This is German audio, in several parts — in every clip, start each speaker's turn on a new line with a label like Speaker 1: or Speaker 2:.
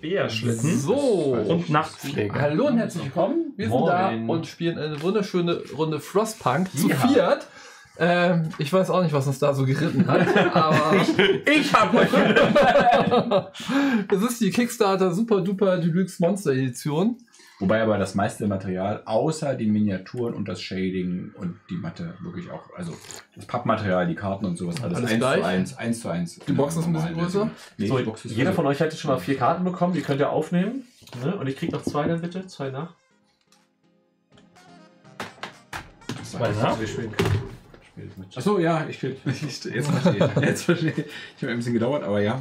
Speaker 1: Speerschlitten
Speaker 2: So.
Speaker 1: und Nachtpflege.
Speaker 2: Hallo und herzlich willkommen. Wir sind da und spielen eine wunderschöne Runde Frostpunk zu
Speaker 3: Ja.
Speaker 2: viert. Ähm, ich weiß auch nicht, was uns da so geritten hat, aber
Speaker 3: Ich hab euch
Speaker 2: es ist die Kickstarter Super Duper Deluxe Monster Edition.
Speaker 4: Wobei aber das meiste Material, außer die Miniaturen und das Shading und die Matte, wirklich auch, also das Pappmaterial, die Karten und sowas, alles,
Speaker 2: Alles
Speaker 4: eins
Speaker 2: gleich?
Speaker 4: zu eins, eins zu eins.
Speaker 2: Die Box ist ein bisschen größer?
Speaker 4: Nee,
Speaker 3: So,
Speaker 4: die Box ist
Speaker 3: jeder
Speaker 4: größer.
Speaker 3: von euch hat jetzt schon mal vier Karten bekommen, die könnt ihr aufnehmen. Ne? Und ich krieg noch zwei dann bitte, zwei nach.
Speaker 4: Zwei
Speaker 1: nach?
Speaker 4: Achso, ja, ich, ich, jetzt verstehe ich. Jetzt verstehe ich. Ich habe ein bisschen gedauert, aber ja.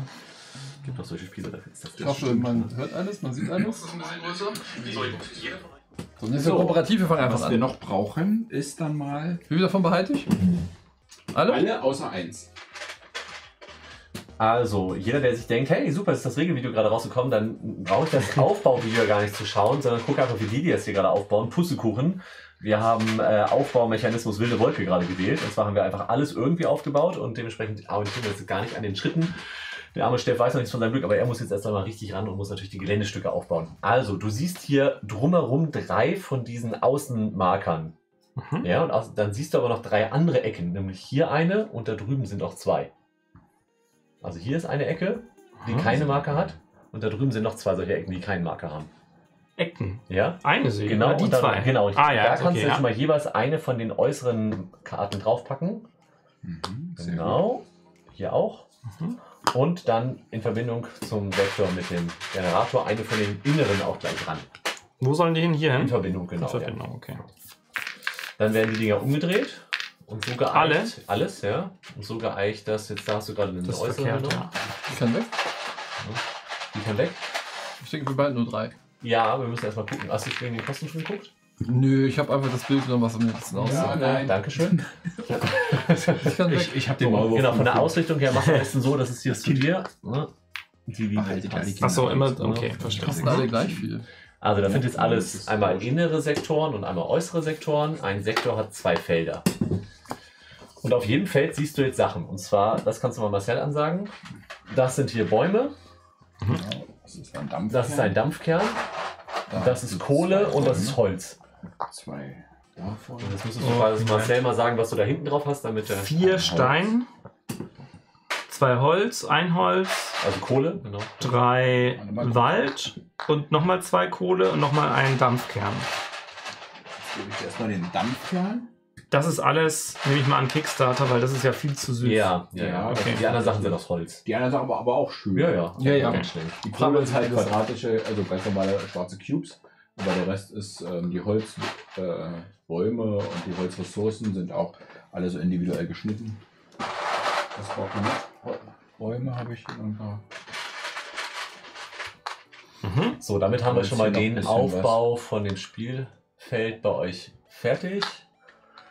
Speaker 3: Gibt noch solche Spiele, da findest du das.
Speaker 2: Ich hoffe, man hört alles, man sieht alles. So, das ist ja
Speaker 4: So.
Speaker 2: kooperativ, wir fangen einfach
Speaker 4: Was wir
Speaker 2: an.
Speaker 4: noch brauchen, ist dann mal
Speaker 2: Wie viel davon behalte ich? Alle?
Speaker 4: alle außer eins.
Speaker 3: Also, jeder, der sich denkt, hey, super, ist das Regelvideo gerade rausgekommen, dann brauche ich das Aufbauvideo gar nicht zu schauen, sondern gucke einfach, wie die, die das hier gerade aufbauen. Pussekuchen. Wir haben äh, Aufbaumechanismus wilde Wolke gerade gewählt. Und zwar haben wir einfach alles irgendwie aufgebaut und dementsprechend orientieren wir uns gar nicht an den Schritten. Der arme Steff weiß noch nichts von seinem Glück, aber er muss jetzt erst einmal richtig ran und muss natürlich die Geländestücke aufbauen. Also, du siehst hier drumherum drei von diesen Außenmarkern.
Speaker 1: Mhm.
Speaker 3: Ja, und aus, dann siehst du aber noch drei andere Ecken, nämlich hier eine und da drüben sind auch zwei. Also hier ist eine Ecke, die
Speaker 1: Aha.
Speaker 3: keine Marke hat und da drüben sind noch zwei solche Ecken, die keinen Marker haben.
Speaker 1: Ecken.
Speaker 3: Ja?
Speaker 1: Eine sehe
Speaker 3: Genau,
Speaker 1: die
Speaker 3: dann,
Speaker 1: zwei.
Speaker 3: Genau,
Speaker 1: Ah ja,
Speaker 3: da kannst
Speaker 1: okay,
Speaker 3: du jetzt
Speaker 1: ja.
Speaker 3: schon mal jeweils eine von den äußeren Karten draufpacken.
Speaker 4: Mhm, sehr gut.
Speaker 3: Genau. Hier auch.
Speaker 1: Mhm.
Speaker 3: Und dann in Verbindung zum Vektor mit dem Generator eine von den inneren auch gleich ran.
Speaker 1: Wo sollen die hin? Hier
Speaker 3: In
Speaker 1: hin?
Speaker 3: Verbindung, genau.
Speaker 1: In Verbindung, okay.
Speaker 3: Ja. Dann werden die Dinger umgedreht und so geeicht.
Speaker 1: Alle?
Speaker 3: Alles, ja. Und so geeicht, dass jetzt da hast du gerade eine
Speaker 1: Das
Speaker 3: äußere
Speaker 1: verkehrt, ja.
Speaker 2: Ich kann weg.
Speaker 3: Die kann weg.
Speaker 2: Ich denke, wir behalten nur drei.
Speaker 3: Ja, wir müssen erstmal gucken. Hast du wegen den Kosten schon geguckt?
Speaker 2: Nö, ich habe einfach das Bild genommen, was am letzten.
Speaker 4: Ja, nein.
Speaker 3: Dankeschön.
Speaker 2: Ich kann.
Speaker 4: Ich, ich habe den Maulwurf.
Speaker 3: Genau, von der. Ausrichtung her du am besten so, dass es hier zu dir. Ne? Die
Speaker 4: die Kinder.
Speaker 1: Achso, immer,
Speaker 3: Genau.
Speaker 1: okay, verstehe.
Speaker 2: kosten alle gleich viel.
Speaker 3: Also da sind jetzt
Speaker 4: Ja,
Speaker 3: alles einmal innere Sektoren und einmal äußere Sektoren. Ein Sektor hat zwei Felder. Und auf jedem Feld siehst du jetzt Sachen. Und zwar, das kannst du mal Marcel ansagen. Das sind hier Bäume,
Speaker 4: Genau, Das ist ein Dampf.
Speaker 3: das ist ein Dampfkern, das ist Kohle und das ist Holz.
Speaker 4: Zwei davon.
Speaker 3: Und jetzt müsstest du
Speaker 1: Oh, Moment.
Speaker 3: Marcel mal sagen, was du da hinten drauf hast, damit der.
Speaker 1: Vier Stein, zwei Holz, ein Holz,
Speaker 3: Also Kohle, genau.
Speaker 1: drei. Wald und nochmal zwei Kohle und nochmal ein Dampfkern.
Speaker 4: Jetzt gebe ich dir erstmal den Dampfkern.
Speaker 1: Das ist alles, nehme ich mal an Kickstarter, weil das ist ja viel zu süß.
Speaker 3: Ja, ja, ja.
Speaker 1: Okay.
Speaker 3: Die anderen Sachen sind aus Holz.
Speaker 4: Die anderen Sachen aber, aber auch schön.
Speaker 3: Ja, ja.
Speaker 2: Ja, ja.
Speaker 3: Ganz schnell.
Speaker 4: Die Kohle ist halt quadratische, also ganz normale schwarze Cubes. Aber der Rest ist ähm, die Holzbäume äh, und die Holzressourcen sind auch alle so individuell geschnitten. Was braucht man noch? Bäume habe ich hier ein paar.
Speaker 1: Mhm.
Speaker 3: So, damit haben wir schon mal den Aufbau von dem Spielfeld bei euch fertig.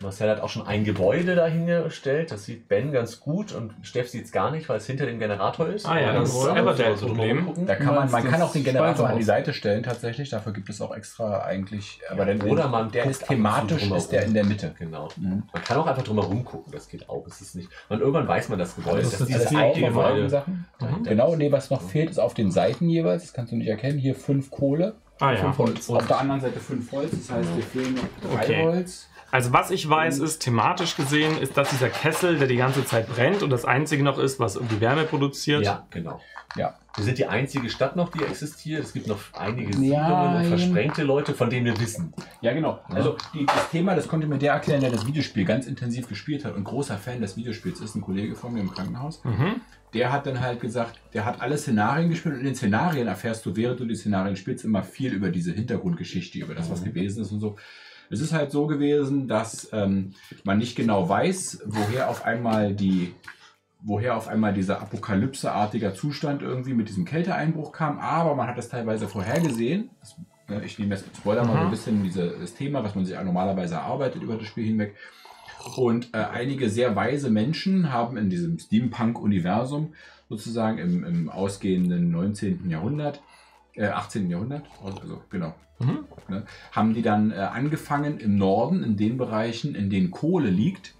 Speaker 3: Marcel hat auch schon ein Gebäude dahingestellt. Das sieht Ben ganz gut und Steff sieht es gar nicht, weil es hinter dem Generator ist.
Speaker 1: Ah ja,
Speaker 3: Aber
Speaker 1: das ist
Speaker 3: du
Speaker 1: Everdell
Speaker 3: so
Speaker 1: Problem.
Speaker 3: drumherum gucken.
Speaker 4: Da kann man, man kann auch den Generator an die? Seite stellen tatsächlich. Dafür gibt es auch extra eigentlich. Aber dann
Speaker 3: Oder man
Speaker 4: der ist thematisch ist der in der Mitte.
Speaker 3: Genau.
Speaker 4: Mhm.
Speaker 3: Man kann auch einfach drumherum gucken, das geht auch. Es ist nicht. Und irgendwann weiß man das Gebäude.
Speaker 2: Das
Speaker 3: Das,
Speaker 2: ist
Speaker 3: ist dieses alte Gebäude.
Speaker 4: Sachen.
Speaker 3: dahinter.
Speaker 4: Genau, nee, was noch fehlt, ist auf den Seiten jeweils, das kannst du nicht erkennen, hier fünf Kohle,
Speaker 1: Ah ja.
Speaker 4: fünf Holz. Auf der anderen Seite fünf Holz, das heißt, wir fehlen noch drei
Speaker 1: Okay.
Speaker 4: Holz.
Speaker 1: Also was ich weiß, ist thematisch gesehen, ist, dass dieser Kessel, der die ganze Zeit brennt und das einzige noch ist, was irgendwie Wärme produziert.
Speaker 3: Ja, genau.
Speaker 4: Ja.
Speaker 3: Wir sind die einzige Stadt noch, die existiert. Es gibt noch einige
Speaker 4: Ja,
Speaker 3: Siedlungen und versprengte Leute, von denen wir wissen.
Speaker 4: Ja, genau. Also die, das Thema, das konnte mir der erklären, der das Videospiel ganz intensiv gespielt hat und großer Fan des Videospiels ist, ein Kollege von mir im Krankenhaus.
Speaker 1: Mhm.
Speaker 4: Der hat dann halt gesagt, der hat alle Szenarien gespielt und in den Szenarien erfährst du, während du die Szenarien spielst, immer viel über diese Hintergrundgeschichte, über das, was gewesen ist und so. Es ist halt so gewesen, dass ähm, man nicht genau weiß, woher auf einmal die woher auf einmal dieser apokalypseartiger Zustand irgendwie mit diesem Kälteeinbruch kam, aber man hat das teilweise vorhergesehen. Das, ne, ich nehme jetzt mit Spoiler mal so ein
Speaker 1: Mhm.
Speaker 4: bisschen diese, das Thema, was man sich normalerweise erarbeitet über das Spiel hinweg. Und äh, einige sehr weise Menschen haben in diesem Steampunk-Universum sozusagen im, im ausgehenden 19. Jahrhundert, äh, 18. Jahrhundert, also genau,
Speaker 1: Mhm.
Speaker 4: ne, haben die dann äh, angefangen im Norden, in den Bereichen, in denen Kohle liegt,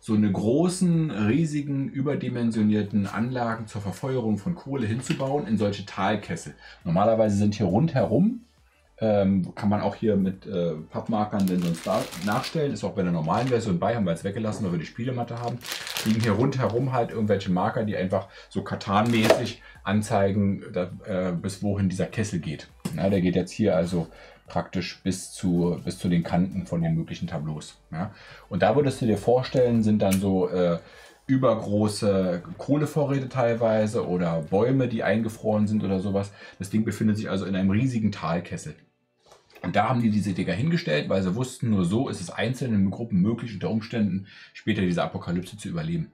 Speaker 4: so eine großen, riesigen, überdimensionierten Anlagen zur Verfeuerung von Kohle hinzubauen in solche Talkessel. Normalerweise sind hier rundherum, ähm, kann man auch hier mit äh, Pappmarkern denn sonst nachstellen, ist auch bei der normalen Version bei, haben wir jetzt weggelassen, weil wir die Spielematte haben, liegen hier rundherum halt irgendwelche Marker, die einfach so Katan-mäßig anzeigen, da, äh, bis wohin dieser Kessel geht. Ja, der geht jetzt hier also praktisch bis zu, bis zu den Kanten von den möglichen Tableaus. Ja. Und da würdest du dir vorstellen, sind dann so äh, übergroße Kohlevorräte teilweise oder Bäume, die eingefroren sind oder sowas. Das Ding befindet sich also in einem riesigen Talkessel. Und da haben die diese Dinger hingestellt, weil sie wussten, nur so ist es einzelnen Gruppen möglich, unter Umständen später diese Apokalypse zu überleben.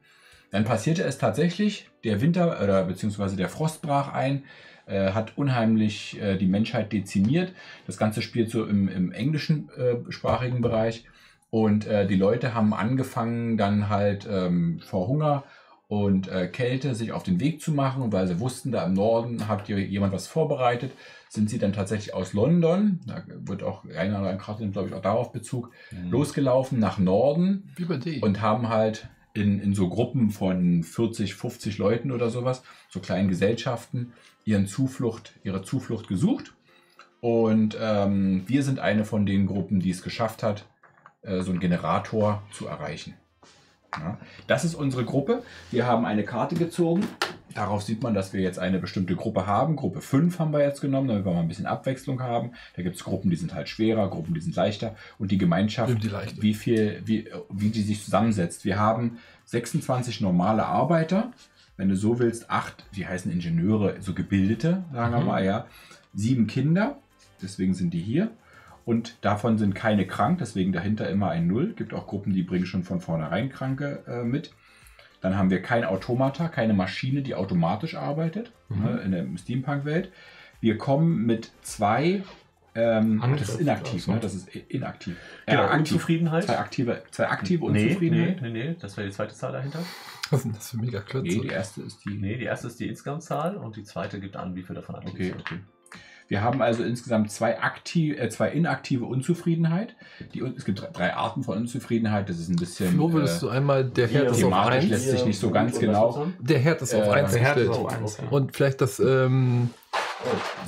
Speaker 4: Dann passierte es tatsächlich, der Winter oder beziehungsweise der Frost brach ein, äh, hat unheimlich äh, die Menschheit dezimiert. Das Ganze spielt so im, im englischsprachigen äh, Bereich. Und äh, die Leute haben angefangen, dann halt ähm, vor Hunger und äh, Kälte sich auf den Weg zu machen. Und weil sie wussten, da im Norden hat hier jemand was vorbereitet, sind sie dann tatsächlich aus London, da wird auch einer oder Karte, glaube ich, auch darauf Bezug, mhm. losgelaufen nach Norden
Speaker 2: Wie bei dir.
Speaker 4: und haben halt in, in so Gruppen von 40, 50 Leuten oder sowas, so kleinen Gesellschaften, ihren Zuflucht, ihre Zuflucht gesucht. Und ähm, wir sind eine von den Gruppen, die es geschafft hat, äh, so einen Generator zu erreichen. Ja, das ist unsere Gruppe. Wir haben eine Karte gezogen. Darauf sieht man, dass wir jetzt eine bestimmte Gruppe haben. Gruppe 5 haben wir jetzt genommen, damit wir mal ein bisschen Abwechslung haben. Da gibt es Gruppen, die sind halt schwerer, Gruppen, die sind leichter. Und die Gemeinschaft,
Speaker 2: Die
Speaker 4: wie, viel, wie, wie die sich zusammensetzt. Wir haben 26 normale Arbeiter. Wenn du so willst, acht, die heißen Ingenieure, so Gebildete, sagen wir
Speaker 1: Mhm.
Speaker 4: mal, ja. Sieben Kinder, deswegen sind die hier. Und davon sind keine krank, deswegen dahinter immer ein Null. Gibt auch Gruppen, die bringen schon von vornherein Kranke äh, mit. Dann haben wir kein Automata, keine Maschine, die automatisch arbeitet
Speaker 1: Mhm.
Speaker 4: ne, in der Steampunk-Welt. Wir kommen mit zwei, ähm,
Speaker 1: Angriff,
Speaker 4: das ist inaktiv,
Speaker 1: also.
Speaker 4: ne? das ist inaktiv.
Speaker 3: Genau,
Speaker 4: Äh.
Speaker 3: Unzufriedenheit.
Speaker 4: Zwei aktive, zwei aktive
Speaker 3: nee, nee,
Speaker 4: Unzufriedenheit.
Speaker 3: nee, nee, das wäre die zweite Zahl dahinter.
Speaker 2: Was sind das für mega Klötze?
Speaker 4: Nee, die erste ist die.
Speaker 3: Nee, die erste ist die Insgesamtzahl und die zweite gibt an, wie viel davon aktiv
Speaker 4: Okay,
Speaker 3: sind.
Speaker 4: okay. Wir haben also insgesamt zwei, aktiv, äh, zwei inaktive Unzufriedenheit. Die, es gibt drei Arten von Unzufriedenheit. Das ist ein bisschen
Speaker 2: Flo, würdest
Speaker 4: äh,
Speaker 2: du einmal, der
Speaker 3: Hier,
Speaker 2: Herd ist auf
Speaker 4: thematisch
Speaker 2: 1.
Speaker 4: lässt sich nicht so ganz genau.
Speaker 2: Der Herd ist auf
Speaker 4: Äh,
Speaker 2: 1
Speaker 1: Der Herd ist
Speaker 2: gestellt.
Speaker 1: auf eins, ja.
Speaker 2: Und vielleicht das, ähm,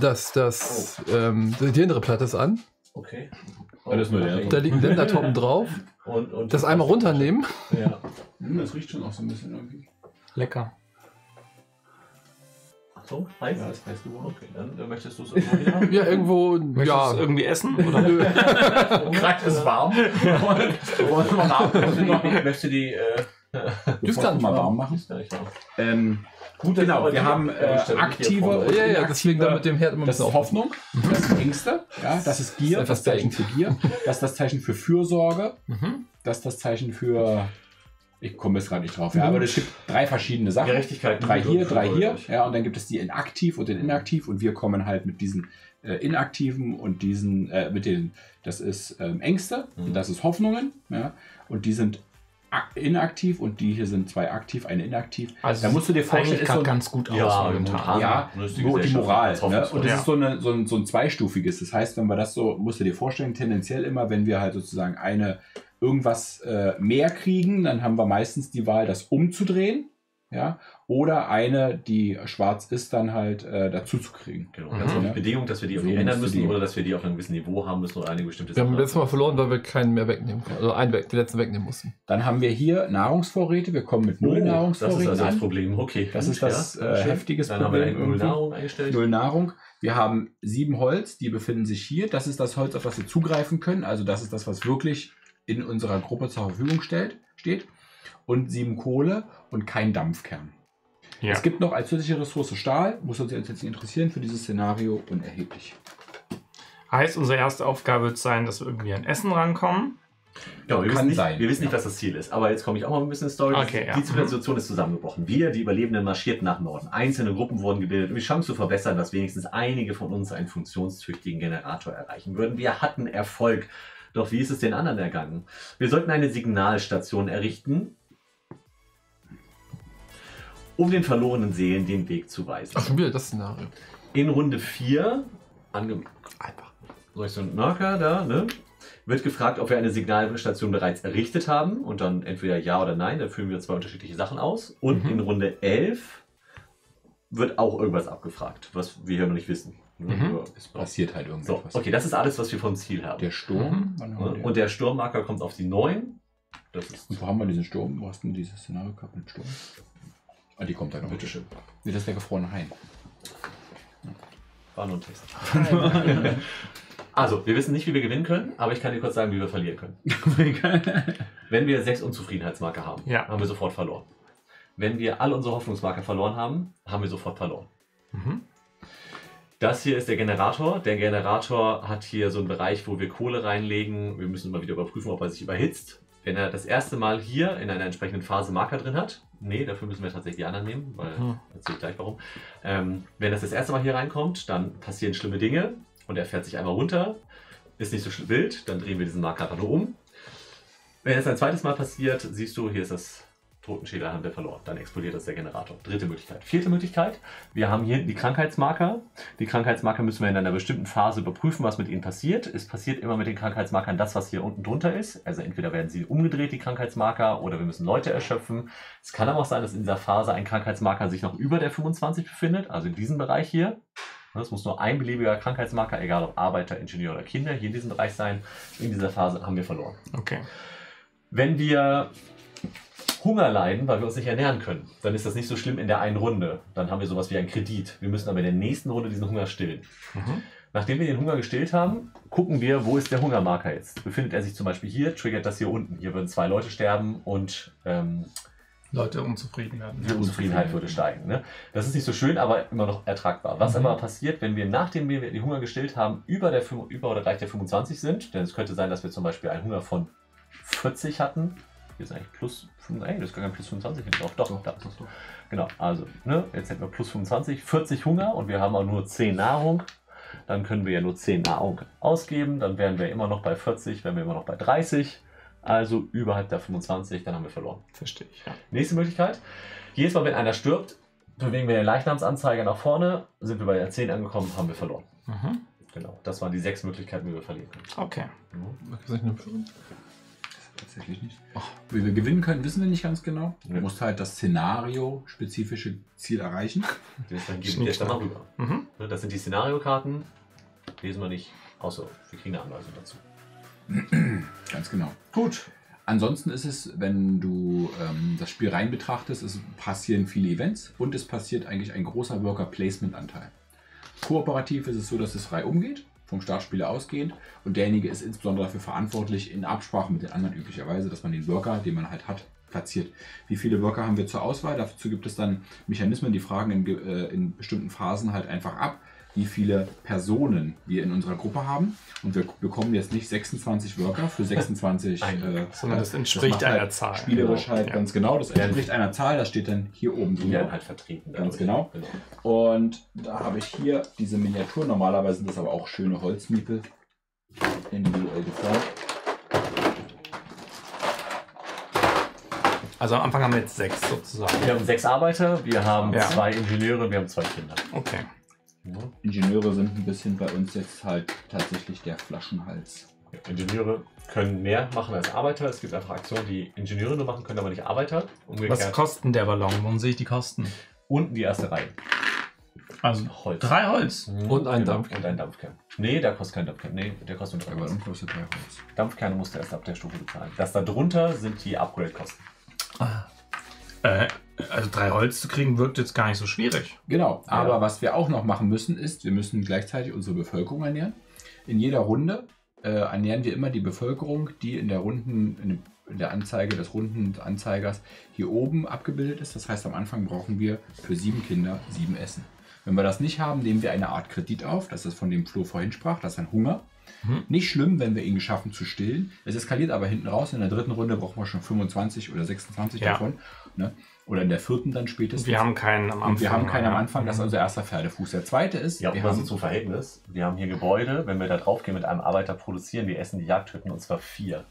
Speaker 2: das, das, ähm, die hintere Platte ist an.
Speaker 3: Okay.
Speaker 4: Ist nur der.
Speaker 2: Da liegt ein Ländertoppen drauf.
Speaker 3: Und, und
Speaker 2: Das einmal runternehmen.
Speaker 3: Ja.
Speaker 4: hm, das riecht schon auch so ein bisschen irgendwie.
Speaker 1: Lecker.
Speaker 3: So, heiß?
Speaker 4: Ja, ist heiß geworden.
Speaker 3: Okay, dann äh, möchtest du es irgendwo hin haben?
Speaker 2: Ja, irgendwo,
Speaker 1: Möchtest
Speaker 2: ja.
Speaker 1: du es irgendwie essen? Oder?
Speaker 2: Nö.
Speaker 4: Gerade ist warm.
Speaker 3: Möchtest du die äh,
Speaker 2: Du gar nicht
Speaker 4: mal
Speaker 2: warm.
Speaker 4: machen.
Speaker 3: gar nicht warm.
Speaker 4: Ähm,
Speaker 3: Gut,
Speaker 4: genau, wir haben äh, aktive und
Speaker 2: Ja, ja, deswegen da mit dem Herd immer ein
Speaker 4: Das
Speaker 2: bisschen
Speaker 4: ist Hoffnung, das ist Ängste, ja, das ist Gier,
Speaker 2: Das
Speaker 4: das,
Speaker 2: ist
Speaker 4: Zeichen für Gier, das ist das Zeichen für Fürsorge,
Speaker 1: Mhm.
Speaker 4: das ist das Zeichen für. Ich komme jetzt gerade nicht drauf, ja, aber es gibt drei verschiedene Sachen.
Speaker 3: Gerechtigkeit.
Speaker 4: Drei hier, drei hier, ja, und dann gibt es die inaktiv und den inaktiv und wir kommen halt mit diesen äh, inaktiven und diesen, äh, mit den, das ist ähm, Ängste,
Speaker 3: Mhm.
Speaker 4: und das ist Hoffnungen, ja, und die sind inaktiv und die hier sind zwei aktiv, eine inaktiv.
Speaker 1: Also
Speaker 4: da musst du dir vorstellen, ist so ein-
Speaker 1: ganz gut aus
Speaker 3: Ja,
Speaker 1: momentan.
Speaker 3: momentan.
Speaker 4: ja,
Speaker 3: das ist die
Speaker 4: Moral. Ne? Und das
Speaker 1: Ja.
Speaker 4: ist so, eine, so, ein, so ein zweistufiges. Das heißt, wenn wir das so, musst du dir vorstellen, tendenziell immer, wenn wir halt sozusagen eine irgendwas äh, mehr kriegen, dann haben wir meistens die Wahl, das umzudrehen. Ja, oder eine, die schwarz ist, dann halt äh, dazu zu kriegen.
Speaker 3: Genau.
Speaker 1: Mhm.
Speaker 3: Also die Bedingung, dass wir die irgendwie
Speaker 4: So
Speaker 3: ändern müssen
Speaker 4: die-
Speaker 3: oder dass wir die auf einem gewissen Niveau haben müssen oder eine bestimmte
Speaker 2: Wir haben letztes Mal verloren, weil wir keinen mehr wegnehmen konnten. Also einen weg, den letzten wegnehmen mussten.
Speaker 4: Dann haben wir hier Nahrungsvorräte. Wir kommen mit null
Speaker 3: Oh, das ist
Speaker 4: Nahrungsvorräten
Speaker 3: also das. Problem. Okay.
Speaker 4: Das ist das,
Speaker 3: ja,
Speaker 4: äh, heftiges
Speaker 3: Dann haben wir da
Speaker 4: Problem
Speaker 3: hinten null. Nahrung eingestellt.
Speaker 4: Null Nahrung. Wir haben sieben Holz, die befinden sich hier. Das ist das Holz, auf das wir zugreifen können. Also das ist das, was wirklich in unserer Gruppe zur Verfügung stellt, steht. Und sieben Kohle und kein Dampfkern.
Speaker 1: Ja.
Speaker 4: Es gibt noch als zusätzliche Ressource Stahl, muss uns jetzt nicht interessieren, für dieses Szenario unerheblich.
Speaker 1: Heißt, unsere erste Aufgabe wird sein, dass wir irgendwie an Essen rankommen.
Speaker 3: Genau, wir
Speaker 4: Kann
Speaker 3: wissen, nicht,
Speaker 4: sein,
Speaker 3: wir wissen nicht,
Speaker 4: ja.
Speaker 3: was das Ziel ist. Aber jetzt komme ich auch mal ein bisschen in Story.
Speaker 1: Okay, ja.
Speaker 3: die Situation ist zusammengebrochen. Wir, die Überlebenden, marschierten nach Norden. Einzelne Gruppen wurden gebildet, um die Chance zu verbessern, dass wenigstens einige von uns einen funktionstüchtigen Generator erreichen würden. Wir hatten Erfolg. Doch wie ist es den anderen ergangen? Wir sollten eine Signalstation errichten, um den verlorenen Seelen den Weg zu weisen.
Speaker 2: Ach, schon wieder das Szenario.
Speaker 3: In Runde 4, ange
Speaker 2: Einfach.
Speaker 3: so ich so einen Marker da, ne? wird gefragt, ob wir eine Signalstation bereits errichtet haben und dann entweder ja oder nein, dann führen wir zwei unterschiedliche Sachen aus. Und
Speaker 1: Mhm.
Speaker 3: in Runde 11 wird auch irgendwas abgefragt, was wir hier noch nicht wissen.
Speaker 1: Mhm.
Speaker 4: Es passiert halt
Speaker 3: So,
Speaker 4: irgendwas.
Speaker 3: okay, das ist alles, was wir vom Ziel haben.
Speaker 4: Der Sturm. Wir den?
Speaker 3: Und der Sturmmarker kommt auf die 9. Das ist
Speaker 4: Und wo haben wir diesen Sturm? Wo hast du denn dieses Szenario gehabt mit Sturm? Ah, die kommt da noch.
Speaker 3: Bitteschön.
Speaker 4: Nee, das ist der gefrorene Hain.
Speaker 3: War nur ein Test. also, wir wissen nicht, wie wir gewinnen können, aber ich kann dir kurz sagen, wie wir verlieren können. Wenn wir sechs Unzufriedenheitsmarker haben,
Speaker 1: Ja.
Speaker 3: haben wir sofort verloren. Wenn wir alle unsere Hoffnungsmarker verloren haben, haben wir sofort verloren.
Speaker 1: Mhm.
Speaker 3: Das hier ist der Generator. Der Generator hat hier so einen Bereich, wo wir Kohle reinlegen. Wir müssen immer wieder überprüfen, ob er sich überhitzt. Wenn er das erste Mal hier in einer entsprechenden Phase Marker drin hat, nee, dafür müssen wir tatsächlich die anderen nehmen, weil
Speaker 1: Mhm.
Speaker 3: erzähle ich gleich warum. Ähm, wenn das das erste Mal hier reinkommt, dann passieren schlimme Dinge und er fährt sich einmal runter, ist nicht so wild, dann drehen wir diesen Marker einfach nur um. Wenn es ein zweites Mal passiert, siehst du, hier ist das Totenschädel, haben wir verloren. Dann explodiert das der Generator. Dritte Möglichkeit. Vierte Möglichkeit, wir haben hier die Krankheitsmarker. Die Krankheitsmarker müssen wir in einer bestimmten Phase überprüfen, was mit ihnen passiert. Es passiert immer mit den Krankheitsmarkern das, was hier unten drunter ist. Also entweder werden sie umgedreht, die Krankheitsmarker, oder wir müssen Leute erschöpfen. Es kann aber auch sein, dass in dieser Phase ein Krankheitsmarker sich noch über der 25 befindet, also in diesem Bereich hier. Es muss nur ein beliebiger Krankheitsmarker, egal ob Arbeiter, Ingenieur oder Kinder, hier in diesem Bereich sein. In dieser Phase haben wir verloren.
Speaker 1: Okay.
Speaker 3: Wenn wir Hunger leiden, weil wir uns nicht ernähren können, dann ist das nicht so schlimm in der einen Runde. Dann haben wir sowas wie einen Kredit. Wir müssen aber in der nächsten Runde diesen Hunger stillen.
Speaker 1: Mhm.
Speaker 3: Nachdem wir den Hunger gestillt haben, gucken wir, wo ist der Hungermarker jetzt. Befindet er sich zum Beispiel hier, triggert das hier unten. Hier würden zwei Leute sterben und ähm,
Speaker 1: Leute unzufrieden werden.
Speaker 3: die Unzufriedenheit würde steigen. Ne? Das ist nicht so schön, aber immer noch ertragbar. Was
Speaker 1: Mhm.
Speaker 3: aber passiert, wenn wir, nachdem wir die Hunger gestillt haben, über, der, über oder gleich der 25 sind, denn es könnte sein, dass wir zum Beispiel einen Hunger von 40 hatten. Hier ist eigentlich plus 5, ey, das ist gar kein plus 25 hinten drauf. Doch, da ist es. Genau, also, ne, jetzt hätten wir plus 25, 40 Hunger und wir haben auch nur 10 Nahrung. Dann können wir ja nur 10 Nahrung ausgeben. Dann wären wir immer noch bei 40, wären wir immer noch bei 30. Also überhalb der 25, dann haben wir verloren.
Speaker 1: Verstehe ich, ja.
Speaker 3: Nächste Möglichkeit. Jedes Mal, wenn einer stirbt, bewegen wir den Leichnamsanzeiger nach vorne. Sind wir bei der 10 angekommen, haben wir verloren.
Speaker 1: Mhm.
Speaker 3: Genau, das waren die sechs Möglichkeiten, wie wir verlieren können.
Speaker 1: Okay.
Speaker 4: Tatsächlich nicht. Wie wir gewinnen können, wissen wir nicht ganz genau. Du
Speaker 3: Ja.
Speaker 4: musst halt das Szenario-spezifische Ziel erreichen.
Speaker 3: Das dann geben wir mal rüber.
Speaker 1: Mhm.
Speaker 3: Ne, Das sind die Szenariokarten. Lesen wir nicht, außer wir kriegen eine Anweisung dazu.
Speaker 4: Ganz genau.
Speaker 3: Gut.
Speaker 4: Ansonsten ist es, wenn du ähm, das Spiel rein betrachtest, es passieren viele Events und es passiert eigentlich ein großer Worker-Placement-Anteil. Kooperativ ist es so, dass es frei umgeht, vom Startspieler ausgehend und derjenige ist insbesondere dafür verantwortlich, in Absprache mit den anderen üblicherweise, dass man den Worker, den man halt hat, platziert. Wie viele Worker haben wir zur Auswahl? Dazu gibt es dann Mechanismen, die fragen in, äh, in bestimmten Phasen halt einfach ab, wie viele Personen wir in unserer Gruppe haben. Und wir bekommen jetzt nicht 26 Worker für 26
Speaker 3: Ein
Speaker 4: äh,
Speaker 1: Sondern das
Speaker 4: das
Speaker 1: entspricht
Speaker 4: macht
Speaker 1: einer
Speaker 4: halt
Speaker 1: Zahl.
Speaker 4: Spielerisch
Speaker 1: Genau.
Speaker 4: halt
Speaker 1: Ja.
Speaker 4: ganz genau. Das entspricht einer Zahl, das steht dann hier oben
Speaker 3: Die werden halt vertreten.
Speaker 4: Ganz
Speaker 3: dadurch.
Speaker 4: genau. Und da habe ich hier diese Miniatur. Normalerweise sind das aber auch schöne Holzmiepel individuell geformt.
Speaker 1: Also am Anfang haben wir jetzt sechs sozusagen.
Speaker 3: Wir haben sechs Arbeiter, wir haben
Speaker 1: Ja.
Speaker 3: zwei Ingenieure und wir haben zwei Kinder.
Speaker 1: Okay.
Speaker 4: Ingenieure sind ein bisschen bei uns jetzt halt tatsächlich der Flaschenhals.
Speaker 3: Ja, Ingenieure können mehr machen als Arbeiter. Es gibt einfach Aktionen, die Ingenieure nur machen können, aber nicht Arbeiter.
Speaker 1: Was
Speaker 3: Umgekehrt
Speaker 1: kostet denn der Ballon? Warum sehe ich die Kosten?
Speaker 3: unten die erste Reihe.
Speaker 1: Also
Speaker 3: Holz.
Speaker 1: drei Holz.
Speaker 2: Und ein
Speaker 3: Genau,
Speaker 2: Dampfkern.
Speaker 3: Und ein Dampfkern. Nee, der kostet kein Dampfkern. Nee, der kostet nur drei
Speaker 4: Ballon
Speaker 3: Holz.
Speaker 4: kostet drei Holz.
Speaker 3: Dampfkerne musst du erst ab der Stufe bezahlen. Das da drunter sind die Upgrade-Kosten.
Speaker 1: Äh, also drei Holz zu kriegen, wirkt jetzt gar nicht so schwierig.
Speaker 4: Genau, aber
Speaker 3: Ja.
Speaker 4: was wir auch noch machen müssen, ist, wir müssen gleichzeitig unsere Bevölkerung ernähren. In jeder Runde äh, ernähren wir immer die Bevölkerung, die in der Runden, in der Anzeige des Rundenanzeigers hier oben abgebildet ist. Das heißt, am Anfang brauchen wir für sieben Kinder sieben Essen. Wenn wir das nicht haben, nehmen wir eine Art Kredit auf. Das ist von dem Flo vorhin sprach. Das ist ein Hunger.
Speaker 1: Mhm.
Speaker 4: Nicht schlimm, wenn wir ihn geschaffen zu stillen. Es eskaliert aber hinten raus. In der dritten Runde brauchen wir schon 25 oder 26
Speaker 1: Ja.
Speaker 4: davon. Ne? Oder in der vierten dann spätestens.
Speaker 1: Wir haben keinen am Anfang.
Speaker 4: Und wir haben keinen am. Anfang, das ist unser erster Pferdefuß. Der zweite ist,
Speaker 3: Ja,
Speaker 4: wir haben,
Speaker 3: zum Verhältnis. Wir haben hier Gebäude, wenn wir da drauf gehen mit einem Arbeiter produzieren, wir essen die Jagdhütten und zwar vier.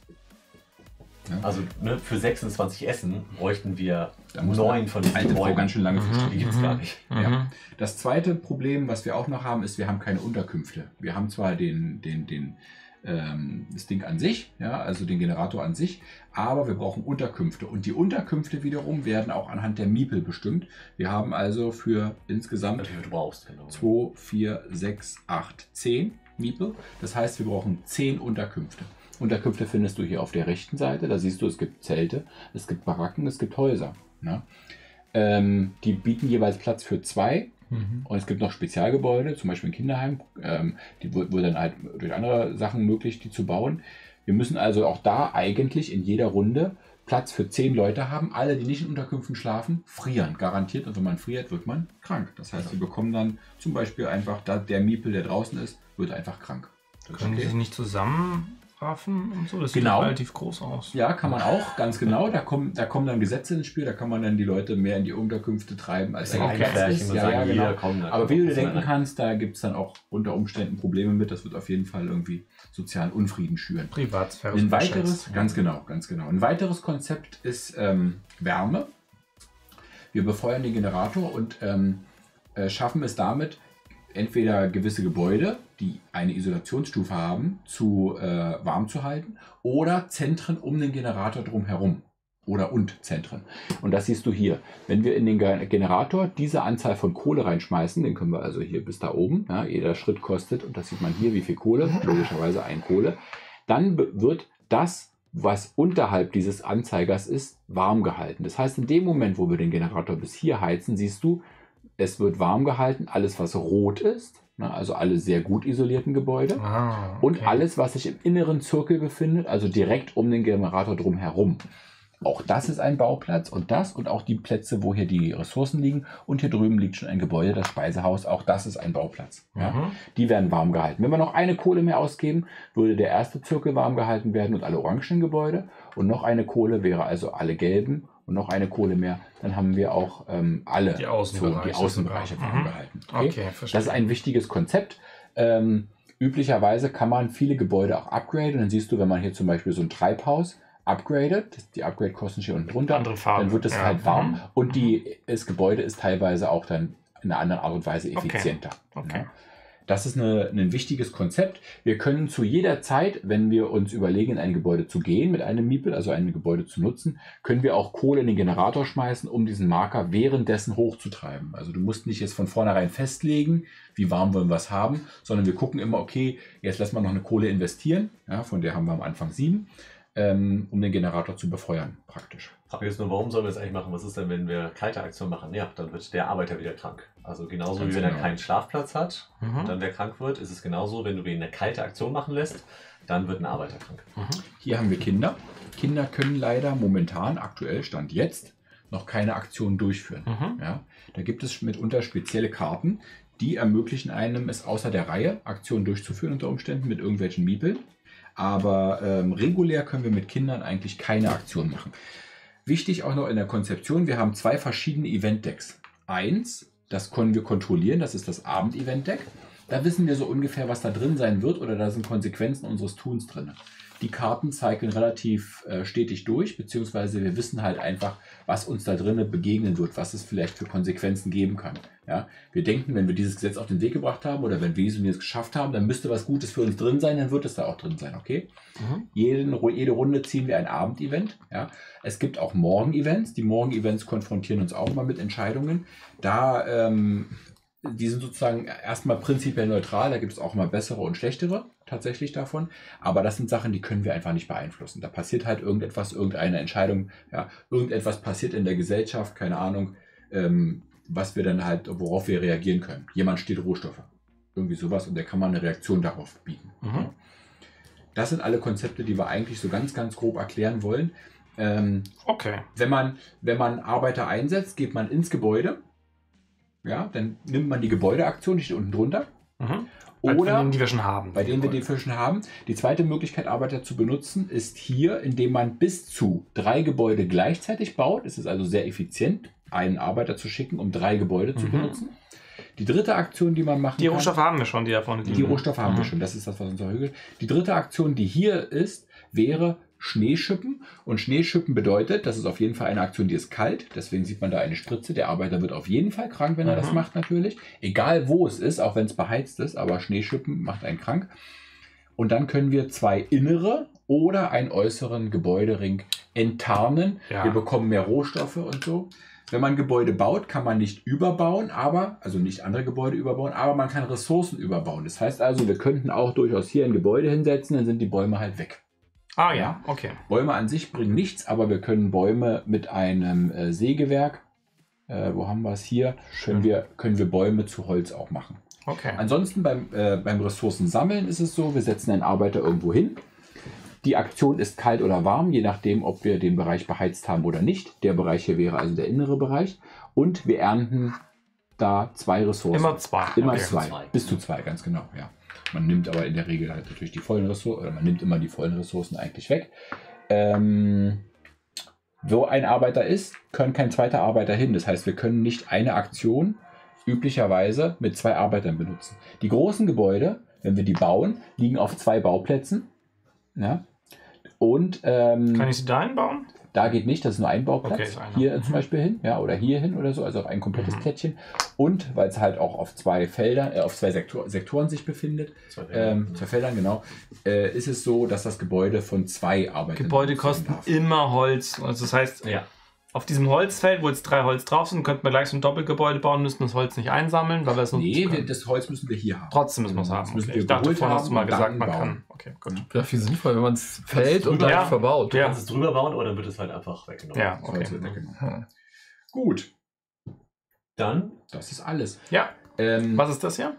Speaker 4: Ja.
Speaker 3: Also ne, für 26 Essen bräuchten wir
Speaker 4: Da muss
Speaker 3: neun von diesen
Speaker 4: alte Frau
Speaker 3: Gebäuden.
Speaker 4: ganz schön lange
Speaker 1: Mhm.
Speaker 3: Die
Speaker 4: verstehen.
Speaker 3: gibt es gar nicht.
Speaker 1: Mhm.
Speaker 4: Ja. Das zweite Problem, was wir auch noch haben, ist, wir haben keine Unterkünfte. Wir haben zwar den, den, den ähm, das Ding an sich, ja, also den Generator an sich, aber wir brauchen Unterkünfte und die Unterkünfte wiederum werden auch anhand der Miepel bestimmt. Wir haben also für insgesamt
Speaker 3: Wie viel du brauchst. Genau.
Speaker 4: 2, 4, 6, 8, 10 Miepel. Das heißt, wir brauchen 10 Unterkünfte. Unterkünfte findest du hier auf der rechten Seite. Da siehst du, es gibt Zelte, es gibt Baracken, es gibt Häuser. Ne? Ähm, die bieten jeweils Platz für zwei.
Speaker 1: Mhm.
Speaker 4: Und es gibt noch Spezialgebäude, zum Beispiel ein Kinderheim. Ähm, die wo dann halt durch andere Sachen möglich, die zu bauen. Wir müssen also auch da eigentlich in jeder Runde Platz für zehn Leute haben. Alle, die nicht in Unterkünften schlafen, frieren. Garantiert. Und wenn man friert, wird man krank. Das heißt, wir bekommen dann zum Beispiel einfach, da der Miepel, der draußen ist, wird einfach krank.
Speaker 1: Können die sich nicht zusammenraffen und so? Das sieht
Speaker 4: Genau.
Speaker 1: doch relativ groß aus.
Speaker 4: Ja, kann man auch, ganz genau. Da kommen, da kommen dann Gesetze ins Spiel, da kann man dann die Leute mehr in die Unterkünfte treiben, als
Speaker 3: Ja,
Speaker 4: eigentlich ist. Ja, ja, genau. Aber wie du dir denken kannst, da gibt es dann auch unter Umständen Probleme mit. Das wird auf jeden Fall irgendwie sozialen Unfrieden schüren.
Speaker 1: Privatsphäre.
Speaker 4: Ein weiteres,
Speaker 1: geschätzt.
Speaker 4: ganz genau, ganz genau. Ein weiteres Konzept ist ähm, Wärme. Wir befeuern den Generator und ähm, äh, schaffen es damit, entweder gewisse Gebäude, die eine Isolationsstufe haben, zu äh, warm zu halten oder Zentren um den Generator drumherum. Oder und Zentren. Und das siehst du hier. Wenn wir in den Ge- Generator diese Anzahl von Kohle reinschmeißen, den können wir also hier bis da oben, ja, jeder Schritt kostet, und das sieht man hier, wie viel Kohle, logischerweise ein Kohle, dann wird das, was unterhalb dieses Anzeigers ist, warm gehalten. Das heißt, in dem Moment, wo wir den Generator bis hier heizen, siehst du, es wird warm gehalten, alles, was rot ist, ne, also alle sehr gut isolierten Gebäude,
Speaker 1: Ah,
Speaker 4: und
Speaker 1: okay.
Speaker 4: alles, was sich im inneren Zirkel befindet, also direkt um den Generator drumherum. Auch das ist ein Bauplatz und das und auch die Plätze, wo hier die Ressourcen liegen. Und hier drüben liegt schon ein Gebäude, das Speisehaus. Auch das ist ein Bauplatz. Ja?
Speaker 1: Mhm.
Speaker 4: Die werden warm gehalten. Wenn wir noch eine Kohle mehr ausgeben, würde der erste Zirkel warm gehalten werden und alle orangenen Gebäude. Und noch eine Kohle wäre also alle gelben. Und noch eine Kohle mehr, dann haben wir auch ähm, alle
Speaker 1: Die Außenbereiche
Speaker 4: die Außenbereiche warm
Speaker 1: Mhm.
Speaker 4: gehalten.
Speaker 1: Okay, verstehe.
Speaker 4: Das ist ein wichtiges Konzept. Ähm, üblicherweise kann man viele Gebäude auch upgraden. Dann siehst du, wenn man hier zum Beispiel so ein Treibhaus upgradet, die Upgrade-Kosten stehen unten drunter,
Speaker 1: Andere Farben.
Speaker 4: dann wird es
Speaker 1: Ja.
Speaker 4: halt warm
Speaker 1: Mhm.
Speaker 4: und die, das Gebäude ist teilweise auch dann in einer anderen Art und Weise
Speaker 1: Okay.
Speaker 4: effizienter.
Speaker 1: Okay.
Speaker 4: Ja. Das ist eine, ein wichtiges Konzept. Wir können zu jeder Zeit, wenn wir uns überlegen, in ein Gebäude zu gehen mit einem Miepel, also ein Gebäude zu nutzen, können wir auch Kohle in den Generator schmeißen, um diesen Marker währenddessen hochzutreiben. Also du musst nicht jetzt von vornherein festlegen, wie warm wollen wir es haben, sondern wir gucken immer, okay, jetzt lassen wir noch eine Kohle investieren, ja, von der haben wir am Anfang sieben, ähm, um den Generator zu befeuern, praktisch.
Speaker 3: Frage ist nur, warum sollen wir das eigentlich machen? Was ist denn, wenn wir kalte Aktion machen? Ja, dann wird der Arbeiter wieder krank. Also genauso
Speaker 4: Ganz
Speaker 3: wie wenn er
Speaker 4: genau.
Speaker 3: keinen Schlafplatz hat
Speaker 1: Mhm.
Speaker 3: und dann der krank wird, ist es genauso, wenn du ihn eine kalte Aktion machen lässt, dann wird ein Arbeiter krank.
Speaker 1: Mhm.
Speaker 4: Hier haben wir Kinder. Kinder können leider momentan, aktuell Stand jetzt, noch keine Aktion durchführen.
Speaker 1: Mhm.
Speaker 4: Ja, da gibt es mitunter spezielle Karten, die ermöglichen einem, es außer der Reihe Aktionen durchzuführen unter Umständen mit irgendwelchen Miepeln. Aber ähm, regulär können wir mit Kindern eigentlich keine Aktion machen. Wichtig auch noch in der Konzeption, wir haben zwei verschiedene Event-Decks. Eins, das können wir kontrollieren, das ist das Abend-Event-Deck. Da wissen wir so ungefähr, was da drin sein wird oder da sind Konsequenzen unseres Tuns drin. Die Karten zeigen relativ äh, stetig durch, beziehungsweise wir wissen halt einfach, was uns da drinnen begegnen wird, was es vielleicht für Konsequenzen geben kann. Ja? Wir denken, wenn wir dieses Gesetz auf den Weg gebracht haben oder wenn wir es und geschafft haben, dann müsste was Gutes für uns drin sein, dann wird es da auch drin sein, okay?
Speaker 1: Mhm.
Speaker 4: Jeden, jede Runde ziehen wir ein Abendevent. Ja. Es gibt auch Morgen-Events. Die Morgen-Events konfrontieren uns auch mal mit Entscheidungen. Da, ähm, die sind sozusagen erstmal prinzipiell neutral. Da gibt es auch mal bessere und schlechtere tatsächlich davon. Aber das sind Sachen, die können wir einfach nicht beeinflussen. Da passiert halt irgendetwas, irgendeine Entscheidung. Ja. Irgendetwas passiert in der Gesellschaft, keine Ahnung, ähm, was wir dann halt, worauf wir reagieren können. Jemand steht Rohstoffe. Irgendwie sowas und der kann mal eine Reaktion darauf bieten.
Speaker 1: Mhm.
Speaker 4: Das sind alle Konzepte, die wir eigentlich so ganz, ganz grob erklären wollen. Ähm,
Speaker 1: Okay.
Speaker 4: wenn, man, wenn man Arbeiter einsetzt, geht man ins Gebäude. Ja, dann nimmt man die Gebäudeaktion, die steht unten drunter.
Speaker 1: Mhm. Bei
Speaker 4: Oder
Speaker 1: denen, die wir schon haben.
Speaker 4: bei denen wir die Fischen haben. Die zweite Möglichkeit, Arbeiter zu benutzen, ist hier, indem man bis zu drei Gebäude gleichzeitig baut. Es ist also sehr effizient, einen Arbeiter zu schicken, um drei Gebäude zu
Speaker 1: Mhm.
Speaker 4: benutzen. Die dritte Aktion, die man machen
Speaker 1: Die
Speaker 4: kann.
Speaker 1: Rohstoffe haben wir schon, die da vorne liegen.
Speaker 4: Die Rohstoffe haben wir
Speaker 1: Mhm.
Speaker 4: schon, das ist das, was uns verhügelt. Die dritte Aktion, die hier ist, wäre Schneeschippen. Und Schneeschippen bedeutet, das ist auf jeden Fall eine Aktion, die ist kalt. Deswegen sieht man da eine Spritze. Der Arbeiter wird auf jeden Fall krank, wenn er das
Speaker 1: Mhm.
Speaker 4: macht, natürlich. Egal wo es ist, auch wenn es beheizt ist, aber Schneeschippen macht einen krank. Und dann können wir zwei innere oder einen äußeren Gebäudering enttarnen.
Speaker 1: Ja.
Speaker 4: Wir bekommen mehr Rohstoffe und so. Wenn man Gebäude baut, kann man nicht überbauen, aber, also nicht andere Gebäude überbauen, aber man kann Ressourcen überbauen. Das heißt also, wir könnten auch durchaus hier ein Gebäude hinsetzen, dann sind die Bäume halt weg.
Speaker 1: Ah ja, okay.
Speaker 4: Bäume an sich bringen nichts, aber wir können Bäume mit einem äh, Sägewerk, äh, wo haben wir es hier, können wir, können wir Bäume zu Holz auch machen.
Speaker 1: Okay.
Speaker 4: Ansonsten beim, äh, beim Ressourcensammeln ist es so, wir setzen einen Arbeiter irgendwo hin. Die Aktion ist kalt oder warm, je nachdem, ob wir den Bereich beheizt haben oder nicht. Der Bereich hier wäre also der innere Bereich. Und wir ernten da zwei Ressourcen.
Speaker 1: Immer zwei.
Speaker 4: Immer
Speaker 1: Okay.
Speaker 4: zwei.
Speaker 3: Zwei.
Speaker 4: Bis zu zwei, ganz genau, ja. Man nimmt aber in der Regel halt natürlich die vollen Ressourcen, oder man nimmt immer die vollen Ressourcen eigentlich weg. Ähm, wo ein Arbeiter ist, können kein zweiter Arbeiter hin. Das heißt, wir können nicht eine Aktion üblicherweise mit zwei Arbeitern benutzen. Die großen Gebäude, wenn wir die bauen, liegen auf zwei Bauplätzen. Ja. Und ähm,
Speaker 1: Kann ich sie da einbauen?
Speaker 4: Da geht nicht, das ist nur ein Bauplatz.
Speaker 1: Okay,
Speaker 4: hier zum Beispiel hin, ja, oder hier hin oder so, also auf ein komplettes
Speaker 1: Mhm.
Speaker 4: Plättchen. Und weil es halt auch auf zwei Feldern, äh, auf zwei Sektor Sektoren sich befindet,
Speaker 3: Zwei
Speaker 4: ähm, zwei Feldern, genau, äh, ist es so, dass das Gebäude von zwei Arbeitern
Speaker 1: Gebäude kosten immer Holz. Also das heißt,
Speaker 3: Ja.
Speaker 1: Auf diesem Holzfeld, wo jetzt drei Holz drauf sind, könnten wir gleich so ein Doppelgebäude bauen, müssten das Holz nicht einsammeln, weil wir es
Speaker 4: Nee, wir, das Holz müssen wir hier haben.
Speaker 1: Trotzdem müssen wir es haben.
Speaker 4: müssen
Speaker 1: Okay.
Speaker 4: wir
Speaker 1: Ich dachte, vorhin hast du mal gesagt, man
Speaker 4: bauen.
Speaker 1: kann. Okay, gut.
Speaker 2: Ja, viel sinnvoll, wenn man es fällt und
Speaker 1: Ja.
Speaker 2: dann verbaut.
Speaker 3: Du
Speaker 1: Ja.
Speaker 3: kannst es drüber bauen oder dann wird es halt einfach weggenommen.
Speaker 1: Ja, okay.
Speaker 4: Holz wird weggenommen.
Speaker 2: Hm.
Speaker 4: Gut,
Speaker 3: Dann
Speaker 4: das ist alles.
Speaker 1: Ja,
Speaker 4: Ähm,
Speaker 1: was ist das hier?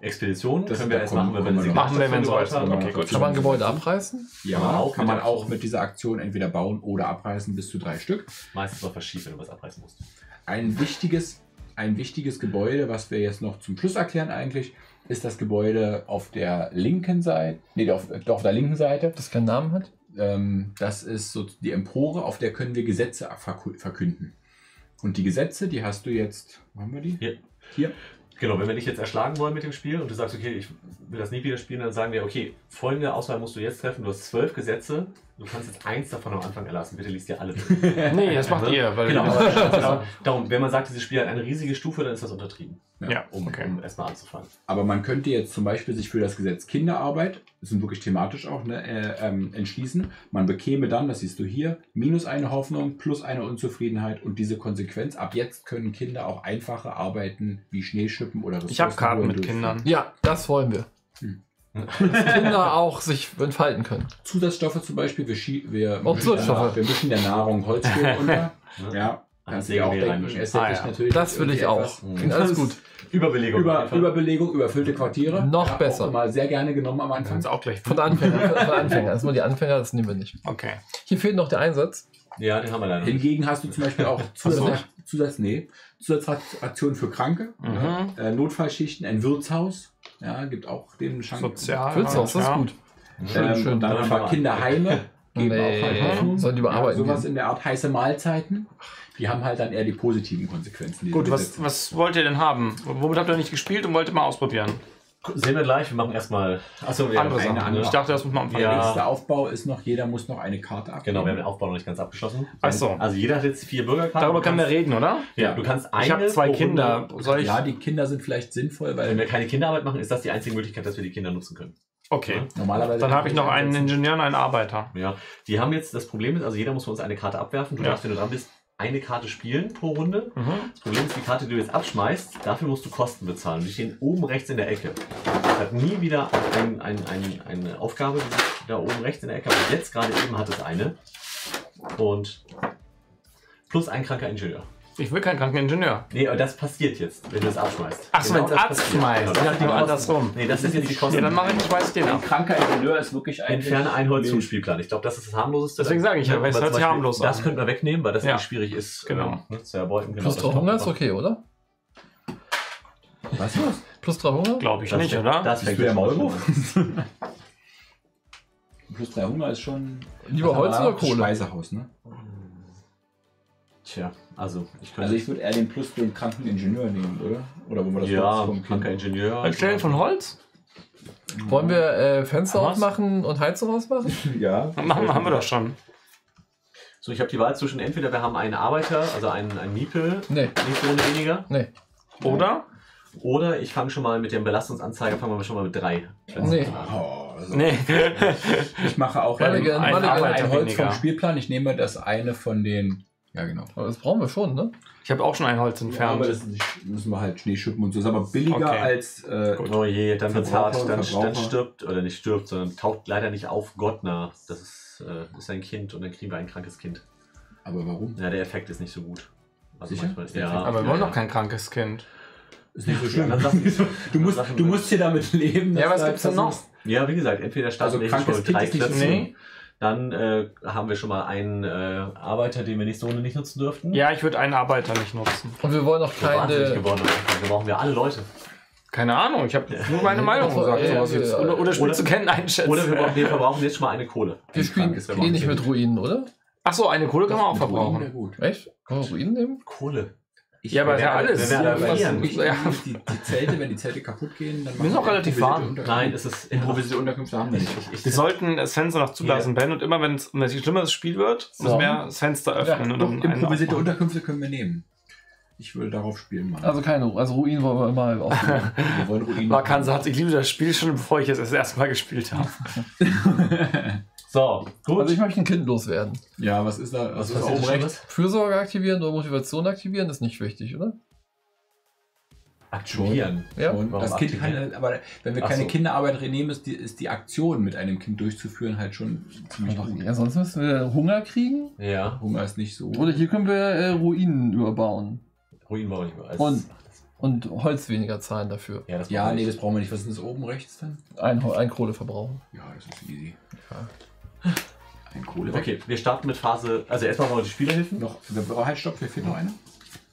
Speaker 3: Expedition
Speaker 4: Das-
Speaker 3: können wir erst machen, wenn wir
Speaker 1: noch. Machen wenn ist.
Speaker 3: gebaut haben.
Speaker 1: Okay, gut.
Speaker 2: Kann man ein Gebäude abreißen?
Speaker 4: ja,
Speaker 3: kann man auch
Speaker 4: kann
Speaker 3: mit
Speaker 4: man auch mit dieser Aktion entweder bauen oder abreißen, bis zu drei Stück.
Speaker 3: Meistens noch verschieben, wenn du was abreißen musst.
Speaker 4: Ein wichtiges, ein wichtiges Gebäude, was wir jetzt noch zum Schluss erklären eigentlich, ist das Gebäude auf der linken Seite, nee, auf, doch auf der linken Seite.
Speaker 2: Das keinen Namen hat?
Speaker 4: Ähm, das ist so die Empore, auf der können wir Gesetze verkü- verkünden. Und die Gesetze, die hast du jetzt, wo haben wir die?
Speaker 3: Hier.
Speaker 4: Hier.
Speaker 3: Genau, wenn wir dich jetzt erschlagen wollen mit dem Spiel und du sagst, okay, ich will das nie wieder spielen, dann sagen wir, okay, folgende Auswahl musst du jetzt treffen. Du hast zwölf Gesetze, du kannst jetzt eins davon am Anfang erlassen. Bitte liest dir alle.
Speaker 1: Nee, das macht
Speaker 3: Ne?
Speaker 1: ihr. Weil
Speaker 3: Genau, aber genau, darum, wenn man sagt, dieses Spiel hat eine riesige Stufe, dann ist das untertrieben,
Speaker 1: Ja,
Speaker 3: um,
Speaker 1: okay.
Speaker 3: um erstmal anzufangen.
Speaker 4: Aber man könnte jetzt zum Beispiel sich für das Gesetz Kinderarbeit, das sind wirklich thematisch auch, ne, äh, ähm, entschließen. Man bekäme dann, das siehst du hier, minus eine Hoffnung plus eine Unzufriedenheit und diese Konsequenz. Ab jetzt können Kinder auch einfache Arbeiten wie Schneeschippen oder
Speaker 1: Ich habe Karten mit
Speaker 4: durchführen.
Speaker 1: Kindern.
Speaker 2: Ja, das wollen wir.
Speaker 4: Hm.
Speaker 2: Kinder auch sich entfalten können.
Speaker 4: Zusatzstoffe zum Beispiel, wir, schie- wir,
Speaker 2: Auch
Speaker 4: mischen, der,
Speaker 2: Zusatzstoffe.
Speaker 4: wir mischen der Nahrung Holzkohle unter. Ja,
Speaker 3: An
Speaker 4: kannst du dir auch
Speaker 3: Sägemehl
Speaker 4: denken,
Speaker 3: reinmischen.
Speaker 4: ästhetisch
Speaker 1: Ah, ja.
Speaker 4: natürlich.
Speaker 2: Das will ich
Speaker 4: irgendwie
Speaker 2: auch.
Speaker 4: etwas.
Speaker 2: Klingt alles gut.
Speaker 3: Überbelegung.
Speaker 4: Über. Überbelegung, überfüllte Quartiere.
Speaker 2: Noch
Speaker 4: ja,
Speaker 2: besser.
Speaker 4: Auch immer sehr gerne genommen am
Speaker 1: Kannst
Speaker 4: Anfang.
Speaker 1: du auch gleich.
Speaker 2: Von Anfängern. Von Anfängern. Erstmal die Anfänger, das nehmen wir nicht.
Speaker 1: Okay.
Speaker 2: Hier fehlt noch der Einsatz.
Speaker 3: ja, den haben wir leider nicht.
Speaker 4: Hingegen hast du zum Beispiel auch Zusatz, Zusatz, nee, Zusatzaktionen für Kranke,
Speaker 1: Mhm.
Speaker 4: ja, äh, Notfallschichten, ein Wirtshaus, ja, gibt auch den Schank.
Speaker 1: Sozial.
Speaker 2: Wirtshaus, das ist gut.
Speaker 4: Ähm,
Speaker 2: Schön, schön.
Speaker 4: Und dann haben wir
Speaker 3: wir-
Speaker 4: Kinderheime, geben
Speaker 2: Nee,
Speaker 4: auch halt Hoffnung.
Speaker 2: sollen die bearbeiten
Speaker 4: Ja, sowas
Speaker 2: gehen.
Speaker 4: in der Art heiße Mahlzeiten. Die haben halt dann eher die positiven Konsequenzen. diese
Speaker 1: Gut, was, was wollt ihr denn haben? Womit habt ihr nicht gespielt und wollt ihr mal ausprobieren?
Speaker 3: Sehen wir gleich, wir machen erstmal. Achso, wir
Speaker 1: Andere
Speaker 3: haben
Speaker 1: Sachen.
Speaker 3: eine
Speaker 4: andere-
Speaker 1: Ich dachte, das muss man
Speaker 4: Der
Speaker 1: anfangen.
Speaker 3: Ja.
Speaker 4: nächste Aufbau ist noch, jeder muss noch eine Karte abgeben.
Speaker 3: Genau, wir haben den Aufbau noch nicht ganz abgeschlossen.
Speaker 1: Ach so.
Speaker 3: Also jeder hat jetzt vier Bürgerkarten.
Speaker 1: Darüber können wir reden, oder?
Speaker 3: Ja, du kannst eine
Speaker 1: Ich habe zwei Kinder. Soll ich?
Speaker 4: Ja, die Kinder sind vielleicht sinnvoll, weil
Speaker 3: Wenn wir keine Kinderarbeit machen, ist das die einzige Möglichkeit, dass wir die Kinder nutzen können.
Speaker 1: Okay.
Speaker 4: normalerweise.
Speaker 1: Dann habe ich noch einen Ingenieur und einen Arbeiter.
Speaker 3: Ja, die haben jetzt das Problem ist, also jeder muss von uns eine Karte abwerfen. Du
Speaker 1: Ja.
Speaker 3: darfst, wenn du dran bist, eine Karte spielen pro Runde.
Speaker 1: Mhm.
Speaker 3: Das Problem ist, die Karte, die du jetzt abschmeißt, dafür musst du Kosten bezahlen. Die stehen oben rechts in der Ecke. Es hat nie wieder ein, ein, ein, eine Aufgabe, die da oben rechts in der Ecke. Aber jetzt gerade eben hat es eine. Und plus ein kranker Ingenieur.
Speaker 1: Ich will keinen kranken Ingenieur.
Speaker 3: Nee, aber das passiert jetzt, wenn du es abschmeißt.
Speaker 1: Ach so,
Speaker 3: Genau
Speaker 1: wenn
Speaker 3: das
Speaker 1: es abschmeißt.
Speaker 3: Genau,
Speaker 1: Ich
Speaker 3: das
Speaker 1: dachte
Speaker 3: Kosten.
Speaker 1: andersrum.
Speaker 3: Nee, das ist jetzt die Kosten.
Speaker 1: Ja, dann mache ich, schmeiß den
Speaker 4: Ein
Speaker 1: ab.
Speaker 4: kranker Ingenieur ist wirklich ein.
Speaker 3: Entferne ein Holz zum Spielplan. Ich glaube, das ist das harmloseste.
Speaker 1: Deswegen sage ich ja, weil es hört sich harmlos
Speaker 3: Das
Speaker 1: an.
Speaker 3: könnten wir wegnehmen, weil das
Speaker 1: Ja.
Speaker 3: nicht schwierig ist,
Speaker 1: Genau.
Speaker 3: ähm, ne, zu erbeuten. Genau,
Speaker 2: Plus
Speaker 3: das
Speaker 2: 3
Speaker 3: kommt
Speaker 2: Hunger ist okay, oder?
Speaker 4: Was ist das?
Speaker 2: Plus 3 Hunger?
Speaker 1: Glaube ich
Speaker 3: Das
Speaker 1: nicht, oder?
Speaker 3: Das fängt
Speaker 4: du
Speaker 3: an.
Speaker 4: Maulwurf? Plus drei Hunger ist schon.
Speaker 2: Lieber
Speaker 4: Was haben
Speaker 2: Holz oder? Kohle?
Speaker 4: Speisehaus, ne?
Speaker 3: Tja, also ich könnte.
Speaker 4: Also ich würde eher den plus den kranken Ingenieur nehmen, oder? Oder wo wir das
Speaker 3: ja,
Speaker 4: vom
Speaker 3: kranker
Speaker 4: Kind-
Speaker 3: Ingenieur.
Speaker 1: Erstellen von Holz?
Speaker 2: Wollen wir äh, Fenster
Speaker 1: Was?
Speaker 2: aufmachen und Heizung ausmachen?
Speaker 4: Ja.
Speaker 1: Machen, haben wir doch schon.
Speaker 3: So, ich habe die Wahl zwischen entweder wir haben einen Arbeiter, also einen, einen Miepel,
Speaker 2: Nee,
Speaker 3: nächste Runde weniger,
Speaker 2: nee,
Speaker 1: Oder?
Speaker 3: oder ich fange schon mal mit dem Belastungsanzeiger, fangen wir schon mal mit drei.
Speaker 2: Nee.
Speaker 4: Oh. oder so.
Speaker 1: Nee.
Speaker 4: Ich mache auch
Speaker 2: Mulligan,
Speaker 4: ein,
Speaker 2: Mulligan.
Speaker 4: ein, ein Holz
Speaker 1: weniger.
Speaker 4: vom Spielplan. Ich nehme das eine von den. Ja, genau.
Speaker 2: Aber das brauchen wir schon, ne?
Speaker 1: Ich habe auch schon ein Holz
Speaker 4: Ja,
Speaker 1: entfernt.
Speaker 4: aber das müssen wir halt Schnee schippen und so. Ist aber billiger
Speaker 1: Okay.
Speaker 4: als. Äh,
Speaker 3: Oh je, dann wird's
Speaker 4: Verbraucher,
Speaker 3: hart. Dann, dann stirbt, oder nicht stirbt, sondern taucht leider nicht auf Gottner. Das ist, äh, ist ein Kind und dann kriegen wir ein krankes Kind.
Speaker 4: aber warum?
Speaker 3: Ja, der Effekt ist nicht so gut. Also
Speaker 4: Sicher?
Speaker 3: manchmal,
Speaker 4: Ist
Speaker 3: ja,
Speaker 1: aber wir
Speaker 3: ja,
Speaker 1: wollen
Speaker 3: ja.
Speaker 1: doch kein krankes Kind.
Speaker 4: Ist nicht so schlimm. Du musst, du musst hier damit leben.
Speaker 1: Ja, was gibt's denn noch?
Speaker 3: Ja, wie gesagt, entweder starten
Speaker 4: Also
Speaker 3: wir
Speaker 4: krankes
Speaker 3: schon
Speaker 4: Kind
Speaker 3: drei
Speaker 4: ist nicht
Speaker 1: Nee.
Speaker 3: Dann äh, haben wir schon mal einen äh, Arbeiter, den wir nächste Runde nicht nutzen dürften.
Speaker 1: Ja, ich würde einen Arbeiter nicht nutzen.
Speaker 2: Und wir wollen auch
Speaker 3: So wahnsinnig
Speaker 2: keine.
Speaker 3: geworden. Da brauchen wir alle Leute.
Speaker 1: Keine Ahnung, ich habe nur meine Meinung gesagt.
Speaker 2: ja,
Speaker 1: sowas
Speaker 2: ja,
Speaker 1: jetzt.
Speaker 2: ja.
Speaker 1: Oder, oder
Speaker 3: Oder-
Speaker 1: du kennen einschätzen?
Speaker 3: Oder wir, brauchen- wir verbrauchen jetzt schon mal eine Kohle.
Speaker 2: Wir spielen eh nicht mit Ruinen, oder?
Speaker 1: Achso, eine Kohle kann man auch verbrauchen.
Speaker 4: gut.
Speaker 2: Echt? Kann man Ruinen nehmen?
Speaker 3: Kohle.
Speaker 4: Ich
Speaker 1: Ja, aber ja
Speaker 3: werden-
Speaker 1: alles.
Speaker 3: wir werden
Speaker 1: Ja.
Speaker 4: Ich,
Speaker 1: ja.
Speaker 4: die, die Zelte, wenn die Zelte kaputt gehen, dann
Speaker 1: Wir sind auch relativ warm.
Speaker 3: Nein, es ist
Speaker 4: Improvisierte Unterkünfte haben wir nicht.
Speaker 3: Ich,
Speaker 1: Wir sollten das Fenster noch zulassen, Ben, und immer wenn es wenn es ein schlimmeres Spiel wird, müssen
Speaker 3: So.
Speaker 1: wir das Fenster öffnen.
Speaker 4: Ja,
Speaker 1: und
Speaker 4: improvisierte
Speaker 1: aufmachen.
Speaker 4: Unterkünfte können wir nehmen. Ich würde darauf spielen mal.
Speaker 2: Also keine Ruinen. Also Ruinen wollen wir immer ausprobieren.
Speaker 4: wir wollen Ruinen.
Speaker 1: Markan sagt, ich liebe das Spiel schon, bevor ich es das erste Mal gespielt habe.
Speaker 3: So, gut.
Speaker 2: Also ich möchte ein Kind loswerden.
Speaker 4: Ja, was ist da? Was ist
Speaker 3: passiert
Speaker 4: oben
Speaker 3: schon
Speaker 4: rechts?
Speaker 3: was?
Speaker 2: Fürsorge aktivieren oder Motivation aktivieren ist nicht wichtig, oder?
Speaker 3: Aktivieren.
Speaker 2: Ja.
Speaker 3: Warum
Speaker 4: das Kind
Speaker 3: aktivieren?
Speaker 4: kann, aber wenn wir
Speaker 3: Ach
Speaker 4: keine
Speaker 3: so.
Speaker 4: Kinderarbeit nehmen, ist die, ist die Aktion mit einem Kind durchzuführen halt schon ziemlich gut.
Speaker 2: Ja, sonst müssen wir Hunger kriegen.
Speaker 3: Ja,
Speaker 4: Hunger ist nicht so.
Speaker 2: Oder hier können wir äh, Ruinen überbauen.
Speaker 3: Ruinen wollen wir nicht mehr.
Speaker 2: Und- Und Holz weniger zahlen dafür.
Speaker 3: ja, das
Speaker 4: Ja,
Speaker 3: brauchen wir
Speaker 4: nee,
Speaker 3: nicht.
Speaker 4: das brauchen wir nicht. Was ist denn das oben rechts dann?
Speaker 2: Ein, Ho- ein Kohle verbrauchen.
Speaker 4: Ja, das ist easy.
Speaker 2: Ja.
Speaker 4: Ein Kohle weg.
Speaker 3: Okay, wir starten mit Phase. Also erstmal wollen wir die Spielerhilfen.
Speaker 4: Noch, wir brauchen halt Stopp, wir fehlt noch eine.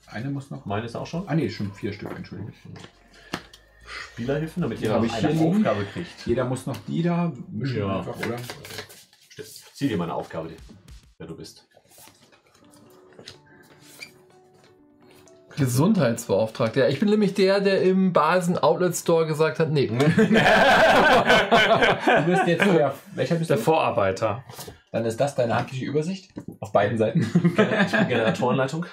Speaker 4: Eine muss noch.
Speaker 3: Meine ist auch schon.
Speaker 4: Ah nee, schon vier Stück, entschuldigung.
Speaker 3: Spielerhilfen, damit
Speaker 4: Ja, hab
Speaker 3: noch
Speaker 4: ich
Speaker 3: eine
Speaker 4: hier liegen.
Speaker 3: Aufgabe kriegt.
Speaker 4: Jeder muss noch die da mischen
Speaker 3: Ja.
Speaker 4: einfach, oder?
Speaker 3: Zieh dir mal eine Aufgabe, wer du bist.
Speaker 2: Gesundheitsbeauftragter. Ja, ich bin nämlich der, der im Basen Outlet Store gesagt hat, nee.
Speaker 4: Du bist jetzt der, welcher bist
Speaker 1: Der
Speaker 4: du?
Speaker 1: Vorarbeiter.
Speaker 4: Dann ist das deine handliche Übersicht auf beiden Seiten.
Speaker 3: Generatorenleitung.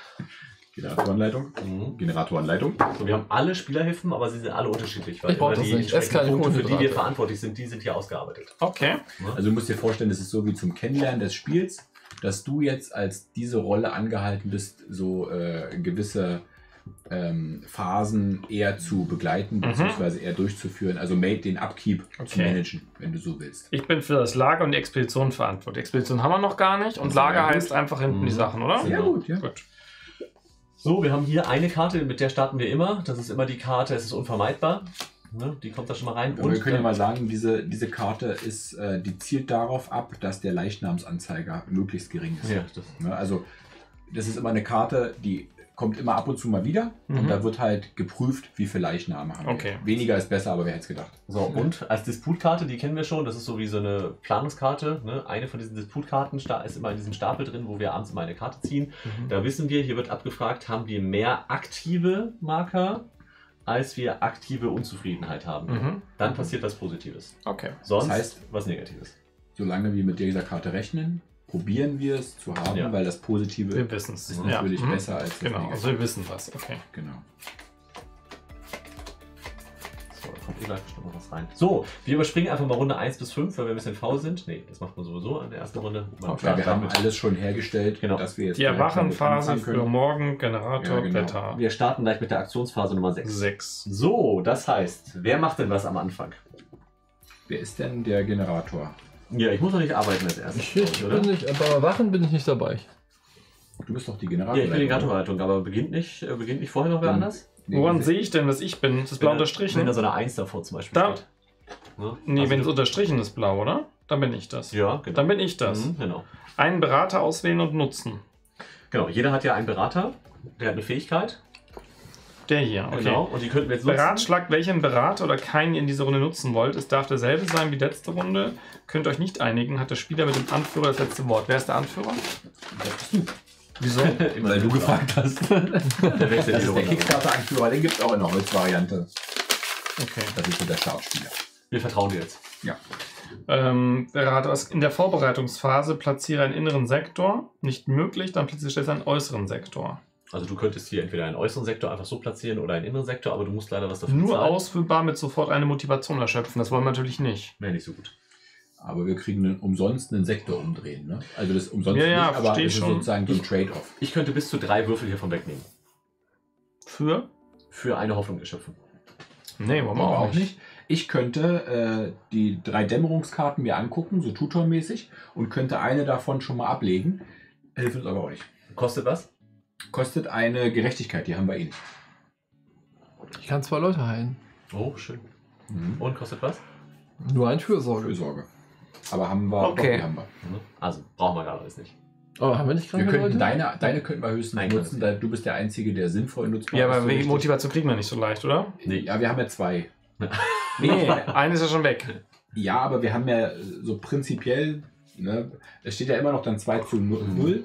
Speaker 4: Generatorenleitung.
Speaker 3: Mhm.
Speaker 4: Generatorenleitung.
Speaker 3: So, wir haben alle Spielerhilfen, aber sie sind alle unterschiedlich.
Speaker 2: Ich brauch
Speaker 3: immer
Speaker 2: das
Speaker 3: die
Speaker 2: nicht.
Speaker 3: Punkte, für die wir verantwortlich sind, die sind hier ausgearbeitet.
Speaker 1: Okay.
Speaker 4: Also du musst dir vorstellen, das ist so wie zum Kennenlernen des Spiels, dass du jetzt als diese Rolle angehalten bist, so äh, gewisse ähm, Phasen eher zu begleiten, beziehungsweise eher durchzuführen. Also made den Upkeep zu
Speaker 1: Okay.
Speaker 4: managen, wenn du so willst.
Speaker 1: Ich bin für das Lager und die Expedition verantwortlich. Expedition haben wir noch gar nicht und Lager heißt einfach hinten
Speaker 3: Mhm.
Speaker 1: die Sachen, oder?
Speaker 4: Sehr gut, ja.
Speaker 1: Gut.
Speaker 3: So, wir haben hier eine Karte, mit der starten wir immer. Das ist immer die Karte, es ist unvermeidbar. Ne, die kommt da schon mal rein.
Speaker 4: Aber wir können ja
Speaker 3: dann-
Speaker 4: mal sagen, diese, diese Karte ist, äh, die zielt darauf ab, dass der Leichnamsanzeiger möglichst gering ist.
Speaker 3: Ja, das,
Speaker 4: Ne, Also das ist immer eine Karte, die kommt immer ab und zu mal wieder
Speaker 1: Mhm.
Speaker 4: und da wird halt geprüft, wie viele Leichname haben
Speaker 1: Okay.
Speaker 4: wir. Weniger ist besser, aber wer hätte es gedacht?
Speaker 3: So, und als Disputkarte, die kennen wir schon, das ist so wie so eine Planungskarte. Ne? Eine von diesen Disputkarten ist immer in diesem Stapel drin, wo wir abends immer eine Karte ziehen.
Speaker 1: Mhm.
Speaker 3: Da wissen wir, hier wird abgefragt, haben wir mehr aktive Marker, als wir aktive Unzufriedenheit haben.
Speaker 1: Mhm.
Speaker 3: Dann passiert was Positives.
Speaker 1: Okay.
Speaker 3: Sonst
Speaker 4: Das heißt-
Speaker 3: was Negatives.
Speaker 4: Solange wir mit dieser Karte rechnen, probieren wir es zu haben,
Speaker 3: Ja.
Speaker 4: weil das Positive
Speaker 1: Wir wissen es.
Speaker 4: ist
Speaker 1: Ja.
Speaker 4: natürlich
Speaker 1: Mhm.
Speaker 4: besser als das
Speaker 1: Genau,
Speaker 4: Negative.
Speaker 1: also wir wissen was. Okay.
Speaker 4: Genau.
Speaker 3: Eh gleich bestimmt noch was rein. So, wir überspringen einfach mal Runde 1 bis 5, weil wir ein bisschen faul sind. Nee, das macht man sowieso in der ersten Runde. Man
Speaker 1: Okay,
Speaker 4: wir haben alles schon hergestellt,
Speaker 3: Genau.
Speaker 4: dass wir jetzt
Speaker 1: Die Erwachenphase für morgen, Generator,
Speaker 4: Ja, genau.
Speaker 1: Wetter.
Speaker 3: wir starten gleich mit der Aktionsphase Nummer 6.
Speaker 1: 6.
Speaker 3: So, das heißt, wer macht denn was am Anfang?
Speaker 4: Wer ist denn der Generator?
Speaker 3: Ja, ich muss doch nicht arbeiten als erstes,
Speaker 2: Ich,
Speaker 3: oder?
Speaker 2: bin nicht, bei Wachen bin ich nicht dabei.
Speaker 4: Du bist doch die
Speaker 3: Ja,
Speaker 4: Generator.
Speaker 3: ich bin die Generatorleitung, aber beginnt nicht, äh, beginnt nicht vorher noch wer
Speaker 4: Dann-
Speaker 1: Woran sehe ich denn, dass ich bin? Ist das blau
Speaker 3: Wenn da-
Speaker 1: unterstrichen?
Speaker 3: Wenn da so eine 1 davor zum Beispiel
Speaker 1: Da-
Speaker 3: steht. Ne?
Speaker 1: Nee,
Speaker 3: Also
Speaker 1: wenn es
Speaker 3: du-
Speaker 1: unterstrichen ist blau, oder? Dann bin ich das.
Speaker 3: Ja, genau.
Speaker 1: Dann bin ich das.
Speaker 3: Mhm, genau.
Speaker 1: Einen Berater auswählen und nutzen.
Speaker 3: Genau, jeder hat ja einen Berater, der hat eine Fähigkeit.
Speaker 1: Der hier, okay.
Speaker 3: Genau, und die könnten wir jetzt nutzen.
Speaker 1: Beratschlagt, welchen Berater oder keinen ihr in dieser Runde nutzen wollt. Es darf derselbe sein wie letzte Runde. Könnt euch nicht einigen, hat der Spieler mit dem Anführer das letzte Wort. Wer ist der Anführer? Wieso?
Speaker 3: Immer
Speaker 4: Weil du gefragt hast.
Speaker 3: Der wechselt
Speaker 4: Das ist der
Speaker 3: Runde.
Speaker 4: Kickstarter-Anführer, den gibt es auch in der Holzvariante.
Speaker 1: Okay.
Speaker 4: Das ist so der Startspieler.
Speaker 3: Wir vertrauen dir jetzt.
Speaker 4: Ja.
Speaker 1: Ähm, in der Vorbereitungsphase platziere einen inneren Sektor. Nicht möglich, dann platziere ich einen äußeren Sektor.
Speaker 3: Also du könntest hier entweder einen äußeren Sektor einfach so platzieren oder einen inneren Sektor, aber du musst leider was dafür
Speaker 1: Nur
Speaker 3: zahlen.
Speaker 1: ausfüllbar mit sofort eine Motivation erschöpfen. Das wollen wir natürlich nicht.
Speaker 3: Nee, nicht so gut.
Speaker 4: Aber wir kriegen einen, umsonst einen Sektor umdrehen. Ne? Also das umsonst
Speaker 1: Ja, ja,
Speaker 4: nicht, aber
Speaker 1: versteh
Speaker 4: es ist
Speaker 1: schon.
Speaker 4: sozusagen so ein Trade-off.
Speaker 3: Ich könnte bis zu drei Würfel hiervon wegnehmen.
Speaker 1: Für?
Speaker 3: Für eine Hoffnung erschöpfen.
Speaker 1: Nee, wollen wir
Speaker 4: Aber
Speaker 1: auch nicht.
Speaker 4: Ich könnte äh, die drei Dämmerungskarten mir angucken, so Tutor-mäßig, und könnte eine davon schon mal ablegen. Hilft uns aber auch nicht.
Speaker 3: Kostet was?
Speaker 4: Kostet eine Gerechtigkeit, die haben wir eh nicht.
Speaker 2: Ich kann zwei Leute heilen.
Speaker 3: Oh, schön.
Speaker 4: Mhm.
Speaker 3: Und kostet was?
Speaker 2: Nur ein Fürsorge.
Speaker 4: Fürsorge. Aber haben wir,
Speaker 1: Okay.
Speaker 4: doch, die haben wir.
Speaker 3: Also, brauchen wir gerade alles nicht.
Speaker 2: Aber haben wir nicht
Speaker 4: Wir könnten
Speaker 2: Leute?
Speaker 4: deine, deine könnten wir höchstens
Speaker 3: Nein,
Speaker 4: nutzen, da du bist der Einzige, der sinnvoll nutzbar
Speaker 1: Ja,
Speaker 4: ist.
Speaker 1: aber
Speaker 4: so.
Speaker 1: Motivation kriegen wir nicht so leicht, oder?
Speaker 3: Nee.
Speaker 4: Ja, wir haben ja zwei.
Speaker 1: Nee, eine ist ja schon weg.
Speaker 4: Ja, aber wir haben ja so prinzipiell, ne, es steht ja immer noch dann 2 zu 0.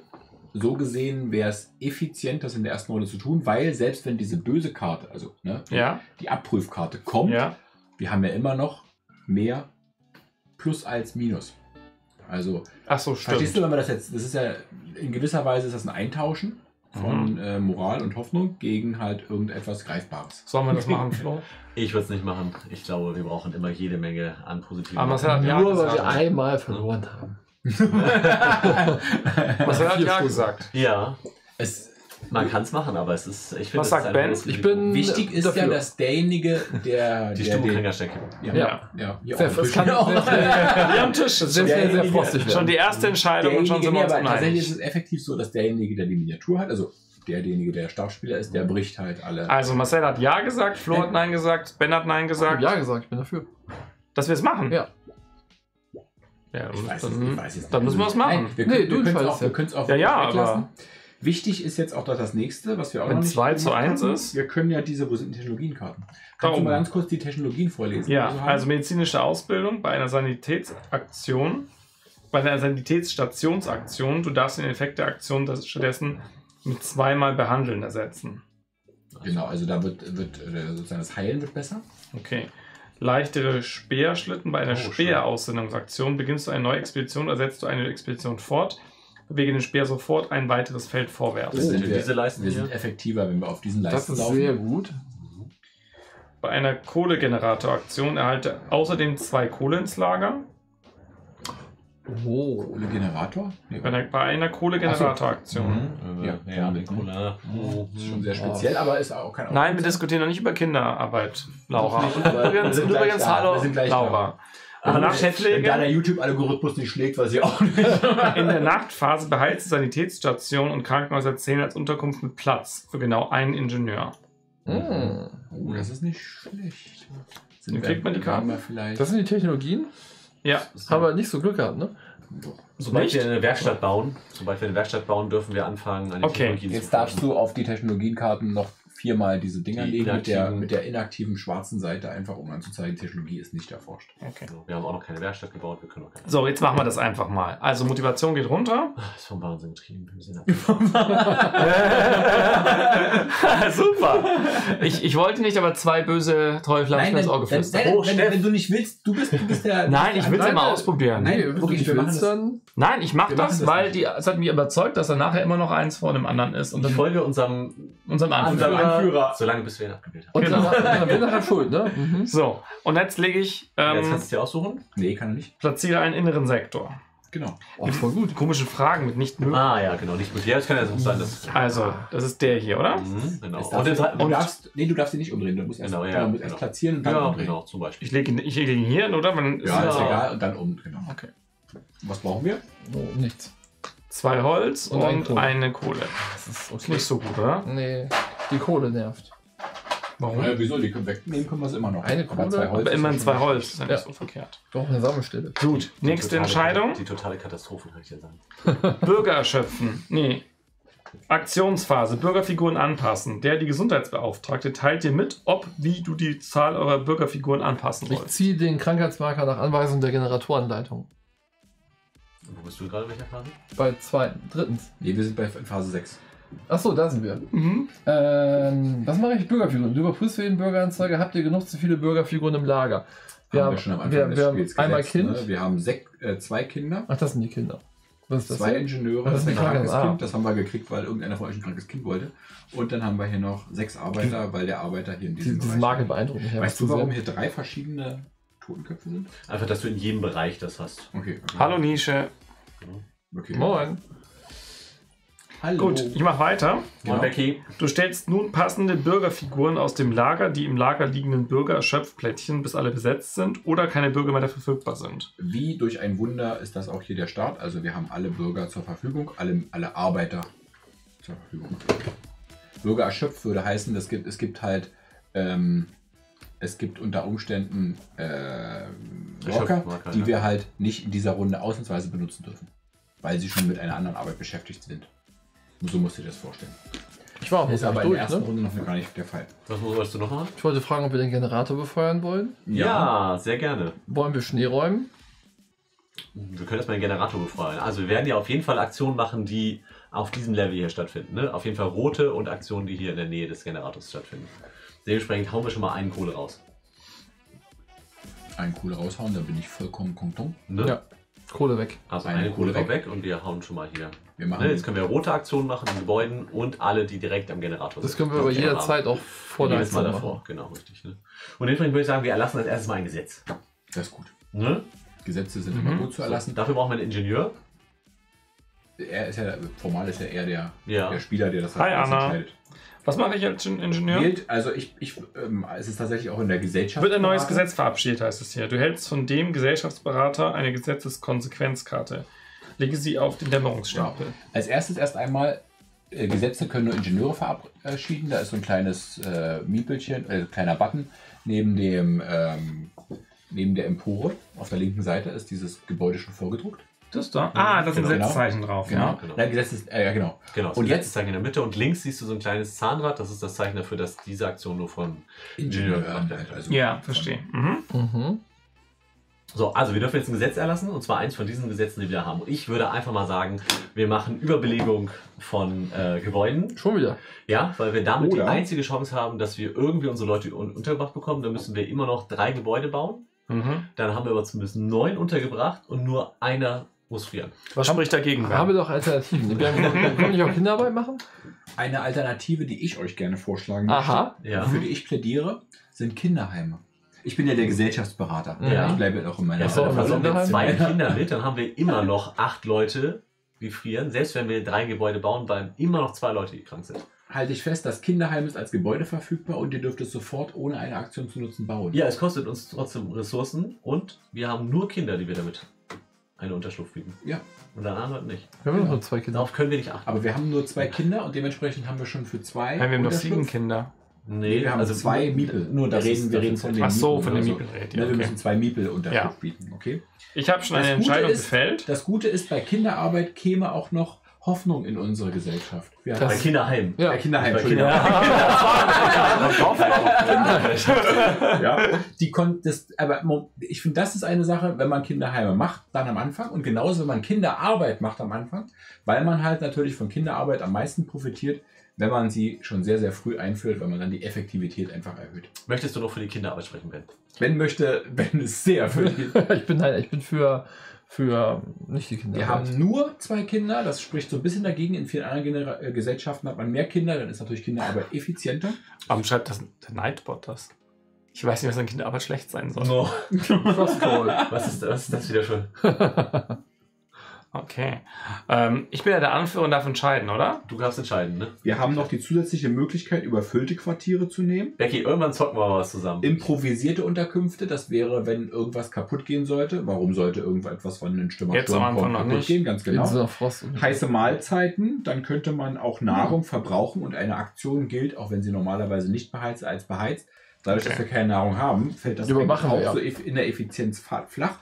Speaker 4: So gesehen wäre es effizient, das in der ersten Runde zu tun, weil selbst wenn diese böse Karte, also ne,
Speaker 1: Ja,
Speaker 4: die Abprüfkarte kommt,
Speaker 1: ja.
Speaker 4: wir haben ja immer noch mehr Plus als Minus. Also,
Speaker 1: Ach so,
Speaker 4: verstehst
Speaker 1: stimmt.
Speaker 4: du, wenn wir das jetzt, das ist ja, in gewisser Weise ist das ein Eintauschen von äh, Moral und Hoffnung gegen halt irgendetwas Greifbares.
Speaker 1: Sollen wir das machen, Flo?
Speaker 3: Ich würde es nicht machen. Ich glaube, wir brauchen immer jede Menge an positiven.
Speaker 1: Aber Marcel hat ja
Speaker 2: Nur weil wir einmal verloren haben.
Speaker 1: Marcel hat ja gesagt.
Speaker 3: ja,
Speaker 4: Es,
Speaker 3: man kann es machen, aber es ist. Ich finde,
Speaker 1: Was sagt Ben?
Speaker 2: Ich bin-
Speaker 4: wichtig ist
Speaker 2: Dafür.
Speaker 4: ja, dass derjenige, der,
Speaker 3: Die
Speaker 4: der
Speaker 3: Stimmung kann ja stecken.
Speaker 4: Ja,
Speaker 2: Ja.
Speaker 4: ja, ja.
Speaker 2: Sehr, kann sehr,
Speaker 1: Hier am Tisch ist
Speaker 2: sehr, sehr, frostig
Speaker 1: schon die erste Entscheidung und schon sind
Speaker 4: nee,
Speaker 1: wir uns
Speaker 4: aber tatsächlich ist es effektiv so, dass derjenige, der die Miniatur hat, also derjenige, der Stabspieler ist, der bricht halt alle.
Speaker 1: Also Marcel hat Ja gesagt, Flo hat Nein gesagt, Ben hat Nein
Speaker 2: Ich hab
Speaker 1: gesagt,
Speaker 2: ja gesagt, ich bin dafür.
Speaker 1: dass wir es machen.
Speaker 2: Ja.
Speaker 1: Ja,
Speaker 4: Ich weiß, es,
Speaker 1: dann,
Speaker 4: ich weiß es
Speaker 1: dann müssen wir es machen.
Speaker 4: Nein, wir
Speaker 2: Nee,
Speaker 4: können
Speaker 2: du
Speaker 4: wir können es
Speaker 2: entscheidest
Speaker 4: auch,
Speaker 2: ja.
Speaker 4: wir auch
Speaker 1: Ja, ja,
Speaker 4: weglassen. Wichtig ist jetzt auch dass das nächste, was wir auch
Speaker 1: Wenn
Speaker 4: noch nicht
Speaker 1: 2 zu
Speaker 4: gemacht
Speaker 1: 1
Speaker 4: haben.
Speaker 1: ist?
Speaker 4: Wir können ja diese, wo sind die Technologienkarten? Kannst du mal ganz kurz die Technologien vorlesen?
Speaker 1: Ja,
Speaker 4: haben?
Speaker 1: also medizinische Ausbildung bei einer Sanitätsaktion, bei einer Sanitätsstationsaktion, du darfst den Effekt der Aktion stattdessen mit zweimal behandeln ersetzen.
Speaker 4: Genau, also da wird, wird äh, sozusagen das Heilen wird besser.
Speaker 1: Okay. Leichtere Speerschlitten. Bei einer
Speaker 3: Oh.
Speaker 1: Speeraussendungsaktion beginnst du eine neue Expedition, ersetzt du eine Expedition fort. Bewege den Speer sofort ein weiteres Feld vorwärts.
Speaker 3: Das sind
Speaker 4: wir,
Speaker 3: diese Leisten
Speaker 4: wir
Speaker 3: hier?
Speaker 4: sind effektiver, wenn wir auf diesen
Speaker 2: Das
Speaker 4: Leisten
Speaker 2: ist
Speaker 4: laufen.
Speaker 2: sehr gut.
Speaker 1: Bei einer Kohlegeneratoraktion erhalte außerdem zwei Kohle ins Lager.
Speaker 2: Oh.
Speaker 4: Ohne Generator? Nee,
Speaker 1: Bei einer, bei einer Kohlegeneratoraktion.
Speaker 3: Mhm.
Speaker 4: Ja.
Speaker 3: Ja, ja, die Cola.
Speaker 4: das ist schon sehr speziell, aber ist auch kein
Speaker 1: Nein, wir diskutieren noch nicht über Kinderarbeit, Laura. Und übrigens,
Speaker 4: gleich
Speaker 1: übrigens
Speaker 4: da. Aber
Speaker 1: Im
Speaker 4: wenn da der
Speaker 1: Nachtpflege,
Speaker 4: YouTube-Algorithmus nicht schlägt, weiß ich auch nicht.
Speaker 1: in der Nachtphase beheizte Sanitätsstationen und Krankenhäuser zählen als Unterkunft mit Platz für genau einen Ingenieur.
Speaker 2: Mm.
Speaker 4: Oh, das ist nicht schlecht. Sind
Speaker 1: kriegt man die Karten?
Speaker 4: vielleicht.
Speaker 2: Das sind die Technologien.
Speaker 1: Ja,
Speaker 2: Haben wir nicht so Glück gehabt, ne?
Speaker 3: Sobald
Speaker 1: Nicht?
Speaker 3: wir eine Werkstatt bauen, sobald wir eine Werkstatt bauen, dürfen wir anfangen, an die
Speaker 1: Okay.
Speaker 3: Technologien zu
Speaker 4: Jetzt darfst du auf die Technologienkarten noch viermal diese Dinger
Speaker 3: Die
Speaker 4: legen mit der,
Speaker 3: inaktiven.
Speaker 4: mit der inaktiven schwarzen Seite, einfach um anzuzeigen, Technologie ist nicht erforscht.
Speaker 1: okay.
Speaker 3: So, Wir haben auch noch keine Werkstatt gebaut, wir können auch keine.
Speaker 1: So, jetzt machen wir das einfach mal. Also Motivation geht runter.
Speaker 3: Das ist vom Wahnsinn getrieben. Wir sind ab-
Speaker 1: Super. Ich, ich wollte nicht, aber zwei böse Teufel haben mir ins Auge geflüstert.
Speaker 3: Oh, Steff.
Speaker 4: du nicht willst, du bist, du bist der.
Speaker 1: Nein, ich will es ja mal ausprobieren.
Speaker 4: Nein,
Speaker 2: wenn
Speaker 4: wirklich, wir machen das-
Speaker 2: dann.
Speaker 1: Nein, ich mache
Speaker 4: Wir
Speaker 1: das,
Speaker 4: machen das
Speaker 1: weil
Speaker 4: nicht.
Speaker 1: die, es hat mich überzeugt, dass er nachher immer noch eins vor dem anderen ist. Und
Speaker 3: Ich
Speaker 1: dann
Speaker 3: folge unserem
Speaker 1: unserem
Speaker 3: unserem
Speaker 1: Anführer.
Speaker 3: Anführer, solange bis wir ihn abgewählt haben.
Speaker 2: Und
Speaker 1: Genau.
Speaker 2: dann, dann bin ich nachher schuld, ne? Mhm.
Speaker 1: So, und jetzt lege ich,
Speaker 3: Jetzt
Speaker 1: ähm,
Speaker 3: kannst du es dir aussuchen.
Speaker 4: Nee, kann er nicht.
Speaker 1: platziere einen inneren Sektor.
Speaker 4: Genau.
Speaker 2: Oh, voll gut.
Speaker 1: Komische Fragen mit nicht möglich.
Speaker 3: Ah ja, genau, nicht mit dir. Das kann ja so sein, dass.
Speaker 1: Also, das ist der hier, oder?
Speaker 3: Mhm, genau.
Speaker 4: Jetzt
Speaker 3: Und
Speaker 4: darfst
Speaker 3: den
Speaker 4: du, du
Speaker 3: und,
Speaker 4: darfst, nee, du darfst ihn nicht umdrehen. Du musst erst,
Speaker 3: Genau, ja,
Speaker 4: du musst
Speaker 3: genau.
Speaker 4: erst platzieren und dann
Speaker 3: ja,
Speaker 4: umdrehen.
Speaker 3: genau, zum Beispiel.
Speaker 1: Ich lege ihn, ich lege ihn hier hin, oder? Wenn,
Speaker 4: Ja, ist
Speaker 3: Ja.
Speaker 4: egal. Und dann um, genau.
Speaker 1: Okay.
Speaker 4: Was brauchen wir?
Speaker 2: Oh, nichts.
Speaker 1: Zwei Holz
Speaker 2: Und
Speaker 1: und,
Speaker 2: ein Kohle.
Speaker 1: eine Kohle.
Speaker 2: Das ist
Speaker 1: Ist nicht so gut, oder?
Speaker 2: Nee, die Kohle nervt.
Speaker 1: Warum?
Speaker 4: Ja, wieso? Die können wegnehmen können wir es immer noch.
Speaker 2: Eine
Speaker 4: Aber
Speaker 2: Kohle,
Speaker 4: zwei Holz
Speaker 1: Aber immerhin
Speaker 4: ja
Speaker 1: zwei Holz, ist ja nicht
Speaker 2: Ja.
Speaker 1: so verkehrt.
Speaker 2: Doch, eine Sammelstelle.
Speaker 1: Gut, nächste
Speaker 3: Die totale-
Speaker 1: Entscheidung.
Speaker 3: Die totale Katastrophe, kann ich dir sagen.
Speaker 1: Bürger erschöpfen. Nee. Aktionsphase. Bürgerfiguren anpassen. Der, die Gesundheitsbeauftragte, teilt dir mit, ob, wie du die Zahl eurer Bürgerfiguren anpassen
Speaker 2: Ich
Speaker 1: sollst.
Speaker 2: ziehe den Krankheitsmarker nach Anweisung der Generatorenleitung.
Speaker 3: Wo bist du gerade, in welcher Phase?
Speaker 2: Bei zweiten, drittens.
Speaker 4: Nee, wir sind bei Phase 6.
Speaker 2: Achso, da sind wir.
Speaker 1: Mhm.
Speaker 2: Ähm, was mache ich? Bürgerfiguren. Du überprüfst für jeden Bürgeranzeiger, habt ihr genug zu viele Bürgerfiguren im Lager? Wir haben,
Speaker 4: schon am
Speaker 2: wir,
Speaker 4: des
Speaker 2: wir haben
Speaker 4: Spiels
Speaker 2: einmal
Speaker 4: gesetzt,
Speaker 2: Kind.
Speaker 4: Ne? Wir haben äh, zwei Kinder,
Speaker 2: Ach, das sind die Kinder. Was ist das?
Speaker 4: zwei
Speaker 2: hier?
Speaker 4: Ingenieure,
Speaker 2: Das ist
Speaker 4: ein
Speaker 2: die
Speaker 4: krankes
Speaker 2: Ah.
Speaker 4: Kind. Das haben wir gekriegt, weil irgendeiner von euch ein krankes Kind wollte. Und dann haben wir hier noch sechs Arbeiter, weil der Arbeiter hier in
Speaker 2: Die,
Speaker 4: diesem
Speaker 2: diese
Speaker 4: Bereich-
Speaker 2: Marke beeindruckt mich
Speaker 4: Weißt du, warum hier drei verschiedene Totenköpfe sind?
Speaker 3: Einfach, dass du in jedem Bereich das hast.
Speaker 4: Okay. okay.
Speaker 1: Hallo Nische.
Speaker 4: Okay.
Speaker 2: Moin.
Speaker 4: Hallo.
Speaker 1: Gut, ich mach weiter.
Speaker 4: Genau.
Speaker 3: Becky,
Speaker 1: Du stellst nun passende Bürgerfiguren aus dem Lager, die im Lager liegenden Bürger-Schöpfplättchen, bis alle besetzt sind oder keine Bürger mehr verfügbar sind.
Speaker 4: Wie durch ein Wunder ist das auch hier der Start. Also wir haben alle Bürger zur Verfügung, alle, alle Arbeiter zur Verfügung. Bürger erschöpft würde heißen, es gibt, es gibt halt, ähm, es gibt unter Umständen äh, Worker,
Speaker 3: Erschöpft-Marker,
Speaker 4: die
Speaker 3: ja.
Speaker 4: wir halt nicht in dieser Runde ausnahmsweise benutzen dürfen, weil sie schon mit einer anderen Arbeit beschäftigt sind. So musst du dir das vorstellen.
Speaker 2: Ich war auch
Speaker 4: Das ist aber
Speaker 2: nicht
Speaker 4: in
Speaker 2: durch,
Speaker 4: der ersten
Speaker 2: ne?
Speaker 4: Runde noch gar nicht der Fall.
Speaker 3: was wolltest du noch machen?
Speaker 2: Ich wollte fragen, ob wir den Generator befeuern wollen.
Speaker 3: Ja. sehr gerne.
Speaker 2: Wollen wir Schnee räumen?
Speaker 3: Wir können erstmal den Generator befreien. Also wir werden ja auf jeden Fall Aktionen machen, die auf diesem Level hier stattfinden. Ne? Auf jeden Fall rote und Aktionen, die hier in der Nähe des Generators stattfinden. Dementsprechend hauen wir schon mal einen Kohle raus.
Speaker 4: Einen Kohle raushauen, da bin ich vollkommen konton.
Speaker 3: Ne?
Speaker 2: Ja. Kohle weg.
Speaker 3: Also
Speaker 4: Eine
Speaker 3: eine, Kohle
Speaker 4: Kohle
Speaker 3: weg. weg und wir hauen schon mal hier.
Speaker 4: Wir machen
Speaker 3: Ne? Jetzt können wir rote Aktionen machen in Gebäuden und alle, die direkt am Generator
Speaker 2: Das
Speaker 3: sind.
Speaker 2: können wir aber jederzeit auch vor der
Speaker 3: Mal davor.
Speaker 2: machen.
Speaker 3: Genau, richtig. Ne? Und dementsprechend würde ich sagen, wir erlassen als erstes mal ein Gesetz.
Speaker 4: das ist gut.
Speaker 3: Ne?
Speaker 4: Gesetze sind
Speaker 1: Mhm.
Speaker 4: immer gut zu erlassen.
Speaker 3: Dafür brauchen wir einen Ingenieur.
Speaker 4: Er ist ja, formal ist ja eher der,
Speaker 3: Ja.
Speaker 4: der Spieler, der das
Speaker 1: Hi,
Speaker 4: alles
Speaker 1: Anna.
Speaker 4: entscheidet.
Speaker 1: Was mache ich als Ingenieur?
Speaker 4: Gilt, also ich, ich ähm, es ist tatsächlich auch in der Gesellschaft.
Speaker 1: Wird ein neues Gesetz verabschiedet, heißt es hier. Du hältst von dem Gesellschaftsberater eine Gesetzeskonsequenzkarte. Lege sie auf den Dämmerungsstapel.
Speaker 4: Als erstes erst einmal, äh, Gesetze können nur Ingenieure verabschieden. Da ist so ein kleines äh, Miepelchen, äh, kleiner Button neben dem ähm, neben der Empore. Auf der linken Seite ist dieses Gebäude schon vorgedruckt.
Speaker 1: Das da? Ah, da sind
Speaker 4: Genau.
Speaker 1: Setzzeichen drauf.
Speaker 4: Genau.
Speaker 1: Ja.
Speaker 3: genau.
Speaker 4: Nein, Gesetz ist, äh, ja genau.
Speaker 3: Genau.
Speaker 4: Und
Speaker 3: Und
Speaker 4: jetzt-
Speaker 3: Zeichen in der Mitte und links siehst du so ein kleines Zahnrad. Das ist das Zeichen dafür, dass diese Aktion nur von Ingenieur gemacht wird.
Speaker 4: halt, also
Speaker 1: Ja, verstehe. Mhm.
Speaker 2: Mhm.
Speaker 3: So, also wir dürfen jetzt ein Gesetz erlassen und zwar eins von diesen Gesetzen, die wir haben. Und ich würde einfach mal sagen, wir machen Überbelegung von äh, Gebäuden.
Speaker 2: Schon wieder.
Speaker 3: Ja, weil wir damit
Speaker 4: Oder-
Speaker 3: die einzige Chance haben, dass wir irgendwie unsere Leute un untergebracht bekommen. Dann müssen wir immer noch drei Gebäude bauen.
Speaker 1: Mhm.
Speaker 3: Dann haben wir aber zumindest neun untergebracht und nur einer muss frieren.
Speaker 1: Was spricht dagegen?
Speaker 2: Haben wir doch Alternativen. Wir haben- Können wir nicht auch Kinderarbeit machen?
Speaker 4: Eine Alternative, die ich euch gerne vorschlagen möchte,
Speaker 2: Aha.
Speaker 3: Ja.
Speaker 4: für die ich plädiere, sind Kinderheime. Ich bin ja der Gesellschaftsberater.
Speaker 2: Ja.
Speaker 4: Ich bleibe auch in meiner
Speaker 3: Ja,
Speaker 2: so,
Speaker 3: versorgen wir zwei Kinder mit, dann haben wir immer noch acht Leute, die frieren. Selbst wenn wir drei Gebäude bauen, bleiben immer noch zwei Leute, die krank sind.
Speaker 4: Halte ich fest, das Kinderheim ist als Gebäude verfügbar und ihr dürft es sofort ohne eine Aktion zu nutzen bauen.
Speaker 3: Ja, es kostet uns trotzdem Ressourcen und wir haben nur Kinder, die wir damit eine Unterschlupf bieten.
Speaker 4: Ja.
Speaker 3: Und dann anderen nicht.
Speaker 2: Wir haben
Speaker 4: Genau.
Speaker 2: noch nur zwei Kinder.
Speaker 3: Darauf können wir nicht achten.
Speaker 4: Aber wir haben nur zwei Kinder und dementsprechend haben wir schon für zwei.
Speaker 1: Nein, wir haben noch sieben. Kinder.
Speaker 3: Nee,
Speaker 4: Wir haben zwei Miepel.
Speaker 3: Nur
Speaker 4: da reden, wir reden von den
Speaker 1: Ach so, von den Miepeln redet ihr,
Speaker 4: Ne, wir müssen zwei Miepel Unterschlupf
Speaker 1: Ja.
Speaker 4: bieten, okay?
Speaker 1: Ich habe schon
Speaker 4: Das
Speaker 1: eine
Speaker 4: Gute
Speaker 1: Entscheidung
Speaker 4: ist-
Speaker 1: gefällt.
Speaker 4: Das Gute ist, bei Kinderarbeit käme auch noch Hoffnung in unsere Gesellschaft. Wir
Speaker 2: Das-
Speaker 3: Bei Kinderheim.
Speaker 2: Ja.
Speaker 4: bei Kinderheim,
Speaker 3: Bei. Kinderheim.
Speaker 4: ja, die kon das, aber ich finde, das ist eine Sache, wenn man Kinderheime macht, dann am Anfang und genauso, wenn man Kinderarbeit macht am Anfang, weil man halt natürlich von Kinderarbeit am meisten profitiert, wenn man sie schon sehr, sehr früh einführt, weil man dann die Effektivität einfach erhöht.
Speaker 3: Möchtest du noch für die Kinderarbeit sprechen, Ben?
Speaker 4: Ben möchte, Ben ist sehr für die.
Speaker 2: ich bin nein, ich bin für, für nicht die Kinder.
Speaker 4: Wir haben nur zwei Kinder, das spricht so ein bisschen dagegen. In vielen anderen Genera äh, Gesellschaften hat man mehr Kinder, dann ist natürlich Kinderarbeit effizienter.
Speaker 1: Warum schreibt das der Nightbot das? Ich weiß nicht, was an Kinderarbeit schlecht sein soll.
Speaker 3: No. Was, ist, was ist das wieder schon?
Speaker 1: Okay. Ähm, ich bin ja der Anführer und darf entscheiden, oder?
Speaker 3: Du darfst entscheiden, ne?
Speaker 4: Wir haben noch die zusätzliche Möglichkeit, überfüllte Quartiere zu nehmen.
Speaker 3: Becky, irgendwann zocken wir mal was zusammen.
Speaker 4: Improvisierte Unterkünfte, das wäre, wenn irgendwas kaputt gehen sollte. Warum sollte irgendetwas von den Stürmer
Speaker 1: Jetzt am Anfang noch
Speaker 4: kaputt
Speaker 1: nicht.
Speaker 4: gehen? Ganz
Speaker 2: Genau. Frost.
Speaker 4: Heiße Mahlzeiten, dann könnte man auch Nahrung verbrauchen und eine Aktion gilt, auch wenn sie normalerweise nicht beheizt als beheizt. Dadurch, dass
Speaker 1: Okay.
Speaker 4: wir keine Nahrung haben, fällt das auch
Speaker 2: ja.
Speaker 4: so in der Effizienz flach.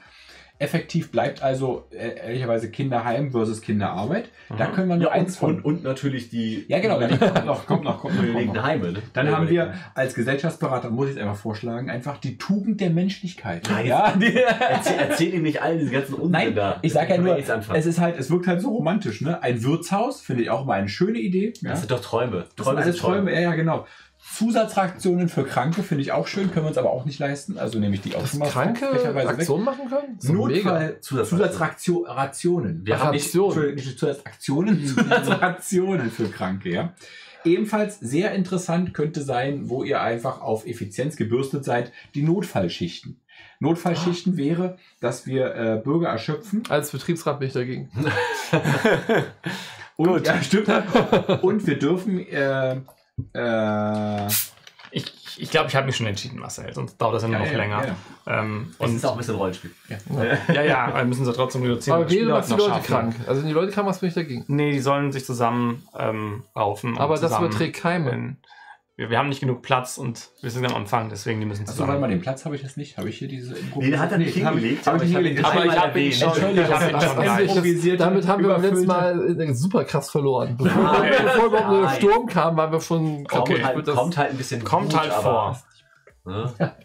Speaker 4: Effektiv bleibt also äh, ehrlicherweise Kinderheim versus Kinderarbeit. Da
Speaker 1: Mhm.
Speaker 4: können wir nur
Speaker 3: Ja,
Speaker 4: eins
Speaker 3: und, und,
Speaker 4: von.
Speaker 3: und natürlich die
Speaker 4: Ja, genau, dann kommt noch, kommt noch, kommt noch. Kommt
Speaker 3: überlegten
Speaker 4: noch.
Speaker 3: Heime. Ne?
Speaker 4: Dann haben wir als Gesellschaftsberater, muss ich es einfach vorschlagen, einfach die Tugend der Menschlichkeit.
Speaker 3: Nein,
Speaker 4: ja,
Speaker 3: Erzähl, erzähl ihm nicht all diese ganzen Unsinn
Speaker 4: Nein,
Speaker 3: da.
Speaker 4: ich sag ja nur, es ist halt, es wirkt halt so romantisch, ne? Ein Wirtshaus finde ich auch mal eine schöne Idee. Ja?
Speaker 3: Das sind doch Träume.
Speaker 4: Das sind alles Träume, ja, ja, genau. Zusatzraktionen für Kranke finde ich auch schön, können wir uns aber auch nicht leisten. Also nehme ich die auch schon mal
Speaker 2: Kranke. Aktionen machen können? Mega.
Speaker 4: Notfall
Speaker 3: Zusatzraktion.
Speaker 4: Zusatzrationen.
Speaker 3: Wir
Speaker 2: haben
Speaker 4: nicht, nicht Zusatzaktionen, Zusatzrationen für Kranke, ja. Ebenfalls sehr interessant könnte sein, wo ihr einfach auf Effizienz gebürstet seid, die Notfallschichten. Notfallschichten wäre, dass wir äh, Bürger erschöpfen.
Speaker 2: Als Betriebsrat bin ich dagegen.
Speaker 4: Und, Ja, stimmt. Und wir dürfen äh, äh,
Speaker 1: Ich, ich glaube, ich habe mich schon entschieden, Marcel, sonst dauert das ja nur
Speaker 4: Ja,
Speaker 1: noch
Speaker 4: ja,
Speaker 1: länger.
Speaker 4: ja.
Speaker 1: Ähm,
Speaker 3: Das
Speaker 1: und
Speaker 3: ist auch ein bisschen Rollenspiel.
Speaker 1: ja, ja, wir müssen sie trotzdem reduzieren.
Speaker 2: Aber
Speaker 1: heute
Speaker 2: was die
Speaker 1: noch
Speaker 2: Leute
Speaker 1: schaffen.
Speaker 2: krank. Also wenn die Leute krank was bin ich dagegen.
Speaker 1: Nee, die sollen sich zusammen ähm, raufen. und
Speaker 2: Aber das überträgt Keime.
Speaker 1: Wir, wir haben nicht genug Platz und wir sind am Anfang, deswegen die müssen zusammen.
Speaker 4: warte mal, den Platz habe ich jetzt nicht. Habe ich hier diese
Speaker 3: Nee, den hat er nicht hingelegt,
Speaker 4: hab
Speaker 3: aber
Speaker 4: ich hingelegt.
Speaker 3: ihn
Speaker 1: Aber ich
Speaker 3: einmal
Speaker 1: hab ihn schon-
Speaker 4: Entschuldigung,
Speaker 1: ich hab ihn
Speaker 4: das-
Speaker 1: schon
Speaker 4: improvisierte,
Speaker 2: damit haben wir beim letzten Mal super krass verloren. Bevor, bevor überhaupt nur der. Sturm kam, waren wir schon
Speaker 3: Kommt,
Speaker 1: Okay.
Speaker 3: halt,
Speaker 2: Das-
Speaker 3: kommt halt ein bisschen
Speaker 1: Kommt
Speaker 3: gut,
Speaker 1: halt vor.
Speaker 3: Ne?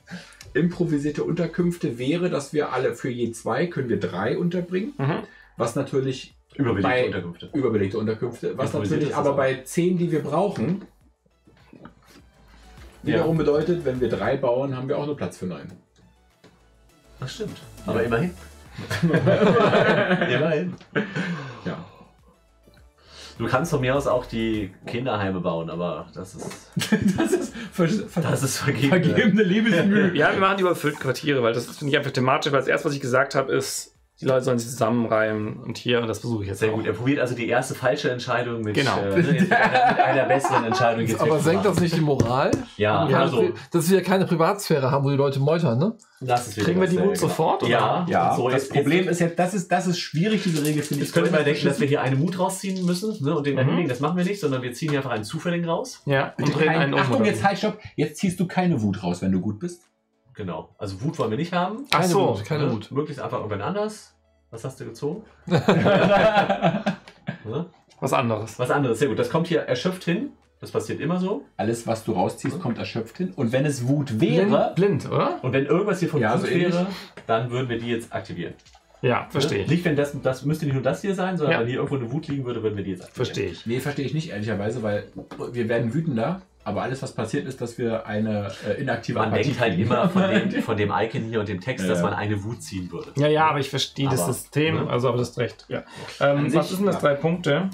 Speaker 4: improvisierte Unterkünfte wäre, dass wir alle für je zwei können wir drei unterbringen.
Speaker 1: Mhm.
Speaker 4: Was natürlich
Speaker 3: Überbelegte
Speaker 4: bei
Speaker 3: Unterkünfte.
Speaker 4: überbelegte Unterkünfte, was
Speaker 3: Improvisiert
Speaker 4: natürlich aber bei zehn, die wir brauchen, wiederum bedeutet, wenn wir drei bauen, haben wir auch nur Platz für neun.
Speaker 3: Das stimmt. Aber immerhin. immerhin.
Speaker 4: Ja.
Speaker 3: Du kannst von mir aus auch die Kinderheime bauen, aber das ist,
Speaker 4: Das ist, ver
Speaker 3: das ist vergeben.
Speaker 4: vergebene Liebesmühe.
Speaker 1: Ja, wir machen die überfüllten Quartiere, weil das finde ich einfach thematisch, weil das erste, was ich gesagt habe, ist, die Leute sollen sich zusammenreimen und hier, und das versuche ich jetzt
Speaker 3: Sehr
Speaker 1: auch.
Speaker 3: gut. Er probiert also die erste falsche Entscheidung mit,
Speaker 1: Genau.
Speaker 3: äh, jetzt mit, einer, mit einer besseren Entscheidung jetzt
Speaker 2: Aber senkt das nicht die Moral?
Speaker 3: Ja,
Speaker 2: Ja,
Speaker 3: also,
Speaker 2: dass wir keine Privatsphäre haben, wo die Leute meutern, ne?
Speaker 3: das ist
Speaker 1: Kriegen wir die Wut sofort? Oder?
Speaker 3: Ja,
Speaker 4: Ja,
Speaker 3: so,
Speaker 4: das
Speaker 3: jetzt,
Speaker 4: Problem
Speaker 3: jetzt,
Speaker 4: ist jetzt, das ist, das ist schwierig, diese Regel finde ich.
Speaker 3: Jetzt könnte man denken, dass wir hier einen Mut rausziehen müssen ne, und den
Speaker 1: Mhm.
Speaker 3: hinlegen. Das machen wir nicht, sondern wir ziehen hier einfach einen zufälligen raus.
Speaker 1: Ja, und drehen einen um.
Speaker 4: Achtung, jetzt halt, stopp. Jetzt ziehst du keine Wut raus, wenn du gut bist.
Speaker 3: Genau. Also Wut wollen wir nicht haben.
Speaker 1: Ach
Speaker 2: Keine
Speaker 1: so,
Speaker 2: Wut, keine
Speaker 3: ne?
Speaker 2: Wut.
Speaker 3: Möglichst einfach irgendwann anders. Was hast du gezogen? ne?
Speaker 1: Was anderes.
Speaker 3: Was anderes, sehr gut. Das kommt hier erschöpft hin. Das passiert immer so.
Speaker 4: Alles, was du rausziehst, kommt erschöpft hin. Und wenn es Wut
Speaker 1: Blind,
Speaker 4: wäre,
Speaker 1: blind, oder?
Speaker 3: Und wenn irgendwas hier von
Speaker 4: Ja,
Speaker 3: Wut
Speaker 4: so
Speaker 3: wäre, dann würden wir die jetzt aktivieren.
Speaker 1: Ja, verstehe ich.
Speaker 3: Nicht, wenn das, das müsste nicht nur das hier sein, sondern
Speaker 1: Ja.
Speaker 3: wenn hier irgendwo eine Wut liegen würde, würden wir die jetzt aktivieren.
Speaker 1: Verstehe ich.
Speaker 4: Nee, verstehe ich nicht, ehrlicherweise, weil wir werden wütender, aber alles, was passiert, ist, dass wir eine äh, inaktive
Speaker 3: Man denkt halt
Speaker 4: kriegen.
Speaker 3: immer von dem, von dem Icon hier und dem Text,
Speaker 4: Ja,
Speaker 3: dass man eine Wut ziehen würde.
Speaker 1: Ja, ja, aber ich verstehe das System,
Speaker 3: ne?
Speaker 1: also aber das ist recht. Ja. Ähm, was
Speaker 4: sich,
Speaker 1: ist denn das?
Speaker 4: ja.
Speaker 1: Drei Punkte.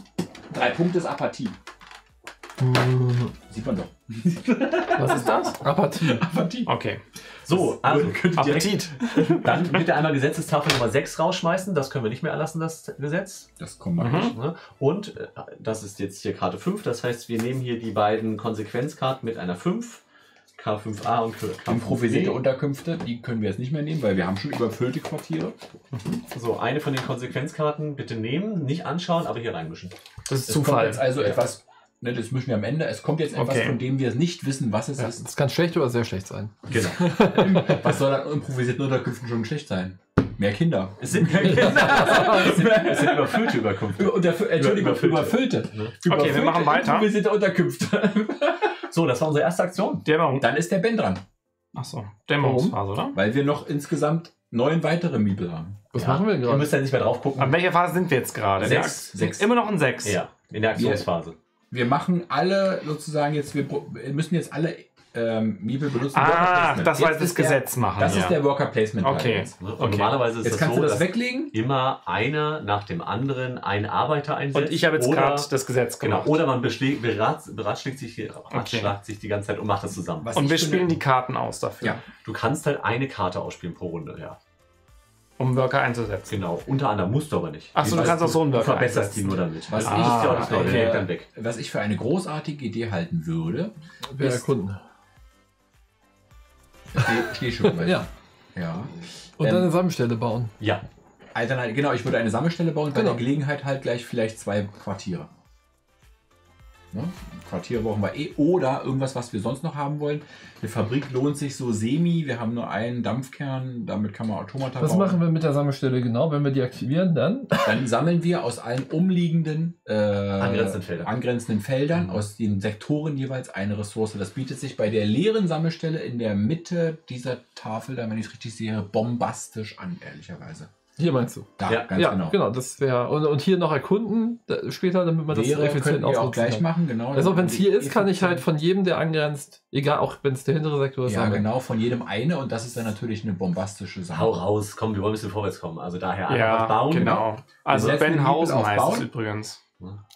Speaker 4: Drei Punkte ist Apathie. Sieht man doch.
Speaker 1: Was ist das?
Speaker 2: Apathie.
Speaker 4: Apathie.
Speaker 1: Okay.
Speaker 3: So, also
Speaker 1: Appetit.
Speaker 3: dann bitte einmal Gesetzestafel Nummer 6 rausschmeißen. Das können wir nicht mehr erlassen, das Gesetz.
Speaker 4: Das kommt mal.
Speaker 1: Mhm.
Speaker 3: Ne? Und äh, das ist jetzt hier Karte 5. Das heißt, wir nehmen hier die beiden Konsequenzkarten mit einer 5. K5a und K5b.
Speaker 4: Improvisierte Unterkünfte, die können wir jetzt nicht mehr nehmen, weil wir haben schon überfüllte Quartiere.
Speaker 3: So, eine von den Konsequenzkarten bitte nehmen, nicht anschauen, aber hier reinmischen.
Speaker 1: Das ist
Speaker 4: Es kommt
Speaker 1: Zufall.
Speaker 4: jetzt also etwas, ne, das mischen wir am Ende. Es kommt jetzt etwas,
Speaker 1: Okay.
Speaker 4: von dem wir nicht wissen, was es ist.
Speaker 2: Das kann schlecht oder sehr schlecht sein.
Speaker 3: Genau.
Speaker 4: Was soll an improvisierten Unterkünften schon schlecht sein? Mehr Kinder.
Speaker 3: Es sind keine Kinder. es, sind, es sind überfüllte Überkünfte.
Speaker 4: Über, Entschuldigung,
Speaker 3: Überfüllte.
Speaker 4: überfüllte.
Speaker 3: Ne?
Speaker 1: Okay, wir machen weiter.
Speaker 4: Improvisierte Unterkünfte.
Speaker 3: So, das war unsere erste Aktion.
Speaker 1: Dämmerung.
Speaker 4: Dann ist der Ben dran,
Speaker 1: Achso, Dämmerungsphase, oder?
Speaker 4: weil wir noch insgesamt neun weitere Miebel haben.
Speaker 2: Was
Speaker 3: Ja.
Speaker 2: machen wir denn
Speaker 3: Ihr
Speaker 2: gerade?
Speaker 3: müsst ja nicht mehr drauf gucken.
Speaker 1: An welcher Phase sind wir jetzt gerade?
Speaker 3: Sechs.
Speaker 1: Ja,
Speaker 4: Sechs.
Speaker 1: Immer noch in sechs.
Speaker 3: Ja, in der Aktionsphase.
Speaker 4: Wir machen alle sozusagen jetzt, wir müssen jetzt alle ähm, Miebel benutzen.
Speaker 1: Ah, das war das
Speaker 4: ist der-
Speaker 1: Gesetz machen.
Speaker 4: Das
Speaker 1: ja.
Speaker 4: ist der Worker Placement.
Speaker 1: Okay.
Speaker 3: Und
Speaker 1: Okay.
Speaker 3: normalerweise ist
Speaker 4: Jetzt
Speaker 3: das
Speaker 4: kannst
Speaker 3: so,
Speaker 4: du das
Speaker 3: dass
Speaker 4: weglegen.
Speaker 3: immer einer nach dem anderen einen Arbeiter einsetzt.
Speaker 1: Und ich habe jetzt gerade das Gesetz
Speaker 3: Genau,
Speaker 1: gemacht.
Speaker 3: oder man beschlägt, berat, beratschlägt sich, beratschlagt sich die ganze Zeit und macht das zusammen.
Speaker 4: Was
Speaker 1: Und wir spielen die Karten aus dafür,
Speaker 4: Ja.
Speaker 3: Du kannst halt eine Karte ausspielen pro Runde, ja.
Speaker 1: Um Worker einzusetzen.
Speaker 3: Genau. Unter anderem musst du aber nicht.
Speaker 1: Ach so, du kannst auch so einen
Speaker 3: Du
Speaker 1: Worker
Speaker 3: verbesserst die
Speaker 1: einsetzen.
Speaker 3: nur damit.
Speaker 4: Was
Speaker 3: Das
Speaker 4: ich-
Speaker 3: auch
Speaker 1: Ah, okay.
Speaker 3: Dann weg.
Speaker 4: Was ich für eine großartige Idee halten würde, steh schon. bei-
Speaker 2: Ja.
Speaker 4: ja.
Speaker 2: Und
Speaker 4: Ähm,
Speaker 2: dann eine Sammelstelle bauen.
Speaker 3: Ja.
Speaker 4: Alternat genau, ich würde eine Sammelstelle bauen und bei
Speaker 2: Genau.
Speaker 4: der Gelegenheit halt gleich vielleicht zwei Quartiere. Ne? Quartiere brauchen wir eh. Oder irgendwas, was wir sonst noch haben wollen. Eine Fabrik lohnt sich so semi. Wir haben nur einen Dampfkern, damit kann man Automata
Speaker 2: Was
Speaker 4: bauen.
Speaker 2: machen wir mit der Sammelstelle genau? Wenn wir die aktivieren, dann?
Speaker 4: Dann sammeln wir aus allen umliegenden äh,
Speaker 3: Angrenzenden Feldern.
Speaker 4: angrenzenden Feldern,
Speaker 3: Mhm.
Speaker 4: aus den Sektoren jeweils eine Ressource. Das bietet sich bei der leeren Sammelstelle in der Mitte dieser Tafel, dann wenn ich es richtig sehe, bombastisch an, ehrlicherweise.
Speaker 2: Hier meinst du?
Speaker 4: Da,
Speaker 3: Ja,
Speaker 4: ganz
Speaker 2: ja,
Speaker 4: genau.
Speaker 2: genau. das wäre. Und, und hier noch erkunden da, später, damit man das
Speaker 4: Wäre,
Speaker 2: effizient
Speaker 4: könnten wir auch gleich
Speaker 2: kann.
Speaker 4: machen, genau.
Speaker 2: Also wenn es hier ist, kann ich halt
Speaker 4: Effizient.
Speaker 2: von jedem, der angrenzt, egal, auch wenn es der hintere Sektor ist,
Speaker 4: Ja,
Speaker 2: sagen.
Speaker 4: genau, von jedem eine und das ist dann natürlich eine bombastische Sache.
Speaker 3: Hau raus, komm, wir wollen ein bisschen vorwärts kommen. Also daher einfach
Speaker 1: Ja,
Speaker 3: was bauen.
Speaker 1: genau. Also Benhausen heißt es übrigens.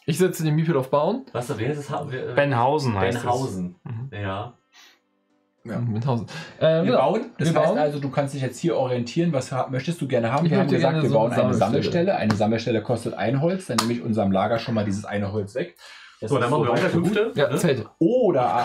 Speaker 2: Ich setze den Miepel auf Bauen.
Speaker 3: Was, wer ist es? Ha- wer-
Speaker 1: Benhausen heißt
Speaker 3: Benhausen.
Speaker 1: Mhm.
Speaker 3: Ja.
Speaker 2: Ja, Münchhausen. Äh,
Speaker 4: Wir
Speaker 2: genau.
Speaker 4: bauen. Das
Speaker 2: Wir
Speaker 4: heißt
Speaker 2: bauen.
Speaker 4: also, du kannst dich jetzt hier orientieren. Was möchtest du gerne haben?
Speaker 2: Ich
Speaker 4: wir haben gesagt, wir
Speaker 2: so
Speaker 4: bauen
Speaker 2: eine Sammelstelle.
Speaker 4: Eine Sammelstelle kostet ein Holz. Dann nehme ich unserem Lager schon mal dieses eine Holz weg. Das
Speaker 3: So,
Speaker 4: ist
Speaker 3: dann machen wir
Speaker 4: so gut.
Speaker 3: Unterkünfte.
Speaker 2: Ja,
Speaker 3: ne?
Speaker 2: Zelte.
Speaker 4: Oder,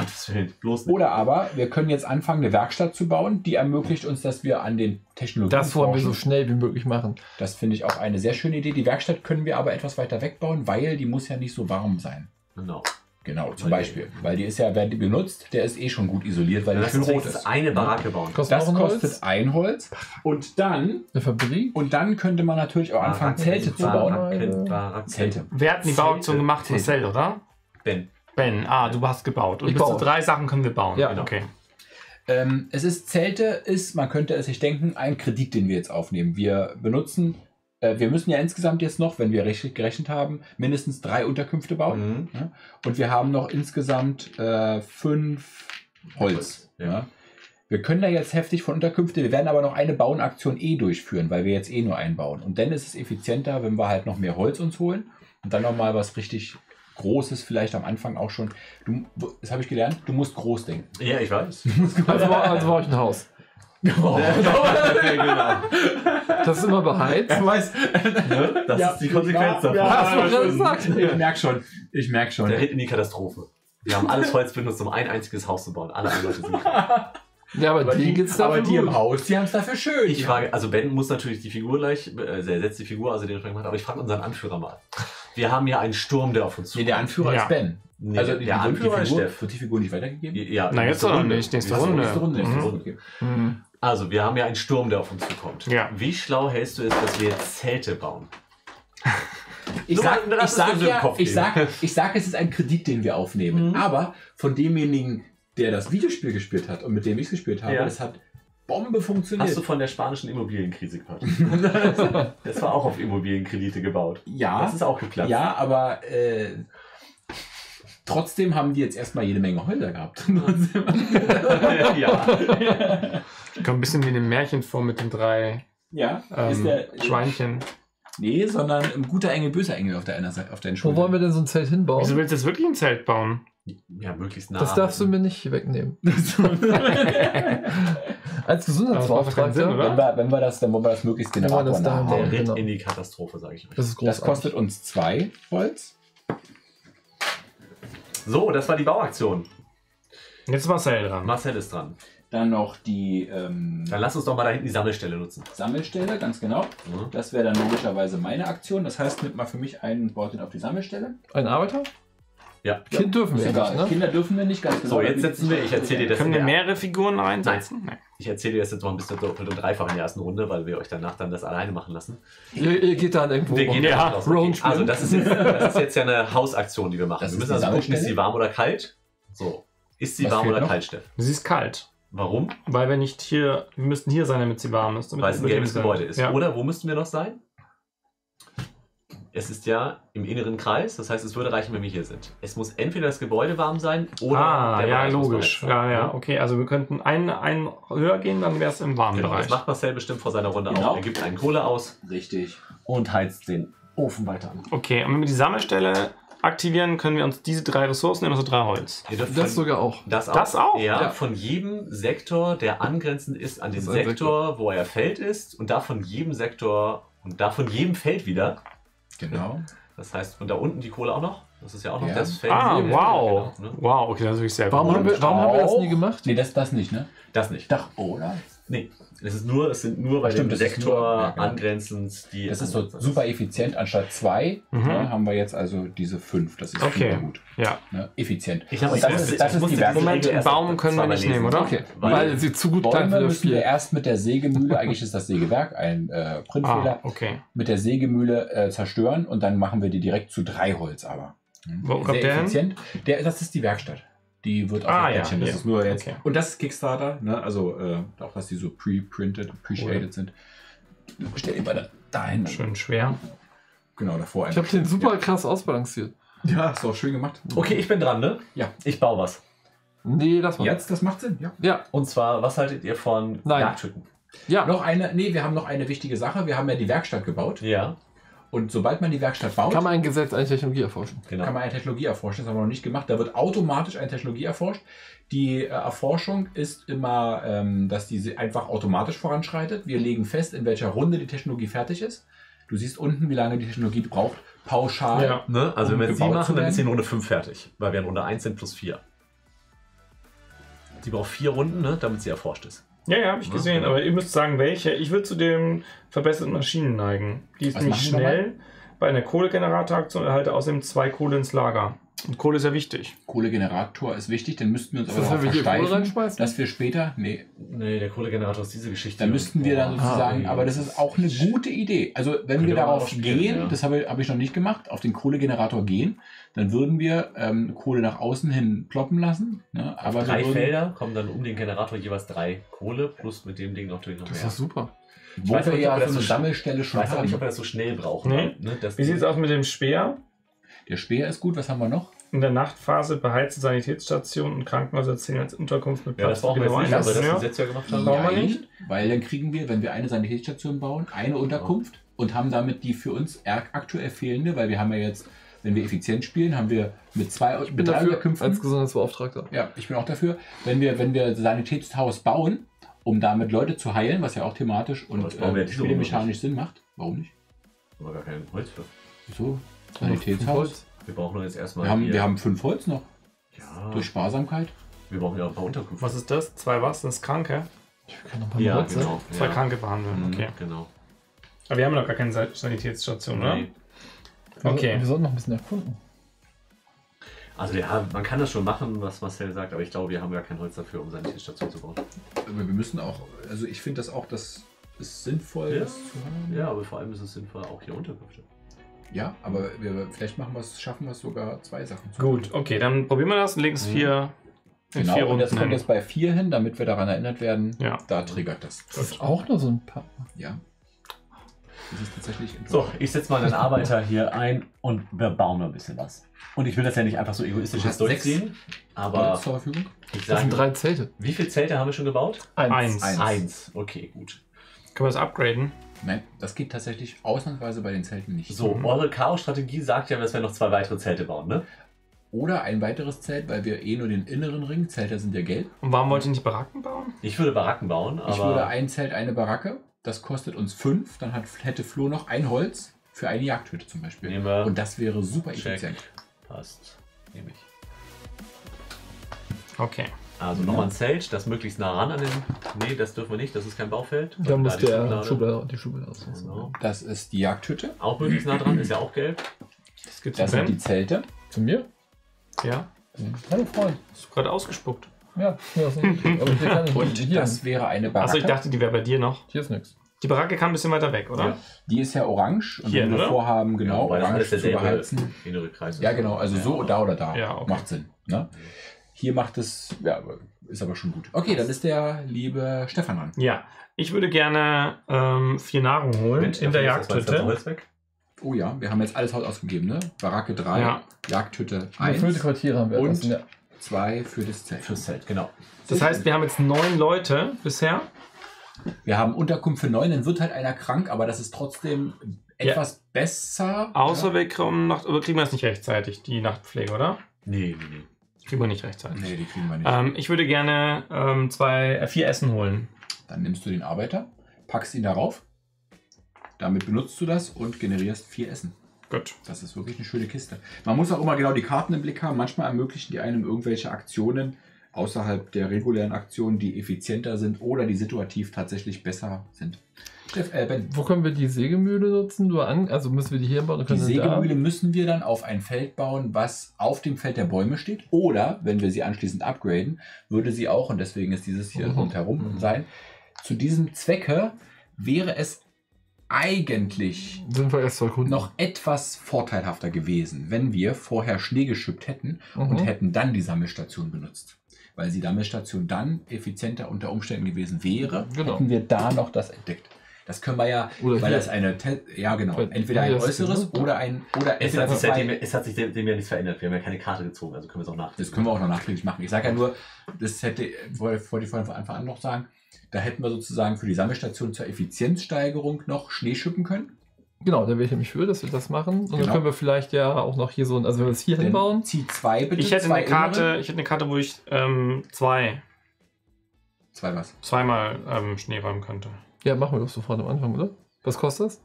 Speaker 3: bloß nicht.
Speaker 4: oder aber, wir können jetzt anfangen, eine Werkstatt zu bauen, die ermöglicht uns, dass wir an den Technologien
Speaker 2: Das wollen wir so schnell wie möglich machen.
Speaker 4: Das finde ich auch eine sehr schöne Idee. Die Werkstatt können wir aber etwas weiter wegbauen, weil die muss ja nicht so warm sein.
Speaker 3: Genau.
Speaker 4: Genau, zum
Speaker 3: Weil-
Speaker 4: Beispiel. Weil die ist ja, wer die benutzt, der ist eh schon gut isoliert, weil die schön
Speaker 3: uns
Speaker 4: rot ist.
Speaker 3: eine Baracke bauen.
Speaker 2: Kostet
Speaker 4: Das kostet
Speaker 2: Holz.
Speaker 4: ein Holz. Und dann,
Speaker 2: Eine Fabrik.
Speaker 4: und dann könnte man natürlich auch anfangen, Zelte zu bauen.
Speaker 3: Baracken, Baracken.
Speaker 4: Zelte.
Speaker 1: Wer hat die. Bauaktion gemacht?
Speaker 3: Zelte.
Speaker 1: Marcel, oder?
Speaker 3: Ben.
Speaker 1: Ben, ah, du hast gebaut. Und
Speaker 2: Ich
Speaker 1: bis zu
Speaker 2: baue.
Speaker 1: drei Sachen können wir bauen.
Speaker 2: Ja.
Speaker 3: Genau.
Speaker 1: Okay.
Speaker 4: Ähm, es ist Zelte, ist, man könnte es sich denken, ein Kredit, den wir jetzt aufnehmen. Wir benutzen, äh, wir müssen ja insgesamt jetzt noch, wenn wir richtig gerechnet haben, mindestens drei Unterkünfte bauen.
Speaker 3: Mhm.
Speaker 4: Und wir haben noch insgesamt äh, fünf Holz.
Speaker 3: Ja.
Speaker 4: Ja. Wir können da jetzt heftig von Unterkünfte, wir werden aber noch eine Bauenaktion eh durchführen, weil wir jetzt eh nur einbauen. Und dann ist es effizienter, wenn wir halt noch mehr Holz uns holen und dann nochmal was richtig Großes, vielleicht am Anfang auch schon. Du, das habe ich gelernt, du musst groß denken.
Speaker 3: Ja, ich weiß.
Speaker 2: Also, also brauche ich ein Haus.
Speaker 3: genau.
Speaker 2: Das ist immer beheizt.
Speaker 4: weiß,
Speaker 3: Ne? Das
Speaker 4: Ja,
Speaker 3: ist die Konsequenz
Speaker 4: ja,
Speaker 3: davon.
Speaker 4: ja,
Speaker 2: Hast du gerade gesagt?
Speaker 4: ich merke schon, ich merke schon.
Speaker 3: Der Ritt in die Katastrophe. Wir haben alles Holz benutzt, um ein einziges Haus zu bauen. Alle anderen Leute sind
Speaker 2: Ja, aber,
Speaker 4: Aber
Speaker 2: die
Speaker 4: die,
Speaker 2: geht's
Speaker 4: aber
Speaker 2: dafür
Speaker 4: die im
Speaker 2: gut.
Speaker 4: Haus, die haben es dafür schön.
Speaker 3: Ich frage, also Ben muss natürlich die Figur gleich, äh, er setzt die Figur, also dementsprechend macht, aber ich frage unseren Anführer mal. Wir haben ja einen Sturm, der auf uns
Speaker 4: Nee, der Anführer
Speaker 1: Ja.
Speaker 4: ist Ben.
Speaker 3: Nee,
Speaker 4: also die,
Speaker 3: der
Speaker 4: die,
Speaker 3: Anführer
Speaker 4: die
Speaker 3: ist
Speaker 4: Figur,
Speaker 3: Steff.
Speaker 4: wird die Figur nicht weitergegeben?
Speaker 3: Ja,
Speaker 1: Na, jetzt
Speaker 3: nächste
Speaker 1: doch noch
Speaker 3: Runde.
Speaker 1: nicht, nächste Runde.
Speaker 4: Nächste Runde, nächste
Speaker 1: Mhm.
Speaker 4: Runde. Okay.
Speaker 2: Mhm.
Speaker 3: Also, wir haben ja einen Sturm, der auf uns zukommt.
Speaker 1: Ja.
Speaker 3: Wie schlau hältst du es, dass wir jetzt Zelte bauen?
Speaker 4: Ich
Speaker 3: Nur
Speaker 4: sag,
Speaker 3: mal, lass
Speaker 4: ich
Speaker 3: es
Speaker 4: sag,
Speaker 3: dir so im
Speaker 4: ja, ich,
Speaker 3: gehen.
Speaker 4: sag, ich sag, es ist ein Kredit, den wir aufnehmen.
Speaker 3: Mhm.
Speaker 4: Aber von demjenigen, der das Videospiel gespielt hat und mit dem ich es gespielt habe,
Speaker 3: Ja.
Speaker 4: das hat Bombe funktioniert.
Speaker 3: Hast du von der spanischen Immobilienkrise gehört? das war auch auf Immobilienkredite gebaut.
Speaker 4: ja,
Speaker 3: Das ist auch geplatzt.
Speaker 4: ja, aber äh, trotzdem haben die jetzt erstmal jede Menge Häuser gehabt.
Speaker 3: ja.
Speaker 1: Kommt ein bisschen wie in dem Märchen vor mit den drei
Speaker 4: ja,
Speaker 1: ähm,
Speaker 4: ist der,
Speaker 1: Schweinchen.
Speaker 4: Nee, sondern ein guter Engel, böser Engel auf der einer Seite, auf deinen
Speaker 2: Wo
Speaker 4: Schultern.
Speaker 2: wollen wir denn so ein Zelt hinbauen?
Speaker 1: Wieso willst du jetzt wirklich ein Zelt bauen?
Speaker 3: ja, möglichst nah.
Speaker 2: das darfst du mir nicht wegnehmen. Als
Speaker 1: Sinn,
Speaker 2: Gesundheitsbeauftragter.
Speaker 4: wenn, wir, wenn wir das, dann wollen wir das möglichst
Speaker 2: wir
Speaker 4: Generator
Speaker 2: das da
Speaker 4: haben.
Speaker 3: Ritt
Speaker 2: Genau.
Speaker 3: in die Katastrophe, sage ich euch.
Speaker 2: Das ist großartig.
Speaker 4: Das kostet uns zwei Holz.
Speaker 3: So, das war die Bauaktion.
Speaker 1: Jetzt ist Marcel dran.
Speaker 3: Marcel ist dran.
Speaker 4: Dann noch die ähm,
Speaker 3: Dann lass uns doch mal da hinten die Sammelstelle nutzen.
Speaker 4: Sammelstelle, ganz genau.
Speaker 3: Mhm.
Speaker 4: Das wäre dann logischerweise meine Aktion. Das heißt, nimmt mal für mich einen, baut den auf die Sammelstelle.
Speaker 2: Ein Arbeiter?
Speaker 3: Ja.
Speaker 2: Kind dürfen wir nicht, ne?
Speaker 4: Kinder dürfen wir nicht ganz genau.
Speaker 3: So, jetzt setzen wir, ich erzähle dir das.
Speaker 1: Können wir mehrere Figuren reinsetzen? Nein.
Speaker 3: Ich erzähle dir das jetzt noch ein bisschen doppelt und dreifach in der ersten Runde, weil wir euch danach dann das alleine machen lassen.
Speaker 2: Ihr, ihr geht dann irgendwo.
Speaker 3: Wir gehen
Speaker 1: Ja,
Speaker 3: okay. Also das ist, jetzt, das ist jetzt ja eine Hausaktion, die wir machen.
Speaker 4: Das
Speaker 3: wir müssen also gucken, ist sie warm oder kalt? So. Ist sie
Speaker 4: Was
Speaker 3: warm oder
Speaker 4: noch?
Speaker 3: kalt, Steff?
Speaker 1: Sie ist kalt.
Speaker 3: Warum?
Speaker 1: Weil wir nicht hier, wir müssten hier sein, damit sie warm ist. Damit
Speaker 3: Weil es ein gelbes. Gebäude ist.
Speaker 1: Ja.
Speaker 3: Oder wo müssten wir noch sein? Es ist ja im inneren Kreis, das heißt, es würde reichen, wenn wir hier sind. Es muss entweder das Gebäude warm sein oder
Speaker 1: ah,
Speaker 3: der
Speaker 1: ja,
Speaker 3: Bereich muss
Speaker 1: logisch. Ja, ja, okay. Also wir könnten einen, einen höher gehen, dann wäre es im warmen
Speaker 3: Genau, das
Speaker 1: Bereich.
Speaker 3: macht Marcel bestimmt vor seiner Runde
Speaker 4: Genau.
Speaker 3: auch. Er gibt einen Kohle aus
Speaker 4: Richtig.
Speaker 3: und heizt den Ofen weiter an.
Speaker 1: Okay, und wenn wir die Sammelstelle aktivieren, können wir uns diese drei Ressourcen nehmen, also drei Holz.
Speaker 3: Dürft
Speaker 2: Das
Speaker 3: von-
Speaker 2: sogar auch.
Speaker 3: Das auch?
Speaker 1: Das auch?
Speaker 3: Ja,
Speaker 2: Ja.
Speaker 3: von jedem Sektor, der angrenzend ist an den
Speaker 2: Das ist ein
Speaker 3: Sektor, wo euer Feld ist und da von jedem Sektor und da von jedem Feld wieder.
Speaker 4: Genau.
Speaker 3: Das heißt, von da unten die Kohle auch noch. Das ist ja auch noch
Speaker 4: Ja.
Speaker 3: das Feld.
Speaker 1: Ah,
Speaker 3: Ja,
Speaker 1: wow.
Speaker 3: Genau, ne?
Speaker 1: Wow, okay, das ist wirklich sehr
Speaker 2: Warum,
Speaker 1: gut.
Speaker 2: haben wir, warum haben wir das nie gemacht?
Speaker 4: Nee, das, das nicht, ne?
Speaker 3: Das nicht.
Speaker 4: Doch, oder?
Speaker 3: Nee. Es ist nur, es sind nur bei
Speaker 4: Stimmt,
Speaker 3: dem
Speaker 4: das ist
Speaker 3: Sektor
Speaker 4: nur- ja, genau.
Speaker 3: angrenzend die.
Speaker 4: Das ist so super effizient. Anstatt zwei
Speaker 1: Mhm.
Speaker 4: ne, haben wir jetzt also diese fünf. Das ist
Speaker 1: Okay.
Speaker 4: super gut.
Speaker 1: Ja.
Speaker 4: Ne? Effizient.
Speaker 3: Ich habe
Speaker 4: Und das ist, das ist die Werkstatt.
Speaker 1: Moment, einen Baum können wir nicht nehmen, oder?
Speaker 2: Okay,
Speaker 3: Weil-
Speaker 2: weil, sie zu gut
Speaker 4: Bäume
Speaker 2: das
Speaker 4: müssen wir erst mit der Sägemühle, eigentlich ist das Sägewerk ein äh,
Speaker 1: Ah,
Speaker 4: Printfehler,
Speaker 1: okay.
Speaker 4: mit der Sägemühle äh, zerstören und dann machen wir die direkt zu drei Holz aber. Mhm.
Speaker 1: Wo kommt
Speaker 4: Sehr
Speaker 1: der hin?
Speaker 4: effizient. Der, das ist die Werkstatt. Die wird auf
Speaker 1: Ah,
Speaker 4: dem
Speaker 1: ja.
Speaker 4: Das
Speaker 1: hier.
Speaker 4: ist nur jetzt.
Speaker 1: Okay.
Speaker 4: Und das ist Kickstarter, ne? also äh, auch dass die so pre-printed, appreciated
Speaker 1: Cool.
Speaker 4: sind. Stell die beide dahin.
Speaker 1: Schön schwer.
Speaker 4: Genau, davor.
Speaker 2: Ich habe den super krass ausbalanciert.
Speaker 4: Ja, ja ist auch schön gemacht.
Speaker 3: Okay, ich bin dran, ne?
Speaker 4: Ja.
Speaker 3: Ich baue was.
Speaker 2: Nee, lass mal.
Speaker 4: Jetzt, das macht Sinn, ja.
Speaker 2: Ja,
Speaker 3: Und zwar, was haltet ihr von
Speaker 2: Nein.
Speaker 3: Jagdhütten?
Speaker 2: ja.
Speaker 4: Noch eine, nee, wir haben noch eine wichtige Sache. Wir haben ja die Werkstatt gebaut.
Speaker 3: Ja.
Speaker 4: Und sobald man die Werkstatt baut,
Speaker 2: Kann man ein Gesetz, eine Technologie erforschen.
Speaker 3: Genau.
Speaker 4: kann man eine Technologie erforschen. Das haben wir noch nicht gemacht. Da wird automatisch eine Technologie erforscht. Die äh, Erforschung ist immer, ähm, dass diese einfach automatisch voranschreitet. Wir legen fest, in welcher Runde die Technologie fertig ist. Du siehst unten, wie lange die Technologie braucht, pauschal.
Speaker 1: Ja.
Speaker 3: Ne? Also
Speaker 4: Um
Speaker 3: wenn wir sie machen, dann ist sie in? Runde 5 fertig, weil wir in Runde 1 sind plus 4. Sie braucht vier Runden, ne, damit sie erforscht ist.
Speaker 1: Ja, ja, habe ich
Speaker 3: Ja,
Speaker 1: gesehen. Aber ihr müsst sagen, welche. Ich würde zu den verbesserten Maschinen neigen. Die ist
Speaker 4: Was
Speaker 1: nämlich
Speaker 4: machen wir
Speaker 1: schnell. Bei einer Kohlegeneratoraktion erhalte außerdem zwei Kohle ins Lager. Und Kohle ist ja wichtig.
Speaker 4: Kohlegenerator ist wichtig, den müssten wir uns aber
Speaker 2: das,
Speaker 4: darauf
Speaker 2: wenn wir hier Kohle
Speaker 4: versteifen,
Speaker 2: reinschmeißen?
Speaker 4: dass wir später, nee,
Speaker 3: Nee, der Kohlegenerator ist diese Geschichte.
Speaker 4: da müssten wir dann
Speaker 3: Boah.
Speaker 4: sozusagen,
Speaker 3: Ah,
Speaker 4: aber das ist auch eine gute Idee. Also wenn
Speaker 3: Könnte
Speaker 4: wir
Speaker 3: man
Speaker 4: darauf
Speaker 3: auch spielen,
Speaker 4: gehen,
Speaker 3: ja.
Speaker 4: das habe ich, habe ich noch nicht gemacht, auf den Kohlegenerator gehen, dann würden wir ähm, Kohle nach außen hin ploppen lassen. Ne? Aber
Speaker 3: drei
Speaker 4: würden,
Speaker 3: Felder kommen dann um den Generator jeweils drei Kohle plus mit dem Ding natürlich noch
Speaker 2: Das ist
Speaker 3: mehr.
Speaker 2: super.
Speaker 4: wo
Speaker 3: weiß
Speaker 4: wir
Speaker 3: nicht,
Speaker 4: ja so
Speaker 3: das
Speaker 4: eine
Speaker 3: so-
Speaker 4: Sammelstelle
Speaker 3: Ich
Speaker 4: schon
Speaker 3: weiß aber nicht, ob
Speaker 4: haben.
Speaker 3: wir das so schnell brauchen.
Speaker 1: Nee.
Speaker 3: Ne? Das
Speaker 1: Wie sieht es aus mit dem Speer?
Speaker 4: Der Speer ist gut, was haben wir noch?
Speaker 1: In der Nachtphase beheizte Sanitätsstationen und Krankenhäuser zählen als Unterkunft mit
Speaker 3: Ja, das
Speaker 1: für
Speaker 3: brauchen wir jetzt nicht, aber das
Speaker 1: Ja.
Speaker 3: Jahr gemacht haben.
Speaker 1: Brauchen wir
Speaker 4: Nein,
Speaker 1: nicht?
Speaker 4: Weil dann kriegen wir, wenn wir eine Sanitätsstation bauen, eine Unterkunft und haben damit die für uns aktuell fehlende, weil wir haben ja jetzt, wenn wir effizient spielen, haben wir mit zwei
Speaker 2: Ich bin
Speaker 4: mit drei
Speaker 2: dafür
Speaker 4: Unterkünften.
Speaker 2: als Gesundheitsbeauftragter.
Speaker 4: Ja, ich bin auch dafür. Wenn wir, wenn wir Sanitätshaus bauen, um damit Leute zu heilen, was ja auch thematisch und äh, spielemechanisch Sinn macht. Warum nicht?
Speaker 3: Aber gar kein Holz für.
Speaker 4: Wieso? Sanitätshaus.
Speaker 3: Wir brauchen doch jetzt erstmal.
Speaker 4: Wir haben, wir haben fünf Holz noch.
Speaker 3: ja,
Speaker 4: Durch Sparsamkeit.
Speaker 3: wir brauchen ja ein paar Unterkünfte.
Speaker 1: Was ist das? Zwei was? Das ist Kranke?
Speaker 2: Ich kann noch ein paar
Speaker 3: Ja,
Speaker 2: Holz, ne?
Speaker 3: genau.
Speaker 1: Zwei
Speaker 3: ja.
Speaker 1: Kranke behandeln,
Speaker 3: Mhm,
Speaker 1: okay.
Speaker 3: Genau.
Speaker 1: Aber wir haben noch gar keine Sa- Sanitätsstation, oder?
Speaker 2: Wir,
Speaker 1: Okay.
Speaker 2: wir sollten noch ein bisschen erkunden.
Speaker 3: Also ja, man kann das schon machen, was Marcel sagt, aber ich glaube, wir haben gar kein Holz dafür, um seine Station zu bauen.
Speaker 4: Aber wir müssen auch, also ich finde das auch, das ist sinnvoll,
Speaker 3: Ja.
Speaker 4: das zu haben.
Speaker 3: Ja, aber vor allem ist es sinnvoll, auch hier Unterkünfte.
Speaker 4: Ja, aber wir, vielleicht machen wir es, schaffen wir es sogar zwei Sachen zu
Speaker 1: Gut, okay, dann probieren wir das und legen es
Speaker 3: Mhm.
Speaker 1: vier,
Speaker 4: Genau,
Speaker 1: vier
Speaker 4: und das kommt jetzt bei vier hin, damit wir daran erinnert werden.
Speaker 1: Ja.
Speaker 4: Da triggert das.
Speaker 2: Das ist auch nur so ein paar.
Speaker 4: Ja. Das ist tatsächlich
Speaker 3: So, ich setze mal einen Arbeiter hier ein und wir bauen ein bisschen was. Und ich will das ja nicht einfach so egoistisch jetzt durchziehen, aber
Speaker 4: zur Verfügung.
Speaker 3: ich
Speaker 2: Das sind
Speaker 3: sage,
Speaker 2: drei Zelte.
Speaker 3: wie viele Zelte haben wir schon gebaut?
Speaker 1: Eins.
Speaker 4: Eins.
Speaker 3: Eins. Okay, gut.
Speaker 1: Können wir das upgraden?
Speaker 4: Nein, das geht tatsächlich ausnahmsweise bei den Zelten nicht.
Speaker 3: So, eure Chaos-Strategie sagt ja, dass wir noch zwei weitere Zelte bauen, ne?
Speaker 4: Oder ein weiteres Zelt, weil wir eh nur den inneren Ring, Zelte sind ja gelb.
Speaker 1: Und warum wollt ihr nicht Baracken bauen?
Speaker 3: Ich würde Baracken bauen, aber
Speaker 4: Ich würde ein Zelt, eine Baracke. Das kostet uns fünf. Dann hat, hätte Flo noch ein Holz für eine Jagdhütte zum Beispiel.
Speaker 3: Nehmen wir.
Speaker 4: Und das wäre super
Speaker 3: Check.
Speaker 4: effizient.
Speaker 3: passt. Nehme ich.
Speaker 1: Okay.
Speaker 3: Also nochmal ein Zelt, das möglichst nah ran an den. Nee, das dürfen wir nicht, das ist kein Baufeld.
Speaker 2: Da muss
Speaker 3: die
Speaker 2: der
Speaker 3: Schublade.
Speaker 2: Schublade, die Schublade aus.
Speaker 3: Genau.
Speaker 4: Das ist die Jagdhütte.
Speaker 3: Auch möglichst nah dran, ist ja auch gelb.
Speaker 1: Das gibt's
Speaker 4: Das sind die. Zelte.
Speaker 2: Zu mir?
Speaker 1: Ja.
Speaker 2: Hallo Freund.
Speaker 1: Hast du gerade ausgespuckt?
Speaker 2: Ja, ja das ist nicht. Aber hier kann ich
Speaker 4: Und
Speaker 2: hier,
Speaker 4: das wäre eine
Speaker 1: Achso,
Speaker 4: Baracke.
Speaker 1: ich dachte, die wäre bei dir noch.
Speaker 2: hier ist nichts.
Speaker 1: Die Baracke kam ein bisschen weiter weg, oder?
Speaker 3: Ja.
Speaker 4: die ist ja orange. Und
Speaker 1: Hier,
Speaker 4: wenn wir
Speaker 1: oder?
Speaker 4: vorhaben, genau,
Speaker 3: weil das
Speaker 4: orange
Speaker 3: alles
Speaker 4: zu
Speaker 3: derselbe
Speaker 4: beheizen.
Speaker 3: innere Kreis ist.
Speaker 4: Ja, genau. Also so, da oder da.
Speaker 1: Ja, okay.
Speaker 4: Macht Sinn. Ne? Hier macht es, ja, aber- ist aber schon gut. Okay, dann ist der liebe Stefan dran.
Speaker 1: Ja. Ich würde gerne ähm, vier Nahrung holen
Speaker 3: Mensch,
Speaker 1: in der
Speaker 3: dafür ist das ganze
Speaker 1: Jagdhütte.
Speaker 3: Holz weg.
Speaker 4: Oh ja, wir haben jetzt alles Haus ausgegeben, ne? Baracke 3,
Speaker 1: Ja.
Speaker 4: Jagdhütte
Speaker 2: Gefüllte
Speaker 4: 1,
Speaker 2: Quartiere haben wir.
Speaker 4: Und?
Speaker 2: in
Speaker 4: 2 für das Zelt.
Speaker 3: Fürs Zelt, genau.
Speaker 1: Das heißt, wir haben jetzt neun Leute bisher.
Speaker 4: Wir haben Unterkunft für 9, dann wird halt einer krank, aber das ist trotzdem
Speaker 1: Ja.
Speaker 4: etwas besser.
Speaker 1: Außer
Speaker 4: ja?
Speaker 1: wir kommen noch, aber kriegen wir das nicht rechtzeitig, die Nachtpflege, oder?
Speaker 3: Nee, nee, nee.
Speaker 1: Kriegen wir nicht rechtzeitig.
Speaker 4: Nee, die kriegen wir nicht.
Speaker 1: Ähm, ich würde gerne ähm, zwei, äh, vier Essen holen.
Speaker 4: Dann nimmst du den Arbeiter, packst ihn darauf, damit benutzt du das und generierst vier Essen.
Speaker 1: Gut.
Speaker 4: Das ist wirklich eine schöne Kiste. Man muss auch immer genau die Karten im Blick haben. Manchmal ermöglichen die einem irgendwelche Aktionen außerhalb der regulären Aktionen, die effizienter sind oder die situativ tatsächlich besser sind. Äh, ben,
Speaker 2: Wo können wir die Sägemühle nutzen? Nur an, also müssen wir die hier bauen?
Speaker 4: die Sägemühle müssen wir dann auf ein Feld bauen, was auf dem Feld der Bäume steht. Oder, wenn wir sie anschließend upgraden, würde sie auch, und deswegen ist dieses hier
Speaker 2: Mhm.
Speaker 4: rundherum
Speaker 2: Mhm.
Speaker 4: sein, zu diesem Zwecke wäre es eigentlich
Speaker 2: sind wir erst zwei Kunden.
Speaker 4: noch etwas vorteilhafter gewesen, wenn wir vorher Schnee geschüppt hätten
Speaker 2: Mhm.
Speaker 4: und hätten dann die Sammelstation benutzt. Weil die Sammelstation dann effizienter unter Umständen gewesen wäre,
Speaker 2: Genau.
Speaker 4: hätten wir da noch das entdeckt. Das können wir ja,
Speaker 2: Oder
Speaker 4: weil das eine, Te ja genau, entweder ein äußeres oder ein, oder
Speaker 3: Es hat, sich seitdem, es hat sich seitdem ja nichts verändert. Wir haben ja keine Karte gezogen, also können wir es auch nach.
Speaker 4: Das können wir auch noch nachträglich machen. Ich sage ja nur, das hätte, wollte wollte ich vorhin von Anfang an noch sagen, da hätten wir sozusagen für die Sammelstation zur Effizienzsteigerung noch Schnee schippen können.
Speaker 2: Genau, da wäre ich nämlich für, dass wir das machen. Und dann
Speaker 4: Genau.
Speaker 2: können wir vielleicht ja auch noch hier so ein, also wenn wir es hier
Speaker 4: Dann
Speaker 2: hinbauen.
Speaker 4: Zieh zwei bitte.
Speaker 1: Ich hätte
Speaker 4: zwei
Speaker 1: eine Karte,
Speaker 4: innere.
Speaker 1: ich hätte eine Karte, wo ich ähm, zwei,
Speaker 4: Zwei was?
Speaker 1: zweimal ähm, Schnee räumen könnte.
Speaker 2: Ja, machen wir doch sofort am Anfang, oder? Was kostet das?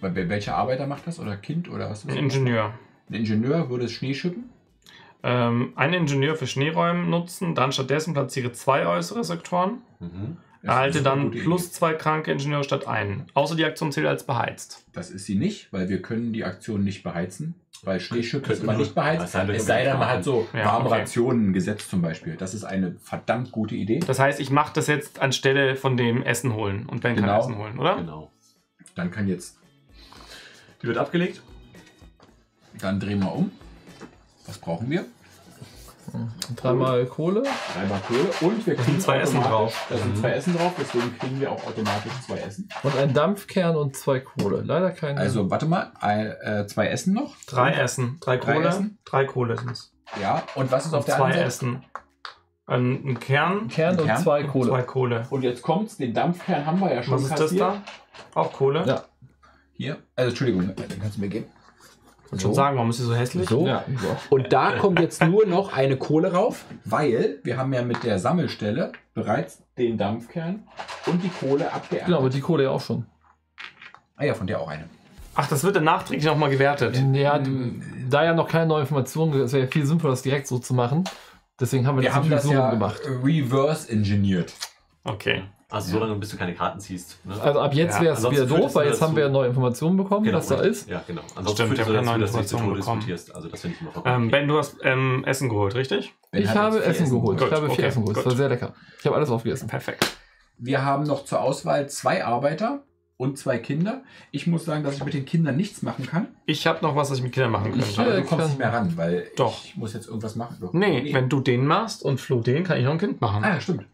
Speaker 4: Welcher Arbeiter macht das? Oder Kind? Oder was? ist
Speaker 1: Ein? Ingenieur.
Speaker 4: Ein Ingenieur würde es Schnee schippen.
Speaker 1: Ähm, einen Ingenieur für Schneeräumen nutzen, dann stattdessen platziere zwei äußere Sektoren.
Speaker 3: Mhm.
Speaker 1: Erhalte dann plus
Speaker 4: Idee.
Speaker 1: zwei kranke Ingenieure statt einen. Außer die Aktion zählt als beheizt.
Speaker 4: Das ist sie nicht, weil wir können die Aktion nicht beheizen. Weil Schneeschippen ist immer
Speaker 3: wir-
Speaker 4: nicht beheizt.
Speaker 3: Es sei denn,
Speaker 4: Es sei denn, man hat so
Speaker 1: Ja,
Speaker 4: warme
Speaker 1: okay.
Speaker 4: Rationen gesetzt zum Beispiel. Das ist eine verdammt gute Idee.
Speaker 1: Das heißt, ich mache das jetzt anstelle von dem Essen holen und Ben kann
Speaker 4: Genau.
Speaker 1: Essen holen, oder?
Speaker 3: Genau.
Speaker 4: Dann kann jetzt,
Speaker 3: Die wird abgelegt.
Speaker 4: dann drehen wir um. Was brauchen wir?
Speaker 2: Dreimal Kohle.
Speaker 4: Dreimal Kohle und wir kriegen
Speaker 1: zwei Essen drauf.
Speaker 4: Da sind
Speaker 3: Mhm.
Speaker 4: zwei Essen drauf, deswegen kriegen wir auch automatisch zwei Essen.
Speaker 2: Und ein Dampfkern und zwei Kohle. Leider keine.
Speaker 4: Also warte mal, ein, äh, zwei Essen noch.
Speaker 1: Drei Essen. Drei
Speaker 4: Drei
Speaker 1: Kohle.
Speaker 4: Essen?
Speaker 1: Drei Kohle sind es.
Speaker 4: Ja, und was ist auf der
Speaker 1: Zwei
Speaker 4: anderen Seite?
Speaker 1: Essen. Ein, ein Kern.
Speaker 2: Kern und
Speaker 4: Kern
Speaker 2: zwei
Speaker 1: und
Speaker 2: Kohle.
Speaker 1: Zwei Kohle.
Speaker 4: Und jetzt kommt's, den Dampfkern haben wir ja schon
Speaker 1: Was ist das
Speaker 4: kassiert.
Speaker 1: da? Auch Kohle?
Speaker 2: Ja.
Speaker 4: Hier, also Entschuldigung, den kannst du mir geben.
Speaker 1: Ich wollte schon sagen, warum ist sie so hässlich?
Speaker 4: So.
Speaker 2: Ja.
Speaker 4: Und da kommt jetzt nur noch eine Kohle rauf, weil wir haben ja mit der Sammelstelle bereits den Dampfkern und die Kohle abgeerntet.
Speaker 2: Genau, aber die Kohle ja auch schon.
Speaker 4: Ah ja, von der auch eine.
Speaker 1: Ach, das wird dann nachträglich nochmal gewertet.
Speaker 2: Ja, du, da ja noch keine neue Information, es wäre ja viel sinnvoller, das direkt so zu machen. Deswegen haben wir,
Speaker 4: Wir
Speaker 2: das
Speaker 4: haben das
Speaker 2: so
Speaker 4: ja
Speaker 2: gemacht.
Speaker 4: reverse engineert.
Speaker 1: Okay.
Speaker 3: Also so lange, bis du keine Karten ziehst. Ne?
Speaker 2: Also ab jetzt
Speaker 1: Ja,
Speaker 2: wäre es wieder doof,
Speaker 3: es
Speaker 2: weil jetzt haben wir ja neue Informationen bekommen, was da ist.
Speaker 3: Ja, genau.
Speaker 1: Stimmt,
Speaker 3: Ansonsten
Speaker 1: haben
Speaker 3: nur
Speaker 1: keine
Speaker 3: dazu, dass du nicht zu
Speaker 1: Informationen
Speaker 3: Tode
Speaker 1: bekommen.
Speaker 3: diskutierst. Also das finde ich immer vollkommen
Speaker 1: Ähm, ben, du hast ähm, Essen geholt, richtig?
Speaker 4: Ben
Speaker 2: Ich habe Essen geholt.
Speaker 1: Gut,
Speaker 2: ich habe vier
Speaker 1: okay,
Speaker 2: Essen geholt. Das war sehr lecker. Ich habe alles aufgegessen.
Speaker 1: Perfekt.
Speaker 4: Wir haben noch zur Auswahl zwei Arbeiter und zwei Kinder. Ich muss sagen, dass ich mit den Kindern nichts machen kann.
Speaker 1: Ich habe noch was, was ich mit Kindern machen
Speaker 2: Ich,
Speaker 1: könnte.
Speaker 4: Aber
Speaker 2: äh,
Speaker 4: du kommst
Speaker 2: kann-
Speaker 4: nicht mehr ran, weil
Speaker 1: Doch.
Speaker 4: ich muss jetzt irgendwas machen. Doch.
Speaker 1: Nee, wenn du den machst und Flo den, kann ich noch ein Kind machen.
Speaker 4: Ah, ja, stimmt.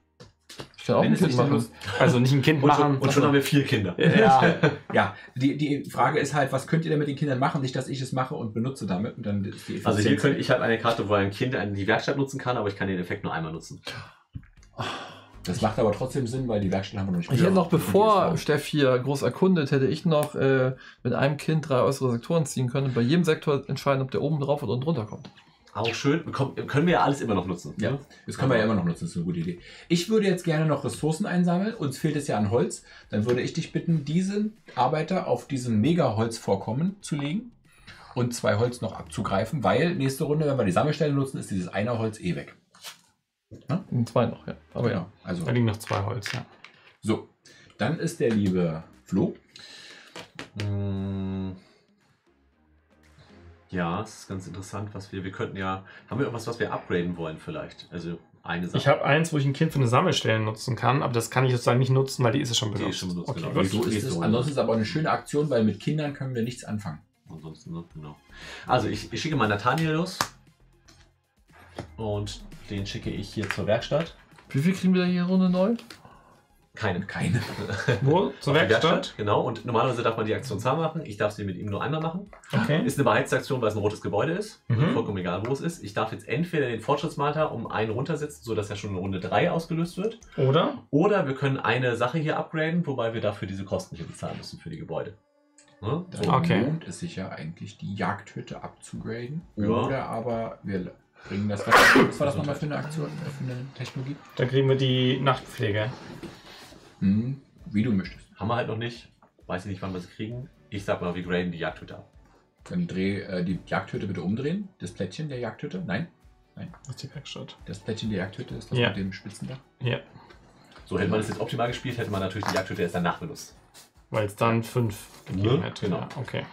Speaker 2: Ich kann auch
Speaker 4: Wenn
Speaker 2: ein Kind machen.
Speaker 1: Also nicht ein Kind
Speaker 3: Und schon,
Speaker 1: machen.
Speaker 3: und schon haben wir vier Kinder.
Speaker 1: ja,
Speaker 4: Ja, die, die Frage ist halt, was könnt ihr denn mit den Kindern machen? Nicht, dass ich es mache und benutze damit. Und dann ist die
Speaker 3: Also hier könnte ich halt eine Karte, wo ein Kind in die Werkstatt nutzen kann, aber ich kann den Effekt nur einmal nutzen.
Speaker 4: Das macht aber trotzdem Sinn, weil die Werkstatt haben wir noch nicht
Speaker 2: Ich hätte noch, bevor Steff hier groß erkundet, hätte ich noch äh, mit einem Kind drei äußere Sektoren ziehen können und bei jedem Sektor entscheiden, ob der oben drauf oder unten drunter kommt.
Speaker 3: Auch schön, können wir ja alles immer noch nutzen.
Speaker 4: Ja,
Speaker 3: ne?
Speaker 4: das können wir ja immer noch nutzen, das ist eine gute Idee. Ich würde jetzt gerne noch Ressourcen einsammeln, uns fehlt es ja an Holz. Dann würde ich dich bitten, diesen Arbeiter auf diesen Mega-Holzvorkommen zu legen und zwei Holz noch abzugreifen, weil nächste Runde, wenn wir die Sammelstelle nutzen, ist dieses eine Holz eh weg.
Speaker 2: Und zwei noch, ja. Aber ja.
Speaker 4: Genau. Also,
Speaker 1: da liegen noch zwei Holz, ja.
Speaker 4: so. Dann ist der liebe Flo.
Speaker 3: Mm. Ja, es ist ganz interessant, was wir, wir könnten ja, haben wir irgendwas, was wir upgraden wollen vielleicht? Also eine Sache.
Speaker 1: Ich habe eins, wo ich ein Kind für eine Sammelstelle nutzen kann, aber das kann ich sozusagen nicht nutzen, weil die ist ja schon
Speaker 3: Die
Speaker 1: benutzt.
Speaker 3: ist schon benutzt,
Speaker 1: okay,
Speaker 3: genau.
Speaker 4: So ist es. Ansonsten ist es aber eine schöne Aktion, weil mit Kindern können wir nichts anfangen.
Speaker 3: Ansonsten, ne? Genau. Also ich, ich schicke mal Nathaniel los. Und den schicke ich hier zur Werkstatt.
Speaker 2: Wie viel kriegen wir da hier Runde neu?
Speaker 3: Keine.
Speaker 4: Keine.
Speaker 1: Wo? Zur
Speaker 3: die
Speaker 1: Werkstatt?
Speaker 3: Genau. Und normalerweise darf man die Aktion zweimal machen. Ich darf sie mit ihm nur einmal machen.
Speaker 1: Okay.
Speaker 3: Ist eine Beheizaktion, weil es ein rotes Gebäude ist.
Speaker 1: Mhm.
Speaker 3: Vollkommen egal, wo es ist. Ich darf jetzt entweder den Fortschrittsmarker um einen runtersetzen, sodass er schon in Runde 3 ausgelöst wird.
Speaker 1: Oder?
Speaker 3: Oder wir können eine Sache hier upgraden, wobei wir dafür diese Kosten hier bezahlen müssen für die Gebäude. Ne?
Speaker 4: Dann.
Speaker 1: Okay.
Speaker 4: lohnt es sich ja eigentlich, die Jagdhütte abzugraden.
Speaker 3: Ja.
Speaker 4: Oder aber wir bringen das. Was, was war das nochmal für eine Aktion, äh, für eine Technologie?
Speaker 1: Dann kriegen wir die Nachtpflege.
Speaker 4: Hm, wie du möchtest.
Speaker 3: Haben wir halt noch nicht. Weiß ich nicht, wann wir sie kriegen. Ich sag mal, wir graden die Jagdhütte ab.
Speaker 4: Dann dreh äh, die Jagdhütte bitte umdrehen. Das Plättchen der Jagdhütte. Nein,
Speaker 1: Das ist die Werkstatt.
Speaker 4: das Plättchen der Jagdhütte ist das
Speaker 1: Ja.
Speaker 4: mit dem Spitzendach.
Speaker 1: Ja.
Speaker 3: So, hätte man das jetzt optimal gespielt, hätte man natürlich die Jagdhütte erst danach benutzt.
Speaker 1: Weil es dann fünf gegeben
Speaker 3: Ne?
Speaker 1: hätte.
Speaker 3: Genau.
Speaker 1: Ja, okay.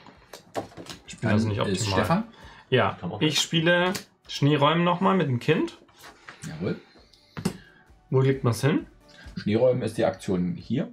Speaker 1: Ich spiele also nicht
Speaker 4: ist
Speaker 1: optimal.
Speaker 4: Stefan.
Speaker 1: Ja,
Speaker 3: auch.
Speaker 1: ich spiele Schneeräumen nochmal mit dem Kind.
Speaker 4: Jawohl.
Speaker 1: Wo legt man es hin?
Speaker 4: Schneeräumen ist die Aktion hier.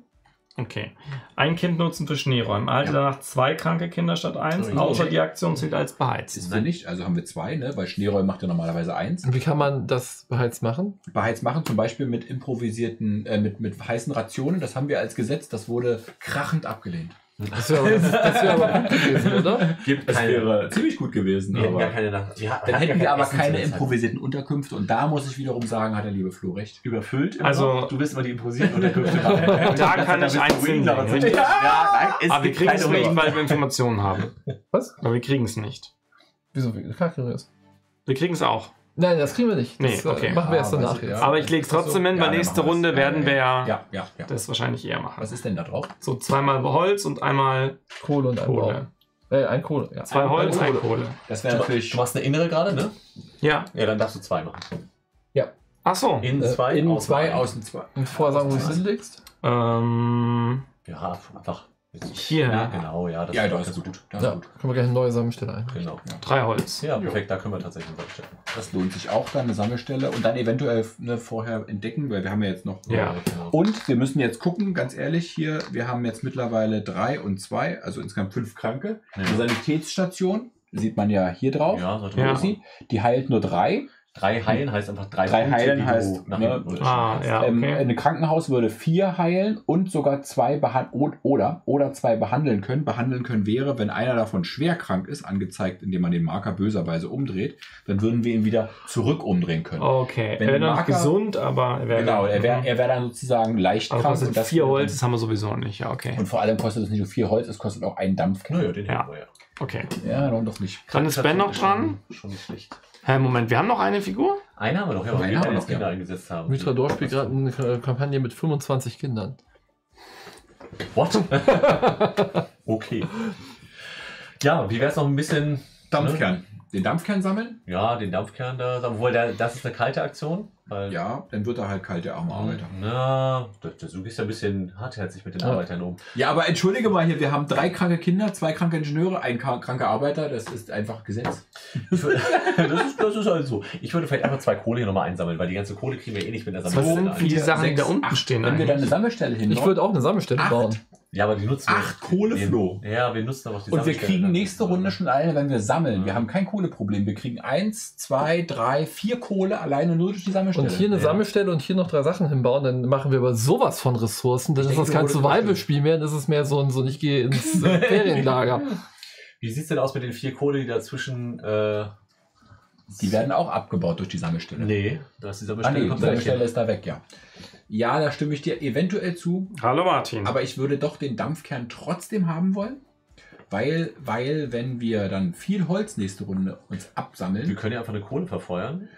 Speaker 1: Okay. Ein Kind nutzen für Schneeräumen. Erhalte
Speaker 4: Ja.
Speaker 1: danach zwei kranke Kinder statt eins,
Speaker 3: Okay.
Speaker 1: außer die Aktion zählt als beheizt.
Speaker 4: Ist sie nicht, also haben wir zwei, ne? weil Schneeräumen macht ja normalerweise eins.
Speaker 2: Und wie kann man das bereits machen?
Speaker 4: Beheizt machen, zum Beispiel mit improvisierten, äh, mit, mit heißen Rationen. Das haben wir als Gesetz, das wurde krachend abgelehnt.
Speaker 2: Das wäre wär aber gut gewesen, oder?
Speaker 3: Gibt
Speaker 4: Das
Speaker 3: keine.
Speaker 4: wäre ziemlich gut gewesen.
Speaker 3: Wir hätten
Speaker 4: aber
Speaker 3: gar keine Nacht. Wir
Speaker 4: dann hätten wir aber keine
Speaker 3: Essen
Speaker 4: improvisierten Unterkünfte. Und da muss ich wiederum sagen, hat der liebe Flo recht.
Speaker 3: Überfüllt? immer
Speaker 1: Also-
Speaker 3: du willst immer die improvisierten Unterkünfte
Speaker 1: Da kann ich hinlegen.
Speaker 3: Ja, nein, es
Speaker 1: Aber wir kriegen es
Speaker 3: keine
Speaker 1: nicht, weil wir Informationen haben.
Speaker 2: Was?
Speaker 1: Aber wir kriegen es nicht.
Speaker 2: Wieso? Klar kriegen wir das.
Speaker 1: Wir kriegen es auch.
Speaker 2: Nein, das kriegen wir nicht. Das
Speaker 1: Nee, okay.
Speaker 2: äh, machen wir
Speaker 4: Ah,
Speaker 2: erst danach.
Speaker 4: ich,
Speaker 2: Ja.
Speaker 1: Aber ich lege es trotzdem hin,
Speaker 4: Ja,
Speaker 1: weil
Speaker 4: dann
Speaker 1: nächste. Runde
Speaker 4: Ja,
Speaker 1: werden
Speaker 4: ja,
Speaker 1: wir ja,
Speaker 4: Ja, ja, ja.
Speaker 1: das wahrscheinlich eher machen.
Speaker 4: Was ist denn da drauf?
Speaker 1: So zweimal Holz und einmal
Speaker 2: Kohle und ein
Speaker 1: Kohle.
Speaker 2: Baum. Äh, ein Kohle, ja.
Speaker 1: Zwei Holz,
Speaker 2: Ein
Speaker 1: ein Kohle.
Speaker 4: Das
Speaker 3: Du,
Speaker 4: wäre natürlich.
Speaker 3: du machst eine innere gerade, ne?
Speaker 1: Ja.
Speaker 3: Ja, dann darfst du zwei machen.
Speaker 1: Ach so.
Speaker 3: Innen
Speaker 2: Äh,
Speaker 3: zwei,
Speaker 4: Innen
Speaker 3: außen
Speaker 4: zwei,
Speaker 3: ein.
Speaker 4: außen zwei.
Speaker 2: Und vorher sagen, wo du es hinlegst.
Speaker 1: Ähm,
Speaker 3: Ja, einfach.
Speaker 1: Hier.
Speaker 3: Ja, genau, ja. Das
Speaker 4: Ja,
Speaker 3: ganz
Speaker 4: ist gut. Das,
Speaker 2: Ja,
Speaker 4: ist gut.
Speaker 2: können wir gleich eine neue Sammelstelle ein.
Speaker 3: Genau.
Speaker 1: Drei Holz.
Speaker 3: Ja, perfekt, da können wir tatsächlich einen stellen.
Speaker 4: das lohnt sich auch dann, eine Sammelstelle. Und dann eventuell ne, vorher entdecken, weil wir haben ja jetzt noch.
Speaker 1: Ja.
Speaker 3: genau.
Speaker 4: Und wir müssen jetzt gucken, ganz ehrlich, hier, wir haben jetzt mittlerweile drei und zwei, also insgesamt fünf Kranke.
Speaker 3: Ja.
Speaker 4: Die Sanitätsstation, sieht man ja hier drauf.
Speaker 3: Ja, sollte
Speaker 1: Ja.
Speaker 3: man
Speaker 4: Sie, die heilt nur drei.
Speaker 3: Drei heilen heißt einfach drei,
Speaker 4: Drei
Speaker 3: Punkte,
Speaker 4: heilen heißt,
Speaker 3: nach
Speaker 4: ne,
Speaker 1: Ah, ja,
Speaker 4: Ähm,
Speaker 1: okay.
Speaker 4: ein Krankenhaus würde vier heilen und sogar zwei behandeln oder, oder zwei behandeln können. Behandeln können wäre, wenn einer davon schwer krank ist, angezeigt, indem man den Marker böserweise umdreht, dann würden wir ihn wieder zurück umdrehen können.
Speaker 1: Okay.
Speaker 4: Wenn
Speaker 1: er wäre
Speaker 4: Marker-
Speaker 1: gesund, aber er wäre.
Speaker 4: Genau, er wäre
Speaker 1: Mhm.
Speaker 4: er wär dann sozusagen leicht
Speaker 1: Aber
Speaker 4: krank. und das
Speaker 1: vier Holz, das haben wir sowieso nicht. Ja, okay.
Speaker 4: dann- Und vor allem kostet es nicht nur vier Holz, es kostet auch einen Dampfkern.
Speaker 3: Naja, den
Speaker 1: Ja.
Speaker 3: hätten wir ja.
Speaker 1: Okay.
Speaker 4: Ja, dann doch nicht.
Speaker 1: Dann ist Ben noch dran.
Speaker 3: Schon, schon nicht schlecht.
Speaker 1: Hä, Moment, wir haben noch eine Figur?
Speaker 3: Eine haben wir noch, ja, weil wir
Speaker 4: haben noch, ja.
Speaker 3: Kinder eingesetzt haben.
Speaker 2: Mitra Dorf spielt gerade eine K- Kampagne mit 25 Kindern.
Speaker 3: What? okay. Ja, wie wäre es noch ein bisschen,
Speaker 4: Dampfkern. Den Dampfkern sammeln?
Speaker 3: ja, den Dampfkern da, obwohl der, das ist eine kalte Aktion. Weil,
Speaker 4: Ja, dann wird er halt kalte arme Arbeiter.
Speaker 3: Na, du, du gehst ja ein bisschen hartherzig mit den
Speaker 2: Ja.
Speaker 3: Arbeitern um.
Speaker 4: Ja, aber entschuldige mal hier, wir haben drei kranke Kinder, zwei kranke Ingenieure, ein kra- kranker Arbeiter, das ist einfach Gesetz.
Speaker 3: Das, ist, das ist halt so. Ich würde vielleicht einfach zwei Kohle hier nochmal einsammeln, weil die ganze Kohle kriegen wir eh nicht mit der
Speaker 1: Was
Speaker 3: Sammelstelle
Speaker 1: sind
Speaker 3: ein.
Speaker 1: die Sachen, die da
Speaker 4: sechs,
Speaker 1: unten
Speaker 4: acht.
Speaker 1: stehen
Speaker 4: Wenn wir dann eine? Sammelstelle hin
Speaker 2: Ich würde auch eine Sammelstelle
Speaker 4: Acht.
Speaker 2: bauen.
Speaker 3: Ja, aber die nutzen wir.
Speaker 4: Acht Kohlefloh.
Speaker 3: Ja, wir nutzen aber auch die
Speaker 4: Und wir kriegen nächste Runde schon alleine, wenn wir sammeln. Wir
Speaker 3: Ja.
Speaker 4: haben kein Kohleproblem. Wir kriegen eins, zwei, drei, vier Kohle alleine nur durch die Sammelstelle.
Speaker 2: Und hier eine
Speaker 3: Ja.
Speaker 2: Sammelstelle und hier noch drei Sachen hinbauen, dann machen wir aber sowas von Ressourcen. Dann
Speaker 4: Ich
Speaker 2: ist
Speaker 4: denke,
Speaker 2: das kein
Speaker 4: wir das
Speaker 2: Survival-Spiel mehr, das ist mehr so ein, so ich gehe ins äh, Ferienlager.
Speaker 3: Wie sieht's denn aus mit den vier Kohle, die dazwischen. Äh,
Speaker 4: die werden auch abgebaut durch die Sammelstelle.
Speaker 3: nee, da ist die
Speaker 4: Ah,
Speaker 3: Sammelstelle.
Speaker 4: nee, die Sammelstelle ist da weg, ja. Ja, da stimme ich dir eventuell zu.
Speaker 1: Hallo Martin.
Speaker 4: Aber ich würde doch den Dampfkern trotzdem haben wollen. Weil, weil, wenn wir dann viel Holz nächste Runde uns
Speaker 3: Wir
Speaker 4: absammeln,
Speaker 3: können ja einfach eine Kohle verfeuern.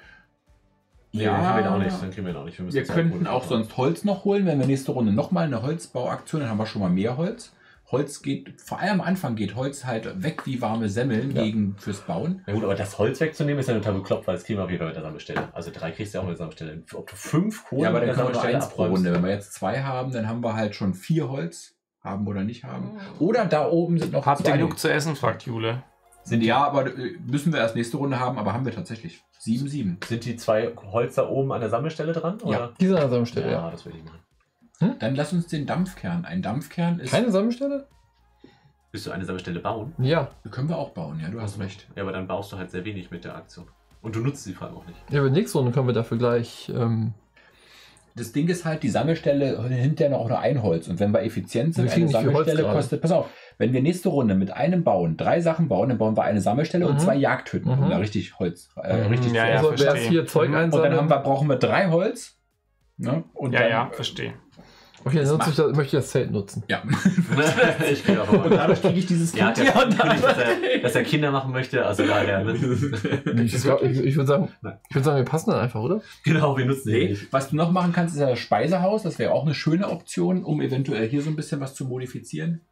Speaker 3: Nee,
Speaker 4: Ja.
Speaker 3: dann kriegen wir auch nicht. Dann kriegen wir auch nicht. müssen
Speaker 4: wir
Speaker 3: zwei
Speaker 4: könnten auch
Speaker 3: verfeuern.
Speaker 4: sonst Holz noch holen. Wenn wir nächste Runde nochmal eine Holzbauaktion, dann haben wir schon mal mehr Holz. Holz geht, vor allem am Anfang geht Holz halt weg wie warme Semmeln
Speaker 2: Ja.
Speaker 4: gegen fürs Bauen.
Speaker 3: Ja gut, aber das Holz wegzunehmen ist ja total bekloppt, weil das kriegen wir auf jeden Fall mit der Sammelstelle. Also drei kriegst du ja auch mit der Sammelstelle. Ob du fünf Kohle
Speaker 4: ja, aber dann können wir eins pro. Runde. Wenn wir jetzt zwei haben, dann haben wir halt schon vier Holz. Haben oder nicht haben. Oder da oben sind noch
Speaker 1: Habt ihr
Speaker 4: zwei.
Speaker 1: genug zu essen, fragt Jule.
Speaker 4: Sind ja, aber äh, müssen wir erst nächste Runde haben, aber haben wir tatsächlich. Sieben, sieben.
Speaker 3: Sind die zwei Holz da oben an der Sammelstelle dran? Oder?
Speaker 2: Diese an der Sammelstelle,
Speaker 3: Ja,
Speaker 2: ja.
Speaker 3: das will ich machen.
Speaker 4: Dann lass uns den Dampfkern. Ein Dampfkern ist.
Speaker 2: Keine Sammelstelle?
Speaker 3: Willst du eine Sammelstelle bauen?
Speaker 2: Ja.
Speaker 4: Können wir auch bauen, ja, du hast recht.
Speaker 3: Ja, aber dann baust du halt sehr wenig mit der Aktion. Und du nutzt sie vor allem auch nicht.
Speaker 2: Ja, aber nächste Runde können wir dafür gleich. Ähm,
Speaker 4: Das Ding ist halt, die Sammelstelle hinterher noch nur ein Holz. Und wenn wir effizient sind,
Speaker 2: Wir
Speaker 4: eine Sammelstelle kostet. Pass auf, wenn wir nächste Runde mit einem bauen, drei Sachen bauen, dann bauen wir eine Sammelstelle und
Speaker 2: Mhm.
Speaker 4: zwei Jagdhütten, um
Speaker 2: Mhm.
Speaker 4: da richtig Holz, äh,
Speaker 1: Mhm,
Speaker 4: richtig
Speaker 1: ja,
Speaker 4: zu
Speaker 1: ja,
Speaker 2: also hier Zeug
Speaker 1: Mhm.
Speaker 4: Und
Speaker 2: einsammeln.
Speaker 4: dann haben wir, brauchen wir drei Holz. Ne? Und
Speaker 1: Ja,
Speaker 4: dann,
Speaker 1: ja, verstehe.
Speaker 2: okay, dann ich das, möchte ich das Zelt nutzen.
Speaker 4: Ja.
Speaker 3: ich gehe einfach
Speaker 4: Und dadurch kriege ich dieses
Speaker 3: Ja, hat ja
Speaker 4: Ja, und
Speaker 3: angekündigt, dass er, dass er Kinder machen möchte. Also daher. Ne?
Speaker 2: Ich, ich, ich würde sagen, ich würd sagen, wir passen dann einfach, oder?
Speaker 3: Genau, wir nutzen sie
Speaker 4: Nee, was du noch machen kannst, ist ja das Speisehaus. Das wäre auch eine schöne Option, um eventuell hier so ein bisschen was zu modifizieren.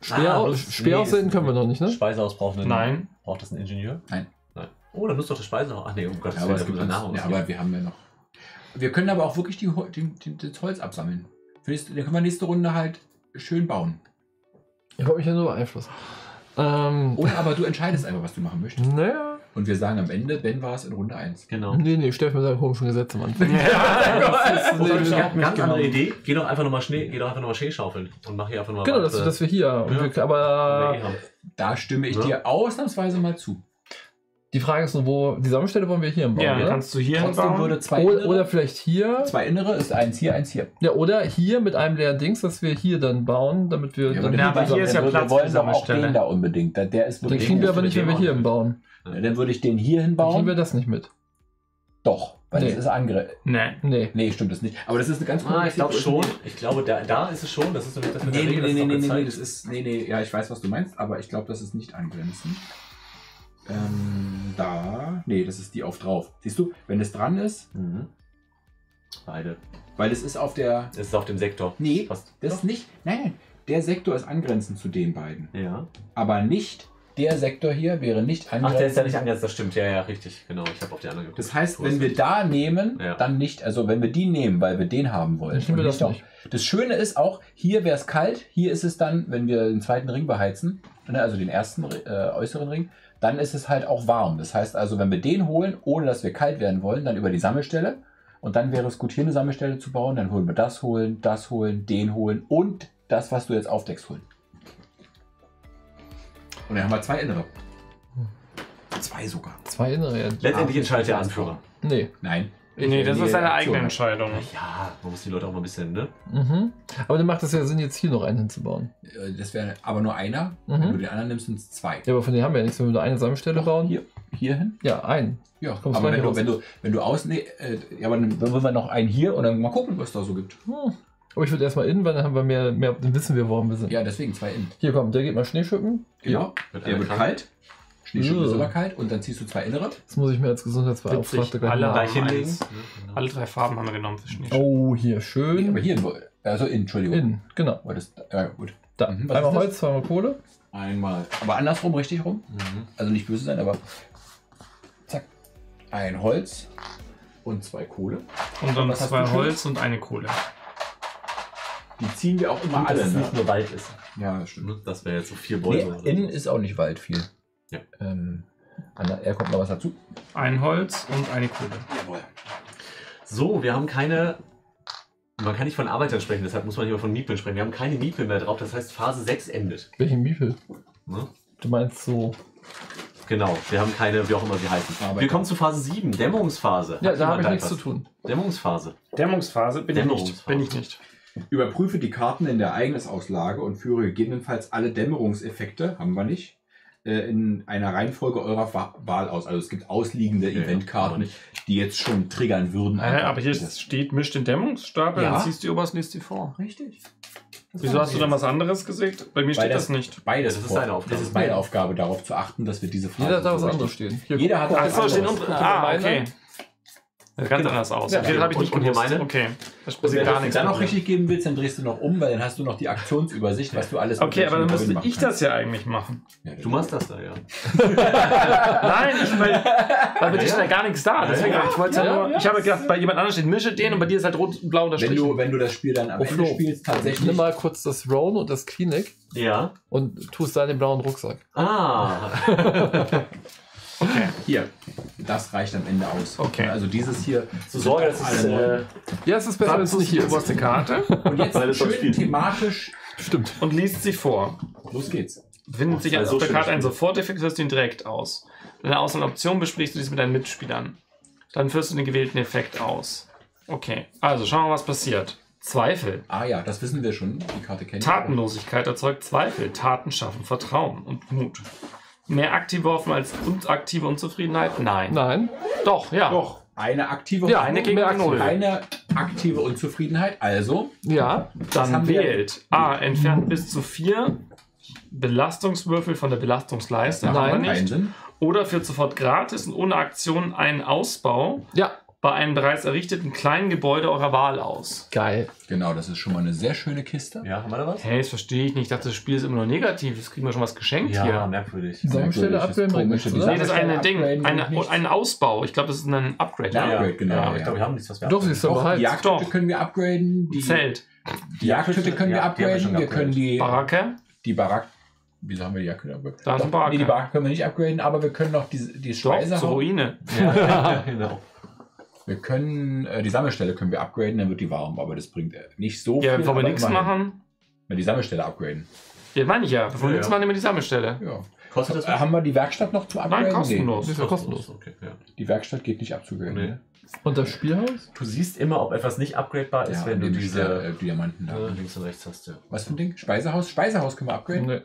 Speaker 2: Speer,
Speaker 3: Ah,
Speaker 2: Speer
Speaker 3: nee,
Speaker 2: können wir noch nicht, ne?
Speaker 3: Speisehaus braucht einen.
Speaker 1: Nein.
Speaker 3: Braucht das einen Ingenieur?
Speaker 4: Nein.
Speaker 3: Nein. Oh, dann nutzt doch das Speisehaus. Ach nee, um Gottes
Speaker 4: Ja,
Speaker 3: Willen,
Speaker 4: aber, es
Speaker 3: da
Speaker 4: gibt
Speaker 3: muss
Speaker 4: uns,
Speaker 3: Nahrung
Speaker 4: ja, aber wir haben ja noch. Wir können aber auch wirklich die, die, die, das Holz absammeln. Für nächste- Dann können wir nächste Runde halt schön bauen.
Speaker 2: Ich wollte mich ja nur beeinflussen. Ähm,
Speaker 4: Oder aber du entscheidest einfach, was du machen möchtest.
Speaker 2: naja.
Speaker 4: Und wir sagen am Ende, Ben war es in Runde 1.
Speaker 3: Genau.
Speaker 2: Nee, nee, Steff mit seinen komischen Gesetzen am Anfang.
Speaker 3: Oh,
Speaker 2: Das
Speaker 3: ich
Speaker 2: hat
Speaker 3: habe eine ganz andere
Speaker 2: genommen.
Speaker 3: Idee. Geh doch einfach nochmal Schnee, geh doch einfach nochmal Schnee schaufeln und mach hier einfach nochmal
Speaker 2: Genau, dass, dass wir hier.
Speaker 3: Ja.
Speaker 2: Wir, aber
Speaker 3: haben.
Speaker 4: Da stimme ich
Speaker 3: Ja.
Speaker 4: dir ausnahmsweise mal zu.
Speaker 2: Die Frage ist nur, wo die Sammelstelle wollen wir hier im Baum,
Speaker 1: Ja, dann
Speaker 2: oder?
Speaker 1: kannst du hier
Speaker 4: Trotzdem
Speaker 1: hinbauen.
Speaker 4: würde zwei
Speaker 2: Oder,
Speaker 4: innere,
Speaker 2: oder vielleicht hier.
Speaker 4: zwei innere ist eins hier, eins hier.
Speaker 2: Ja, oder hier mit einem leeren Dings, dass wir hier dann bauen, damit wir.
Speaker 4: Ja,
Speaker 2: dann,
Speaker 1: Ja, aber hier ist ja
Speaker 4: wir
Speaker 1: Platz
Speaker 4: wollen
Speaker 1: für die
Speaker 4: doch auch den da unbedingt. Der- Der ist
Speaker 2: den kriegen wir aber nicht, wenn wir hier
Speaker 3: machen.
Speaker 2: bauen.
Speaker 4: Ja, Dann würde ich den hier
Speaker 2: Dann kriegen wir
Speaker 4: hinbauen.
Speaker 2: das nicht mit.
Speaker 4: Doch, weil
Speaker 2: Nee.
Speaker 4: das ist Angriff.
Speaker 1: Nee.
Speaker 2: Nee.
Speaker 4: Nee, stimmt das nicht. Aber das ist eine ganz
Speaker 3: Ah, ich glaube schon. Ich glaube, da, da ist es schon. Das ist nämlich das mit
Speaker 4: Nee,
Speaker 3: der
Speaker 4: nee,
Speaker 3: Regel,
Speaker 4: nee,
Speaker 3: das
Speaker 4: nee,
Speaker 3: ist
Speaker 4: nee,
Speaker 3: doch
Speaker 4: nee, das ist, nee, nee, ja, ich weiß, was du meinst, aber ich glaube, das ist nicht angrenzend. Ähm, da, nee, das ist die auf drauf. Siehst du, wenn es dran ist,
Speaker 3: Mhm. Beide.
Speaker 4: weil es ist auf der,
Speaker 3: Es ist auf dem Sektor.
Speaker 4: nee,
Speaker 3: Fast.
Speaker 4: das ist nicht, nein, nein, der Sektor ist angrenzend zu den beiden,
Speaker 3: Ja.
Speaker 4: aber nicht, der Sektor hier wäre nicht
Speaker 3: Ach,
Speaker 4: angrenzend.
Speaker 3: der ist ja nicht angrenzt, das stimmt. Ja, ja, richtig. Genau, ich habe auf die anderen geguckt.
Speaker 4: Das heißt, wenn wir da nehmen,
Speaker 3: Ja.
Speaker 4: dann nicht, also wenn wir die nehmen, weil wir den haben wollen.
Speaker 2: Dann nehmen wir das
Speaker 4: auch-
Speaker 2: nicht.
Speaker 4: Das Schöne ist auch, hier wäre es kalt, hier ist es dann, wenn wir den zweiten Ring beheizen, ne, also den ersten äh, äußeren Ring, dann ist es halt auch warm. Das heißt also, wenn wir den holen, ohne dass wir kalt werden wollen, dann über die Sammelstelle. Und dann wäre es gut, hier eine Sammelstelle zu bauen. Dann holen wir das holen, das holen, den holen und das, was du jetzt aufdeckst, holen. Und dann haben wir zwei innere. Zwei sogar.
Speaker 2: Zwei innere. ja.
Speaker 3: Letztendlich entscheidet der Anführer.
Speaker 2: Nee.
Speaker 4: Nein.
Speaker 1: Nee, das ist deine eigene. Entscheidung.
Speaker 3: Ja, man muss die Leute auch mal ein bisschen, ne?
Speaker 2: Mhm. Aber dann macht es ja Sinn, jetzt hier noch einen hinzubauen.
Speaker 4: Äh, Das wäre aber nur einer.
Speaker 2: Mhm.
Speaker 4: Wenn du den anderen nimmst, sind es zwei.
Speaker 2: Ja, aber von denen haben wir ja nichts. Wenn wir nur eine Sammelstelle bauen.
Speaker 4: Hier, hier hin.
Speaker 2: Ja, einen.
Speaker 4: Ja,
Speaker 2: Kommst
Speaker 4: aber
Speaker 2: gleich
Speaker 4: wenn du, wenn du, wenn du aus, nee, äh, ja, aber dann wollen wir noch einen hier und dann mal gucken, was da so gibt.
Speaker 2: Hm. Aber ich würde erstmal innen, weil dann haben wir mehr, mehr, dann wissen wir, worum wir sind.
Speaker 4: Ja, deswegen zwei innen.
Speaker 2: Hier komm, der geht mal Schneeschippen.
Speaker 4: Genau.
Speaker 3: Mit
Speaker 4: Der wird kalt. Schneeschippen ist immer kalt und dann ziehst du zwei innere.
Speaker 2: Das muss ich mir als Gesundheitsbeauftragter gleich
Speaker 1: Alle.
Speaker 3: Gleich hinlegen.
Speaker 1: eins.
Speaker 3: Genau.
Speaker 1: Alle drei Farben haben wir genommen für Schnee.
Speaker 2: Oh, hier
Speaker 4: Nee,
Speaker 2: schön.
Speaker 4: aber hier in, also in, Entschuldigung.
Speaker 2: Innen, genau.
Speaker 4: Oh, das, ja, gut.
Speaker 2: Da.
Speaker 4: Mhm, was
Speaker 2: Einmal? Holz, zweimal Kohle.
Speaker 4: Einmal. Aber andersrum, richtig rum.
Speaker 3: Mhm.
Speaker 4: Also nicht böse sein, aber zack. Ein Holz und zwei Kohle.
Speaker 1: Und dann zwei? Holz und eine Kohle.
Speaker 4: Die ziehen wir auch immer
Speaker 3: dass
Speaker 4: alle.
Speaker 3: es
Speaker 4: Ne?
Speaker 3: nicht nur Wald ist.
Speaker 4: Ja, das stimmt.
Speaker 3: Das wäre jetzt so vier
Speaker 4: Nee,
Speaker 3: Bäume. oder
Speaker 4: innen
Speaker 3: so.
Speaker 4: ist auch nicht Wald viel.
Speaker 3: Ja.
Speaker 4: Ähm, Anna, er kommt noch was dazu.
Speaker 1: Ein Holz und eine Kohle.
Speaker 4: Jawohl.
Speaker 3: So, wir haben keine. Man kann nicht von Arbeitern sprechen, deshalb muss man hier von Miepeln sprechen. Wir haben keine Miepel mehr drauf, das heißt Phase 6 endet.
Speaker 2: Welchen Miefel?
Speaker 3: Ne?
Speaker 2: Du meinst so.
Speaker 3: Genau, wir haben keine, wie auch immer sie heißen.
Speaker 4: Arbeiter.
Speaker 3: Wir kommen zu Phase 7, Dämmerungsphase.
Speaker 2: Ja,
Speaker 3: Hat
Speaker 2: da habe ich nichts
Speaker 3: etwas?
Speaker 2: zu tun.
Speaker 3: Dämmerungsphase.
Speaker 1: Dämmungsphase bin ich nicht.
Speaker 3: Dämmerungsphase.
Speaker 1: Bin ich nicht.
Speaker 4: Überprüfe die Karten in der Ereignisauslage und führe gegebenenfalls alle Dämmerungseffekte, haben wir nicht, äh, in einer Reihenfolge eurer Wa- Wahl aus. Also es gibt ausliegende
Speaker 3: Ja,
Speaker 4: Eventkarten, die jetzt schon triggern würden.
Speaker 1: Äh, aber hier steht, mischt den Dämmungsstapel,
Speaker 4: Ja.
Speaker 1: dann ziehst du die oberste, liest die vor.
Speaker 4: Richtig.
Speaker 1: Wieso hast du dann was anderes gesagt? Bei mir steht das
Speaker 4: das-
Speaker 1: nicht.
Speaker 4: Beides
Speaker 3: Das ist
Speaker 4: vor.
Speaker 3: seine Aufgabe.
Speaker 4: Das ist meine Aufgabe, darauf zu achten, dass wir diese Phase
Speaker 2: Jeder hat da was anderes stehen. Hier,
Speaker 4: Jeder hat
Speaker 1: Ach
Speaker 4: was
Speaker 1: so,
Speaker 4: anderes.
Speaker 1: steht unten. Ah, okay. Das ganz anders aus.
Speaker 2: Ja,
Speaker 1: okay, das habe ich nicht
Speaker 3: und hier
Speaker 1: gewusst.
Speaker 3: meine?
Speaker 1: Okay. Das
Speaker 4: Und wenn
Speaker 1: gar
Speaker 4: du dann noch richtig geben willst, dann drehst du noch um, weil dann hast du noch die Aktionsübersicht, was du alles
Speaker 1: Okay, aber dann müsste ich
Speaker 4: kannst.
Speaker 1: das ja eigentlich machen.
Speaker 4: Ja,
Speaker 3: Du machst das da, ja.
Speaker 1: Nein, ich weil, weil bei dir ist ja gar nichts da. Deswegen,
Speaker 3: Ja,
Speaker 1: ich wollte ja,
Speaker 2: ja,
Speaker 1: nur,
Speaker 2: ja.
Speaker 1: ich habe gedacht, bei jemand anderem steht mische den und bei dir ist halt rot und blau
Speaker 4: wenn,
Speaker 1: unterstrichen.
Speaker 4: du, wenn du das Spiel dann am
Speaker 2: Oh,
Speaker 4: Ende spielst, tatsächlich.
Speaker 2: Nimm mal kurz das Roan und das Kleeneck
Speaker 3: Ja.
Speaker 2: und tu es da in den blauen Rucksack.
Speaker 3: Ah.
Speaker 1: okay.
Speaker 4: Hier, das reicht am Ende aus.
Speaker 1: Okay.
Speaker 4: Also dieses hier.
Speaker 3: Zur Sorge, dass es. Äh,
Speaker 2: Ja, es ist besser, es nicht hier
Speaker 1: oberste Karte
Speaker 4: Und jetzt schön thematisch.
Speaker 2: Stimmt.
Speaker 1: und liest sie vor.
Speaker 4: Los geht's.
Speaker 1: Findet sich
Speaker 3: das
Speaker 1: auf der Karte ein. Soforteffekt, führst du ihn direkt aus. Wenn er aus einer Option besprichst du dies mit deinen Mitspielern. Dann führst du den gewählten Effekt aus. Okay, also schauen wir mal, was passiert. Zweifel.
Speaker 4: Ah ja, das wissen wir schon. Die Karte kennen.
Speaker 1: Tatenlosigkeit erzeugt Zweifel. Taten schaffen Vertrauen und Mut. Mehr aktive Hoffnung als aktive Unzufriedenheit? Nein.
Speaker 2: Nein.
Speaker 1: Doch, ja.
Speaker 4: Doch, eine aktive
Speaker 2: Ja,
Speaker 1: Eine
Speaker 4: Hoffnung,
Speaker 1: gegen
Speaker 2: mehr
Speaker 1: Null.
Speaker 4: eine aktive Unzufriedenheit. Also,
Speaker 2: Ja.
Speaker 1: Dann wählt A. Entfernt bis zu vier Belastungswürfel von der Belastungsleiste.
Speaker 2: Nein.
Speaker 1: nicht.
Speaker 4: Sinn.
Speaker 1: Oder führt sofort gratis und ohne Aktion einen Ausbau
Speaker 2: Ja.
Speaker 1: Bei einem bereits errichteten kleinen Gebäude eurer Wahl aus.
Speaker 2: Geil.
Speaker 4: Genau, das ist schon mal eine sehr schöne Kiste.
Speaker 3: ja, haben wir da was?
Speaker 1: Hey, das verstehe ich nicht. Ich dachte, das Spiel ist immer nur negativ. Jetzt kriegen wir schon was geschenkt
Speaker 3: Ja,
Speaker 1: hier.
Speaker 3: merkwürdig.
Speaker 2: Die Sammelstelle
Speaker 4: Merkwürdig, das
Speaker 2: upgraden bringt
Speaker 4: Komische,
Speaker 2: nichts,
Speaker 4: die
Speaker 2: oder?
Speaker 1: Nee, das ist ein Ding. Eine, ein Ausbau. Ich glaube, das ist ein Upgrade.
Speaker 3: Ja,
Speaker 4: Upgrade,
Speaker 3: ja,
Speaker 4: genau,
Speaker 3: Ja,
Speaker 4: ja.
Speaker 3: ich glaube, wir haben nichts, was wir
Speaker 2: Doch, ist
Speaker 4: Doch,
Speaker 2: aber
Speaker 4: die
Speaker 2: halt.
Speaker 4: Jagdhütte
Speaker 1: Doch.
Speaker 4: können wir upgraden. Die,
Speaker 3: Zelt.
Speaker 4: Die Jagdhütte können wir
Speaker 3: Ja, die
Speaker 4: upgraden. Wir können die,
Speaker 1: Baracke.
Speaker 4: die Barack. Wieso haben wir die Jagdhütte upgraden?
Speaker 1: Da ist
Speaker 4: Doch,
Speaker 1: Baracke.
Speaker 4: Nee, die Baracke können wir nicht upgraden, aber wir können noch die, die
Speaker 1: Doch, zur. Ruine.
Speaker 3: Ja, genau.
Speaker 4: Wir können, äh, die Sammelstelle können wir upgraden, dann wird die warm, aber das bringt äh, nicht so
Speaker 1: Ja,
Speaker 4: viel.
Speaker 1: bevor wir nichts machen.
Speaker 4: Ja, die Sammelstelle upgraden.
Speaker 1: Ja, meine ich ja. Bevor wir
Speaker 3: Ja,
Speaker 1: nichts
Speaker 3: ja.
Speaker 1: machen, nehmen wir die Sammelstelle.
Speaker 4: Ja.
Speaker 3: Kostet das
Speaker 4: Haben wir die Werkstatt noch zum Upgraden?
Speaker 1: Nein, kostenlos.
Speaker 2: Das ist ja kostenlos.
Speaker 3: Okay, ja.
Speaker 4: Die Werkstatt geht nicht abzugraden.
Speaker 3: Nee.
Speaker 4: ne?
Speaker 2: Und das Spielhaus?
Speaker 3: Du siehst immer, ob etwas nicht upgradebar ist,
Speaker 4: Ja,
Speaker 3: wenn du diese
Speaker 4: äh, Diamanten da.
Speaker 3: äh, links und rechts hast. Ja.
Speaker 4: Was für ein Ding? Speisehaus? Speisehaus können wir upgraden?
Speaker 2: Nee.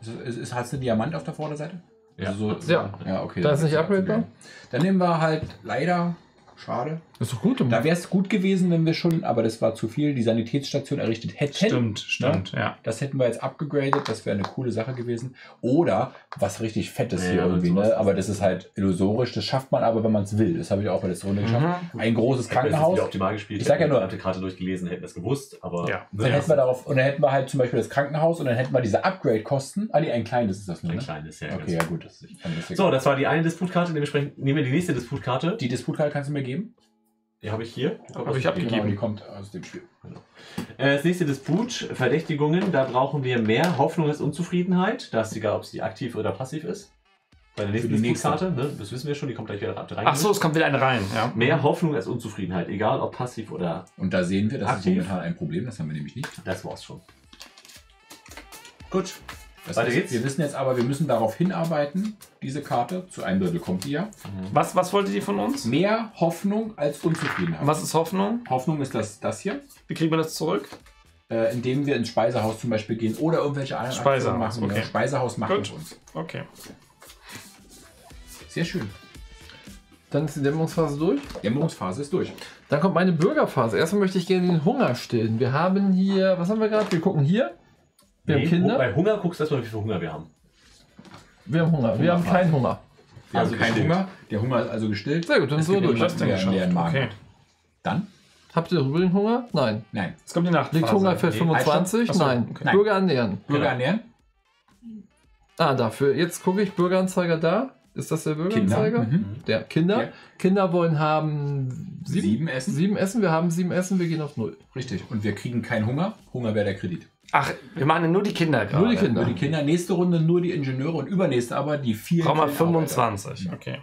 Speaker 4: Ist, ist, ist, hast du einen Diamant auf der Vorderseite?
Speaker 3: Ja.
Speaker 4: Also so,
Speaker 2: Ja.
Speaker 4: ja, okay.
Speaker 2: Da
Speaker 4: dann
Speaker 2: ist nicht upgradebar?
Speaker 4: Dann nehmen wir halt leider, schade.
Speaker 2: Das ist doch gut.
Speaker 4: Da wäre es gut gewesen, wenn wir schon, aber das war zu viel, die Sanitätsstation errichtet hätten.
Speaker 1: Stimmt, stimmt, ja.
Speaker 4: Das hätten wir jetzt abgegradet, das wäre eine coole Sache gewesen. Oder was richtig Fettes
Speaker 3: Ja,
Speaker 4: hier irgendwie, ne? aber das ist halt illusorisch, das schafft man aber, wenn man es will. Das habe ich auch bei der letzten Runde geschafft.
Speaker 1: Mhm.
Speaker 4: Ein großes
Speaker 3: Hätten
Speaker 4: Krankenhaus.
Speaker 3: optimal gespielt,
Speaker 4: Ich sag ja nur-
Speaker 3: die Karte durchgelesen, hätten das gewusst, aber
Speaker 1: Ja.
Speaker 4: Dann hätten wir darauf, und dann hätten wir halt zum Beispiel das Krankenhaus und dann hätten wir diese Upgrade-Kosten. Ah, nee, ein kleines ist das nur,
Speaker 3: ein
Speaker 4: ne?
Speaker 3: kleines, ja.
Speaker 4: Okay, ja gut. Das, ich das
Speaker 3: So, das war die eine Disputkarte, dementsprechend nehmen wir die nächste Disputkarte.
Speaker 4: die Disputkarte kannst du mir geben?
Speaker 3: Die habe ich hier. Die aus
Speaker 1: ich abgegeben.
Speaker 4: Die kommt aus dem Spiel.
Speaker 3: Äh, Das nächste Disput, Verdächtigungen, da brauchen wir mehr Hoffnung als Unzufriedenheit. Da ist egal, ob sie aktiv oder passiv ist. Bei der nächsten. Disputkarte, ne, das wissen wir schon, die kommt gleich wieder rein.
Speaker 1: Ach so, es kommt wieder eine rein. Ja.
Speaker 3: Mehr Hoffnung als Unzufriedenheit, egal ob passiv oder.
Speaker 4: Und da sehen wir, das
Speaker 3: Aktiv.
Speaker 4: ist momentan ein Problem, das haben wir nämlich nicht.
Speaker 3: Das war's schon. Gut.
Speaker 4: Das
Speaker 3: Weiter geht's.
Speaker 4: Wir wissen jetzt aber, wir müssen darauf hinarbeiten, diese Karte, zu einem Drittel kommt die ja.
Speaker 1: Was, was wolltet ihr von uns?
Speaker 4: Mehr Hoffnung als Unzufriedenheit.
Speaker 1: Was ist Hoffnung?
Speaker 4: Hoffnung ist das, das hier,
Speaker 1: Wie kriegen wir das zurück?
Speaker 4: äh, indem wir ins Speisehaus zum Beispiel gehen oder irgendwelche anderen
Speaker 1: Speisehaus,
Speaker 4: machen.
Speaker 1: okay.
Speaker 4: Ja, Speisehaus macht
Speaker 1: Gut.
Speaker 4: uns.
Speaker 1: Okay.
Speaker 4: Sehr schön.
Speaker 2: Dann ist die Dämmerungsphase durch.
Speaker 4: Dämmerungsphase ist durch.
Speaker 2: Dann kommt meine Bürgerphase. Erstmal möchte ich gerne den Hunger stillen. Wir haben hier, was haben wir gerade? Wir gucken hier. Wir
Speaker 3: Nee,
Speaker 2: haben Kinder.
Speaker 3: Bei Hunger guckst du erstmal, wie viel Hunger wir haben.
Speaker 2: Wir haben Hunger. Wir haben keinen Hunger.
Speaker 4: Wir
Speaker 3: Also
Speaker 4: haben keinen. Hunger. Der Hunger ist also gestillt.
Speaker 2: Sehr gut, dann
Speaker 4: Es
Speaker 2: so durch.
Speaker 1: Das denn geschafft.
Speaker 4: Magen.
Speaker 1: Okay.
Speaker 4: Dann?
Speaker 2: Habt ihr übrigens Hunger? Nein.
Speaker 4: Nein.
Speaker 1: Jetzt kommt die Nachtphase.
Speaker 2: Liegt Hungerfeld
Speaker 3: Nee,
Speaker 2: 25?
Speaker 1: Achso,
Speaker 2: Nein.
Speaker 1: okay.
Speaker 4: Nein.
Speaker 2: Bürger ernähren.
Speaker 4: Bürger
Speaker 3: Genau.
Speaker 4: ernähren?
Speaker 2: Ah, dafür. Jetzt gucke ich Bürgeranzeiger da. Ist das der Bürgeranzeiger?
Speaker 4: Mhm.
Speaker 2: Der Kinder.
Speaker 4: Ja.
Speaker 2: Kinder wollen haben sieben,
Speaker 4: Sieben Essen.
Speaker 2: sieben Essen. Wir haben sieben Essen. Wir gehen auf null.
Speaker 4: Richtig. Und wir kriegen keinen Hunger. Hunger wäre der Kredit.
Speaker 1: Ach, wir machen nur die Kinder gerade.
Speaker 2: Nur die Kinder.
Speaker 4: Nur die Kinder, nächste Runde nur die Ingenieure und übernächste aber die vier.
Speaker 1: Brauchen wir
Speaker 4: kleinen Arbeiter.
Speaker 1: 25. Okay.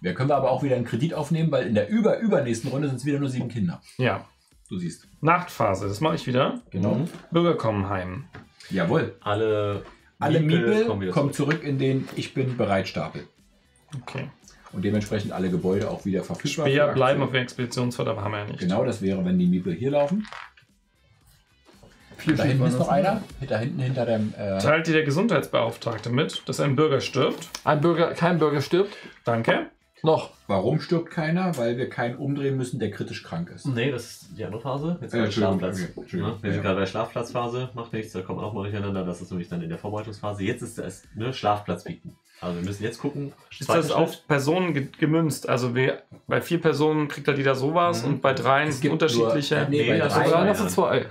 Speaker 4: Wir können aber auch wieder einen Kredit aufnehmen, weil in der über übernächsten Runde sind es wieder nur sieben Kinder.
Speaker 1: Ja.
Speaker 4: Du siehst.
Speaker 1: Nachtphase, das mache ich wieder.
Speaker 4: Genau.
Speaker 3: Mhm.
Speaker 1: Bürger kommen heim.
Speaker 4: Jawohl.
Speaker 3: Alle,
Speaker 4: Alle Miepel
Speaker 3: kommen
Speaker 4: kommen
Speaker 3: zurück.
Speaker 4: in den Ich bin bereit Stapel.
Speaker 1: Okay.
Speaker 4: Und dementsprechend alle Gebäude auch wieder verfügbar.
Speaker 1: Speer
Speaker 4: für
Speaker 1: bleiben auf der Expeditionsfahrt, aber haben wir ja nicht.
Speaker 4: Genau, das wäre, wenn die Miepel hier laufen. Da hinten ist noch einer. Da hinten hinter dem. Äh,
Speaker 1: Teilt dir der Gesundheitsbeauftragte mit, dass ein Bürger stirbt.
Speaker 2: Ein Bürger, kein Bürger stirbt.
Speaker 1: Danke.
Speaker 2: Noch.
Speaker 4: warum stirbt keiner? Weil wir keinen umdrehen müssen, der kritisch krank ist.
Speaker 3: Nee, das ist die andere Phase. Jetzt
Speaker 4: Äh, Entschuldigung,
Speaker 3: Schlafplatz.
Speaker 4: okay, Entschuldigung.
Speaker 3: Ja, wir sind
Speaker 4: Ja.
Speaker 3: gerade bei der Schlafplatzphase, macht nichts, da kommen wir auch mal durcheinander. Das ist nämlich dann in der Vorbereitungsphase. Jetzt ist es ne, Schlafplatz bieten. Also wir müssen jetzt gucken.
Speaker 1: Ist das
Speaker 3: Schritt.
Speaker 1: auf Personen ge gemünzt? Also wir, bei vier Personen kriegt halt jeder sowas
Speaker 3: Mhm.
Speaker 1: und bei dreien
Speaker 4: Es gibt
Speaker 1: unterschiedliche.
Speaker 4: Nur, nee,
Speaker 3: Nee,
Speaker 4: bei
Speaker 3: das
Speaker 4: drei,
Speaker 3: drei.
Speaker 2: hast du zwei.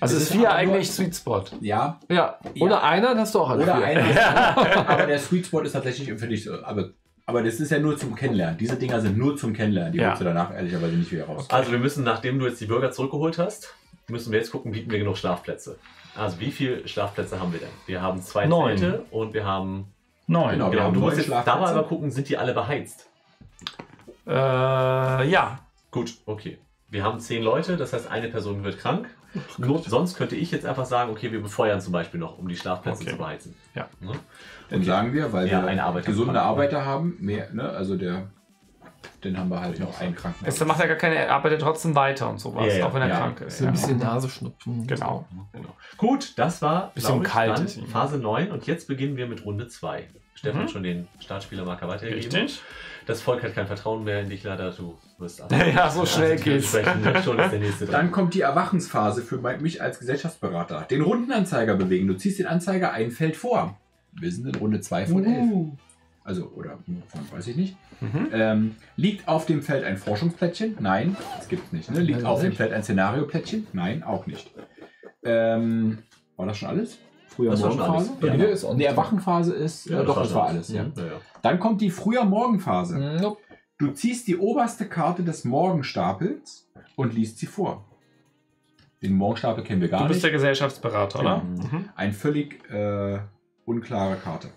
Speaker 1: Also
Speaker 4: es
Speaker 1: ist
Speaker 4: ist
Speaker 1: vier eigentlich Sweet Spot.
Speaker 4: Ja,
Speaker 2: Ja.
Speaker 4: Ja.
Speaker 2: Oder einer, dann hast du auch alle
Speaker 4: oder
Speaker 2: vier.
Speaker 4: einer. aber der Sweet Spot ist tatsächlich, finde ich, so. Aber, aber das ist ja nur zum Kennenlernen. Diese Dinger sind nur zum Kennenlernen. Die
Speaker 1: Ja.
Speaker 4: holst du danach ehrlicherweise nicht wieder raus.
Speaker 3: Also wir müssen, nachdem du jetzt die Bürger zurückgeholt hast, müssen wir jetzt gucken, bieten wir genug Schlafplätze. Also wie viele Schlafplätze haben wir denn? Wir haben zwei
Speaker 1: Neun.
Speaker 3: Zelte und wir haben...
Speaker 1: Neun.
Speaker 4: Genau.
Speaker 3: Genau,
Speaker 4: haben
Speaker 3: du musst jetzt dabei
Speaker 4: Schlafplätze.
Speaker 3: aber gucken, sind die alle beheizt?
Speaker 1: Äh, ja.
Speaker 3: Gut, okay. Wir haben zehn Leute, das heißt, eine Person wird krank. Not, sonst könnte ich jetzt einfach sagen, okay, wir befeuern zum Beispiel noch, um die Schlafplätze
Speaker 1: Okay.
Speaker 3: zu beheizen.
Speaker 1: Ja.
Speaker 3: Ne?
Speaker 4: Dann sagen wir, weil
Speaker 3: Ja,
Speaker 4: wir
Speaker 3: eine Arbeiter-
Speaker 4: gesunde Arbeiter haben, mehr, ne? also der, dann haben wir halt noch einen Kranken.
Speaker 1: Es macht ja gar keine, er arbeitet trotzdem weiter und sowas,
Speaker 3: Ja, ja.
Speaker 1: auch wenn er
Speaker 4: Ja.
Speaker 1: krank ist.
Speaker 2: So
Speaker 1: Ja.
Speaker 2: ein bisschen Nasenschnupfen.
Speaker 1: Genau.
Speaker 3: Genau. Gut, das war
Speaker 1: Bisschen
Speaker 3: ich,
Speaker 1: kalt.
Speaker 3: Phase 9 und jetzt beginnen wir mit Runde 2. Stefan
Speaker 1: Mhm.
Speaker 3: hat schon den Startspielermarker weitergegeben.
Speaker 1: Richtig.
Speaker 3: Das Volk hat kein Vertrauen mehr in dich leider, du wirst.
Speaker 1: Ja, so schnell geht's.
Speaker 3: Dementsprechend schon ist der nächste
Speaker 4: Dann kommt die Erwachensphase für mich als Gesellschaftsberater. Den Rundenanzeiger bewegen. Du ziehst den Anzeiger ein Feld vor. Wir sind in Runde 2 von 11. Also, oder von, weiß ich nicht.
Speaker 1: Mhm.
Speaker 4: Ähm, liegt auf dem Feld ein Forschungsplättchen? Nein, das gibt's nicht. Ne? Liegt
Speaker 2: Nein,
Speaker 4: auf dem. Feld ein Szenarioplättchen? Nein, auch nicht. Ähm, war das schon alles? Früher
Speaker 3: Das war schon
Speaker 4: Morgenphase?
Speaker 3: Ja.
Speaker 2: ist auch
Speaker 4: Nee, Erwachenphase ist, äh, doch, das war alles. Ja.
Speaker 3: Ja, ja.
Speaker 4: Dann kommt die früher Morgenphase.
Speaker 2: Nope.
Speaker 4: Du ziehst die oberste Karte des Morgenstapels und liest sie vor. Den Morgenstapel kennen wir gar
Speaker 1: Du bist
Speaker 4: nicht.
Speaker 1: der Gesellschaftsberater, oder?
Speaker 3: Genau.
Speaker 1: Mhm.
Speaker 4: Ein völlig äh, unklare Karte.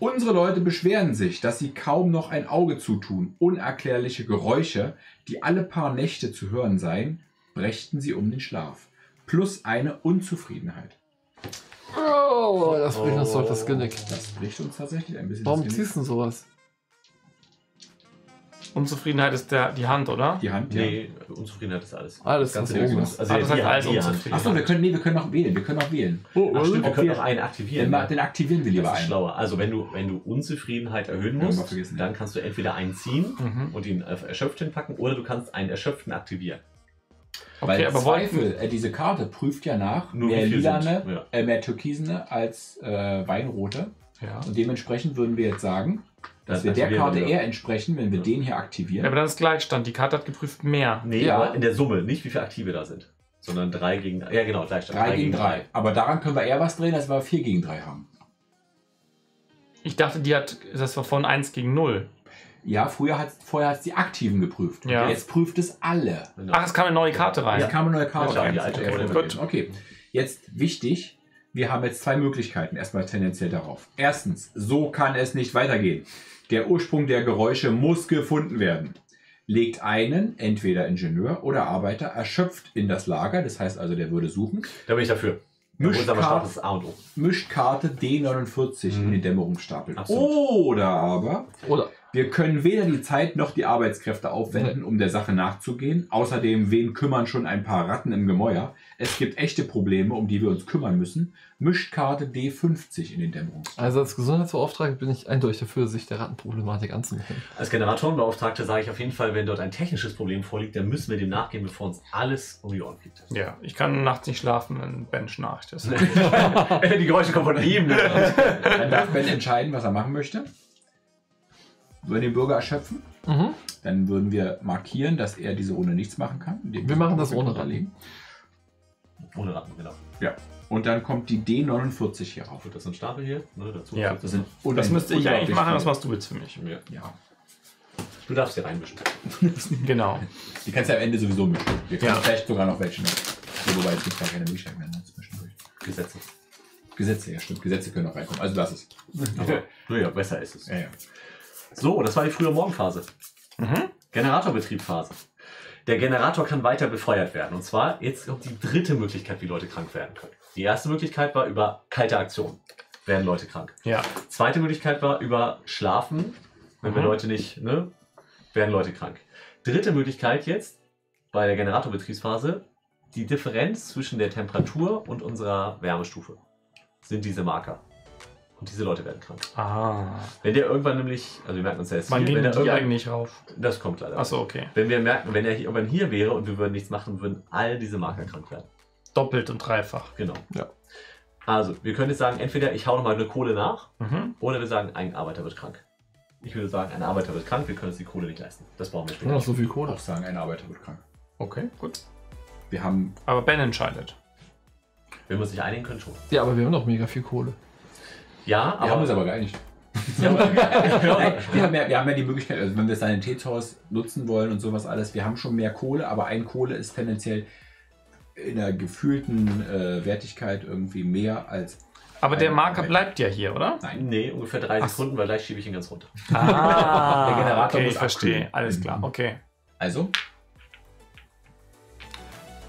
Speaker 4: Unsere Leute beschweren sich, dass sie kaum noch ein Auge zutun. Unerklärliche Geräusche, die alle paar Nächte zu hören seien, brächten sie um den Schlaf. Plus eine Unzufriedenheit.
Speaker 2: Oh, das bricht uns doch das Genick.
Speaker 4: Das bricht uns tatsächlich ein bisschen
Speaker 2: Warum
Speaker 4: das Genick.
Speaker 2: ziehst du denn sowas?
Speaker 1: Unzufriedenheit ist der, die Hand, oder?
Speaker 4: die Hand? Ja.
Speaker 3: Nee, Unzufriedenheit ist alles.
Speaker 2: Alles,
Speaker 3: Das
Speaker 2: was
Speaker 3: Ganze
Speaker 2: oben.
Speaker 3: Also
Speaker 1: Ah, das heißt alles unzufrieden.
Speaker 4: Achso, wir können, nee, wir können auch wählen. Wir können auch wählen.
Speaker 2: Oh,
Speaker 3: Ach, stimmt, wir
Speaker 4: Ob
Speaker 3: können
Speaker 4: wir-
Speaker 3: noch einen aktivieren.
Speaker 4: Den, ma- den aktivieren wir lieber
Speaker 3: das ist
Speaker 4: ein.
Speaker 3: schlauer. Also wenn du, wenn du Unzufriedenheit erhöhen musst, dann kannst du entweder einen ziehen
Speaker 1: Mhm.
Speaker 3: und ihn auf erschöpft hinpacken oder du kannst einen erschöpften aktivieren.
Speaker 4: Weil
Speaker 1: Okay, aber
Speaker 4: Zweifel, äh, diese Karte prüft ja nach
Speaker 3: Nur
Speaker 4: mehr lilane,
Speaker 3: ja.
Speaker 4: äh, mehr türkisene als äh, weinrote.
Speaker 1: ja.
Speaker 4: Und dementsprechend würden wir jetzt sagen, dass wir der Karte eher entsprechen, wenn wir den hier
Speaker 1: ja,
Speaker 4: aktivieren.
Speaker 1: aber dann ist Gleichstand. Die Karte hat geprüft mehr.
Speaker 3: Nee,
Speaker 4: Ja.
Speaker 3: aber in der Summe, nicht wie viele Aktive da sind. Sondern drei gegen. Ja, genau, Gleichstand.
Speaker 4: 3 gegen 3. Aber daran können wir eher was drehen, als wir 4 gegen 3 haben.
Speaker 1: Ich dachte, die hat, das war von 1 gegen 0.
Speaker 4: Ja, früher hat's, vorher hat es die Aktiven geprüft.
Speaker 1: Ja.
Speaker 4: Jetzt prüft es alle.
Speaker 3: Genau.
Speaker 1: Ach, es kam eine neue Karte rein.
Speaker 4: Jetzt kam eine neue Karte
Speaker 3: Ja,
Speaker 4: rein.
Speaker 3: die alte
Speaker 4: Ja, gut. Okay. Jetzt wichtig, wir haben jetzt zwei Möglichkeiten erstmal tendenziell darauf. Erstens, so kann es nicht weitergehen. Der Ursprung der Geräusche muss gefunden werden. Legt einen, entweder Ingenieur oder Arbeiter, erschöpft in das Lager, das heißt also, der würde suchen,
Speaker 3: Da bin ich dafür.
Speaker 4: Mischkarte-
Speaker 3: ist A und O.
Speaker 4: mischt Karte D49
Speaker 3: Mhm.
Speaker 4: in den Dämmerungsstapel.
Speaker 3: Absolut.
Speaker 4: Oder aber,
Speaker 2: Oder
Speaker 4: wir können weder die Zeit noch die Arbeitskräfte aufwenden, um der Sache nachzugehen. Außerdem, wen kümmern schon ein paar Ratten im Gemäuer? Es gibt echte Probleme, um die wir uns kümmern müssen. Mischt Karte D50 in den Dämmerungsstapel.
Speaker 2: also als Gesundheitsbeauftragter bin ich eindeutig dafür, sich der Rattenproblematik anzunehmen.
Speaker 3: Als Generatorenbeauftragter sage ich auf jeden Fall, wenn dort ein technisches Problem vorliegt, dann müssen wir dem nachgehen, bevor uns alles um die Ohren fliegt.
Speaker 1: Ja, ich kann nachts nicht schlafen, wenn Ben schnarcht. Das
Speaker 3: die Geräusche kommen von ihm.
Speaker 4: Dann darf Ben entscheiden, was er machen möchte. Würden den Bürger erschöpfen,
Speaker 2: Mhm.
Speaker 4: dann würden wir markieren, dass er diese Runde nichts machen kann.
Speaker 2: Wir machen das ohne
Speaker 4: runterlegen.
Speaker 3: Ohne Ratten, genau.
Speaker 4: Und dann kommt die D49 hier rauf.
Speaker 3: Gut, das ist ein Stapel hier. Ne, dazu
Speaker 1: Ja.
Speaker 4: Das, sind
Speaker 1: das müsste ich eigentlich machen, das machst du jetzt für mich.
Speaker 3: Ja.
Speaker 4: Ja.
Speaker 3: Du darfst hier reinmischen.
Speaker 1: Genau.
Speaker 4: Die kannst du ja am Ende sowieso mischen. Wir können
Speaker 1: Ja.
Speaker 4: vielleicht sogar noch welche. noch- Ja, Wobei es gibt gar keine Möglichkeit mehr ne, zwischendurch.
Speaker 3: Gesetze.
Speaker 4: Gesetze, ja stimmt. Gesetze können auch reinkommen. Also lass es.
Speaker 3: Aber, naja, besser ist es.
Speaker 4: Ja, ja.
Speaker 3: So, das war die frühe Morgenphase.
Speaker 1: Mhm.
Speaker 3: Generatorbetriebphase. Der Generator kann weiter befeuert werden. Und zwar, jetzt kommt die dritte Möglichkeit, wie Leute krank werden können. Die erste Möglichkeit war über kalte Aktion. Werden Leute krank.
Speaker 1: Ja.
Speaker 3: Zweite Möglichkeit war über Schlafen. Wenn wir
Speaker 1: Mhm.
Speaker 3: Leute nicht, ne, werden Leute krank. Dritte Möglichkeit jetzt bei der Generatorbetriebsphase, die Differenz zwischen der Temperatur und unserer Wärmestufe sind diese Marker. Und diese Leute werden krank.
Speaker 1: Ah.
Speaker 3: Wenn der irgendwann nämlich, also wir merken uns ja jetzt
Speaker 1: Wann
Speaker 3: hier,
Speaker 1: gehen
Speaker 3: wenn
Speaker 1: die
Speaker 3: irgendwann,
Speaker 1: eigentlich rauf?
Speaker 3: das kommt leider.
Speaker 1: Achso, okay.
Speaker 3: Wenn wir merken, wenn er hier irgendwann hier wäre und wir würden nichts machen, würden all diese Marker krank werden.
Speaker 1: Doppelt und dreifach.
Speaker 3: Genau.
Speaker 2: Ja.
Speaker 3: Also, wir können jetzt sagen, entweder ich hau nochmal eine Kohle nach
Speaker 1: Mhm.
Speaker 3: oder wir sagen, ein Arbeiter wird krank. Ich würde sagen, ein Arbeiter wird krank, wir können uns die Kohle nicht leisten. Das brauchen wir später.
Speaker 2: Noch so viel
Speaker 4: Ich
Speaker 2: Kohle.
Speaker 4: auch sagen, ein Arbeiter wird krank.
Speaker 1: Okay, gut.
Speaker 4: Wir haben.
Speaker 1: Aber Ben entscheidet.
Speaker 3: Wenn wir uns nicht einigen können, schon.
Speaker 2: Ja, aber wir haben noch mega viel Kohle.
Speaker 3: Ja,
Speaker 4: Wir haben uns aber geeinigt.
Speaker 3: Ja, aber-
Speaker 4: Nein, wir, haben ja, wir haben ja die Möglichkeit, also wenn wir das Sanitätshaus nutzen wollen und sowas alles, wir haben schon mehr Kohle, aber ein Kohle ist tendenziell in der gefühlten äh, Wertigkeit irgendwie mehr als.
Speaker 1: Aber der Marker
Speaker 4: Arbeiter.
Speaker 1: bleibt ja hier, oder?
Speaker 4: Nein.
Speaker 3: Nee, ungefähr drei
Speaker 1: Ach.
Speaker 3: Sekunden, weil gleich schiebe ich ihn ganz runter.
Speaker 1: Ah,
Speaker 4: Der Generator
Speaker 1: okay,
Speaker 4: muss
Speaker 1: ich verstehe.
Speaker 4: abkühlen.
Speaker 1: Alles klar,
Speaker 4: Mhm.
Speaker 1: okay.
Speaker 4: Also,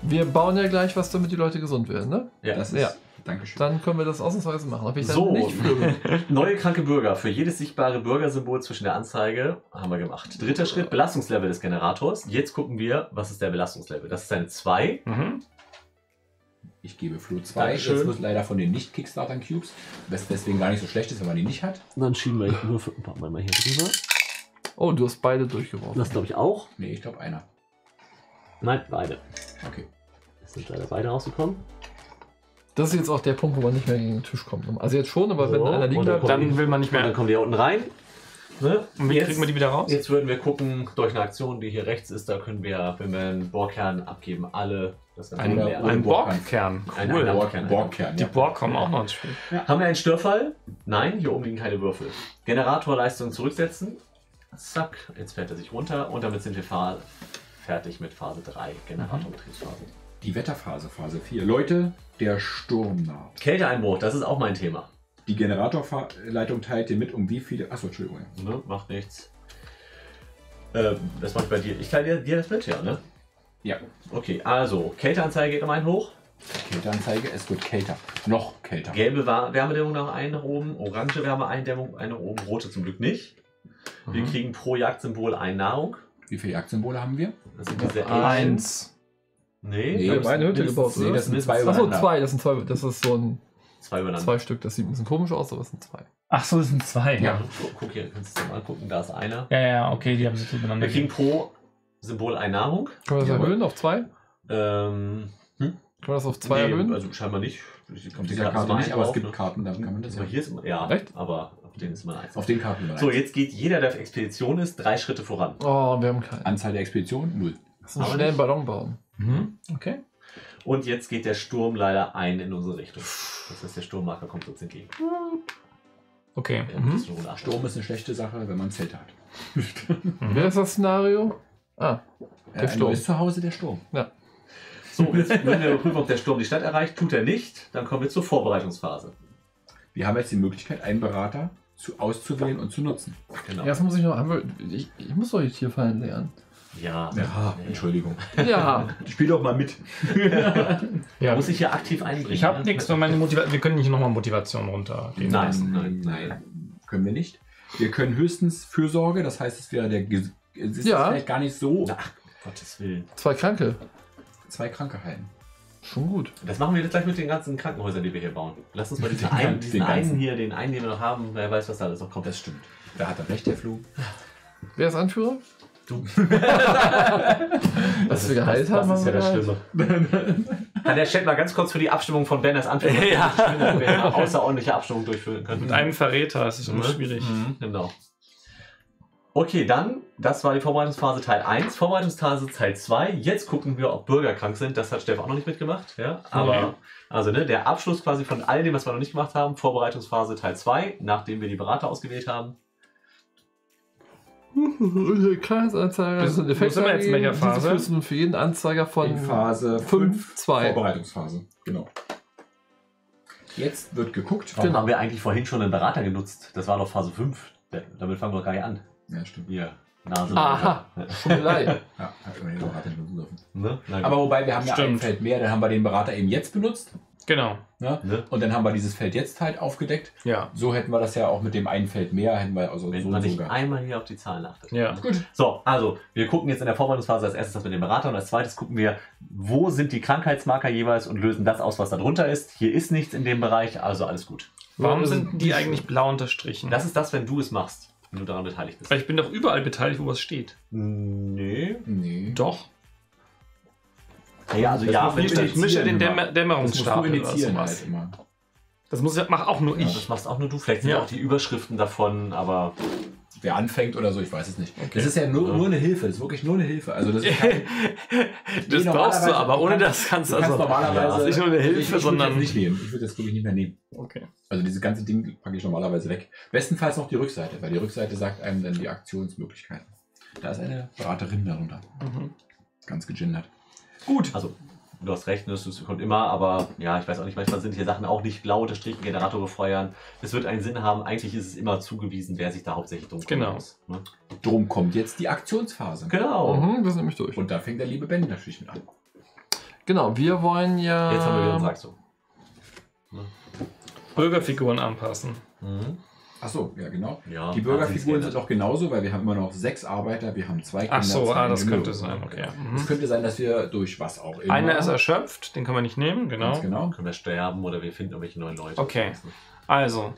Speaker 2: Wir bauen ja gleich was, damit die Leute gesund werden, ne?
Speaker 3: Ja.
Speaker 4: das ist.
Speaker 2: Ja.
Speaker 4: Dankeschön.
Speaker 2: Dann können wir das ausnahmsweise machen. Ob ich
Speaker 3: So.
Speaker 2: nicht.
Speaker 3: Neue kranke Bürger. Für jedes sichtbare Bürgersymbol zwischen der Anzeige haben wir gemacht. Dritter Schritt, Belastungslevel des Generators. Jetzt gucken wir, was ist der Belastungslevel. Das ist eine 2.
Speaker 1: Mhm.
Speaker 4: Ich gebe Flo 2.
Speaker 3: Dankeschön.
Speaker 4: Jetzt wird leider von den Nicht-Kickstarter-Cubes, was deswegen gar nicht so schlecht ist, wenn man die nicht hat.
Speaker 3: Dann schieben wir nur ein paar Mal hier drüber.
Speaker 2: Oh, du hast beide durchgeworfen.
Speaker 3: Das glaube ich auch.
Speaker 4: Nee, ich glaube einer.
Speaker 3: Nein, beide.
Speaker 4: Okay.
Speaker 3: Es sind leider beide rausgekommen.
Speaker 2: Das ist jetzt auch der Punkt, wo man nicht mehr gegen den Tisch kommt. Also jetzt schon, aber wenn
Speaker 3: So,
Speaker 2: einer liegen
Speaker 3: und dann
Speaker 1: Dann will man nicht
Speaker 3: Und dann
Speaker 1: mehr.
Speaker 3: kommen die hier unten rein. Ne?
Speaker 1: Und wie
Speaker 3: Jetzt-
Speaker 1: kriegen wir die wieder raus?
Speaker 3: Jetzt würden wir gucken, durch eine Aktion, die hier rechts ist, da können wir, wenn wir einen Bohrkern abgeben, alle das Ganze
Speaker 1: Ein,
Speaker 3: leer.
Speaker 1: ein
Speaker 4: Borgkern.
Speaker 1: Borgkern.
Speaker 3: Ein-
Speaker 1: Cool.
Speaker 3: ein-
Speaker 4: Borg, Borgkern.
Speaker 1: Die
Speaker 4: ja.
Speaker 1: Borg kommen auch noch ins Spiel.
Speaker 3: Haben wir einen Störfall? Nein, hier oben liegen keine Würfel. Generatorleistung zurücksetzen. Zack, jetzt fährt er sich runter und damit sind wir fertig mit Phase 3, Generatorbetriebsphase.
Speaker 4: Die Wetterphase, Phase 4. Leute, der Sturm naht.
Speaker 3: Kälteeinbruch, das ist auch mein Thema.
Speaker 4: Die Generatorleitung teilt dir mit, um wie viele. Achso, Entschuldigung.
Speaker 3: Ne? Macht nichts. Ähm, das mache ich bei dir. Ich teile dir, dir das mit, ja, ne?
Speaker 4: Ja.
Speaker 3: Okay, also, Kälteanzeige geht um einen hoch.
Speaker 4: Kälteanzeige, es wird kälter. Noch kälter.
Speaker 3: Gelbe Wa- Wärmedämmung nach einen nach oben, orange Wärmeeindämmung eine nach oben, rote zum Glück nicht. Wir
Speaker 1: Mhm.
Speaker 3: kriegen pro Jagdsymbol eine Nahrung.
Speaker 4: Wie viele Jagdsymbole haben wir?
Speaker 3: Das sind diese
Speaker 2: Eins.
Speaker 3: Nee,
Speaker 4: Nee,
Speaker 2: eine Hütte gebaut,
Speaker 4: Nee, das sind zwei
Speaker 2: Achso,
Speaker 4: übereinander.
Speaker 2: zwei. Das sind zwei. Das ist so ein
Speaker 3: zwei übereinander.
Speaker 2: zwei Stück. Das sieht ein bisschen komisch aus, aber es sind zwei.
Speaker 1: Ach so, das sind zwei.
Speaker 4: Ja.
Speaker 3: Guck, guck hier, kannst du dir mal angucken, da ist einer.
Speaker 1: Ja, ja, okay, die haben sich zueinander
Speaker 3: Wir kriegen pro Symbol eine Nahrung.
Speaker 2: Können wir das erhöhen auf zwei?
Speaker 3: Ähm,
Speaker 2: Können wir das auf zwei
Speaker 3: nee,
Speaker 2: erhöhen?
Speaker 3: Also scheinbar nicht.
Speaker 4: Auf dieser Karte nicht, aber es gibt Karten, da kann man das
Speaker 3: Aber
Speaker 4: ja.
Speaker 3: hier ist immer, ja,
Speaker 2: Echt?
Speaker 3: aber auf denen ist immer eins.
Speaker 4: Auf den Karten
Speaker 3: So, jetzt geht jeder, der auf Expedition ist, drei Schritte voran.
Speaker 2: Oh, wir haben keinen.
Speaker 4: Anzahl der Expeditionen, null.
Speaker 2: Uns
Speaker 3: Aber
Speaker 2: schnell einen
Speaker 3: nicht.
Speaker 2: Ballon bauen.
Speaker 1: Mhm. Okay.
Speaker 3: Und jetzt geht der Sturm leider ein in unsere Richtung. Das heißt, der Sturmmarker kommt uns entgegen.
Speaker 1: Okay.
Speaker 3: Ja,
Speaker 1: Mhm.
Speaker 3: das ist.
Speaker 4: Sturm ist eine schlechte Sache, wenn man Zelte hat.
Speaker 2: Wer ist das Szenario? Ah,
Speaker 4: Der
Speaker 2: Der Sturm.
Speaker 4: ist zu Hause der Sturm.
Speaker 3: So, jetzt würden wir überprüfen, ob der Sturm die Stadt erreicht. Tut er nicht, dann kommen wir zur Vorbereitungsphase.
Speaker 4: Wir haben jetzt die Möglichkeit, einen Berater zu, auszuwählen und zu nutzen.
Speaker 3: Genau.
Speaker 2: erst muss ich noch. Haben wir, ich, ich muss doch die Tierfallen lernen.
Speaker 3: Ja,
Speaker 4: Ja,
Speaker 3: Nee.
Speaker 4: Entschuldigung.
Speaker 2: Ja.
Speaker 4: Spiel doch mal mit.
Speaker 1: Ja.
Speaker 3: Muss ich hier aktiv einbringen?
Speaker 1: Ich habe nichts, nur meine Motivation. Wir können nicht nochmal Motivation runter.
Speaker 3: Nein,
Speaker 4: Ähm,
Speaker 3: nein,
Speaker 4: nein. Können wir nicht. Wir können höchstens Fürsorge, das heißt, es wäre der. Ges- Es ist
Speaker 2: Ja.
Speaker 4: vielleicht gar nicht so.
Speaker 3: Ach, Gottes Willen.
Speaker 2: Zwei Kranke.
Speaker 4: Zwei Kranke heilen.
Speaker 2: Schon gut.
Speaker 3: Das machen wir jetzt gleich mit den ganzen Krankenhäusern, die wir hier bauen. Lass uns mal diesen,
Speaker 4: Den
Speaker 3: einen, diesen
Speaker 4: den
Speaker 3: einen hier, den einen, den wir noch haben, wer weiß, was da alles noch kommt.
Speaker 4: Das stimmt. Da hat er recht, der Flug.
Speaker 2: Wer ist Anführer?
Speaker 3: Du.
Speaker 2: Dass wir geheilt haben.
Speaker 3: Das ist ja das Schlimme. Kann der Chat mal ganz kurz für die Abstimmung von Ben als Anführer
Speaker 1: Ja.
Speaker 3: eine außerordentliche Abstimmung durchführen können?
Speaker 1: Mit einem Verräter, das ist immer
Speaker 3: Mhm.
Speaker 1: schwierig.
Speaker 3: Genau. Okay, dann, das war die Vorbereitungsphase Teil 1. Vorbereitungsphase Teil 2. Jetzt gucken wir, ob Bürger krank sind. Das hat Steff auch noch nicht mitgemacht. Ja, aber,
Speaker 1: Okay.
Speaker 3: also, ne, der Abschluss quasi von all dem, was wir noch nicht gemacht haben. Vorbereitungsphase Teil 2, nachdem wir die Berater ausgewählt haben.
Speaker 2: Kreisanzeiger.
Speaker 1: Das-
Speaker 2: ist ein
Speaker 1: wo sind wir jetzt in welcher Phase?
Speaker 2: Das ist für jeden Anzeiger von
Speaker 4: In Phase
Speaker 2: 5,
Speaker 4: 5,
Speaker 2: 2.
Speaker 4: Vorbereitungsphase. Genau. Jetzt wird geguckt.
Speaker 3: Warum
Speaker 2: Genau.
Speaker 3: haben wir eigentlich vorhin schon einen Berater genutzt? Das war doch Phase 5. Da- Damit fangen wir doch gar nicht an.
Speaker 4: Ja, stimmt.
Speaker 3: Hier, Nase.
Speaker 2: Aha. Schummelei.
Speaker 4: Ja, hat immerhin den Berater benutzen dürfen.
Speaker 3: Ne?
Speaker 4: Aber wobei, wir haben ja ein
Speaker 1: Stimmt.
Speaker 4: Feld mehr, dann haben wir den Berater eben jetzt benutzt.
Speaker 1: Genau.
Speaker 4: Ne?
Speaker 3: Ne?
Speaker 4: Und dann haben wir dieses Feld jetzt halt aufgedeckt.
Speaker 1: Ja.
Speaker 4: So hätten wir das ja auch mit dem einen Feld mehr, hätten wir also
Speaker 3: Wenn
Speaker 4: so
Speaker 3: man nicht
Speaker 4: gehabt.
Speaker 3: einmal hier auf die Zahlen achtet.
Speaker 1: Ja.
Speaker 4: Gut.
Speaker 3: So, also wir gucken jetzt in der Vorbereitungsphase als erstes das mit dem Berater und als zweites gucken wir, wo sind die Krankheitsmarker jeweils und lösen das aus, was da drunter ist. Hier ist nichts in dem Bereich, also alles gut.
Speaker 1: Warum
Speaker 2: Ja,
Speaker 1: sind die eigentlich blau unterstrichen?
Speaker 3: Das ist das, wenn du es machst, wenn du daran beteiligt bist.
Speaker 1: Weil ich bin doch überall beteiligt, wo was steht.
Speaker 3: Nee.
Speaker 4: Nee.
Speaker 1: Doch.
Speaker 3: Ja, also
Speaker 4: Das
Speaker 3: ja,
Speaker 4: muss
Speaker 1: Ich, ich mische den. Dämmer
Speaker 4: Das musst du
Speaker 1: Dämmerungsstapel oder
Speaker 4: initiieren halt
Speaker 1: sowas.
Speaker 4: immer.
Speaker 1: Das muss ja, mach auch nur
Speaker 3: ja,
Speaker 1: ich.
Speaker 3: das machst auch nur du. Vielleicht sind
Speaker 1: Ja.
Speaker 3: auch die Überschriften davon, aber
Speaker 4: Wer anfängt oder so, ich weiß es nicht.
Speaker 1: Okay.
Speaker 4: Das ist ja nur,
Speaker 3: Ja.
Speaker 4: nur eine Hilfe, das ist wirklich nur eine Hilfe. Also das ist kein,
Speaker 1: das
Speaker 4: Nee,
Speaker 1: brauchst du aber. Ohne das kannst
Speaker 4: du
Speaker 1: du
Speaker 4: kannst
Speaker 1: also.
Speaker 4: normalerweise
Speaker 1: das ist nicht nur eine
Speaker 4: ich,
Speaker 1: Hilfe,
Speaker 4: ich würde
Speaker 1: sondern.
Speaker 4: das nicht nehmen. Ich würde das wirklich nicht mehr nehmen.
Speaker 1: Okay.
Speaker 4: Also dieses ganze Ding packe ich normalerweise weg. Bestenfalls noch die Rückseite, weil die Rückseite sagt einem dann die Aktionsmöglichkeiten. Da ist eine Beraterin darunter.
Speaker 1: Mhm.
Speaker 4: Ganz gegendert.
Speaker 1: Gut.
Speaker 3: also du hast recht, ne, das kommt immer, aber ja, ich weiß auch nicht, manchmal sind hier Sachen auch nicht blau unterstrichen, Generator befeuern. Es wird einen Sinn haben, eigentlich ist es immer zugewiesen, wer sich da hauptsächlich drum kümmern
Speaker 1: Genau.
Speaker 3: muss. Ne?
Speaker 4: Drum kommt jetzt die Aktionsphase.
Speaker 3: Genau.
Speaker 2: Mhm, wir sind nämlich durch.
Speaker 4: Und da fängt der liebe Ben natürlich mit an.
Speaker 2: Genau, wir wollen ja.
Speaker 3: Jetzt haben wir wieder gesagt so.
Speaker 1: Bürgerfiguren anpassen.
Speaker 3: Mhm.
Speaker 4: Achso, ja genau.
Speaker 3: Ja,
Speaker 4: Die Bürgerfiguren sind auch genauso, weil wir haben immer noch sechs Arbeiter, wir haben zwei Kinder.
Speaker 1: Ach so,
Speaker 4: zwei
Speaker 1: ah, das könnte sein. Okay.
Speaker 4: Es
Speaker 1: Mhm.
Speaker 4: könnte sein, dass wir durch was auch immer.
Speaker 1: Einer ist erschöpft, den können wir nicht nehmen, genau.
Speaker 4: Ganz genau.
Speaker 3: Können wir sterben oder wir finden irgendwelche neuen Leute.
Speaker 1: Okay. Also,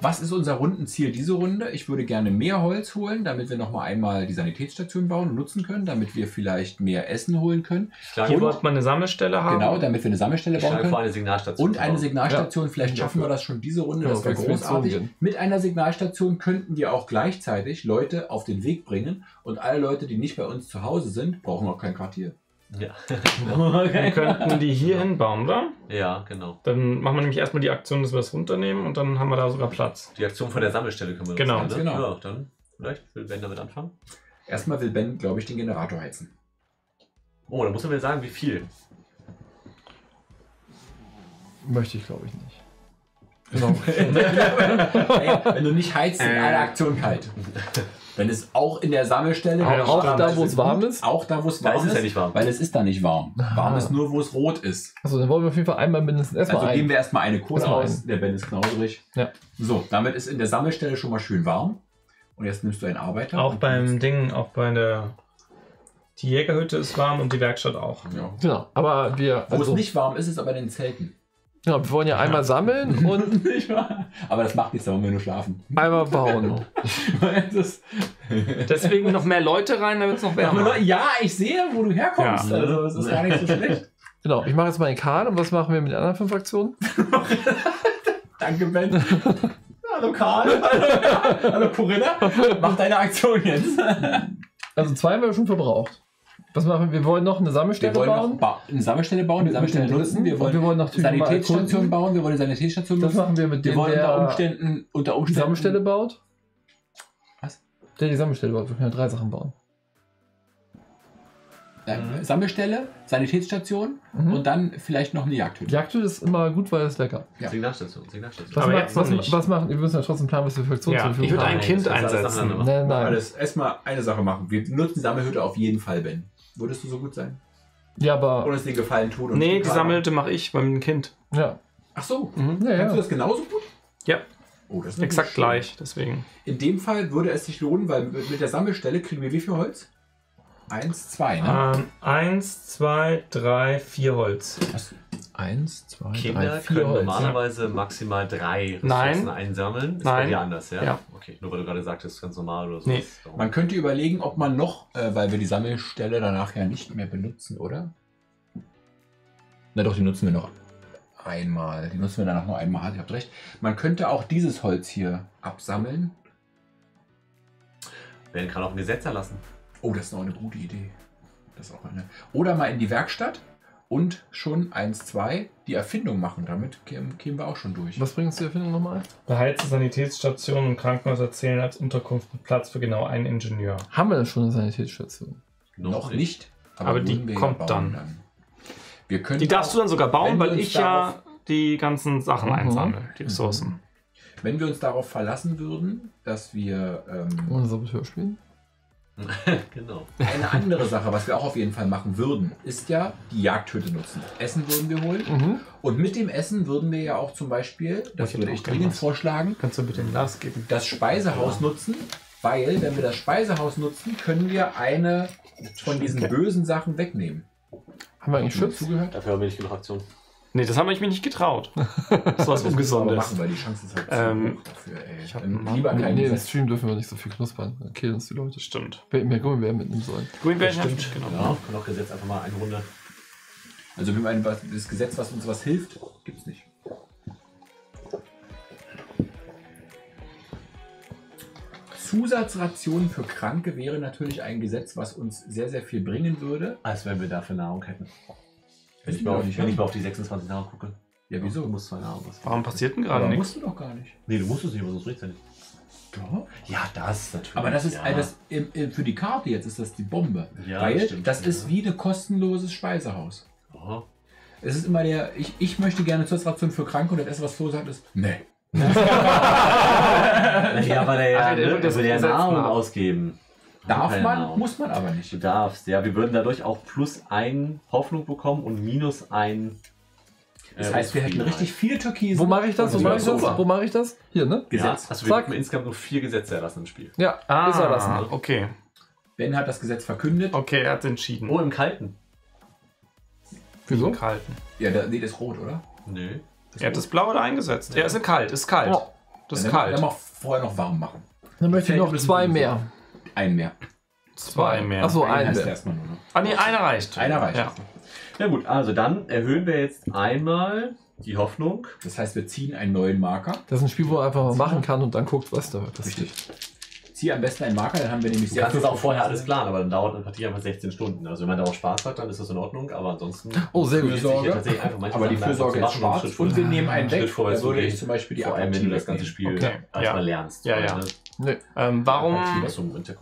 Speaker 4: Was ist unser Rundenziel diese Runde? Ich würde gerne mehr Holz holen, damit wir nochmal einmal die Sanitätsstation bauen und nutzen können, damit wir vielleicht mehr Essen holen können.
Speaker 3: Ich
Speaker 1: hier
Speaker 3: schlage,
Speaker 1: wollte man eine Sammelstelle haben.
Speaker 4: Genau, damit wir eine Sammelstelle
Speaker 3: ich
Speaker 4: bauen
Speaker 3: schlage vor
Speaker 4: können.
Speaker 3: eine Signalstation.
Speaker 4: Und eine. Signalstation, vielleicht
Speaker 2: Ja,
Speaker 4: schaffen wir
Speaker 2: dafür.
Speaker 4: das schon diese Runde,
Speaker 2: Ja,
Speaker 4: das wäre großartig. Mit einer Signalstation könnten wir auch gleichzeitig Leute auf den Weg bringen und alle Leute, die nicht bei uns zu Hause sind, brauchen auch kein Quartier.
Speaker 3: Ja.
Speaker 1: Wir könnten die hier hinbauen, oder?
Speaker 3: ja, genau.
Speaker 1: Dann machen wir nämlich erstmal die Aktion, dass wir das runternehmen und dann haben wir da sogar Platz.
Speaker 3: Die Aktion von der Sammelstelle können wir
Speaker 1: Genau,
Speaker 3: nutzen, ne?
Speaker 4: genau.
Speaker 3: Ja, dann vielleicht will Ben damit anfangen.
Speaker 4: Erstmal will Ben, glaube ich, den Generator heizen.
Speaker 3: Oh, dann muss er mir sagen, wie viel.
Speaker 2: Möchte ich, glaube ich, nicht. Genau.
Speaker 4: Ey, wenn du nicht heizt, sind alle Aktionen kalt. Dann ist auch in der Sammelstelle.
Speaker 1: Auch- auch
Speaker 2: da, wo
Speaker 4: ist
Speaker 2: es warm ist?
Speaker 4: Auch da, wo es
Speaker 3: Da
Speaker 4: warm
Speaker 3: ist es ja nicht warm.
Speaker 4: Weil es ist da nicht warm. Warm ist nur, wo es rot ist.
Speaker 2: Achso, dann wollen wir auf jeden Fall einmal mindestens erstmal
Speaker 4: Also
Speaker 2: ein.
Speaker 4: geben wir erstmal eine Kohle
Speaker 2: Erstmal
Speaker 4: aus. Der Ben ist knausrig.
Speaker 2: Ja.
Speaker 4: So, damit ist in der Sammelstelle schon mal schön warm. Und jetzt nimmst du einen Arbeiter.
Speaker 1: Auch beim Ding, auch bei der. Die Jägerhütte ist warm und die Werkstatt auch.
Speaker 4: Ja.
Speaker 2: Genau, aber wir,
Speaker 4: Wo
Speaker 2: also,
Speaker 4: es nicht warm ist, ist aber in den Zelten.
Speaker 2: Genau, wir wollen ja einmal sammeln und
Speaker 4: Nicht wahr? Aber das macht nichts, da wollen wir nur schlafen.
Speaker 2: einmal bauen.
Speaker 1: Deswegen noch mehr Leute rein, damit es noch wärmer
Speaker 4: Leute, ja, ich sehe, wo du herkommst.
Speaker 1: Ja.
Speaker 4: Also, es ist gar nicht so schlecht.
Speaker 2: Genau, ich mache jetzt mal den Kahn und was machen wir mit den anderen fünf Aktionen?
Speaker 4: Danke, Ben. Hallo, Karl. Hallo, Hallo, Corinna. Mach deine Aktion jetzt.
Speaker 2: Also zwei haben wir schon verbraucht. Was machen wir? Wir wollen noch eine Sammelstelle
Speaker 4: Wir wollen
Speaker 2: bauen.
Speaker 4: noch ba eine Sammelstelle bauen, die Sammelstelle nutzen. Wir wollen,
Speaker 2: wir wollen natürlich mal
Speaker 4: Sanitätsstation
Speaker 2: erkunden.
Speaker 4: bauen. Wir wollen eine Sanitätsstation
Speaker 2: Das
Speaker 4: nutzen.
Speaker 2: machen wir mit
Speaker 4: Wir
Speaker 2: dem,
Speaker 4: wollen unter
Speaker 2: der
Speaker 4: Umständen, unter
Speaker 2: die
Speaker 4: Umständen
Speaker 2: Sammelstelle baut.
Speaker 4: Was?
Speaker 2: Der die Sammelstelle baut. Wir können ja drei Sachen bauen.
Speaker 4: äh,
Speaker 3: Mhm.
Speaker 4: Sammelstelle, Sanitätsstation
Speaker 2: Mhm.
Speaker 4: und dann vielleicht noch eine Jagdhütte.
Speaker 2: Jagdhütte ist immer gut, weil es lecker.
Speaker 4: Ja.
Speaker 3: Signalstation, Signalstation.
Speaker 2: Was,
Speaker 1: Aber
Speaker 2: ma-
Speaker 1: jetzt noch
Speaker 2: was,
Speaker 1: nicht.
Speaker 2: was machen? Wir müssen ja trotzdem planen, was wir für Aktionen
Speaker 1: Ja,
Speaker 2: zur Verfügung
Speaker 1: ich würde
Speaker 2: haben.
Speaker 1: ein Kind
Speaker 3: Das
Speaker 1: einsetzen.
Speaker 2: Nein, nein.
Speaker 4: Alles erstmal eine Sache machen. Wir nutzen die Sammelhütte auf jeden Fall, Ben. Würdest du so gut sein?
Speaker 2: Ja, aber.
Speaker 4: Oder es dir gefallen tun? und
Speaker 1: Nee, die
Speaker 4: haben?
Speaker 1: Sammelhütte mache ich beim Kind.
Speaker 2: Ja.
Speaker 4: Ach so.
Speaker 1: Mhm.
Speaker 2: Ja,
Speaker 4: Kannst du
Speaker 2: ja.
Speaker 4: das genauso gut?
Speaker 1: Ja,
Speaker 4: Oh, das ist
Speaker 1: exakt gleich. Deswegen.
Speaker 4: In dem Fall würde es sich lohnen, weil mit der Sammelstelle kriegen wir wie viel Holz? Eins, zwei, ne?
Speaker 1: Ähm, eins, zwei, drei, vier Holz.
Speaker 2: Eins, zwei,
Speaker 3: Kinder
Speaker 2: drei, vier
Speaker 3: können
Speaker 2: Holz.
Speaker 3: normalerweise maximal drei Ressourcen
Speaker 1: Nein.
Speaker 3: einsammeln. Ist bei
Speaker 1: Nein.
Speaker 3: dir anders, ja?
Speaker 1: Ja.
Speaker 3: Okay, nur weil du gerade sagtest, ganz normal oder so.
Speaker 1: Nee.
Speaker 4: Man könnte überlegen, ob man noch, äh, weil wir die Sammelstelle danach ja nicht mehr benutzen, oder? Na doch, die nutzen wir noch einmal. Die nutzen wir danach noch einmal. Ihr habt recht. Man könnte auch dieses Holz hier absammeln.
Speaker 3: Wir werden gerade auch ein Gesetz erlassen.
Speaker 4: Oh, das ist noch eine gute Idee. Das ist auch eine. Oder mal in die Werkstatt und schon eins, zwei die Erfindung machen. Damit kämen, kämen wir auch schon durch.
Speaker 2: Was bringst du die Erfindung nochmal?
Speaker 1: Beheizte Sanitätsstationen und Krankenhäuser zählen als Unterkunft mit Platz für genau einen Ingenieur.
Speaker 2: Haben wir denn schon eine Sanitätsstation?
Speaker 4: Noch nicht.
Speaker 1: Aber die
Speaker 4: würden wir
Speaker 1: kommt
Speaker 4: bauen
Speaker 1: dann.
Speaker 4: Wir können
Speaker 1: Die darfst du dann sogar bauen, weil
Speaker 4: uns
Speaker 1: ich ja die ganzen Sachen
Speaker 2: Mhm.
Speaker 1: einsammle, die Ressourcen.
Speaker 4: Wenn wir uns darauf verlassen würden, dass wir ähm,
Speaker 2: Ohne Saboteur spielen?
Speaker 3: genau.
Speaker 4: eine andere Sache, was wir auch auf jeden Fall machen würden, ist ja die Jagdhütte nutzen. Essen würden wir holen.
Speaker 2: Mhm.
Speaker 4: Und mit dem Essen würden wir ja auch zum Beispiel, das
Speaker 1: Ich
Speaker 4: würde ich dringend vorschlagen,
Speaker 1: Kannst du bitte ein Glas geben?
Speaker 4: das Speisehaus nutzen, weil wenn wir das Speisehaus nutzen, können wir eine von diesen bösen Sachen wegnehmen.
Speaker 2: Haben wir
Speaker 4: mir
Speaker 2: Schutz?
Speaker 4: zugehört?
Speaker 3: Dafür haben wir nicht genug Aktion.
Speaker 1: Nee, das habe ich mir nicht getraut. Das ist was
Speaker 4: Das müssen wir aber
Speaker 1: Ungesundes.
Speaker 4: machen, weil die Chance ist halt zu
Speaker 1: Ähm,
Speaker 4: hoch dafür. Ey.
Speaker 1: ich hab
Speaker 4: Ähm, lieber kein
Speaker 2: Nee, im. Stream dürfen wir nicht so viel knuspern. Dann killen uns die Leute.
Speaker 1: Stimmt.
Speaker 2: Mehr Gummibären mitnehmen sollen.
Speaker 1: Gummibärchen habe
Speaker 3: Stimmt.
Speaker 1: ich genommen.
Speaker 3: Ja, kann auch Gesetz einfach mal eine Runde.
Speaker 4: Also wir meinen, das Gesetz, was uns was hilft, gibt's nicht. Zusatzrationen für Kranke wäre natürlich ein Gesetz, was uns sehr, sehr viel bringen würde.
Speaker 3: Als wenn wir dafür Nahrung hätten. Wenn ich, mal auf, wenn ich mal auf die 26 Nahrung gucke.
Speaker 4: Ja,
Speaker 3: Du
Speaker 4: wieso?
Speaker 3: musst zwei Nahrung was.
Speaker 1: Warum passiert denn gerade nichts?
Speaker 4: musst du doch gar nicht.
Speaker 3: Nee, du musst es nicht, aber sonst riecht es ja nicht.
Speaker 4: Doch.
Speaker 3: Ja, das natürlich.
Speaker 4: Aber das ist
Speaker 3: ja.
Speaker 4: das, für die Karte jetzt ist das die Bombe.
Speaker 3: Ja,
Speaker 4: weil
Speaker 3: stimmt,
Speaker 4: das
Speaker 3: ja.
Speaker 4: ist wie ein kostenloses Speisehaus.
Speaker 3: Aha.
Speaker 4: Es ist immer der, ich, ich möchte gerne Zusatzration für Kranke und das Erste, was Flo sagt, ist, nee.
Speaker 3: Ja, weil er ja,
Speaker 1: Ah, der
Speaker 3: ne,
Speaker 1: das
Speaker 3: will ja Nahrung ausgeben.
Speaker 4: Darf man,
Speaker 3: Nahrung.
Speaker 4: muss man aber
Speaker 3: Du
Speaker 4: nicht.
Speaker 3: darfst, ja. Wir würden dadurch auch plus ein Hoffnung bekommen und minus ein.
Speaker 4: Das
Speaker 3: äh,
Speaker 4: heißt, wir hätten richtig viele Türkisen.
Speaker 2: Wo mache ich das? Wo
Speaker 4: Und
Speaker 2: mache ich das? Wo mache ich das? Hier, ne?
Speaker 3: Ja,
Speaker 4: Gesetz.
Speaker 3: also wir dürfen insgesamt nur vier Gesetze erlassen im Spiel.
Speaker 2: Ja, ist erlassen.
Speaker 1: Ah, okay.
Speaker 4: Ben hat das Gesetz verkündet.
Speaker 1: Okay, er hat entschieden.
Speaker 3: Oh, im Kalten?
Speaker 2: Wieso?
Speaker 1: Kalten.
Speaker 4: Ja, da, nee, das ist rot, oder?
Speaker 3: Nö.
Speaker 1: Er hat das blaue da eingesetzt. Er ist in kalt, ist kalt.
Speaker 2: Ja.
Speaker 1: Das ist
Speaker 4: dann,
Speaker 1: kalt.
Speaker 4: Dann mal vorher noch warm machen.
Speaker 2: Dann möchte ich noch zwei mehr.
Speaker 4: Ein mehr.
Speaker 1: Zwei mehr.
Speaker 2: Ach so,
Speaker 4: Einen
Speaker 2: ein
Speaker 4: du
Speaker 2: mehr.
Speaker 4: erstmal nur noch.
Speaker 1: Ah nee, einer reicht.
Speaker 4: Einer reicht.
Speaker 1: Ja.
Speaker 3: Ja gut, also dann erhöhen wir jetzt einmal die Hoffnung.
Speaker 4: Das heißt, wir ziehen einen neuen Marker.
Speaker 2: Das ist ein Spiel, wo er einfach mal machen kann und dann guckt, was da passiert.
Speaker 4: Richtig. Zieh am besten einen Marker, dann haben wir nämlich
Speaker 3: Du
Speaker 4: sehr
Speaker 3: kannst
Speaker 4: viel
Speaker 3: das auch vorher alles planen, aber dann dauert eine Partie einfach 16 Stunden. Also wenn man darauf Spaß hat, dann ist das in Ordnung, aber ansonsten...
Speaker 2: Oh, sehr gut.
Speaker 3: empfiehlt sich hier
Speaker 4: Fürsorge.
Speaker 3: tatsächlich einfach manche
Speaker 4: Aber die
Speaker 3: Sachen
Speaker 4: Fürsorge ist schwarz
Speaker 3: Schritt
Speaker 4: und wir nehmen einen
Speaker 3: Schritt
Speaker 4: weg. Da würde ich zum Beispiel die
Speaker 3: Vor allem, wenn du das ganze. Spiel
Speaker 1: Okay,
Speaker 3: erstmal
Speaker 1: ja.
Speaker 3: lernst.
Speaker 1: Ja, ja.
Speaker 3: ne.
Speaker 1: Ähm, warum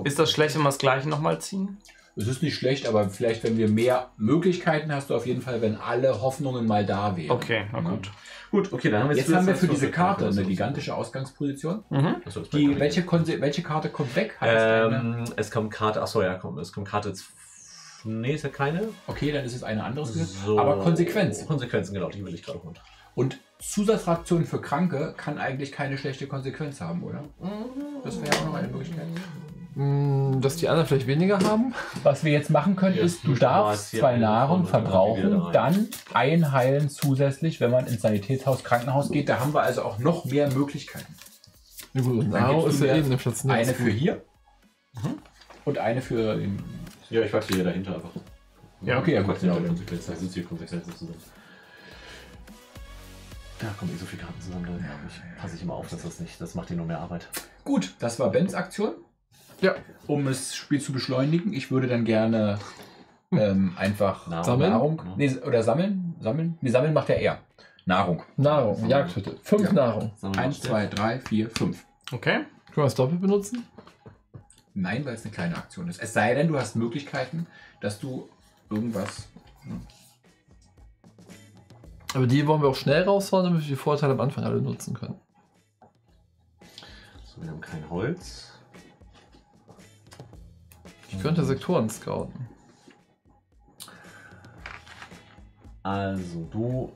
Speaker 1: ist das schlecht, wenn wir das gleiche nochmal ziehen?
Speaker 4: Es ist nicht schlecht, aber vielleicht, wenn wir mehr Möglichkeiten hast du auf jeden Fall, wenn alle Hoffnungen mal da wären.
Speaker 1: Okay, na gut.
Speaker 3: Gut, okay, dann haben wir
Speaker 4: Jetzt haben wir für diese Karte eine gigantische Ausgangsposition.
Speaker 1: Mhm.
Speaker 4: Die, welche, Konse welche Karte kommt weg?
Speaker 3: Ähm, es kommt Karte, achso, ja, komm, es kommt Karte. Nee, ist ja keine.
Speaker 4: Okay, dann ist es eine andere.
Speaker 3: So.
Speaker 4: Aber Konsequenz.
Speaker 3: Konsequenzen, genau, die will ich gerade runter.
Speaker 4: Und Zusatzreaktion für Kranke kann eigentlich keine schlechte Konsequenz haben, oder? Das wäre auch noch eine Möglichkeit.
Speaker 2: Mm, Dass die anderen vielleicht weniger haben.
Speaker 4: Was wir jetzt machen können,
Speaker 3: Ja,
Speaker 4: ist, du darfst zwei Nahrung
Speaker 3: eine
Speaker 4: verbrauchen, dann einheilen zusätzlich, wenn man ins Sanitätshaus, Krankenhaus geht. Da haben wir also auch noch mehr Möglichkeiten.
Speaker 2: Ja, gut, Nahrung ist
Speaker 4: du
Speaker 2: ja eben eine stationäre.
Speaker 4: Eine für hier und eine für den.
Speaker 3: Ja, ich wachse hier dahinter einfach.
Speaker 1: Ja,
Speaker 4: okay, ja, gut.
Speaker 3: Dann sind hier Konsequenzen zusammen. Da kommen eh so viele Karten zusammen, da ich, passe ich immer auf, dass das nicht, das macht dir nur mehr Arbeit.
Speaker 4: Gut, das war Bens Aktion.
Speaker 2: Ja.
Speaker 4: Um das Spiel zu beschleunigen. Ich würde dann gerne ähm, einfach
Speaker 3: Nahrung.
Speaker 2: Sammeln?
Speaker 4: Nahrung. Nee, oder sammeln? Sammeln? Nee, sammeln macht ja er. Nahrung.
Speaker 2: Nahrung, Jagdhütte. Fünf
Speaker 4: Ja.
Speaker 2: Nahrung.
Speaker 3: Sammeln
Speaker 4: Eins, zwei, drei, vier, fünf.
Speaker 1: Okay.
Speaker 2: Können wir das doppelt benutzen?
Speaker 4: Nein, weil es eine kleine Aktion ist. Es sei denn, du hast Möglichkeiten, dass du irgendwas.
Speaker 2: Aber die wollen wir auch schnell raushauen, damit wir die Vorteile am Anfang alle nutzen können.
Speaker 3: So, wir haben kein Holz.
Speaker 2: Ich könnte Sektoren scouten.
Speaker 3: Also, du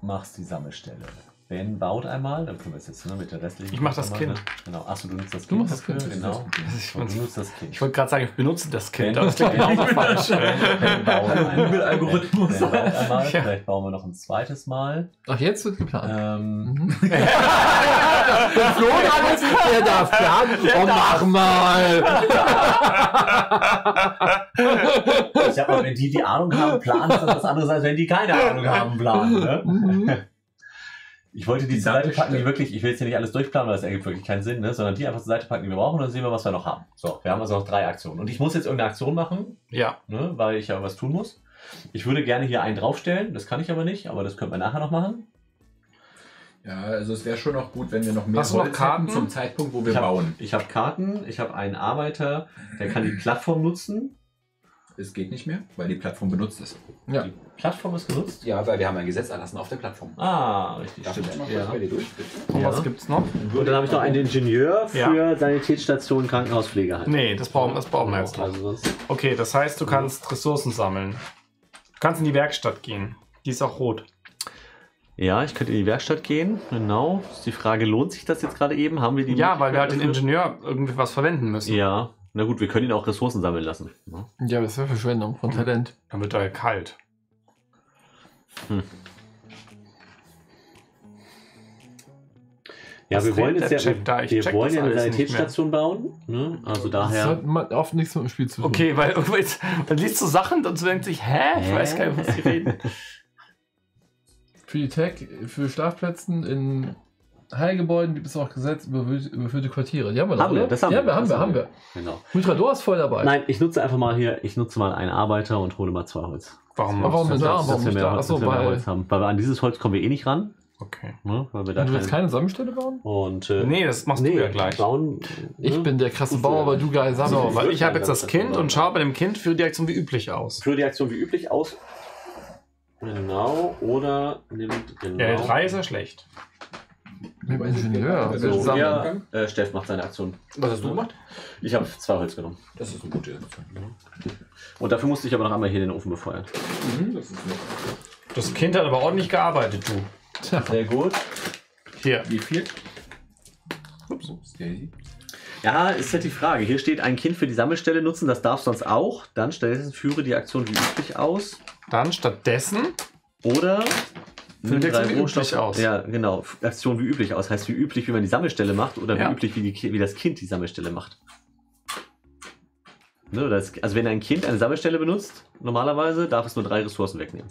Speaker 3: machst die Sammelstelle. Ben baut einmal, dann können wir es jetzt ne, mit der restlichen.
Speaker 1: Ich mach das Kind.
Speaker 3: Ne? Genau. Achso, du nutzt das Kind.
Speaker 2: Du machst das Kind.
Speaker 3: Genau.
Speaker 1: Ich,
Speaker 3: Und du nutzt das Kind.
Speaker 1: ich wollte gerade sagen, ich benutze das Kind,
Speaker 3: Ben-
Speaker 1: aber das klingt genauso falsch.
Speaker 3: Ben baut einmal.
Speaker 1: Google-Algorithmus.
Speaker 3: Ben, ben baut einmal.
Speaker 1: Ja.
Speaker 3: Vielleicht bauen wir noch ein zweites Mal.
Speaker 2: Ach, jetzt wird geplant.
Speaker 3: Ähm,
Speaker 2: Mhm. Florian, der darf planen. Oh, mach mal.
Speaker 3: ich sag mal, wenn die die Ahnung haben, planen, ist das was anderes, als wenn die keine Ahnung haben, planen. Ne?
Speaker 2: Mhm.
Speaker 3: Ich wollte die,
Speaker 4: Die
Speaker 3: zur Seite packen, die wirklich, ich will jetzt hier nicht alles durchplanen, weil das ergibt wirklich keinen Sinn, ne? sondern die einfach zur Seite packen, die wir brauchen, und dann sehen wir, was wir noch haben. So, wir haben also noch drei Aktionen. Und ich muss jetzt irgendeine Aktion machen,
Speaker 1: Ja,
Speaker 3: ne? weil ich ja was tun muss. Ich würde gerne hier einen draufstellen, das kann ich aber nicht, aber das könnten wir nachher noch machen.
Speaker 4: Ja, also es wäre schon noch gut, wenn wir noch mehr
Speaker 1: Hast du noch Karten?
Speaker 4: zum Zeitpunkt, wo wir
Speaker 3: ich hab,
Speaker 4: bauen.
Speaker 3: Ich habe Karten, ich habe einen Arbeiter, der kann die Plattform nutzen.
Speaker 4: Es geht nicht mehr, weil die Plattform benutzt ist.
Speaker 2: Ja.
Speaker 3: Die Plattform ist genutzt.
Speaker 4: Ja, weil wir haben ein Gesetz erlassen auf der Plattform.
Speaker 3: Ah, richtig,
Speaker 4: Darf ich
Speaker 3: stimmt.
Speaker 4: kurz
Speaker 3: Ja.
Speaker 4: durch, bitte?
Speaker 1: und
Speaker 3: Ja.
Speaker 1: was gibt's noch?
Speaker 3: Und dann habe ich noch einen Ingenieur für
Speaker 1: Ja.
Speaker 3: Sanitätsstation, Krankenhauspflege halt.
Speaker 1: Nee, das brauchen, das brauchen wir jetzt.
Speaker 3: Also sonst
Speaker 1: Okay, das heißt, du kannst Ressourcen sammeln. Du kannst in die Werkstatt gehen. Die ist auch rot.
Speaker 3: Ja, ich könnte in die Werkstatt gehen. Genau. Ist die Frage, lohnt sich das jetzt gerade eben? Haben wir die
Speaker 1: Ja, weil wir halt den Ingenieur irgendwie was verwenden müssen.
Speaker 3: Ja. Na gut, wir können ihn auch Ressourcen sammeln lassen. ne?
Speaker 2: Ja, das wäre Verschwendung von Talent.
Speaker 1: Dann wird er ja kalt.
Speaker 3: Ja,
Speaker 1: Was
Speaker 3: wir wollen jetzt ja,
Speaker 1: Check da? Ich
Speaker 3: wir
Speaker 1: check
Speaker 3: wollen
Speaker 1: das
Speaker 3: ja eine Sanitätsstation bauen. Ne? Also
Speaker 2: Das
Speaker 3: daher.
Speaker 2: hat man oft nichts mit dem Spiel zu tun.
Speaker 1: Okay, weil jetzt, man liest so Sachen und so denkt sich, hä? Ich
Speaker 3: Hä?
Speaker 1: weiß gar nicht, was die reden.
Speaker 2: Für die Tech, für Schlafplätzen in Heilgebäuden gibt es auch Gesetz über überfüllte Quartiere. Die haben wir doch,
Speaker 3: Haben wir,
Speaker 2: oder?
Speaker 3: das haben
Speaker 2: ja,
Speaker 3: wir,
Speaker 2: haben wir,
Speaker 3: haben
Speaker 2: wir.
Speaker 3: Genau.
Speaker 2: Mutrador ist voll dabei.
Speaker 3: Nein, ich nutze einfach mal hier, ich nutze mal einen Arbeiter und hole mal zwei Holz.
Speaker 1: Warum
Speaker 2: warum denn da? Warum
Speaker 3: wir mehr,
Speaker 2: da?
Speaker 3: Holz-
Speaker 2: Achso,
Speaker 3: wir
Speaker 2: weil-
Speaker 3: Holz haben. Weil wir an dieses Holz kommen wir eh nicht ran.
Speaker 1: Okay.
Speaker 3: Ne? Weil wir da
Speaker 2: Und du willst
Speaker 3: kein-
Speaker 2: keine Sammelstelle bauen?
Speaker 3: Und, äh,
Speaker 1: Nee, das machst du ja gleich.
Speaker 3: Bauen,
Speaker 2: Ich
Speaker 3: ne?
Speaker 2: bin der krasse Bauer, weil du geil
Speaker 1: So,
Speaker 2: sammelst.
Speaker 1: weil ich habe jetzt das Kind und schaue bei dem Kind für die Aktion wie üblich aus.
Speaker 3: Führe die Aktion wie üblich aus. Genau. Oder nimmt genau.
Speaker 1: Ja, der 3 ist ja schlecht.
Speaker 2: Mit dem Ingenieur.
Speaker 4: Also,
Speaker 2: Also,
Speaker 3: ja, äh, Steff macht seine Aktion.
Speaker 4: Was hast du gemacht?
Speaker 3: Ich habe zwei Holz genommen.
Speaker 4: Das ist eine gute.
Speaker 3: Und dafür musste ich aber noch einmal hier den Ofen befeuern.
Speaker 4: Mhm, das.
Speaker 1: Das Kind hat aber ordentlich gearbeitet, du.
Speaker 2: Tja,
Speaker 3: Sehr gut.
Speaker 1: Hier.
Speaker 4: Wie viel? Ups, Daisy.
Speaker 3: Ja, ist halt die Frage. Hier steht ein Kind für die Sammelstelle nutzen, das darf sonst auch. Dann stattdessen führe die Aktion wie üblich aus.
Speaker 1: Dann stattdessen
Speaker 3: Oder
Speaker 1: Die
Speaker 3: nimm drei Rohstoffe-
Speaker 1: aus.
Speaker 3: Ja, genau. Aktion wie üblich aus. Heißt wie üblich, wie man die Sammelstelle macht oder
Speaker 1: Ja.
Speaker 3: wie üblich, wie, die, wie das Kind die Sammelstelle macht. Ne, das, also wenn ein Kind eine Sammelstelle benutzt, normalerweise darf es nur drei Ressourcen wegnehmen.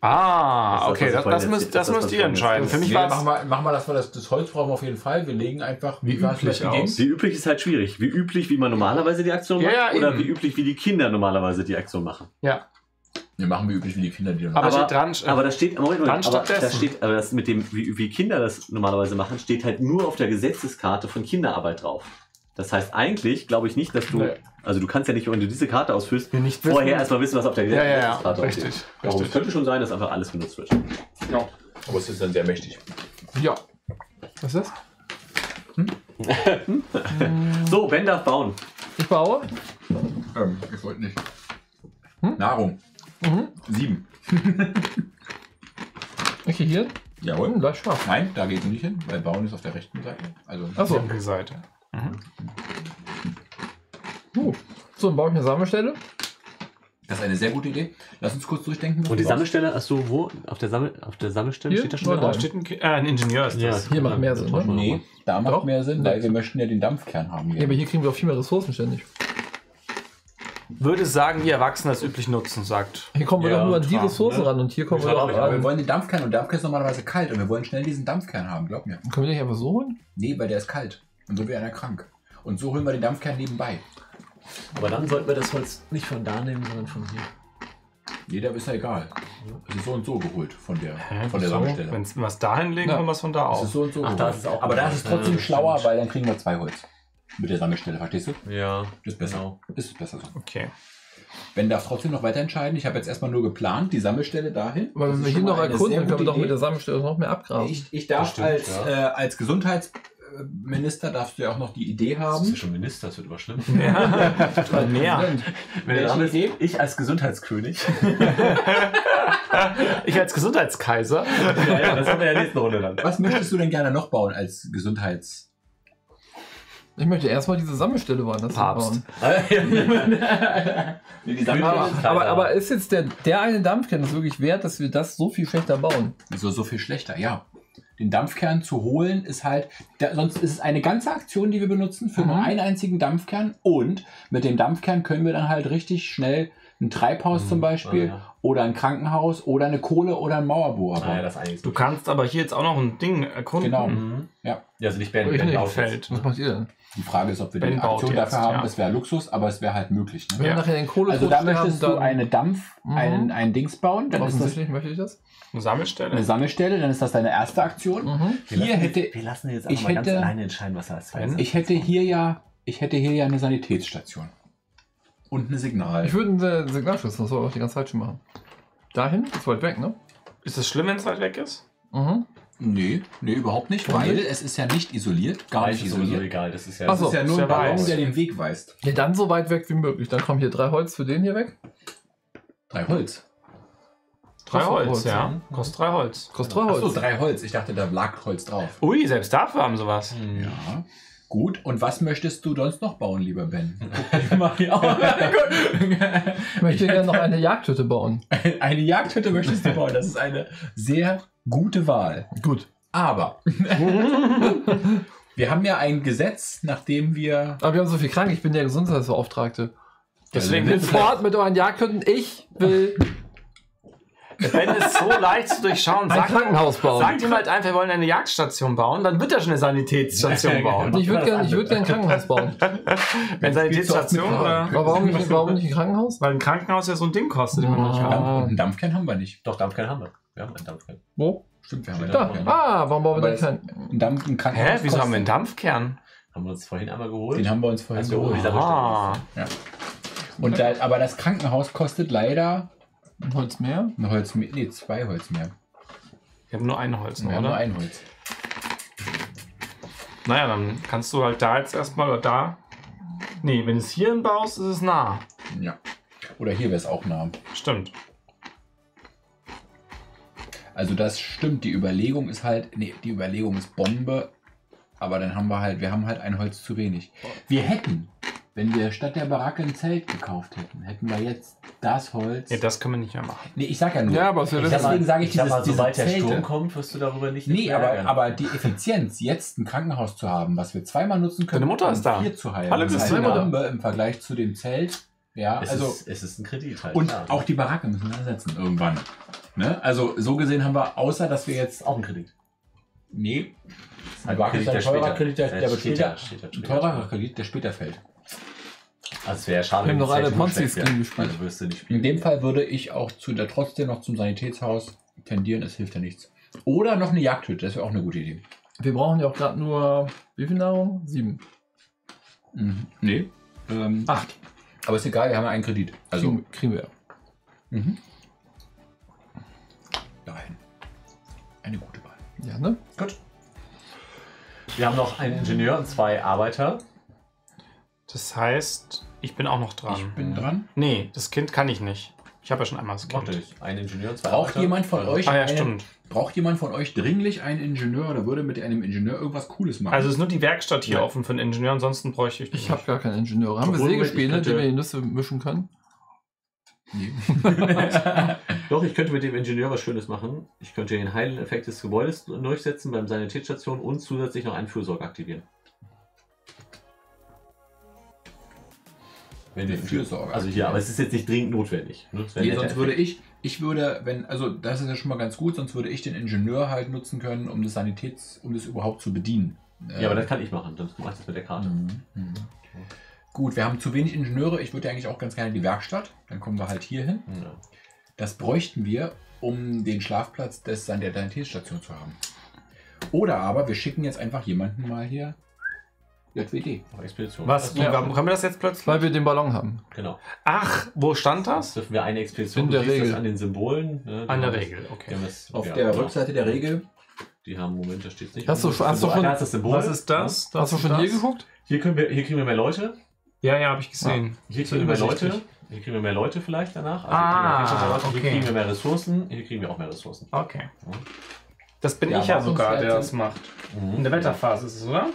Speaker 1: Ah,
Speaker 3: Das
Speaker 1: okay, das, das, müsst, das müsst
Speaker 3: ich
Speaker 1: ihr entscheiden. Für mich war
Speaker 4: machen, wir, machen wir das, wir das, das Holz brauchen wir auf jeden Fall. Wir legen einfach
Speaker 1: Wie üblich aus.
Speaker 3: Wie üblich ist halt schwierig. Wie üblich, wie man normalerweise die Aktion
Speaker 1: Ja,
Speaker 3: macht
Speaker 1: ja,
Speaker 3: oder
Speaker 1: eben.
Speaker 3: wie üblich, wie die Kinder normalerweise die Aktion machen.
Speaker 1: Ja,
Speaker 4: Wir machen wir üblich wie die Kinder, die dann
Speaker 1: aber,
Speaker 3: Aber-
Speaker 1: steht dran.
Speaker 3: Aber da steht, Moment, Moment, aber da
Speaker 1: stattdessen.
Speaker 3: steht, aber das mit dem, wie, wie Kinder das normalerweise machen, steht halt nur auf der Gesetzeskarte von Kinderarbeit drauf. Das heißt, eigentlich glaube ich nicht, dass du.
Speaker 2: Nee.
Speaker 3: Also, du kannst ja nicht, wenn du diese Karte
Speaker 1: nicht
Speaker 3: vorher erstmal wissen, was auf der
Speaker 1: Ja, ja, ja.
Speaker 3: Karte
Speaker 1: Richtig.
Speaker 3: steht. Darum, es
Speaker 1: richtig.
Speaker 3: könnte schon sein, dass einfach alles benutzt wird.
Speaker 4: Aber es ist dann sehr mächtig.
Speaker 2: Ja. Was ist das?
Speaker 3: So, Ben darf bauen.
Speaker 2: Ich baue.
Speaker 4: Ähm, ich wollte nicht.
Speaker 2: Hm?
Speaker 4: Nahrung.
Speaker 2: Mhm.
Speaker 4: Sieben.
Speaker 2: Okay, hier.
Speaker 4: Jawohl.
Speaker 2: Hm, gleich scharf.
Speaker 4: Nein, da geht nicht hin, weil Bauen ist auf der rechten Seite. Also
Speaker 2: Achso.
Speaker 1: Linke Seite.
Speaker 2: Uh. So, dann baue ich eine Sammelstelle.
Speaker 4: das ist eine sehr gute Idee. Lass uns kurz durchdenken.
Speaker 3: Und die. Sammelstelle, hast du wo? Auf der, Sammel, auf der Sammelstelle
Speaker 2: Hier?
Speaker 3: steht da schon
Speaker 2: da.
Speaker 1: Steht ein, äh, ein Ingenieur ist das.
Speaker 2: Hier macht mehr Sinn, ne?
Speaker 4: Nee, da macht
Speaker 2: Doch.
Speaker 4: mehr Sinn, weil wir möchten ja den Dampfkern haben.
Speaker 2: Ja, aber hier kriegen wir auch viel mehr Ressourcen ständig.
Speaker 1: Würde sagen, wie Erwachsene das üblich nutzen, sagt.
Speaker 2: Hier kommen wir
Speaker 3: Ja,
Speaker 2: doch nur an die
Speaker 3: klar,
Speaker 2: Ressourcen
Speaker 3: ne?
Speaker 2: ran und hier kommen wir doch
Speaker 3: aber
Speaker 4: wir wollen den Dampfkern und der Dampfkern ist normalerweise kalt und wir wollen schnell diesen Dampfkern haben, glaub mir.
Speaker 2: Können wir den nicht einfach so holen?
Speaker 4: Nee, weil der ist kalt. Und so wird einer krank. Und so holen wir den Dampfkern nebenbei.
Speaker 3: Aber dann sollten wir das Holz nicht von da nehmen, sondern von hier.
Speaker 4: Jeder ist ja egal. Es ist so und so geholt von der,
Speaker 1: Hä,
Speaker 4: von der
Speaker 1: so?
Speaker 4: Sammelstelle.
Speaker 1: Wenn wir es da hinlegen,
Speaker 2: Ja.
Speaker 1: wir es von da
Speaker 4: Es ist
Speaker 1: aus.
Speaker 4: so und so
Speaker 3: Ach,
Speaker 4: geholt.
Speaker 3: da ist es auch
Speaker 4: Aber da ist es trotzdem
Speaker 3: Ja,
Speaker 4: schlauer,
Speaker 3: stimmt.
Speaker 4: weil dann kriegen wir zwei Holz. Mit der Sammelstelle, verstehst du?
Speaker 3: Ja,
Speaker 4: Das ist besser.
Speaker 3: Genau.
Speaker 4: Ist besser so.
Speaker 1: Okay.
Speaker 4: Ben darf trotzdem noch weiter entscheiden. Ich habe jetzt erstmal nur geplant, die Sammelstelle dahin.
Speaker 2: Weil
Speaker 4: Das
Speaker 2: wenn wir hier noch erkunden, können wir doch mit der Sammelstelle noch mehr abgraben.
Speaker 4: Ich, ich darf
Speaker 3: stimmt,
Speaker 4: als,
Speaker 3: ja.
Speaker 4: äh, als Gesundheitsminister darfst du ja auch noch die Idee
Speaker 3: Das ist
Speaker 4: haben.
Speaker 3: ja schon Minister, das wird immer schlimm.
Speaker 1: Ja. Mehr.
Speaker 3: Wenn
Speaker 4: Welche Idee?
Speaker 3: ich als Gesundheitskönig.
Speaker 1: Ich als Gesundheitskaiser.
Speaker 3: ja, ja, das haben wir ja in der nächsten Runde dann.
Speaker 4: Was möchtest du denn gerne noch bauen als Gesundheits...
Speaker 2: Ich möchte erstmal diese Sammelstelle woanders
Speaker 1: Papst.
Speaker 2: bauen.
Speaker 4: die
Speaker 2: Aber, aber, aber ist jetzt der, der eine Dampfkern das wirklich wert, dass wir das so viel schlechter bauen?
Speaker 4: so, so viel schlechter, ja. Den Dampfkern zu holen ist halt, da, sonst ist es eine ganze Aktion, die wir benutzen für nur
Speaker 2: Mhm.
Speaker 4: einen einzigen Dampfkern und mit dem Dampfkern können wir dann halt richtig schnell ein Treibhaus
Speaker 3: Mhm.
Speaker 4: zum Beispiel
Speaker 3: Ah, ja.
Speaker 4: Oder ein Krankenhaus oder eine Kohle oder ein Mauerbohrer.
Speaker 3: Ah, ja, das ist
Speaker 1: Du kannst aber hier jetzt auch noch ein Ding erkunden.
Speaker 4: Genau.
Speaker 3: Mhm.
Speaker 4: Ja.
Speaker 3: Ja, also nicht Ben,
Speaker 2: Ich
Speaker 3: Ben
Speaker 1: Feld.
Speaker 2: Was macht ihr denn?
Speaker 4: Die Frage ist, ob wir
Speaker 1: Ben
Speaker 4: die Aktion
Speaker 1: jetzt,
Speaker 4: dafür haben,
Speaker 1: ja.
Speaker 4: das wäre Luxus, aber es wäre halt möglich. Ne?
Speaker 2: Wenn
Speaker 1: Ja.
Speaker 2: wir nachher den Kohle
Speaker 4: Also da möchtest du eine Dampf,
Speaker 2: Mhm.
Speaker 4: einen, einen Dings bauen, dann ist das
Speaker 2: Offensichtlich möchte ich das.
Speaker 1: Eine Sammelstelle.
Speaker 4: eine Sammelstelle, dann ist das deine erste Aktion.
Speaker 2: Mhm.
Speaker 3: Wir
Speaker 4: Hier
Speaker 3: lassen
Speaker 4: hätte,
Speaker 3: jetzt, wir lassen jetzt
Speaker 4: ich
Speaker 3: einfach mal ganz
Speaker 4: hätte-
Speaker 3: alleine entscheiden, was er als
Speaker 4: ich hätte hier ja, ich hätte hier ja eine Sanitätsstation. Und ein Signal.
Speaker 2: Ich würde einen Signalschutz, das soll auch die ganze Zeit schon machen. Dahin? Das ist weit weg, ne?
Speaker 1: Ist es schlimm, wenn es weit weg ist?
Speaker 2: Mhm.
Speaker 4: Nee, nee, überhaupt nicht,
Speaker 2: Warum
Speaker 4: weil
Speaker 2: nicht?
Speaker 4: es ist ja nicht isoliert, gar
Speaker 3: Weiß
Speaker 4: nicht
Speaker 3: ist sowieso
Speaker 4: isoliert.
Speaker 3: egal, das ist ja.
Speaker 2: Ach so.
Speaker 4: ist ja nur
Speaker 1: Ist
Speaker 4: ein Ballon, der den Weg weist.
Speaker 2: Ja, dann so weit weg wie möglich. Dann kommen hier drei Holz für den hier weg.
Speaker 4: Drei Holz.
Speaker 1: Drei Holz,
Speaker 2: Holz,
Speaker 1: ja.
Speaker 2: ja.
Speaker 1: Kostet drei Holz.
Speaker 2: Kostet drei
Speaker 4: Achso,
Speaker 2: Holz.
Speaker 4: drei Holz. Ich dachte, da lag Holz drauf.
Speaker 1: Ui, selbst dafür haben sie was.
Speaker 4: Ja. Gut, und was möchtest du sonst noch bauen, lieber Ben?
Speaker 3: Ich mach hier auch.
Speaker 2: Ich möchte gerne noch eine Jagdhütte bauen.
Speaker 4: Eine Jagdhütte möchtest du bauen. Das ist eine sehr gute Wahl.
Speaker 2: Gut.
Speaker 4: Aber wir haben ja ein Gesetz, nachdem wir.
Speaker 2: Aber wir haben so viel krank, ich bin der Gesundheitsbeauftragte.
Speaker 1: Deswegen
Speaker 2: bin fort mit euren Jagdhütten. Ich will
Speaker 1: Ben ist so leicht zu durchschauen.
Speaker 2: ein
Speaker 1: Sag,
Speaker 2: Krankenhaus bauen.
Speaker 1: sagt ihm halt einfach, wir wollen eine Jagdstation bauen, dann wird er schon eine Sanitätsstation bauen.
Speaker 2: ich würde gerne würd gern ein Krankenhaus bauen.
Speaker 1: Eine Sanitätsstation oder?
Speaker 2: Warum nicht, warum nicht ein Krankenhaus?
Speaker 1: Weil ein Krankenhaus ja so ein Ding kostet, den wir noch nicht
Speaker 2: Ah.
Speaker 4: einen Dampfkern haben wir nicht.
Speaker 3: Doch, Dampfkern haben wir. Wir haben einen Dampfkern.
Speaker 2: Wo?
Speaker 4: Stimmt, wir haben einen
Speaker 2: Da.
Speaker 4: Dampfkern.
Speaker 2: Ah, warum bauen wir denn keinen?
Speaker 4: Ein Dampf, ein Krankenhaus
Speaker 1: Hä? Wieso haben wir einen Dampfkern?
Speaker 3: Haben wir uns vorhin einmal geholt.
Speaker 4: Den haben wir uns vorhin
Speaker 3: Als wir oben
Speaker 4: geholt.
Speaker 1: Ah.
Speaker 4: Und da, aber das Krankenhaus kostet leider
Speaker 2: Ein Holz mehr?
Speaker 4: ein Holz mehr. Nee, zwei Holz mehr.
Speaker 1: Wir haben nur ein Holz, noch,
Speaker 4: Wir haben nur ein Holz.
Speaker 1: Naja, dann kannst du halt da jetzt erstmal oder da. Nee, wenn du es hier baust, ist es nah.
Speaker 4: Ja. Oder hier wäre es auch nah.
Speaker 1: Stimmt.
Speaker 4: Also das stimmt, die Überlegung ist halt, nee, die Überlegung ist Bombe, aber dann haben wir halt, wir haben halt ein Holz zu wenig. Wir hätten, wenn wir statt der Baracke ein Zelt gekauft hätten, hätten wir jetzt das Holz.
Speaker 1: Ja, das können wir nicht mehr machen.
Speaker 4: Nee, ich sag ja nur.
Speaker 2: Ja, aber
Speaker 3: sag mal,
Speaker 4: Deswegen sage ich
Speaker 3: ich sag
Speaker 4: dieses-
Speaker 3: mal,
Speaker 4: diese
Speaker 3: sobald der. Sturm kommt, wirst du darüber nicht
Speaker 4: Nee,
Speaker 3: mehr
Speaker 4: aber, aber die Effizienz, jetzt ein Krankenhaus zu haben, was wir zweimal nutzen können,
Speaker 1: Deine Mutter
Speaker 4: um
Speaker 1: ist da.
Speaker 4: vier zu heilen. Das ist eine Bombe im Vergleich zu dem Zelt. Ja,
Speaker 3: es,
Speaker 4: also
Speaker 3: ist, es ist ein Kredit halt.
Speaker 4: und
Speaker 3: klar.
Speaker 4: auch die Baracke müssen wir ersetzen irgendwann. Ne? Also so gesehen haben wir, außer dass wir jetzt
Speaker 3: auch ein Kredit.
Speaker 4: Nee.
Speaker 3: Ein
Speaker 4: Ein Baracke ist ein
Speaker 3: der
Speaker 4: teurer
Speaker 3: später-
Speaker 4: Kredit, der,
Speaker 3: der
Speaker 4: der später. teurer Kredit, der später fällt.
Speaker 3: Also es wäre schade,
Speaker 2: Wir haben
Speaker 3: wenn
Speaker 2: noch alle Ponzi-Scheme gespielt.
Speaker 3: Also wirst du nicht spielen.
Speaker 4: In dem Fall würde ich auch zu der, trotzdem noch zum Sanitätshaus tendieren, es hilft ja nichts. Oder noch eine Jagdhütte, das wäre auch eine gute Idee.
Speaker 2: Wir brauchen ja auch gerade nur, wie viel Nahrung? Sieben.
Speaker 4: Mhm. Nee. Ähm,
Speaker 2: Acht.
Speaker 4: aber ist egal, wir haben ja einen Kredit. Also,
Speaker 2: Kriegen, kriegen wir.
Speaker 4: mhm. Nein. Eine gute Wahl.
Speaker 2: Ja, ne?
Speaker 3: Gut. Wir haben noch einen Ingenieur und zwei Arbeiter.
Speaker 1: Das heißt, ich bin auch noch
Speaker 4: Ich
Speaker 1: dran.
Speaker 4: bin dran.
Speaker 1: Nee, das Kind kann ich nicht. Ich habe ja schon einmal das Kind.
Speaker 3: nicht. Ein Ingenieur und zwei
Speaker 4: Braucht
Speaker 3: Arbeiter.
Speaker 4: jemand von euch
Speaker 1: Ah ja,
Speaker 4: einen,
Speaker 1: stimmt.
Speaker 4: braucht jemand von euch dringlich einen Ingenieur oder würde mit einem Ingenieur irgendwas Cooles machen?
Speaker 1: Also ist nur die Werkstatt hier
Speaker 3: Nein.
Speaker 1: offen für einen Ingenieur, ansonsten bräuchte ich
Speaker 2: Ich habe gar keine Ingenieure. Haben
Speaker 3: Obwohl,
Speaker 2: wir Sägespäne,
Speaker 3: ich
Speaker 2: die wir
Speaker 3: könnte-
Speaker 2: in die Nüsse mischen können?
Speaker 4: nee.
Speaker 3: Doch, ich könnte mit dem Ingenieur was Schönes machen. Ich könnte den Heileneffekt des Gebäudes durchsetzen beim Sanitätsstation und zusätzlich noch einen Fürsorge aktivieren. Wenn der
Speaker 4: Fürsorge
Speaker 3: Also hier, aber es ist jetzt nicht dringend notwendig. ne?
Speaker 4: Nee, sonst würde ich, ich würde, wenn, also das ist ja schon mal ganz gut, sonst würde ich den Ingenieur halt nutzen können, um das Sanitäts, um das überhaupt zu bedienen.
Speaker 3: Ja, aber das kann ich machen. Dann machst du das mit der Karte.
Speaker 4: Mhm. Mhm. Gut, wir haben zu wenig Ingenieure. Ich würde ja eigentlich auch ganz gerne in die Werkstatt. Dann kommen wir halt hier hin.
Speaker 3: Ja.
Speaker 4: Das bräuchten wir, um den Schlafplatz des San- der Sanitätsstation zu haben. Oder aber wir schicken jetzt einfach jemanden mal hier JWD.
Speaker 3: Expedition.
Speaker 1: Was?
Speaker 3: Ja,
Speaker 1: Warum können wir das jetzt plötzlich?
Speaker 2: Weil wir den Ballon haben.
Speaker 3: Genau.
Speaker 1: Ach, wo stand
Speaker 3: Das
Speaker 1: das?
Speaker 3: dürfen wir eine Expedition.
Speaker 2: In der
Speaker 3: du
Speaker 2: Regel.
Speaker 3: Das an den Symbolen. Ne?
Speaker 1: An der
Speaker 3: haben das-
Speaker 1: Regel, okay.
Speaker 3: haben das,
Speaker 4: Auf
Speaker 3: ja,
Speaker 4: der
Speaker 3: genau.
Speaker 4: Rückseite der Regel.
Speaker 3: Die haben, Moment, da steht es nicht.
Speaker 2: Hast du-
Speaker 3: Das
Speaker 2: hast du
Speaker 3: Symbol-
Speaker 2: schon-
Speaker 3: das Symbol.
Speaker 1: Was ist das? das
Speaker 2: Hast du
Speaker 1: ist
Speaker 2: schon
Speaker 1: das?
Speaker 2: hier geguckt?
Speaker 3: Hier, können wir, hier kriegen wir mehr Leute.
Speaker 1: Ja, ja, habe ich gesehen.
Speaker 3: Hier
Speaker 1: So
Speaker 3: kriegen wir mehr Leute. Hier kriegen wir mehr Leute vielleicht danach.
Speaker 1: Ah,
Speaker 3: hier, kriegen wir mehr Leute.
Speaker 1: okay.
Speaker 3: hier kriegen wir mehr Ressourcen. Hier kriegen wir auch mehr Ressourcen.
Speaker 1: Okay.
Speaker 3: Ja.
Speaker 1: Das bin
Speaker 4: Ja,
Speaker 1: ich ja sogar, der das macht.
Speaker 3: Mhm.
Speaker 1: In der Wetterphase ist es, oder?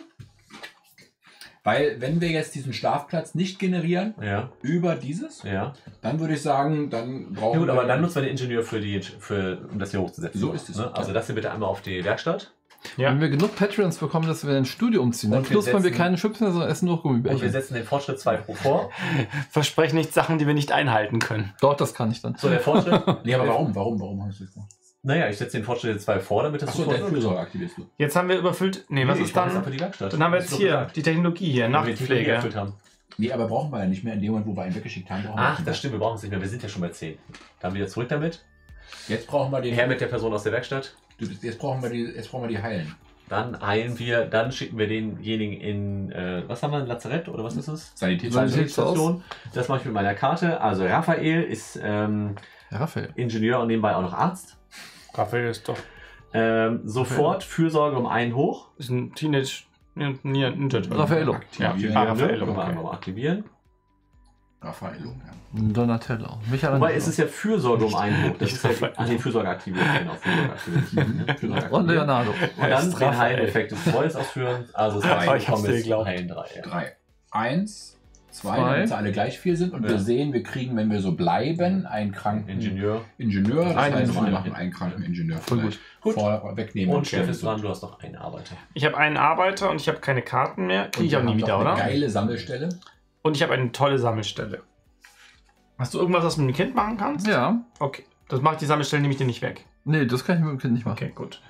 Speaker 4: Weil wenn wir jetzt diesen Schlafplatz nicht generieren
Speaker 3: Ja,
Speaker 4: über dieses,
Speaker 3: ja.
Speaker 4: dann würde ich sagen, dann brauchen
Speaker 3: Ja gut,
Speaker 4: wir...
Speaker 3: aber dann nutzen wir den Ingenieur für die, für, um das hier hochzusetzen.
Speaker 4: So ist es.
Speaker 3: Ne? Also das hier bitte einmal auf die Werkstatt.
Speaker 1: Ja.
Speaker 2: Wenn wir genug Patreons bekommen, dass wir ein Studio umziehen, dann
Speaker 3: wir
Speaker 2: knuspern wir
Speaker 3: setzen-
Speaker 2: keine Chips mehr, sondern essen nur
Speaker 3: Und wir
Speaker 2: Gummibärchen.
Speaker 3: setzen den Fortschritt 2 pro vor.
Speaker 1: Versprechen nicht Sachen, die wir nicht einhalten können.
Speaker 2: Doch, das kann ich dann.
Speaker 3: So, der Fortschritt.
Speaker 4: Nee, aber warum? Warum? Warum hast du das gemacht?
Speaker 3: Naja, ich setze den Fortschritt jetzt 2 vor, damit das
Speaker 4: Achso,
Speaker 3: sofort.
Speaker 4: Fürsorge aktivierst du.
Speaker 1: Jetzt haben wir überfüllt. Nee, was
Speaker 3: Nee,
Speaker 1: ist
Speaker 3: das
Speaker 1: dann? Dann haben wir
Speaker 3: Das
Speaker 1: jetzt hier
Speaker 3: gesagt.
Speaker 1: die Technologie hier, Nachtpflege.
Speaker 3: erfüllt haben.
Speaker 4: Nee, aber brauchen wir ja nicht mehr in dem Moment, wo wir einen weggeschickt haben. brauchen wir
Speaker 3: Ach, das stimmt, wir brauchen es nicht mehr. Wir sind ja schon bei 10. Dann wieder zurück damit.
Speaker 4: Jetzt brauchen wir den.
Speaker 3: Her mit der Person aus der Werkstatt.
Speaker 4: Du, jetzt brauchen wir die, jetzt brauchen wir die heilen.
Speaker 3: Dann heilen wir, dann schicken wir denjenigen in, äh, was haben wir, ein Lazarett oder was ist es?
Speaker 4: Sanitätsstation.
Speaker 3: Sanitätsstation. Das mache ich mit meiner Karte. Also Raphael ist ähm,
Speaker 2: Raphael.
Speaker 3: Ingenieur und nebenbei auch noch Arzt.
Speaker 1: Kaffee ist doch.
Speaker 3: Ähm, sofort Fürsorge um einen hoch.
Speaker 1: Ist ein Teenage
Speaker 2: Raffaello.
Speaker 1: Ja,
Speaker 3: ja,
Speaker 1: Raffaello.
Speaker 3: Ne? Wir
Speaker 1: okay.
Speaker 3: mal aktivieren.
Speaker 4: Raffaello, ja.
Speaker 2: Donatello. Michelangelo.
Speaker 3: Wobei es ist ja Fürsorge um einen hoch. Das ist ja an den Fürsorge aktiviert. Genau, Fürsorge aktiviert. Fürsorge
Speaker 2: aktiviert.
Speaker 3: Und
Speaker 2: Leonardo.
Speaker 3: Und dann den Heileffekt des Trolls ausführen. Also es war ein
Speaker 1: Kommis.
Speaker 3: Heilen 3.
Speaker 4: 3. 1 zwei,
Speaker 2: Zwei.
Speaker 4: damit sie alle gleich viel sind. Und
Speaker 3: Ja.
Speaker 4: wir sehen, wir kriegen, wenn wir so bleiben, einen kranken
Speaker 3: Ingenieur.
Speaker 4: Ingenieur. Das
Speaker 3: Einen
Speaker 4: heißt, wir
Speaker 3: Ingenieur.
Speaker 4: machen einen kranken Ingenieur.
Speaker 2: Voll
Speaker 4: vielleicht.
Speaker 3: Gut.
Speaker 4: Vor, wegnehmen.
Speaker 3: Und Steff ist dran, du hast noch einen Arbeiter.
Speaker 1: Ich habe einen Arbeiter und ich habe keine Karten mehr. Kriege ich
Speaker 4: wir
Speaker 1: auch nie wieder,
Speaker 4: doch
Speaker 1: oder?
Speaker 4: Eine geile Sammelstelle.
Speaker 1: Und ich habe eine tolle Sammelstelle. Hast du irgendwas, was du mit dem Kind machen kannst?
Speaker 2: Ja.
Speaker 1: Okay. Das macht die Sammelstelle nämlich dir nicht weg.
Speaker 2: Nee, das kann ich mit dem Kind nicht machen.
Speaker 1: Okay, gut.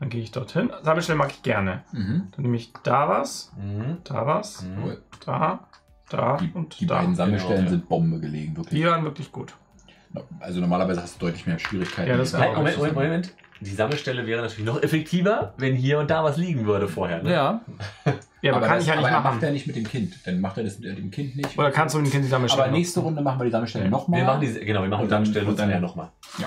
Speaker 1: Dann gehe ich dorthin. Sammelstelle mag ich gerne.
Speaker 4: Mhm.
Speaker 1: Dann nehme ich da was,
Speaker 3: Mhm.
Speaker 1: da was,
Speaker 3: Mhm.
Speaker 1: Da, da
Speaker 4: Die,
Speaker 1: und
Speaker 4: die
Speaker 1: da.
Speaker 4: beiden Sammelstellen
Speaker 3: Genau, ja.
Speaker 4: sind Bombe gelegen, wirklich.
Speaker 1: Die waren wirklich gut.
Speaker 4: Also normalerweise hast du deutlich mehr Schwierigkeiten.
Speaker 1: Ja, das war-
Speaker 3: Halt, Moment, Moment, Moment. Die Sammelstelle wäre natürlich noch effektiver, wenn hier und da was liegen würde vorher. Ne?
Speaker 2: Ja.
Speaker 1: Ja, aber, kann
Speaker 4: das,
Speaker 1: ich ja nicht
Speaker 4: aber
Speaker 1: machen.
Speaker 4: macht er nicht mit dem Kind. Dann macht er das mit dem Kind nicht.
Speaker 1: Oder kannst du mit dem Kind die Sammelstelle
Speaker 4: aber nächste? Runde machen wir die Sammelstelle nochmal.
Speaker 3: Wir machen diese, genau, wir machen
Speaker 4: Und
Speaker 3: die Sammelstelle
Speaker 4: und dann-
Speaker 3: ja nochmal.
Speaker 4: Ja.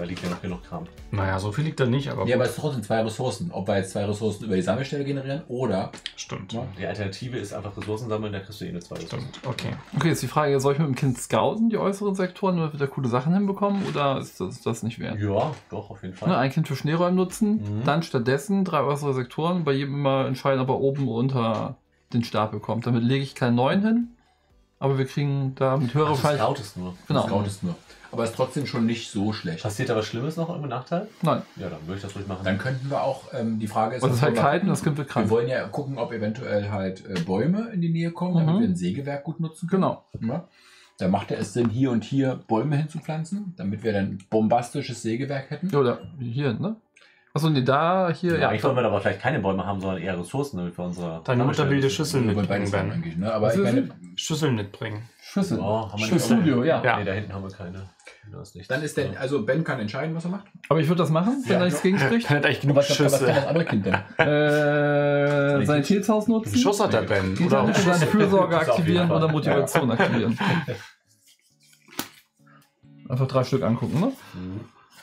Speaker 3: Da liegt ja noch genug Kram.
Speaker 1: Naja, so viel liegt da nicht, aber,
Speaker 4: Ja, aber es sind trotzdem zwei Ressourcen. Ob wir jetzt zwei Ressourcen über die Sammelstelle generieren oder.
Speaker 1: stimmt.
Speaker 4: Ja.
Speaker 3: Die Alternative ist einfach Ressourcen sammeln, da kriegst du eh nur zwei Ressourcen.
Speaker 1: Stimmt. Okay.
Speaker 2: Okay, jetzt die Frage, soll ich mit dem Kind scouten, die äußeren Sektoren, damit wir da coole Sachen hinbekommen, oder ist das, das nicht wert?
Speaker 3: Ja, doch, auf jeden Fall.
Speaker 2: Ne, ein Kind für Schneeräumen nutzen,
Speaker 3: Mhm.
Speaker 2: dann stattdessen drei äußere Sektoren, bei jedem mal entscheiden, ob er oben unter den Stapel kommt. Damit lege ich keinen neuen hin, aber wir kriegen da mit höherer
Speaker 3: Ach, du
Speaker 2: Wahrscheinlichkeit.
Speaker 3: scoutest nur.
Speaker 2: Genau.
Speaker 4: Ist nur. Aber es ist trotzdem schon nicht so schlecht.
Speaker 3: Passiert da was Schlimmes noch, irgendein Nachteil?
Speaker 2: Nein.
Speaker 3: Ja, dann würde ich das ruhig machen.
Speaker 4: Dann könnten wir auch, ähm, die Frage ist,
Speaker 2: Und es ist halt kalt und das Kind wird
Speaker 4: wir
Speaker 2: krank.
Speaker 4: wollen ja gucken, ob eventuell halt äh, Bäume in die Nähe kommen, damit
Speaker 2: Mhm.
Speaker 4: wir ein Sägewerk gut nutzen können.
Speaker 2: Genau.
Speaker 4: Ja. Da macht es Sinn, hier und hier Bäume hinzupflanzen, damit wir dann ein bombastisches Sägewerk hätten.
Speaker 2: Ja, Oder hier, ne? Achso, nee, da, hier,
Speaker 3: ja,
Speaker 2: ja.
Speaker 3: eigentlich wollen wir aber vielleicht keine Bäume haben, sondern eher Ressourcen, damit wir unsere.
Speaker 1: Deine Mutter will dir
Speaker 3: Sammelstelle-
Speaker 1: Schüsseln mitbringen,
Speaker 4: eigentlich, ne? Aber
Speaker 2: Was
Speaker 4: ich meine,
Speaker 1: Schüsseln mitbringen.
Speaker 2: Schüssel.
Speaker 3: Oh, haben wir
Speaker 2: Für
Speaker 3: nicht.
Speaker 2: Studio, ja.
Speaker 1: Ja.
Speaker 3: Nee, da hinten haben wir keine. Da ist nichts.
Speaker 4: dann ist der, also Ben kann entscheiden, was er macht.
Speaker 2: Aber ich würde das machen, wenn
Speaker 4: Ja.
Speaker 2: er nichts gegen spricht.
Speaker 1: Kann hat eigentlich genug
Speaker 4: was, was kann das
Speaker 1: Schüsse.
Speaker 4: andere Kind denn?
Speaker 2: äh, äh, Sanitätshaus nutzen.
Speaker 1: Schuss hat der Ben? Oder
Speaker 2: bitte seine Fürsorge
Speaker 3: Das
Speaker 2: aktivieren oder Motivation aktivieren. Einfach drei Stück angucken, ne?
Speaker 3: Mhm.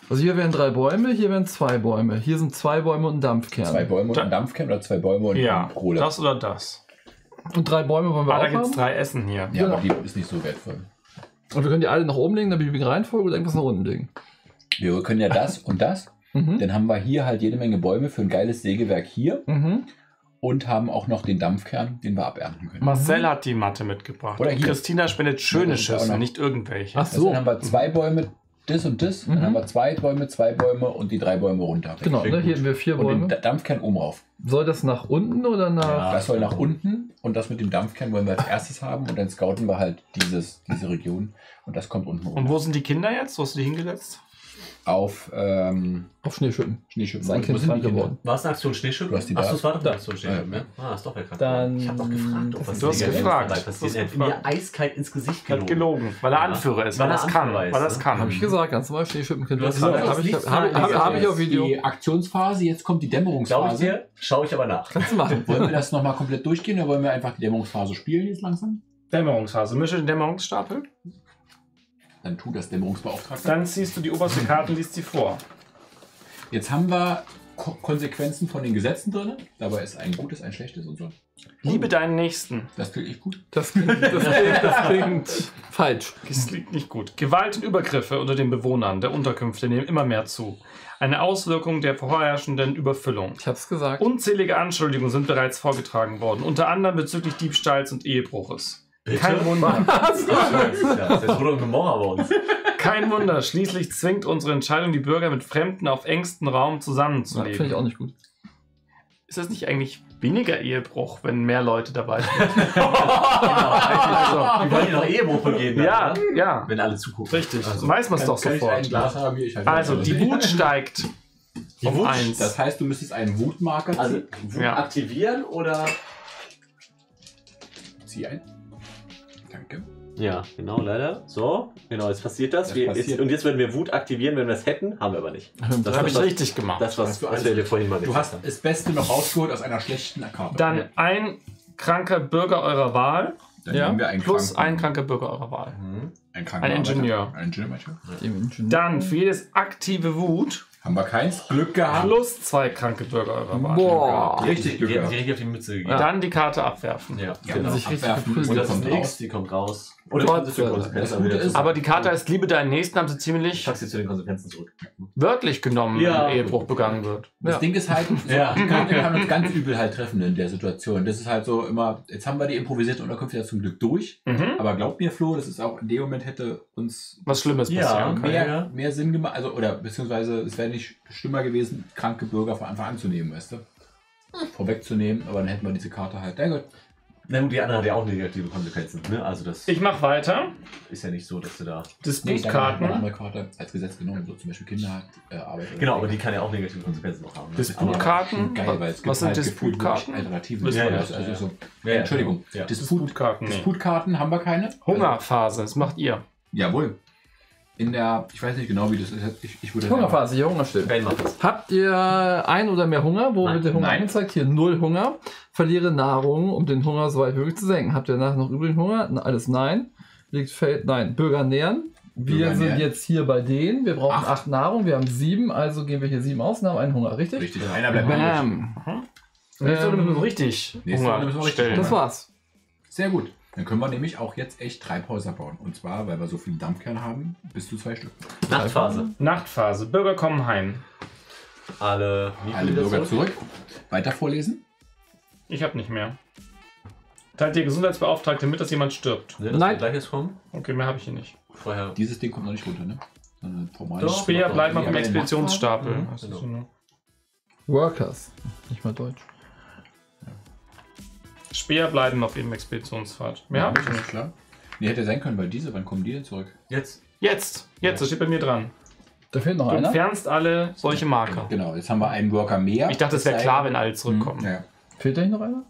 Speaker 2: Also hier wären drei Bäume, hier wären zwei Bäume. Hier sind zwei Bäume und ein Dampfkern.
Speaker 4: Zwei Bäume und ein Dampfkern oder zwei Bäume und
Speaker 1: ja,
Speaker 4: ein Kohle.
Speaker 1: das oder das.
Speaker 2: Und drei Bäume wollen wir
Speaker 1: Ah, da
Speaker 2: auch
Speaker 1: gibt es
Speaker 2: haben.
Speaker 1: drei Essen hier.
Speaker 4: ja, aber die ist nicht so wertvoll.
Speaker 2: Und wir können die alle nach oben legen, dann beliebigen Reihenfolge oder irgendwas nach unten legen.
Speaker 4: Wir können ja das und das.
Speaker 2: Mhm.
Speaker 4: Dann haben wir hier halt jede Menge Bäume für ein geiles Sägewerk hier
Speaker 2: Mhm.
Speaker 4: und haben auch noch den Dampfkern, den wir abernten können.
Speaker 1: Marcel hat die Matte mitgebracht.
Speaker 4: Oder
Speaker 1: Und
Speaker 4: hier.
Speaker 1: Christina spendet schöne Schüsse, nicht irgendwelche.
Speaker 2: Ach
Speaker 4: Also
Speaker 2: so.
Speaker 4: dann haben wir zwei Bäume, das und das.
Speaker 2: Mhm.
Speaker 4: Dann haben wir zwei Bäume, zwei Bäume und die drei Bäume runter.
Speaker 2: Genau, ne? hier haben wir vier
Speaker 4: Und den
Speaker 2: Bäume.
Speaker 4: Da- Dampfkern oben rauf.
Speaker 2: Soll das nach unten oder nach.
Speaker 3: Ja.
Speaker 4: Das soll nach unten und das mit dem Dampfkern wollen wir als erstes haben und dann scouten wir halt dieses, diese Region und das kommt unten
Speaker 1: Und
Speaker 4: runter.
Speaker 1: wo sind die Kinder jetzt? Wo hast du die hingesetzt?
Speaker 4: Auf ähm,
Speaker 2: Auf Schneeschippen.
Speaker 4: Schneeschippen.
Speaker 2: Ist ein
Speaker 4: Wo
Speaker 2: Kind
Speaker 4: sind
Speaker 2: geworden.
Speaker 3: War es eine Aktion Schneeschippen?
Speaker 4: Du hast die da.
Speaker 3: Achso, es war doch eine. Aktion Schneeschippen,
Speaker 4: Ja.
Speaker 3: ja. Ah, ist doch wer krank.
Speaker 2: Dann-
Speaker 3: ich habe doch gefragt, ob was
Speaker 1: Du hast gefragt.
Speaker 3: dabei
Speaker 1: Du hast
Speaker 3: passiert. Er hat mir eiskalt ins Gesicht
Speaker 1: Hat
Speaker 3: gelogen.
Speaker 1: gelogen, weil er. Anführer ist,
Speaker 3: Weil
Speaker 1: weil
Speaker 3: er
Speaker 1: das kann.
Speaker 3: Anführer ist,
Speaker 1: Weil er das
Speaker 3: ne?
Speaker 1: kann.
Speaker 2: Habe ich gesagt, ganz normal Schneeschippen.
Speaker 3: Du hast
Speaker 2: Habe ich, hab, hab, hab ich auf Video.
Speaker 4: Die Aktionsphase, jetzt kommt die
Speaker 3: Glaube ich
Speaker 4: Dämmerungsphase.
Speaker 3: dir, schaue ich aber nach.
Speaker 2: Kannst du machen.
Speaker 4: Wollen wir das nochmal komplett durchgehen oder wollen wir einfach die Dämmerungsphase spielen jetzt langsam?
Speaker 1: Dämmerungsphase. Mische den Dämmerungsstapel.
Speaker 4: Dann tu das Dämmerungsbeauftragte.
Speaker 1: Dann ziehst du die oberste Karte und liest sie vor.
Speaker 4: Jetzt haben wir Ko Konsequenzen von den Gesetzen drin. Dabei ist ein gutes, ein schlechtes und so.
Speaker 1: Liebe deinen Nächsten.
Speaker 4: Das klingt echt gut.
Speaker 2: Das klingt, das klingt, das klingt falsch.
Speaker 1: Das liegt nicht gut. Gewalt und Übergriffe unter den Bewohnern der Unterkünfte nehmen immer mehr zu. Eine Auswirkung der vorherrschenden Überfüllung.
Speaker 2: Ich hab's gesagt.
Speaker 1: Unzählige Anschuldigungen sind bereits vorgetragen worden, unter anderem bezüglich Diebstahls und Ehebruches.
Speaker 3: Bitte?
Speaker 1: Kein Wunder.
Speaker 3: Ja, das ist Gomorra bei uns.
Speaker 1: Kein Wunder. Schließlich zwingt unsere Entscheidung die Bürger mit Fremden auf engstem Raum
Speaker 2: Ja,
Speaker 1: zusammenzuleben.
Speaker 2: Finde ich auch nicht gut.
Speaker 1: Ist das nicht eigentlich weniger Ehebruch, wenn mehr Leute dabei sind?
Speaker 3: Also, wir wollen ja noch Ehebruch begehen.
Speaker 1: ja,
Speaker 3: oder?
Speaker 1: ja.
Speaker 3: Wenn alle zugucken.
Speaker 1: Richtig.
Speaker 3: Also,
Speaker 1: Weiß man es doch
Speaker 4: Kann ich ein
Speaker 1: sofort.
Speaker 4: Glas haben? Ich halt
Speaker 1: Also, die Wut steigt.
Speaker 3: Die
Speaker 1: um
Speaker 3: Wut,
Speaker 1: eins.
Speaker 4: Das heißt, du müsstest einen Wutmarker
Speaker 3: also Wut
Speaker 1: Ja.
Speaker 3: aktivieren oder.
Speaker 4: Zieh ein.
Speaker 3: Ja, genau, leider. So, genau, jetzt passiert das.
Speaker 4: Das
Speaker 3: wir,
Speaker 4: passiert.
Speaker 3: Jetzt, und jetzt würden wir Wut aktivieren, wenn wir es hätten, haben wir aber nicht.
Speaker 2: Das
Speaker 1: Das habe ich
Speaker 3: was-
Speaker 1: richtig gemacht.
Speaker 3: Das, was, was wir vorhin mal
Speaker 4: Du hast
Speaker 3: haben.
Speaker 4: das Beste noch rausgeholt aus einer schlechten Karte.
Speaker 1: Dann ein kranker Bürger eurer Wahl
Speaker 4: Dann
Speaker 2: Ja,
Speaker 4: nehmen wir einen
Speaker 1: plus
Speaker 4: Kranken.
Speaker 1: ein kranker Bürger eurer Wahl.
Speaker 3: Mhm.
Speaker 4: ein,
Speaker 1: ein. Ingenieur.
Speaker 4: Ein Ingenieur, manchmal.
Speaker 1: Dann für jedes aktive Wut
Speaker 4: Haben wir keins Glück gehabt.
Speaker 1: plus zwei kranke Bürger eurer Wahl.
Speaker 2: Boah.
Speaker 4: Richtig Glück
Speaker 3: Die, die,
Speaker 4: gehabt.
Speaker 3: die richtig auf die Mütze gegeben.
Speaker 2: Ja.
Speaker 1: Dann die Karte abwerfen.
Speaker 3: Ja,
Speaker 4: Ja,
Speaker 3: genau.
Speaker 2: sich richtig
Speaker 4: abwerfen.
Speaker 3: Und das
Speaker 4: kommt raus.
Speaker 3: die kommt raus. Oder
Speaker 2: Gott Dank.
Speaker 3: Konsequenzen
Speaker 4: ist-.
Speaker 1: Aber die Karte heißt Liebe deinen Nächsten, haben sie
Speaker 3: Ich
Speaker 1: ziemlich
Speaker 3: sie zu den Konsequenzen zurück.
Speaker 1: wörtlich genommen,
Speaker 3: Ja.
Speaker 1: wenn Ehebruch begangen wird.
Speaker 4: Das
Speaker 2: Ja.
Speaker 4: Ding ist halt, so,
Speaker 3: Ja.
Speaker 4: die Karte kann uns ganz übel halt treffen in der Situation. Das ist halt so immer, jetzt haben wir die improvisierte Unterkunft ja zum Glück durch.
Speaker 1: Mhm.
Speaker 4: Aber glaubt mir, Flo, das ist auch in dem Moment hätte uns
Speaker 1: Was Schlimmes
Speaker 3: Ja,
Speaker 1: passieren kann.
Speaker 4: mehr,
Speaker 3: ja.
Speaker 4: mehr Sinn gemacht, also, oder beziehungsweise es wäre nicht schlimmer gewesen, kranke Bürger von Anfang an zu nehmen, weißt du? Vorwegzunehmen, aber dann hätten wir diese Karte halt. Ja gut.
Speaker 3: Na gut, die andere hat ja auch negative Konsequenzen. Ne? Also das
Speaker 1: Ich mache weiter.
Speaker 3: ist ja nicht so, dass du da...
Speaker 4: Eine
Speaker 1: Disputkarten.
Speaker 4: andere Karte als Gesetz genommen, so zum Beispiel Kinder äh, oder
Speaker 3: Genau, aber die kann ja auch negative Konsequenzen noch haben. Ne?
Speaker 1: Disputkarten.
Speaker 4: Geil, weil es gibt
Speaker 1: Was sind
Speaker 4: halt gefühlt
Speaker 1: Disputkarten?
Speaker 4: wirklich Alternativen.
Speaker 1: Wissen
Speaker 3: wir
Speaker 4: also,
Speaker 3: ja,
Speaker 4: also
Speaker 3: ja.
Speaker 4: so.
Speaker 3: Ja, ja,
Speaker 4: Entschuldigung.
Speaker 3: Ja.
Speaker 4: Disput,
Speaker 1: Disputkarten, nee.
Speaker 4: Disputkarten haben wir keine.
Speaker 1: Hungerphase, das macht ihr.
Speaker 4: Jawohl. In der, ich weiß nicht genau, wie das ist. Ich, ich würde
Speaker 2: Hungerphase, hier Hunger steht.
Speaker 3: Ben macht das.
Speaker 2: Habt ihr ein oder mehr Hunger? Wo
Speaker 3: Nein.
Speaker 2: wird der Hunger
Speaker 4: Nein.
Speaker 2: angezeigt? Hier null Hunger. Verliere Nahrung, um den Hunger so weit wie möglich zu senken. Habt ihr danach noch übrigen Hunger? Na, Alles nein. Liegt Feld, nein. Bürger nähern. Wir
Speaker 4: Bürger
Speaker 2: sind
Speaker 4: nähern.
Speaker 2: jetzt hier bei denen. Wir brauchen
Speaker 4: Acht.
Speaker 2: acht, Nahrung. Wir haben sieben, also gehen wir hier sieben aus und haben einen Hunger, richtig?
Speaker 4: Richtig, einer bleibt übrig.
Speaker 2: Bam.
Speaker 1: Müssen wir
Speaker 2: Ähm,
Speaker 1: richtig Hunger
Speaker 4: richtig
Speaker 2: das war's.
Speaker 4: Sehr gut. Dann können wir nämlich auch jetzt echt Treibhäuser bauen. Und zwar, weil wir so viele Dampfkerne haben, bis zu zwei Stück.
Speaker 3: Nachtphase.
Speaker 1: Nachtphase, Bürger kommen heim.
Speaker 3: Alle, wie
Speaker 4: Alle Bürger zurück. Weiter vorlesen.
Speaker 1: Ich habe nicht mehr. Teilt ihr Gesundheitsbeauftragte mit, dass jemand stirbt?
Speaker 3: Ne, das
Speaker 2: Nein.
Speaker 3: gleiches kommen.
Speaker 1: Okay, mehr habe ich hier nicht.
Speaker 3: Vorher.
Speaker 4: Dieses Ding kommt noch nicht runter, ne? Sondern formal.
Speaker 3: Doch.
Speaker 1: Späher bleibt
Speaker 4: aber den
Speaker 1: Expeditionsstapel.
Speaker 3: Mhm,
Speaker 1: Das ist
Speaker 3: genau.
Speaker 1: so eine-
Speaker 2: Workers. Nicht mal Deutsch.
Speaker 1: Speer bleiben auf ihrem Expeditionsfahrt. Mehr habe ich
Speaker 4: ist
Speaker 1: nicht.
Speaker 4: klar. Nee, hätte sein können, weil diese, wann kommen die denn zurück?
Speaker 3: Jetzt.
Speaker 1: Jetzt, jetzt, das steht bei mir dran.
Speaker 2: Da fehlt noch
Speaker 1: Du
Speaker 2: einer.
Speaker 1: entfernst alle solche Marker.
Speaker 4: Genau, jetzt haben wir einen Worker mehr.
Speaker 1: Ich dachte, es wäre klar, wenn alle zurückkommen.
Speaker 4: Ja,
Speaker 2: Fehlt da nicht noch einer?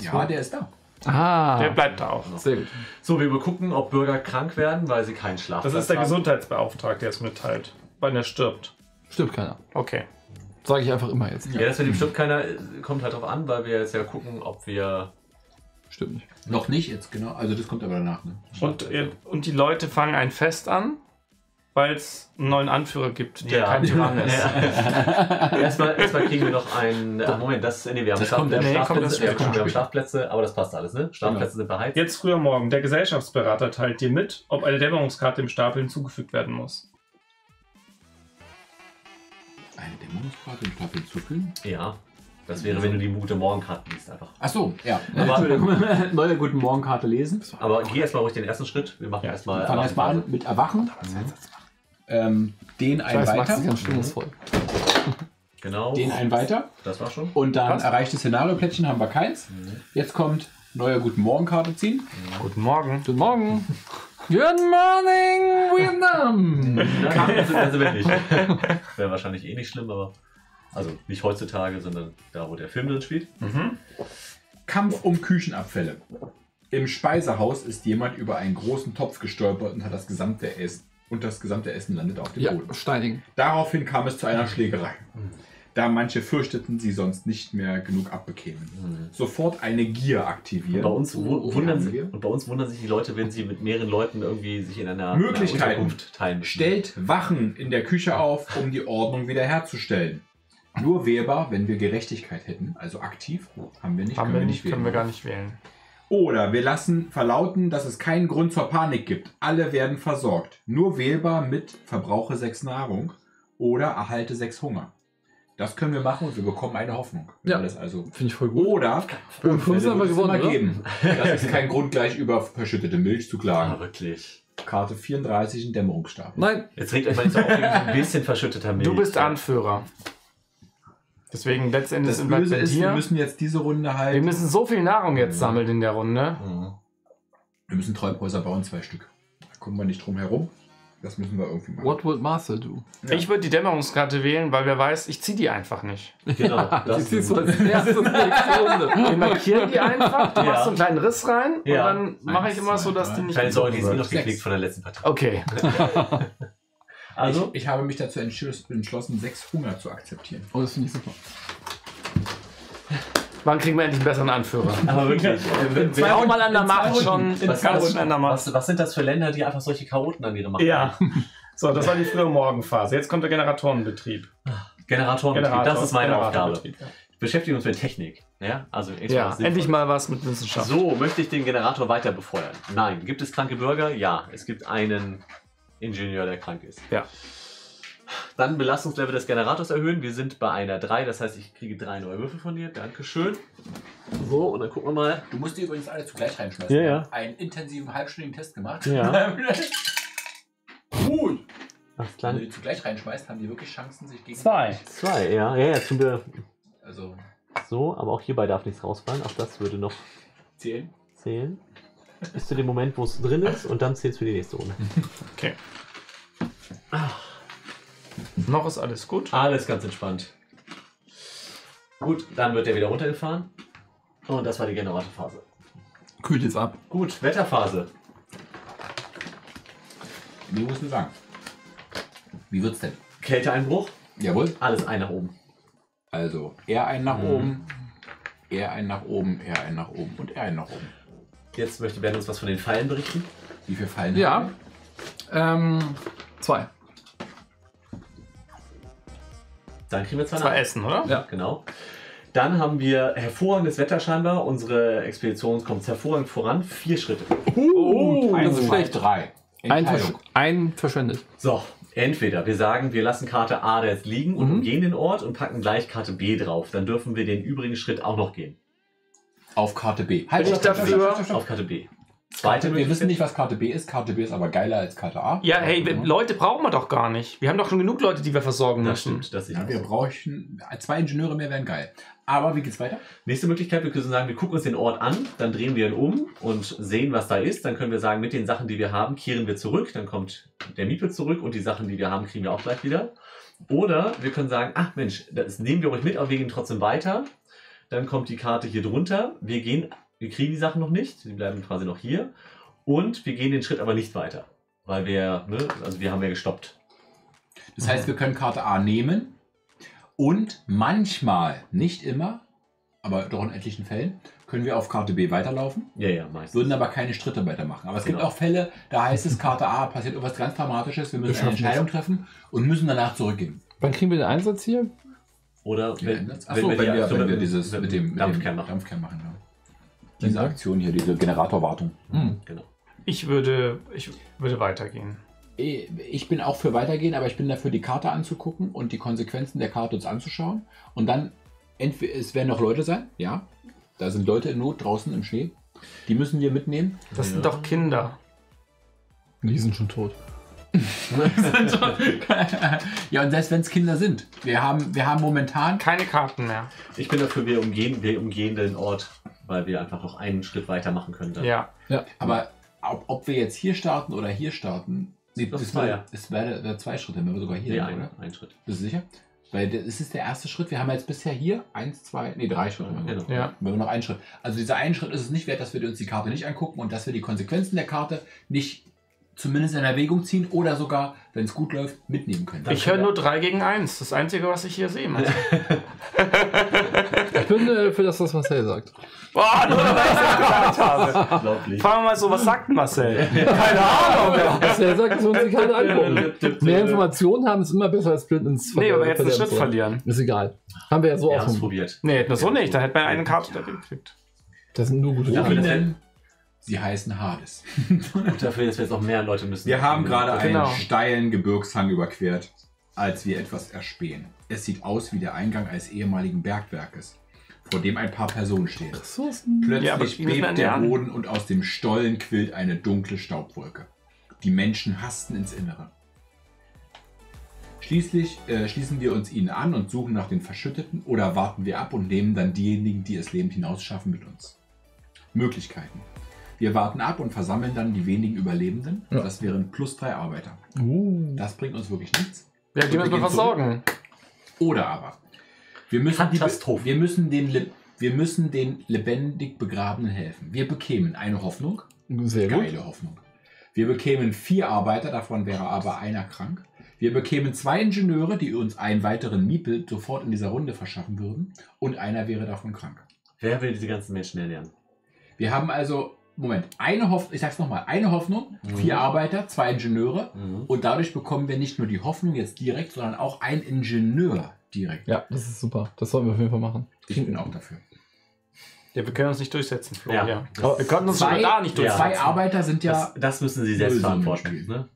Speaker 4: ja der ist da.
Speaker 2: Ah.
Speaker 1: Der bleibt da auch.
Speaker 2: Sehr gut.
Speaker 3: So, wir gucken, ob Bürger krank werden, weil sie keinen Schlaf
Speaker 1: Das ist der Gesundheitsbeauftragte, der es mitteilt, weil er stirbt.
Speaker 2: Stimmt keiner.
Speaker 1: Okay.
Speaker 2: Sage ich einfach immer jetzt.
Speaker 3: Ja, das wird bestimmt keiner, äh, kommt halt drauf an, weil wir jetzt ja gucken, ob wir.
Speaker 2: Stimmt nicht.
Speaker 4: Noch nicht jetzt, genau. Also das kommt aber danach. Ne?
Speaker 1: Und, ihr- und die Leute fangen ein Fest an, weil es einen neuen Anführer gibt, der
Speaker 3: Ja.
Speaker 1: kein Tyrann ist.
Speaker 3: erstmal, erstmal kriegen wir noch einen. Äh, Moment, das. Nee, wir haben,
Speaker 4: Das kommt-
Speaker 3: wir haben
Speaker 1: nee,
Speaker 3: Schlafplätze, wir haben, aber das passt alles, ne? Schlafplätze sind beheizt.
Speaker 1: Jetzt früher morgen, der Gesellschaftsberater teilt dir mit, ob eine Dämmerungskarte im Stapel hinzugefügt werden muss.
Speaker 4: Eine Dämmerungskarte im Staffel zufügen?
Speaker 3: Ja. Das wäre, wenn du die Gute Morgenkarte liest, einfach.
Speaker 4: Ach so, ja.
Speaker 3: Aber,
Speaker 5: neue Guten Morgen-Karte lesen.
Speaker 3: aber geh erstmal ruhig den ersten Schritt. Wir machen
Speaker 1: Ja,
Speaker 3: erstmal.
Speaker 4: Fangen wir erstmal an mit Erwachen. Ähm, den einen
Speaker 2: weiß, Max ist
Speaker 4: weiter.
Speaker 2: ganz stimmungsvoll.
Speaker 3: Genau.
Speaker 4: Den einen weiter.
Speaker 3: Das war schon.
Speaker 4: Und dann
Speaker 1: Passt.
Speaker 4: erreichtes Szenarioplättchen haben wir keins. Jetzt kommt neue Guten Morgen-Karte ziehen.
Speaker 1: Guten Morgen.
Speaker 2: Guten Morgen. Good morning, Vietnam.
Speaker 3: Nein, das sind wir nicht. Wäre wahrscheinlich eh nicht schlimm, aber. Also nicht heutzutage, sondern da, wo der Film drin spielt.
Speaker 1: Mhm.
Speaker 4: Kampf um Küchenabfälle. Im Speisehaus ist jemand über einen großen Topf gestolpert und hat das gesamte Essen und das gesamte Essen landet auf dem
Speaker 2: Ja,
Speaker 4: Boden.
Speaker 2: Steinigen.
Speaker 4: Daraufhin kam es zu einer Schlägerei, da manche fürchteten, sie sonst nicht mehr genug abbekämen. Sofort eine Gier aktivieren.
Speaker 3: Bei uns, wundern sich, und bei uns wundern sich die Leute, wenn sie mit mehreren Leuten irgendwie sich in einer, Unterkunft teilen müssen.
Speaker 4: Stellt Wachen in der Küche auf, um die Ordnung wiederherzustellen. Nur wählbar, wenn wir Gerechtigkeit hätten, also aktiv, haben wir nicht,
Speaker 1: Haben
Speaker 4: können
Speaker 1: wir nicht, können wir gar nicht wählen.
Speaker 4: Oder wir lassen verlauten, dass es keinen Grund zur Panik gibt. Alle werden versorgt. Nur wählbar mit Verbrauche 6 Nahrung oder erhalte 6 Hunger. Das können wir machen und wir bekommen eine Hoffnung.
Speaker 2: Ja.
Speaker 4: Das also.
Speaker 2: Finde ich voll gut.
Speaker 4: Oder
Speaker 2: Und fünf sind wir
Speaker 4: wird es
Speaker 2: gewonnen,
Speaker 4: immer
Speaker 2: oder?
Speaker 4: geben. Das ist kein Grund, gleich über verschüttete Milch zu
Speaker 3: Ah,
Speaker 4: klagen.
Speaker 3: wirklich.
Speaker 4: Karte 34, ein Dämmerungsstab.
Speaker 2: Nein,
Speaker 3: Jetzt regt euch mal wegen so ein bisschen verschütteter Milch.
Speaker 1: Du bist Anführer. Deswegen letztendlich
Speaker 4: Das
Speaker 1: sind wir
Speaker 4: Böse
Speaker 1: bei
Speaker 4: ist, wir müssen jetzt diese Runde halt.
Speaker 1: Wir müssen so viel Nahrung jetzt sammeln in der Runde.
Speaker 3: Mhm.
Speaker 4: Wir müssen Treibhäuser bauen, zwei Stück. Da kommen wir nicht drum herum. Das müssen wir irgendwie machen.
Speaker 2: what would Marcel do?
Speaker 4: Ja.
Speaker 1: Ich würde die Dämmerungskarte wählen, weil wer weiß, ich ziehe die einfach nicht.
Speaker 3: Genau. Das ist
Speaker 2: du als erstes nächste Runde.
Speaker 1: Wir markieren die einfach, du
Speaker 3: Ja.
Speaker 1: machst so einen kleinen Riss rein
Speaker 3: Ja.
Speaker 1: und dann mache ich immer so, dass die nicht
Speaker 3: Keine Sorge, die
Speaker 1: gezogen
Speaker 3: noch geklickt von der letzten Partie.
Speaker 1: Okay.
Speaker 3: Also,
Speaker 4: ich, ich habe mich dazu entschlossen, sechs Hunger zu akzeptieren.
Speaker 2: Oh, das finde ich super.
Speaker 1: Wann kriegen wir endlich einen besseren Anführer?
Speaker 3: aber wirklich. äh, wer-
Speaker 1: Hau mal an der
Speaker 3: zwei
Speaker 1: Macht
Speaker 3: Runden.
Speaker 1: schon
Speaker 3: Was, was,
Speaker 1: schnell an der Macht.
Speaker 3: was, was sind das für Länder, die einfach solche Chaoten an ihre Macht
Speaker 1: Ja. So, das war die frühe Morgenphase. Jetzt kommt der Generatorenbetrieb.
Speaker 3: Generatoren, das ist meine Aufgabe.
Speaker 1: Generatorenbetrieb, ja.
Speaker 3: Beschäftigen uns mit Technik. Ja, also
Speaker 1: Ja, endlich mal was mit Wissenschaft.
Speaker 3: So, möchte ich den Generator weiter befeuern? Nein. Gibt es kranke Bürger? Ja. Es gibt einen Ingenieur, der krank ist.
Speaker 1: Ja.
Speaker 3: Dann Belastungslevel des Generators erhöhen. Wir sind bei einer 3, das heißt, ich kriege drei neue Würfel von dir. Dankeschön. So, und dann gucken wir mal.
Speaker 4: Du musst die übrigens alle zugleich reinschmeißen.
Speaker 3: Ja,
Speaker 4: Wir
Speaker 3: ja.
Speaker 4: haben Einen intensiven halbstündigen Test gemacht.
Speaker 3: Ja.
Speaker 4: Cool.
Speaker 3: Ach,
Speaker 4: Wenn du die zugleich reinschmeißt, haben die wirklich Chancen, sich gegen.
Speaker 1: Zwei.
Speaker 3: zwei, ja. Ja, ja, tun wir
Speaker 4: Also
Speaker 3: so, aber auch hierbei darf nichts rausfallen. Auch das würde noch
Speaker 4: zählen.
Speaker 3: zählen. Bis zu dem Moment, wo es drin ist und dann zählt es für die nächste Runde.
Speaker 1: Okay. Noch ist alles gut.
Speaker 3: Alles ganz entspannt. Gut, dann wird der wieder runtergefahren. Und das war die Generatorphase.
Speaker 2: Kühlt jetzt ab.
Speaker 3: Gut, Wetterphase.
Speaker 4: Wie muss man sagen? Wie wird's denn?
Speaker 3: Kälteeinbruch.
Speaker 4: Jawohl.
Speaker 3: Alles ein nach oben.
Speaker 4: Also er einen nach
Speaker 3: Mhm.
Speaker 4: oben, er einen nach oben, er einen nach oben und er einen nach oben.
Speaker 3: Jetzt möchte Bernd uns was von den Pfeilen berichten.
Speaker 4: Wie viele Fallen
Speaker 2: Ja. Ähm, zwei.
Speaker 3: Dann kriegen wir zwei nach.
Speaker 1: Essen, oder?
Speaker 2: Ja.
Speaker 3: Genau. Dann haben wir hervorragendes Wetter scheinbar. Unsere Expedition kommt hervorragend voran. Vier Schritte.
Speaker 2: Oh,
Speaker 4: wir?
Speaker 2: das ist
Speaker 4: zwei,
Speaker 2: schlecht.
Speaker 4: Drei.
Speaker 2: Ein, versch ein verschwendet.
Speaker 3: So, entweder wir sagen, wir lassen Karte A da jetzt liegen und
Speaker 2: Mhm.
Speaker 3: umgehen den Ort und packen gleich Karte B drauf. Dann dürfen wir den übrigen Schritt auch noch gehen.
Speaker 4: Auf Karte B. Halt,
Speaker 1: Bin ich
Speaker 4: stopp, stopp,
Speaker 1: dafür?
Speaker 4: stopp.
Speaker 3: Auf Karte B. Zweite
Speaker 4: Wir wissen nicht, was Karte B ist. Karte B ist aber geiler als Karte A.
Speaker 1: Ja, hey, wir- Leute brauchen wir doch gar nicht. Wir haben doch schon genug Leute, die wir versorgen
Speaker 3: Das
Speaker 1: müssen.
Speaker 3: stimmt, das ist
Speaker 4: Ja, wir brauchen zwei Ingenieure mehr, wären geil. Aber wie geht's weiter?
Speaker 3: Nächste Möglichkeit, wir können sagen, wir gucken uns den Ort an, dann drehen wir ihn um und sehen, was da ist. Dann können wir sagen, mit den Sachen, die wir haben, kehren wir zurück. Dann kommt der Miepel zurück und die Sachen, die wir haben, kriegen wir auch gleich wieder. Oder wir können sagen, ach Mensch, das nehmen wir ruhig mit, aber wir gehen trotzdem weiter. Dann kommt die Karte hier drunter. Wir gehen, wir kriegen die Sachen noch nicht, die bleiben quasi noch hier. Und wir gehen den Schritt aber nicht weiter. Weil wir, ne, also wir haben ja gestoppt.
Speaker 4: Das heißt, wir können Karte A nehmen Und manchmal, nicht immer, aber doch in etlichen Fällen, können wir auf Karte B weiterlaufen,
Speaker 3: Ja, ja, meistens.
Speaker 4: würden aber keine Schritte weitermachen. Aber es gibt
Speaker 3: Genau.
Speaker 4: auch Fälle, da heißt es, Karte A passiert irgendwas ganz Dramatisches, wir müssen
Speaker 2: Wir
Speaker 4: eine Entscheidung treffen und müssen danach zurückgehen.
Speaker 2: Wann kriegen wir den Einsatz hier?
Speaker 3: Oder wenn,
Speaker 4: Achso, wenn,
Speaker 3: die
Speaker 4: wir, wenn wir
Speaker 3: mit-
Speaker 4: dieses mit dem, mit
Speaker 3: Dampfkern machen.
Speaker 4: Dampfkern machen. Ja. Diese Aktion hier, diese Generatorwartung.
Speaker 2: Hm.
Speaker 3: Genau.
Speaker 1: Ich würde, ich würde weitergehen.
Speaker 4: Ich bin auch für weitergehen, aber ich bin dafür, die Karte anzugucken und die Konsequenzen der Karte uns anzuschauen. Und dann, entweder, es werden noch Leute sein, ja. Da sind Leute in Not draußen im Schnee. Die müssen wir mitnehmen.
Speaker 1: Das sind doch Kinder.
Speaker 2: Die sind schon tot.
Speaker 4: ja, und selbst wenn es Kinder sind. Wir haben, wir haben momentan.
Speaker 1: Keine Karten mehr.
Speaker 3: Ich bin dafür, wir umgehen, wir umgehen den Ort, weil wir einfach noch einen Schritt weiter machen können. Dann.
Speaker 1: Ja.
Speaker 4: Aber ob, ob wir jetzt hier starten oder hier starten, nee,
Speaker 3: Das
Speaker 4: das,
Speaker 3: war
Speaker 4: wäre
Speaker 3: ja.
Speaker 4: das wäre wär zwei Schritte, wenn wir sogar hier
Speaker 3: Nee,
Speaker 4: sind,
Speaker 3: ein,
Speaker 4: oder?
Speaker 3: ein Schritt.
Speaker 4: Bist du sicher? Weil das ist der erste Schritt. Wir haben jetzt bisher hier eins, zwei, nee, drei Schritte.
Speaker 3: Genau.
Speaker 1: Ja.
Speaker 4: Wenn wir noch einen Schritt. Also dieser einen Schritt ist es nicht wert, dass wir uns die Karte nicht angucken und dass wir die Konsequenzen der Karte nicht zumindest in Erwägung ziehen oder sogar, wenn es gut läuft, mitnehmen können.
Speaker 1: Ich höre nur 3 gegen 1. Das Einzige, was ich hier sehe. Marcel.
Speaker 2: Ich bin äh, für das, was Marcel sagt.
Speaker 1: Boah, nur weil ich das gesagt habe.
Speaker 3: Unglaublich.
Speaker 1: Fragen wir mal so, was sagt Marcel? Keine Ahnung.
Speaker 2: Marcel sagt, dass wir uns die Karte angucken. Mehr Informationen haben ist immer besser als blind ins
Speaker 1: Nee, aber jetzt einen Schritt verlieren.
Speaker 2: Ist egal. Haben wir ja so
Speaker 3: Wir
Speaker 2: auch
Speaker 3: probiert.
Speaker 1: Nee, nur so nicht. Da hätte man eine Karte da gekriegt.
Speaker 2: Das sind nur gute
Speaker 3: Ja,
Speaker 4: sie heißen Hades.
Speaker 3: Und dafür, dass wir jetzt noch mehr Leute müssen.
Speaker 4: Wir haben gerade einen
Speaker 1: Genau.
Speaker 4: steilen Gebirgshang überquert, als wir etwas erspähen. Es sieht aus wie der Eingang eines ehemaligen Bergwerkes, vor dem ein paar Personen stehen.
Speaker 2: Ressourcen.
Speaker 1: Ja,
Speaker 4: Plötzlich
Speaker 1: wir
Speaker 4: bebt der. Boden und aus dem Stollen quillt eine dunkle Staubwolke. Die Menschen hasten ins Innere. Schließlich äh, schließen wir uns ihnen an und suchen nach den Verschütteten oder warten wir ab und nehmen dann diejenigen, die es lebend hinausschaffen, mit uns. Möglichkeiten. Wir warten ab und versammeln dann die wenigen Überlebenden.
Speaker 2: Ja.
Speaker 4: Das wären plus drei Arbeiter.
Speaker 2: Uh.
Speaker 4: Das bringt uns wirklich nichts.
Speaker 1: Ja, die
Speaker 4: Wir
Speaker 1: müssen wir versorgen.
Speaker 4: Oder aber, wir müssen, die, wir, müssen den, wir müssen den lebendig Begrabenen helfen. Wir bekämen eine Hoffnung,
Speaker 2: Sehr gut.
Speaker 4: geile Hoffnung. Wir bekämen vier Arbeiter, davon wäre aber einer krank. Wir bekämen zwei Ingenieure, die uns einen weiteren Miepel sofort in dieser Runde verschaffen würden. Und einer wäre davon krank.
Speaker 3: Wer will diese ganzen Menschen ernähren?
Speaker 4: Wir haben also, Moment, eine Hoffnung, ich sag's nochmal, eine Hoffnung,
Speaker 3: Mhm.
Speaker 4: vier Arbeiter, zwei Ingenieure.
Speaker 3: Mhm.
Speaker 4: Und dadurch bekommen wir nicht nur die Hoffnung jetzt direkt, sondern auch ein Ingenieur direkt.
Speaker 2: Ja, das ist super. Das sollten wir auf jeden Fall machen.
Speaker 4: Ich bin auch dafür.
Speaker 1: Ja, wir können uns nicht durchsetzen, Flo.
Speaker 3: Ja.
Speaker 1: Ja. Wir konnten uns
Speaker 4: Zwei-
Speaker 1: sogar da nicht durchsetzen.
Speaker 4: Zwei Arbeiter sind ja
Speaker 3: Das, das müssen sie selbst verantworten. Ne?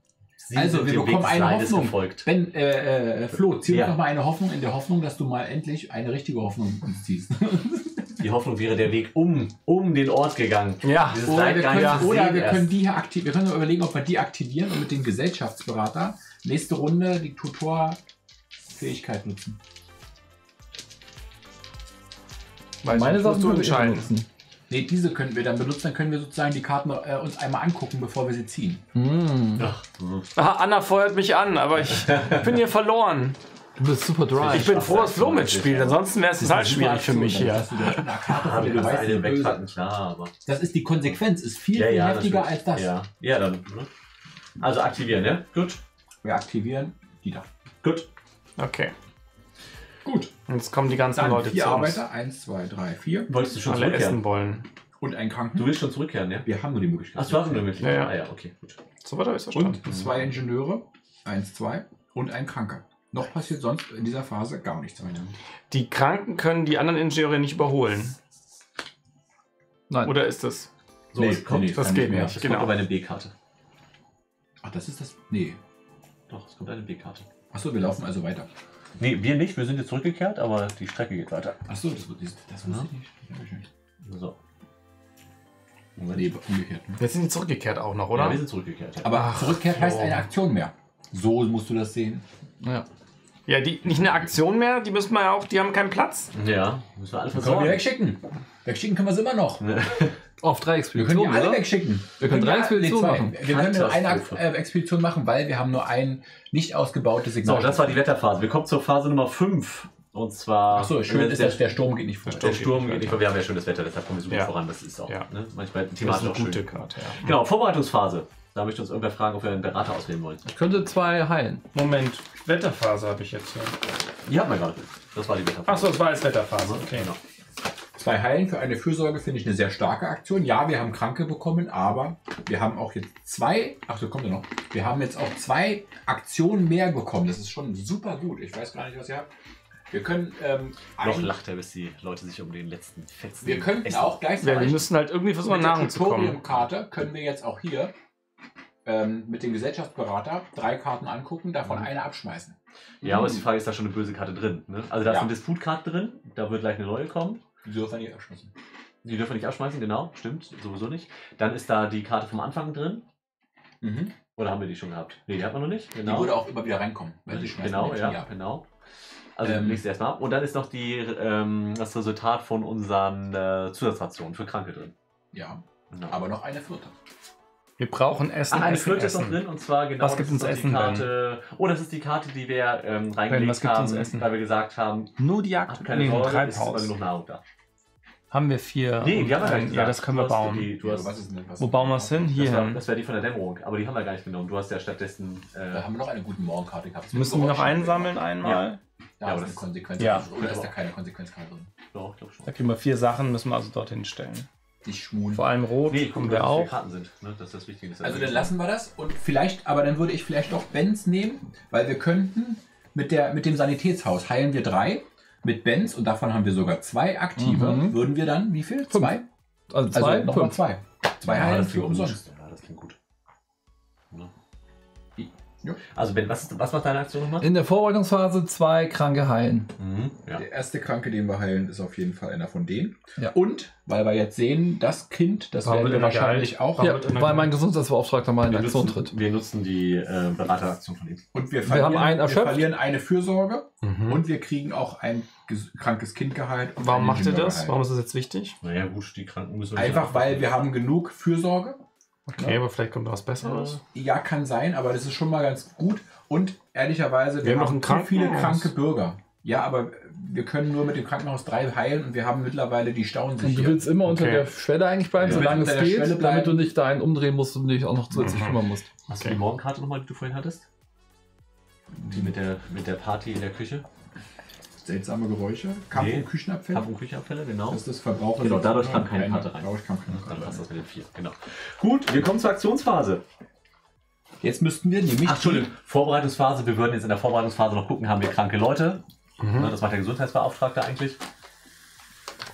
Speaker 3: Sie
Speaker 4: Also, wir bekommen eine Hoffnung.
Speaker 3: gefolgt.
Speaker 4: Ben, äh, äh, Flo, zieh
Speaker 3: Ja.
Speaker 4: uns doch mal eine Hoffnung in der Hoffnung, dass du mal endlich eine richtige Hoffnung uns ziehst.
Speaker 3: Die Hoffnung wäre der Weg um, um den Ort gegangen.
Speaker 1: Ja.
Speaker 3: Dieses
Speaker 4: oder wir können,
Speaker 3: zu
Speaker 4: oder wir können die hier aktivieren. Wir können mal überlegen, ob wir die aktivieren und mit dem Gesellschaftsberater nächste Runde die Tutor-Fähigkeit nutzen.
Speaker 1: Weiß
Speaker 2: Meine Sachen
Speaker 1: du
Speaker 2: können wir
Speaker 1: entscheiden.
Speaker 2: benutzen.
Speaker 4: Ne, diese könnten wir dann benutzen, dann können wir sozusagen die Karten äh, uns einmal angucken, bevor wir sie ziehen.
Speaker 3: Ach, mhm.
Speaker 1: Aha, Anna feuert mich an, aber ich bin hier verloren.
Speaker 2: Du bist super dry.
Speaker 1: Ich bin froh, dass Flo mitspielt, ansonsten wäre es total schwierig für mich hier.
Speaker 3: wir müssen
Speaker 4: weißt, die böse.
Speaker 3: wegpacken, klar, aber.
Speaker 4: Das ist die Konsequenz, ist viel,
Speaker 3: Ja,
Speaker 4: viel
Speaker 3: ja,
Speaker 4: heftiger
Speaker 3: natürlich.
Speaker 4: als das.
Speaker 3: Ja, ja dann. Ne? Also aktivieren, ja? Gut.
Speaker 4: Wir aktivieren die da.
Speaker 3: Gut.
Speaker 1: Okay.
Speaker 4: Gut.
Speaker 1: Und Jetzt kommen die ganzen
Speaker 4: Dann
Speaker 1: Leute
Speaker 4: vier
Speaker 1: zu uns.
Speaker 4: Arbeiter, eins, zwei, drei, vier.
Speaker 3: Wolltest du schon
Speaker 1: Alle
Speaker 3: zurückkehren?
Speaker 1: essen wollen.
Speaker 4: Und einen Kranken.
Speaker 3: Du willst schon zurückkehren, ja?
Speaker 4: Wir haben nur die Möglichkeit.
Speaker 3: Ach, du hast eine Möglichkeit.
Speaker 1: Ja, ja.
Speaker 3: Ah ja, okay, gut.
Speaker 1: So weiter ist verstanden.
Speaker 4: Und zwei Ingenieure, eins, zwei und ein Kranker. Noch passiert sonst in dieser Phase gar nichts weiter.
Speaker 1: Die Kranken können die anderen Ingenieure nicht überholen.
Speaker 2: Nein.
Speaker 1: Oder ist das?
Speaker 3: So,
Speaker 4: Nee,
Speaker 3: es kommt,
Speaker 4: nee,
Speaker 1: das geht
Speaker 4: mehr.
Speaker 1: nicht.
Speaker 3: es
Speaker 1: genau.
Speaker 3: kommt aber eine B-Karte.
Speaker 4: Ach, das ist das. Nee.
Speaker 3: Doch, es kommt eine B-Karte.
Speaker 4: Achso, wir laufen also weiter.
Speaker 3: Nee, wir nicht, wir sind jetzt zurückgekehrt, aber die Strecke geht weiter.
Speaker 4: Achso, das, das, das wusste ich nicht. Das ich nicht.
Speaker 3: So. Moment.
Speaker 4: Nee, umgekehrt. Ne?
Speaker 1: Jetzt sind zurückgekehrt auch noch,
Speaker 3: Ja,
Speaker 1: oder?
Speaker 3: wir sind zurückgekehrt. Ja.
Speaker 4: Aber
Speaker 1: Ach,
Speaker 4: zurückkehrt heißt
Speaker 1: so.
Speaker 4: eine Aktion mehr. So musst du das sehen.
Speaker 2: Ja.
Speaker 1: Ja, die nicht eine Aktion mehr, die müssen wir ja auch, die haben keinen Platz.
Speaker 3: ja, müssen wir alle
Speaker 4: Wir können
Speaker 3: versorgen.
Speaker 4: wegschicken. Wegschicken können wir sie immer noch.
Speaker 2: Auf drei
Speaker 4: Wir können die
Speaker 2: Expeditionen,
Speaker 4: alle
Speaker 2: oder?
Speaker 4: wegschicken.
Speaker 2: Wir können drei Expeditionen machen.
Speaker 4: Wir können nur eine äh, Expedition machen, weil wir haben nur ein nicht ausgebautes
Speaker 3: So,
Speaker 4: Signal.
Speaker 3: das war die Wetterphase. Wir kommen zur Phase Nummer 5. Und zwar.
Speaker 4: Achso, schön ist,
Speaker 3: der,
Speaker 4: dass der Sturm geht nicht vor.
Speaker 3: der Sturm geht nicht, vor. wir haben ja schönes Wetter, deshalb kommen wir super
Speaker 1: Ja.
Speaker 3: voran. Das ist auch
Speaker 1: Ja.
Speaker 3: ne, manchmal
Speaker 1: Das ist
Speaker 3: thematisch
Speaker 1: eine
Speaker 3: auch
Speaker 1: gute
Speaker 3: schön.
Speaker 1: Karte, ja.
Speaker 3: Genau, Vorbereitungsphase. Da möchte uns irgendwer fragen, ob wir einen Berater auswählen wollen.
Speaker 2: Ich könnte zwei heilen.
Speaker 1: Moment, Wetterphase habe ich jetzt hier.
Speaker 3: Die hatten wir gerade. Das war die Metaphor.
Speaker 1: Achso, das war als Wetterphase. Okay.
Speaker 3: Genau.
Speaker 4: Zwei Heilen für eine Fürsorge finde ich eine sehr starke Aktion. Ja, wir haben Kranke bekommen, aber wir haben auch jetzt zwei, ach, so kommt ja noch. Wir haben jetzt auch zwei Aktionen mehr bekommen. Das ist schon super gut. Ich weiß gar nicht, was ihr habt. Wir können, ähm,
Speaker 3: Noch
Speaker 4: ein-
Speaker 3: lacht er, bis die Leute sich um den letzten Fetzen
Speaker 4: wir könnten
Speaker 3: essen.
Speaker 4: auch
Speaker 1: Ja, wir müssen halt irgendwie versuchen,
Speaker 4: mit der
Speaker 1: Nahrung zu kommen.
Speaker 4: Tutorium-Karte können wir jetzt auch hier ähm, mit dem Gesellschaftsberater drei Karten angucken, davon
Speaker 3: Mhm.
Speaker 4: eine abschmeißen.
Speaker 3: Ja, aber ist die Frage, ist da schon eine böse Karte drin? Ne? Also da ist
Speaker 4: Ja.
Speaker 3: eine Disputkarte drin, da wird gleich eine neue kommen.
Speaker 4: Die dürfen wir nicht abschmeißen.
Speaker 3: Die dürfen wir nicht abschmeißen, genau, stimmt, sowieso nicht. Dann ist da die Karte vom Anfang drin.
Speaker 4: Mhm.
Speaker 3: Oder haben wir die schon gehabt? Nee, die hat man noch nicht.
Speaker 4: Die
Speaker 3: Genau.
Speaker 4: würde auch immer wieder reinkommen. Weil die schmeißen
Speaker 3: genau, ja,
Speaker 4: ab.
Speaker 3: genau. Also
Speaker 4: Ähm,
Speaker 3: legst du erstmal ab. Und dann ist noch die, ähm, das Resultat von unseren äh, Zusatzrationen für Kranke drin.
Speaker 4: Ja,
Speaker 3: Genau.
Speaker 4: aber noch eine vierte.
Speaker 1: Wir brauchen Essen.
Speaker 3: Ach, eine
Speaker 1: Essen,
Speaker 3: Flöte ist noch drin und zwar genau.
Speaker 1: Was gibt
Speaker 3: das
Speaker 1: uns
Speaker 3: ist
Speaker 1: Essen,
Speaker 3: die Karte. Oh, das ist die Karte, die wir ähm, reingelegt
Speaker 1: was gibt
Speaker 3: haben,
Speaker 1: uns Essen?
Speaker 3: weil wir gesagt haben,
Speaker 1: Nur die Jagd.
Speaker 3: keine
Speaker 1: Nee,
Speaker 3: Sorge, es ist
Speaker 1: Treibhaus.
Speaker 3: genug Nahrung da.
Speaker 1: Haben wir vier.
Speaker 3: Nee, die haben wir gar nicht
Speaker 1: Ja, das können wir bauen.
Speaker 3: Die, du
Speaker 4: Ja,
Speaker 3: hast,
Speaker 4: was ist denn, was
Speaker 1: Wo bauen wir es hin?
Speaker 3: das
Speaker 1: Hier
Speaker 3: wäre
Speaker 1: hin.
Speaker 3: wär die von der Dämmerung, aber die haben wir gar nicht genommen. Du hast ja stattdessen. Äh,
Speaker 4: Da haben wir noch eine gute Morgenkarte gehabt.
Speaker 1: Müssen wir noch einsammeln einmal?
Speaker 4: Da
Speaker 3: Ja,
Speaker 4: ist
Speaker 3: aber
Speaker 4: eine
Speaker 3: das-
Speaker 4: Konsequenz.
Speaker 1: Ja.
Speaker 4: Oder ist da keine Konsequenzkarte drin?
Speaker 3: doch, ich glaube schon.
Speaker 1: Da kriegen wir vier Sachen, müssen wir also dorthin stellen.
Speaker 4: Nicht schmulen.
Speaker 1: Vor allem rot
Speaker 3: Nee, wie viele
Speaker 1: auch.
Speaker 3: Karten sind. Ne? Das ist das Wichtige.
Speaker 4: Also dann lassen wir das und vielleicht, aber dann würde ich vielleicht doch Benz nehmen, weil wir könnten mit, der, mit dem Sanitätshaus heilen wir drei. Mit Benz, und davon haben wir sogar zwei aktive,
Speaker 2: Mhm.
Speaker 4: würden wir dann wie viel? Zwei?
Speaker 2: Also zwei,
Speaker 4: also nochmal
Speaker 2: fünf.
Speaker 4: zwei. Zwei
Speaker 3: ja,
Speaker 4: heilen für umsonst.
Speaker 3: Ja. Also Ben, was, ist, was macht deine Aktion nochmal?
Speaker 2: In der Vorbereitungsphase zwei Kranke heilen.
Speaker 3: Mhm. Ja.
Speaker 4: Der erste Kranke, den wir heilen, ist auf jeden Fall einer von denen.
Speaker 2: Ja.
Speaker 4: Und, weil wir jetzt sehen, das Kind, das werden wir wahrscheinlich
Speaker 1: geheilt?
Speaker 4: auch.
Speaker 1: Warum
Speaker 2: Ja, weil mein? Gesundheitsbeauftragter mal in
Speaker 3: Wir
Speaker 2: Aktion
Speaker 3: nutzen,
Speaker 2: tritt.
Speaker 3: wir nutzen die äh, Berateraktion von ihm.
Speaker 4: Und wir
Speaker 2: Wir
Speaker 4: verlieren,
Speaker 2: haben einen
Speaker 4: wir
Speaker 2: erschöpft.
Speaker 4: verlieren eine Fürsorge
Speaker 1: Mhm.
Speaker 4: und wir kriegen auch ein krankes Kind geheilt.
Speaker 1: Warum macht ihr das?
Speaker 4: geheilt.
Speaker 1: Warum ist das jetzt wichtig?
Speaker 3: Naja, gut, die Kranken müssen wir
Speaker 4: Einfach weil wir haben genug Fürsorge.
Speaker 1: Okay, aber vielleicht kommt was Besseres.
Speaker 4: Ja, kann sein, aber das ist schon mal ganz gut. Und ehrlicherweise, wir,
Speaker 1: Wir haben noch
Speaker 4: viele kranke Bürger. Ja, aber wir können nur mit dem Krankenhaus drei heilen und wir haben mittlerweile die staunen sich
Speaker 2: Und du willst immer unter
Speaker 1: Okay.
Speaker 2: der Schwelle eigentlich bleiben,
Speaker 4: Ja.
Speaker 2: solange es
Speaker 4: Unter der
Speaker 2: geht, damit du nicht da einen umdrehen musst und dich auch noch zusätzlich
Speaker 1: Mhm.
Speaker 2: kümmern musst.
Speaker 3: Hast
Speaker 1: Okay.
Speaker 3: du die Morgenkarte nochmal, die du vorhin hattest? Die mit der, mit der Party in der Küche?
Speaker 4: Seltsame Geräusche. Kampf-
Speaker 3: Nee.
Speaker 4: und Küchenabfälle.
Speaker 3: Kampf- und Küchenabfälle, genau.
Speaker 4: Das ist das Verbraucher.
Speaker 3: Genau, dadurch kam keine Karte rein.
Speaker 4: Dadurch kam keine
Speaker 3: Dann
Speaker 4: Karte
Speaker 3: passt
Speaker 4: rein.
Speaker 3: das mit den vier, genau. Gut, wir kommen zur Aktionsphase.
Speaker 4: Jetzt müssten wir nämlich.
Speaker 3: Ach, Entschuldigung, Vorbereitungsphase. Wir würden jetzt in der Vorbereitungsphase noch gucken, haben wir kranke Leute.
Speaker 1: Mhm.
Speaker 3: Das macht der Gesundheitsbeauftragte eigentlich.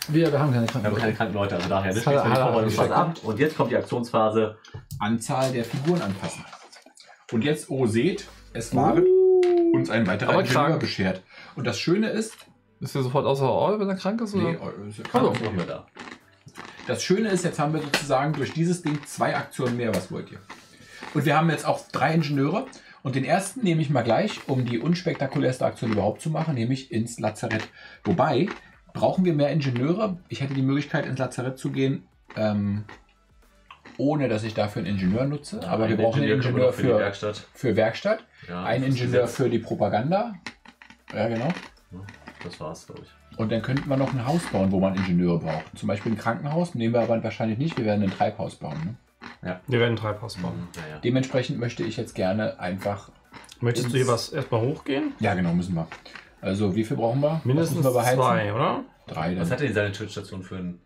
Speaker 2: Wir, wir haben keine
Speaker 3: Wir haben keine
Speaker 2: Kranken.
Speaker 3: kranken Leute, also daher
Speaker 2: Das hat
Speaker 3: die
Speaker 2: hat er
Speaker 3: Vorbereitungsphase ab. Und jetzt kommt die Aktionsphase.
Speaker 4: Anzahl der Figuren anpassen. Und jetzt, oh seht, es waren uns ein weiterer
Speaker 2: krank.
Speaker 4: beschert. Und das Schöne ist,
Speaker 2: Ist der sofort außer Orl, wenn er krank ist? Oder?
Speaker 4: nee, äh, ist ja krank.
Speaker 3: Machen wir da?
Speaker 4: das Schöne ist, jetzt haben wir sozusagen durch dieses Ding zwei Aktionen mehr. Was wollt ihr? Und wir haben jetzt auch drei Ingenieure. Und den ersten nehme ich mal gleich, um die unspektakulärste Aktion überhaupt zu machen, nämlich ins Lazarett. Wobei, brauchen wir mehr Ingenieure? Ich hätte die Möglichkeit, ins Lazarett zu gehen, ähm, ohne dass ich dafür einen Ingenieur nutze. Aber wir
Speaker 3: Einen
Speaker 4: brauchen einen
Speaker 3: können wir
Speaker 4: Ingenieur
Speaker 3: für die
Speaker 4: für,
Speaker 3: Werkstatt.
Speaker 4: für Werkstatt,
Speaker 3: Ja,
Speaker 4: einen Ingenieur für die Propaganda. Ja, genau.
Speaker 3: Das war's, glaube ich.
Speaker 4: Und dann könnten wir noch ein Haus bauen, wo man Ingenieure braucht. Zum Beispiel ein Krankenhaus, nehmen wir aber wahrscheinlich nicht. Wir werden ein Treibhaus bauen. Ne?
Speaker 1: Wir werden ein Treibhaus bauen.
Speaker 3: Mhm, ja, ja.
Speaker 4: Dementsprechend möchte ich jetzt gerne einfach.
Speaker 1: Möchtest du hier was erstmal hochgehen?
Speaker 4: Ja, genau, müssen wir. Also, wie viel brauchen wir? Was
Speaker 1: Mindestens
Speaker 4: wir
Speaker 1: zwei, oder?
Speaker 4: Drei.
Speaker 3: Was
Speaker 4: Dann.
Speaker 3: hat denn seine Tötstation für ein.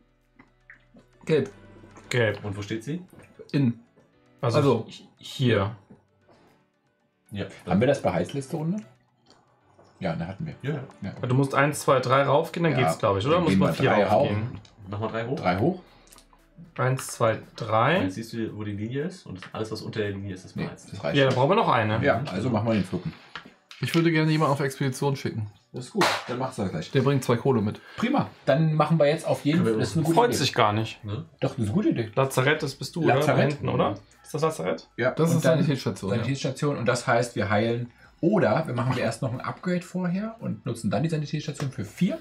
Speaker 2: Gelb.
Speaker 1: Gelb.
Speaker 3: Und wo steht sie?
Speaker 2: In.
Speaker 1: Also,
Speaker 2: Also-
Speaker 1: hier.
Speaker 3: Ja.
Speaker 4: Haben wir das bei Heißliste-Runde? Ja, ne, hatten wir.
Speaker 3: Ja, ja.
Speaker 4: Ja.
Speaker 1: Du musst 1, 2, 3 raufgehen, dann
Speaker 4: Ja,
Speaker 1: geht's, glaube ich, oder?
Speaker 4: dann
Speaker 1: Muss man
Speaker 4: wir
Speaker 1: 4
Speaker 4: drei
Speaker 1: raufgehen.
Speaker 3: Mach mal drei hoch.
Speaker 4: Drei hoch?
Speaker 1: 1, 2, 3.
Speaker 3: Jetzt siehst du, wo die Linie ist. Und alles, was unter der Linie ist, ist
Speaker 4: Nee,
Speaker 3: beheizt.
Speaker 4: das reicht.
Speaker 1: Ja, dann brauchen wir noch eine.
Speaker 4: Ja, also machen wir den vierten.
Speaker 2: Ich würde gerne jemanden auf Expedition schicken.
Speaker 4: Das ist gut, dann machst du das gleich.
Speaker 2: Der bringt zwei Kohle mit.
Speaker 4: Prima, dann machen wir jetzt auf jeden Fall. Das ist eine gute
Speaker 1: Freut
Speaker 4: Idee.
Speaker 1: sich gar nicht.
Speaker 3: Ne?
Speaker 4: Doch, das ist eine gute Idee.
Speaker 1: Lazarett, das bist du, oder? Da
Speaker 4: Lazarett.
Speaker 1: hinten, oder? Ist das Lazarett?
Speaker 4: Ja,
Speaker 2: Das
Speaker 4: und
Speaker 2: ist
Speaker 4: dann-
Speaker 2: Sanitätsstation. Ja.
Speaker 4: Sanitätsstation und das heißt, wir heilen oder wir machen wir erst noch ein Upgrade vorher und nutzen dann die Sanitätsstation für vier.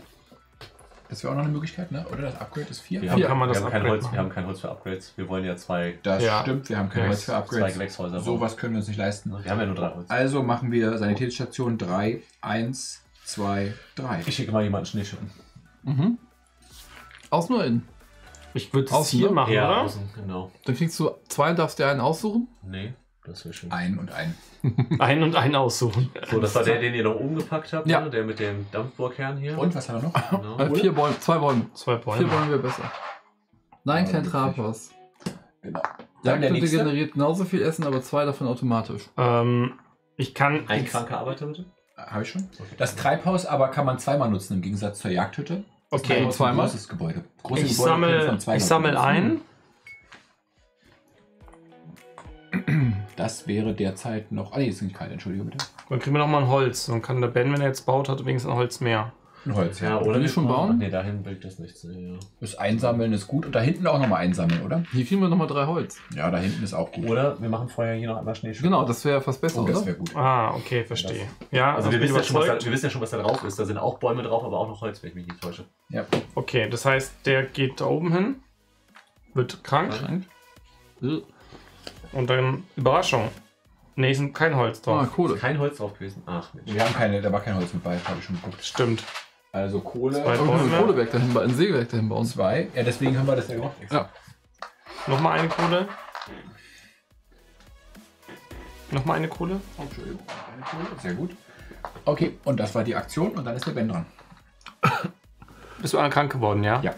Speaker 4: Das wäre auch noch eine Möglichkeit, ne? Oder das Upgrade ist vier?
Speaker 3: Wir, haben,
Speaker 1: kann man das
Speaker 3: wir, haben kein Holz,
Speaker 1: machen?
Speaker 3: wir haben kein Holz für Upgrades. Wir wollen ja zwei,
Speaker 4: Das
Speaker 1: Ja.
Speaker 4: stimmt, wir haben kein Holz für
Speaker 3: zwei
Speaker 4: Upgrades.
Speaker 3: Gewächshäuser bauen.
Speaker 4: Sowas können wir uns nicht leisten.
Speaker 3: Wir haben ja nur drei Holz.
Speaker 4: Also machen wir Sanitätsstation 3, 1, 2, 3.
Speaker 3: Ich schicke mal jemanden Schnee schütten.
Speaker 2: Mhm. Aus nur in.
Speaker 1: Ich würde es hier machen,
Speaker 3: Ja,
Speaker 1: oder?
Speaker 3: außen, genau.
Speaker 2: Dann kriegst du zwei und darfst dir einen aussuchen.
Speaker 3: Nee. Das wäre schön.
Speaker 4: Ein und ein.
Speaker 1: Ein und ein aussuchen.
Speaker 3: So, das war der, den ihr noch umgepackt habt,
Speaker 2: Ja.
Speaker 3: ne? der mit dem Dampfbohrkern hier.
Speaker 4: Und was haben wir noch?
Speaker 3: Genau.
Speaker 2: Äh, vier Bäume, zwei Bäume.
Speaker 1: Zwei
Speaker 2: Vier
Speaker 1: Bäume.
Speaker 2: Bäume wäre besser. Nein, kein. Trapers.
Speaker 4: Genau. Dann der
Speaker 2: generiert genauso viel Essen, aber zwei davon automatisch.
Speaker 1: Ähm, ich kann.
Speaker 3: Ein kranker Arbeiter, bitte?
Speaker 4: Habe ich schon. Das Treibhaus aber kann man zweimal nutzen im Gegensatz zur Jagdhütte. Das
Speaker 1: Okay,
Speaker 4: Treibhaus ist ein
Speaker 2: zweimal?
Speaker 4: Großes Gebäude. Große
Speaker 1: Ich
Speaker 4: Gebäude zwei
Speaker 1: ich
Speaker 4: benutzen.
Speaker 1: ein.
Speaker 4: Das wäre derzeit noch. Ah, nee, das sind keine, entschuldige bitte.
Speaker 1: Dann kriegen wir nochmal ein Holz. Dann kann der Ben, wenn er jetzt baut, hat wenigstens ein Holz mehr.
Speaker 4: Ein Holz,
Speaker 3: Ja,
Speaker 4: ja.
Speaker 3: oder
Speaker 2: wir
Speaker 3: wir
Speaker 2: schon
Speaker 3: bauen? Nee, dahin bringt das nichts. Nee, ja.
Speaker 4: Das Einsammeln ist gut. Und da hinten auch nochmal einsammeln, oder?
Speaker 2: Hier kriegen wir nochmal drei Holz.
Speaker 4: Ja, da hinten ist auch gut.
Speaker 3: Oder wir machen vorher hier noch einmal Schnee.
Speaker 2: Genau, das wäre fast besser,
Speaker 4: Oh, das wäre gut.
Speaker 1: Ah, okay, verstehe. Ja,
Speaker 3: Also wir
Speaker 1: bin
Speaker 3: wissen, ja schon, was da, wir wissen ja schon, was da drauf ist. Da sind auch Bäume drauf, aber auch noch Holz, wenn ich mich nicht täusche.
Speaker 4: Ja.
Speaker 1: Okay, das heißt, der geht da oben hin, wird krank
Speaker 2: Krank.
Speaker 1: Und dann Überraschung. Nee, ist kein Holz
Speaker 2: Ah,
Speaker 1: drauf.
Speaker 2: Kohle.
Speaker 3: Kein Holz drauf gewesen. Ach, Mensch.
Speaker 4: Wir haben keine, da war kein Holz mit bei, habe ich schon geguckt.
Speaker 1: Stimmt.
Speaker 4: Also Kohle.
Speaker 1: Zwei
Speaker 2: Oh, ein. Kohlewerk dahin ein Sägewerk dahin bauen.
Speaker 4: Zwei. Ja, deswegen haben wir das ja gemacht.
Speaker 2: Ja.
Speaker 1: Nochmal eine Kohle. Nochmal eine Kohle.
Speaker 4: Oh, Entschuldigung. Eine Kohle. Sehr gut. Okay, und das war die Aktion und dann ist der Ben dran.
Speaker 1: Bist du krank geworden, ja?
Speaker 4: Ja.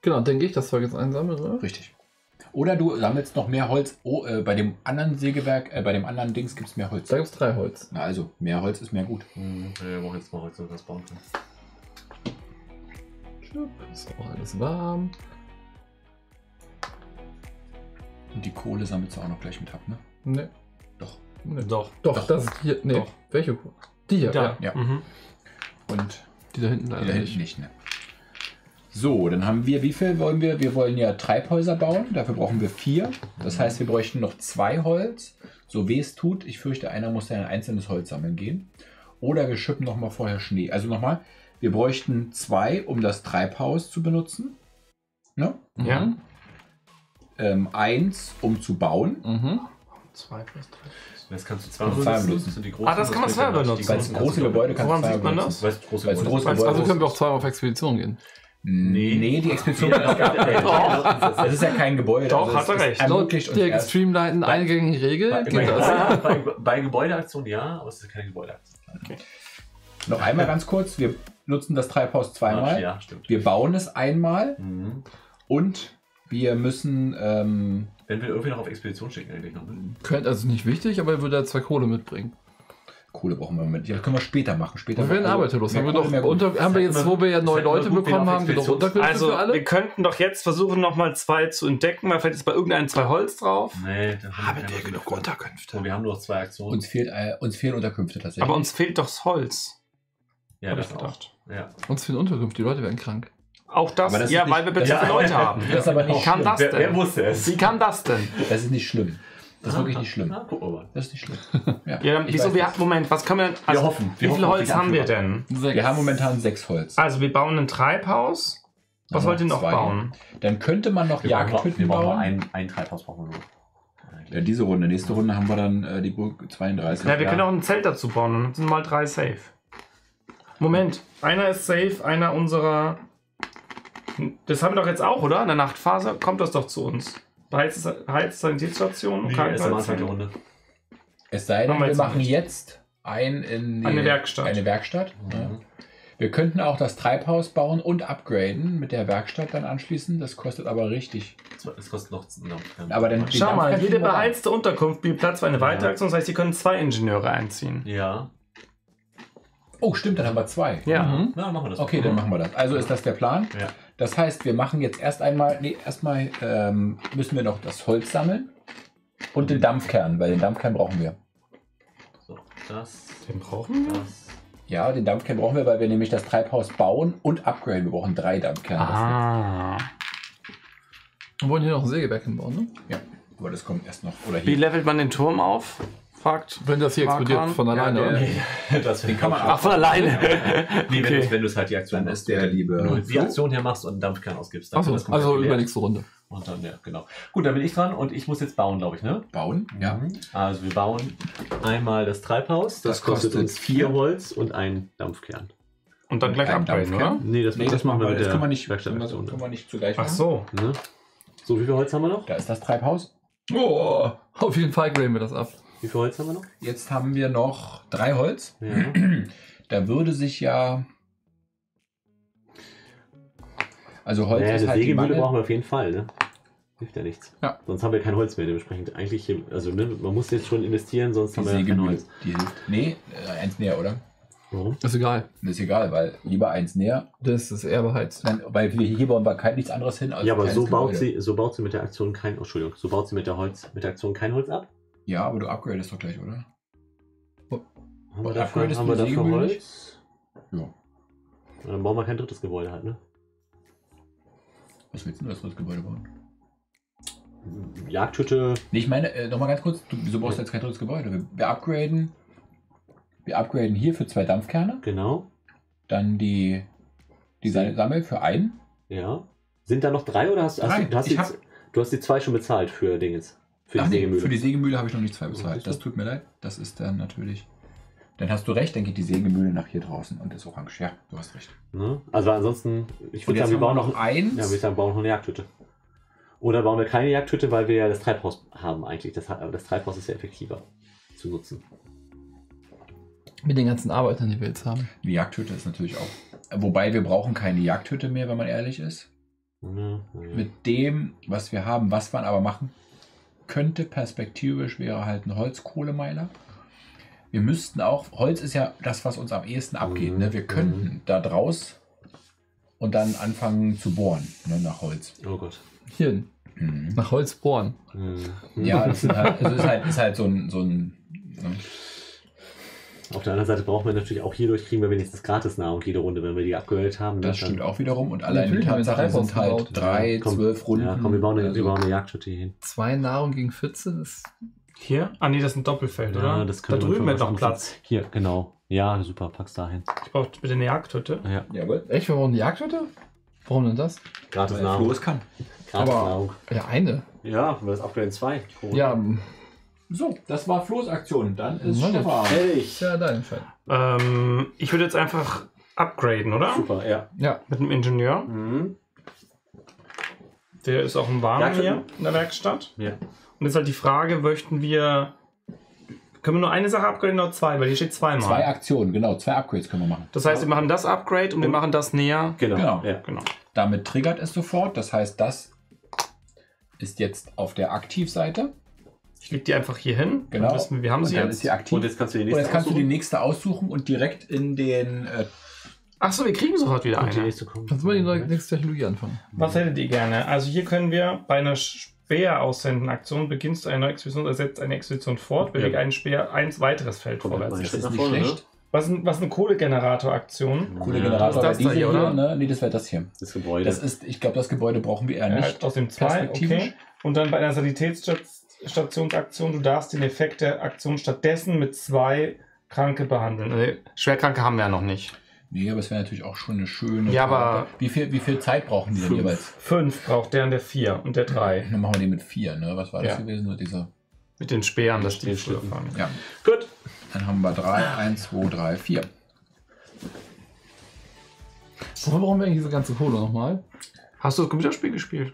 Speaker 2: Genau, denke ich, das Zeug jetzt einsammeln, oder?
Speaker 4: Richtig. Oder du sammelst noch mehr Holz. Oh, äh, bei dem anderen Sägewerk, äh, bei dem anderen Dings gibt es mehr Holz.
Speaker 2: Da gibt es drei Holz.
Speaker 4: Na also, mehr Holz ist mehr gut.
Speaker 3: Hm, ja, wir brauchen jetzt mal Holz, damit wir das bauen können.
Speaker 2: Ist auch alles warm.
Speaker 4: Und die Kohle sammelst du auch noch gleich mit ab, ne?
Speaker 2: Ne.
Speaker 4: Doch.
Speaker 2: Ne.
Speaker 1: Doch.
Speaker 2: Doch,
Speaker 4: Doch.
Speaker 2: das ist hier. Ne.
Speaker 1: Doch.
Speaker 2: Welche Kohle? Die hier,
Speaker 1: Da.
Speaker 2: ja.
Speaker 4: Ja.
Speaker 1: Mhm.
Speaker 4: Und
Speaker 2: Die da hinten
Speaker 4: die da hinten
Speaker 2: nicht.
Speaker 4: nicht, ne? So, dann haben wir, wie viel wollen wir? Wir wollen ja Treibhäuser bauen, dafür brauchen wir vier. Das heißt, wir bräuchten noch zwei Holz. So weh es tut, ich fürchte, einer muss ja ein einzelnes Holz sammeln gehen. Oder wir schippen nochmal vorher Schnee. Also nochmal, wir bräuchten zwei, um das Treibhaus zu benutzen. Ne?
Speaker 2: Mhm.
Speaker 1: Ja.
Speaker 4: Ähm, eins, um zu bauen.
Speaker 2: Mhm.
Speaker 1: Zwei plus drei.
Speaker 3: Jetzt kannst du zweimal
Speaker 4: Und zwei
Speaker 3: benutzen.
Speaker 4: benutzen.
Speaker 3: Das sind die großen,
Speaker 1: Ah, das kann man zweimal
Speaker 3: die
Speaker 1: benutzen.
Speaker 4: Weil große
Speaker 3: kannst du-
Speaker 4: Gebäude kannst
Speaker 1: Woran
Speaker 4: du
Speaker 1: sieht man
Speaker 4: benutzen.
Speaker 1: das?
Speaker 3: Weil es große Gebäude
Speaker 2: Also können wir auch zweimal auf Expedition gehen.
Speaker 4: Nee, nee die Expedition geupdatet. Das ist ja kein Gebäude.
Speaker 1: Doch,
Speaker 4: also
Speaker 1: hat er recht.
Speaker 4: Ermöglicht
Speaker 2: Der
Speaker 4: erst.
Speaker 2: Streamleiten eingängigen Regel
Speaker 3: Bei, bei,
Speaker 2: das.
Speaker 3: bei, bei Gebäudeaktion ja, aber es ist keine Gebäudeaktion.
Speaker 4: Noch einmal ganz kurz, wir nutzen das Treibhaus zweimal.
Speaker 3: Ja, stimmt.
Speaker 4: Wir bauen es einmal
Speaker 3: Mhm.
Speaker 4: und wir müssen. Ähm,
Speaker 3: Wenn wir irgendwie noch auf Expedition schicken, eigentlich noch. ne?
Speaker 2: Könnte also nicht wichtig, aber er würde ja zwei Kohle mitbringen.
Speaker 4: Kohle brauchen wir im Moment. Ja, können wir später machen. Später
Speaker 2: Wir werden
Speaker 4: Also,
Speaker 2: arbeiterlos.
Speaker 4: mehr
Speaker 2: Haben wir, doch unter, haben wir jetzt, wo wir ja neue Leute
Speaker 3: gut,
Speaker 2: bekommen
Speaker 3: wir
Speaker 2: haben, genug Unterkünfte
Speaker 1: Also,
Speaker 2: für alle?
Speaker 1: wir könnten doch jetzt versuchen, nochmal zwei zu entdecken, weil vielleicht ist bei irgendeinem zwei Holz drauf.
Speaker 3: Nee, da haben wir keine Unterkünfte.
Speaker 2: Unterkünfte?
Speaker 3: Und wir haben nur noch zwei Aktionen.
Speaker 4: Uns, fehlt, äh, uns fehlen Unterkünfte tatsächlich.
Speaker 1: Aber uns fehlt doch das Holz.
Speaker 3: ja,
Speaker 1: hab
Speaker 3: das
Speaker 1: ich
Speaker 3: auch.
Speaker 1: gedacht.
Speaker 3: Ja.
Speaker 2: Uns fehlen Unterkünfte, die Leute werden krank.
Speaker 1: Auch das,
Speaker 4: das
Speaker 1: ja,
Speaker 4: nicht-
Speaker 1: weil wir
Speaker 3: Ja.
Speaker 1: Leute haben.
Speaker 4: das ist aber nicht
Speaker 1: Wie kam
Speaker 4: schlimm.
Speaker 1: das
Speaker 3: Wer,
Speaker 1: denn?
Speaker 3: wer wusste es?
Speaker 1: Wie kam das denn?
Speaker 4: Das ist nicht schlimm. Das ist wirklich nicht schlimm.
Speaker 3: Ah, guck mal.
Speaker 4: Das ist nicht schlimm. Ja,
Speaker 1: Ja, dann, wieso wir haben, Moment, was können wir denn, also,
Speaker 3: hoffen.
Speaker 1: wie viel Holz haben wir denn?
Speaker 4: Wir haben momentan sechs Holz.
Speaker 1: Also, wir bauen ein Treibhaus. Was wollt ihr noch
Speaker 4: zwei.
Speaker 1: bauen?
Speaker 4: Dann könnte man noch
Speaker 3: Wir wir
Speaker 4: Jagdhütten
Speaker 3: brauchen nur
Speaker 4: bauen.
Speaker 3: ein, ein Treibhaus brauchen wir nur.
Speaker 4: Ja, diese Runde. Nächste Runde haben wir dann äh, die Burg 32.
Speaker 1: Ja, wir können auch ein Zelt dazu bauen, dann sind mal drei safe. Moment, einer ist safe, einer unserer. Das haben wir doch jetzt auch, oder? In der Nachtphase kommt das doch zu uns. Heiz- Heizsanitätsstation,
Speaker 3: Nee, erst am Anfang der
Speaker 1: Krankenhauszelt.
Speaker 3: Runde.
Speaker 4: Es sei denn,
Speaker 1: wir
Speaker 4: machen
Speaker 1: nicht.
Speaker 4: jetzt ein in die,
Speaker 1: Eine Werkstatt.
Speaker 4: Eine Werkstatt. Ja.
Speaker 3: Mhm.
Speaker 4: Wir könnten auch das Treibhaus bauen und upgraden mit der Werkstatt dann anschließen. Das kostet aber richtig.
Speaker 3: Es kostet noch. noch
Speaker 4: Aber dann-
Speaker 1: Schau mal, jede beheizte Unterkunft bietet Platz für eine
Speaker 3: Ja.
Speaker 1: weitere Aktion. Das heißt, hier können zwei Ingenieure einziehen.
Speaker 3: Ja.
Speaker 4: Oh, stimmt, dann haben wir zwei.
Speaker 1: Ja.
Speaker 2: Mhm.
Speaker 3: Na, machen wir das.
Speaker 4: Okay, dann machen wir das. Also ist das der Plan.
Speaker 3: Ja.
Speaker 4: Das heißt, wir machen jetzt erst einmal, nee, erstmal ähm, müssen wir noch das Holz sammeln und den Dampfkern, weil den Dampfkern brauchen wir.
Speaker 3: So, das,
Speaker 1: Den brauchen wir?
Speaker 3: das.
Speaker 4: Ja, den Dampfkern brauchen wir, weil wir nämlich das Treibhaus bauen und upgraden. Wir brauchen drei Dampfkerne. dafür.
Speaker 1: Ah.
Speaker 2: Wir wollen hier noch ein Sägewerk hinbauen, ne?
Speaker 4: Ja, aber das kommt erst noch. Oder
Speaker 1: Wie
Speaker 4: hier.
Speaker 1: levelt man den Turm auf? Fragt.
Speaker 2: Wenn das hier
Speaker 1: Markan?
Speaker 2: explodiert von alleine.
Speaker 4: Ja, der-
Speaker 3: das
Speaker 4: Den kann man
Speaker 1: Ach, von alleine.
Speaker 3: Nee, wenn,
Speaker 1: Okay.
Speaker 3: du, wenn du es halt die Aktion
Speaker 4: Dann ist der liebe.
Speaker 3: Die Aktion hier machst und einen Dampfkern ausgibst, dann wird das
Speaker 2: also
Speaker 3: geleert.
Speaker 2: übernächste Runde.
Speaker 3: Und dann, ja, genau. Gut, dann bin ich dran und ich muss jetzt bauen, glaube ich, ne?
Speaker 4: bauen. Ja.
Speaker 3: Mhm. Also wir bauen einmal das Treibhaus. Das,
Speaker 4: Das
Speaker 3: kostet,
Speaker 4: kostet
Speaker 3: uns vier Holz und ein Dampfkern.
Speaker 1: Und dann gleich upgraden, oder?
Speaker 4: Dampfkern?
Speaker 3: Nee, das,
Speaker 4: Nee, das, machen wir, das
Speaker 3: mit
Speaker 4: können wir nicht, können wir,
Speaker 3: Werkstattaktion.
Speaker 4: können wir nicht zugleich
Speaker 1: Ach
Speaker 4: machen.
Speaker 1: so.
Speaker 3: Ne? So, wie viel Holz haben wir noch?
Speaker 4: Da ist das Treibhaus.
Speaker 2: Oh, auf jeden Fall graden wir das ab.
Speaker 3: Wie viel Holz haben wir noch?
Speaker 4: Jetzt haben wir noch drei Holz.
Speaker 3: Ja.
Speaker 4: Da würde sich ja. Also Holz
Speaker 3: naja,
Speaker 4: ist
Speaker 3: eine
Speaker 4: halt die
Speaker 3: Sägemühle brauchen wir auf jeden Fall, ne? Hilft ja nichts.
Speaker 2: Ja.
Speaker 3: Sonst haben wir kein Holz mehr, dementsprechend. Eigentlich, also ne, man muss jetzt schon investieren, sonst
Speaker 4: Die
Speaker 3: haben wir ja kein
Speaker 4: Sägemühle.
Speaker 3: Holz.
Speaker 4: Die hilft. Nee, äh, eins näher, oder?
Speaker 3: Warum?
Speaker 2: Ist egal.
Speaker 4: Das ist egal, weil lieber eins näher.
Speaker 2: Das ist eher beheizt.
Speaker 4: Dann, weil wir hier bauen wir kein nichts anderes hin als
Speaker 3: ja, aber so baut,
Speaker 4: Gebäude.
Speaker 3: sie, so baut sie mit der Aktion kein, oh, Entschuldigung, so baut sie mit der Holz, mit der Aktion kein Holz ab.
Speaker 4: Ja, aber du upgradest doch gleich, oder?
Speaker 3: Haben wir dafür, haben wir dafür? Holz?
Speaker 4: Ja.
Speaker 3: Dann bauen wir kein drittes Gebäude halt, ne?
Speaker 4: Was willst du denn als drittes Gebäude bauen?
Speaker 3: Jagdhütte,
Speaker 4: Nee, ich meine, äh, nochmal ganz kurz, du, wieso baust du jetzt kein drittes Gebäude? Wir, wir upgraden. Wir upgraden hier für zwei Dampfkerne,
Speaker 3: genau.
Speaker 4: dann die, die Sa- Sammel für einen.
Speaker 3: Ja. Sind da noch drei oder hast, hast
Speaker 4: Drei.
Speaker 3: du, du, hast
Speaker 4: Ich
Speaker 3: die,
Speaker 4: hab-
Speaker 3: du hast die zwei schon bezahlt für Dingens? Für
Speaker 4: Ach
Speaker 3: die
Speaker 4: nee,
Speaker 3: Sägemühle.
Speaker 4: für die Sägemühle habe ich noch nicht zwei bezahlt. Das tut mir leid. Das ist dann natürlich. Dann hast du recht, dann geht die Sägemühle nach hier draußen und ist orange. Ja, du hast recht.
Speaker 3: ne? Also ansonsten, ich würde sagen, wir bauen noch,
Speaker 4: eins.
Speaker 3: ja, würde ich sagen, bauen noch eine Jagdhütte. Oder bauen wir keine Jagdhütte, weil wir ja das Treibhaus haben eigentlich. Das, aber das Treibhaus ist ja effektiver zu nutzen.
Speaker 2: Mit den ganzen Arbeitern, die wir jetzt haben.
Speaker 4: Die Jagdhütte ist natürlich auch. Wobei wir brauchen keine Jagdhütte mehr, wenn man ehrlich ist.
Speaker 3: Ja.
Speaker 4: Mit dem, was wir haben, was man aber machen könnte, perspektivisch wäre halt ein Holzkohlemeiler. Wir müssten auch, Holz ist ja das, was uns am ehesten abgeht.
Speaker 3: Mhm.
Speaker 4: Ne? Wir könnten
Speaker 3: Mhm.
Speaker 4: da draus und dann anfangen zu bohren ne, nach Holz.
Speaker 3: Oh Gott.
Speaker 2: Hier,
Speaker 4: Mhm.
Speaker 2: nach Holz bohren.
Speaker 3: Hm.
Speaker 4: Ja, das ist halt, also ist halt, ist halt so ein, so ein ne?
Speaker 3: Auf der anderen Seite brauchen wir natürlich auch hierdurch, kriegen wir wenigstens Gratis-Nahrung jede Runde, wenn wir die abgeholt haben.
Speaker 4: das
Speaker 3: ne?
Speaker 4: stimmt auch wiederum. Und allein die
Speaker 2: wir
Speaker 4: Tatsache sind halt drei,
Speaker 3: Ja, komm.
Speaker 4: zwölf Runden.
Speaker 3: Ja, komm, wir bauen eine, wir
Speaker 4: Also-
Speaker 3: bauen eine Jagdhütte hier hin.
Speaker 2: Zwei Nahrung gegen 14 ist.
Speaker 1: Hier? Ah, nee, das ist ein Doppelfeld, oder?
Speaker 3: das
Speaker 1: da
Speaker 3: können wir
Speaker 1: drüben
Speaker 3: was
Speaker 1: noch. Platz.
Speaker 3: Hier, genau. Ja, super, pack's da hin.
Speaker 1: Ich brauche bitte eine Jagdhütte.
Speaker 3: Ja,
Speaker 4: Jawohl.
Speaker 2: Echt, wir brauchen eine Jagdhütte? Warum denn das?
Speaker 4: Weil Flo
Speaker 3: Gratis-Nahrung.
Speaker 4: es kann.
Speaker 3: Gratis-Nahrung.
Speaker 2: Ja, eine.
Speaker 3: Ja, wir das Upgrade 2.
Speaker 2: Ja,
Speaker 4: So, das war Flo's Aktion. Dann ist
Speaker 2: Mann.
Speaker 4: Stefan.
Speaker 2: ist ja dein Entscheid.
Speaker 1: Ähm, ich würde jetzt einfach upgraden, oder?
Speaker 3: Super, ja.
Speaker 2: Ja,
Speaker 1: Mit einem Ingenieur.
Speaker 3: Mhm.
Speaker 1: Der ist auch im Warmen
Speaker 3: Werkstatt.
Speaker 1: hier in der Werkstatt.
Speaker 3: Ja.
Speaker 1: Und jetzt halt die Frage, möchten wir. Können wir nur eine Sache upgraden oder zwei? Weil hier steht zweimal.
Speaker 4: Zwei Aktionen, genau. Zwei Upgrades können wir machen.
Speaker 1: Das heißt, wir machen das Upgrade und wir machen das näher.
Speaker 3: Genau.
Speaker 4: Genau.
Speaker 3: Ja.
Speaker 1: Genau.
Speaker 4: Damit triggert es sofort. Das heißt, das ist jetzt auf der Aktivseite.
Speaker 1: Ich leg die einfach hier hin.
Speaker 4: Genau.
Speaker 1: Wissen wir, wir haben
Speaker 4: Und
Speaker 1: sie
Speaker 4: dann
Speaker 1: jetzt.
Speaker 4: ist sie aktiv.
Speaker 3: Und jetzt kannst du die
Speaker 4: Und
Speaker 3: nächste
Speaker 4: jetzt kannst du die
Speaker 3: aussuchen.
Speaker 4: nächste aussuchen und direkt in den. Äh,
Speaker 1: Achso, wir kriegen sofort wieder
Speaker 3: Und
Speaker 1: eine.
Speaker 2: kannst du mal die neue- nächste Technologie anfangen.
Speaker 1: Was hättet ihr gerne? Also hier können wir bei einer Speer aussenden Aktion beginnst du eine neue Expedition, ersetzt eine Expedition fort, bewegt
Speaker 3: Ja.
Speaker 1: einen Speer eins weiteres Feld
Speaker 3: Kommt
Speaker 1: vorwärts.
Speaker 4: das ist nicht
Speaker 3: vorne,
Speaker 4: schlecht.
Speaker 1: Was, ist- was ist eine Kohlegenerator-Aktion?
Speaker 4: Coole
Speaker 3: Ja.
Speaker 1: Das das hier, oder?
Speaker 4: Ne? Nee, das wäre das hier.
Speaker 3: Das Gebäude.
Speaker 4: Das ist, ich glaube, das Gebäude brauchen wir eher
Speaker 1: Ja,
Speaker 4: nicht.
Speaker 1: aus dem 2,
Speaker 4: perspektivisch.
Speaker 1: okay. Und dann bei einer Sanitätsstationsaktion, du darfst den Effekt der Aktion stattdessen mit zwei Kranke behandeln. Also, Schwerkranke haben wir ja noch nicht.
Speaker 4: Nee, aber es wäre natürlich auch schon eine schöne.
Speaker 1: Ja, aber-
Speaker 4: Wie viel, wie viel Zeit brauchen die denn
Speaker 3: Fünf.
Speaker 4: jeweils?
Speaker 1: Fünf braucht der und der vier und der drei.
Speaker 4: Dann machen wir den mit vier, ne? Was war das
Speaker 1: Ja.
Speaker 4: gewesen? Nur dieser.
Speaker 1: Mit den Speeren, das fahren.
Speaker 4: Ja.
Speaker 3: Gut.
Speaker 4: Dann haben wir drei, eins, zwei, drei, vier.
Speaker 2: Wofür brauchen wir eigentlich diese ganze Kohle nochmal?
Speaker 1: Hast du das Computerspiel gespielt?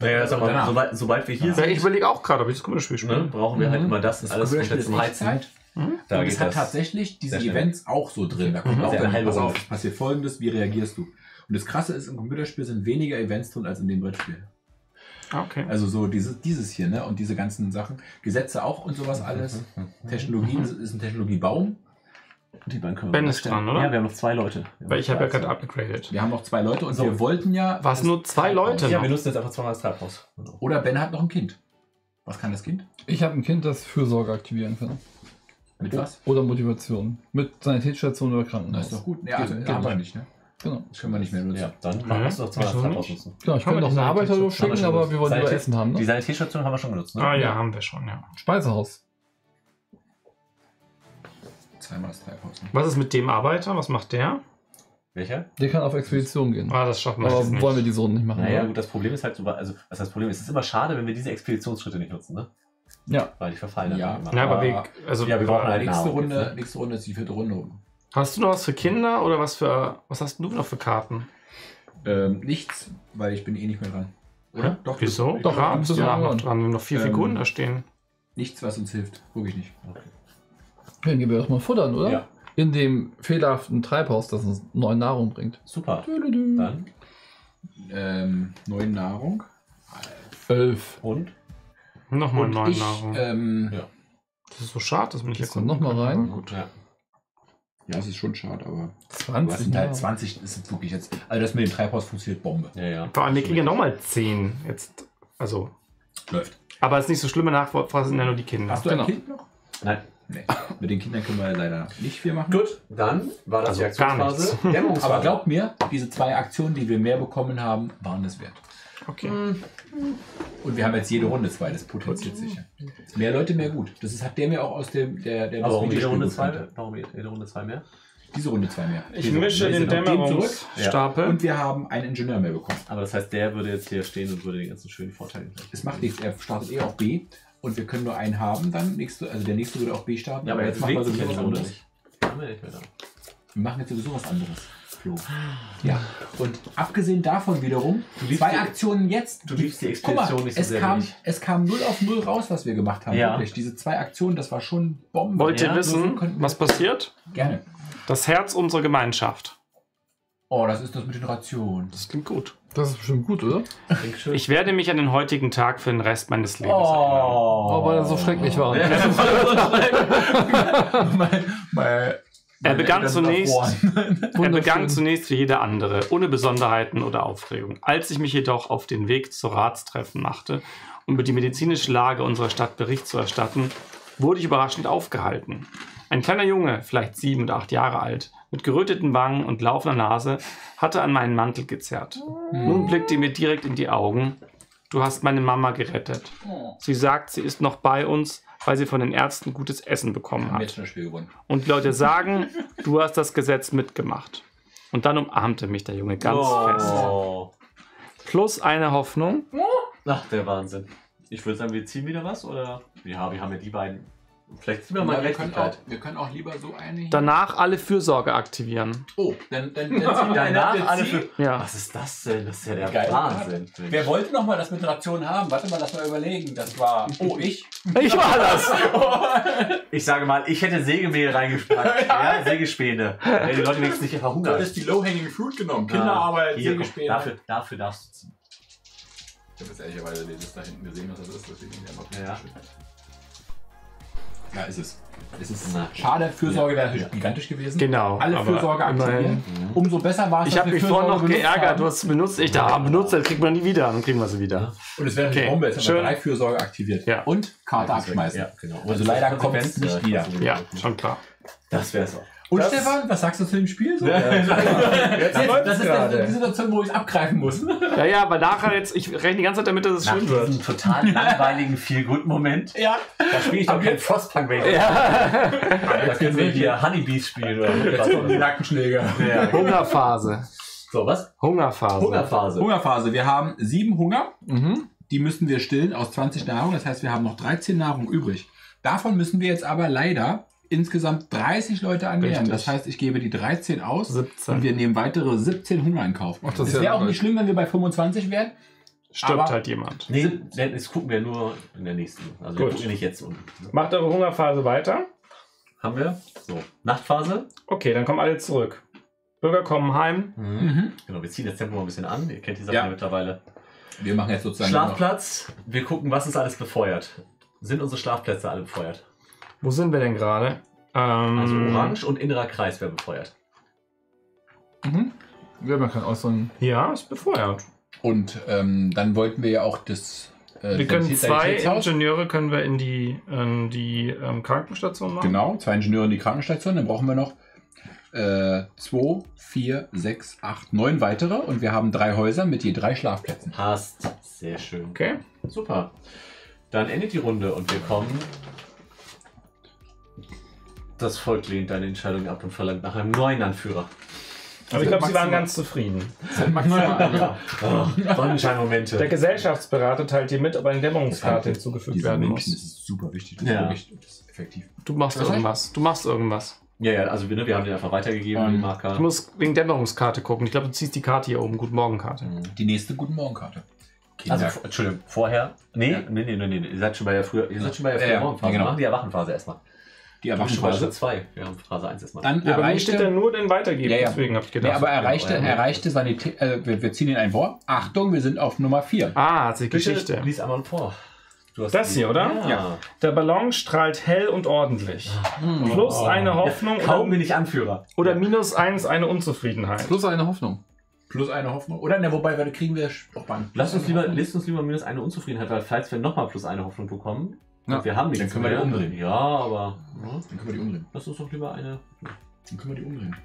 Speaker 3: Naja, sag mal, sobald, sobald wir hier
Speaker 1: Ja,
Speaker 3: sind,
Speaker 1: ich überlege auch gerade, ob ich das Computerspiel
Speaker 3: ne,
Speaker 1: spiele.
Speaker 3: brauchen wir halt
Speaker 2: Mhm.
Speaker 3: immer das, alles komplett zum Heizen.
Speaker 4: Zeit.
Speaker 1: Hm?
Speaker 3: Da
Speaker 4: und es hat
Speaker 3: das.
Speaker 4: tatsächlich diese. Events auch so drin. Da kommt
Speaker 1: Mhm.
Speaker 4: auch dann,
Speaker 3: halbe
Speaker 4: pass auf, es passiert folgendes, wie reagierst du? Und das Krasse ist, im Computerspiel sind weniger Events drin als in dem Brettspiel.
Speaker 1: Okay.
Speaker 4: Also so dieses, dieses hier, ne? Und diese ganzen Sachen. Gesetze auch und sowas alles. Technologien ist ein Technologiebaum.
Speaker 3: Die beiden können
Speaker 1: Ben ist dran, oder?
Speaker 3: Ja, wir haben noch zwei Leute. Wir
Speaker 1: Weil ich habe ja
Speaker 3: zwei.
Speaker 1: gerade upgegradet.
Speaker 4: Wir haben noch zwei Leute und
Speaker 3: So.
Speaker 4: wir wollten ja.
Speaker 1: Was,
Speaker 4: das
Speaker 1: nur zwei. Leute?
Speaker 3: Ja,
Speaker 1: noch.
Speaker 3: wir nutzen jetzt einfach zweimal das Treibhaus.
Speaker 4: Oder Ben hat noch ein Kind. Was kann das Kind?
Speaker 2: Ich habe ein Kind, das Fürsorge aktivieren kann.
Speaker 4: Mit was?
Speaker 2: Oder Motivation. Mit Sanitätsstation oder
Speaker 4: Das
Speaker 2: Krankenhaus.
Speaker 4: ist doch gut. Ja,
Speaker 2: Geht-
Speaker 4: also,
Speaker 2: geht
Speaker 4: haben wir
Speaker 2: nicht.
Speaker 4: ne?
Speaker 2: Genau.
Speaker 4: Das können wir nicht mehr nutzen.
Speaker 3: Ja, dann
Speaker 1: Mhm.
Speaker 3: machst du doch zweimal das
Speaker 1: Wieso
Speaker 3: Treibhaus nutzen.
Speaker 2: Genau, ich
Speaker 1: wir
Speaker 2: noch
Speaker 1: die
Speaker 2: einen Arbeiter durchschicken,
Speaker 3: schon
Speaker 2: aber wir wollen
Speaker 3: Sanität-
Speaker 2: Essen haben,
Speaker 3: Die
Speaker 2: ne?
Speaker 3: Sanitätsstation haben wir schon genutzt, ne?
Speaker 1: Ah ja,
Speaker 2: Ja.
Speaker 1: haben wir schon, ja.
Speaker 2: Speisehaus.
Speaker 4: Zweimal das Treibhaus. Ne?
Speaker 1: Was ist mit dem Arbeiter? Was macht der?
Speaker 3: Welcher?
Speaker 2: Der kann auf Expedition gehen.
Speaker 1: Ah, das schaffen wir
Speaker 2: aber
Speaker 1: nicht.
Speaker 2: wollen wir diese Runde nicht machen?
Speaker 3: Naja,
Speaker 2: oder?
Speaker 3: gut, das Problem ist halt so, also, was das Problem? Es ist immer schade, wenn wir diese Expeditionsschritte nicht nutzen, ne?
Speaker 2: Ja.
Speaker 3: Weil die verfallen dann
Speaker 4: Ja.
Speaker 3: immer.
Speaker 1: Ja, aber
Speaker 4: Aber-
Speaker 1: wir, also,
Speaker 3: Ja, wir brauchen halt-
Speaker 4: Nächste
Speaker 3: Nahrung
Speaker 4: Runde,
Speaker 3: jetzt, ne?
Speaker 4: nächste Runde ist die vierte Runde.
Speaker 1: Hast du noch was für Kinder oder was für. Was hast du noch für Karten?
Speaker 4: Ähm, nichts, weil ich bin eh nicht mehr dran. Oder? Doch,
Speaker 1: Wieso?
Speaker 4: ich-
Speaker 1: Doch, bist du danach noch
Speaker 2: dran.
Speaker 1: Wir haben noch vier
Speaker 4: Ähm,
Speaker 1: Figuren da stehen.
Speaker 4: nichts, was uns hilft. Wirklich nicht.
Speaker 2: Dann gehen wir erstmal futtern, oder?
Speaker 3: Ja.
Speaker 2: In dem fehlerhaften Treibhaus, das uns neue Nahrung bringt.
Speaker 3: Super. Dann
Speaker 4: Ähm, neue Nahrung.
Speaker 2: Elf.
Speaker 3: und
Speaker 1: Nochmal
Speaker 4: Und
Speaker 1: neue
Speaker 4: ich,
Speaker 1: Nahrung.
Speaker 4: ähm,
Speaker 3: Ja.
Speaker 1: das ist so schade, dass man nicht jetzt
Speaker 2: kommt noch mal rein.
Speaker 1: Gut.
Speaker 3: ja.
Speaker 4: ja, es ist schon schade, aber. Was
Speaker 2: 20.
Speaker 4: sind halt
Speaker 2: Nahrung. 20.
Speaker 4: 20 ist wirklich jetzt. Also das mit dem Treibhaus funktioniert Bombe.
Speaker 3: Ja, ja.
Speaker 1: Vor allem, wir kriegen ja nochmal 10 jetzt. Also.
Speaker 4: Läuft.
Speaker 1: Aber es ist nicht so schlimm, nachfragen sind ja nur die Kinder.
Speaker 4: Hast du
Speaker 2: Genau.
Speaker 4: ein Kind noch?
Speaker 3: Nein.
Speaker 4: Nee. Mit den Kindern können wir leider nicht viel machen.
Speaker 3: Gut, dann war das
Speaker 1: Also
Speaker 3: die
Speaker 1: gar
Speaker 3: Aktionsphase.
Speaker 4: Aber glaubt mir, diese zwei Aktionen, die wir mehr bekommen haben, waren das wert.
Speaker 1: Okay.
Speaker 4: Und wir haben jetzt jede Runde zwei, das potenziert sich. ja. Mehr Leute, mehr gut. Das ist, hat der mir auch aus dem der, der
Speaker 3: warum jede Runde zwei? Warum jede Runde zwei mehr?
Speaker 4: Diese Runde zwei mehr.
Speaker 1: Ich
Speaker 4: Diese
Speaker 1: mische
Speaker 4: Runde.
Speaker 1: den. Dämmerungsstapel.
Speaker 4: Und wir haben einen Ingenieur mehr bekommen.
Speaker 3: Aber das heißt, der würde jetzt hier stehen und würde den ganzen schönen Vorteil.
Speaker 4: Es macht nichts, er startet eh auf B und wir können nur einen haben, dann nächste, also der nächste würde auf B starten.
Speaker 3: Ja, aber jetzt
Speaker 4: machen wir sowieso was anderes. wir machen jetzt sowieso was anderes. Flo. Ja. Und abgesehen davon wiederum, zwei
Speaker 3: die-
Speaker 4: Aktionen jetzt.
Speaker 3: du liebst die
Speaker 4: Guck mal,
Speaker 3: Expedition nicht so
Speaker 4: es
Speaker 3: sehr
Speaker 4: kam,
Speaker 3: ich.
Speaker 4: es kam 0 auf 0 raus, was wir gemacht haben.
Speaker 3: Ja.
Speaker 4: Wirklich. Diese zwei Aktionen, das war schon Bombe.
Speaker 1: Wollt ihr
Speaker 3: Ja,
Speaker 1: wissen, was passiert?
Speaker 4: Gerne.
Speaker 1: Das Herz unserer Gemeinschaft.
Speaker 4: Oh, das ist das mit den Rationen.
Speaker 1: Das klingt gut.
Speaker 2: Das ist bestimmt gut, oder?
Speaker 1: Ich werde mich an den heutigen Tag für den Rest meines Lebens erinnern.
Speaker 2: Oh, weil er so schrecklich war.
Speaker 4: mein, mein,
Speaker 1: Er begann zunächst- Er begann zunächst wie jeder andere, ohne Besonderheiten oder Aufregung. Als ich mich jedoch auf den Weg zur Ratstreffen machte, um über die medizinische Lage unserer Stadt Bericht zu erstatten, wurde ich überraschend aufgehalten. Ein kleiner Junge, vielleicht sieben oder acht Jahre alt, mit geröteten Wangen und laufender Nase, hatte an meinen Mantel gezerrt. Nun blickte er mir direkt in die Augen. Du hast meine Mama gerettet. Sie sagt, sie ist noch bei uns, weil sie von den Ärzten gutes Essen bekommen hat. Und die Leute sagen, du hast das Gesetz mitgemacht. Und dann umarmte mich der Junge ganz fest.
Speaker 3: oh.
Speaker 1: Plus eine Hoffnung.
Speaker 3: Ach, der Wahnsinn. Ich würde sagen, wir ziehen wieder was oder? Ja, wir haben ja die beiden. Vielleicht ziehen wir mal
Speaker 4: Ja, wir, können auch,
Speaker 3: Gerechtigkeit.
Speaker 4: wir können auch lieber so eine hier.
Speaker 1: Danach alle Fürsorge aktivieren.
Speaker 4: oh, dann, dann, dann ziehen wir
Speaker 3: Danach alle
Speaker 4: ziehen-
Speaker 3: für.
Speaker 1: Ja.
Speaker 3: Was ist das denn? Das ist ja der
Speaker 4: Geil.
Speaker 3: Wahnsinn.
Speaker 4: Wer wollte noch mal das mit Rationen haben? Warte mal, lass mal überlegen. Das war. Oh, ich.
Speaker 1: Ich war das.
Speaker 3: Ich sage mal, ich hätte Sägemehl reingepackt. ja, Sägespäne. Wenn die Leute wenigstens nicht
Speaker 4: Du
Speaker 3: verhungern.
Speaker 4: hattest die Low-Hanging Fruit genommen. Kinderarbeit,
Speaker 3: Hier,
Speaker 4: Sägespäne.
Speaker 3: Dafür, dafür darfst du ziehen.
Speaker 4: Ich habe jetzt ehrlicherweise das da hinten gesehen, was das ist. Deswegen einfach
Speaker 3: Ja.
Speaker 4: Ja, ist es. Es ist
Speaker 3: Na.
Speaker 4: schade, Fürsorge wäre
Speaker 3: Ja.
Speaker 4: gigantisch gewesen.
Speaker 1: Genau.
Speaker 4: Alle Fürsorge aktivieren.
Speaker 1: immerhin.
Speaker 4: Umso besser war es,
Speaker 1: Ich habe mich vorhin noch geärgert. Du hast es benutzt. Ich dachte, ah, benutzt, das kriegt man nie wieder. Dann kriegen wir sie wieder.
Speaker 4: Und es wäre
Speaker 1: Okay,
Speaker 4: eine Bombe. Jetzt haben wir drei Fürsorge aktiviert.
Speaker 1: Ja.
Speaker 4: Und Karte abschmeißen.
Speaker 3: Ja, genau.
Speaker 4: Also leider kommt es nicht wieder.
Speaker 1: Ja, schon klar.
Speaker 3: Das wäre es auch.
Speaker 4: Und
Speaker 1: Das-
Speaker 4: Stefan, was sagst du zu dem Spiel? So?
Speaker 3: Ja.
Speaker 4: das,
Speaker 1: läuft's
Speaker 4: das ist
Speaker 1: gerade.
Speaker 4: die Situation, wo ich es abgreifen muss.
Speaker 1: Ja, ja, aber nachher jetzt, ich rechne die ganze Zeit damit, dass es
Speaker 3: Nach
Speaker 1: schön wird.
Speaker 3: diesem total langweiligen Feel-Good-Moment,
Speaker 4: ja.
Speaker 3: da spiele ich doch kein Frostpunk mehr.
Speaker 1: Ja.
Speaker 3: Da können wir hier Honeybees spielen oder
Speaker 4: Jetzt
Speaker 3: was.
Speaker 4: Nackenschläger.
Speaker 3: Ja.
Speaker 1: Hungerphase.
Speaker 3: So, was?
Speaker 1: Hungerphase.
Speaker 3: Hungerphase.
Speaker 4: Hungerphase. Wir haben sieben Hunger.
Speaker 2: Mhm.
Speaker 4: Die müssen wir stillen aus 20 Nahrung. Das heißt, wir haben noch 13 Nahrung übrig. Davon müssen wir jetzt aber leider insgesamt 30 Leute ernähren.
Speaker 1: Richtig.
Speaker 4: Das heißt, ich gebe die 13 aus
Speaker 1: 17.
Speaker 4: und wir nehmen weitere 17 Hunger in Kauf.
Speaker 2: Ach, das
Speaker 4: es
Speaker 2: ist ja
Speaker 4: wäre auch nicht schlimm, wenn wir bei 25 wären.
Speaker 1: Stirbt halt jemand.
Speaker 3: Nee, das gucken wir nur in der nächsten. Also wir
Speaker 1: Gut.
Speaker 3: gucken nicht jetzt unten.
Speaker 1: Macht eure Hungerphase weiter.
Speaker 3: Haben wir? So. Nachtphase.
Speaker 1: Okay, dann kommen alle zurück. Bürger kommen heim.
Speaker 4: Mhm.
Speaker 3: Genau, wir ziehen das Tempo mal ein bisschen an. Ihr kennt die Sachen
Speaker 4: Ja.
Speaker 3: ja mittlerweile.
Speaker 4: Wir machen jetzt sozusagen noch-
Speaker 3: Schlafplatz. Wir gucken, was ist alles befeuert. Sind unsere Schlafplätze alle befeuert?
Speaker 1: Wo sind wir denn gerade? Ähm,
Speaker 3: Also orange und innerer Kreis wäre befeuert.
Speaker 2: Mhm. Wir haben ja keinen äußeren.
Speaker 1: Ja, ist befeuert.
Speaker 4: Und ähm, dann wollten wir ja auch das. Äh,
Speaker 1: Wir können zwei. Ingenieure können wir in die, in die ähm, Krankenstation machen.
Speaker 4: Genau, zwei Ingenieure in die Krankenstation. Dann brauchen wir noch äh, zwei, vier, sechs, acht, neun weitere. Und wir haben drei Häuser mit je drei Schlafplätzen.
Speaker 3: Passt. Sehr schön.
Speaker 1: Okay.
Speaker 3: Super. Dann endet die Runde und wir kommen. Das Volk lehnt deine Entscheidung ab und verlangt nach einem neuen Anführer.
Speaker 1: Aber ich glaube, sie waren ganz zufrieden.
Speaker 4: Maximal.
Speaker 3: Oh, Sonnenscheinmomente.
Speaker 1: Der Gesellschaftsberater teilt dir mit, ob eine Dämmerungskarte hinzugefügt werden muss.
Speaker 4: das ist super wichtig. Das
Speaker 3: Ja.
Speaker 4: ist wirklich das ist effektiv.
Speaker 1: Du machst
Speaker 4: Was
Speaker 1: irgendwas. Du machst irgendwas.
Speaker 3: Ja, ja, also wir, ne, wir haben den einfach weitergegeben,
Speaker 4: Ähm,
Speaker 3: den Marker.
Speaker 1: Du musst wegen Dämmerungskarte gucken. Ich glaube, du ziehst die Karte hier oben. Guten Morgen Karte.
Speaker 3: Mhm.
Speaker 4: Die nächste Guten Morgen-Karte.
Speaker 3: Also, Entschuldigung, vorher? Nee,
Speaker 4: Ja.
Speaker 3: nee, nee, nee, nee, ihr seid schon bei der früher, ihr seid schon bei der
Speaker 4: Ja,
Speaker 3: Morgenphase.
Speaker 4: genau.
Speaker 3: Wir machen die Erwachenphase erstmal.
Speaker 4: Die
Speaker 3: 2. Wir haben Phase 1 erstmal.
Speaker 4: Dann
Speaker 1: Ja, mir steht
Speaker 4: erreichte,
Speaker 1: nur den Weitergeben,
Speaker 4: Ja, ja.
Speaker 1: deswegen habe ich gedacht.
Speaker 4: aber erreichte,
Speaker 3: Ja, ja.
Speaker 4: erreichte Sanität, äh, wir, wir ziehen ihn ein vor. Achtung, wir sind auf Nummer 4.
Speaker 1: ah, hat sich
Speaker 3: Bitte
Speaker 1: Geschichte.
Speaker 3: lies einmal vor. Du hast
Speaker 1: Das
Speaker 3: die-
Speaker 1: hier, oder?
Speaker 3: Ja.
Speaker 4: Ja.
Speaker 1: Der Ballon strahlt hell und ordentlich. Plus
Speaker 3: Oh.
Speaker 1: eine Hoffnung
Speaker 3: Kaum
Speaker 1: oder,
Speaker 3: bin ich Anführer.
Speaker 1: oder minus eins eine Unzufriedenheit.
Speaker 2: Plus eine Hoffnung.
Speaker 4: Plus eine Hoffnung. Oder, ne, wobei, wir kriegen wir mal.
Speaker 3: Lass uns lieber, lasst uns lieber minus eine Unzufriedenheit, weil falls wir nochmal plus eine Hoffnung bekommen,
Speaker 2: Ja.
Speaker 3: wir haben nichts
Speaker 4: Dann können wir die umdrehen.
Speaker 3: Ja, aber ja,
Speaker 4: Dann können wir die umdrehen.
Speaker 3: lass uns doch lieber eine.
Speaker 4: Dann können wir die umdrehen.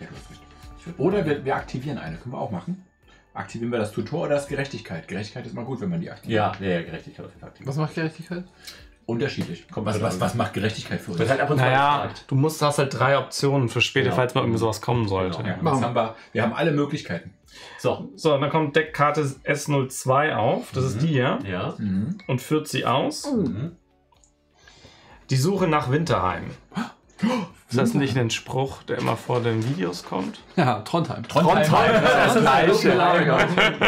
Speaker 4: Ja, du hast recht. Oder wir, wir aktivieren eine. Können wir auch machen. Aktivieren wir das Tutor oder das Gerechtigkeit? Gerechtigkeit ist mal gut, wenn man die aktiviert.
Speaker 3: Ja, ja, ja, Gerechtigkeit auf jeden Fall.
Speaker 2: Was macht Gerechtigkeit?
Speaker 4: Unterschiedlich.
Speaker 3: Kommt
Speaker 4: was, was, was macht Gerechtigkeit für uns?
Speaker 3: Wird halt ab und
Speaker 1: Naja,
Speaker 3: gefragt.
Speaker 1: du musst, hast halt drei Optionen für später,
Speaker 3: Genau.
Speaker 1: falls mal irgendwie sowas kommen sollte.
Speaker 3: Genau.
Speaker 4: Ja, haben wir, wir haben alle Möglichkeiten.
Speaker 3: So,
Speaker 1: So, dann kommt Deckkarte S02 auf, das ist die hier,
Speaker 3: ja.
Speaker 4: Mhm.
Speaker 1: und führt sie aus.
Speaker 3: Mhm.
Speaker 1: Die Suche nach Winterheim. Ist das nicht ein Spruch, der immer vor den Videos kommt?
Speaker 2: Ja, Trondheim.
Speaker 4: Trondheim.
Speaker 1: das gleiche.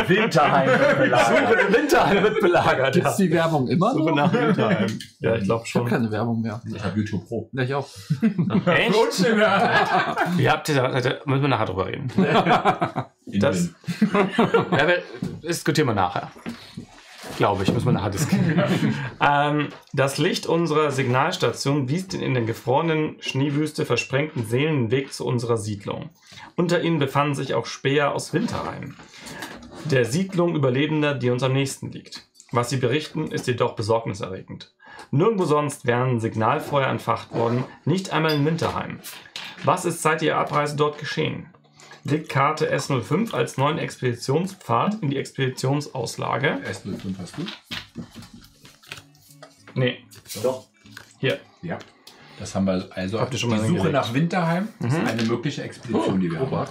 Speaker 3: Winterheim.
Speaker 1: Suche, Winterheim wird belagert.
Speaker 2: Gibt's die Werbung immer
Speaker 1: Suche
Speaker 2: noch?
Speaker 1: nach Winterheim. Ja, ich glaube
Speaker 2: Ich habe
Speaker 1: schon.
Speaker 2: keine Werbung mehr.
Speaker 4: Ich habe YouTube Pro.
Speaker 2: Ja, ich auch.
Speaker 1: Echt? Wie habt ihr da? da müssen wir nachher drüber reden. Das- Ja, wir, diskutieren wir nachher. Glaube ich, müssen wir nachher diskutieren. ähm, das Licht unserer Signalstation wies den in der gefrorenen Schneewüste versprengten Seelen den Weg zu unserer Siedlung. Unter ihnen befanden sich auch Speer aus Winterheim, der Siedlung Überlebender, die uns am nächsten liegt. Was sie berichten, ist jedoch besorgniserregend. Nirgendwo sonst wären Signalfeuer entfacht worden, nicht einmal in Winterheim. Was ist seit ihrer Abreise dort geschehen? Karte S05 als neuen Expeditionspfad in die Expeditionsauslage?
Speaker 4: S05 hast du?
Speaker 1: Nee,
Speaker 3: Doch.
Speaker 1: hier.
Speaker 4: Ja. Das haben wir also.
Speaker 1: Habt ihr schon mal
Speaker 4: die Suche
Speaker 1: hingelegt?
Speaker 4: nach Winterheim ist
Speaker 1: Mhm.
Speaker 4: eine mögliche Expedition, die wir haben.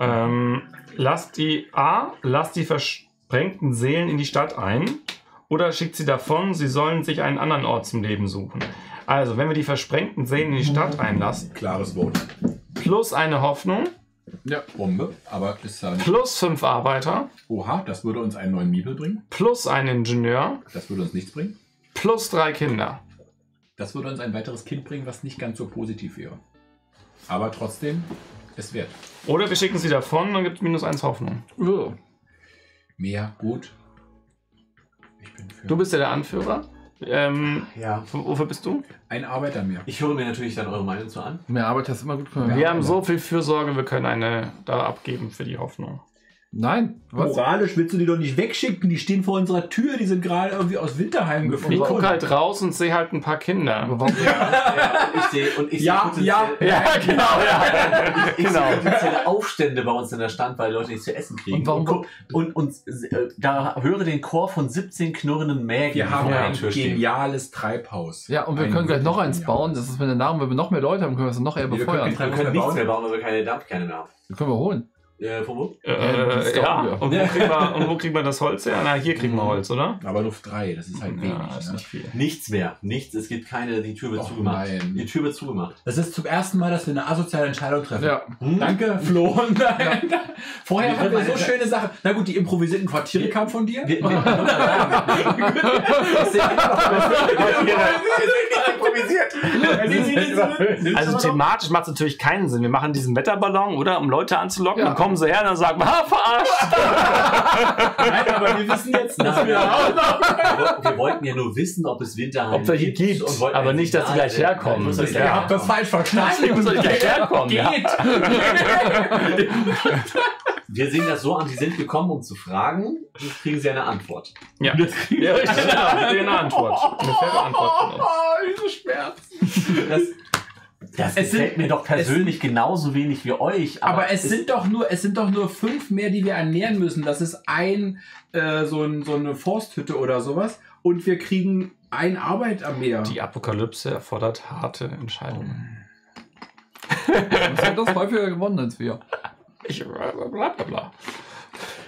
Speaker 1: Ähm, lasst die A, lasst die versprengten Seelen in die Stadt ein oder schickt sie davon, sie sollen sich einen anderen Ort zum Leben suchen. Also, wenn wir die versprengten Seelen in die Stadt einlassen,
Speaker 4: Klares Wort.
Speaker 1: Plus eine Hoffnung,
Speaker 4: Ja, Bombe. Aber ist ja nicht.
Speaker 1: plus fünf Arbeiter,
Speaker 4: Oha, das würde uns einen neuen Miebel bringen.
Speaker 1: plus einen Ingenieur,
Speaker 4: Das würde uns nichts bringen.
Speaker 1: plus drei Kinder.
Speaker 4: Das würde uns ein weiteres Kind bringen, was nicht ganz so positiv wäre. Aber trotzdem, es wert.
Speaker 1: Oder wir schicken sie davon, dann gibt es minus eins Hoffnung.
Speaker 2: Oh.
Speaker 4: Mehr, gut. Ich bin für
Speaker 1: Du bist ja der Anführer. Ähm,
Speaker 3: Ja.
Speaker 1: wofür bist du?
Speaker 4: ein Arbeiter mehr.
Speaker 3: Ich höre mir natürlich dann eure Meinung zu an.
Speaker 2: Mehr Arbeit hast du immer gut.
Speaker 4: Ja.
Speaker 1: Wir haben so viel Fürsorge, wir können eine da abgeben für die Hoffnung.
Speaker 2: Nein. Was?
Speaker 4: Moralisch willst du die doch nicht wegschicken. Die stehen vor unserer Tür. Die sind gerade irgendwie aus Winterheim
Speaker 1: Ich
Speaker 4: geflogen.
Speaker 1: gucke halt raus und sehe halt ein paar Kinder.
Speaker 3: Ja, und ich sehe und ich
Speaker 4: Ja,
Speaker 3: sehe
Speaker 4: ja.
Speaker 1: Ja, genau, ja.
Speaker 3: Ich
Speaker 1: Genau.
Speaker 3: sehe potenzielle Aufstände bei uns in der Stadt, weil Leute nichts zu essen kriegen.
Speaker 2: Und warum-
Speaker 3: guck- und, und, äh, da höre den Chor von 17 knurrenden Mägen
Speaker 4: Wir haben
Speaker 3: vor
Speaker 1: Ja.
Speaker 4: ein geniales Treibhaus.
Speaker 2: Ja, und wir
Speaker 4: Ein
Speaker 2: können gleich noch eins bauen. Das ist, wenn der Namen, wenn wir noch mehr Leute haben, können wir es noch eher
Speaker 4: Nee, wir
Speaker 2: befeuern.
Speaker 4: können
Speaker 3: Wir können nichts mehr bauen, weil wir keine Dampfkerne mehr haben.
Speaker 2: Das können wir holen.
Speaker 3: Äh, von wo?
Speaker 1: Äh, ja,
Speaker 2: wir.
Speaker 1: und wo, kriegen wir, und wo kriegen wir das Holz her? Na, hier kriegen wir Holz, oder?
Speaker 4: Aber nur drei, das ist halt wenig.
Speaker 1: Ja, ist
Speaker 4: ne?
Speaker 1: nicht viel.
Speaker 3: Nichts mehr. Nichts. Es gibt keine, die Tür wird
Speaker 4: Och,
Speaker 3: zugemacht.
Speaker 4: nein.
Speaker 3: Die Tür wird zugemacht.
Speaker 4: Das ist zum ersten Mal, dass wir eine asoziale Entscheidung treffen.
Speaker 2: Ja.
Speaker 3: Hm?
Speaker 4: Danke, Flo. Nein. Vorher hatten wir so
Speaker 3: eine-
Speaker 4: schöne Sachen. Na gut, die improvisierten Quartiere kamen von dir.
Speaker 3: Wir, wir,
Speaker 1: Also thematisch macht es natürlich keinen Sinn. Wir machen diesen Wetterballon, oder? Um Leute anzulocken.
Speaker 2: Ja.
Speaker 1: Dann kommen sie her und dann sagen wir, ha, verarscht.
Speaker 4: Nein, aber wir wissen jetzt, dass
Speaker 3: Nein,
Speaker 4: wir
Speaker 3: wir, wir wollten ja nur wissen, ob es Winterheim
Speaker 1: Ob gibt,
Speaker 3: und wollten
Speaker 1: aber nicht, dass sie gleich herkommen.
Speaker 3: Euch
Speaker 1: Ja.
Speaker 4: Ihr habt das falsch verstanden.
Speaker 1: Ich muss doch nicht gleich herkommen.
Speaker 4: Geht.
Speaker 1: Ja.
Speaker 3: Wir sehen das so an, sie sind gekommen, um zu fragen, jetzt kriegen sie eine Antwort.
Speaker 1: Ja, ja richtig. Genau. Eine Antwort. Eine faire Antwort uns.
Speaker 4: Oh, diese Schmerzen.
Speaker 3: Das, das
Speaker 4: Es
Speaker 3: gefällt
Speaker 4: sind-
Speaker 3: mir doch persönlich genauso wenig wie euch.
Speaker 4: Aber es sind doch nur, es sind doch nur fünf mehr, die wir ernähren müssen. Das ist ein, äh, so, ein, so eine Forsthütte oder sowas. Und wir kriegen ein Arbeit am Meer.
Speaker 1: Die Apokalypse erfordert harte Entscheidungen.
Speaker 2: Das hat das häufiger gewonnen als wir.
Speaker 1: Ich, bla bla bla.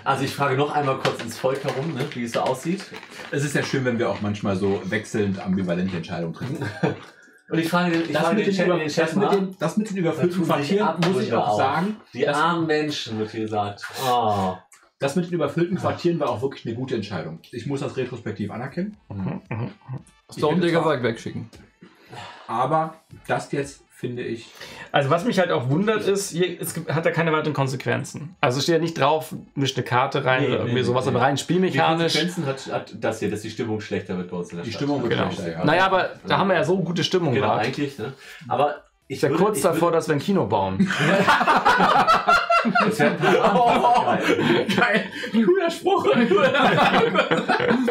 Speaker 3: Also ich frage noch einmal kurz ins Volk herum, ne, wie es so aussieht.
Speaker 4: Es ist ja schön, wenn wir auch manchmal so wechselnd ambivalente Entscheidungen treffen.
Speaker 3: Und ich frage, den- ich
Speaker 4: Das
Speaker 3: frage
Speaker 4: mit,
Speaker 3: den
Speaker 4: den
Speaker 3: Chat, den
Speaker 4: das, mit
Speaker 3: mal.
Speaker 4: den, das mit den überfüllten Quartieren muss ich auch
Speaker 3: auf.
Speaker 4: sagen.
Speaker 3: Die
Speaker 4: das-
Speaker 3: armen Menschen, wird hier gesagt. Oh.
Speaker 4: Das mit den überfüllten Quartieren war auch wirklich eine gute Entscheidung. Ich muss das retrospektiv anerkennen.
Speaker 1: Mhm, mhm.
Speaker 2: Stone Digger
Speaker 4: zwar-
Speaker 2: sag wegschicken.
Speaker 4: Aber das jetzt finde ich.
Speaker 1: Also was mich halt auch wundert ist, hier, es gibt, hat ja keine weiteren Konsequenzen. Also steht ja nicht drauf, mischt eine Karte rein
Speaker 3: Nee,
Speaker 1: oder irgendwie
Speaker 3: nee,
Speaker 1: sowas,
Speaker 3: nee.
Speaker 1: aber rein
Speaker 3: Die
Speaker 1: spielmechanisch.
Speaker 3: Konsequenzen hat, hat das hier, dass die Stimmung schlechter wird bei uns in der
Speaker 4: Die. Stimmung wird
Speaker 1: Genau.
Speaker 4: schlechter, ja.
Speaker 1: Naja, aber da haben wir ja so gute Stimmung
Speaker 3: Genau,
Speaker 1: gerade.
Speaker 3: eigentlich. Ne? Aber ich
Speaker 1: Ist ja kurz
Speaker 3: ich
Speaker 1: davor, dass wir ein Kino bauen.
Speaker 3: es werden ein paar Abendmahlzeiten.
Speaker 4: Geil, cooler Spruch.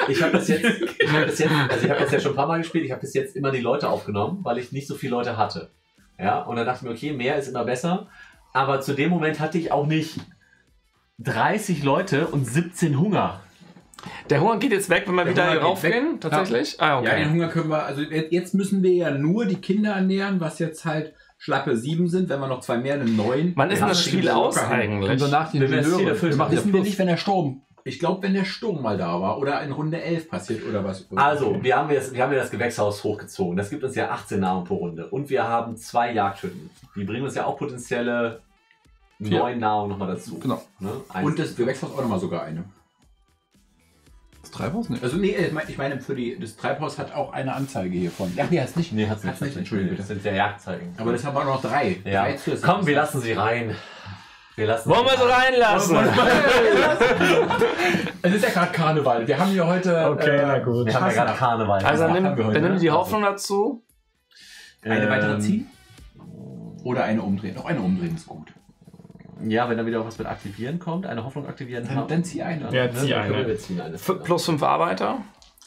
Speaker 3: Ich habe das jetzt, ich habe das jetzt, also ich habe das ja schon ein paar Mal gespielt. Ich habe bis jetzt immer die Leute aufgenommen, weil ich nicht so viele Leute hatte. Ja, und dann dachte ich mir, okay, mehr ist immer besser. Aber zu dem Moment hatte ich auch nicht 30 Leute und 17 Hunger.
Speaker 1: Der Hunger geht jetzt weg, wenn wir
Speaker 4: Der
Speaker 1: wieder
Speaker 4: Hunger
Speaker 1: hier
Speaker 4: geht
Speaker 1: raufgehen? Tatsächlich? Ah,
Speaker 4: Ja, den
Speaker 1: okay.
Speaker 4: Hunger können wir, also jetzt müssen wir ja nur die Kinder ernähren, was jetzt halt schlappe sieben sind, wenn wir noch zwei mehr, eine neun.
Speaker 1: Wann ist denn das Spiel aus
Speaker 4: hin.
Speaker 2: Und
Speaker 1: eigentlich?
Speaker 2: danach die
Speaker 3: Wenn wir das Ziel
Speaker 2: Ingenieure.
Speaker 3: erfüllt
Speaker 2: Wir machen
Speaker 4: Wissen wir
Speaker 2: Plus.
Speaker 4: nicht, wenn der Sturm. Ich glaube, wenn der Sturm mal da war oder in Runde 11 passiert oder was.
Speaker 3: Also, wir haben, jetzt, wir haben ja das Gewächshaus hochgezogen. Das gibt uns ja 18 Namen pro Runde. Und wir haben zwei Jagdhütten. Die bringen uns ja auch potenzielle
Speaker 2: Vier.
Speaker 3: neun Nahrung nochmal dazu.
Speaker 2: Genau.
Speaker 3: Ne?
Speaker 4: Und das Gewächshaus auch nochmal sogar eine.
Speaker 2: Das Treibhaus nicht.
Speaker 4: Also nee, ich meine, ich meine, für die, das Treibhaus hat auch eine Anzeige hiervon. Ja, nee, hat's nicht.
Speaker 3: Nee, hat's nicht.
Speaker 4: Hat's nicht, Entschuldigung,
Speaker 3: Das
Speaker 4: bitte.
Speaker 3: sind ja Jagdzeichen.
Speaker 4: Aber das haben wir auch noch drei.
Speaker 3: ja.
Speaker 4: Drei.
Speaker 3: Komm, wir lassen sie rein. Wir lassen
Speaker 1: Wollen wir sie reinlassen?
Speaker 4: Es ist ja gerade Karneval. Wir haben hier heute.
Speaker 1: Okay, na gut.
Speaker 3: Wir haben ja gerade Karneval.
Speaker 1: Also dann nimm, dann nimm die Hoffnung dazu.
Speaker 4: Eine weitere
Speaker 3: Ähm,
Speaker 4: ziehen? Oder eine umdrehen? Auch eine umdrehen ist gut.
Speaker 3: Ja, wenn da wieder was mit aktivieren kommt, eine Hoffnung aktivieren.
Speaker 4: Dann, dann zieh eine.
Speaker 1: Ja,
Speaker 3: Ne,
Speaker 1: zieh eine.
Speaker 3: Wir ziehen eine.
Speaker 1: Plus fünf Arbeiter,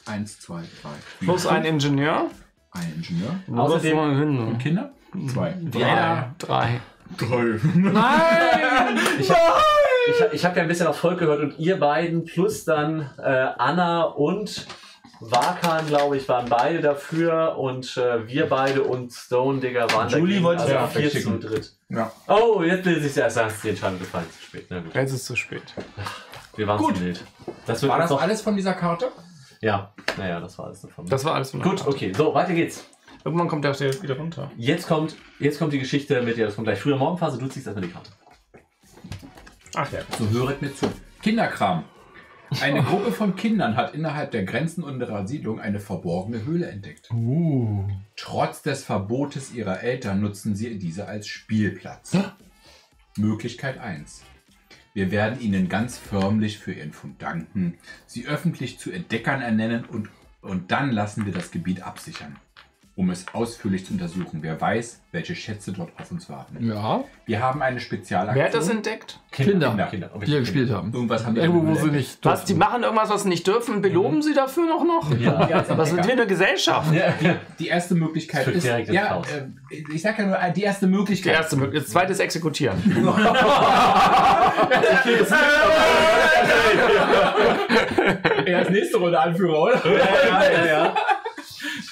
Speaker 4: Eins, zwei, drei.
Speaker 1: plus ein Ingenieur.
Speaker 4: Ein Ingenieur.
Speaker 3: Außerdem-.
Speaker 4: Kinder? Zwei.
Speaker 1: Drei. Drei.
Speaker 4: Drei.
Speaker 1: Nein!
Speaker 3: Ich habe ich, hab- ich hab ja ein bisschen auf Volk gehört und ihr beiden plus dann äh, Anna und Vakan, glaube ich, waren beide dafür und äh, wir beide und Stone Digger waren
Speaker 4: Julie
Speaker 3: dagegen,
Speaker 4: wollte
Speaker 3: also
Speaker 4: ja
Speaker 3: vier zu
Speaker 4: wegschicken.
Speaker 3: dritt.
Speaker 4: Ja.
Speaker 3: Oh, jetzt lese ich es erst, als die Entscheidung gefallen ist. Zu spät. Na gut.
Speaker 1: Jetzt ist es zu spät.
Speaker 3: Wir waren
Speaker 4: Gut.
Speaker 3: zu wild. Das wird
Speaker 4: War das
Speaker 3: noch.
Speaker 4: alles von dieser Karte?
Speaker 3: Ja, naja, das war alles davon.
Speaker 1: Das war alles von
Speaker 3: Gut, okay, so, weiter geht's.
Speaker 1: Irgendwann kommt der jetzt wieder runter.
Speaker 3: Jetzt kommt, jetzt kommt die Geschichte mit der, das kommt gleich früher Morgenphase, du ziehst erstmal die Karte.
Speaker 1: Ach ja.
Speaker 4: So höret mir zu. Kinderkram. Eine Gruppe von Kindern hat innerhalb der Grenzen unserer Siedlung eine verborgene Höhle entdeckt. Trotz des Verbotes ihrer Eltern nutzen sie diese als Spielplatz. Möglichkeit 1. Wir werden ihnen ganz förmlich für ihren Fund danken, sie öffentlich zu Entdeckern ernennen und, und dann lassen wir das Gebiet absichern, um es ausführlich zu untersuchen. Wer weiß, welche Schätze dort auf uns warten.
Speaker 2: Ja.
Speaker 4: Wir haben eine Spezialaktion.
Speaker 1: Wer hat das entdeckt?
Speaker 2: Kinder,
Speaker 4: Kinder.
Speaker 3: Kinder.
Speaker 2: die ja gespielt haben.
Speaker 4: Irgendwas haben die
Speaker 2: Irgendwo, wo sie nicht.
Speaker 1: Was? Die machen irgendwas, was sie nicht dürfen? Beloben sie dafür noch noch?
Speaker 3: Ja.
Speaker 1: Was sind wir eine Gesellschaft?
Speaker 3: Ja,
Speaker 4: Die erste Möglichkeit ist, ja, äh, ich sag ja nur, äh, die erste
Speaker 1: Die
Speaker 4: Möglichkeit.
Speaker 1: erste Möglichkeit. Das zweite ist exekutieren.
Speaker 4: Er ist nächste Runde Anführer, oder?
Speaker 3: ja, ja, ja.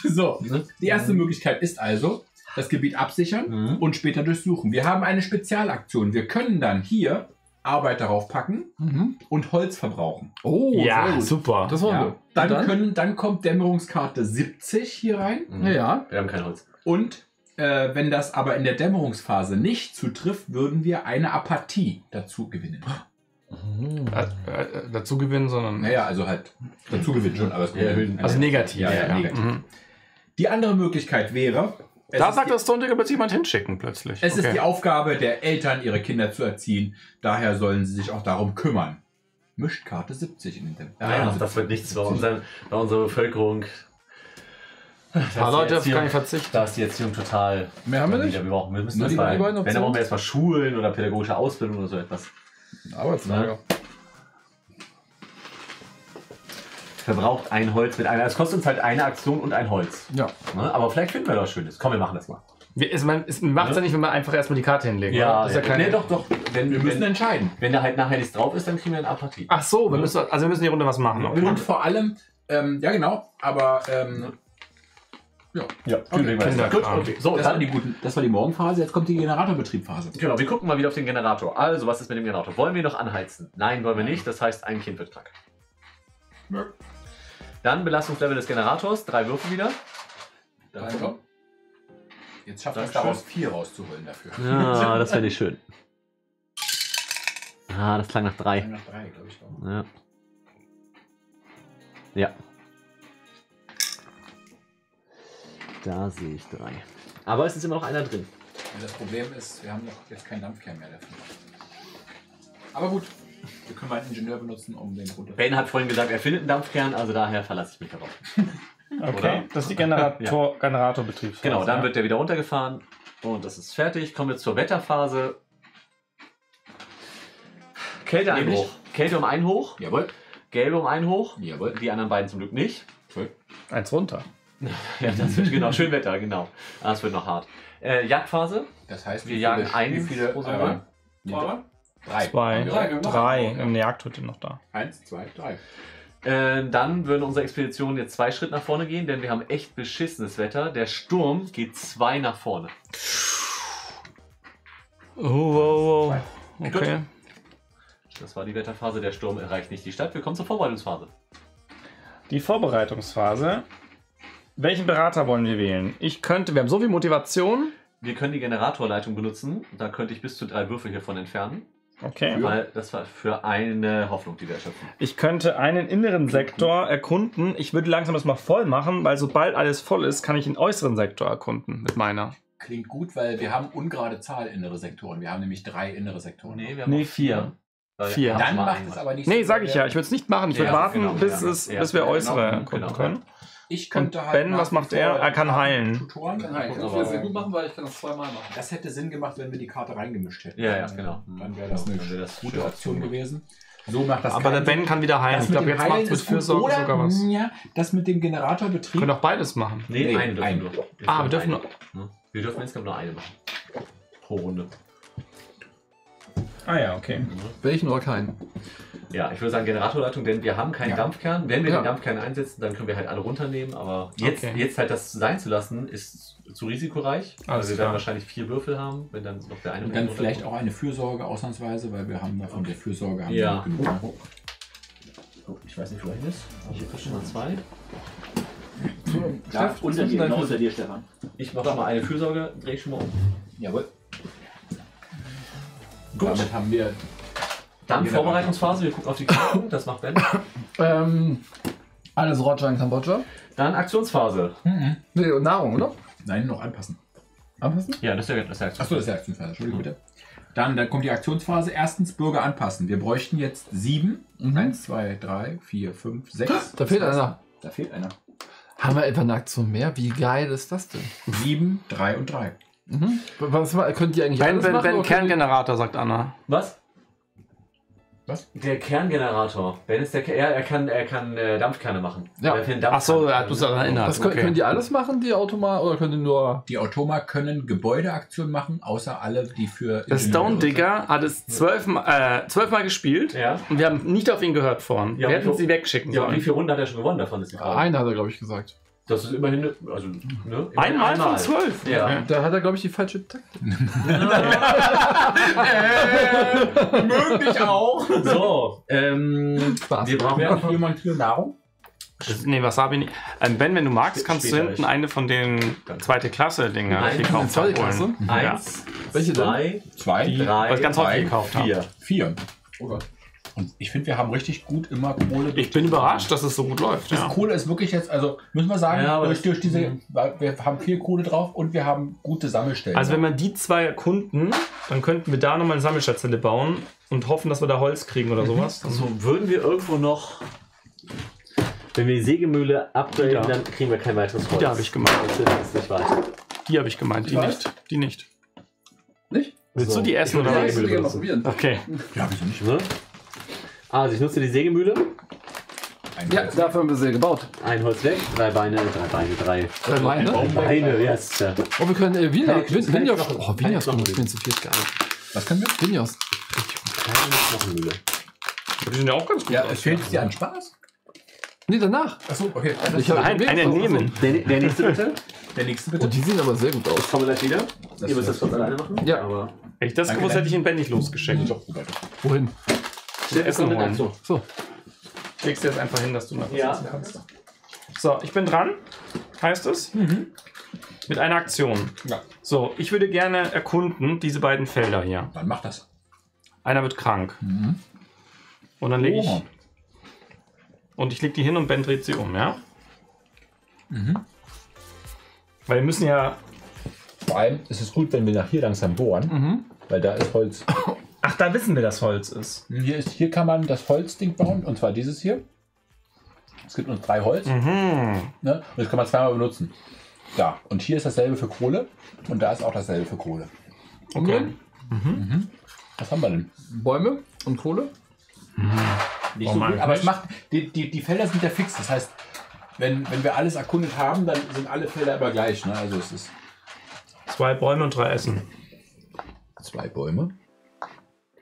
Speaker 4: So, die erste Möglichkeit ist also, das Gebiet absichern
Speaker 3: Mhm.
Speaker 4: und später durchsuchen. Wir haben eine Spezialaktion. Wir können dann hier Arbeit darauf packen
Speaker 2: Mhm.
Speaker 4: und Holz verbrauchen.
Speaker 2: Oh,
Speaker 1: ja, super.
Speaker 2: Das wollen
Speaker 4: Ja.
Speaker 2: wir.
Speaker 4: Dann,
Speaker 2: Und
Speaker 4: Können, dann kommt Dämmerungskarte 70 hier rein.
Speaker 2: Ja, ja.
Speaker 3: Wir haben kein Holz.
Speaker 4: Und äh, wenn das aber in der Dämmerungsphase nicht zutrifft, würden wir eine Apathie dazu gewinnen.
Speaker 1: Äh, äh, dazu gewinnen, sondern.
Speaker 4: Naja, also halt dazu gewinnen schon, aber es
Speaker 3: Ja,
Speaker 4: gewinnen.
Speaker 1: Also negativ.
Speaker 4: Ja, ja, negativ. Die andere Möglichkeit wäre, es,
Speaker 1: Da
Speaker 4: ist,
Speaker 1: sagt
Speaker 4: die,
Speaker 1: das Stone plötzlich jemand hinschicken, plötzlich.
Speaker 4: es ist
Speaker 1: Okay.
Speaker 4: die Aufgabe der Eltern, ihre Kinder zu erziehen. Daher sollen sie sich auch darum kümmern. Mischt Karte 70 in den Dämmer.
Speaker 3: Ja, das wird nichts bei, unseren, bei unserer Bevölkerung. Da
Speaker 1: Ein paar
Speaker 3: ist die
Speaker 1: Leute auf ich verzichten.
Speaker 3: Da ist die Erziehung total.
Speaker 2: Mehr haben wir nicht?
Speaker 3: Ja, wir, brauchen, wir müssen
Speaker 2: Nur
Speaker 3: das
Speaker 2: die beiden
Speaker 3: wenn, dann brauchen wir erstmal Schulen oder pädagogische Ausbildung oder so etwas.
Speaker 2: Arbeitslager.
Speaker 3: Verbraucht ein Holz mit einer. Es kostet uns halt eine Aktion und ein Holz.
Speaker 2: Ja.
Speaker 3: Ne? Aber vielleicht finden wir was Schönes. Komm, wir machen das mal.
Speaker 1: Wir- Es, man, es macht es ja nicht, wenn wir einfach erstmal die Karte hinlegen. oder? das ist ja kein,
Speaker 3: nee, doch, doch. Wenn,
Speaker 4: Wir müssen
Speaker 3: wenn,
Speaker 4: entscheiden.
Speaker 3: wenn da halt nachher nichts drauf ist, dann kriegen wir eine Apathie.
Speaker 1: Ach so, wir müssen, also wir müssen die Runde was machen. Okay.
Speaker 4: Und vor allem, ähm, ja genau, aber ähm,
Speaker 3: Ja,
Speaker 4: Okay,
Speaker 1: Kinderkram.
Speaker 3: Gut, okay. So,
Speaker 4: das, war
Speaker 3: dann,
Speaker 4: die guten, das war die Morgenphase, jetzt kommt die Generatorbetriebphase.
Speaker 3: genau, wir gucken mal wieder auf den Generator. Also, was ist mit dem Generator? Wollen wir noch anheizen? Nein, wollen wir nicht. Das heißt, ein Kind wird krank.
Speaker 4: Ja.
Speaker 3: Dann Belastungslevel des Generators. Drei Würfel wieder.
Speaker 4: Also, jetzt schafft es
Speaker 3: Dankeschön.
Speaker 4: daraus vier rauszuholen dafür.
Speaker 3: Ja, das fände ich schön. Ah, das klang nach drei.
Speaker 4: Nach drei, glaube ich. auch.
Speaker 3: Ja. Ja. Da sehe ich drei. Aber es ist immer noch einer drin.
Speaker 4: Und das Problem ist, wir haben noch jetzt keinen Dampfkern mehr dafür. Aber gut, wir können mal einen Ingenieur benutzen, um den runter.
Speaker 3: Ben hat vorhin gesagt, er findet einen Dampfkern, also daher verlasse ich mich darauf.
Speaker 1: Okay,
Speaker 3: Oder?
Speaker 1: das ist die Generator Generatorbetriebsphase.
Speaker 3: Genau, dann
Speaker 1: ja.
Speaker 3: wird der wieder runtergefahren und das ist fertig. Kommen wir zur Wetterphase. Kälte ein hoch. Kälte um ein hoch,
Speaker 4: Jawohl.
Speaker 3: gelbe um ein hoch.
Speaker 4: Jawohl.
Speaker 3: Die anderen beiden zum Glück nicht.
Speaker 1: Eins runter.
Speaker 3: Ja, das wird genau schön Wetter, genau. Ah, Das wird noch hart. Äh, Jagdphase.
Speaker 4: Das heißt,
Speaker 3: Wir jagen einen
Speaker 4: wie viele. Drei.
Speaker 1: Zwei.
Speaker 4: Ja.
Speaker 1: Drei. Eine Jagdhütte noch da.
Speaker 4: Eins, zwei, drei.
Speaker 3: Äh, dann würden unsere Expeditionen jetzt zwei Schritt nach vorne gehen, denn wir haben echt beschissenes Wetter. Der Sturm geht zwei nach vorne.
Speaker 1: Oh, wow, wow. Okay.
Speaker 3: Das war die Wetterphase. Der Sturm erreicht nicht die Stadt. Wir kommen zur Vorbereitungsphase.
Speaker 1: Die Vorbereitungsphase. Welchen Berater wollen wir wählen? Ich könnte, wir haben so viel Motivation.
Speaker 3: Wir können die Generatorleitung benutzen. Da könnte ich bis zu drei Würfel hiervon entfernen.
Speaker 1: Okay.
Speaker 3: Weil das war für eine Hoffnung, die wir erschöpfen.
Speaker 1: Ich könnte einen inneren Sektor erkunden. Ich würde langsam das mal voll machen, weil sobald alles voll ist, kann ich den äußeren Sektor erkunden mit meiner.
Speaker 4: Klingt gut, weil wir haben ungerade Zahl innere Sektoren. Wir haben nämlich drei innere Sektoren.
Speaker 3: wir haben
Speaker 1: Nee, vier. Vier.
Speaker 3: wir
Speaker 4: Dann macht es aber nicht
Speaker 1: Nee,
Speaker 4: so,
Speaker 1: sag
Speaker 4: weil
Speaker 1: ich ja. Ich würde es nicht machen. Ich würde
Speaker 3: Ja,
Speaker 1: warten,
Speaker 3: genau,
Speaker 1: bis,
Speaker 3: ja.
Speaker 1: es,
Speaker 3: Ja,
Speaker 1: bis wir
Speaker 3: genau,
Speaker 1: äußere
Speaker 3: genau.
Speaker 1: erkunden können.
Speaker 4: Ich könnte
Speaker 1: Und
Speaker 4: halt.
Speaker 1: Ben, was macht er? Er kann heilen.
Speaker 4: Tutoren.
Speaker 2: Nein, das
Speaker 3: Aber-
Speaker 2: will sehr gut machen, weil ich kann das zweimal machen.
Speaker 4: Das hätte Sinn gemacht, wenn wir die Karte reingemischt hätten.
Speaker 3: Ja, ja, genau.
Speaker 4: Dann wäre das eine
Speaker 3: Dann wäre das
Speaker 4: gute. Option gewesen. So macht das
Speaker 1: Aber der Ben kann wieder heilen.
Speaker 4: Das
Speaker 1: Ich
Speaker 4: mit
Speaker 1: glaube,
Speaker 4: dem
Speaker 1: jetzt macht
Speaker 4: Heilen
Speaker 1: es mit. Fürsorge
Speaker 4: Oder,
Speaker 1: sogar was.
Speaker 4: Ja, das mit dem Generatorbetrieb.
Speaker 1: Wir können auch beides machen.
Speaker 3: Nee,
Speaker 4: Nee,
Speaker 3: eine dürfen
Speaker 4: eine.
Speaker 3: nur.
Speaker 1: Ah, wir dürfen
Speaker 3: eine. Ne? Wir dürfen insgesamt nur eine machen. Pro Runde.
Speaker 1: Ah ja, okay.
Speaker 2: Welchen oder keinen?
Speaker 3: Ja, ich würde sagen Generatorleitung, denn wir haben keinen
Speaker 4: Ja.
Speaker 3: Dampfkern. Wenn wir
Speaker 2: Ja.
Speaker 3: den Dampfkern einsetzen, dann können wir halt alle runternehmen. Aber jetzt,
Speaker 1: Okay.
Speaker 3: jetzt halt das sein zu lassen, ist zu risikoreich.
Speaker 1: Alles
Speaker 3: also wir
Speaker 1: klar.
Speaker 3: werden wahrscheinlich vier Würfel haben, wenn dann noch der eine
Speaker 4: Und dann vielleicht auch eine Fürsorge ausnahmsweise, weil wir haben ja von der Fürsorge haben
Speaker 3: Ja.
Speaker 4: wir genug.
Speaker 3: Oh, ich weiß nicht, wo er ist. Ich habe schon mal zwei.
Speaker 4: Da,
Speaker 5: Unter dir, genau unter dir, Stefan.
Speaker 3: Ich mache schon mal eine Fürsorge, drehe ich schon mal um.
Speaker 4: Jawohl.
Speaker 3: Gut.
Speaker 4: Damit haben wir
Speaker 3: Dann. Vorbereitungsphase, wir gucken auf die Karte, das macht Ben.
Speaker 2: Ähm, alles Roger in Kambodscha.
Speaker 3: Dann Aktionsphase.
Speaker 2: Nee, und Nahrung, oder?
Speaker 4: Nein, noch anpassen.
Speaker 2: Anpassen?
Speaker 3: Ja, das ist der, das ist der
Speaker 4: Achso, das ist die Aktionsphase. Entschuldigung bitte. Dann, dann kommt die Aktionsphase. Erstens Bürger anpassen. Wir bräuchten jetzt sieben.
Speaker 2: Mhm.
Speaker 4: Eins, zwei, drei, vier, fünf, sechs.
Speaker 2: Da fehlt
Speaker 4: Das heißt,
Speaker 2: einer.
Speaker 4: Da fehlt einer.
Speaker 2: Haben wir etwa eine Aktion mehr? Wie geil ist das denn?
Speaker 4: Sieben, drei und drei.
Speaker 2: Mhm. Was könnt ihr eigentlich
Speaker 1: Ben,
Speaker 2: alles
Speaker 1: Ben,
Speaker 2: machen,
Speaker 1: Ben,
Speaker 2: oder könnt ihr-
Speaker 1: Kerngenerator, sagt Anna.
Speaker 3: Was?
Speaker 4: Was?
Speaker 3: Der Kerngenerator. Ben ist der Ke er, er kann, er kann äh, Dampfkerne machen.
Speaker 2: Ja.
Speaker 3: Er kann
Speaker 1: Ach so,
Speaker 3: Dampfkerne-
Speaker 1: er hat uns daran erinnert.
Speaker 2: Das können,
Speaker 1: Okay.
Speaker 2: können die alles machen, die Automa, oder könnt ihr nur.
Speaker 4: Die Automa können Gebäudeaktionen machen, außer alle, die für.
Speaker 1: Der Stone Digger hat es zwölfmal äh, zwölfmal gespielt
Speaker 3: Ja.
Speaker 1: und wir haben nicht auf ihn gehört vorhin.
Speaker 3: Ja,
Speaker 1: wir hätten sie wegschicken
Speaker 3: Ja, und wie
Speaker 1: sollen.
Speaker 3: viele Runden hat er schon gewonnen davon? Ist die Frage.
Speaker 2: Einer hat er, glaube ich, gesagt.
Speaker 3: Das ist immerhin, also, ne? Immerhin
Speaker 1: Einmal von zwölf.
Speaker 3: Ja.
Speaker 2: Da hat er, glaube ich, die falsche Taktik.
Speaker 4: Mögen dich auch.
Speaker 3: So, ähm,
Speaker 2: Spaß.
Speaker 3: wir brauchen
Speaker 4: jemand für Nahrung?
Speaker 1: Das, nee, Wasabi nicht. Ähm, ben, wenn du magst, kannst du
Speaker 3: Später
Speaker 1: hinten
Speaker 3: nicht.
Speaker 1: eine von den zweite Klasse-Dinger
Speaker 3: Nein,
Speaker 1: hier kaufen.
Speaker 2: zweite Klasse?
Speaker 1: holen.
Speaker 3: eins,
Speaker 2: Welche denn?
Speaker 3: zwei,
Speaker 4: Zwei.
Speaker 1: Die,
Speaker 3: Drei,
Speaker 1: was ich ganz häufig
Speaker 4: drei,
Speaker 1: gekauft habe.
Speaker 3: vier.
Speaker 4: Vier.
Speaker 2: Oh Gott.
Speaker 4: Und ich finde, wir haben richtig gut immer Kohle.
Speaker 1: Ich bin überrascht, dass es so gut läuft.
Speaker 4: Das
Speaker 1: Ja.
Speaker 4: Kohle ist wirklich jetzt, also müssen wir sagen,
Speaker 3: Ja,
Speaker 4: durch, durch diese,
Speaker 3: Mhm.
Speaker 4: wir haben viel Kohle drauf und wir haben gute Sammelstellen.
Speaker 1: Also wenn wir die zwei erkunden, dann könnten wir da nochmal eine Sammelstelle bauen und hoffen, dass wir da Holz kriegen oder sowas.
Speaker 3: So, würden wir irgendwo noch, wenn wir die Sägemühle upgraden,
Speaker 1: Ja.
Speaker 3: dann kriegen wir kein weiteres Holz.
Speaker 1: Die habe ich gemeint. Die habe ich gemeint, die
Speaker 2: Was?
Speaker 1: nicht. Die nicht.
Speaker 2: Nicht?
Speaker 1: Willst
Speaker 3: So.
Speaker 1: du die essen oder
Speaker 3: Ja,
Speaker 1: was? Okay.
Speaker 4: ja, wieso nicht?
Speaker 3: Ne? Also ich nutze die Sägemühle,
Speaker 4: Ein
Speaker 2: Ja, dafür haben wir sie gebaut.
Speaker 3: ein Holz weg, drei Beine, drei Beine, drei
Speaker 2: Drei Beine.
Speaker 3: Beine, yes. Ja.
Speaker 2: Oh, wir können äh,
Speaker 3: keine
Speaker 2: Vineyard.
Speaker 3: Knochen.
Speaker 2: Oh, Vineyard
Speaker 3: Knochen.
Speaker 2: können wir zu viel geil.
Speaker 4: Was können wir?
Speaker 2: Vineyard.
Speaker 3: Keine Knochenmühle.
Speaker 1: Die sind ja auch ganz gut.
Speaker 4: Ja,
Speaker 1: aus.
Speaker 4: es fehlt dir an Spaß.
Speaker 2: Nee, danach.
Speaker 4: Achso, okay.
Speaker 2: Ich hab-
Speaker 1: Nein, eine nehmen.
Speaker 3: Der, der nächste bitte.
Speaker 4: Der nächste
Speaker 2: Oh,
Speaker 4: bitte.
Speaker 2: die sehen aber sehr gut aus.
Speaker 3: Kommen wir gleich wieder.
Speaker 4: Das
Speaker 3: Ihr müsst das kurz alleine machen.
Speaker 2: Ja.
Speaker 3: Aber
Speaker 1: Hätte ich das gewusst, hätte ich ihn Ben nicht losgeschickt.
Speaker 4: Doch, Robert.
Speaker 2: Wohin?
Speaker 1: Essen holen.
Speaker 3: So.
Speaker 1: Legst dir jetzt einfach hin, dass du noch was
Speaker 3: Ja.
Speaker 1: essen kannst. So, ich bin dran, heißt es. Mit einer Aktion.
Speaker 4: Ja.
Speaker 1: So, ich würde gerne erkunden diese beiden Felder hier.
Speaker 4: Dann mach das.
Speaker 1: Einer wird krank. Und dann lege ich.
Speaker 4: Oh.
Speaker 1: Und ich lege die hin und Ben dreht sie um, ja? Weil wir müssen ja.
Speaker 4: Vor allem ist es gut, wenn wir nach hier langsam bohren, weil da ist Holz.
Speaker 1: Ach, da wissen wir, dass Holz ist.
Speaker 4: Hier, ist, hier kann man das Holzding bauen, und zwar dieses hier. Es gibt uns drei Holz.
Speaker 1: Mhm.
Speaker 4: Ne? Und das kann man zweimal benutzen. Da. Und hier ist dasselbe für Kohle. Und da ist auch dasselbe für Kohle.
Speaker 1: Okay.
Speaker 4: Was haben wir denn?
Speaker 2: Bäume und Kohle.
Speaker 4: Nicht
Speaker 1: Oh
Speaker 4: so
Speaker 1: Mann,
Speaker 4: gut, aber es macht. Die, die, die Felder sind ja fix. Das heißt, wenn, wenn wir alles erkundet haben, dann sind alle Felder immer gleich. Ne? Also es ist
Speaker 1: Zwei Bäume und drei Essen.
Speaker 4: zwei Bäume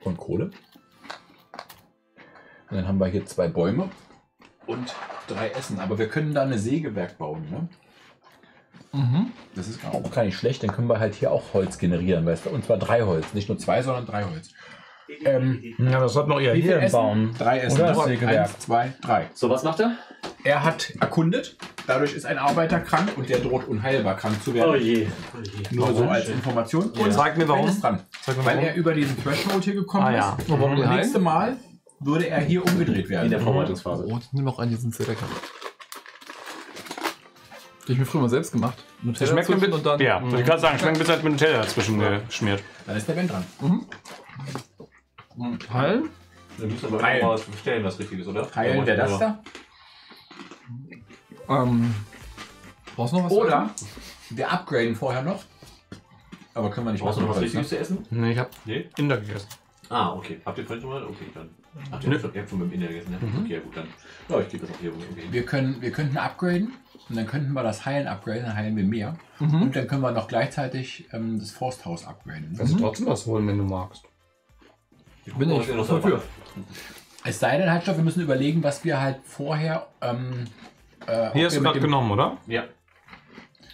Speaker 4: und Kohle. Und dann haben wir hier zwei Bäume und drei Essen. Aber wir können da eine Sägewerk bauen. Ne?
Speaker 2: Mhm.
Speaker 4: Das ist auch gar nicht schlecht. Dann können wir halt hier auch Holz generieren. Weißt du? Und zwar drei Holz. Nicht nur zwei, sondern drei Holz. Ähm,
Speaker 1: Ja, das sollten wir eher
Speaker 4: wie viel
Speaker 1: hier bauen.
Speaker 4: Drei Essen.
Speaker 1: Oder
Speaker 4: das Sägewerk. Eins, zwei, drei.
Speaker 3: So, was macht er?
Speaker 4: Er hat erkundet. Dadurch ist ein Arbeiter krank und der droht unheilbar krank zu werden.
Speaker 3: je.
Speaker 4: Nur so als Information. Und
Speaker 1: Sag mir warum.
Speaker 4: Dran.
Speaker 1: Sag mir
Speaker 4: Weil
Speaker 1: warum.
Speaker 4: er über diesen Threshold hier gekommen
Speaker 1: Ah, ja.
Speaker 4: ist.
Speaker 2: Warum
Speaker 4: Und das
Speaker 2: die
Speaker 4: nächste Mal würde er hier umgedreht
Speaker 3: In
Speaker 4: werden.
Speaker 3: der Vorbereitungsphase.
Speaker 2: Oh, nimm auch einen, die sind sehr lecker. Die ich mir früher mal selbst gemacht. Mit
Speaker 1: Das schmeckt ein bisschen.
Speaker 2: und dann.
Speaker 1: ja, wollte ich gerade sagen, schmeckt ein bisschen als mit Nutella dazwischen geschmiert.
Speaker 4: Dann ist der Ben dran.
Speaker 2: Teilen.
Speaker 3: Du musst aber
Speaker 4: Teilen.
Speaker 3: immer mal bestellen, was richtig ist, oder?
Speaker 4: Teilen wir das da?
Speaker 2: Ähm, brauchst du noch was?
Speaker 4: Oder
Speaker 2: essen?
Speaker 4: wir upgraden vorher noch. Aber können wir nicht
Speaker 3: Brauchst du noch was
Speaker 4: Holz,
Speaker 3: Richtiges zu essen?
Speaker 1: Nee, ich hab
Speaker 3: Nee?
Speaker 1: Inder gegessen.
Speaker 3: Ah, okay. Habt ihr vorhin schon mal? Okay, dann. Ach, ihr
Speaker 1: Nö.
Speaker 3: habt schon, ihr habt schon mit dem Inder gegessen, ne? Okay, ja, gut, dann. Ja, ich gebe das auch hier irgendwie hin.
Speaker 4: Wir, können, wir könnten upgraden und dann könnten wir das Heilen upgraden, dann heilen wir mehr.
Speaker 2: Mhm.
Speaker 4: Und dann können wir noch gleichzeitig ähm, das Forsthaus upgraden.
Speaker 1: Kannst du trotzdem was holen, wenn du magst.
Speaker 2: Bin ich
Speaker 3: Was ihr noch
Speaker 2: voll
Speaker 3: so
Speaker 2: für.
Speaker 4: Es sei denn halt, Stoff, wir müssen überlegen, was wir halt vorher. Ähm, äh,
Speaker 1: Hier ist gerade genommen, oder?
Speaker 3: Ja.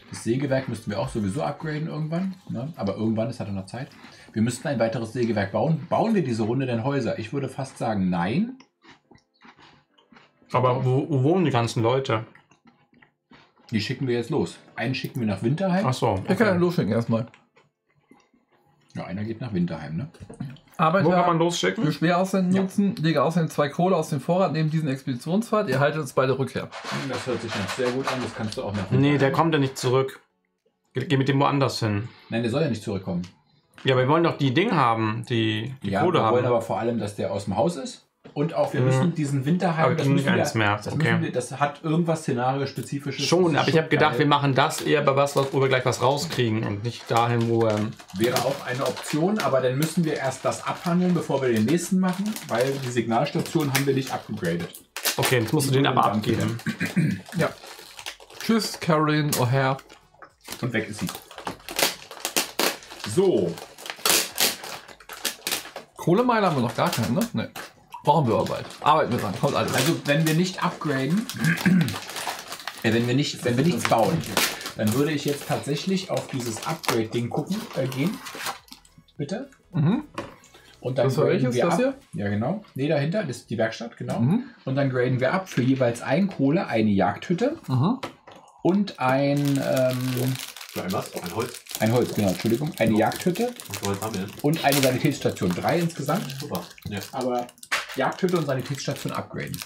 Speaker 4: Das Sägewerk müssten wir auch sowieso upgraden irgendwann. Ne? Aber irgendwann, es hat er noch Zeit. Wir müssten ein weiteres Sägewerk bauen. Bauen wir diese Runde denn Häuser? Ich würde fast sagen, nein.
Speaker 1: Aber wo, wo wohnen die ganzen Leute?
Speaker 4: Die schicken wir jetzt los. Einen schicken wir nach Winterheim.
Speaker 1: Ach so.
Speaker 2: Ich kann ja losschicken erstmal.
Speaker 4: Ja, einer geht nach Winterheim, ne?
Speaker 2: Arbeiter
Speaker 1: Wo kann man
Speaker 2: für
Speaker 1: losschicken?
Speaker 2: schwer aussenden nutzen, lege außerdem zwei Kohle aus dem Vorrat neben diesen Expeditionspfad. Ihr haltet uns bei der Rückkehr.
Speaker 4: Das hört sich noch sehr gut an. Das kannst du auch nach
Speaker 1: Nee, der kommt ja nicht zurück. Geh geh mit dem woanders hin.
Speaker 4: Nein, der soll ja nicht zurückkommen.
Speaker 1: Ja, aber wir wollen doch die Ding haben, die, die
Speaker 4: ja,
Speaker 1: Kohle
Speaker 4: wir
Speaker 1: haben.
Speaker 4: wollen aber vor allem, dass der aus dem Haus ist. Und auch, wir
Speaker 1: Mhm.
Speaker 4: müssen diesen Winterheim.
Speaker 1: Aber
Speaker 4: das müssen
Speaker 1: nicht
Speaker 4: wir-. Das,
Speaker 1: Okay.
Speaker 4: müssen wir, das hat irgendwas Szenario-spezifisches.
Speaker 1: Schon, aber ich habe gedacht, wir machen das eher bei was, wo wir gleich was rauskriegen und nicht dahin, wo ähm,
Speaker 4: Wäre auch eine Option, aber dann müssen wir erst das abhandeln, bevor wir den nächsten machen, weil die Signalstation haben wir nicht abgegradet.
Speaker 1: Okay, jetzt musst du den aber abgeben.
Speaker 2: Ja. Tschüss, Caroline O'Hare.
Speaker 4: Und weg ist sie. So,
Speaker 2: Kohlemeiler haben wir noch gar keinen, ne? Ne. Brauchen wir aber bald. Arbeiten wir dran. Kommt alles.
Speaker 4: also wenn wir nicht upgraden, äh, wenn wir nicht, wenn wir nichts bauen, dann würde ich jetzt tatsächlich auf dieses Upgrade-Ding gucken, äh, gehen. Bitte.
Speaker 2: Mhm.
Speaker 4: Und dann
Speaker 2: Das war
Speaker 4: graden
Speaker 2: welches?
Speaker 4: wir
Speaker 2: Das
Speaker 4: ab.
Speaker 2: hier?
Speaker 4: Ja, genau. Nee, dahinter, das ist die Werkstatt, genau.
Speaker 2: Mhm.
Speaker 4: Und dann graden wir ab für jeweils ein Kohle, eine Jagdhütte
Speaker 2: Mhm.
Speaker 4: und ein, ähm,
Speaker 3: Für ein was? Ein Holz.
Speaker 4: ein Holz, genau, Entschuldigung, eine Jagdhütte
Speaker 3: Und für Holz haben wir.
Speaker 4: und eine Sanitätsstation. Drei insgesamt,
Speaker 3: Super. Ja.
Speaker 4: aber Jagdhütte und Sanitätsstation upgraden.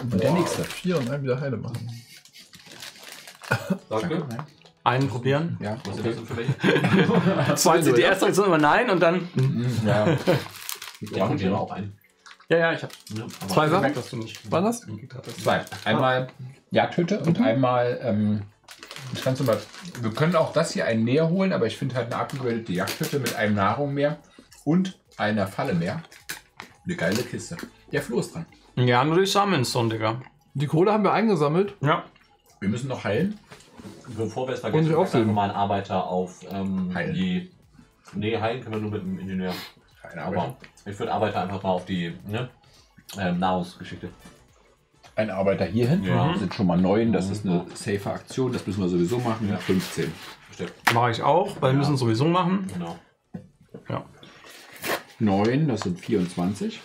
Speaker 4: Und der nächste.
Speaker 2: Vier und einen wieder heile machen.
Speaker 3: Danke.
Speaker 1: Einen probieren.
Speaker 4: Ja,
Speaker 3: Was sind
Speaker 4: okay.
Speaker 3: das denn für welche?
Speaker 1: Zwei, die erste Reaktion immer nein und dann.
Speaker 4: Mhm, Ja.
Speaker 3: Ja, haben auch einen.
Speaker 1: Ja, ja, ich habe
Speaker 2: Zwei Sachen?
Speaker 1: dass du nicht.
Speaker 2: War das?
Speaker 4: Zwei. Einmal Jagdhütte und einmal, ähm, ich kann zum Beispiel, wir können auch das hier ein näher holen, aber ich finde halt eine abgegradete Jagdhütte mit einem Nahrung mehr und einer Falle mehr. Eine geile Kiste. Der Flo ist dran.
Speaker 1: Ja, nur durch Sammeln, Digga.
Speaker 2: Die Kohle haben wir eingesammelt.
Speaker 1: Ja.
Speaker 4: Wir müssen noch heilen.
Speaker 3: Bevor wir es vergessen,
Speaker 2: aufsehen.
Speaker 3: einfach mal einen Arbeiter auf ähm,
Speaker 4: Heilen.
Speaker 3: die. Nee, heilen können wir nur mit dem Ingenieur.
Speaker 4: Keine
Speaker 3: Aber
Speaker 4: Arbeit.
Speaker 3: ich würde Arbeiter einfach mal auf die ne, ähm, Nahrungsgeschichte.
Speaker 4: Ein Arbeiter hierhin.
Speaker 3: Ja.
Speaker 4: Das sind schon mal neun. Das ist eine safe Aktion. Das müssen wir sowieso machen.
Speaker 3: Ja.
Speaker 4: 15.
Speaker 3: Bestimmt.
Speaker 1: Mache ich auch, weil wir müssen es sowieso machen.
Speaker 3: Genau.
Speaker 1: Ja.
Speaker 4: Neun, das sind 24.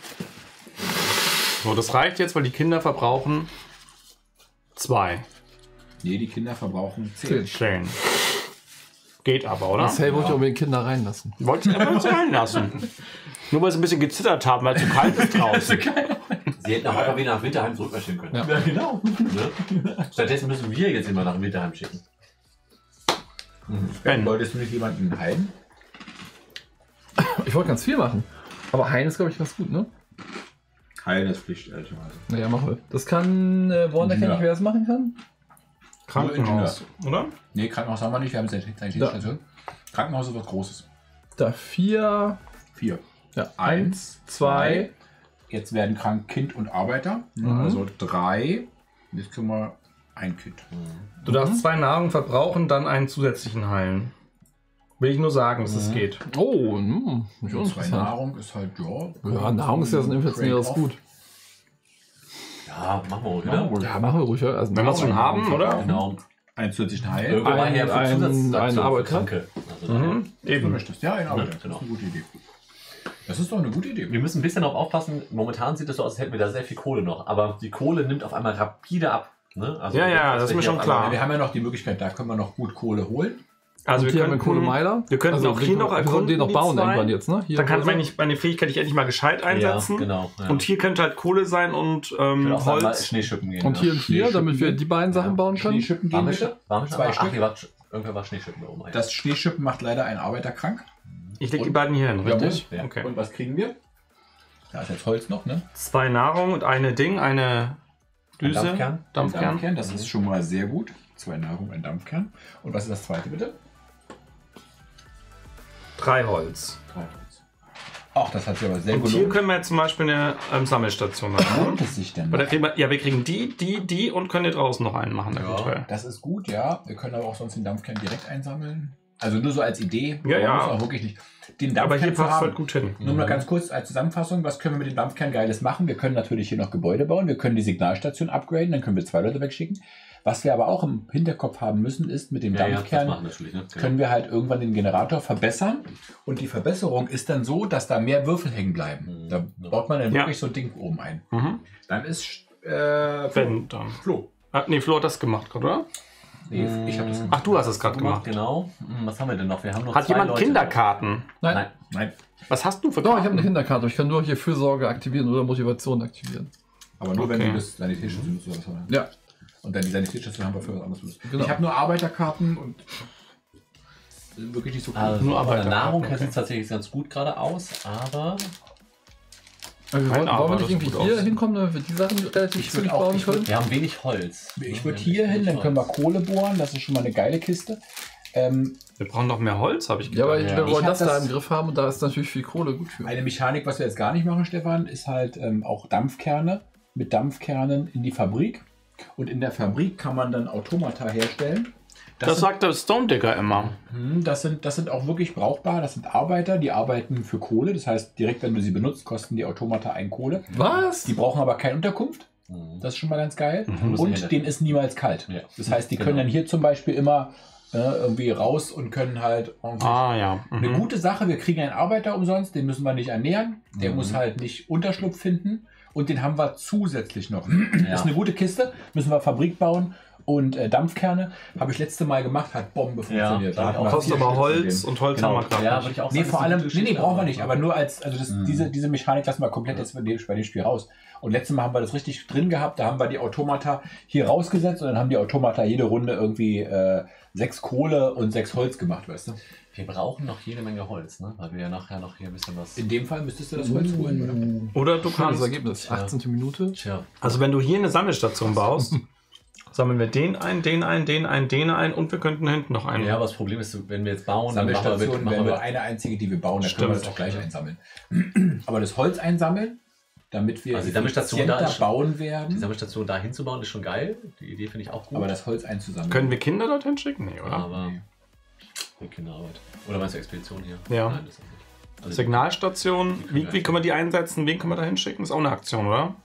Speaker 1: So, das reicht jetzt, weil die Kinder verbrauchen zwei.
Speaker 4: Nee, die Kinder verbrauchen 10.
Speaker 2: Zehn.
Speaker 1: Schön. Geht aber, oder?
Speaker 2: Das Hell wollte ich unbedingt Kinder reinlassen.
Speaker 1: Wollte ich einfach reinlassen. Nur weil sie ein bisschen gezittert haben, weil es zu kalt ist draußen.
Speaker 3: Sie hätten auch einfach wieder nach Winterheim zurückmarschieren können.
Speaker 2: Ja.
Speaker 3: Ja, genau. Ne? Stattdessen müssen wir jetzt immer nach Winterheim schicken.
Speaker 1: Ben,
Speaker 4: Wolltest du nicht jemanden heilen?
Speaker 2: Ich wollte ganz viel machen. Aber Hein ist, glaube ich, ganz gut, ne?
Speaker 4: Heilen ist Pflicht, ehrlicherweise.
Speaker 2: Naja, machen wir. Das kann. Äh, woran erkenne ich, wer das machen kann?
Speaker 1: Krankenhaus, oder?
Speaker 4: Nee, Krankenhaus haben wir nicht, wir haben Sanitätsstation. Krankenhaus ist was Großes.
Speaker 2: Da vier.
Speaker 4: Vier.
Speaker 2: Ja, eins, zwei.
Speaker 4: Jetzt werden krank Kind und Arbeiter.
Speaker 2: Mhm.
Speaker 4: Also drei. Jetzt können wir ein Kind.
Speaker 1: Du darfst zwei Nahrung verbrauchen, dann einen zusätzlichen heilen. Will ich nur sagen, dass es geht.
Speaker 2: Oh, hm, nicht uninteressant.
Speaker 4: Nahrung ist halt, ja.
Speaker 2: Ja, Nahrung ist ja so ein inflationäres. Gut.
Speaker 3: Ja, machen wir ruhig, oder?
Speaker 2: Ja, machen wir ruhig. Also
Speaker 1: Wenn wir es schon haben, oder?
Speaker 3: Genau.
Speaker 4: Einen zusätzlichen Heil.
Speaker 3: Irgendwann
Speaker 2: Ein-
Speaker 3: her für
Speaker 2: ein- ein Arbeiter?
Speaker 3: Kranke. Also.
Speaker 1: Mhm.
Speaker 4: Wenn du
Speaker 1: Eben.
Speaker 4: möchtest. Ja, ein Arbeiter.
Speaker 3: Ja, genau.
Speaker 4: Das ist eine gute Idee. Das ist doch eine gute Idee.
Speaker 3: Wir müssen ein bisschen darauf aufpassen. Momentan sieht es so aus, als hätten wir da sehr viel Kohle noch. Aber die Kohle nimmt auf einmal rapide ab. Ne? Also,
Speaker 1: Ja, ja, das ist
Speaker 3: wir
Speaker 1: mir schon klar.
Speaker 4: Wir haben ja noch die Möglichkeit, da können wir noch gut Kohle holen.
Speaker 1: Also
Speaker 2: Und
Speaker 1: wir
Speaker 2: wir
Speaker 1: könnten,
Speaker 2: Kohlemeiler.
Speaker 1: wir könnten auch
Speaker 2: den-
Speaker 1: hier noch
Speaker 2: wir
Speaker 1: erkunden,
Speaker 2: sollten den noch bauen
Speaker 1: zwei.
Speaker 2: irgendwann jetzt, ne? Hier
Speaker 1: dann kann meine, meine Fähigkeit ich endlich mal gescheit einsetzen.
Speaker 3: Ja, genau. Ja.
Speaker 1: Und hier könnte halt Kohle sein und ähm,
Speaker 3: auch
Speaker 1: Holz.
Speaker 3: Schneeschippen gehen.
Speaker 2: Und hier und hier, damit wir die beiden Sachen
Speaker 3: Ja.
Speaker 2: bauen können.
Speaker 4: Schneeschippen gehen
Speaker 3: wir schon?
Speaker 4: bitte.
Speaker 3: Waren wir?
Speaker 4: Zwei
Speaker 3: Ach,
Speaker 4: Stück.
Speaker 3: war, irgendwer war Schneeschippen da oben.
Speaker 4: Das Schneeschippen macht leider einen Arbeiter krank.
Speaker 1: Ich leg die beiden hier hin, richtig?
Speaker 3: Ja.
Speaker 1: Okay.
Speaker 4: Und was kriegen wir? Da ist jetzt Holz noch, ne?
Speaker 1: Zwei Nahrung und eine Ding, eine Düse.
Speaker 3: Dampfkern?
Speaker 1: Dampfkern.
Speaker 4: Dampfkern, das ist schon mal sehr gut. Zwei Nahrung, ein Dampfkern. Und was ist das zweite bitte?
Speaker 1: Drei Holz.
Speaker 4: Drei Holz. Ach, das hat sich aber sehr
Speaker 1: Und
Speaker 4: gut
Speaker 1: hier können wir jetzt zum Beispiel eine ähm, Sammelstation machen.
Speaker 4: Lohnt es sich denn?
Speaker 1: Oder kriegen wir, ja, wir kriegen die, die, die und können hier draußen noch einen machen,
Speaker 3: Ja.
Speaker 1: eventuell.
Speaker 4: Das ist gut, ja. Wir können aber auch sonst den Dampfkern direkt einsammeln. Also nur so als Idee.
Speaker 1: Ja, ja.
Speaker 4: Muss auch wirklich nicht. Den
Speaker 1: Aber hier
Speaker 4: Dampfkern zu
Speaker 1: passt
Speaker 4: haben.
Speaker 1: halt gut hin.
Speaker 4: Nur mal ganz kurz als Zusammenfassung, was können wir mit dem Dampfkern Geiles machen? Wir können natürlich hier noch Gebäude bauen, wir können die Signalstation upgraden, dann können wir zwei Leute wegschicken. Was wir aber auch im Hinterkopf haben müssen, ist mit dem
Speaker 3: Ja, ja,
Speaker 4: Dampfkern
Speaker 3: natürlich. Ne?
Speaker 4: können wir halt irgendwann den Generator verbessern. Und die Verbesserung ist dann so, dass da mehr Würfel hängen bleiben.
Speaker 3: Mhm.
Speaker 4: Da baut man dann
Speaker 1: Ja.
Speaker 4: wirklich so ein Ding oben ein.
Speaker 1: Mhm.
Speaker 4: Dann ist äh, Flo.
Speaker 1: Wenn dann.
Speaker 4: Flo.
Speaker 1: Ah, nee, Flo hat das gemacht, gerade, oder?
Speaker 4: Nee, ich habe das
Speaker 1: Ach, du hast es gerade gemacht.
Speaker 3: Genau. Hm, Was haben wir denn noch? Wir haben noch
Speaker 1: Hat
Speaker 3: zwei
Speaker 1: jemand
Speaker 3: Leute.
Speaker 1: Kinderkarten?
Speaker 2: Nein.
Speaker 3: Nein.
Speaker 4: Nein,
Speaker 1: Was hast du für
Speaker 2: Doch, ich
Speaker 1: Karten?
Speaker 2: habe eine Kinderkarte. Ich kann nur hier Fürsorge aktivieren oder Motivation aktivieren.
Speaker 4: aber nur
Speaker 1: Okay.
Speaker 4: wenn du das was. oder?
Speaker 2: Ja.
Speaker 4: Und dann die Sanitätsstation haben wir für was anderes benutzt.
Speaker 2: Genau.
Speaker 4: Ich habe nur Arbeiterkarten und wirklich nicht so cool.
Speaker 3: Also
Speaker 1: Nur Arbeiter-
Speaker 3: Nahrung
Speaker 1: okay.
Speaker 3: sieht tatsächlich ganz gut gerade aus, aber
Speaker 2: Also,
Speaker 1: Kein
Speaker 2: wollen,
Speaker 1: Aber,
Speaker 2: wollen wir
Speaker 1: das
Speaker 2: nicht irgendwie hier
Speaker 1: aus.
Speaker 2: hinkommen, damit wir die Sachen relativ
Speaker 4: Ich
Speaker 2: zügig bauen
Speaker 4: ich würd-
Speaker 2: können?
Speaker 3: wir haben wenig Holz.
Speaker 4: ich
Speaker 3: Wir
Speaker 4: würde hier hin, dann können wir. Kohle bohren, das ist schon mal eine geile Kiste. Ähm,
Speaker 1: Wir brauchen noch mehr Holz, habe ich
Speaker 2: Ja, aber
Speaker 1: gedacht.
Speaker 3: Ja.
Speaker 2: wir
Speaker 4: Ich
Speaker 2: wollen
Speaker 4: hab
Speaker 2: das, da
Speaker 4: das-
Speaker 2: im Griff haben und da ist natürlich viel Kohle gut für.
Speaker 4: eine Mechanik, was wir jetzt gar nicht machen, Stefan, ist halt ähm, auch Dampfkerne mit Dampfkernen in die Fabrik. Und in der Fabrik kann man dann Automata herstellen.
Speaker 1: Das,
Speaker 4: sind,
Speaker 1: sagt der Stone Digger immer.
Speaker 4: Hm, das, sind, das sind auch wirklich brauchbar. Das sind Arbeiter, die arbeiten für Kohle. Das heißt, direkt wenn du sie benutzt, kosten die Automata ein Kohle.
Speaker 2: Was?
Speaker 4: Die brauchen aber keine Unterkunft.
Speaker 3: Mhm.
Speaker 4: Das ist schon mal ganz geil.
Speaker 1: Mhm.
Speaker 4: Und denen ist niemals kalt.
Speaker 3: Ja.
Speaker 4: Das heißt, die
Speaker 3: Genau.
Speaker 4: können dann hier zum Beispiel immer äh, irgendwie raus und können halt
Speaker 1: Ah, ja. Mhm.
Speaker 4: Eine gute Sache, wir kriegen einen Arbeiter umsonst, den müssen wir nicht ernähren. Der
Speaker 3: Mhm.
Speaker 4: muss halt nicht Unterschlupf finden. Und den haben wir zusätzlich noch.
Speaker 3: Ja.
Speaker 4: Ist eine gute Kiste, müssen wir Fabrik bauen. Und äh, Dampfkerne habe ich letzte Mal gemacht, hat Bombe funktioniert.
Speaker 3: da
Speaker 4: hatten
Speaker 3: auch
Speaker 1: Kostet aber Holz und Holz
Speaker 3: Genau.
Speaker 1: haben wir gerade
Speaker 3: Ja, ich auch
Speaker 4: Nee,
Speaker 3: sagen,
Speaker 4: vor allem, nee, nee, brauchen wir nicht. Aber nur als, also das,
Speaker 3: Mhm.
Speaker 4: diese, diese Mechanik lassen wir komplett jetzt bei dem, bei dem Spiel raus. Und letztes Mal haben wir das richtig drin gehabt. Da haben wir die Automata hier rausgesetzt und dann haben die Automata jede Runde irgendwie äh, sechs Kohle und sechs Holz gemacht, weißt du?
Speaker 3: Wir brauchen noch jede Menge Holz, ne? weil wir ja nachher noch hier ein bisschen was.
Speaker 4: In dem Fall müsstest du das Holz holen, oder?
Speaker 1: Oder du kannst.
Speaker 2: Ergebnis.
Speaker 3: Ja.
Speaker 2: 18. Minute.
Speaker 3: Tja,
Speaker 1: Also wenn du hier eine Sammelstation baust, sammeln wir den ein, den ein, den ein, den ein und wir könnten hinten noch einen.
Speaker 3: ja, aber das Problem ist, wenn wir jetzt bauen, dann machen wir mit, machen wir
Speaker 4: nur eine einzige, die wir bauen, da können wir das
Speaker 1: Stimmt.
Speaker 4: auch gleich einsammeln. Aber das Holz einsammeln, damit wir
Speaker 3: Also die Sammelstation da schon-
Speaker 4: bauen
Speaker 3: die
Speaker 4: werden,
Speaker 3: Sammelstation da hinzubauen, ist schon geil. Die Idee finde ich auch gut.
Speaker 4: aber das Holz einzusammeln.
Speaker 1: Können wir Kinder dorthin schicken? Nee, oder?
Speaker 3: aber
Speaker 4: Nee.
Speaker 3: Kinderarbeit. Oder meinst du Expedition hier?
Speaker 1: Ja.
Speaker 3: Nein, das ist nicht. Also,
Speaker 1: Signalstation, wie, wie können wir die einsetzen? Wen können wir da hinschicken? Ist auch eine Aktion, oder?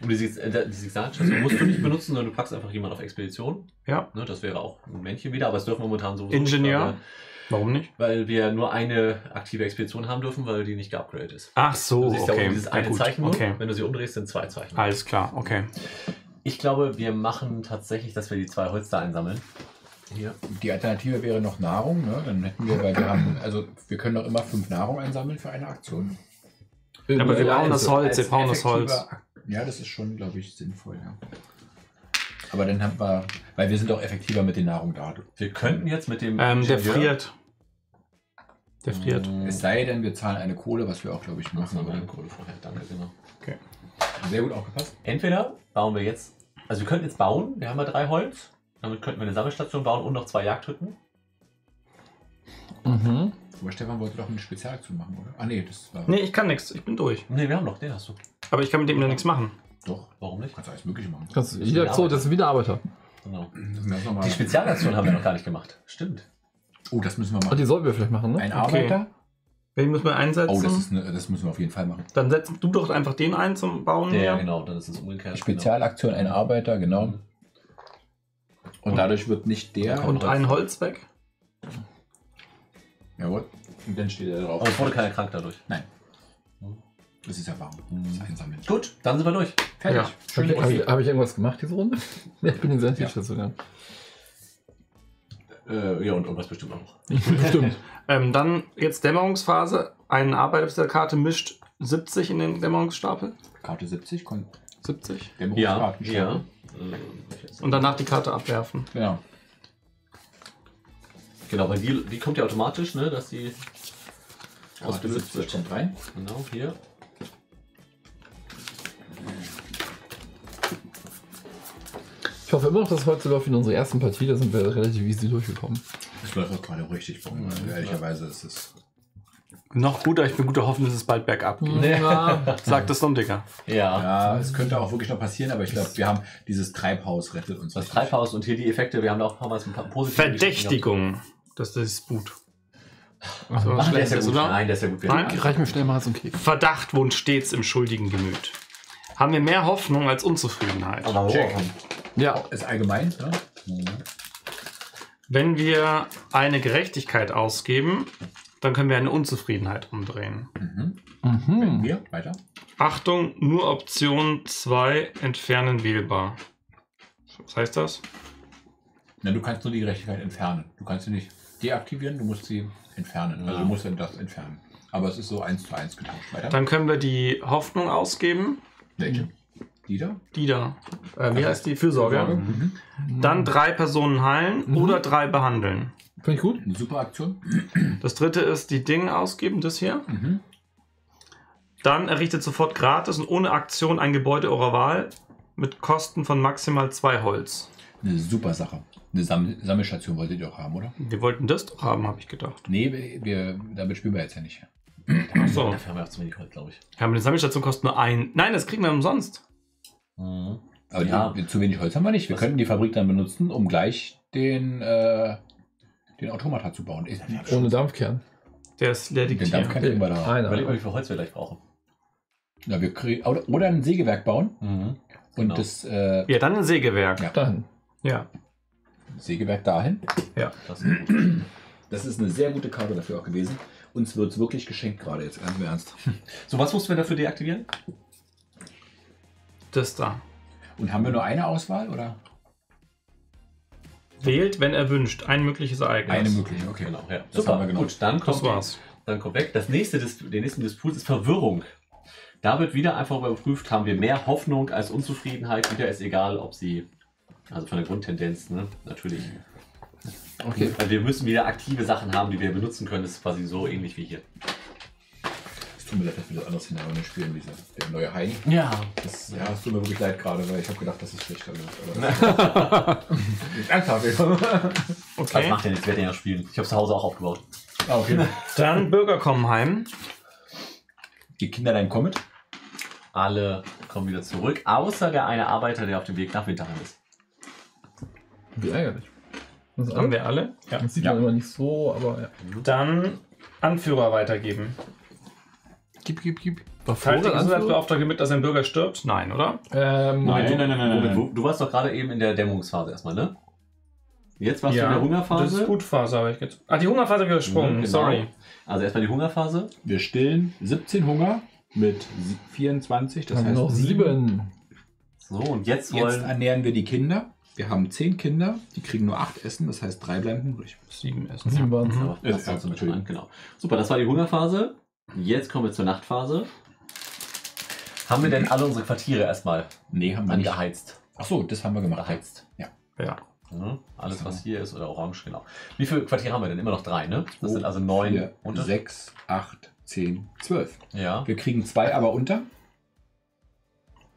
Speaker 3: Und die, äh, die Signalstation musst du nicht benutzen, sondern du packst einfach jemanden auf Expedition.
Speaker 1: Ja.
Speaker 3: Ne, das wäre auch ein Männchen wieder, aber es dürfen momentan sowieso
Speaker 1: Ingenieur?
Speaker 3: nicht,
Speaker 1: Warum nicht?
Speaker 3: Weil, wir nur eine aktive Expedition haben dürfen, weil die nicht geupgradet ist.
Speaker 1: Ach so,
Speaker 3: Du siehst ja
Speaker 1: okay.
Speaker 3: oben dieses
Speaker 1: Ja,
Speaker 3: eine
Speaker 1: gut.
Speaker 3: Zeichen.
Speaker 1: Okay.
Speaker 3: Wenn du sie umdrehst, sind zwei Zeichen.
Speaker 1: Alles klar, okay.
Speaker 3: Ich glaube, wir machen tatsächlich, dass wir die zwei Holz da einsammeln. Hier.
Speaker 4: Die Alternative wäre noch Nahrung, ne? Dann hätten wir, weil wir haben, also wir können doch immer fünf Nahrung einsammeln für eine Aktion.
Speaker 1: Aber wir brauchen das Holz, wir brauchen das Holz.
Speaker 4: Ja, das ist schon, glaube ich, sinnvoll, ja. Aber dann haben wir, weil wir sind auch effektiver mit den Nahrung da.
Speaker 3: Wir könnten jetzt mit dem.
Speaker 1: Ähm, der friert. Der friert.
Speaker 3: Mhm.
Speaker 4: Es sei denn, wir zahlen eine Kohle, was wir auch, glaube ich,
Speaker 3: Machen
Speaker 4: Aber
Speaker 3: eine Kohle vorher. Danke, genau.
Speaker 4: sehr gut aufgepasst.
Speaker 3: Entweder bauen wir jetzt. Also wir könnten jetzt bauen, wir haben ja drei Holz. Damit könnten wir eine Sammelstation bauen und noch zwei Jagdhütten.
Speaker 2: Mhm.
Speaker 4: Aber Stefan wollte doch eine Spezialaktion machen, oder? Ah, nee, das war.
Speaker 1: Nee, ich kann nichts. Ich bin durch.
Speaker 3: Ne, wir haben noch, den hast du.
Speaker 1: Aber ich kann mit dem ja nichts machen.
Speaker 4: Doch,
Speaker 3: Warum nicht?
Speaker 4: kannst du alles Mögliche machen.
Speaker 2: Kannst,
Speaker 3: Das wieder
Speaker 2: so, das ist wieder Arbeiter.
Speaker 3: Genau. Die Spezialaktion haben wir noch gar nicht gemacht. Stimmt.
Speaker 4: Oh, das müssen wir
Speaker 2: Und die
Speaker 4: machen.
Speaker 2: sollten wir vielleicht machen, ne?
Speaker 4: Ein
Speaker 1: Okay.
Speaker 4: Arbeiter?
Speaker 1: Wen müssen wir einsetzen?
Speaker 4: Oh, das, ist eine, das müssen wir auf jeden Fall machen.
Speaker 1: Dann setzt du doch einfach den ein zum Bauen
Speaker 3: Der,
Speaker 1: hier.
Speaker 3: genau, dann ist es umgekehrt.
Speaker 4: Spezialaktion, ein Arbeiter, genau.
Speaker 3: Mhm.
Speaker 4: Und dadurch wird nicht der.
Speaker 1: Und ein Holz weg.
Speaker 4: Jawohl. Und dann steht er drauf.
Speaker 3: Aber es wurde keiner krank dadurch.
Speaker 4: Das ist ja warm.
Speaker 3: Mhm.
Speaker 4: Das Einsammeln.
Speaker 3: Gut, dann sind wir durch.
Speaker 4: Fertig.
Speaker 1: Ja.
Speaker 4: Schön
Speaker 2: Habe ich, hab ich,
Speaker 4: okay.
Speaker 2: hab ich irgendwas gemacht diese Runde? Ja, ich bin in seinen
Speaker 4: Ja.
Speaker 2: Gegangen.
Speaker 3: Äh, ja, und irgendwas bestimmt auch noch.
Speaker 2: Stimmt.
Speaker 1: Ähm, dann jetzt Dämmerungsphase. Ein Arbeiter auf der Karte mischt 70 in den Dämmerungsstapel.
Speaker 4: Karte 70, Kon
Speaker 1: 70.
Speaker 4: Dämmerungskarten.
Speaker 3: ja. Äh,
Speaker 1: Und danach die Karte abwerfen.
Speaker 4: Genau.
Speaker 3: Genau, weil die, die kommt ja automatisch, ne, dass die ausgelöst
Speaker 4: 70
Speaker 3: wird.
Speaker 4: kommt rein.
Speaker 3: Genau, hier.
Speaker 2: Ich hoffe immer noch, dass es heute so läuft wie in unserer ersten Partie. Da sind wir relativ easy durchgekommen.
Speaker 4: Das läuft auch gerade richtig vor. Also ehrlicherweise ist es.
Speaker 1: Noch guter, ich bin guter Hoffnung, dass es bald bergab geht.
Speaker 2: Ja.
Speaker 1: Sagt das Sondiger.
Speaker 3: Ja.
Speaker 4: Ja, es könnte auch wirklich noch passieren, aber ich glaube, wir haben dieses Treibhaus rettet uns.
Speaker 3: Das. Treibhaus und hier die Effekte, wir haben da auch ein paar Mal ein paar positive
Speaker 1: Verdächtigung. Das ist Sput.
Speaker 2: Also,
Speaker 1: So,
Speaker 3: Ach, der ist ja gut.
Speaker 1: oder?
Speaker 3: Nein, der ist ja gut.
Speaker 1: Nein.
Speaker 2: reich mir schnell mal so einen Keks.
Speaker 1: Verdacht wohnt stets im schuldigen Gemüt. Haben wir mehr Hoffnung als Unzufriedenheit.
Speaker 3: Aber
Speaker 4: Check.
Speaker 2: Ja,
Speaker 4: Ist allgemein, ne?
Speaker 1: Wenn wir eine Gerechtigkeit ausgeben, dann können wir eine Unzufriedenheit umdrehen.
Speaker 4: Mhm. Wenn
Speaker 2: mhm.
Speaker 4: wir weiter.
Speaker 1: Achtung, nur Option 2 entfernen wählbar. Was heißt das?
Speaker 4: Na, du kannst nur die Gerechtigkeit entfernen. Du kannst sie nicht deaktivieren, du musst sie entfernen. Also
Speaker 3: Ja.
Speaker 4: du musst dann das entfernen. Aber es ist so eins zu eins getauscht. Weiter.
Speaker 1: Dann können wir die Hoffnung ausgeben.
Speaker 4: Welche? Die da?
Speaker 1: Die da. Äh, wie heißt die? Fürsorge.
Speaker 4: Mhm.
Speaker 1: Dann drei Personen heilen
Speaker 2: Mhm.
Speaker 1: oder drei behandeln.
Speaker 2: Finde ich gut.
Speaker 4: Eine super Aktion.
Speaker 1: Das dritte ist die Dinge ausgeben, das hier.
Speaker 4: Mhm.
Speaker 1: Dann errichtet sofort gratis und ohne Aktion ein Gebäude eurer Wahl mit Kosten von maximal zwei Holz.
Speaker 4: Eine super Sache. Eine Sam Sammelstation wolltet ihr auch haben, oder?
Speaker 1: Wir wollten das doch haben, habe ich gedacht.
Speaker 4: Nee, wir, damit spielen wir jetzt ja nicht.
Speaker 1: So.
Speaker 3: Dafür haben wir auch zu wenig Holz, glaube ich.
Speaker 1: Ja, aber die Sammelstation kostet nur ein. Nein, das kriegen wir umsonst.
Speaker 3: Mhm.
Speaker 4: Aber
Speaker 3: Ja.
Speaker 4: die, zu wenig Holz haben wir nicht. Wir
Speaker 3: Was?
Speaker 4: könnten die Fabrik dann benutzen, um gleich den, äh, den Automata zu bauen.
Speaker 2: Ohne Dampfkern.
Speaker 1: Der ist lediglich
Speaker 4: den. Dampfkern kriegen wir da.
Speaker 2: Einer.
Speaker 3: Überleg mal, wie viel Holz wir gleich brauchen.
Speaker 4: Ja, wir kriegen, oder, oder ein Sägewerk bauen
Speaker 3: Mhm.
Speaker 4: und
Speaker 3: Genau.
Speaker 4: das äh,
Speaker 1: Ja, dann ein Sägewerk.
Speaker 4: Ja.
Speaker 2: Dahin.
Speaker 1: Ja.
Speaker 4: Sägewerk dahin.
Speaker 3: Das ist gut.
Speaker 4: Das ist eine sehr gute Karte dafür auch gewesen. Uns wird es wirklich geschenkt gerade jetzt, ganz im Ernst.
Speaker 3: So, was mussten wir dafür deaktivieren?
Speaker 1: Das da.
Speaker 4: Und haben wir nur eine Auswahl oder?
Speaker 1: Wählt, wenn er wünscht, ein mögliches Ereignis.
Speaker 4: Eine mögliche, okay.
Speaker 3: Genau, ja.
Speaker 4: Das
Speaker 3: Super,
Speaker 4: haben wir genommen.
Speaker 3: gut, dann kommt,
Speaker 1: Das war's.
Speaker 3: dann kommt weg. Das nächste, der nächste Disput ist Verwirrung. Da wird wieder einfach überprüft, haben wir mehr Hoffnung als Unzufriedenheit. Wieder ist egal, ob sie, also von der Grundtendenz, ne, natürlich.
Speaker 2: Okay.
Speaker 3: Weil wir müssen wieder aktive Sachen haben, die wir benutzen können. Das ist quasi so ähnlich wie hier.
Speaker 4: Es tut mir leid, dass wir das andere Szenario nicht spielen, dieser, der neue Heini.
Speaker 3: Ja.
Speaker 4: Das, ja, es tut mir wirklich leid gerade, weil ich habe gedacht, das ist schlechter läuft. Aber Ernsthaft,
Speaker 3: Das
Speaker 1: Okay.
Speaker 3: macht ja nichts, wir werden ja spielen. Ich habe zu Hause auch aufgebaut.
Speaker 4: ah, okay.
Speaker 1: Dann Bürger kommen heim.
Speaker 4: Die Kinder dein Comet.
Speaker 3: Alle kommen wieder zurück, außer der eine Arbeiter, der auf dem Weg nach Winterheim ist.
Speaker 2: Wie ärgerlich. Das,
Speaker 1: Haben wir alle. Ja.
Speaker 2: das sieht
Speaker 4: Ja.
Speaker 2: man immer nicht so, aber ja.
Speaker 1: Dann Anführer weitergeben.
Speaker 2: Gib, gib, gib. War
Speaker 1: Teilt der? Gesundheitsbeauftragte mit, dass ein Bürger stirbt? Nein, oder?
Speaker 2: Ähm,
Speaker 4: Nein, nein, nein, nein, nein, nein.
Speaker 3: du, du warst doch gerade eben in der Dämmungsphase erstmal, ne? Jetzt warst du in der
Speaker 1: Das ist
Speaker 3: Hungerphase.
Speaker 1: Blutphase, habe ich jetzt. Ah, die Hungerphase habe ich übersprungen.
Speaker 3: Mhm, genau.
Speaker 1: Sorry.
Speaker 3: Also erstmal die Hungerphase.
Speaker 4: Wir stillen 17 Hunger mit sie- 24, das heißt
Speaker 2: noch sieben.
Speaker 3: So, und jetzt
Speaker 4: Jetzt
Speaker 3: wollen.
Speaker 4: ernähren wir die Kinder. Wir haben zehn Kinder, die kriegen nur acht Essen, das heißt drei bleiben hungrig.
Speaker 1: Sieben essen.
Speaker 2: Sieben
Speaker 1: ja.
Speaker 2: waren's.
Speaker 1: Mhm.
Speaker 3: Aber das
Speaker 4: Ja,
Speaker 3: war so mit
Speaker 4: Entschuldigung.
Speaker 3: rein, genau. Super, das war die Hungerphase. Jetzt kommen wir zur Nachtphase. Haben wir denn alle unsere Quartiere erstmal
Speaker 4: Nee, haben wir nicht.
Speaker 3: angeheizt?
Speaker 4: Ach so, das haben wir gemacht.
Speaker 3: Beheizt.
Speaker 1: Ja.
Speaker 3: Mhm. Alles, was hier ist, oder orange, genau. Wie viele Quartiere haben wir denn? Immer noch drei, ne? Das
Speaker 4: Oh,
Speaker 3: sind also neun
Speaker 4: Vier,
Speaker 3: unter.
Speaker 4: sechs, acht, zehn, zwölf.
Speaker 3: Ja.
Speaker 4: Wir kriegen zwei aber unter.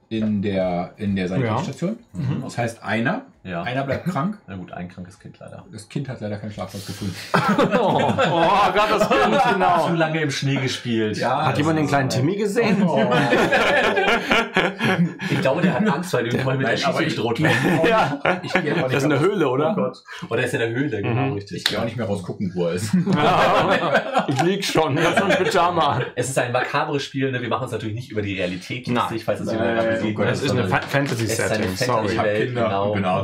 Speaker 4: In der, in der Sanitätsstation.
Speaker 3: Mhm.
Speaker 4: Das heißt, einer,
Speaker 3: Ja.
Speaker 4: einer bleibt krank.
Speaker 3: Na gut, ein krankes Kind leider.
Speaker 4: Das Kind hat leider keinen Schlafplatz gefunden.
Speaker 1: Oh, Gott, das Kind, genau.
Speaker 3: Zu lange im Schnee gespielt.
Speaker 4: Ja,
Speaker 1: Hat jemand den kleinen Timmy gesehen?
Speaker 4: Oh.
Speaker 3: Ich glaube, der hat Angst, weil vorhin mit der
Speaker 4: Nein, aber
Speaker 3: Schieße
Speaker 4: ich-
Speaker 3: gedroht hast.
Speaker 1: ja.
Speaker 4: Ich
Speaker 1: Das ist eine Höhle, oder?
Speaker 3: Oder ist er in der Höhle, genau,
Speaker 1: Mhm.
Speaker 3: richtig.
Speaker 4: Ich gehe auch nicht mehr rausgucken, wo er ist.
Speaker 1: ich lieg schon, das ist ein Pyjama.
Speaker 3: Es ist ein makabres Spiel, ne? wir machen uns natürlich nicht über die Realität lustig, falls es jemand mal
Speaker 4: oh
Speaker 3: sieht.
Speaker 1: Das ist eine Fantasy-Setting,
Speaker 3: Es ist eine
Speaker 1: sorry.
Speaker 4: Ich habe
Speaker 3: Welt,
Speaker 4: Kinder
Speaker 3: genau.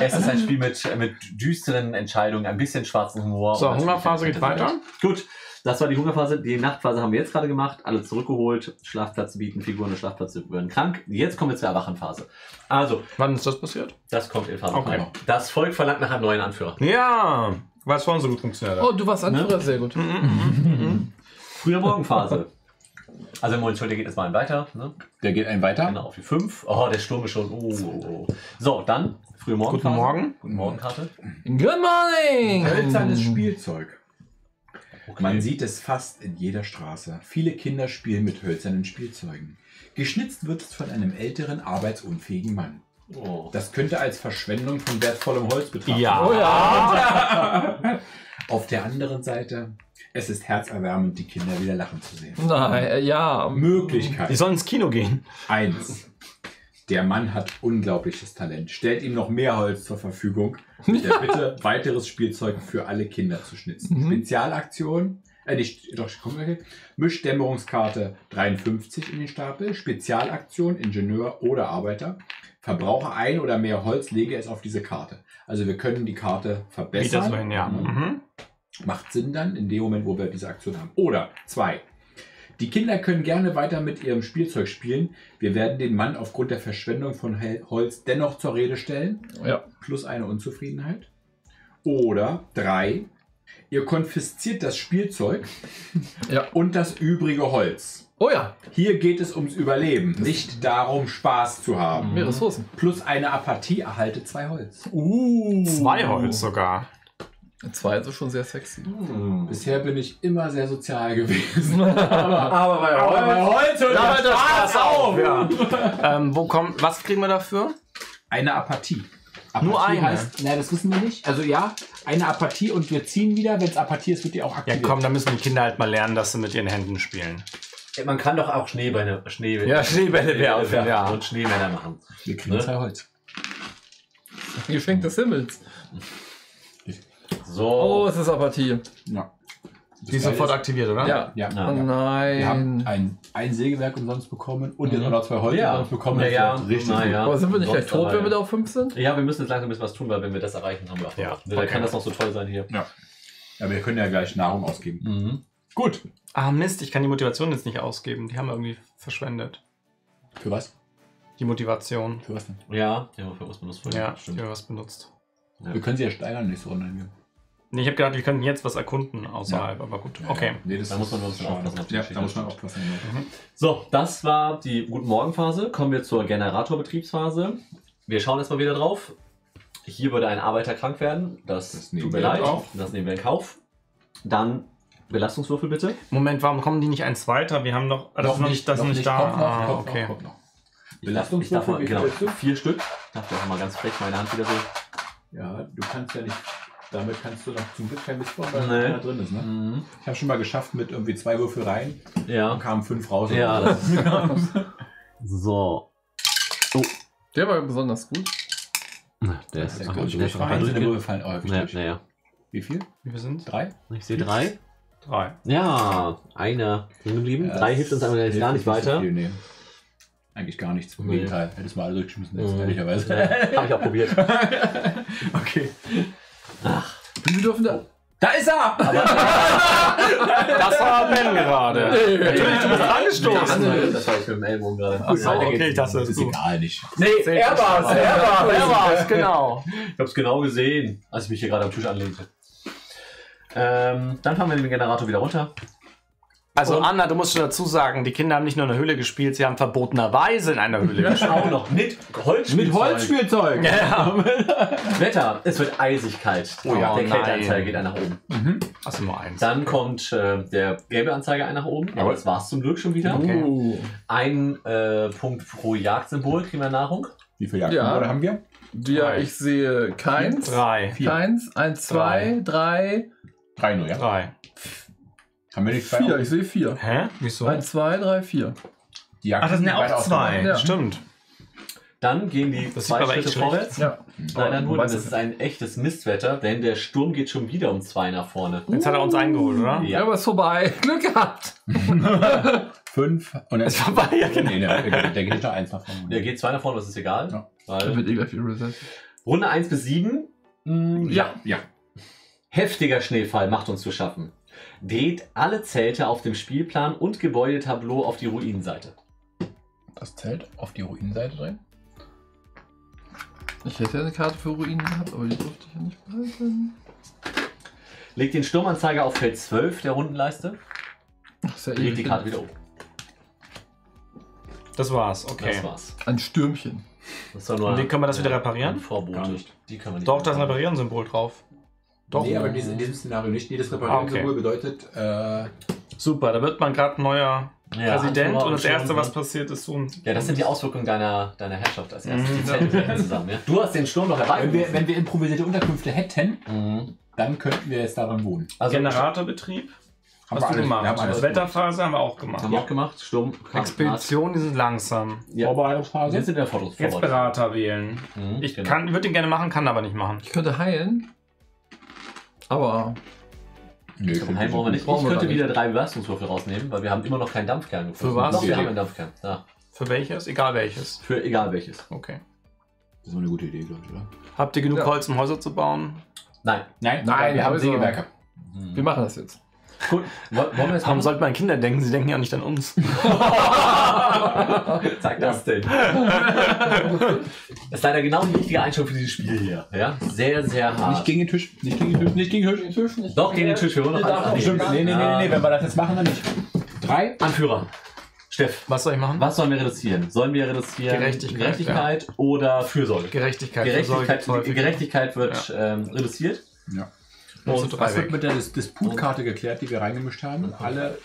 Speaker 3: Es ist ein Spiel mit, mit düsteren Entscheidungen, ein bisschen schwarzen Humor.
Speaker 1: So, Hungerphase geht weiter.
Speaker 3: Gut, das war die Hungerphase. Die Nachtphase haben wir jetzt gerade gemacht. Alle zurückgeholt. Schlafplatz bieten, Figuren und Schlafplätze werden krank. Jetzt kommen wir zur Erwachenphase. Also,
Speaker 1: Wann ist das passiert?
Speaker 3: das kommt in Phase
Speaker 1: Okay.
Speaker 3: 3. Das Volk verlangt nach einem neuen Anführer.
Speaker 1: Ja, weil es vorhin so gut funktioniert
Speaker 2: Oh, du warst Anführer, sehr gut.
Speaker 3: Frühe Morgenphase. Also im Moment, der geht jetzt mal weiter. Ne?
Speaker 4: Der geht einen weiter.
Speaker 3: Genau, auf die 5. Oh, der Sturm ist schon. Oh, oh, oh. So, dann frühe Morgenphase.
Speaker 1: Guten Morgen.
Speaker 3: Guten Morgen, Karte.
Speaker 2: Good morning!
Speaker 4: Hölzernes Spielzeug.
Speaker 3: Okay.
Speaker 4: Man sieht es fast in jeder Straße. Viele Kinder spielen mit hölzernen Spielzeugen. Geschnitzt wird es von einem älteren, arbeitsunfähigen Mann.
Speaker 3: Oh.
Speaker 4: Das könnte als Verschwendung von wertvollem Holz betrachtet
Speaker 1: Ja.
Speaker 2: Oh ja!
Speaker 4: Auf der anderen Seite, es ist herzerwärmend, die Kinder wieder lachen zu sehen.
Speaker 2: Nein, äh, ja.
Speaker 1: Die
Speaker 4: Möglichkeit
Speaker 1: sollen ins Kino gehen.
Speaker 4: 1. Der Mann hat unglaubliches Talent. Stellt ihm noch mehr Holz zur Verfügung. Mit der Bitte, weiteres Spielzeug für alle Kinder zu schnitzen.
Speaker 2: Mhm.
Speaker 4: Spezialaktion, äh, nicht, doch, komm, okay. Mischdämmerungskarte 53 in den Stapel. Spezialaktion, Ingenieur oder Arbeiter. Verbrauche ein oder mehr Holz, lege es auf diese Karte. Also wir können die Karte
Speaker 1: Wie
Speaker 4: verbessern.
Speaker 1: das so hin, ja. Mhm.
Speaker 4: Macht Sinn dann in dem Moment, wo wir diese Aktion haben. Oder zwei. Die Kinder können gerne weiter mit ihrem Spielzeug spielen. Wir werden den Mann aufgrund der Verschwendung von Holz dennoch zur Rede stellen.
Speaker 2: Ja.
Speaker 4: Plus eine Unzufriedenheit. Oder drei. Ihr konfisziert das Spielzeug
Speaker 2: Ja.
Speaker 4: und das übrige Holz.
Speaker 2: Oh ja,
Speaker 4: Hier geht es ums Überleben, nicht darum, Spaß zu haben.
Speaker 2: mehr Ressourcen.
Speaker 4: Plus eine Apathie erhalte zwei Holz.
Speaker 2: Uh.
Speaker 1: Zwei Holz sogar.
Speaker 2: Zwei ist schon sehr sexy.
Speaker 3: Hm.
Speaker 4: Bisher bin ich immer sehr sozial gewesen.
Speaker 3: Aber bei
Speaker 4: Aber bei Holz hört
Speaker 1: Da hört der
Speaker 4: Spaß
Speaker 1: Spaß auf, ja. ähm, wo kommt, was kriegen wir dafür?
Speaker 4: Eine Apathie.
Speaker 1: Nur eine?
Speaker 4: Heißt, na, das wissen wir nicht. Also ja, eine Apathie und wir ziehen wieder. Wenn es Apathie ist, wird die auch
Speaker 1: Ja,
Speaker 4: aktiviert.
Speaker 1: komm, da müssen die Kinder halt mal lernen, dass sie mit ihren Händen spielen.
Speaker 3: Man kann doch auch Schneebeine, Schnee,
Speaker 1: Ja, Schneebälle werfen, ja.
Speaker 3: Und Schneemänner machen.
Speaker 4: Wir kriegen
Speaker 3: Ne?
Speaker 4: zwei Holz.
Speaker 2: Geschenk des Himmels.
Speaker 3: So.
Speaker 2: Oh, es ist Apathie.
Speaker 4: Ja.
Speaker 1: Die ist sofort aktiviert, oder?
Speaker 2: Ja.
Speaker 4: Ja.
Speaker 3: Ja.
Speaker 2: Oh
Speaker 4: Wir haben
Speaker 2: nein.
Speaker 4: ein, ein Sägewerk umsonst bekommen und jetzt
Speaker 3: Mhm.
Speaker 4: auch noch zwei Holz
Speaker 3: Ja.
Speaker 4: umsonst bekommen. Das
Speaker 3: ja,
Speaker 4: wird richtig
Speaker 3: na
Speaker 4: gut.
Speaker 3: ja.
Speaker 2: Aber sind wir nicht gleich
Speaker 3: Sonst
Speaker 2: tot, wenn wir da auf 5 sind?
Speaker 3: Ja, wir müssen jetzt langsam ein bisschen was tun, weil wenn wir das erreichen, haben wir auch
Speaker 1: Ja.
Speaker 3: Ne, Da
Speaker 1: okay.
Speaker 3: kann das noch so toll sein hier.
Speaker 4: Ja, wir können ja gleich Nahrung ausgeben.
Speaker 3: Mhm.
Speaker 4: Gut.
Speaker 1: Ah, Mist, ich kann die Motivation jetzt nicht ausgeben. Die haben wir irgendwie verschwendet.
Speaker 4: Für was?
Speaker 1: Die Motivation.
Speaker 4: Für was denn?
Speaker 3: Ja, ja, für was man das
Speaker 1: Ja, die
Speaker 3: stimmt.
Speaker 1: haben wir was benutzt.
Speaker 3: Ja.
Speaker 4: Wir können sie ja steigern nächste Runde. Ja.
Speaker 1: Nee, ich habe gedacht, wir könnten jetzt was erkunden außerhalb, aber gut. Okay.
Speaker 4: Nee, das
Speaker 3: Da muss man ein bisschen aufpassen
Speaker 4: Ja, da muss man aufpassen. ja.
Speaker 3: So, das war die Guten Morgen-Phase. Kommen wir zur Generatorbetriebsphase. Wir schauen jetzt mal wieder drauf. Hier würde ein Arbeiter krank werden. Das,
Speaker 4: Das nehmen
Speaker 3: tut mir
Speaker 4: wir in
Speaker 3: leid.
Speaker 4: Kauf.
Speaker 3: Das nehmen wir in Kauf. Dann Belastungswürfel bitte.
Speaker 1: Moment, warum kommen die nicht eins weiter? Wir haben doch. Ah, das ist noch nicht, das ist
Speaker 4: noch
Speaker 1: nicht da.
Speaker 4: Kommt noch,
Speaker 1: ah,
Speaker 4: kommt
Speaker 1: okay.
Speaker 4: noch, kommt noch.
Speaker 3: Ich darf, ich darf
Speaker 4: Belastungswürfel,
Speaker 3: mal, genau, vier Stück. Darf ich auch mal ganz frech meine Hand wieder so.
Speaker 4: Ja, du kannst ja nicht. Damit kannst du noch zum Glück kein Missbrauch, weil
Speaker 3: Nee.
Speaker 4: keiner drin ist. Ne?
Speaker 3: Mhm.
Speaker 4: Ich habe schon mal geschafft mit irgendwie zwei Würfel rein und
Speaker 3: Ja.
Speaker 4: kamen fünf raus.
Speaker 3: Ja, das ist. so.
Speaker 2: Der war besonders gut.
Speaker 3: Der
Speaker 4: Das
Speaker 3: ist,
Speaker 4: ist gut.
Speaker 3: der ist noch
Speaker 4: Einzelne
Speaker 3: drin.
Speaker 4: Würfel fallen häufig
Speaker 3: Ja, naja.
Speaker 4: Wie viel?
Speaker 1: Wie viel sind
Speaker 4: Drei?
Speaker 3: Ich sehe drei.
Speaker 1: Drei.
Speaker 3: Ja, einer drin geblieben.
Speaker 4: Ja,
Speaker 3: drei hilft uns aber gar nicht weiter.
Speaker 4: So viel, nee. Eigentlich gar nichts. Im
Speaker 3: Nee.
Speaker 4: Gegenteil. Hättest du mal alle durchgeschmissen, jetzt,
Speaker 3: Mhm.
Speaker 4: ehrlicherweise.
Speaker 3: Ja, Habe ich auch probiert.
Speaker 4: okay.
Speaker 2: Wie viel dürfen da?
Speaker 4: Da ist er!
Speaker 1: Das war Ben gerade. Natürlich, du bist angestoßen.
Speaker 3: Das war ich mit dem Ellbogen gerade.
Speaker 1: Achso, okay, ich dachte, das
Speaker 4: ist egal nicht.
Speaker 3: Nee, er war's, er war's.
Speaker 1: Er war's, genau.
Speaker 3: Ich hab's genau gesehen, als ich mich hier gerade am Tisch anlehnte. Ähm, dann fahren wir den Generator wieder runter.
Speaker 1: Also Anna, du musst schon dazu sagen, die Kinder haben nicht nur in der Höhle gespielt, sie haben verbotenerweise in einer Höhle gespielt.
Speaker 3: Auch noch mit Holzspielzeug.
Speaker 4: Mit Holzspielzeug!
Speaker 1: Ja.
Speaker 3: Wetter, es wird eisig kalt.
Speaker 1: Oh ja,
Speaker 3: der. Kälteanzeiger geht ein nach oben.
Speaker 1: Achso, nur eins.
Speaker 3: Dann kommt äh, der gelbe Anzeiger ein nach oben. Aber das war's zum Glück schon wieder.
Speaker 1: Okay.
Speaker 2: Uh,
Speaker 3: Ein äh, Punkt pro Jagdsymbol kriegen wir Nahrung.
Speaker 4: Wie viele
Speaker 2: Ja.
Speaker 4: Jagdsymbole haben wir?
Speaker 2: ja, ich sehe keins.
Speaker 1: Drei.
Speaker 2: Keins, eins, zwei, drei,
Speaker 4: Drei nur, ja?
Speaker 1: Drei.
Speaker 4: Haben wir nicht zwei?
Speaker 2: vier. Ich sehe vier.
Speaker 1: Hä? Wieso?
Speaker 2: Eins, zwei, drei, vier.
Speaker 4: Die
Speaker 1: Ach, das sind ja auch zwei.
Speaker 2: Ja.
Speaker 1: Stimmt.
Speaker 3: Dann gehen die
Speaker 1: Das
Speaker 3: zwei Schritte vorwärts.
Speaker 2: Ja.
Speaker 3: Leider nur, denn es ist ein echtes Mistwetter, denn der Sturm geht schon wieder um zwei nach vorne.
Speaker 1: Jetzt hat er uns eingeholt, oder?
Speaker 2: Ja, aber ist vorbei. Glück gehabt.
Speaker 4: Fünf. Und
Speaker 1: Ist vorbei, ja, genau.
Speaker 4: Nee, der, der, der geht noch eins nach vorne.
Speaker 3: Der geht zwei nach vorne, das ist egal.
Speaker 4: Ja.
Speaker 3: Weil
Speaker 2: wird eh gleich wieder reset.
Speaker 3: Runde 1 bis 7. Mh,
Speaker 2: Ja.
Speaker 4: Ja.
Speaker 3: Heftiger Schneefall macht uns zu schaffen. Dreht alle Zelte auf dem Spielplan und Gebäudetableau auf die Ruinenseite.
Speaker 4: Das Zelt auf die Ruinenseite drehen?
Speaker 2: Ich hätte ja eine Karte für Ruinen gehabt, aber die durfte ich ja nicht behalten.
Speaker 3: Legt den Sturmanzeiger auf Feld 12 der Rundenleiste.
Speaker 2: Ach, ist ja
Speaker 3: Dreht die. Karte wieder um.
Speaker 1: Das war's, okay.
Speaker 3: Das war's.
Speaker 2: Ein Stürmchen.
Speaker 3: Das war nur
Speaker 1: Und wie können wir das wieder reparieren?
Speaker 3: Vorbote.
Speaker 4: Gar nicht.
Speaker 3: Die können wir nicht
Speaker 1: Doch, da ist ein
Speaker 3: reparieren.
Speaker 1: Reparieren-Symbol drauf. Doch.
Speaker 4: Nee, aber in diesem, in diesem Szenario nicht. Jedes
Speaker 1: Ah,
Speaker 4: Reparieren-Symbol
Speaker 1: okay.
Speaker 4: bedeutet, äh,
Speaker 1: Super, da wird man gerade neuer
Speaker 3: Ja,
Speaker 1: Präsident und das Erste, was passiert, ist so ein.
Speaker 3: Ja, das sind die Auswirkungen deiner, deiner Herrschaft als erstes.
Speaker 1: Mhm.
Speaker 3: Die zusammen. Ja? Du hast den Sturm noch
Speaker 4: wenn,
Speaker 3: herbei.
Speaker 4: wir, wenn wir improvisierte Unterkünfte hätten,
Speaker 3: mhm.
Speaker 4: dann könnten wir jetzt daran wohnen.
Speaker 3: Also,
Speaker 1: Generatorbetrieb
Speaker 4: Haben
Speaker 1: hast
Speaker 4: wir
Speaker 1: du
Speaker 4: alles-
Speaker 1: gemacht.
Speaker 4: wir haben alles
Speaker 1: Wetterphase haben wir auch gemacht.
Speaker 3: haben wir auch gemacht. Sturm.
Speaker 1: Expeditionen, die sind langsam.
Speaker 3: Ja.
Speaker 4: Vorbereitungsphase?
Speaker 3: Jetzt sind wir Fotos.
Speaker 1: Jetzt Berater wählen.
Speaker 3: Mhm,
Speaker 1: Ich
Speaker 3: genau.
Speaker 1: kann, würde den gerne machen, kann aber nicht machen.
Speaker 2: Ich könnte heilen. Aber
Speaker 4: Nö,
Speaker 3: Zum Heim brauchen wir nicht. Ich könnte wieder drei Belastungswürfel rausnehmen, weil wir haben immer noch keinen Dampfkern gefunden.
Speaker 1: Für was?
Speaker 3: Doch, wir haben einen Dampfkern. Da.
Speaker 1: Für welches? Egal welches.
Speaker 3: Für egal welches.
Speaker 1: Okay.
Speaker 4: Das ist mal eine gute Idee, glaube ich, oder?
Speaker 1: Habt ihr genug
Speaker 2: Ja.
Speaker 1: Holz, um Häuser zu bauen?
Speaker 3: Nein.
Speaker 4: Nein,
Speaker 2: Nein,
Speaker 4: aber wir haben Sägewerke.
Speaker 2: wir machen das jetzt.
Speaker 3: Jetzt
Speaker 1: Warum
Speaker 3: machen?
Speaker 1: sollten meine Kinder denken? Sie denken ja nicht an uns.
Speaker 3: Sag das denn. das ist leider genau die richtige Einstellung für dieses Spiel hier. Ja? Sehr, sehr hart.
Speaker 4: Nicht gegen den Tisch, nicht gegen den Tisch, nicht gegen den Tisch.
Speaker 3: Doch, gegen den Tisch. Wir wollen noch alles
Speaker 4: nee, nee, nee, nee, nee, wenn wir das jetzt machen, dann nicht. Drei.
Speaker 3: Anführer. Steff,
Speaker 1: Was soll ich machen?
Speaker 3: was sollen wir reduzieren? Sollen wir reduzieren
Speaker 1: Gerechtigkeit,
Speaker 3: Gerechtigkeit oder Fürsorge?
Speaker 1: Gerechtigkeit.
Speaker 3: Gerechtigkeit,
Speaker 1: Fürsorge.
Speaker 3: Gerechtigkeit wird ähm, reduziert.
Speaker 4: Ja.
Speaker 1: Du
Speaker 3: Und
Speaker 1: drei
Speaker 4: Was wird
Speaker 1: weg.
Speaker 4: mit der Dis- Disputkarte geklärt, die wir reingemischt haben? Alle,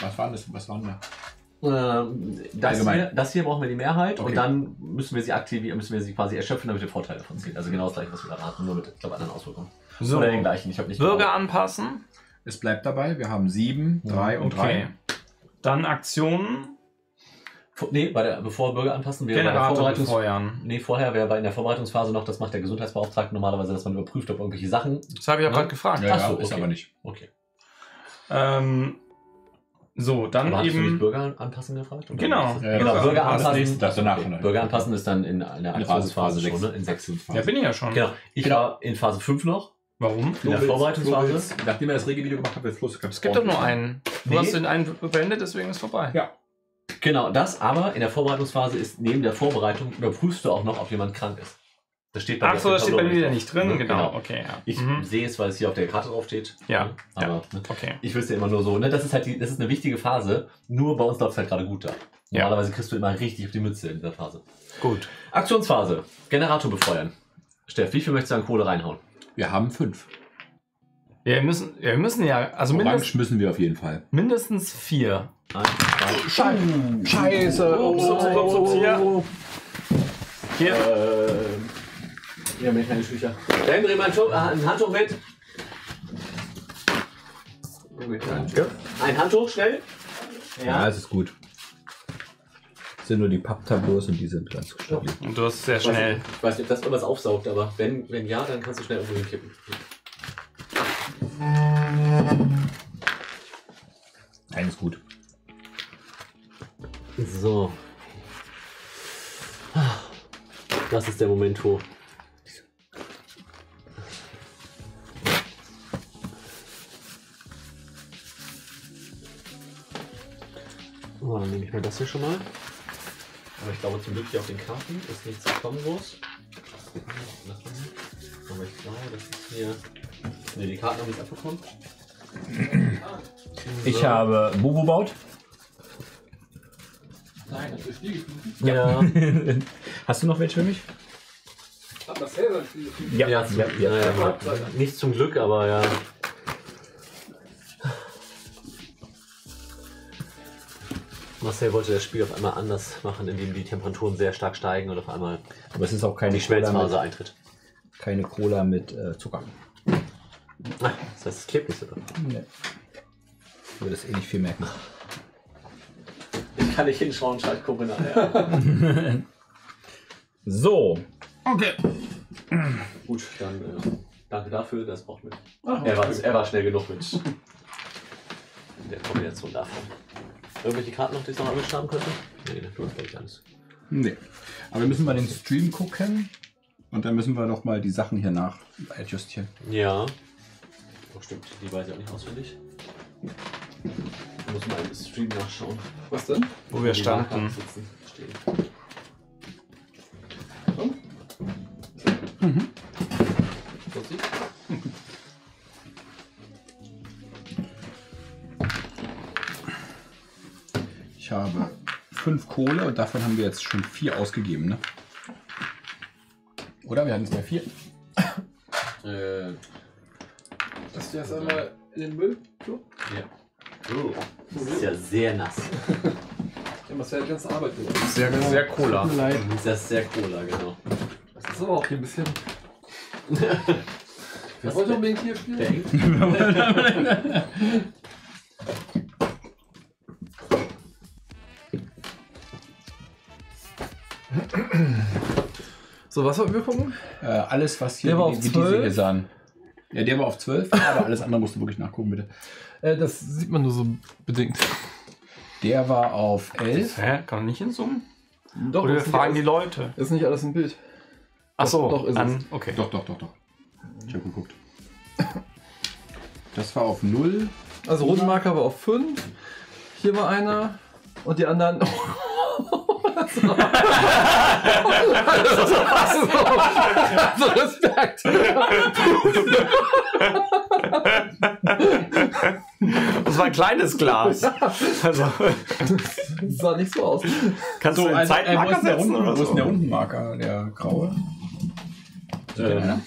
Speaker 4: was waren das, was waren da?
Speaker 3: Ähm, das, hier, das hier brauchen wir die Mehrheit
Speaker 4: Okay.
Speaker 3: und dann müssen wir sie aktivieren, müssen wir sie quasi erschöpfen, damit wir Vorteile davon ziehen. Also genau das gleiche, was wir gerade hatten, nur mit, ich glaube, anderen Auswirkungen.
Speaker 1: So,
Speaker 3: Oder den gleichen, ich habe nicht
Speaker 1: Bürger anpassen.
Speaker 4: Es bleibt dabei, wir haben sieben, drei und
Speaker 1: Okay.
Speaker 4: drei.
Speaker 1: Dann Aktionen.
Speaker 3: Nee, bei der, bevor Bürger anpassen, wäre bei der
Speaker 1: Generator
Speaker 3: Vorbereitungs
Speaker 1: befeuern.
Speaker 3: Nee, vorher wäre bei in der Vorbereitungsphase noch, das macht der Gesundheitsbeauftragte normalerweise, dass man überprüft, ob irgendwelche Sachen.
Speaker 1: Das habe ich ja
Speaker 3: Ja.
Speaker 1: gerade gefragt.
Speaker 4: Ja,
Speaker 3: Ach
Speaker 4: ja,
Speaker 3: so,
Speaker 4: ist
Speaker 3: okay.
Speaker 4: aber nicht.
Speaker 3: Okay.
Speaker 1: Ähm, so, dann
Speaker 3: Aber hast du nicht
Speaker 1: eben.
Speaker 3: Bürger anpassen gefragt? Oder
Speaker 1: Genau.
Speaker 4: Ja,
Speaker 3: genau,
Speaker 1: Bürger anpassen.
Speaker 4: Das danach.
Speaker 3: Okay. Bürger anpassen ist dann in einer Aktionsphase
Speaker 4: sechs.
Speaker 3: schon, ne? In sechs.
Speaker 1: Ja, bin ich ja schon.
Speaker 3: Genau. Ich
Speaker 4: Genau.
Speaker 3: war in Phase 5 noch.
Speaker 1: Warum?
Speaker 3: In der Vorbereitungsphase.
Speaker 4: Nachdem wir das Regelvideo gemacht haben, wird Flo
Speaker 1: Es gibt doch nur einen. Du
Speaker 3: Nee.
Speaker 1: hast den einen beendet, deswegen ist vorbei.
Speaker 4: Ja.
Speaker 3: Genau, das aber in der Vorbereitungsphase ist neben der Vorbereitung überprüfst du auch noch, ob jemand krank ist. Das steht
Speaker 1: Ach
Speaker 3: dir
Speaker 1: so, das steht bei mir wieder nicht drin.
Speaker 3: Ne?
Speaker 1: Genau, okay, ja.
Speaker 3: Ich
Speaker 1: Mhm.
Speaker 3: sehe es, weil es hier auf der Karte drauf steht.
Speaker 1: Ja?
Speaker 3: Aber ne?
Speaker 1: Okay.
Speaker 3: ich wüsste immer nur so, ne? Das ist halt die, das ist eine wichtige Phase. Nur bei uns läuft es halt gerade gut da.
Speaker 1: Ja.
Speaker 3: Normalerweise kriegst du immer richtig auf die Mütze in dieser Phase.
Speaker 1: Gut.
Speaker 3: Aktionsphase. Generator befeuern. Steff, wie viel möchtest du an Kohle reinhauen?
Speaker 4: Wir haben fünf.
Speaker 1: Ja, wir müssen, ja, wir müssen ja, also
Speaker 4: Orange
Speaker 1: mindest,
Speaker 4: müssen wir auf jeden Fall.
Speaker 1: mindestens vier.
Speaker 3: Eins, zwei,
Speaker 2: Scheiße.
Speaker 1: Ups, ups, ups, ups, hier. Hier.
Speaker 3: Ähm, ja, mir keine Tücher. Dann dreh mal ein, Tuch- äh, ein Handtuch mit. Ein Handtuch, schnell.
Speaker 5: Ja, es ist gut. Es sind nur die Papptableaus und die sind ganz stabil.
Speaker 1: Und du hast sehr schnell.
Speaker 3: Ich weiß nicht, ob das irgendwas aufsaugt, aber wenn, wenn ja, dann kannst du schnell irgendwo hinkippen.
Speaker 4: Alles gut.
Speaker 3: So. Das ist der Moment, wo. So, dann nehme ich mal das hier schon mal. Aber ich glaube zum Glück hier auf den Karten ist nichts so groß. Aber ich glaube, das ist hier Ne, die Karten haben nicht abbekommen.
Speaker 5: Ich habe Bubu baut.
Speaker 2: Nein, das ist.
Speaker 3: Ja.
Speaker 5: Hast du noch welche für mich?
Speaker 2: Hat Marcel sein Spielgefühl?
Speaker 3: Ja, ja, ja, ja, Nicht zum Glück, aber ja. Marcel wollte das Spiel auf einmal anders machen, indem die Temperaturen sehr stark steigen und auf einmal
Speaker 5: Aber es ist auch keine
Speaker 3: die
Speaker 5: Cola
Speaker 3: Schmelzphase
Speaker 5: mit,
Speaker 3: eintritt.
Speaker 5: keine Cola mit äh, Zucker.
Speaker 3: Ah, Das heißt, es klebt nicht so dran.
Speaker 5: Nee. Ich würde das eh nicht viel merken.
Speaker 3: Ich kann nicht hinschauen, schalt gucke nachher.
Speaker 5: So,
Speaker 1: Okay.
Speaker 3: Gut, dann äh, danke dafür, das braucht mit. er, war, er war schnell genug mit der Kombination davon. Irgendwelche Karten noch, die es noch erwischt haben könnte? Nee, du hast glaube ich alles.
Speaker 4: Nee. Aber wir müssen mal den Stream gucken. Und dann müssen wir doch mal die Sachen hier nach adjustieren.
Speaker 3: Ja. Oh, stimmt, die weiß ich auch nicht auswendig. Ich muss mal im Stream nachschauen.
Speaker 2: Was denn?
Speaker 1: Wo wir
Speaker 3: stehen. So sieht.
Speaker 4: Ich habe fünf Kohle und davon haben wir jetzt schon vier ausgegeben, ne? Oder? Wir hatten es bei vier.
Speaker 3: Äh,
Speaker 2: Hast du jetzt einmal in den Müll? So?
Speaker 3: ja. Oh, das ist ja sehr nass.
Speaker 2: Ja, Marcel hat die ganze Arbeit gemacht.
Speaker 1: Sehr, sehr Cola.
Speaker 4: Leid.
Speaker 3: Das ist sehr Cola, genau.
Speaker 2: Das ist aber auch hier ein bisschen. Wer wollte unbedingt hier spielen? So, was wollten wir gucken?
Speaker 4: Äh, alles, was hier
Speaker 2: Der war auf
Speaker 4: wie diese
Speaker 2: 12?
Speaker 4: hier sahen. Ja, der war auf 12, aber alles andere musst du wirklich nachgucken, bitte.
Speaker 2: Äh, das sieht man nur so bedingt.
Speaker 4: Der war auf 11.
Speaker 1: Hä? Kann man nicht inzoomen?
Speaker 2: Doch,
Speaker 1: Oder wir
Speaker 2: ist nicht
Speaker 1: fragen die Leute.
Speaker 2: Ist nicht alles im Bild.
Speaker 1: Achso,
Speaker 2: doch, ist
Speaker 1: dann, okay.
Speaker 4: Doch, doch, doch, doch. Ich habe geguckt. Das war auf 0.
Speaker 2: Also Rundenmarker war auf 5. Hier war einer. Und die anderen. Also Respekt.
Speaker 1: Das war ein kleines Glas. Also,
Speaker 2: Das sah nicht so aus.
Speaker 1: kannst du einen
Speaker 4: wo,
Speaker 1: Zeitmarker setzen
Speaker 4: Runden,
Speaker 1: oder
Speaker 4: wo ist denn der
Speaker 1: so?
Speaker 4: Rundenmarker, der graue?
Speaker 3: Ähm,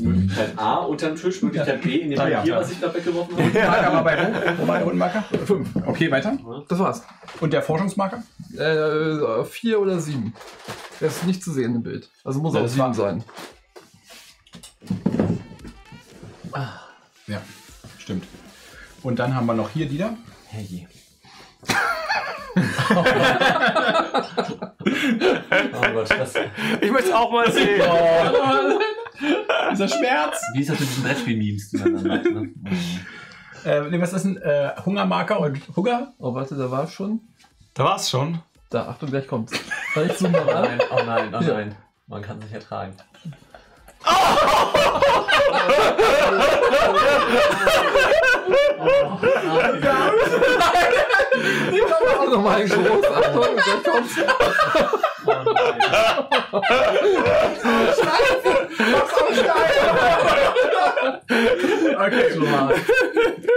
Speaker 3: Möglichkeit A unterm Tisch, Möglichkeit B in dem
Speaker 4: Ah, ja.
Speaker 3: Papier, was ich gerade weggeworfen habe.
Speaker 4: Marker war bei wo? Wo war der Rundenmarker? 5. Okay, weiter.
Speaker 2: Das war's.
Speaker 4: Und der Forschungsmarker?
Speaker 2: Äh, vier oder sieben. Das ist nicht zu sehen im Bild. Also muss
Speaker 4: Ja,
Speaker 2: auch
Speaker 4: das
Speaker 2: sieben sein.
Speaker 4: Ja, stimmt. Und dann haben wir noch hier die da.
Speaker 3: Hey. Oh Gott, das,
Speaker 1: Ich möchte es auch mal sehen.
Speaker 4: Dieser Schmerz.
Speaker 3: wie ist das mit diesen Brettspiel-Memes, die man dann macht? Ne?
Speaker 4: Äh, nee, was ist ein äh, Hungermarker und Hunger?
Speaker 2: Oh, warte, da war schon.
Speaker 1: Da war's schon.
Speaker 2: Da, Achtung, gleich kommt's. Soll ich zoomen
Speaker 3: Oh nein, oh nein, oh nein. Man kann sich ertragen.
Speaker 2: Nochmal ein groß. Achtung, gleich kommt's.
Speaker 3: Oh nein.
Speaker 4: Okay.
Speaker 3: Zu hart.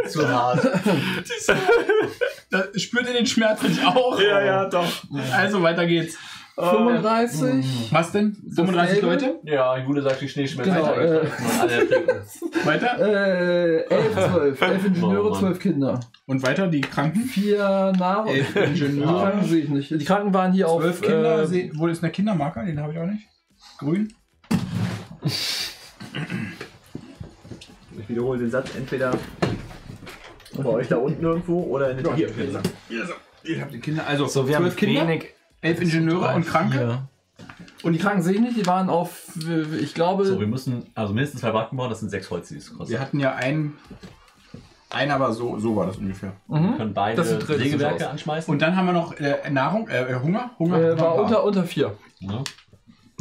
Speaker 3: Zu hart.
Speaker 4: Das, spürt ihr den Schmerz nicht auch?
Speaker 1: Ja, ja, doch.
Speaker 4: Also weiter geht's.
Speaker 2: 35.
Speaker 4: Was denn? 35
Speaker 2: gelbe?
Speaker 4: Leute?
Speaker 3: Ja, Jule sagt, die Schneeschmelze.
Speaker 2: Genau, äh,
Speaker 3: Alle ertrinken.
Speaker 4: Weiter?
Speaker 2: Äh, 11, 12. 11 Ingenieure,
Speaker 3: Oh, Mann.
Speaker 2: 12 Kinder.
Speaker 4: Und weiter die Kranken?
Speaker 2: Vier Nahrung.
Speaker 4: Elf
Speaker 2: Die
Speaker 4: Ingenieure.
Speaker 2: Kranken sehe ich nicht. Die Kranken waren hier auf.
Speaker 4: Zwölf Kinder.
Speaker 2: äh,
Speaker 4: Wo ist der Kindermarker? Den habe ich auch nicht. Grün.
Speaker 3: Ich wiederhole den Satz entweder bei euch da unten irgendwo oder in den
Speaker 4: hier.
Speaker 3: Taschenfächern.
Speaker 4: Hier ist er. Ich habe die Kinder. Also
Speaker 1: So, wir haben wenig.
Speaker 4: Elf Ingenieure und Kranke.
Speaker 1: Vier.
Speaker 2: und die Kranken sehe ich nicht. Die waren auf. äh, Ich glaube.
Speaker 3: So, wir müssen also mindestens zwei Wagen bauen, das sind sechs Holz, die es kostet.
Speaker 4: Wir hatten ja einen. Einer war so, so war das ungefähr.
Speaker 3: Wir
Speaker 2: mhm.
Speaker 3: können beide
Speaker 2: Das realistisch
Speaker 3: Sägewerke
Speaker 2: aus.
Speaker 3: anschmeißen.
Speaker 4: Und dann haben wir noch äh, Nahrung, äh, Hunger. Hunger
Speaker 2: Äh, war unter, unter 4.
Speaker 3: ja.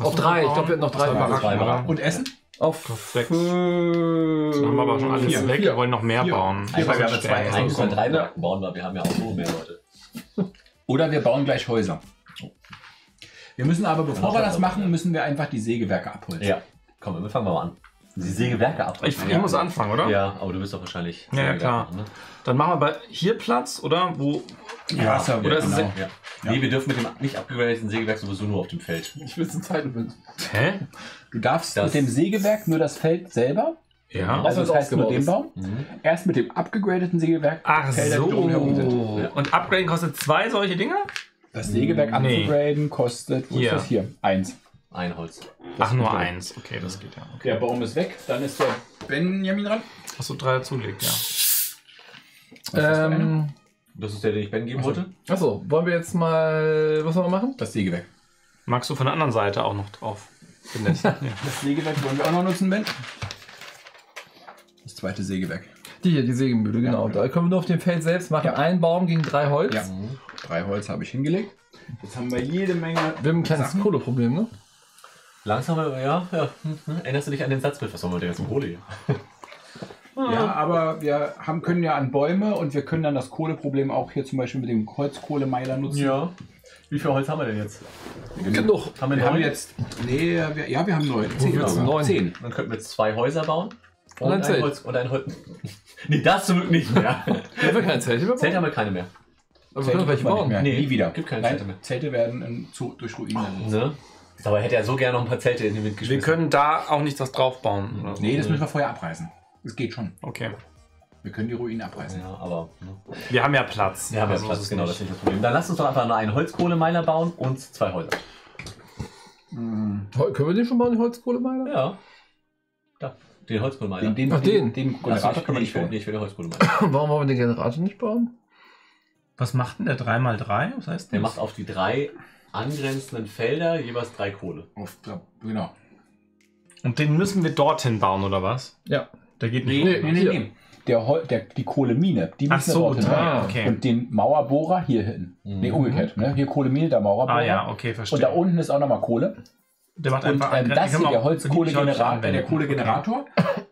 Speaker 2: Auf 3. Ich glaube, wir hatten noch 3
Speaker 1: Zwei
Speaker 2: Baracken.
Speaker 3: Baracken.
Speaker 1: Baracken.
Speaker 4: Und Essen?
Speaker 2: Auf
Speaker 1: Auf sechs. Das haben wir aber schon alles
Speaker 2: Vier.
Speaker 1: weg.
Speaker 2: Vier.
Speaker 1: Wir wollen noch mehr
Speaker 4: Vier.
Speaker 1: bauen.
Speaker 4: Vier, weil wir haben zwei
Speaker 3: Eigentlich drei bauen, weil wir haben ja auch so mehr Leute.
Speaker 4: Oder wir bauen gleich Häuser. Wir müssen aber, bevor wir das machen, müssen wir einfach die Sägewerke abholzen.
Speaker 3: Ja. Komm, wir fangen wir mal an. Die Sägewerke ab.
Speaker 1: Ich, ich muss anfangen, oder?
Speaker 3: Ja, aber du bist doch wahrscheinlich.
Speaker 1: Ja, ja, klar.
Speaker 3: machen, Ne?
Speaker 1: Dann machen wir bei hier Platz, oder? Wo?
Speaker 4: Ja, ist ja,
Speaker 1: Oder
Speaker 4: genau.
Speaker 3: Ja. Nee, wir dürfen mit dem nicht abgewählten Sägewerk sowieso nur auf dem Feld.
Speaker 2: Ich will es in Zeiten finden.
Speaker 1: Hä?
Speaker 4: Du darfst
Speaker 3: Das-
Speaker 4: mit dem Sägewerk nur das Feld selber,
Speaker 1: Ja.
Speaker 4: also das heißt nur den. Baum,
Speaker 3: Mhm.
Speaker 4: erst mit dem abgegradeten Sägewerk
Speaker 1: Ach
Speaker 4: Felder, die drumherum sind.
Speaker 1: so.
Speaker 3: Ja.
Speaker 1: Und Upgraden kostet zwei solche Dinger?
Speaker 4: Das Sägewerk
Speaker 1: Nee.
Speaker 4: abzugraden kostet, wo
Speaker 1: Hier.
Speaker 4: ist das hier? Eins.
Speaker 3: Ein Holz.
Speaker 1: Ach, nur
Speaker 4: ja.
Speaker 1: eins. Okay, das geht ja. Okay.
Speaker 4: Der Baum ist weg, dann ist der Benjamin dran.
Speaker 1: Hast du drei dazulegt, ja.
Speaker 4: Das?
Speaker 2: Ähm,
Speaker 3: Das ist der, den ich Ben geben wollte.
Speaker 2: achso, wollen wir jetzt mal. Was wollen wir machen?
Speaker 4: Das Sägewerk.
Speaker 1: Magst du von der anderen Seite auch noch drauf.
Speaker 4: Das Sägewerk wollen wir auch noch nutzen, Ben. Das zweite Sägewerk.
Speaker 2: Die hier, die Sägemühle, genau. Da können wir nur auf dem Feld selbst machen.
Speaker 4: Ja.
Speaker 2: Ein Baum gegen drei Holz.
Speaker 4: Ja. Drei Holz habe ich hingelegt. Jetzt haben wir jede Menge.
Speaker 2: Wir haben ein kleines
Speaker 4: Sachen.
Speaker 2: Kohleproblem, ne?
Speaker 3: Langsam, aber ja, ja. Hm, hm. Erinnerst du dich an den Satz mit, was sollen wir mit der ganzen Kohle?
Speaker 4: Ja, aber wir haben, können ja an Bäume und wir können dann das Kohleproblem auch hier zum Beispiel mit dem Holzkohlemeiler nutzen.
Speaker 3: Ja. Wie viel Holz haben wir denn jetzt?
Speaker 2: Genug.
Speaker 3: Haben wir,
Speaker 4: Wir haben jetzt. Nee, wir, ja, wir haben neun. Zehn.
Speaker 2: neun?
Speaker 4: Zehn.
Speaker 3: Dann könnten wir jetzt zwei Häuser bauen.
Speaker 2: Und ein Zelt.
Speaker 3: Holz und ein Holz. Nee, das zum Glück nicht mehr.
Speaker 2: Wir haben keine Zelte mehr.
Speaker 3: Zelt haben wir keine mehr.
Speaker 2: Aber wir können welche
Speaker 4: wir
Speaker 2: bauen.
Speaker 4: mehr.
Speaker 3: Nee,
Speaker 4: Nie wieder.
Speaker 3: gibt keine Zelte mehr.
Speaker 4: Zelte werden in, zu, durch Ruinen. ersetzt.
Speaker 3: Ne? Aber er hätte ja so gerne noch ein paar Zelte in den Wind
Speaker 1: Wir
Speaker 3: geschmissen.
Speaker 1: können da auch nicht was drauf bauen. Oder so.
Speaker 4: Nee, das müssen wir vorher abreißen. Das geht schon.
Speaker 1: Okay.
Speaker 4: Wir können die Ruinen abreißen.
Speaker 3: Ja, aber. Ne?
Speaker 1: Wir haben ja Platz.
Speaker 3: Wir haben ja
Speaker 1: Also
Speaker 3: Platz,
Speaker 1: ist es
Speaker 3: genau,
Speaker 1: nicht.
Speaker 3: das ist nicht das Problem. Dann lass uns doch einfach nur einen Holzkohlemeiler bauen und zwei Häuser.
Speaker 2: Hol- Können wir den schon bauen, den Holzkohlemeiler?
Speaker 3: Ja. Den Holzkohlemeiler.
Speaker 4: Den, den,
Speaker 2: Ach, den.
Speaker 4: den
Speaker 3: Achso,
Speaker 4: Generator
Speaker 3: ich,
Speaker 4: können wir
Speaker 3: ich,
Speaker 4: nicht bauen.
Speaker 3: nee, ich will den Holzkohlemeiler.
Speaker 2: Warum wollen wir den Generator nicht bauen?
Speaker 1: Was macht denn der 3x3? Was heißt
Speaker 3: Der macht auf die drei angrenzenden Felder jeweils drei Kohle.
Speaker 4: Auf, genau.
Speaker 1: Und den müssen wir dorthin bauen, oder was?
Speaker 2: Ja.
Speaker 1: Der geht
Speaker 4: Nee,
Speaker 1: nicht.
Speaker 4: nee, nee, nee. Der, Hol- der, die Kohlemine, die müssen wir
Speaker 1: so,
Speaker 4: dorthin
Speaker 1: da,
Speaker 4: bauen.
Speaker 1: okay.
Speaker 4: Und den Mauerbohrer hier hin.
Speaker 3: Mhm.
Speaker 4: Nee, umgekehrt. Ne? Hier Kohlemine, da Mauerbohrer.
Speaker 1: Ah ja, okay, verstehe.
Speaker 4: Und da unten ist auch nochmal Kohle.
Speaker 1: Der macht
Speaker 4: Und ähm, das hier, der Holzkohlegenerator, der. Kohlegenerator,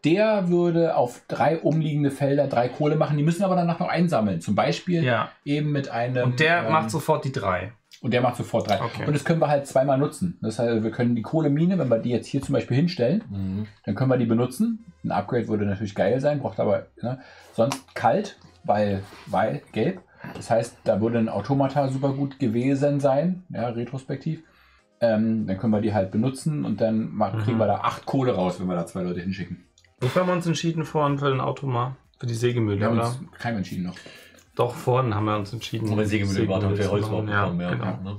Speaker 4: der würde auf drei umliegende Felder drei Kohle machen. Die müssen aber danach noch einsammeln. Zum Beispiel.
Speaker 1: Ja.
Speaker 4: eben mit einem.
Speaker 1: Und der
Speaker 4: ähm,
Speaker 1: macht sofort die drei.
Speaker 4: Und der macht sofort drei.
Speaker 1: Okay.
Speaker 4: Und das können wir halt zweimal nutzen. Das heißt, wir können die Kohlemine, wenn wir die jetzt hier zum Beispiel hinstellen,
Speaker 3: Mhm.
Speaker 4: dann können wir die benutzen. Ein Upgrade würde natürlich geil sein, braucht aber ne, sonst kalt, weil, weil gelb. Das heißt, da würde ein Automata super gut gewesen sein, ja, retrospektiv. Ähm, dann können wir die halt benutzen und dann machen, kriegen
Speaker 1: Mhm.
Speaker 4: wir da acht Kohle raus, wenn wir da zwei Leute hinschicken.
Speaker 1: Wofür haben wir uns entschieden vorhin für den Automat? Für die Sägemühle,
Speaker 4: Wir haben
Speaker 1: oder?
Speaker 4: uns keinem entschieden noch.
Speaker 1: Doch, vorhin haben wir uns entschieden.
Speaker 3: Und wenn Sägemühle gebaut haben, wir
Speaker 1: zu
Speaker 3: Holz überhaupt
Speaker 1: ja,
Speaker 3: bekommen. Ja,
Speaker 1: genau.
Speaker 3: ne?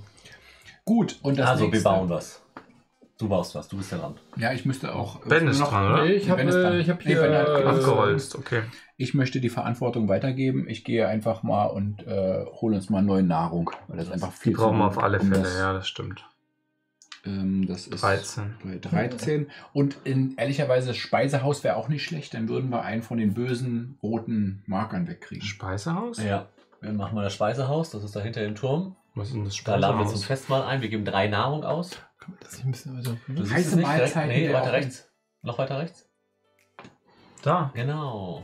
Speaker 4: Gut, und das
Speaker 3: Also, wir
Speaker 4: nächste.
Speaker 3: bauen was. Du baust was, du bist der Rand.
Speaker 4: Ja, ich müsste auch.
Speaker 1: Ben ist
Speaker 4: noch-
Speaker 1: dran, oder?
Speaker 2: Nee, ich habe
Speaker 4: Ben ist dran.
Speaker 2: ich hab
Speaker 4: Nee,
Speaker 2: hier.
Speaker 4: Ben hat
Speaker 2: äh,
Speaker 1: Abgeholzt, okay.
Speaker 4: Ich möchte die Verantwortung weitergeben. Ich gehe einfach mal und äh, hole uns mal neue Nahrung. Weil das ist einfach
Speaker 1: Die
Speaker 4: viel
Speaker 1: brauchen wir
Speaker 4: zu
Speaker 1: auf alle
Speaker 4: um
Speaker 1: Fälle,
Speaker 4: das,
Speaker 1: ja, das stimmt.
Speaker 4: Ähm, das ist
Speaker 1: 13.
Speaker 4: 13. Und in, ehrlicherweise, das Speisehaus wäre auch nicht schlecht. Dann würden wir einen von den bösen roten Markern wegkriegen.
Speaker 1: Speisehaus?
Speaker 3: Ja. Dann machen wir das Speisehaus, das ist da hinter dem Turm.
Speaker 1: Was ist denn das
Speaker 3: Da laden wir zum
Speaker 1: Speisehaus?
Speaker 3: Festmahl ein. Wir geben drei Nahrung aus.
Speaker 2: Kann man das nicht ein bisschen weiter
Speaker 3: Du
Speaker 4: Heiße
Speaker 3: es nicht direkt?
Speaker 4: Mahlzeiten
Speaker 3: Nee, weiter rechts. Noch weiter rechts?
Speaker 1: Da.
Speaker 3: Genau.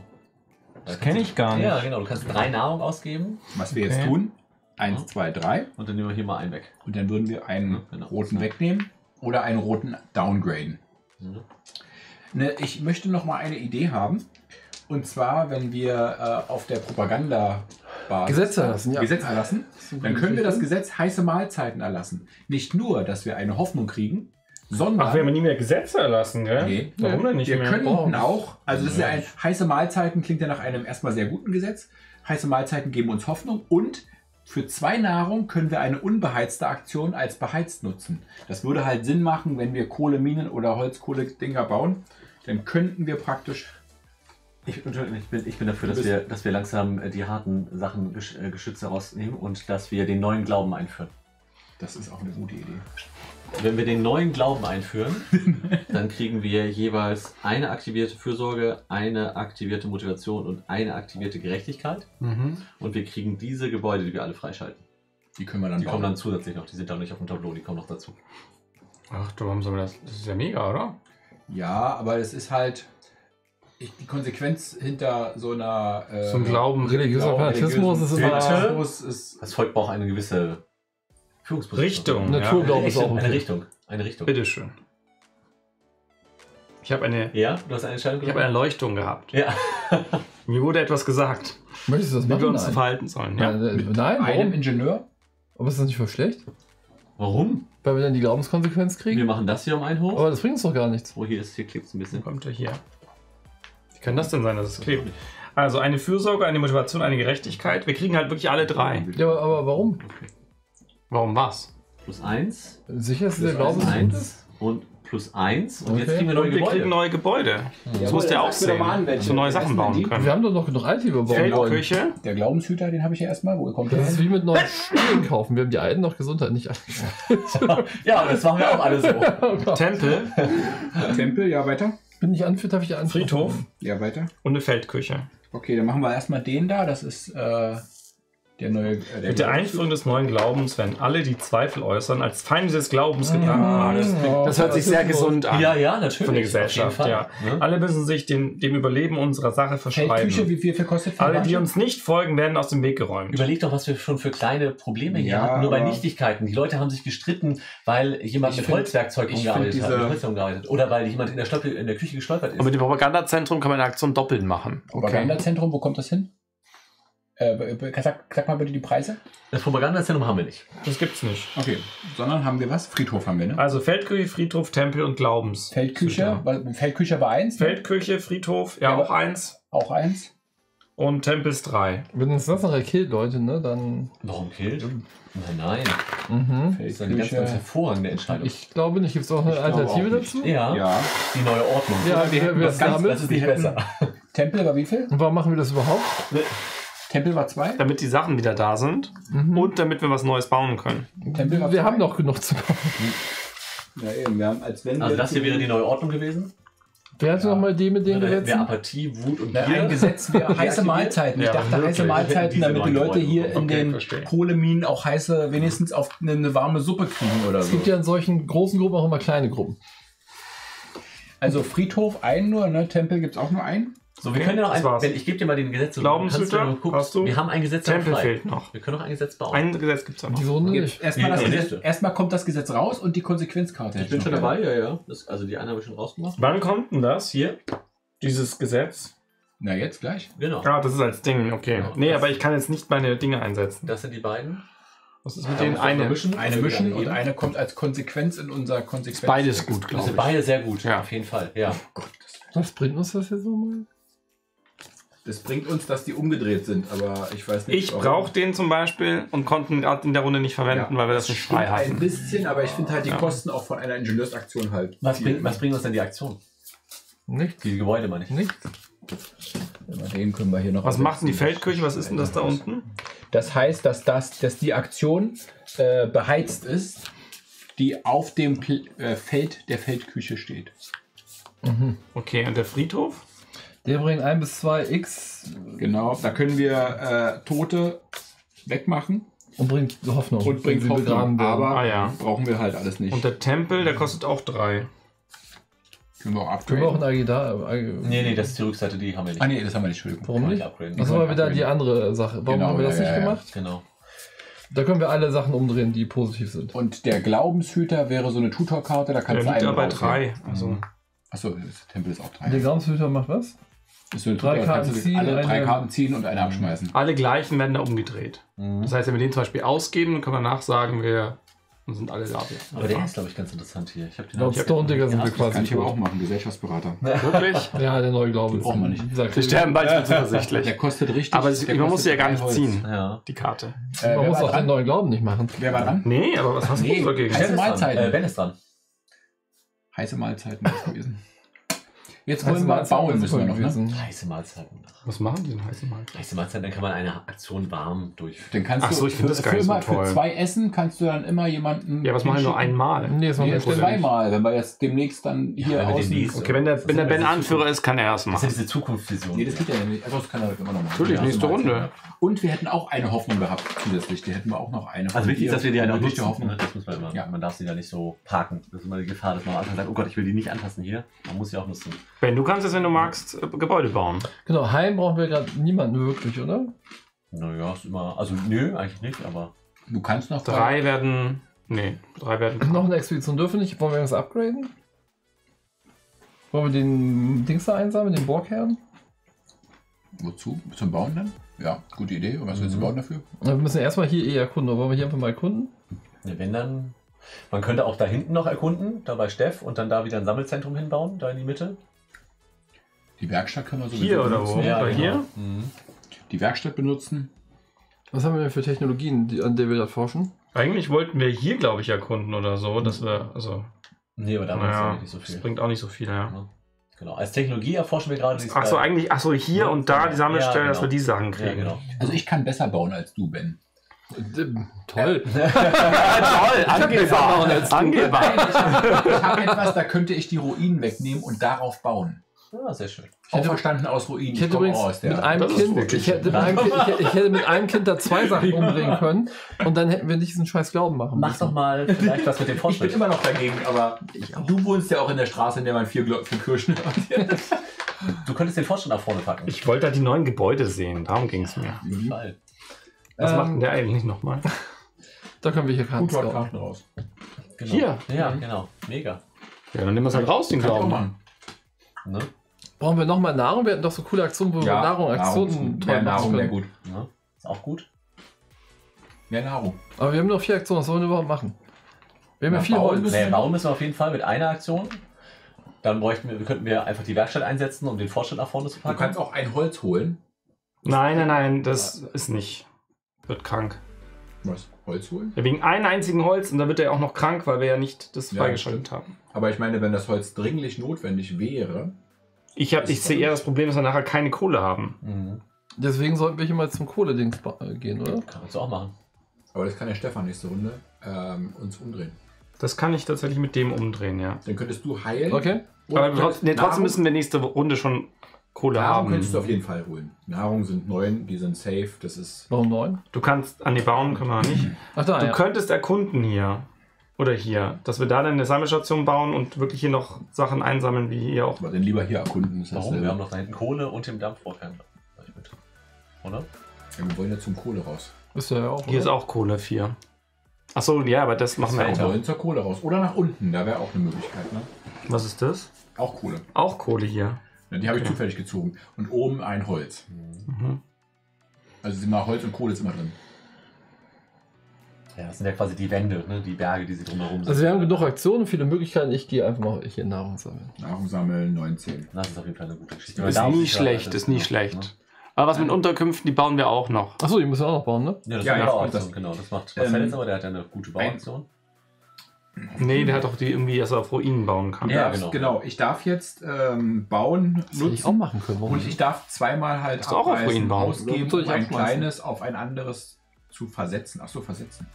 Speaker 1: Das kenne ich gar nicht.
Speaker 3: Ja, genau. Du kannst drei Nahrung ausgeben
Speaker 4: Was wir
Speaker 1: Okay.
Speaker 4: jetzt tun: 1,
Speaker 3: Ja.
Speaker 4: 2, 3.
Speaker 3: und dann nehmen wir hier mal einen weg.
Speaker 4: Und dann würden wir einen
Speaker 3: Ja, genau.
Speaker 4: roten wegnehmen oder einen roten downgraden.
Speaker 3: Mhm.
Speaker 4: Ne, ich möchte noch mal eine Idee haben. Und zwar, wenn wir äh, auf der Propaganda
Speaker 2: Gesetze erlassen, ja.
Speaker 4: Gesetz erlassen, dann können wir das Gesetz heiße Mahlzeiten erlassen. Nicht nur, dass wir eine Hoffnung kriegen, sondern
Speaker 1: Ach, wir haben nie mehr Gesetze erlassen, gell?
Speaker 4: Nee.
Speaker 1: Warum denn nicht
Speaker 4: wir
Speaker 1: mehr?
Speaker 4: könnten
Speaker 2: Oh.
Speaker 4: auch, also das ist ja ein heiße Mahlzeiten klingt ja nach einem erstmal sehr guten Gesetz. Heiße Mahlzeiten geben uns Hoffnung und für zwei Nahrung können wir eine unbeheizte Aktion als beheizt nutzen. Das würde halt Sinn machen, wenn wir Kohleminen oder Holzkohle-Dinger bauen. Dann könnten wir praktisch
Speaker 3: Ich, bin, ich bin dafür, dass wir, dass wir langsam äh, die harten Sachen, äh, Geschütze rausnehmen und dass wir den neuen Glauben einführen.
Speaker 4: Das ist auch eine gute Idee.
Speaker 3: Wenn wir den neuen Glauben einführen, dann kriegen wir jeweils eine aktivierte Fürsorge, eine aktivierte Motivation und eine aktivierte Gerechtigkeit.
Speaker 1: Mhm.
Speaker 3: Und wir kriegen diese Gebäude, die wir alle freischalten.
Speaker 4: Die können wir dann
Speaker 3: Die kommen
Speaker 4: bauen.
Speaker 3: dann zusätzlich noch, die sind dann nicht auf dem Tableau, die kommen noch dazu.
Speaker 1: Ach, du, warum soll man das? Das ist ja mega, oder?
Speaker 4: Ja, aber es ist halt. ich, die Konsequenz hinter so einer äh,
Speaker 1: Zum Glauben.
Speaker 2: Religiöser
Speaker 4: Glauben,
Speaker 2: Fanatismus
Speaker 4: religiösen
Speaker 2: ist immer-
Speaker 4: Fanatismus ist
Speaker 3: Das Volk braucht eine gewisse Führungsposition.
Speaker 1: Richtung.
Speaker 2: Naturglaube ist auch
Speaker 3: Eine
Speaker 2: okay.
Speaker 3: Richtung. Eine Richtung.
Speaker 1: Bitteschön. Ich habe eine,
Speaker 3: Ja, du hast eine Entscheidung
Speaker 1: ich habe eine Erleuchtung gehabt.
Speaker 3: Ja.
Speaker 1: Mir wurde etwas gesagt,
Speaker 2: Möchtest du das
Speaker 1: wie wir
Speaker 2: machen?
Speaker 1: uns
Speaker 2: Nein.
Speaker 1: verhalten sollen. Ja.
Speaker 2: Nein, äh, nein
Speaker 4: einem
Speaker 2: warum?
Speaker 4: Ingenieur.
Speaker 2: Aber ist das nicht voll schlecht?
Speaker 3: Warum?
Speaker 2: Weil wir dann die Glaubenskonsequenz
Speaker 3: Wir
Speaker 2: kriegen?
Speaker 3: machen das hier um einen hoch.
Speaker 2: Aber das bringt uns doch gar nichts.
Speaker 3: Oh, hier ist, hier klebt es ein bisschen.
Speaker 1: kommt er hier? Wie kann das denn sein, dass es klebt? Also eine Fürsorge, eine Motivation, eine Gerechtigkeit. Wir kriegen halt wirklich alle drei.
Speaker 2: Ja, aber, aber warum?
Speaker 3: Okay.
Speaker 1: Warum was?
Speaker 3: Plus eins,
Speaker 2: Sicher ist der
Speaker 4: Plus
Speaker 2: Glaube
Speaker 3: plus
Speaker 2: so gut ist?
Speaker 3: eins und plus eins. Und jetzt
Speaker 2: Okay.
Speaker 3: kriegen wir neue
Speaker 1: Und wir
Speaker 3: Gebäude.
Speaker 1: kriegen neue Gebäude. Das musst du ja auch sehen, dass wir neue Sachen bauen können.
Speaker 2: Wir haben doch noch genug alte, die wir bauen wollen.
Speaker 1: Feldküche.
Speaker 4: Der Glaubenshüter, den habe ich ja erstmal. Wo kommt der
Speaker 2: Das ist wie mit neuen Spielen kaufen. Wir haben die alten noch Gesundheit nicht eingeschaltet.
Speaker 3: ja, das machen wir auch alle so.
Speaker 2: Oh.
Speaker 1: Tempel
Speaker 4: Tempel, ja weiter.
Speaker 2: Bin ich anführt, darf ich anführen?
Speaker 1: Friedhof.
Speaker 4: Ja weiter.
Speaker 1: und eine Feldküche.
Speaker 4: Okay, dann machen wir erstmal den da. Das ist äh, der neue. Äh, der
Speaker 1: Mit der Einführung des neuen Glaubens werden alle, die Zweifel äußern, als Feinde des Glaubens getan. Ah, das, das hört sich sehr gesund an.
Speaker 3: Ja, ja, natürlich.
Speaker 1: Von der Gesellschaft, ja.
Speaker 3: Ne?
Speaker 1: Alle müssen sich dem, dem Überleben unserer Sache verschreiben.
Speaker 4: wie viel, viel kostet
Speaker 1: Alle, die uns nicht folgen, werden aus dem Weg geräumt.
Speaker 3: Überleg doch, was wir schon für kleine Probleme hier
Speaker 4: Ja,
Speaker 3: hatten, nur bei Nichtigkeiten. Die Leute haben sich gestritten, weil jemand mit
Speaker 4: find-
Speaker 3: Holzwerkzeug umgearbeitet hat, Holz umgearbeitet. Oder weil jemand in der, Stolpe, in der Küche gestolpert ist.
Speaker 1: Aber mit dem Propagandazentrum kann man eine Aktion doppelt machen.
Speaker 4: Propagandazentrum, wo kommt das hin? Äh, sag, sag mal bitte die Preise.
Speaker 3: das Propagandazentrum haben wir nicht.
Speaker 1: Das gibt's nicht.
Speaker 4: Okay, sondern haben wir was? Friedhof haben wir, ne?
Speaker 1: Also Feldküche, Friedhof, Tempel und Glaubens.
Speaker 4: Feldküche, weil- Feldküche war eins, ne?
Speaker 1: Feldküche, Friedhof, ja,
Speaker 4: Ja.
Speaker 1: auch eins.
Speaker 4: auch eins.
Speaker 1: Und Tempels drei.
Speaker 2: Wenn uns das nachher killt, Leute, ne, dann.
Speaker 3: Warum killt? Nein, nein.
Speaker 2: Mhm.
Speaker 3: Das ist eine ganz, ganz hervorragende Entscheidung.
Speaker 2: Ich glaube nicht. Gibt es auch eine
Speaker 4: Ich
Speaker 2: Alternative
Speaker 4: auch
Speaker 2: dazu?
Speaker 3: ja,
Speaker 4: Ja.
Speaker 3: die neue Ordnung.
Speaker 2: Ja,
Speaker 4: wir was
Speaker 2: ist
Speaker 4: ganz-
Speaker 2: damit?
Speaker 3: das ist nicht
Speaker 4: wir
Speaker 3: besser.
Speaker 4: Tempel war wie viel?
Speaker 2: Und warum machen wir das überhaupt?
Speaker 4: Tempel war zwei.
Speaker 1: Damit die Sachen wieder da sind
Speaker 2: Mhm.
Speaker 1: und damit wir was Neues bauen können.
Speaker 4: Tempel war
Speaker 2: wir
Speaker 4: zwei.
Speaker 2: haben noch genug zu bauen.
Speaker 4: Ja, eben. Wir haben, als wenn
Speaker 3: Also
Speaker 4: wir
Speaker 3: das hier wäre die neue Ordnung gewesen.
Speaker 2: Wer hatte
Speaker 4: Ja.
Speaker 2: noch mal die mit den Gesetzen?
Speaker 3: Apathie, Wut und Gier.
Speaker 4: ein Gesetz wäre heiße? Mahlzeiten. Ich dachte
Speaker 1: wirklich.
Speaker 4: heiße Mahlzeiten, damit die Leute hier in.
Speaker 1: Okay,
Speaker 4: den
Speaker 1: verstehe.
Speaker 4: Kohleminen auch heiße, wenigstens auf eine, eine warme Suppe kriegen oder
Speaker 2: Es
Speaker 4: so.
Speaker 2: gibt ja in solchen großen Gruppen auch immer kleine Gruppen.
Speaker 4: Also Friedhof einen nur, ne? Tempel gibt es auch nur einen.
Speaker 3: So, wir
Speaker 1: Okay,
Speaker 3: können ja noch ein,
Speaker 1: war's.
Speaker 3: ich gebe dir mal den Gesetz.
Speaker 1: Glaubenshüter,
Speaker 3: du mal gucken.
Speaker 1: hast du?
Speaker 3: Wir haben ein Gesetz
Speaker 1: Tempel
Speaker 3: frei.
Speaker 1: fehlt noch.
Speaker 3: Wir können noch ein Gesetz bauen.
Speaker 1: Ein Gesetz gibt's ja noch.
Speaker 4: Jetzt
Speaker 2: nicht.
Speaker 4: Erstmal,
Speaker 3: nee,
Speaker 4: Gesetz, erstmal kommt das Gesetz raus und die Konsequenzkarte.
Speaker 3: ich bin schon dabei, ja, ja. Das, also die eine habe ich schon rausgemacht.
Speaker 1: Wann kommt denn das hier? Dieses Gesetz?
Speaker 4: Na, jetzt gleich.
Speaker 3: Genau.
Speaker 1: Ah, das ist als Ding, okay.
Speaker 3: Ja,
Speaker 1: nee,
Speaker 3: das-
Speaker 1: aber ich kann jetzt nicht meine Dinge einsetzen.
Speaker 3: Das sind die beiden.
Speaker 1: Was ist mit
Speaker 3: Da
Speaker 1: denen? Eine.
Speaker 3: mischen.
Speaker 4: Eine
Speaker 3: Also
Speaker 4: mischen und eine kommt als Konsequenz in unser Konsequenz.
Speaker 1: Beides gut, glaube ich.
Speaker 3: beide sehr gut.
Speaker 1: Ja.
Speaker 3: Auf jeden Fall. Ja.
Speaker 2: Was bringt uns das jetzt nochmal?
Speaker 4: Das bringt uns, dass die umgedreht sind, aber ich weiß nicht.
Speaker 1: Ich brauche den zum Beispiel und konnten gerade in der Runde nicht verwenden,
Speaker 4: Ja,
Speaker 1: weil wir das nicht frei
Speaker 4: Ein
Speaker 1: hatten.
Speaker 4: bisschen, aber ich finde halt die
Speaker 1: Ja.
Speaker 4: Kosten auch von einer Ingenieursaktion halt.
Speaker 3: Was, bringt, was bringt uns denn die Aktion?
Speaker 2: Nichts.
Speaker 3: Die Gebäude, meine ich.
Speaker 2: Nichts.
Speaker 4: Ja, Den können wir hier noch
Speaker 1: Was macht denn die. Feldküche? Was ist denn das da unten?
Speaker 4: Das heißt, dass, das, dass die Aktion äh, beheizt ist, die auf dem Pl äh, Feld der Feldküche steht.
Speaker 2: Mhm.
Speaker 1: Okay, und der Friedhof?
Speaker 2: Der bringt 1 bis 2 X
Speaker 4: Genau, da können wir äh, Tote wegmachen
Speaker 2: und bringt Hoffnung.
Speaker 4: und bringt Hoffnung, aber
Speaker 1: Ah, ja.
Speaker 4: brauchen wir halt alles nicht.
Speaker 1: Und der Tempel, der kostet auch drei.
Speaker 4: können wir auch
Speaker 2: Können wir auch ein
Speaker 4: upgraden?
Speaker 2: AG da. AG
Speaker 3: Nee, nee, das ist die Rückseite, die haben wir nicht.
Speaker 4: Ah nee, das haben wir nicht, Entschuldigung.
Speaker 2: Warum nicht?
Speaker 3: upgraden.
Speaker 2: Das war wieder die andere Sache. Warum
Speaker 4: Genau,
Speaker 2: haben wir das
Speaker 4: ja,
Speaker 2: nicht
Speaker 4: ja,
Speaker 2: gemacht?
Speaker 3: Genau.
Speaker 2: Da können wir alle Sachen umdrehen, die positiv sind.
Speaker 4: Und der Glaubenshüter wäre so eine Tutorkarte, da
Speaker 1: Der
Speaker 4: kannst du
Speaker 1: liegt
Speaker 4: einen
Speaker 1: aber bei
Speaker 4: rausnehmen.
Speaker 1: drei. Also,
Speaker 4: Achso, das Tempel ist auch drei.
Speaker 2: Der Glaubenshüter macht was?
Speaker 4: Ist so
Speaker 2: drei Karten
Speaker 4: kannst du
Speaker 2: ziehen,
Speaker 4: alle drei Karten ziehen und eine abschmeißen.
Speaker 1: alle gleichen werden da umgedreht.
Speaker 3: Mhm.
Speaker 1: Das heißt, wenn wir den zum Beispiel ausgeben, dann können wir nachsagen, wir dann sind alle da.
Speaker 3: Aber der ist, glaube ich, ganz interessant hier. Ich habe den hab-
Speaker 2: Stone Digger sind wir
Speaker 3: das
Speaker 2: quasi
Speaker 4: Kann ich aber auch machen, Gesellschaftsberater.
Speaker 1: Wirklich?
Speaker 2: Ja, der neue Glaube
Speaker 4: brauchen wir nicht.
Speaker 2: Sagt-
Speaker 1: Wir sterben bald, zuversichtlich.
Speaker 4: Der kostet richtig.
Speaker 1: Aber
Speaker 4: der
Speaker 1: man muss sie ja gar nicht
Speaker 4: Holz.
Speaker 1: ziehen,
Speaker 3: Ja.
Speaker 1: die Karte.
Speaker 4: Äh,
Speaker 2: Man
Speaker 4: wer
Speaker 2: muss auch den neuen Glauben nicht machen.
Speaker 4: Wer war dran?
Speaker 1: Nee, aber was hast
Speaker 4: Nee,
Speaker 1: du dagegen?
Speaker 4: heiße. Mahlzeiten.
Speaker 3: Äh, ben ist dran.
Speaker 4: Heiße Mahlzeiten ist gewesen. Jetzt wollen wir
Speaker 2: Mahlzeiten
Speaker 4: bauen müssen wir noch, ne?
Speaker 3: Heiße Mahlzeiten.
Speaker 1: Was machen die denn heiße Mal?
Speaker 3: Heiße Mahlzeiten, dann kann man eine Aktion warm durchführen.
Speaker 4: Dann kannst
Speaker 1: Ach
Speaker 4: du
Speaker 1: so, ich find
Speaker 4: für,
Speaker 1: das gar
Speaker 4: für,
Speaker 1: nicht so
Speaker 4: immer,
Speaker 1: toll.
Speaker 4: für zwei Essen kannst du dann immer jemanden.
Speaker 1: Ja, was machen wir nur einmal?
Speaker 2: Nee, das machen
Speaker 4: Nee,
Speaker 2: wir
Speaker 4: zweimal, wenn wir jetzt demnächst dann
Speaker 3: Ja,
Speaker 4: hier
Speaker 3: wenn wir
Speaker 4: außen.
Speaker 1: Okay, wenn der, wenn der Ben Anführer ist, kann er es
Speaker 3: Das ist ja
Speaker 1: machen.
Speaker 3: diese Zukunftsvision.
Speaker 4: Nee, das geht ja nicht. Also das kann er immer noch machen.
Speaker 1: Natürlich,
Speaker 4: Ja,
Speaker 1: nächste
Speaker 4: Mahlzeiten.
Speaker 1: Runde.
Speaker 4: Und wir hätten auch eine Hoffnung gehabt zusätzlich. Die hätten wir auch noch eine.
Speaker 3: Also wichtig ist, dass wir die auch
Speaker 4: Wirklich
Speaker 3: nutzen.
Speaker 4: Hoffnung.
Speaker 3: ne? Das muss man immer.
Speaker 4: Ja.
Speaker 3: Man darf sie da nicht so parken. Das ist immer die Gefahr, dass man am Anfang sagt, oh Gott, ich will die nicht anfassen hier. Man muss sie auch nutzen.
Speaker 1: Ben, du kannst jetzt, wenn du magst, äh, Gebäude bauen.
Speaker 2: Genau, Heim brauchen wir gerade niemanden wirklich, oder?
Speaker 3: Naja, ist immer. Also, nö, eigentlich nicht, aber.
Speaker 4: Du kannst noch
Speaker 1: Drei werden. Nee, drei werden.
Speaker 2: Noch eine Expedition dürfen wir nicht. Wollen wir irgendwas upgraden? Wollen wir den Dings da einsammeln, den Borgherrn?
Speaker 4: Wozu? Zum Bauen dann? Ja, gute Idee. Und was willst du
Speaker 3: Mhm.
Speaker 4: bauen dafür?
Speaker 2: Wir müssen erstmal hier eh erkunden. Oder wollen wir hier einfach mal erkunden?
Speaker 3: Ne, wenn dann. Man könnte auch da hinten noch erkunden, da bei Steff und dann da wieder ein Sammelzentrum hinbauen, da in die Mitte.
Speaker 4: Die Werkstatt können wir sowieso
Speaker 1: Hier oder wo? Ja, Oder hier?
Speaker 3: Mhm.
Speaker 4: Die Werkstatt benutzen.
Speaker 2: Was haben wir denn für Technologien, die, an der wir da forschen?
Speaker 1: Eigentlich wollten wir hier, glaube ich, erkunden oder so, dass wir. Also,
Speaker 3: Nee, aber da
Speaker 1: naja,
Speaker 3: nicht so
Speaker 1: das
Speaker 3: viel.
Speaker 1: bringt auch nicht so viel, ja.
Speaker 3: Ja. Genau. Als Technologie erforschen wir gerade die
Speaker 1: Ach so, eigentlich, ach so, hier und da die Sammelstelle,
Speaker 3: Ja,
Speaker 1: dass wir
Speaker 3: genau.
Speaker 1: die Sachen
Speaker 3: Ja,
Speaker 1: kriegen.
Speaker 3: genau.
Speaker 4: Also ich kann besser bauen als du, Ben.
Speaker 2: Toll.
Speaker 1: Toll,
Speaker 2: angehbar.
Speaker 1: angehbar.
Speaker 4: Ich habe etwas, da könnte ich die Ruinen wegnehmen und darauf bauen.
Speaker 3: Ja, sehr schön.
Speaker 4: Auch verstanden aus Ruinen.
Speaker 2: Ich hätte übrigens
Speaker 4: aus der-
Speaker 2: mit einem
Speaker 1: das ist
Speaker 2: Kind, ich hätte, mit einem kind ich, ich hätte mit einem Kind da zwei Sachen umbringen können und dann hätten wir nicht diesen scheiß Glauben machen
Speaker 3: Mach
Speaker 2: müssen.
Speaker 3: doch mal vielleicht was mit dem
Speaker 4: Ich bin
Speaker 3: Fortschritt.
Speaker 4: immer noch dagegen, aber du wohnst ja auch in der Straße, in der man vier, Glo vier Kirschen hat.
Speaker 3: Du könntest den Fortschritt nach vorne packen.
Speaker 1: Ich wollte halt die neuen Gebäude sehen, darum ging es mir.
Speaker 3: Fall.
Speaker 1: Was
Speaker 2: Ähm,
Speaker 1: macht denn der eigentlich nochmal?
Speaker 2: Da können wir hier Karten
Speaker 4: Gut. Karten raus.
Speaker 3: Genau.
Speaker 1: Hier?
Speaker 3: Ja,
Speaker 1: Mhm.
Speaker 3: genau. Mega.
Speaker 1: Ja, dann nehmen wir es halt raus, den
Speaker 4: ich
Speaker 1: Glauben.
Speaker 3: Ne?
Speaker 2: Brauchen wir nochmal Nahrung? Wir hatten doch so coole Aktionen, wo wir Nahrung, Aktionen
Speaker 4: Nahrung, mehr Nahrung wäre gut.
Speaker 3: Ne? Ist auch gut.
Speaker 4: Mehr Nahrung.
Speaker 2: Aber wir haben nur vier Aktionen, was sollen wir überhaupt machen? Wir haben ja
Speaker 4: Na,
Speaker 2: viel
Speaker 4: bauen
Speaker 2: Holz.
Speaker 4: müssen
Speaker 3: Nee, bauen müssen wir auf jeden Fall mit einer Aktion. Dann bräuchten wir, könnten wir einfach die Werkstatt einsetzen, um den Fortschritt nach vorne zu
Speaker 4: Du
Speaker 3: packen.
Speaker 4: kannst auch ein Holz holen.
Speaker 1: Nein, nein, nein, das ist nicht. Wird krank.
Speaker 4: Was? Holz holen?
Speaker 1: Ja, wegen einem einzigen Holz und dann wird er auch noch krank, weil wir ja nicht das
Speaker 4: Ja,
Speaker 1: freigeschaltet haben.
Speaker 4: Aber ich meine, wenn das Holz dringlich notwendig wäre,
Speaker 1: Ich, hab, ich sehe eher das Problem, dass wir nachher keine Kohle haben.
Speaker 3: Mhm.
Speaker 2: Deswegen sollten wir hier mal zum Kohledings äh, gehen, oder?
Speaker 3: Kannst du auch machen.
Speaker 4: aber das kann der Stefan nächste Runde ähm, uns umdrehen.
Speaker 1: Das kann ich tatsächlich mit dem umdrehen, ja.
Speaker 4: Dann könntest du heilen.
Speaker 2: Okay.
Speaker 1: Aber trotz, nee, trotzdem
Speaker 4: Nahrung-
Speaker 1: müssen wir nächste Runde schon Kohle
Speaker 4: Nahrung
Speaker 1: haben.
Speaker 4: könntest du auf jeden Fall holen. Nahrung sind neun, die sind safe. Das ist.
Speaker 2: Warum neun?
Speaker 1: Du kannst, an die bauen können wir nicht.
Speaker 2: Ach da,
Speaker 1: Du
Speaker 2: ja.
Speaker 1: könntest erkunden hier. Oder hier. Dass wir da dann eine Sammelstation bauen und wirklich hier noch Sachen einsammeln, wie hier auch.
Speaker 4: Aber dann lieber hier erkunden. Das
Speaker 3: Warum?
Speaker 4: heißt,
Speaker 3: Wir haben doch da hinten Kohle und den Dampfvorkern. mit. Oder?
Speaker 4: ja, wir wollen ja zum Kohle raus.
Speaker 2: Ist ja auch.
Speaker 1: Hier ist
Speaker 2: oder?
Speaker 1: auch Kohle 4. Achso, ja, aber das machen wir
Speaker 4: Wir
Speaker 1: auch.
Speaker 4: wollen zur Kohle raus. Oder nach unten, da wäre auch eine Möglichkeit. Ne?
Speaker 1: Was ist das?
Speaker 4: Auch Kohle.
Speaker 1: Auch Kohle hier.
Speaker 4: Ja, die habe ich
Speaker 1: Okay.
Speaker 4: zufällig gezogen. Und oben ein Holz.
Speaker 1: Mhm.
Speaker 4: Also ist immer Holz und Kohle ist immer drin.
Speaker 3: Ja, das sind ja quasi die Wände, ne? die Berge, die sie drumherum sind.
Speaker 2: Also wir haben genug Aktionen, viele Möglichkeiten. Ich gehe einfach mal hier Nahrung sammeln.
Speaker 4: Nahrung sammeln, 19.
Speaker 3: Das ist auf jeden Fall eine gute Geschichte.
Speaker 1: Ist nie schlecht, ist nie
Speaker 3: ne?
Speaker 1: schlecht. Aber was mit Unterkünften, die bauen wir auch noch.
Speaker 2: Achso, die müssen wir auch noch bauen, ne?
Speaker 3: Ja, das
Speaker 4: Ja, ja,
Speaker 3: Bauaktion,
Speaker 4: das-
Speaker 3: genau. Das macht Marcel
Speaker 4: Ähm,
Speaker 3: jetzt aber, der hat ja eine gute Bauaktion.
Speaker 1: Nee, der hat doch die irgendwie, dass er auf Ruinen bauen kann.
Speaker 3: Ja, genau.
Speaker 4: genau. Ich darf jetzt ähm, bauen,
Speaker 2: Das hätte ich auch
Speaker 4: nutzen.
Speaker 2: machen können.
Speaker 4: Und ich darf zweimal halt
Speaker 1: du auch auf Ruinen bauen.
Speaker 4: ausgeben, um
Speaker 2: ich
Speaker 4: ein kleines auf ein anderes zu versetzen. Ach so, versetzen.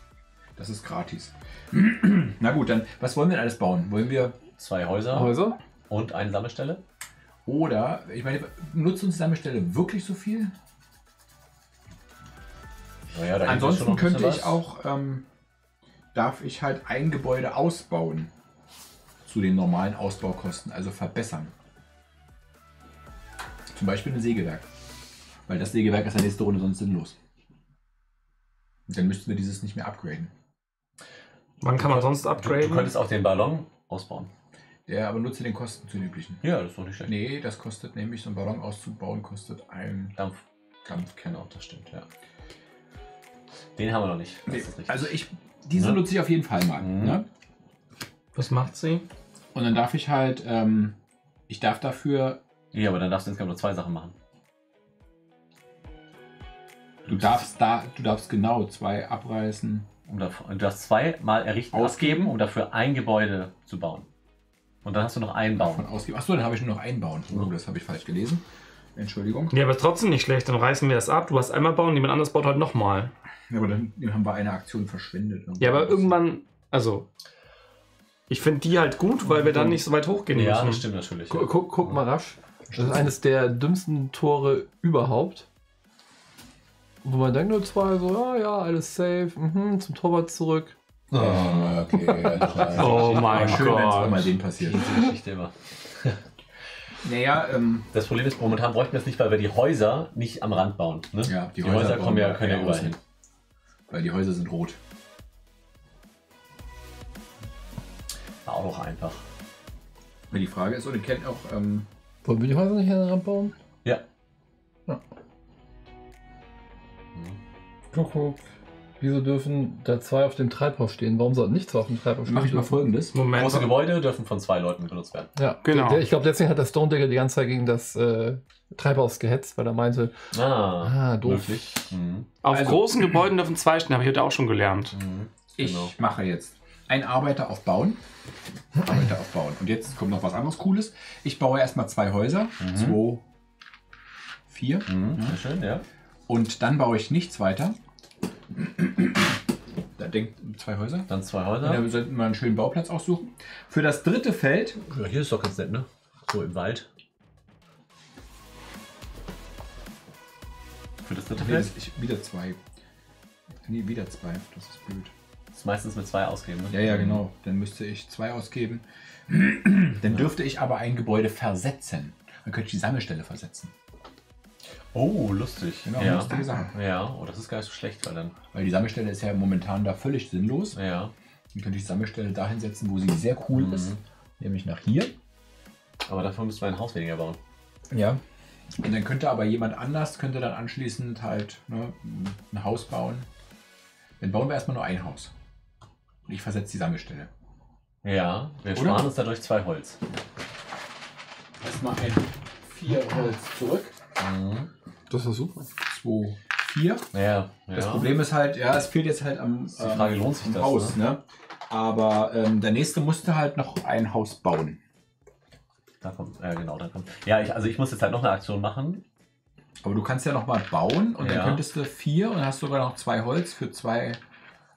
Speaker 4: Das ist gratis. Na gut, dann, was wollen wir denn alles bauen? Wollen wir,
Speaker 3: Zwei Häuser
Speaker 2: Häuser?
Speaker 3: und eine Sammelstelle.
Speaker 4: oder, ich meine, nutzt uns die Sammelstelle wirklich so viel?
Speaker 3: Naja,
Speaker 4: Ansonsten könnte ich
Speaker 3: was.
Speaker 4: auch, ähm, darf ich halt ein Gebäude ausbauen zu den normalen Ausbaukosten, also verbessern. Zum Beispiel ein Sägewerk. Weil das Sägewerk ist ja nächste Runde sonst sinnlos. Und Dann müssten wir dieses nicht mehr upgraden.
Speaker 1: Wann kann man sonst
Speaker 3: Du, du
Speaker 1: upgraden?
Speaker 3: könntest auch den Ballon ausbauen.
Speaker 4: Der aber nutze den Kosten zu den üblichen.
Speaker 3: Ja, das ist doch nicht schlecht.
Speaker 4: Nee, das kostet nämlich, so einen Ballon auszubauen, kostet ein
Speaker 3: Dampf.
Speaker 4: Dampf.
Speaker 3: Genau, das stimmt, ja. Den haben wir noch nicht. Das
Speaker 4: Nee,
Speaker 3: ist richtig.
Speaker 4: also ich, diese
Speaker 3: Ne?
Speaker 4: nutze ich auf jeden Fall mal.
Speaker 3: Mhm.
Speaker 4: Ne?
Speaker 1: Was macht sie?
Speaker 4: Und dann darf ich halt, ähm, ich darf dafür
Speaker 3: ja, aber dann darfst du insgesamt nur zwei Sachen machen.
Speaker 4: Du darfst da, du darfst genau zwei abreißen.
Speaker 3: Um dafür, du darfst zweimal errichten,
Speaker 4: Ausgeben.
Speaker 3: ausgeben, um dafür ein Gebäude zu bauen. Und dann hast du noch einen bauen.
Speaker 4: ausgeben. Achso, dann habe ich nur noch einbauen. Oh, das habe ich falsch gelesen. Entschuldigung.
Speaker 1: Ja, aber ist trotzdem nicht schlecht. Dann reißen wir das ab. Du hast einmal bauen, jemand anderes baut halt nochmal.
Speaker 4: Ja, aber dann haben wir eine Aktion verschwendet.
Speaker 1: Ja, aber irgendwann, also. Ich finde die halt gut, weil wir dann nicht so weit hochgehen
Speaker 3: Ja,
Speaker 1: müssen.
Speaker 3: das stimmt natürlich.
Speaker 2: Guck, guck, guck mal rasch. Das ist eines der dümmsten Tore überhaupt. Wo man denkt nur zwei, so, ja, ja, alles safe, mhm, zum Torwart zurück.
Speaker 4: Ah, okay.
Speaker 1: Oh mein
Speaker 4: Schön, wenn es
Speaker 1: Gott.
Speaker 4: mal dem passiert.
Speaker 3: Diese Geschichte immer.
Speaker 4: Naja, ähm,
Speaker 3: Das Problem ist, momentan bräuchten wir es nicht, weil wir die Häuser nicht am Rand bauen. Ne?
Speaker 4: ja,
Speaker 3: Die, Häuser, kommen ja, können ja überall hin.
Speaker 4: Weil die Häuser sind rot.
Speaker 3: War auch noch einfach.
Speaker 4: Die Frage ist, oder kennt auch, ähm,
Speaker 2: Wollen wir die Häuser nicht ranbauen?
Speaker 3: Ja.
Speaker 2: Ja. Kuckuck. Wieso dürfen da zwei auf dem Treibhaus stehen? Warum sollten nicht zwei auf dem Treibhaus stehen?
Speaker 4: mache ich mal folgendes.
Speaker 1: Moment.
Speaker 3: Große Gebäude dürfen von zwei Leuten benutzt werden.
Speaker 2: Ja,
Speaker 1: Genau.
Speaker 2: Der, ich glaube, deswegen hat der Stone Digger die ganze Zeit gegen das äh, Treibhaus gehetzt, weil er meinte,
Speaker 3: Ah,
Speaker 2: ah, doof.
Speaker 3: möglich. Mhm.
Speaker 1: Auf
Speaker 4: Also-
Speaker 1: großen Gebäuden dürfen zwei stehen, habe ich heute auch schon gelernt.
Speaker 3: Mhm.
Speaker 4: Ich
Speaker 3: Genau.
Speaker 4: mache jetzt ein Arbeiter auf Bauen. Arbeiter auf Bauen. Und jetzt kommt noch was anderes Cooles. Ich baue erstmal zwei Häuser. Zwei, vier.
Speaker 3: Mhm. Sehr schön, ja.
Speaker 4: Und dann baue ich nichts weiter. Da denkt zwei Häuser.
Speaker 3: Dann zwei. Häuser.
Speaker 4: wir sollten mal einen schönen Bauplatz aussuchen. Für das dritte Feld,
Speaker 3: Ja, hier ist doch ganz nett, ne? So im Wald. Für das dritte
Speaker 4: nee,
Speaker 3: Feld?
Speaker 4: ich, wieder zwei. Nee, wieder zwei. Das ist blöd.
Speaker 3: Das ist meistens mit zwei ausgeben, ne?
Speaker 4: Ja, ja, genau. Dann müsste ich zwei ausgeben. Dann dürfte ich aber ein Gebäude versetzen. Dann könnte ich die Sammelstelle versetzen.
Speaker 3: Oh, lustig.
Speaker 4: Genau,
Speaker 3: ja.
Speaker 4: lustige Sache.
Speaker 3: Ja, oh, das ist gar nicht so schlecht, weil dann.
Speaker 4: Weil die Sammelstelle ist ja momentan da völlig sinnlos.
Speaker 3: Ja.
Speaker 4: Dann könnte ich die Sammelstelle dahin setzen, wo sie sehr cool
Speaker 3: Mhm.
Speaker 4: ist. Nämlich nach hier.
Speaker 3: Aber dafür müssten wir ein Haus weniger bauen.
Speaker 4: Ja. Und dann könnte aber jemand anders, könnte dann anschließend halt ne, ein Haus bauen. Dann bauen wir erstmal nur ein Haus. Und ich versetze die Sammelstelle.
Speaker 3: Ja, wir
Speaker 4: Oder?
Speaker 3: sparen uns dadurch zwei Holz.
Speaker 4: Erstmal ein vier Holz zurück.
Speaker 3: Mhm.
Speaker 2: Das ist super.
Speaker 4: Zwei, vier.
Speaker 3: Ja, ja.
Speaker 4: Das Problem ist halt, ja, es fehlt jetzt halt am,
Speaker 3: die Frage, lohnt sich
Speaker 4: am
Speaker 3: das,
Speaker 4: Haus. Ne? Aber ähm, der nächste musste halt noch ein Haus bauen.
Speaker 3: Da kommt, äh, genau, da kommt. Ja, ich, also ich muss jetzt halt noch eine Aktion machen.
Speaker 4: Aber du kannst ja noch mal bauen und
Speaker 3: Ja.
Speaker 4: dann könntest du vier und dann hast du sogar noch zwei Holz für zwei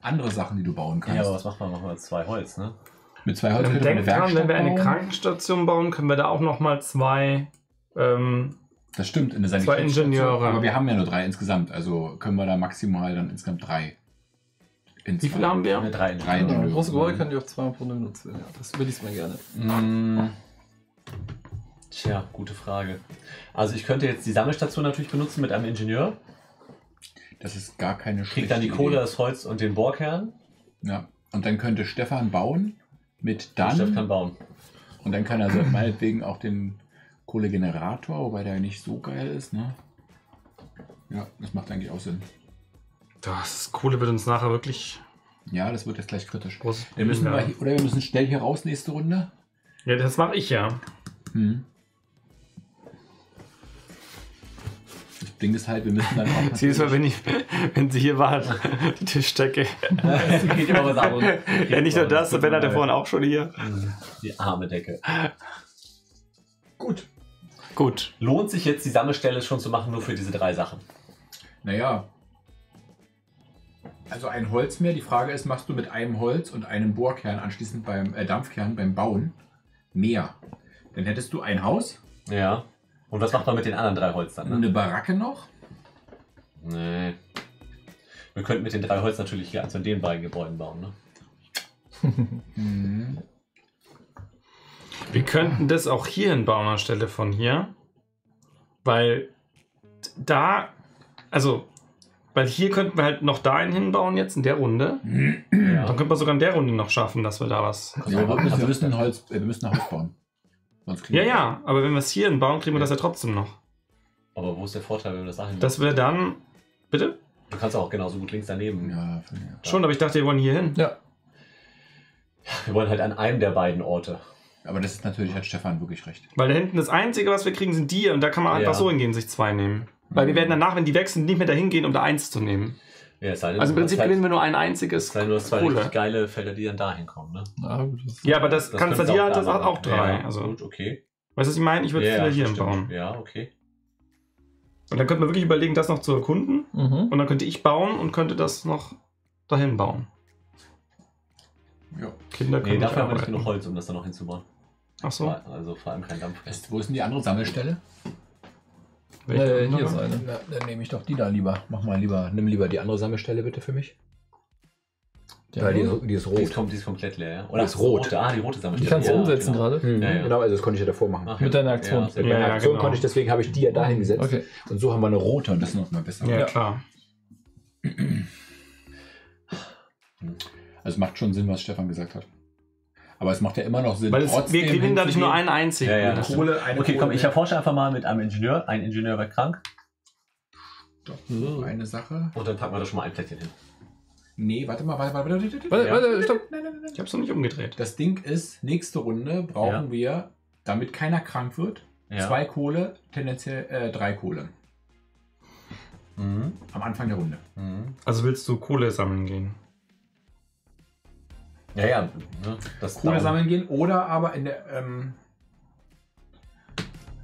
Speaker 4: andere Sachen, die du bauen kannst.
Speaker 3: Ja, aber was macht man? Machen wir zwei Holz, ne?
Speaker 4: Mit zwei Holz könnte man
Speaker 1: denkt
Speaker 4: eine
Speaker 1: dran, wenn wir eine
Speaker 4: bauen.
Speaker 1: Krankenstation bauen, können wir da auch nochmal zwei. Ähm,
Speaker 4: Das stimmt, in der
Speaker 1: Zwei
Speaker 4: Sanitätsstation.
Speaker 1: Ingenieure.
Speaker 4: Aber wir haben ja nur drei insgesamt, also können wir da maximal dann insgesamt drei. In
Speaker 1: wie viele haben wir?
Speaker 3: Drei.
Speaker 4: Drei
Speaker 2: Ja,
Speaker 4: Ingenieure.
Speaker 2: große Gebäude können die auf zwei Runde benutzt werden. Ja, das will ich mal gerne.
Speaker 3: Mm. Tja, gute Frage. Also ich könnte jetzt die Sammelstation natürlich benutzen mit einem Ingenieur.
Speaker 4: Das ist gar keine
Speaker 3: Kriegt dann die Kohle,
Speaker 4: Idee.
Speaker 3: das Holz und den Bohrkern.
Speaker 4: Ja. Und dann könnte Stefan bauen mit
Speaker 3: Der Chef kann
Speaker 4: dann.
Speaker 3: bauen.
Speaker 4: Und dann kann er also meinetwegen auch den Kohlegenerator, wobei der nicht so geil ist, ne? Ja, das macht eigentlich auch Sinn.
Speaker 1: Das Kohle wird uns nachher wirklich
Speaker 4: Ja, das wird jetzt gleich kritisch.
Speaker 1: großes
Speaker 4: Wir müssen
Speaker 1: Problem
Speaker 4: mal
Speaker 1: werden.
Speaker 4: hier, oder wir müssen schnell hier raus, nächste Runde.
Speaker 1: Ja, das mache ich ja.
Speaker 4: Hm. Das Ding ist halt, wir müssen dann auch.
Speaker 1: Sie ist mal, wenn, ich, wenn sie hier war, die Tischdecke.
Speaker 3: Geht immer was anderes.
Speaker 1: Ja, nicht nur das, Ben hat ja vorhin auch schon hier.
Speaker 3: Die arme Decke.
Speaker 4: Gut.
Speaker 1: Gut.
Speaker 3: Lohnt sich jetzt die Sammelstelle schon zu machen, nur für diese drei Sachen?
Speaker 4: Naja. Also ein Holz mehr. Die Frage ist, machst du mit einem Holz und einem Bohrkern anschließend beim äh, Dampfkern beim Bauen mehr? Dann hättest du ein Haus,
Speaker 3: Ja. Und was macht man mit den anderen drei Holz dann? Ne?
Speaker 4: eine Baracke noch.
Speaker 3: Nee. Wir könnten mit den drei Holz natürlich hier eins von den beiden Gebäuden bauen, ne?
Speaker 4: Mhm.
Speaker 1: Wir könnten das auch hier hinbauen anstelle von hier. Weil da, also, weil hier könnten wir halt noch da einen hinbauen jetzt in der Runde.
Speaker 3: Ja.
Speaker 1: Dann könnten wir sogar in der Runde noch schaffen, dass wir da was.
Speaker 4: Ja, wir, müssen, wir, müssen ein Holz, äh, wir müssen ein Haus bauen.
Speaker 1: Ja, ja, aber wenn wir es hier hinbauen, kriegen wir das ja trotzdem noch.
Speaker 3: Aber wo ist der Vorteil, wenn wir das dahin machen?
Speaker 1: Dass wir dann. Bitte?
Speaker 3: Du kannst auch genauso gut links daneben.
Speaker 4: Ja.
Speaker 1: Schon, aber ich dachte, wir wollen hier hin.
Speaker 2: Ja,
Speaker 3: Wir wollen halt an einem der beiden Orte.
Speaker 4: Aber das ist natürlich, hat Stefan wirklich recht.
Speaker 1: Weil da hinten das Einzige, was wir kriegen, sind die und da kann man einfach
Speaker 3: Ja.
Speaker 1: so hingehen, sich zwei nehmen. Weil wir werden danach, wenn die weg sind, nicht mehr dahin gehen, um da eins zu nehmen.
Speaker 3: Ja, es sei denn,
Speaker 1: Also im Prinzip
Speaker 3: halt,
Speaker 1: gewinnen wir nur ein
Speaker 3: es
Speaker 1: einziges.
Speaker 3: sei denn, du hast zwei
Speaker 1: Kohle.
Speaker 3: richtig geile Felder, die dann dahin kommen, ne?
Speaker 2: Das
Speaker 1: Ja, aber das, kannst du dir halt
Speaker 3: da
Speaker 1: das
Speaker 3: machen.
Speaker 1: auch drei.
Speaker 3: Ja,
Speaker 1: also,
Speaker 3: gut, okay.
Speaker 1: weißt du, was ich meine? Ich würde
Speaker 3: Ja,
Speaker 1: viele hier
Speaker 3: stimmt.
Speaker 1: bauen.
Speaker 3: Ja, okay.
Speaker 1: Und dann könnte man wirklich überlegen, das noch zu erkunden.
Speaker 2: Mhm.
Speaker 1: Und dann könnte ich bauen und könnte das noch dahin bauen.
Speaker 4: Ja.
Speaker 1: Kinder
Speaker 3: Nee,
Speaker 1: können
Speaker 3: dafür haben wir nicht
Speaker 1: arbeiten.
Speaker 3: genug Holz, um das dann noch hinzubauen.
Speaker 1: Ach so.
Speaker 3: Also vor allem kein Dampf.
Speaker 4: Ist, wo ist denn die andere Sammelstelle?
Speaker 1: Welche
Speaker 2: Äh, hier ist eine.
Speaker 5: Na, dann nehme ich doch die da lieber. Mach mal lieber, nimm lieber die andere Sammelstelle bitte für mich. Ja, die, ist- die ist
Speaker 3: Die ist,
Speaker 5: rot.
Speaker 3: kom die ist komplett leer, ja?
Speaker 5: Die
Speaker 3: Oder
Speaker 5: ist
Speaker 3: ach,
Speaker 5: rot.
Speaker 3: rote. Ah, die rote Sammelstelle.
Speaker 2: Die kannst du
Speaker 3: ja,
Speaker 2: umsetzen
Speaker 3: genau.
Speaker 2: gerade.
Speaker 5: Mhm,
Speaker 3: Ja, ja.
Speaker 5: Genau, also das konnte ich ja davor machen.
Speaker 3: Ach,
Speaker 2: Mit deiner Aktion.
Speaker 3: Ja, sehr
Speaker 5: Mit
Speaker 3: gut.
Speaker 5: meiner
Speaker 1: ja,
Speaker 5: Aktion
Speaker 1: genau.
Speaker 5: konnte ich, deswegen habe ich die ja dahin gesetzt.
Speaker 2: Okay.
Speaker 5: Und so haben wir eine rote.
Speaker 4: Rote und das ist noch mal besser.
Speaker 1: Ja, klar.
Speaker 4: Also es macht schon Sinn, was Stefan gesagt hat. Aber es macht ja immer noch Sinn,
Speaker 1: Weil es, wir gewinnen dadurch nur einen einzigen.
Speaker 3: Ja, ja,
Speaker 4: Kohle, eine
Speaker 3: Okay, komm,
Speaker 4: Kohle
Speaker 3: ich erforsche einfach mal mit einem Ingenieur. Ein Ingenieur wird krank.
Speaker 2: So.
Speaker 4: eine Sache.
Speaker 3: Und dann packen wir da schon mal ein Plättchen hin.
Speaker 4: Nee, warte mal, warte, warte, warte, warte.
Speaker 2: Warte,
Speaker 3: Ja.
Speaker 2: warte, stopp.
Speaker 4: Nein, nein, nein, nein.
Speaker 1: Ich hab's noch nicht umgedreht.
Speaker 4: Das Ding ist, nächste Runde brauchen wir, damit keiner krank wird,
Speaker 3: Ja.
Speaker 4: zwei Kohle, tendenziell äh, drei Kohle.
Speaker 3: Mhm.
Speaker 4: Am Anfang der Runde.
Speaker 3: Mhm.
Speaker 1: Also willst du Kohle sammeln gehen?
Speaker 3: Ja, ja. Ne, das
Speaker 4: Kohle
Speaker 3: dauert-
Speaker 4: sammeln gehen oder aber in der, ähm,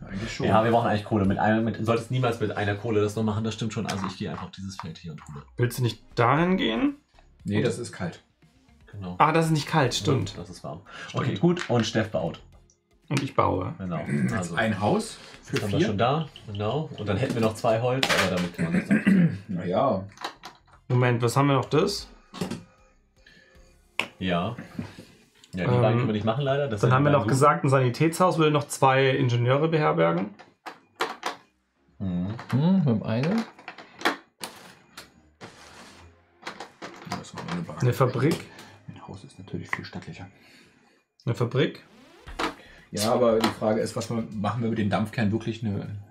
Speaker 4: eigentlich schon.
Speaker 3: Ja, wir brauchen eigentlich Kohle. Mit einer, mit, solltest niemals mit einer Kohle das noch machen, das stimmt schon. Also ich gehe einfach auf dieses Feld hier und hole.
Speaker 1: Willst du nicht dahin gehen?
Speaker 4: nee, das ist kalt.
Speaker 3: Genau.
Speaker 1: Ah, das ist nicht kalt, stimmt.
Speaker 3: Das ist warm. Okay, gut. Und Steff baut.
Speaker 1: Und ich baue.
Speaker 3: Genau. Also,
Speaker 4: ein Haus für
Speaker 3: das haben wir
Speaker 4: vier.
Speaker 3: schon da. Genau. Und dann hätten wir noch zwei Holz, aber damit kann man das auch.
Speaker 4: Naja,
Speaker 1: Moment, was haben wir noch das?
Speaker 3: Ja. Ja, die
Speaker 1: Ähm,
Speaker 3: beiden können wir nicht machen leider. Das
Speaker 1: Dann haben wir noch
Speaker 3: beiden
Speaker 1: gesagt, ein Sanitätshaus will noch zwei Ingenieure beherbergen.
Speaker 3: Mhm.
Speaker 2: Hm, mit
Speaker 4: war eine.
Speaker 1: Eine Fabrik.
Speaker 4: Ein Haus ist natürlich viel stattlicher.
Speaker 1: Eine Fabrik.
Speaker 4: Ja, aber die Frage ist, was machen wir mit dem Dampfkern wirklich eine.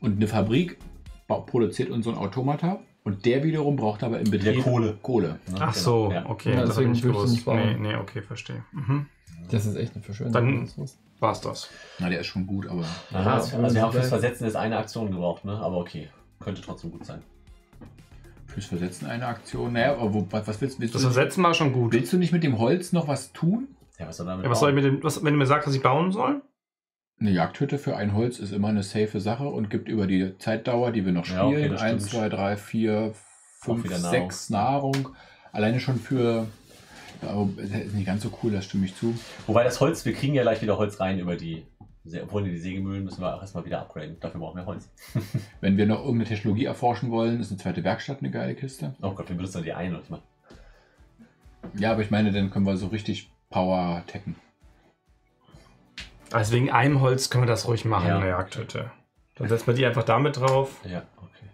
Speaker 4: Und eine Fabrik produziert uns so ein Automata und der wiederum braucht aber im Betrieb
Speaker 3: Kohle.
Speaker 4: Kohle.
Speaker 3: Ne?
Speaker 1: Ach
Speaker 3: Genau.
Speaker 1: so,
Speaker 3: Ja.
Speaker 1: okay.
Speaker 2: Ja,
Speaker 1: das ich gewusst.
Speaker 2: nicht bauen.
Speaker 1: Nee, nee, okay, verstehe. Mhm.
Speaker 2: Das ist echt eine Verschwendung.
Speaker 1: Dann-
Speaker 2: Das ist-
Speaker 1: War's das.
Speaker 4: Na, der ist schon gut, aber.
Speaker 3: Aha, also,
Speaker 2: Ja,
Speaker 3: also wir haben fürs. Versetzen jetzt eine Aktion gebraucht, ne? Aber okay. Könnte trotzdem gut sein.
Speaker 4: Fürs Versetzen eine Aktion. Naja, aber wo, was, willst, willst
Speaker 1: Das
Speaker 4: du?
Speaker 1: Versetzen war schon gut.
Speaker 4: Willst du nicht mit dem Holz noch was tun?
Speaker 3: Ja, was soll damit
Speaker 1: Ja, was soll ich mit dem, was, wenn du mir sagst, was ich bauen soll?
Speaker 4: Eine Jagdhütte für ein Holz ist immer eine safe Sache und gibt über die Zeitdauer, die wir noch
Speaker 3: Ja, okay,
Speaker 4: spielen,
Speaker 3: das
Speaker 4: 1,
Speaker 3: stimmt.
Speaker 4: 2, 3, 4, 5,
Speaker 3: wieder Nahrung.
Speaker 4: 6 Nahrung. Alleine schon für. Aber das ist nicht ganz so cool, das stimme ich zu.
Speaker 3: Wobei das Holz, wir kriegen ja gleich wieder Holz rein über die. Se- Obwohl die Sägemühlen müssen wir auch erstmal wieder upgraden. Dafür brauchen wir Holz.
Speaker 4: Wenn wir noch irgendeine Technologie erforschen wollen, ist eine zweite Werkstatt eine geile Kiste.
Speaker 3: Oh Gott, wir benutzen dann die eine noch mal.
Speaker 4: Ja, aber ich meine, dann können wir so richtig Power tecken.
Speaker 1: Also wegen einem Holz können wir das ruhig machen,
Speaker 3: Ja.
Speaker 1: eine Jagdhütte. Dann setzen wir die einfach damit drauf.
Speaker 3: Ja, okay.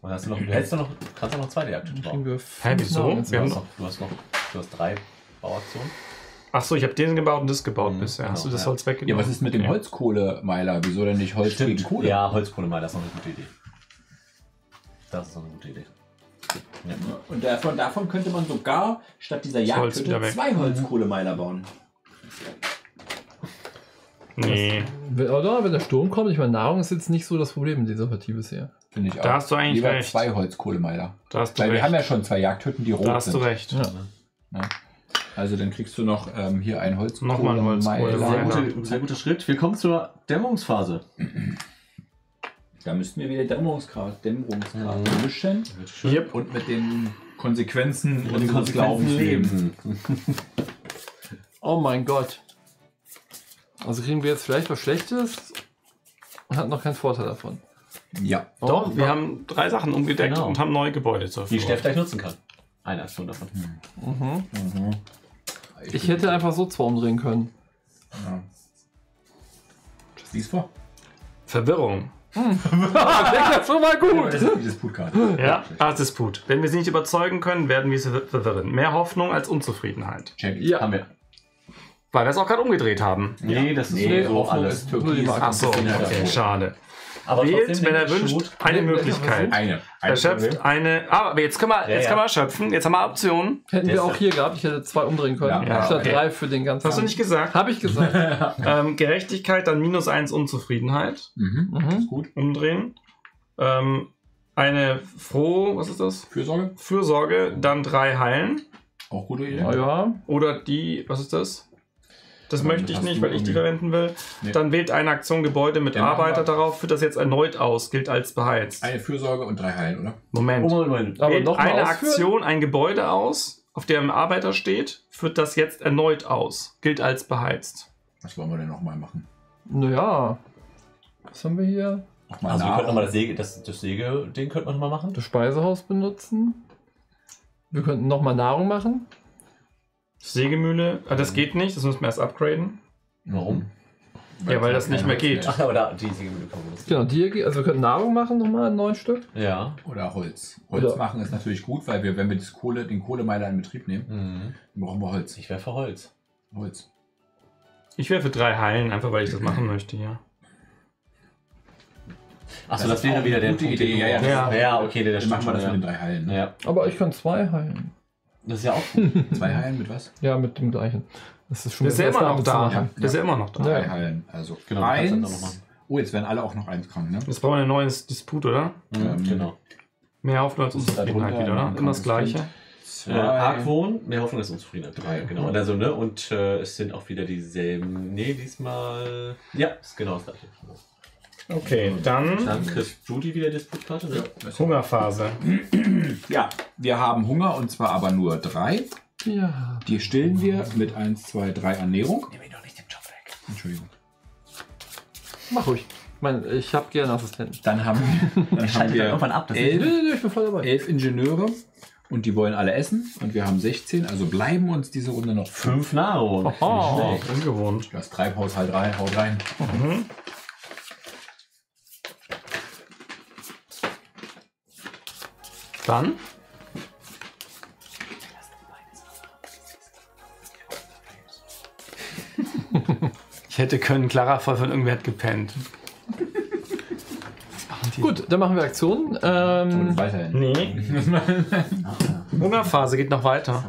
Speaker 3: Und hast du noch, du hättest du noch, kannst du noch zwei Jagdhütten bauen.
Speaker 1: Hä, wieso?
Speaker 2: Ins
Speaker 1: Wir haben
Speaker 3: Du noch, du hast noch, du hast drei Bauaktionen.
Speaker 1: Achso, ich habe den gebaut und das gebaut
Speaker 3: Mhm,
Speaker 1: bisher. Hast du
Speaker 3: genau,
Speaker 1: das
Speaker 3: ja.
Speaker 1: Holz weggenommen?
Speaker 4: Ja, was ist mit dem
Speaker 1: Okay.
Speaker 4: Holzkohlemeiler? Wieso denn nicht Holz gegen Kohle?
Speaker 3: Ja, Holzkohle mal, das ist noch eine gute Idee. Das ist noch eine gute Idee. Ja.
Speaker 5: Und davon, davon könnte man sogar statt dieser Jagdhütte zwei Holzkohlemeiler bauen.
Speaker 1: Nee,
Speaker 2: Wenn- Oder wenn der Sturm kommt, ich meine, Nahrung ist jetzt nicht so das Problem in dieser Partie bisher.
Speaker 4: Finde ich auch.
Speaker 1: Da hast du eigentlich
Speaker 4: Lieber
Speaker 1: recht.
Speaker 4: zwei Holzkohlemeiler.
Speaker 1: da hast du
Speaker 4: Weil wir
Speaker 1: recht.
Speaker 4: haben ja schon zwei Jagdhütten, die rot
Speaker 1: da hast du
Speaker 4: sind.
Speaker 1: recht.
Speaker 2: Ja.
Speaker 4: Also dann kriegst du noch ähm, hier einen Holzkohlemeiler.
Speaker 1: Nochmal ein Holzkohlemeiler.
Speaker 3: Sehr, gute, sehr guter Schritt. Wir kommen zur Dämmerungsphase.
Speaker 5: Da müssten wir wieder Dämmerungsgrad, Dämmerungsgrad
Speaker 3: Mhm.
Speaker 5: mischen.
Speaker 1: Yep.
Speaker 4: Und mit den Konsequenzen
Speaker 3: Und Konsequenzen
Speaker 4: Glaubens
Speaker 3: leben.
Speaker 2: Oh mein Gott. Also kriegen wir jetzt vielleicht was Schlechtes und hat noch keinen Vorteil davon.
Speaker 4: Ja.
Speaker 1: Doch,
Speaker 2: Oh,
Speaker 1: wir haben drei Sachen umgedeckt
Speaker 3: Genau.
Speaker 1: und haben neue Gebäude zur
Speaker 3: Die
Speaker 1: Verfügung.
Speaker 3: Steff gleich nutzen kann. Eine Aktion davon.
Speaker 2: Mhm.
Speaker 4: Mhm.
Speaker 2: Ich hätte einfach so zwei umdrehen können.
Speaker 4: Ja. Das liest vor.
Speaker 1: Verwirrung.
Speaker 2: das war mal gut.
Speaker 4: Das ist die Disputkarte.
Speaker 1: Ja, ah, Disput. Wenn wir sie nicht überzeugen können, werden wir sie ver- verwirren. Mehr Hoffnung als Unzufriedenheit.
Speaker 4: Check.
Speaker 2: Ja.
Speaker 3: Haben wir.
Speaker 1: Weil wir es auch gerade umgedreht haben.
Speaker 3: Nee, das ist
Speaker 4: Nee,
Speaker 3: so alles.
Speaker 4: ist Türkis.
Speaker 1: Ach so, okay, schade.
Speaker 3: Aber
Speaker 1: Wählt, wenn er wünscht,
Speaker 3: schon,
Speaker 1: eine
Speaker 2: Nee,
Speaker 1: Möglichkeit.
Speaker 4: Eine. eine
Speaker 1: Erschöpft eine. Ah, aber jetzt können wir,
Speaker 3: Ja,
Speaker 1: jetzt
Speaker 3: ja.
Speaker 1: können wir schöpfen. Jetzt haben wir Optionen.
Speaker 2: Hätten wir auch
Speaker 3: ja-
Speaker 2: hier gehabt, ich hätte zwei umdrehen können.
Speaker 4: Ja,
Speaker 2: statt
Speaker 1: okay.
Speaker 2: drei für den ganzen.
Speaker 1: Hast du nicht gesagt.
Speaker 2: Habe ich gesagt.
Speaker 1: Ähm, Gerechtigkeit, dann minus eins Unzufriedenheit.
Speaker 4: Mhm.
Speaker 2: mhm.
Speaker 4: Gut.
Speaker 1: Umdrehen. Ähm, eine froh, was ist das?
Speaker 4: Fürsorge.
Speaker 1: Fürsorge, dann drei heilen.
Speaker 4: Auch gute Idee.
Speaker 2: Ja, ja.
Speaker 1: Oder die, was ist das? Das
Speaker 4: Ähm,
Speaker 1: möchte ich nicht, weil ich die verwenden will.
Speaker 4: Nee.
Speaker 1: Dann wählt eine Aktion Gebäude mit
Speaker 4: Dann machen
Speaker 1: Arbeiter
Speaker 4: wir-
Speaker 1: darauf, führt das jetzt erneut aus, gilt als beheizt.
Speaker 4: Eine Fürsorge und drei Heilen, oder?
Speaker 1: Moment.
Speaker 3: Oh, Moment.
Speaker 2: Aber
Speaker 1: wählt eine
Speaker 2: ausführen?
Speaker 1: Aktion ein Gebäude aus, auf dem ein Arbeiter steht, führt das jetzt erneut aus, gilt als beheizt.
Speaker 4: Was wollen wir denn nochmal machen?
Speaker 2: Naja. Was haben wir hier?
Speaker 4: Nochmal
Speaker 3: Also wir könnten nochmal das Säge, das, das Säge, den könnte man nochmal machen.
Speaker 2: Das Speisehaus benutzen. Wir könnten nochmal Nahrung machen.
Speaker 1: Sägemühle, ah, das geht nicht, das müssen wir erst upgraden.
Speaker 3: Warum?
Speaker 1: Ja, weil das nicht mehr geht.
Speaker 3: Ach, aber da, die Sägemühle kommen wir
Speaker 2: Genau, die hier, geht- also wir könnten Nahrung machen, nochmal neun Stück.
Speaker 3: Ja.
Speaker 4: Oder Holz. Holz
Speaker 2: Oder-
Speaker 4: machen ist natürlich gut, weil wir, wenn wir das Kohle, den Kohlemeiler in Betrieb nehmen,
Speaker 3: Mhm.
Speaker 4: dann brauchen wir Holz.
Speaker 3: Ich wäre für Holz.
Speaker 4: Holz.
Speaker 1: Ich wäre für drei Heilen, einfach weil ich das machen möchte hier.
Speaker 3: Achso,
Speaker 4: Das
Speaker 3: das,
Speaker 4: ist
Speaker 3: wäre
Speaker 4: auch
Speaker 3: wieder
Speaker 4: eine
Speaker 3: der
Speaker 4: gute
Speaker 3: Punkt,
Speaker 4: Idee,
Speaker 3: den du
Speaker 4: ja, ja.
Speaker 3: brauchst.
Speaker 1: Ja.
Speaker 3: ja, okay, der, der
Speaker 4: Dann machen wir das
Speaker 3: schon,
Speaker 4: mit den drei Heilen. Ne?
Speaker 3: ja.
Speaker 2: Aber ich kann zwei heilen.
Speaker 3: Das ist ja auch gut.
Speaker 4: Zwei Heilen mit was?
Speaker 2: Ja, mit dem gleichen. Das ist schon
Speaker 1: Der ist ja
Speaker 2: das
Speaker 1: immer noch da.
Speaker 2: machen.
Speaker 1: Der ist ja immer noch da.
Speaker 2: Ja.
Speaker 4: Drei Heilen. Also
Speaker 3: Genau,
Speaker 4: eins. Oh, jetzt werden alle auch noch eins krank, ne?
Speaker 1: Jetzt brauchen wir ein neues Disput, oder?
Speaker 3: Mhm, genau.
Speaker 1: Mehr Hoffnung als Unzufriedenheit wieder, oder? Immer das Gleiche.
Speaker 3: Äh, Argwohn, mehr Hoffnung ist Unzufriedenheit.
Speaker 4: Drei.
Speaker 3: Genau. Und also, ne? Und äh, es sind auch wieder dieselben. Nee, diesmal. Ja, ist genau das gleiche.
Speaker 1: Okay, dann
Speaker 3: Dann kriegst du die wieder Disputkarte, ne?
Speaker 1: Hungerphase.
Speaker 4: Ja, wir haben Hunger und zwar aber nur drei.
Speaker 2: Ja.
Speaker 4: Die stillen wir mit 1, 2, 3 Ernährung.
Speaker 3: Nimm mir doch nicht den Job weg.
Speaker 4: Entschuldigung.
Speaker 2: Mach ruhig. Ich, meine, ich habe gerne Assistenten.
Speaker 4: Dann haben, dann haben wir
Speaker 3: irgendwann ab. Das
Speaker 4: elf,
Speaker 2: nee, nee, ich bin voll dabei.
Speaker 4: elf Ingenieure und die wollen alle essen. Und wir haben 16, also bleiben uns diese Runde noch fünf.
Speaker 3: Nahrung. Schlecht.
Speaker 1: Ungewohnt.
Speaker 4: Das Treibhaushalt rein, haut rein.
Speaker 1: Mhm. Dann? Ich hätte können, Clara voll von irgendwer hat gepennt.
Speaker 2: Gut, dann machen wir Aktionen. Ähm,
Speaker 4: weiterhin.
Speaker 1: Nee. Hungerphase geht noch weiter.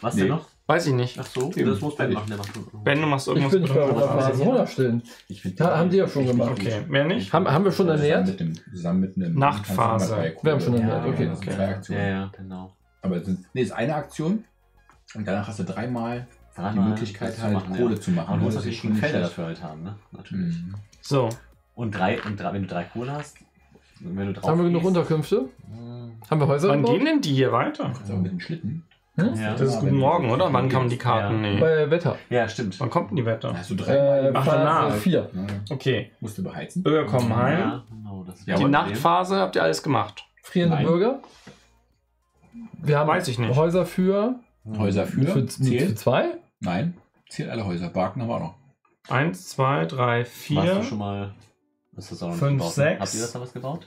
Speaker 3: Was
Speaker 4: Nee.
Speaker 3: denn noch?
Speaker 1: Weiß ich nicht.
Speaker 3: Ach so,
Speaker 4: Eben.
Speaker 3: das muss Ben machen. Der macht
Speaker 1: Ben, du machst
Speaker 2: ich
Speaker 1: irgendwas
Speaker 2: bin nicht bei
Speaker 1: mit Hungerphase.
Speaker 2: Hungerphase. Hunger stillen.
Speaker 3: Ich find
Speaker 2: Ja, haben die ja schon gemacht.
Speaker 1: Okay, mehr nicht?
Speaker 2: Haben, haben wir schon
Speaker 4: Zusammen
Speaker 2: ernährt?
Speaker 4: mit dem, zusammen mit einem
Speaker 1: Nachtphase.
Speaker 2: Wir haben schon ernährt, okay.
Speaker 4: Das sind zwei Aktionen.
Speaker 3: Ja, ja, genau.
Speaker 4: Aber es sind, nee, ist eine Aktion. Und danach hast du dreimal die
Speaker 3: Dreimal
Speaker 4: Möglichkeit,
Speaker 3: das
Speaker 4: halt
Speaker 3: machen,
Speaker 4: Kohle
Speaker 3: ja.
Speaker 4: zu machen.
Speaker 3: Aber du musst
Speaker 4: Das ist
Speaker 3: natürlich
Speaker 4: schon
Speaker 3: schon
Speaker 4: nicht
Speaker 3: Felder
Speaker 4: schlecht.
Speaker 3: dafür halt haben, ne? Natürlich.
Speaker 4: Mhm.
Speaker 1: So,
Speaker 3: Und, drei, und drei, wenn du drei Kohle hast, wenn du drauf
Speaker 2: Haben wir genug
Speaker 3: gehst-
Speaker 2: Unterkünfte?
Speaker 3: Hm,
Speaker 2: Haben wir Häuser
Speaker 1: wann
Speaker 2: gebaut?
Speaker 1: gehen denn die hier weiter?
Speaker 4: Also mit dem Schlitten.
Speaker 2: Hm?
Speaker 3: Ja.
Speaker 1: Das ist guten Morgen, oder? Wann kamen die Karten?
Speaker 3: Ja.
Speaker 1: Nee.
Speaker 2: Bei Wetter.
Speaker 3: ja, stimmt.
Speaker 1: Wann kommt denn die Wetter?
Speaker 4: Hast du dreimal
Speaker 2: Äh,
Speaker 1: Ach,
Speaker 2: Phase
Speaker 1: danach.
Speaker 2: 4.
Speaker 4: Ja,
Speaker 1: Okay.
Speaker 4: musst du beheizen.
Speaker 1: Bürger kommen heim.
Speaker 3: Ja, genau, das
Speaker 4: Ja,
Speaker 1: Die
Speaker 4: und
Speaker 1: Nachtphase habt ihr alles gemacht.
Speaker 2: Frierende
Speaker 4: Nein.
Speaker 2: Bürger. Wir haben
Speaker 1: Weiß ich nicht.
Speaker 2: Häuser für,
Speaker 4: Häuser für,
Speaker 2: für, für zwei.
Speaker 4: Nein, zählt alle Häuser. Barken haben wir auch noch.
Speaker 1: Eins, zwei, drei,
Speaker 3: Warst
Speaker 1: vier.
Speaker 3: du schon mal. Ist das auch noch nicht
Speaker 1: Fünf,
Speaker 3: gebaut?
Speaker 1: sechs.
Speaker 3: Habt ihr das damals gebaut?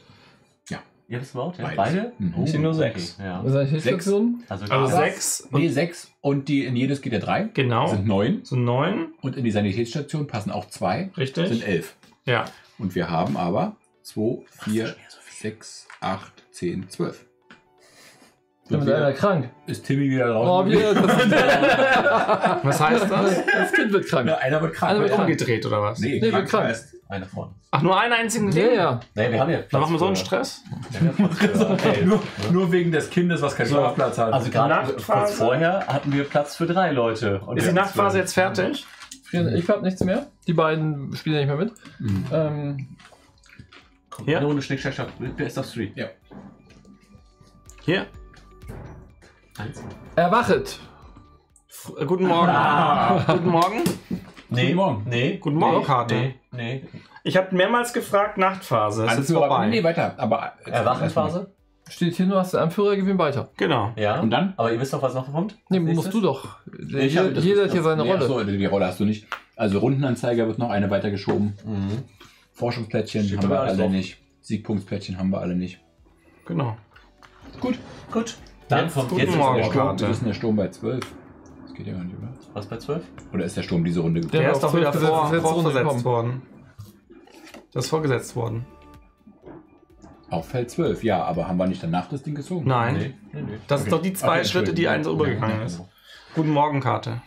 Speaker 4: Ja.
Speaker 3: Ihr habt es gebaut? Ja?
Speaker 4: Beides.
Speaker 3: Beide?
Speaker 4: Mhm.
Speaker 3: Oh,
Speaker 1: Ich sehe nur
Speaker 3: okay,
Speaker 1: sechs.
Speaker 3: Ja.
Speaker 2: Sanitätsstationen.
Speaker 3: Also,
Speaker 1: Also
Speaker 3: da-
Speaker 1: sechs.
Speaker 4: Nee,
Speaker 1: Und,
Speaker 4: sechs und die in jedes geht ja drei.
Speaker 1: genau.
Speaker 4: Sind neun.
Speaker 1: So neun.
Speaker 4: Und in die Sanitätsstation passen auch zwei. Sind
Speaker 1: Richtig?
Speaker 4: elf.
Speaker 1: Ja.
Speaker 4: Und wir haben aber zwei, vier, sechs, acht, zehn, zwölf.
Speaker 2: Damit einer krank.
Speaker 4: ist Timmy wieder
Speaker 2: Oh, wir, das,
Speaker 1: Was heißt das?
Speaker 2: das Kind wird krank.
Speaker 4: Ja, einer wird krank.
Speaker 2: Einer wird krank.
Speaker 1: Umgedreht oder was?
Speaker 4: Nee,
Speaker 2: Nee,
Speaker 4: krank
Speaker 2: wird krank.
Speaker 4: heißt-
Speaker 3: Eine vorne.
Speaker 1: Ach, nur einen einzigen
Speaker 2: Ja,
Speaker 1: Ding?
Speaker 2: ja.
Speaker 3: Nee, wir haben ja Platz
Speaker 1: Dann machen wir so einen Stress.
Speaker 3: Elf.
Speaker 4: nur, nur wegen des Kindes, was keinen
Speaker 1: So.
Speaker 4: Schlafplatz hat.
Speaker 3: Also gerade kurz vorher hatten wir Platz für drei Leute. Und
Speaker 1: Ist die Nachtphase jetzt fertig?
Speaker 2: Ich habe nichts mehr. Die beiden spielen ja nicht mehr mit.
Speaker 4: Mhm.
Speaker 2: Ähm,
Speaker 3: Komm,
Speaker 1: Ja.
Speaker 3: Eine Runde Schnick, Schnack, Schnack. Best of three.
Speaker 4: Ja.
Speaker 1: Hier.
Speaker 2: Erwachet.
Speaker 1: F äh, guten Morgen. Guten Morgen.
Speaker 3: Nee,
Speaker 4: Guten Morgen.
Speaker 3: Nee.
Speaker 1: Guten Morgen,
Speaker 3: nee,
Speaker 1: Karte.
Speaker 3: Nee, nee.
Speaker 1: Ich habe mehrmals gefragt, Nachtphase. Ist jetzt
Speaker 4: Anführer-
Speaker 1: vorbei.
Speaker 4: Nee, weiter. Aber
Speaker 3: Erwachenphase?
Speaker 2: Steht hier nur, hast du Anführer, ihm weiter.
Speaker 1: Genau.
Speaker 3: Ja.
Speaker 4: Und dann?
Speaker 3: Aber ihr wisst doch, was noch kommt?
Speaker 2: Nee, musst du doch.
Speaker 3: Ich hab-
Speaker 2: jeder,
Speaker 3: ist-
Speaker 2: hat hier seine
Speaker 4: Nee,
Speaker 2: Rolle.
Speaker 4: achso, die Rolle hast du nicht. Also Rundenanzeiger wird noch eine weitergeschoben.
Speaker 3: Mhm.
Speaker 4: Forschungsplättchen
Speaker 3: Steht
Speaker 4: haben wir
Speaker 3: alles
Speaker 4: alle
Speaker 3: drauf.
Speaker 4: nicht. Siegpunktsplättchen haben wir alle nicht.
Speaker 1: Genau.
Speaker 3: Gut. Gut. Dann
Speaker 1: Jetzt
Speaker 3: kommt jetzt ist
Speaker 1: Morgen.
Speaker 3: der Sturm.
Speaker 4: Wir wissen der Sturm bei 12. Das geht ja gar nicht, oder?
Speaker 3: Was bei 12?
Speaker 4: Oder ist der Sturm diese Runde
Speaker 2: Der
Speaker 1: Der
Speaker 2: hat
Speaker 1: ist doch wieder
Speaker 2: 12
Speaker 1: vor,
Speaker 2: gesetzt, ist jetzt
Speaker 1: vorversetzt
Speaker 2: runtergekommen.
Speaker 1: worden. Das ist vorgesetzt worden.
Speaker 4: Auf Feld 12, ja, aber haben wir nicht danach das Ding gezogen?
Speaker 1: Nein.
Speaker 3: Nee, nee, nee.
Speaker 1: Das ist
Speaker 4: Okay.
Speaker 1: doch die zwei
Speaker 4: Okay,
Speaker 1: Schritte, die eins übergegangen ist. Guten Morgen, Karte.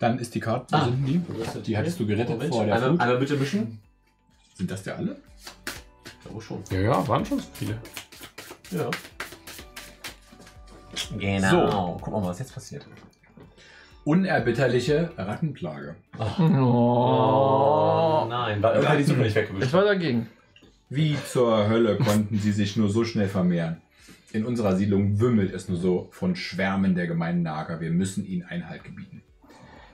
Speaker 4: Dann ist die Karte, wo
Speaker 3: Ah.
Speaker 4: sind die? Die hattest du gerettet
Speaker 3: Moment.
Speaker 4: vor der
Speaker 3: einmal, einmal bitte mischen.
Speaker 4: Sind das der alle?
Speaker 3: Ich glaube schon.
Speaker 1: Ja, ja, waren schon so viele.
Speaker 3: Ja. Genau. Guck mal, was jetzt passiert.
Speaker 4: Unerbitterliche Rattenplage.
Speaker 2: Oh.
Speaker 3: nein, weil irgendwie hat die Suppe nicht weggewischt.
Speaker 2: Ich war dagegen.
Speaker 4: Wie zur Hölle konnten sie sich nur so schnell vermehren? In unserer Siedlung wimmelt es nur so von Schwärmen der gemeinen Nager. Wir müssen ihnen Einhalt gebieten.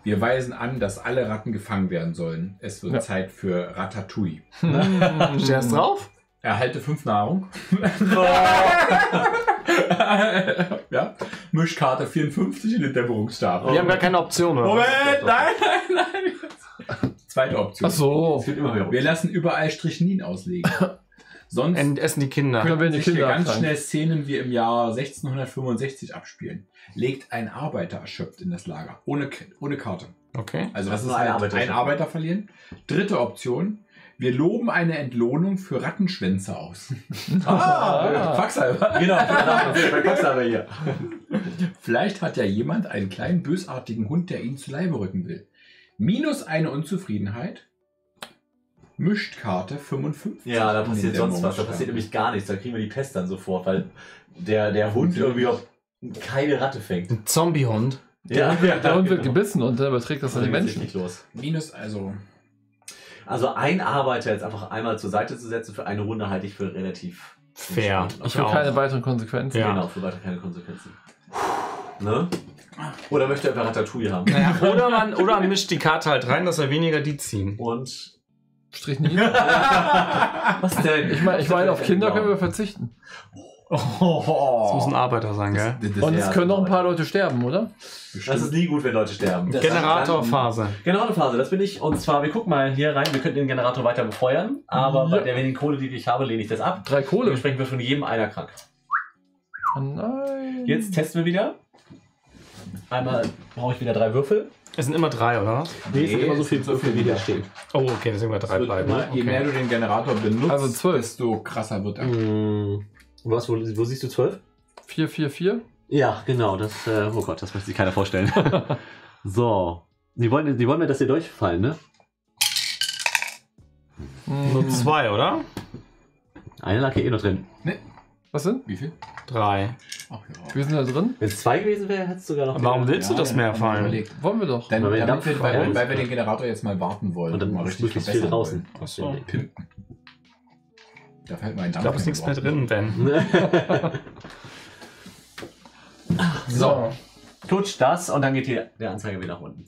Speaker 4: Wir weisen an, dass alle Ratten gefangen werden sollen. Es wird
Speaker 2: Ja.
Speaker 4: Zeit für Ratatouille.
Speaker 1: Stehst drauf?
Speaker 4: Erhalte 5 Nahrung. ja. Mischkarte 54 in den Dämmerungsstab.
Speaker 1: Wir haben gar keine Option, oder?
Speaker 4: Moment, nein, nein, nein. Zweite Option.
Speaker 2: Ach so.
Speaker 4: Wir lassen überall Strichnin auslegen. Sonst
Speaker 1: En- Essen die Kinder.
Speaker 2: Können wir
Speaker 4: können
Speaker 2: die
Speaker 4: sich hier
Speaker 2: Kinder
Speaker 4: ganz
Speaker 2: abfangen.
Speaker 4: schnell Szenen wie im Jahr 1665 abspielen. Legt ein Arbeiter erschöpft in das Lager. Ohne, ohne Karte.
Speaker 1: Okay.
Speaker 4: Also
Speaker 3: Das
Speaker 4: das
Speaker 3: ist ein
Speaker 4: halt
Speaker 3: Arbeiter
Speaker 4: ein. Arbeiter verlieren. Dritte Option. Wir loben eine Entlohnung für Rattenschwänze aus.
Speaker 2: Ah.
Speaker 4: Quacksalber.
Speaker 3: Genau, Quacksalber hier.
Speaker 4: Vielleicht hat ja jemand einen kleinen bösartigen Hund, der ihn zu Leibe rücken will. Minus eine Unzufriedenheit. Mischt Karte 55.
Speaker 3: Ja, da passiert sonst was. Da passiert nämlich gar nichts. Da kriegen wir die Pest dann sofort, weil der, der Hund irgendwie auf keine Ratte fängt.
Speaker 1: Ein Zombiehund.
Speaker 3: Ja,
Speaker 2: Der Hund wird
Speaker 3: genau.
Speaker 2: gebissen und der überträgt das an die
Speaker 3: Dann geht's
Speaker 2: Menschen.
Speaker 3: richtig los.
Speaker 4: Minus, also.
Speaker 3: Also ein Arbeiter jetzt einfach einmal zur Seite zu setzen für eine Runde halte ich für relativ
Speaker 1: Fair.
Speaker 2: Ich will keine weiteren Konsequenzen.
Speaker 1: Ja.
Speaker 3: Genau, für weiter keine Konsequenzen. Ne? Oder möchte er einfach Ratatouille haben?
Speaker 1: Naja, oder man, oder man mischt die Karte halt rein, dass er weniger die ziehen.
Speaker 3: Und
Speaker 2: Strich nie.
Speaker 3: was denn?
Speaker 2: Ich meine, ich mein, auf Kinder können wir verzichten.
Speaker 1: Das muss ein Arbeiter sein, gell?
Speaker 2: Und
Speaker 3: Ja,
Speaker 2: es können noch ein paar Leute sterben, oder?
Speaker 3: Das ist nie gut, wenn Leute sterben. Das
Speaker 1: Generatorphase.
Speaker 3: Generatorphase, das bin ich. Und zwar, wir gucken mal hier rein. Wir könnten den Generator weiter befeuern, aber
Speaker 2: Ja.
Speaker 3: bei der wenigen Kohle, die ich habe, lehne ich das ab.
Speaker 2: Drei Kohle.
Speaker 3: Dementsprechend wird von jedem einer krank.
Speaker 2: Oh nein.
Speaker 3: Jetzt testen wir wieder. Einmal brauche ich wieder drei Würfel.
Speaker 1: Es sind immer drei, oder was?
Speaker 3: Nee, es sind immer so viele Würfel, wie da
Speaker 4: steht.
Speaker 1: Oh, okay, das sind immer drei bleiben.
Speaker 4: Immer, Je mehr
Speaker 1: Okay.
Speaker 4: du den Generator benutzt,
Speaker 2: Also
Speaker 4: desto krasser wird er.
Speaker 3: Hm. Was, wo, wo siehst du zwölf?
Speaker 2: 4, 4, 4.
Speaker 3: Ja, genau. Das, äh, oh Gott, das möchte sich keiner vorstellen. so. Die wollen, die wollen mir, dass ihr durchfallen, ne?
Speaker 1: Nur zwei, oder?
Speaker 3: Eine lag hier eh noch drin.
Speaker 2: Was sind?
Speaker 4: Wie viel?
Speaker 1: Drei.
Speaker 4: Ach ja.
Speaker 2: Wir sind da drin.
Speaker 3: Wenn es zwei gewesen wäre, hättest du sogar noch.
Speaker 1: Warum willst du das mehr fallen?
Speaker 2: Wollen wir doch.
Speaker 4: Dann,
Speaker 3: Weil wir
Speaker 4: damit wir,
Speaker 3: Dampf
Speaker 4: weil, weil wir den Generator jetzt mal warten wollen.
Speaker 3: Und dann
Speaker 4: mal
Speaker 3: möglichst viel draußen.
Speaker 4: wollen.
Speaker 1: Ach so.
Speaker 4: Pimpen. Da fällt mein
Speaker 1: Ich glaube, es ist nichts mehr drin, Ben.
Speaker 3: so. Gut, das und dann geht die, der Anzeiger wieder nach unten.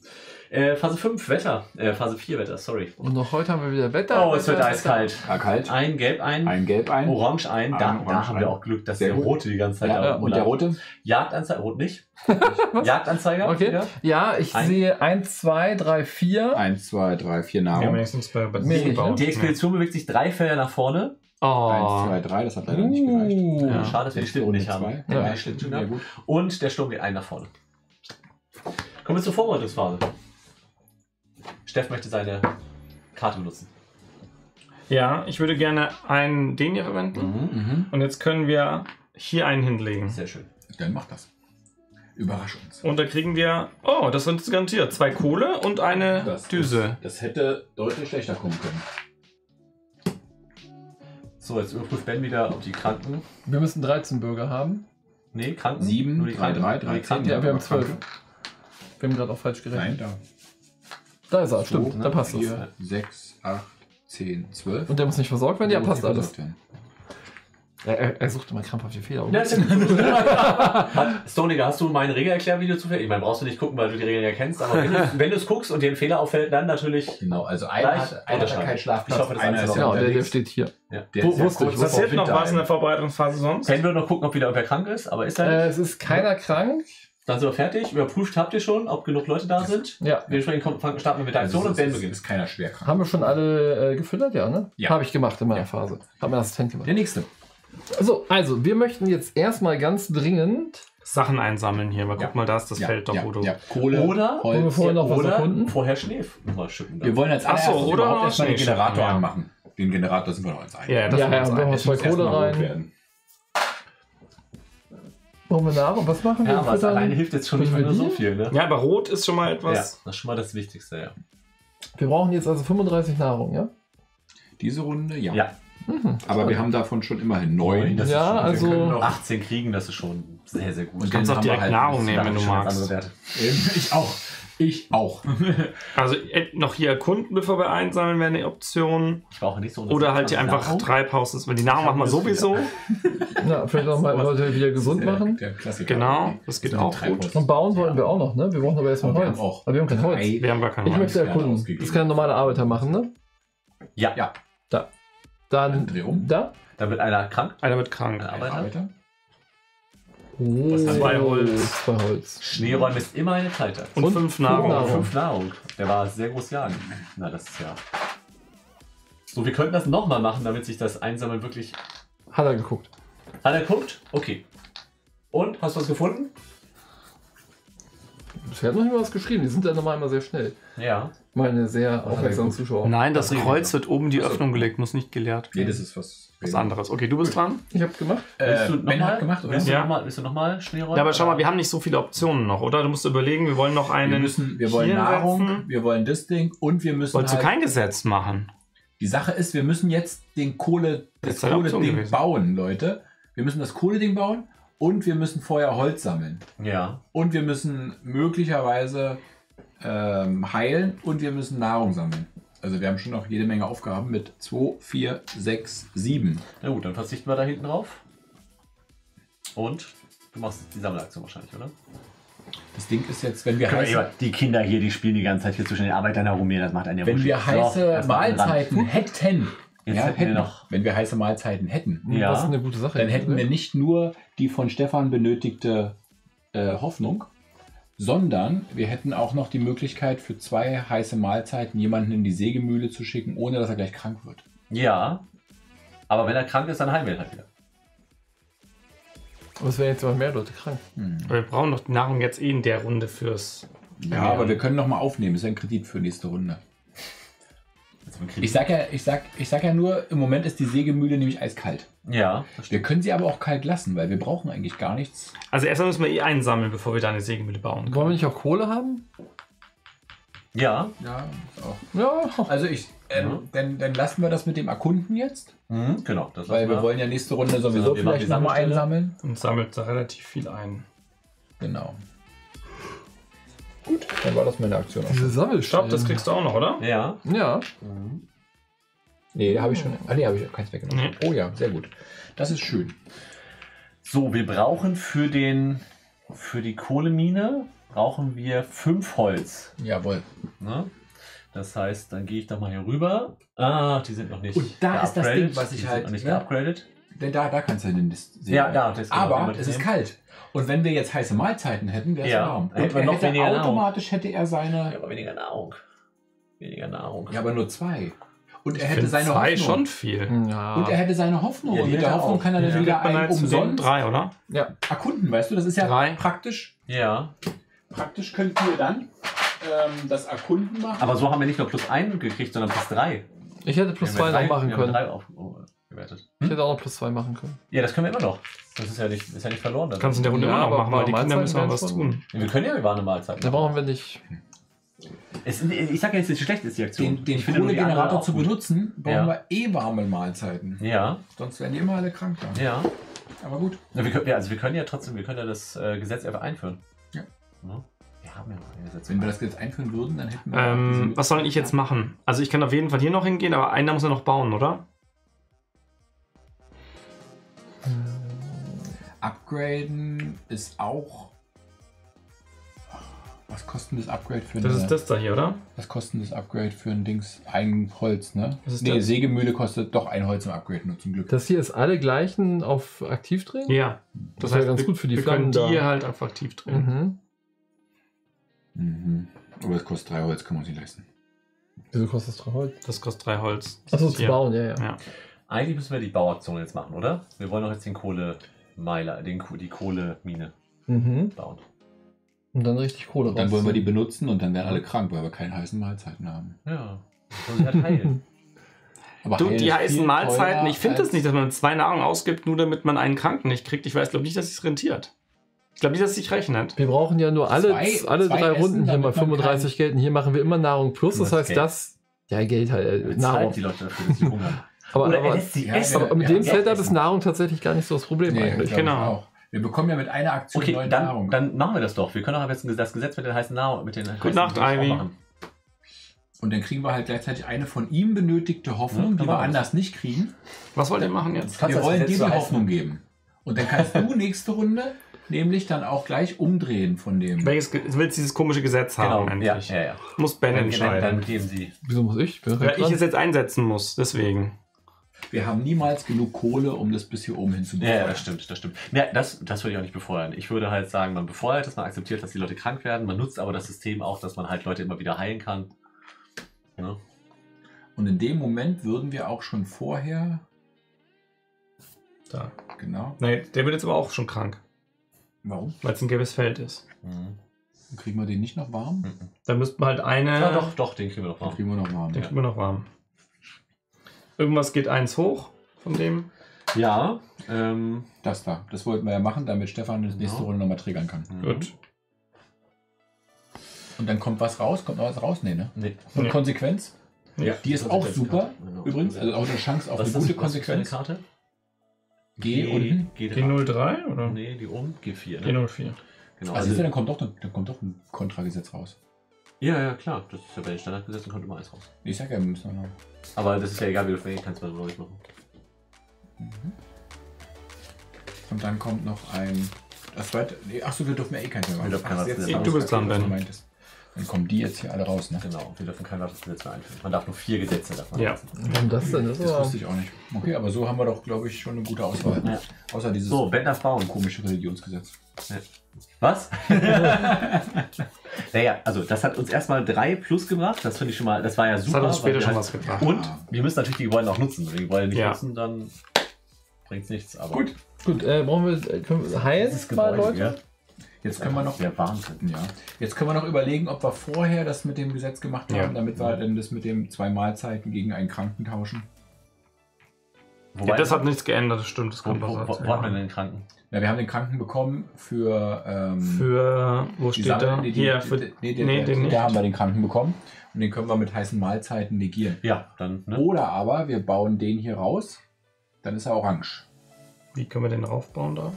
Speaker 3: Äh, Phase 5, Wetter. Äh, Phase 4, Wetter, sorry.
Speaker 2: Und noch heute haben wir wieder Wetter.
Speaker 3: Oh, es wird eiskalt.
Speaker 4: Ja, kalt.
Speaker 3: Ein Gelb, ein,
Speaker 4: Ein Gelb ein.
Speaker 3: Orange, ein. Da,
Speaker 4: Ein
Speaker 3: da
Speaker 4: Orange,
Speaker 3: haben wir
Speaker 4: ein.
Speaker 3: auch Glück, dass
Speaker 4: Sehr
Speaker 3: der
Speaker 4: gut.
Speaker 3: Rote die ganze Zeit
Speaker 4: Ja,
Speaker 3: da
Speaker 4: und der rote?
Speaker 3: Jagdanzeiger, Rot nicht. Jagdanzeiger.
Speaker 2: Okay.
Speaker 3: wieder.
Speaker 2: Ja, ich
Speaker 3: Ein-
Speaker 2: sehe 1, 2, 3, 4.
Speaker 4: Eins, zwei, drei, vier
Speaker 1: Wir haben
Speaker 4: Nahrung.
Speaker 1: wenigstens bei, bei.
Speaker 3: Die Expedition bewegt sich drei Felder nach vorne.
Speaker 1: Oh.
Speaker 4: Eins, zwei, drei, das hat leider nicht gereicht.
Speaker 2: Uh.
Speaker 1: Ja.
Speaker 3: Schade, dass wir die Schlitten nicht haben.
Speaker 4: Zwei.
Speaker 2: Ja.
Speaker 4: Ja,
Speaker 3: gehabt.
Speaker 4: gut.
Speaker 3: Und der Sturm geht ein nach vorne. Kommen wir zur Vorbereitungsphase. Steff möchte seine Karte benutzen.
Speaker 1: Ja, ich würde gerne einen den hier verwenden.
Speaker 4: Mhm.
Speaker 1: Und jetzt können wir hier einen hinlegen.
Speaker 3: Sehr schön.
Speaker 4: Dann mach das. Überrasch uns.
Speaker 1: Und da kriegen wir, oh, das sind garantiert zwei Kohle und eine
Speaker 4: Das-
Speaker 1: Düse.
Speaker 4: Das hätte deutlich schlechter kommen können.
Speaker 3: So, jetzt überprüft Ben wieder, ob die Kranken.
Speaker 2: Wir müssen 13 Bürger haben.
Speaker 3: Nee, Kranken.
Speaker 4: Sieben,
Speaker 3: Nur die
Speaker 4: drei,
Speaker 3: Kranken.
Speaker 4: drei,
Speaker 3: Nur die
Speaker 4: drei,
Speaker 3: Kranken.
Speaker 4: zehn.
Speaker 2: Ja, wir haben
Speaker 4: aber
Speaker 2: 12.
Speaker 4: Kranke.
Speaker 2: Wir haben gerade auch falsch gerechnet.
Speaker 4: Nein, da.
Speaker 2: Da ist er, stimmt. Da passt das.
Speaker 4: Vier, sechs, acht, zehn, zwölf.
Speaker 2: Und der muss nicht versorgt werden? Ja, passt alles.
Speaker 4: werden.
Speaker 2: Er, er, er sucht immer krampfhaft die Fehler.
Speaker 3: Ja, ist ja- Hat- Stoniger, hast du mein Regelerklärvideo zufällig? Ich meine, brauchst du nicht gucken, weil du die Regeln ja kennst, aber wenn du, es guckst und dir ein Fehler auffällt, dann natürlich.
Speaker 4: Genau, also einer hat, einer hat keinen Schlafplatz,
Speaker 3: Ich hoffe, das
Speaker 4: einer
Speaker 3: ist
Speaker 4: ja
Speaker 2: Genau, der, der steht hier.
Speaker 4: Der
Speaker 2: Wo-
Speaker 4: ja
Speaker 2: wusste ich,
Speaker 1: Passiert noch was in der Vorbereitungsphase sonst?
Speaker 3: Ben will noch gucken, ob wieder irgendwer krank ist, aber ist er
Speaker 2: Äh,
Speaker 3: nicht.
Speaker 2: es ist keiner krank.
Speaker 3: Dann sind wir fertig. Überprüft habt ihr schon, ob genug Leute da sind.
Speaker 2: Ja.
Speaker 3: Dementsprechend starten wir mit der
Speaker 4: Also
Speaker 3: Aktion und
Speaker 4: es
Speaker 3: Ben
Speaker 4: ist,
Speaker 3: beginnt.
Speaker 4: ist keiner schwer krank.
Speaker 2: Haben wir schon alle äh, gefüttert? Ja, ne?
Speaker 4: Ja.
Speaker 2: Habe ich gemacht in meiner Phase. Hat mein Assistent gemacht.
Speaker 4: Der nächste.
Speaker 2: So, also, wir möchten jetzt erstmal ganz dringend.
Speaker 1: Sachen einsammeln hier, aber
Speaker 4: Ja.
Speaker 1: guck mal, da ist das
Speaker 4: ja,
Speaker 1: Feld doch,
Speaker 4: ja,
Speaker 1: wo du.
Speaker 4: ja. Kohle,
Speaker 3: Oder-
Speaker 2: Wollen wir
Speaker 4: Holz.
Speaker 2: vorher noch was
Speaker 3: Oder
Speaker 2: erkunden?
Speaker 3: vorher Schnee mal schütten.
Speaker 4: Wir wollen als
Speaker 1: Ach so, oder
Speaker 4: überhaupt erstmal den Generator
Speaker 1: schicken, ja.
Speaker 4: anmachen. Den Generator sind wir noch uns einig.
Speaker 1: Ja, das
Speaker 2: Ja,
Speaker 1: ja,
Speaker 2: ja,
Speaker 1: ja,
Speaker 2: wir
Speaker 4: Es
Speaker 2: zwei Kohle rein. Brauchen wir Nahrung? Was machen wir?
Speaker 3: Ja,
Speaker 2: Füttern?
Speaker 3: alleine hilft jetzt schon nicht mehr so viel, ne?
Speaker 1: ja, aber Rot ist schon mal
Speaker 3: Ja,
Speaker 1: etwas.
Speaker 3: das ist schon mal das Wichtigste, ja.
Speaker 2: Wir brauchen jetzt also 35 Nahrung, ja?
Speaker 4: Diese Runde, ja.
Speaker 3: Ja.
Speaker 2: Mhm.
Speaker 4: Aber wir haben davon schon immerhin neun.
Speaker 3: Das
Speaker 2: Ja,
Speaker 3: ist schon,
Speaker 2: also-
Speaker 3: wir können noch 18 kriegen, das ist schon sehr, sehr gut.
Speaker 4: Und
Speaker 1: kannst
Speaker 4: dann
Speaker 1: auch direkt
Speaker 4: halt
Speaker 1: Nahrung nehmen, wenn du magst.
Speaker 4: Ähm, Ich auch. Ich auch.
Speaker 1: Also äh, noch hier erkunden, bevor wir einsammeln, wäre eine Option.
Speaker 3: Ich brauche nicht so
Speaker 1: Oder halt hier einfach
Speaker 3: Nahrung.
Speaker 1: Treibhauses, weil die Nahrung machen wir sowieso.
Speaker 2: Ja, vielleicht auch mal Leute wieder gesund
Speaker 4: Der-
Speaker 2: machen.
Speaker 4: Der Klassiker.
Speaker 1: Genau, das geht auch
Speaker 4: Treibhaus.
Speaker 1: gut.
Speaker 2: Und bauen wollen wir auch noch, ne? Wir brauchen aber erstmal Holz.
Speaker 4: auch
Speaker 2: aber wir haben kein Holz.
Speaker 1: Wir haben gar
Speaker 2: Ich
Speaker 1: Holz.
Speaker 2: möchte
Speaker 4: Sterne
Speaker 2: erkunden. Das kann ein normaler Arbeiter machen, ne?
Speaker 3: Ja.
Speaker 4: Ja.
Speaker 2: Da. Dann
Speaker 4: Dreh um.
Speaker 2: da.
Speaker 3: Dann wird einer krank.
Speaker 1: Einer wird krank.
Speaker 3: Ein
Speaker 4: Ein
Speaker 3: Arbeiter.
Speaker 4: Arbeiter.
Speaker 2: Oh?
Speaker 1: Zwei Holz.
Speaker 2: Zwei Holz.
Speaker 3: Schneeräume ist immer eine Pleite.
Speaker 1: Und,
Speaker 2: Und
Speaker 1: fünf
Speaker 2: fünf
Speaker 1: Nahrung.
Speaker 2: Nahrung.
Speaker 3: Fünf Nahrung. Der war sehr groß jagen. Na, das ist ja. So, wir könnten das nochmal machen, damit sich das Einsammeln wirklich.
Speaker 2: Hat er geguckt.
Speaker 3: Hat er geguckt? Okay. Und? Hast du was gefunden?
Speaker 2: Bisher noch nicht mal was geschrieben. Die sind ja normal immer sehr schnell.
Speaker 3: Ja.
Speaker 2: Meine sehr aufmerksamen
Speaker 4: geguckt.
Speaker 2: Zuschauer.
Speaker 1: Nein, das
Speaker 3: Das.
Speaker 1: Kreuz wird oben die. Öffnung gelegt, muss nicht geleert.
Speaker 4: Nee, das ist was.
Speaker 1: Was anderes. Okay, du bist dran.
Speaker 2: Ich habe gemacht.
Speaker 4: Äh,
Speaker 3: du
Speaker 4: ben hat gemacht, oder?
Speaker 3: Willst du
Speaker 1: Ja.
Speaker 3: nochmal willst du noch mal Schneeräume?
Speaker 1: Ja, aber schau mal, wir haben nicht so viele Optionen noch, oder? Du musst überlegen, wir wollen noch
Speaker 4: Wir,
Speaker 1: einen.
Speaker 4: müssen, wir wollen Nahrung,
Speaker 1: setzen.
Speaker 4: wir wollen das Ding und wir müssen.
Speaker 1: Wolltest du
Speaker 4: halt-
Speaker 1: kein Gesetz machen?
Speaker 4: Die Sache ist, wir müssen jetzt den Kohle,
Speaker 1: Das
Speaker 4: Kohle-Ding bauen, Leute. Wir müssen das Kohle-Ding bauen und wir müssen vorher Holz sammeln.
Speaker 3: Ja.
Speaker 4: Und wir müssen möglicherweise ähm, heilen und wir müssen Nahrung sammeln. Also wir haben schon noch jede Menge Aufgaben mit 2, 4, 6, 7.
Speaker 3: Na gut, dann verzichten wir da hinten drauf. Und du machst die Sammelaktion wahrscheinlich, oder?
Speaker 4: Das Ding ist jetzt, wenn wir
Speaker 3: Können wir
Speaker 4: heiße,
Speaker 3: eben- die Kinder hier, die spielen die ganze Zeit hier zwischen den Arbeitern herum. Das macht einen ja
Speaker 4: wenn wir
Speaker 3: So,
Speaker 4: heiße
Speaker 3: dran.
Speaker 4: Mahlzeiten hätten,
Speaker 3: Jetzt
Speaker 4: ja,
Speaker 3: hätten wir noch-
Speaker 4: wenn wir heiße Mahlzeiten hätten,
Speaker 3: Ja.
Speaker 2: Das ist eine gute Sache.
Speaker 4: dann hätten wir nicht nur die von Stefan benötigte äh, Hoffnung, sondern wir hätten auch noch die Möglichkeit für zwei heiße Mahlzeiten jemanden in die Sägemühle zu schicken, ohne dass er gleich krank wird.
Speaker 3: Ja. Aber wenn er krank ist, dann heilen wir ihn halt wieder.
Speaker 2: Aber es wären jetzt immer mehr Leute krank.
Speaker 1: Wir brauchen doch die Nahrung jetzt eh in der Runde fürs.
Speaker 4: Ja, aber wir können noch mal aufnehmen. Das ist ein Kredit für nächste Runde.
Speaker 3: Krieg.
Speaker 4: Ich sag ja, ich sag, ich sag ja nur, im Moment ist die Sägemühle nämlich eiskalt.
Speaker 3: ja,
Speaker 4: Wir können sie aber auch kalt lassen, weil wir brauchen eigentlich gar nichts.
Speaker 1: Also erstmal müssen wir eh einsammeln, bevor wir da eine Sägemühle bauen.
Speaker 2: Wollen wir nicht auch Kohle haben?
Speaker 3: Ja.
Speaker 4: Ja, auch.
Speaker 2: Ja.
Speaker 4: Also ich, ähm,
Speaker 3: Ja.
Speaker 4: dann, dann lassen wir das mit dem Erkunden jetzt,
Speaker 3: Mhm, genau. Das
Speaker 4: weil
Speaker 3: lassen
Speaker 4: wir wollen ja nächste Runde sowieso vielleicht nochmal einsammeln.
Speaker 1: Und sammelt da relativ viel ein.
Speaker 4: Genau. Gut, dann war das meine Aktion.
Speaker 2: Diese Sammelstellen.
Speaker 1: Stopp, das kriegst du auch noch, oder?
Speaker 3: Ja.
Speaker 2: Ja.
Speaker 4: Nee, habe ich schon. Ah, nee, habe ich keins weggenommen.
Speaker 1: Nee.
Speaker 4: Oh ja, sehr gut. Das ist schön.
Speaker 3: So, wir brauchen für den für die Kohlemine brauchen wir fünf Holz.
Speaker 4: Jawohl.
Speaker 3: Ne? Das heißt, dann gehe ich doch mal hier rüber. Ah, die sind noch nicht.
Speaker 4: Und da ist das. Ding, was ich
Speaker 3: die sind
Speaker 4: halt-
Speaker 3: noch nicht
Speaker 4: ja.
Speaker 3: geupgradet.
Speaker 4: Denn da, da kannst du hin das sehen.
Speaker 3: Ja, da, das
Speaker 4: Aber es ist kalt. Und wenn wir jetzt heiße Mahlzeiten hätten, wäre es
Speaker 3: Ja,
Speaker 4: warm.
Speaker 3: wir
Speaker 4: er
Speaker 3: noch
Speaker 4: hätte
Speaker 3: weniger Nahrung.
Speaker 4: automatisch hätte er
Speaker 3: Ja,
Speaker 4: seine.
Speaker 3: aber weniger Nahrung. Weniger Nahrung.
Speaker 4: Ja, aber nur zwei. Und er
Speaker 1: Ich
Speaker 4: hätte seine
Speaker 1: zwei
Speaker 4: Hoffnung.
Speaker 1: schon viel.
Speaker 2: Ja.
Speaker 4: Und er hätte seine Hoffnung.
Speaker 3: Ja,
Speaker 4: und mit der
Speaker 3: hätte er
Speaker 4: Hoffnung
Speaker 3: auch.
Speaker 4: kann er dann
Speaker 3: Ja.
Speaker 4: wieder einen umsonst
Speaker 1: drei, oder?
Speaker 2: ja.
Speaker 4: erkunden, weißt du? Das ist ja
Speaker 1: Drei.
Speaker 4: praktisch.
Speaker 3: Ja.
Speaker 4: Praktisch könnten wir dann ähm, das Erkunden machen.
Speaker 3: Aber so haben wir nicht nur plus ein gekriegt, sondern plus drei.
Speaker 2: Ich hätte plus
Speaker 3: Wir
Speaker 2: zwei noch machen können.
Speaker 3: drei auf, oh, gewertet.
Speaker 2: Ich hätte auch noch plus zwei machen können.
Speaker 3: Ja, das können wir immer noch. Das ist ja nicht, ist ja nicht verloren.
Speaker 1: Du kannst in der Runde
Speaker 2: Ja,
Speaker 1: immer noch
Speaker 2: aber
Speaker 1: machen, weil die Kinder müssen
Speaker 2: werden
Speaker 1: was tun.
Speaker 3: Ja, wir können ja über eine Mahlzeit.
Speaker 2: Da brauchen wir nicht.
Speaker 3: Es, ich sag ja jetzt, wie schlecht ist die Aktion.
Speaker 4: den den Kohlegenerator
Speaker 3: auch
Speaker 4: zu
Speaker 3: gut.
Speaker 4: benutzen, brauchen
Speaker 3: Ja.
Speaker 4: wir eh warme Mahlzeiten.
Speaker 3: Ja,
Speaker 4: Sonst werden die immer alle krank da.
Speaker 3: ja.
Speaker 4: Aber gut.
Speaker 3: ja, wir können, ja. Also wir können ja trotzdem, wir können ja das äh, Gesetz einfach einführen.
Speaker 4: Ja.
Speaker 3: Ne? Wir haben ja noch ein Gesetz.
Speaker 4: Wenn wir das jetzt einführen würden, dann hätten wir.
Speaker 1: Ähm, was soll ich jetzt machen? Also ich kann auf jeden Fall hier noch hingehen, aber einer muss ja noch bauen, oder?
Speaker 4: Upgraden ist auch. Was kostet das Upgrade für
Speaker 1: Das
Speaker 4: eine,
Speaker 1: ist das da hier, oder?
Speaker 4: Was kostet das Upgrade für ein Dings? Ein Holz, ne?
Speaker 1: Was ist
Speaker 4: nee,
Speaker 1: das?
Speaker 4: Sägemühle kostet doch ein Holz im Upgrade, nur zum Glück.
Speaker 2: Das hier ist alle gleichen auf aktiv drehen?
Speaker 1: Ja.
Speaker 2: Das wäre ganz
Speaker 1: wir-
Speaker 2: gut für die
Speaker 1: Wir können die
Speaker 2: da.
Speaker 1: halt einfach aktiv drehen.
Speaker 2: Mhm.
Speaker 4: Mhm. Aber es kostet drei Holz, kann man sich leisten.
Speaker 2: Wieso kostet das drei Holz?
Speaker 1: Das kostet drei Holz.
Speaker 2: Achso, zu bauen, ja, ja.
Speaker 1: Ja.
Speaker 3: Eigentlich müssen wir die Bauaktion jetzt machen, oder? Wir wollen doch jetzt den Kohlemeiler, den, die Kohlemine
Speaker 2: Mhm.
Speaker 3: bauen.
Speaker 2: Und dann richtig Kohle
Speaker 4: Und dann wollen wir die benutzen und dann werden alle krank, weil wir keine heißen Mahlzeiten haben.
Speaker 3: Ja. Sie halt heilen.
Speaker 4: Aber
Speaker 1: Du,
Speaker 4: heilen
Speaker 1: die heißen Mahlzeiten, ich finde das nicht, dass man zwei Nahrung ausgibt, nur damit man einen Kranken nicht kriegt. Ich weiß, glaube nicht, dass es rentiert. Ich glaube nicht, dass es sich rechnet.
Speaker 2: Wir brauchen ja nur alle,
Speaker 4: Zwei-
Speaker 2: alle
Speaker 4: zwei
Speaker 2: drei
Speaker 4: Essen,
Speaker 2: Runden hier mal
Speaker 4: man
Speaker 2: 35 Geld. Und hier machen wir immer Nahrung plus. Das heißt,
Speaker 3: Geld?
Speaker 2: das. Ja, Geld halt. Äh, Nahrung.
Speaker 3: die Leute dafür, dass sie hungern.
Speaker 2: Aber,
Speaker 3: Oder er
Speaker 2: aber,
Speaker 3: lässt sie
Speaker 4: Ja,
Speaker 3: essen.
Speaker 2: aber mit
Speaker 4: Ja,
Speaker 2: dem Setup
Speaker 3: essen.
Speaker 2: ist Nahrung tatsächlich gar nicht so das Problem
Speaker 4: Nee,
Speaker 2: eigentlich.
Speaker 1: Genau.
Speaker 4: auch. Wir bekommen ja mit einer Aktion
Speaker 3: Okay,
Speaker 4: neue
Speaker 3: dann,
Speaker 4: Nahrung.
Speaker 3: dann machen wir das doch. Wir können doch jetzt das Gesetz mit den heißen Nahrung, mit den heißen
Speaker 1: Nacht, Ivy.
Speaker 3: machen.
Speaker 4: und dann kriegen wir halt gleichzeitig eine von ihm benötigte Hoffnung,
Speaker 3: Ja,
Speaker 4: die wir anders nicht kriegen.
Speaker 1: Was wollt ihr machen jetzt?
Speaker 4: Wir wollen dir die? Hoffnung geben. Und dann kannst du nächste Runde nämlich dann auch gleich umdrehen von dem.
Speaker 1: Welches du willst dieses komische Gesetz haben,
Speaker 3: Genau, ja,
Speaker 1: endlich.
Speaker 3: ja, ja.
Speaker 1: Muss Ben
Speaker 3: Dann, dann,
Speaker 1: entscheiden.
Speaker 3: dann geben sie.
Speaker 2: Wieso muss ich?
Speaker 1: Weil ich es jetzt einsetzen muss, deswegen.
Speaker 4: Wir haben niemals genug Kohle, um das bis hier oben hin zu
Speaker 3: Ja, ja,
Speaker 4: befeuern.
Speaker 3: das stimmt, das stimmt. Ja, das, das würde ich auch nicht befeuern. Ich würde halt sagen, man befeuert es, man akzeptiert, dass die Leute krank werden, man nutzt aber das System auch, dass man halt Leute immer wieder heilen kann. Ja.
Speaker 4: Und in dem Moment würden wir auch schon vorher,
Speaker 1: Da.
Speaker 4: genau,
Speaker 1: Nee, der wird jetzt aber auch schon krank,
Speaker 4: warum?
Speaker 1: weil es ein gelbes Feld ist.
Speaker 3: Mhm.
Speaker 4: Dann kriegen wir den nicht noch warm?
Speaker 3: Mhm.
Speaker 1: Da müssten wir halt eine.
Speaker 3: Ja, doch, doch, den kriegen wir doch
Speaker 4: Den
Speaker 3: noch.
Speaker 4: kriegen wir noch warm.
Speaker 1: Den kriegen wir noch warm. Irgendwas geht eins hoch von dem.
Speaker 3: Ja, ähm,
Speaker 4: Das da, das wollten wir ja machen, damit Stefan das nächste
Speaker 3: Ja.
Speaker 4: Runde nochmal triggern kann.
Speaker 3: mhm.
Speaker 1: Gut.
Speaker 4: Und dann kommt was raus, kommt noch was raus? Nee, ne?
Speaker 3: Nee.
Speaker 4: Und
Speaker 1: Nee.
Speaker 4: Konsequenz?
Speaker 3: Ja,
Speaker 4: Die ist auch super,
Speaker 3: Genau.
Speaker 4: übrigens. Also auch eine Chance auf
Speaker 3: Was
Speaker 4: eine
Speaker 3: ist
Speaker 4: gute
Speaker 3: das für eine
Speaker 4: Konsequenz.
Speaker 3: Karte?
Speaker 4: G unten.
Speaker 3: G3.
Speaker 1: G03 oder?
Speaker 3: Nee, die oben. G4. Ne?
Speaker 1: G04.
Speaker 3: Genau.
Speaker 4: Also, du, dann kommt doch, dann kommt doch ein Kontragesetz raus.
Speaker 3: Ja, ja, klar. Das ist ja bei den Standardgesetzen kommt immer eins raus.
Speaker 4: Ich sag ja, wir müssen noch.
Speaker 3: Aber das ist ja egal, wie du vergehen kannst, weil du neues machen.
Speaker 4: Und dann kommt noch ein. Das zweite. Nee, achso, wir dürfen ja eh keinen mehr machen.
Speaker 3: Wir dürfen keinen
Speaker 4: Ach, jetzt
Speaker 1: Du
Speaker 4: ich
Speaker 1: bist dran,
Speaker 4: was
Speaker 1: Ben.
Speaker 4: Dann kommen die jetzt hier alle raus, ne?
Speaker 3: Genau. Wir dürfen kein weiteres Gesetz mehr einführen. Man darf nur vier Gesetze davon
Speaker 1: Ja.
Speaker 2: Warum das denn? Das
Speaker 4: Das wusste ich auch nicht. Okay, aber so haben wir doch, glaube ich, schon eine gute Auswahl.
Speaker 3: Ja.
Speaker 4: Außer dieses
Speaker 3: So, Ben darf bauen.
Speaker 4: komische Religionsgesetz.
Speaker 3: Was? naja, also das hat uns erstmal drei plus gebracht. Das finde ich schon mal, das war ja
Speaker 1: Das
Speaker 3: super.
Speaker 1: hat uns später
Speaker 3: wir
Speaker 1: schon
Speaker 3: halt-
Speaker 1: was gebracht.
Speaker 3: Und wir müssen natürlich die Gebäude auch nutzen. Wenn die Gebäude nicht
Speaker 1: Ja.
Speaker 3: nutzen, dann bringt es nichts. Aber
Speaker 4: Gut.
Speaker 2: gut, äh, brauchen wir, äh, können wir
Speaker 3: dieses
Speaker 2: mal Leute?
Speaker 3: ja,
Speaker 4: Jetzt können wir noch.
Speaker 3: Der Wahnsinn.
Speaker 4: Ja. Jetzt können wir noch überlegen, ob wir vorher das mit dem Gesetz gemacht haben,
Speaker 1: Ja.
Speaker 4: damit wir dann das mit dem zwei Mahlzeiten gegen einen Kranken tauschen.
Speaker 3: Wobei,
Speaker 1: Ja, das hat nichts geändert, das stimmt. Das
Speaker 3: wo,
Speaker 1: kommt
Speaker 3: wo,
Speaker 1: was
Speaker 3: wo, wo hat man denn den Kranken?
Speaker 4: Ja, wir haben den Kranken bekommen für. Ähm,
Speaker 1: Für, wo steht
Speaker 4: Sammel-
Speaker 1: da?
Speaker 4: nee, die-
Speaker 1: Hier, für,
Speaker 4: nee, den,
Speaker 1: nee,
Speaker 4: nee,
Speaker 1: den nicht.
Speaker 4: da haben wir den Kranken bekommen. Und den können wir mit heißen Mahlzeiten negieren.
Speaker 3: Ja, dann. Ne?
Speaker 4: Oder aber wir bauen den hier raus, dann ist er orange.
Speaker 1: Wie können wir den aufbauen da?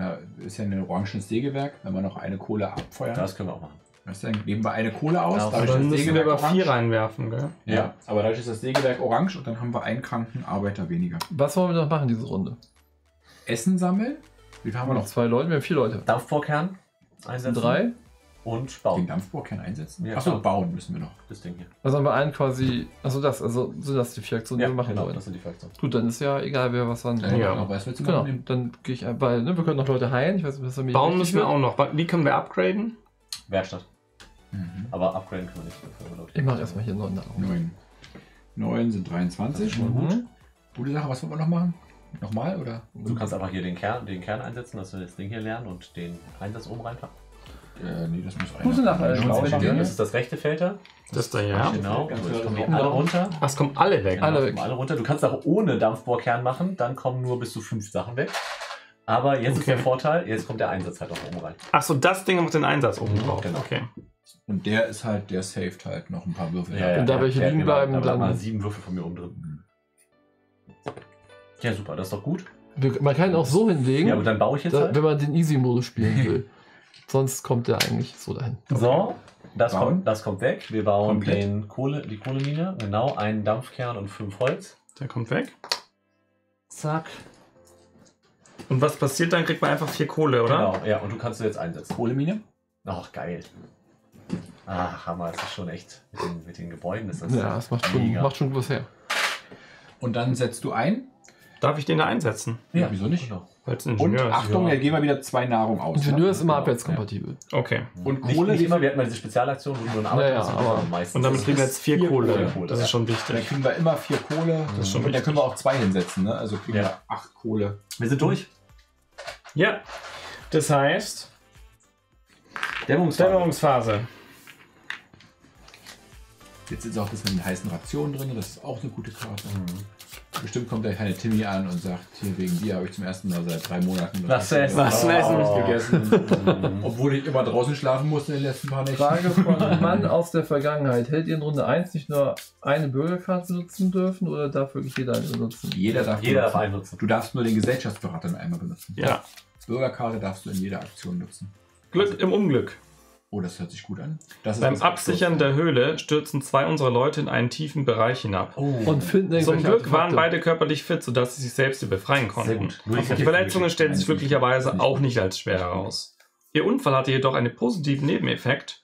Speaker 4: Na, ist ja ein orangenes Sägewerk, wenn wir noch eine Kohle abfeuern.
Speaker 3: Das können wir auch machen.
Speaker 4: Weißt du, dann geben wir eine Kohle aus.
Speaker 3: Ja,
Speaker 1: Aber
Speaker 4: dadurch
Speaker 1: dann
Speaker 4: ist das
Speaker 1: müssen wir aber
Speaker 4: orange.
Speaker 1: vier reinwerfen, gell?
Speaker 4: Ja, aber dadurch ist das Sägewerk orange und dann haben wir einen kranken Arbeiter weniger.
Speaker 2: Was wollen wir noch machen diese Runde?
Speaker 4: Essen sammeln. Wie viel haben wir
Speaker 2: noch zwei Leute, wir haben vier Leute.
Speaker 3: Dampfbohrkern
Speaker 2: Das
Speaker 3: einsetzen.
Speaker 2: drei.
Speaker 3: Und
Speaker 4: Den
Speaker 3: bauen.
Speaker 4: Dampfbohrkern einsetzen?
Speaker 3: Ja,
Speaker 4: Achso, bauen müssen wir noch.
Speaker 3: Das Ding hier.
Speaker 2: Also haben wir einen quasi. Also das, also so das die vier Aktionen, die wir machen
Speaker 3: genau,
Speaker 2: wollen.
Speaker 3: das sind die Fraktionen.
Speaker 2: Gut, dann ist ja egal, wer was wann.
Speaker 4: Ja,
Speaker 1: Ja.
Speaker 4: genau. Willst du
Speaker 2: Genau,
Speaker 4: machen?
Speaker 2: dann gehe ich weil ne, wir können noch Leute heilen. Ich weiß nicht, was da
Speaker 1: Bauen müssen wir auch noch. Wie können wir upgraden?
Speaker 3: Werkstatt.
Speaker 4: Mhm.
Speaker 3: Aber upgraden können wir nicht. Können wir,
Speaker 2: Ich mache erstmal hier neun Nahrung.
Speaker 4: Neun. Neun sind 23.
Speaker 2: Mhm.
Speaker 4: Gute Sache, was wollen wir noch machen? Nochmal oder?
Speaker 3: Du kannst einfach hier den Kern, den Kern einsetzen, dass wir das Ding hier lernen und den Einsatz oben reinpacken.
Speaker 4: Äh, nee, das muss einer
Speaker 2: schlau
Speaker 4: machen.
Speaker 2: machen.
Speaker 3: Das ist das rechte Feld da.
Speaker 1: Das da, ja.
Speaker 3: Genau. Jetzt kommen die alle runter.
Speaker 1: Ach, es kommen alle weg.
Speaker 3: Genau,
Speaker 2: Alle
Speaker 3: kommen
Speaker 2: weg.
Speaker 3: alle runter. Du kannst auch ohne Dampfbohrkern machen, dann kommen nur bis zu fünf Sachen weg. Aber jetzt ist
Speaker 1: Okay.
Speaker 3: der Vorteil, jetzt kommt der Einsatz halt auch oben rein.
Speaker 1: Ach so, das Ding macht den Einsatz oben drauf.
Speaker 3: Genau.
Speaker 1: Okay.
Speaker 4: Und der ist halt, der saved halt noch ein paar Würfel.
Speaker 2: Und da welche liegen bleiben,
Speaker 3: dann. Da
Speaker 2: dann-
Speaker 3: mal sieben Würfel von mir oben drin. Ja, super, das ist doch gut.
Speaker 2: Man kann ihn auch so hinlegen,
Speaker 3: Ja, aber dann baue ich jetzt
Speaker 2: da,
Speaker 3: halt.
Speaker 2: wenn man den Easy-Modus spielen will. Sonst kommt der eigentlich so dahin.
Speaker 3: So, das
Speaker 4: Bauen.
Speaker 3: kommt, das kommt weg. Wir bauen
Speaker 4: Komplett.
Speaker 3: den Kohle, die Kohlemine. Genau, einen Dampfkern und fünf Holz.
Speaker 1: Der kommt weg.
Speaker 3: Zack.
Speaker 1: Und was passiert dann? Kriegt man einfach vier Kohle, oder?
Speaker 3: Genau, ja, und du kannst du jetzt einsetzen.
Speaker 4: Kohlemine?
Speaker 3: Ach, geil. Ach, Hammer, das ist schon echt. Mit den, mit den Gebäuden ist das.
Speaker 2: Ja, das macht schon, macht schon was her.
Speaker 4: Und dann setzt du ein.
Speaker 1: Darf ich den da einsetzen?
Speaker 4: Ja, wieso nicht?
Speaker 3: Genau.
Speaker 1: Ein
Speaker 4: Und
Speaker 1: Ingenieur ist.
Speaker 4: Achtung,
Speaker 3: ja.
Speaker 4: jetzt gehen wir wieder zwei Nahrung aus.
Speaker 2: Ingenieur
Speaker 4: ne?
Speaker 2: ist immer
Speaker 3: Genau.
Speaker 2: abwärtskompatibel.
Speaker 1: Okay.
Speaker 4: Und Kohle,
Speaker 3: nicht
Speaker 4: wie
Speaker 3: immer, wir hatten mal diese Spezialaktion, wo du nur einen
Speaker 2: Ja,
Speaker 3: Arbeiter
Speaker 2: ja, aber-
Speaker 3: meistens.
Speaker 1: Und damit
Speaker 3: ist
Speaker 1: kriegen wir jetzt vier
Speaker 4: vier
Speaker 1: Kohle.
Speaker 3: Kohle,
Speaker 1: Das
Speaker 3: ja.
Speaker 1: ist schon
Speaker 4: Dann
Speaker 1: wichtig.
Speaker 4: kriegen wir immer vier Kohle.
Speaker 1: Das ist schon
Speaker 4: und da können wir auch zwei hinsetzen, ne? Also kriegen
Speaker 3: Ja.
Speaker 4: wir acht Kohle.
Speaker 3: Wir sind durch.
Speaker 1: Ja. Das heißt,
Speaker 3: Dämmerungsphase.
Speaker 1: Dämmerungsphase.
Speaker 4: Jetzt ist auch das mit den heißen Rationen drin, das ist auch eine gute Karte.
Speaker 3: Mhm.
Speaker 4: Bestimmt kommt der kleine Timmy an und sagt, hier wegen dir habe ich zum ersten Mal seit drei Monaten
Speaker 3: Lass essen.
Speaker 1: Lass essen.
Speaker 4: gegessen. Obwohl ich immer draußen schlafen musste in den letzten paar Nächten.
Speaker 2: Frage von Mann aus der Vergangenheit. Hält ihr in Runde 1 nicht nur eine Bürgerkarte nutzen dürfen oder darf wirklich jeder eine benutzen?
Speaker 4: Jeder darf
Speaker 3: Jeder darf
Speaker 4: benutzen.
Speaker 3: einen nutzen.
Speaker 4: Du darfst nur den Gesellschaftsberater nur einmal benutzen.
Speaker 1: Ja.
Speaker 4: Bürgerkarte darfst du in jeder Aktion nutzen.
Speaker 1: Glück im Unglück.
Speaker 4: Oh, das hört sich gut an.
Speaker 1: Beim Absichern der Höhle stürzen zwei unserer Leute in einen tiefen Bereich hinab.
Speaker 3: Oh.
Speaker 2: Und finden
Speaker 1: Zum Glück waren beide körperlich fit, sodass sie sich selbst hier befreien konnten.
Speaker 3: Sehr gut. Nur die
Speaker 1: Verletzungen stellen sich glücklicherweise
Speaker 4: nicht
Speaker 1: auch nicht als schwer heraus. Ihr Unfall hatte jedoch einen positiven Nebeneffekt,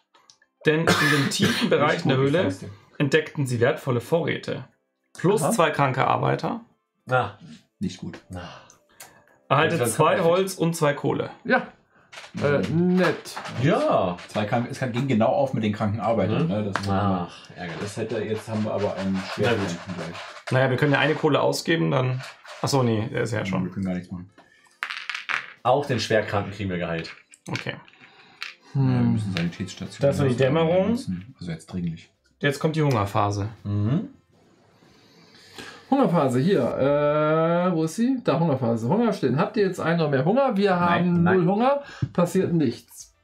Speaker 1: denn in den tiefen Bereichen der Höhle entdeckten sie wertvolle Vorräte. plus
Speaker 2: Aha.
Speaker 1: zwei kranke Arbeiter.
Speaker 3: Na,
Speaker 4: Nicht gut.
Speaker 3: na.
Speaker 1: Erhaltet zwei Holz und zwei Kohle.
Speaker 2: Ja. Äh, nett.
Speaker 3: Ja.
Speaker 4: Zwei krank, es kann- ging genau auf mit den kranken Arbeitern.
Speaker 3: Mhm.
Speaker 4: Ne? Das,
Speaker 3: Ach, ärgerlich.
Speaker 4: das hätte jetzt haben wir aber einen
Speaker 3: gut.
Speaker 4: gleich.
Speaker 1: Naja, wir können ja eine Kohle ausgeben, dann. Achso, nee, der ist ja
Speaker 4: Wir
Speaker 1: schon.
Speaker 4: können gar nichts machen.
Speaker 3: Auch den Schwerkranken kriegen wir geheilt.
Speaker 1: Okay.
Speaker 4: Ja, wir
Speaker 2: Hm.
Speaker 4: müssen Sanitätsstationen.
Speaker 1: Das war die Dämmerung.
Speaker 4: Also jetzt dringlich.
Speaker 1: Jetzt kommt die Hungerphase.
Speaker 3: Mhm.
Speaker 2: Hungerphase, hier. Äh, wo ist sie? Da, Hungerphase. Hunger stehen. Habt ihr jetzt einen oder mehr Hunger? Wir haben
Speaker 3: nein.
Speaker 2: null Hunger. Passiert nichts.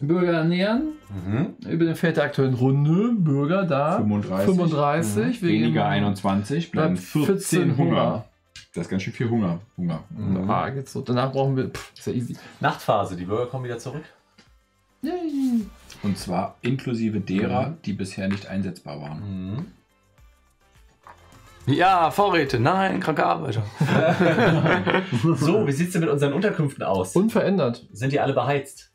Speaker 2: Bürger ernähren.
Speaker 3: Mhm.
Speaker 2: Über den Feld der aktuellen Runde. Bürger da.
Speaker 4: 35.
Speaker 2: 35. Wir
Speaker 4: Weniger
Speaker 2: geben-
Speaker 4: 21, bleiben
Speaker 2: bleibt
Speaker 4: 14, Hunger. Das ist ganz schön viel Hunger. Hunger.
Speaker 3: Mhm.
Speaker 2: Ah, geht's so. Danach brauchen wir. Pff, ist ja easy.
Speaker 3: Nachtphase, die Bürger kommen wieder zurück.
Speaker 2: Yay.
Speaker 4: Und zwar inklusive derer, die bisher nicht einsetzbar waren.
Speaker 1: Ja, Vorräte. Nein, kranke Arbeiter.
Speaker 3: So, wie sieht's denn mit unseren Unterkünften aus?
Speaker 2: Unverändert.
Speaker 3: Sind die alle beheizt?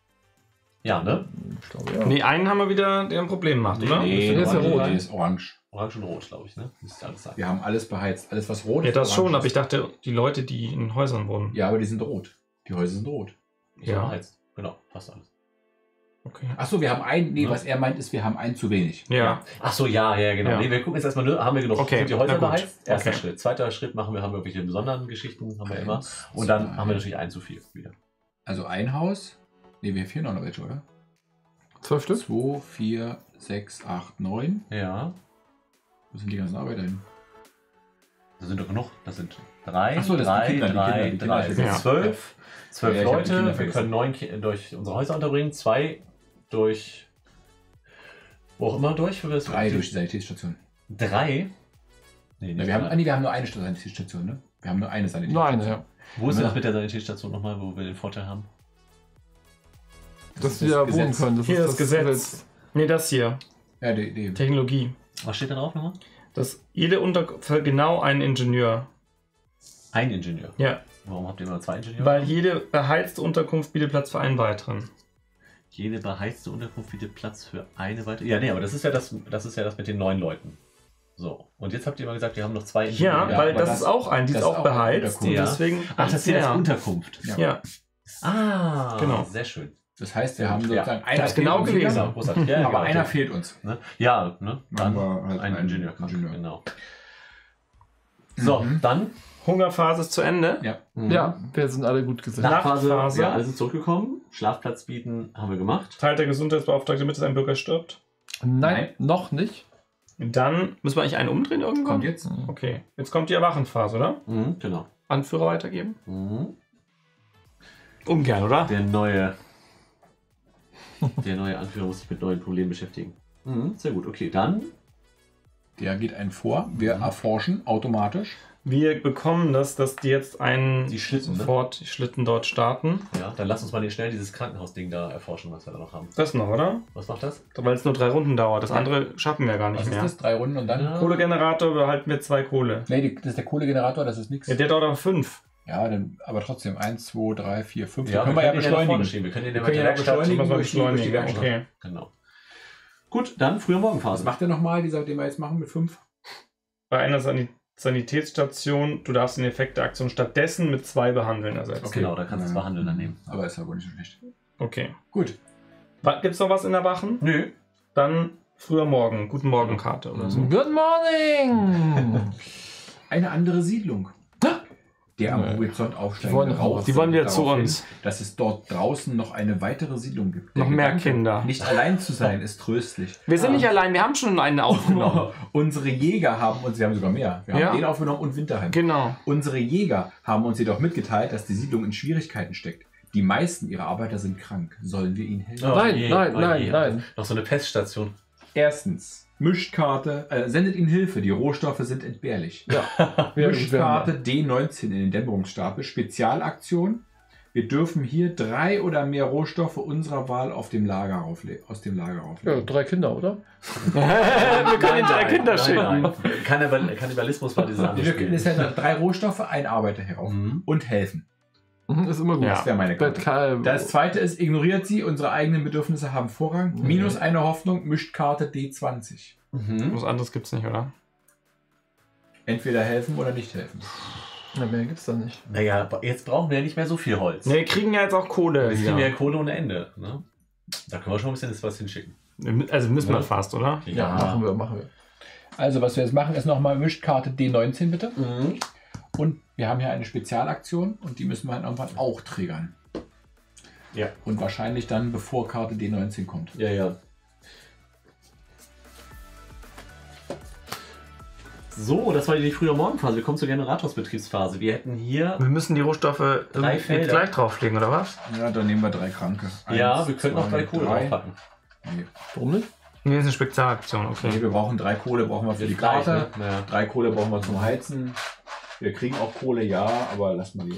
Speaker 3: Ja, ne?
Speaker 2: Ich glaube, ja.
Speaker 1: Nee, einen haben wir wieder, der ein Problem macht, oder?
Speaker 4: Nee,
Speaker 2: Der ist ja
Speaker 4: orange,
Speaker 2: rot.
Speaker 4: der ist orange.
Speaker 3: Orange und Rot, glaube ich, ne? Müsste alles sein.
Speaker 4: Wir haben alles beheizt. Alles, was rot
Speaker 1: Ja, das schon,
Speaker 4: ist.
Speaker 1: aber ich dachte, die Leute, die in Häusern wohnen.
Speaker 4: Ja, aber die sind rot. Die Häuser sind rot.
Speaker 3: Ist
Speaker 1: Ja.
Speaker 3: beheizt. Genau, fast alles.
Speaker 1: Okay.
Speaker 4: Achso, wir haben einen. Nee,
Speaker 3: Ja.
Speaker 4: was er meint, ist, wir haben einen zu wenig.
Speaker 1: Ja.
Speaker 3: Ach so, ja, ja, genau.
Speaker 1: Ja.
Speaker 3: Nee, wir gucken jetzt erstmal, nur, haben wir genug?
Speaker 1: Okay,
Speaker 3: Sind die Häuser beheizt? Erster
Speaker 1: Okay.
Speaker 3: Schritt. Zweiter Schritt machen wir, haben wir irgendwelche besonderen Geschichten, haben wir immer. Und dann
Speaker 4: zwei.
Speaker 3: haben wir natürlich ein zu viel wieder.
Speaker 4: Also ein Haus. Nee, wir fehlen noch welche, oder?
Speaker 2: Zwölf Stück?
Speaker 4: 2, 4, 6, 8, 9.
Speaker 3: Ja,
Speaker 4: Wo sind die ganzen Arbeiter hin?
Speaker 3: das sind doch genug. Das sind drei,
Speaker 4: so, das
Speaker 3: drei,
Speaker 4: Kinder, die
Speaker 3: drei,
Speaker 4: Kinder, die Kinder.
Speaker 3: drei. Das sind
Speaker 1: Ja.
Speaker 3: zwölf. Zwölf Leute. Wir können neun Ki durch unsere Häuser unterbringen. Zwei durch. Wo auch immer durch. Wo wir das
Speaker 4: Drei durch die Sanitätsstation.
Speaker 3: Drei? Nee, nicht
Speaker 4: wir, haben, ah, nee, wir haben nur eine Sanitätsstation, ne? Wir haben nur eine
Speaker 2: Nur
Speaker 4: Sanitätsstation.
Speaker 2: eine, ja.
Speaker 3: Wo ist das mit der Sanitätsstation nochmal, wo wir den Vorteil haben?
Speaker 2: Dass
Speaker 4: ist
Speaker 2: wir da wohnen
Speaker 4: Gesetz.
Speaker 2: können. Das
Speaker 1: Hier
Speaker 2: ist
Speaker 1: das Gesetz. Nee, das hier.
Speaker 4: Ja, die, die.
Speaker 1: Technologie.
Speaker 3: Was steht da drauf nochmal?
Speaker 1: Dass jede Unterkunft genau einen Ingenieur.
Speaker 3: Ein Ingenieur.
Speaker 1: Ja.
Speaker 3: Warum habt ihr immer zwei Ingenieure?
Speaker 1: Weil jede beheizte Unterkunft bietet Platz für einen weiteren.
Speaker 3: Jede beheizte Unterkunft bietet Platz für eine weitere. Ja, nee, aber das ist ja das, das ist ja das mit den neun Leuten. So. Und jetzt habt ihr immer gesagt, wir haben noch zwei
Speaker 1: Ja,
Speaker 4: Ja,
Speaker 1: weil das,
Speaker 4: das-
Speaker 1: ist auch ein, die ist
Speaker 4: das ist
Speaker 1: auch beheizt und deswegen.
Speaker 3: Ach, das ist
Speaker 1: ja.
Speaker 3: Unterkunft.
Speaker 4: Ja.
Speaker 1: Ja,
Speaker 3: Ah,
Speaker 1: Genau.
Speaker 3: Sehr schön.
Speaker 4: Das heißt, wir haben
Speaker 3: Ja.
Speaker 4: sozusagen einer
Speaker 1: genau
Speaker 4: uns
Speaker 1: gelesen.
Speaker 4: wieder,
Speaker 3: Genau, großartig. Ja,
Speaker 4: aber
Speaker 3: genau,
Speaker 4: einer fehlt uns.
Speaker 3: Ne? Ja, ne? Dann
Speaker 4: halt
Speaker 3: ein
Speaker 4: einen
Speaker 3: Ingenieur.
Speaker 4: Ingenieur.
Speaker 3: Genau. So,
Speaker 4: Mhm.
Speaker 3: dann
Speaker 1: Hungerphase ist zu Ende.
Speaker 4: Ja.
Speaker 2: Ja, wir sind alle gut gesinnt.
Speaker 3: Nachtphase.
Speaker 1: Nachtphase.
Speaker 3: Ja, alle sind zurückgekommen. Schlafplatz bieten haben wir gemacht.
Speaker 1: Teilt der Gesundheitsbeauftragte mit, dass ein Bürger stirbt.
Speaker 2: Nein,
Speaker 4: Nein.
Speaker 2: noch nicht.
Speaker 1: Dann müssen wir eigentlich einen umdrehen irgendwann.
Speaker 4: Kommt jetzt?
Speaker 1: Okay, jetzt kommt die Erwachenphase, oder?
Speaker 3: Mhm, genau.
Speaker 1: Anführer weitergeben?
Speaker 3: Mhm.
Speaker 1: Ungern, oder?
Speaker 3: Der neue, der neue Anführer muss sich mit neuen Problemen beschäftigen. Mhm, sehr gut. Okay, dann
Speaker 4: Der geht einen vor. Wir
Speaker 3: Mhm.
Speaker 4: erforschen automatisch.
Speaker 1: Wir bekommen das, dass die jetzt einen
Speaker 3: Die Schlitten, ne?
Speaker 1: sofort die Schlitten dort starten.
Speaker 3: Ja, dann lass uns mal schnell dieses Krankenhausding da erforschen, was wir da noch haben.
Speaker 1: Das noch, oder?
Speaker 3: Was macht das?
Speaker 1: Weil es nur drei Runden dauert. Das andere schaffen wir gar nicht
Speaker 4: Was ist
Speaker 1: mehr.
Speaker 4: das? Drei Runden und dann?
Speaker 3: Ja.
Speaker 1: Kohlegenerator behalten wir zwei Kohle.
Speaker 4: Nee, die, das ist der Kohlegenerator, das ist nichts.
Speaker 1: Ja, der dauert aber fünf.
Speaker 4: Ja, dann, aber trotzdem. Eins, zwei, drei, vier, fünf.
Speaker 3: Ja,
Speaker 4: die können wir ja
Speaker 3: nach vorne
Speaker 4: beschleunigen.
Speaker 3: Wir können den
Speaker 4: Wir
Speaker 3: ja
Speaker 4: können ja beschleunigen. Durch die- durch die
Speaker 1: beschleunigen.
Speaker 4: Werkstatt.
Speaker 1: Okay.
Speaker 3: Genau. Gut, dann frühe
Speaker 4: Was
Speaker 3: Morgenphase.
Speaker 4: macht der nochmal, dieser, den wir jetzt machen mit fünf?
Speaker 1: Bei einer San Sanitätsstation, du darfst den Effekt der Aktion stattdessen mit zwei behandeln ersetzen.
Speaker 3: Okay. Genau, da kannst du zwei Handeln dann nehmen.
Speaker 4: Aber ist ja wohl nicht so schlecht.
Speaker 1: Okay.
Speaker 4: Gut.
Speaker 1: Gibt es noch was in der Wachen?
Speaker 3: Nö.
Speaker 1: Dann früher Morgen. Guten Morgenkarte oder so.
Speaker 2: Good morning!
Speaker 4: Eine andere Siedlung. Der am
Speaker 2: Nee.
Speaker 4: Horizont
Speaker 2: Die
Speaker 4: aufsteigende
Speaker 2: wollen
Speaker 4: Rauch.
Speaker 1: Die wollen wieder zu
Speaker 4: darauf hin,
Speaker 1: uns.
Speaker 4: Dass es dort draußen noch eine weitere Siedlung gibt.
Speaker 1: Noch mehr Kinder.
Speaker 4: Nicht allein zu sein, ist tröstlich.
Speaker 1: Wir sind nicht allein, wir haben schon einen aufgenommen.
Speaker 4: Unsere Jäger haben uns, wir haben sogar mehr. Wir haben
Speaker 1: Ja.
Speaker 4: den aufgenommen und Winterheim.
Speaker 1: genau.
Speaker 4: Unsere Jäger haben uns jedoch mitgeteilt, dass die Siedlung in Schwierigkeiten steckt. Die meisten ihrer Arbeiter sind krank. Sollen wir ihnen helfen?
Speaker 3: Oh
Speaker 2: Nein,
Speaker 3: je,
Speaker 2: nein,
Speaker 3: oh
Speaker 2: nein,
Speaker 3: je.
Speaker 2: nein.
Speaker 3: Noch so eine Peststation.
Speaker 4: Erstens, Mischkarte, äh, sendet ihnen Hilfe, die Rohstoffe sind entbehrlich.
Speaker 2: Ja, wir
Speaker 4: Mischkarte D19 in den Dämmerungsstapel, Spezialaktion. Wir dürfen hier drei oder mehr Rohstoffe unserer Wahl auf dem Lager aufle aus dem Lager
Speaker 2: ja,
Speaker 4: auflegen.
Speaker 2: drei Kinder, oder?
Speaker 1: wir können den drei
Speaker 3: Nein,
Speaker 1: Kinder
Speaker 3: nein,
Speaker 1: schicken.
Speaker 3: nein. Kannibal Kannibalismus war andere
Speaker 4: Wir können ja drei Rohstoffe, ein Arbeiter herauf
Speaker 3: Mhm.
Speaker 4: und helfen.
Speaker 2: Mhm, ist immer gut.
Speaker 1: Ja.
Speaker 4: Das wäre meine Karte. Das zweite ist, ignoriert sie, unsere eigenen Bedürfnisse haben Vorrang.
Speaker 2: Mhm.
Speaker 4: Minus eine Hoffnung, mischt Karte D20.
Speaker 3: Mhm.
Speaker 1: Was anderes gibt's nicht, oder?
Speaker 4: Entweder helfen oder nicht helfen.
Speaker 2: Na, mehr gibt's da nicht.
Speaker 3: Naja, jetzt brauchen wir ja nicht mehr so viel Holz.
Speaker 1: Ne, wir kriegen ja jetzt auch Kohle.
Speaker 3: Wir kriegen ja Kohle ohne Ende. Ne? Da können wir schon ein bisschen was hinschicken.
Speaker 1: Also müssen wir
Speaker 3: Ja.
Speaker 1: fast, oder?
Speaker 2: Ja, machen wir, machen wir.
Speaker 4: Also, was wir jetzt machen, ist nochmal Mischkarte D19 bitte.
Speaker 3: Mhm.
Speaker 4: Und wir haben hier eine Spezialaktion und die müssen wir halt irgendwann auch triggern.
Speaker 3: Ja.
Speaker 4: Und wahrscheinlich dann, bevor Karte D19 kommt.
Speaker 3: Ja, ja. So, das war die frühe Morgenphase. Wir kommen zur Generatorsbetriebsphase. Wir hätten hier.
Speaker 1: Wir müssen die Rohstoffe
Speaker 3: Drei Felder.
Speaker 1: gleich drauflegen, oder was?
Speaker 4: Ja, dann nehmen wir drei Kranke.
Speaker 3: ja,
Speaker 4: Eins,
Speaker 3: wir können auch drei Kohle
Speaker 4: drei.
Speaker 3: draufpacken.
Speaker 4: Nee.
Speaker 2: Warum nicht?
Speaker 1: Nee, das ist eine Spezialaktion,
Speaker 4: nee,
Speaker 1: okay.
Speaker 4: wir brauchen drei Kohle, brauchen wir für die
Speaker 3: Gleich,
Speaker 4: Karte.
Speaker 3: ne? Ja.
Speaker 4: Drei Kohle brauchen wir zum Heizen. Wir kriegen auch Kohle, ja, aber lass mal die.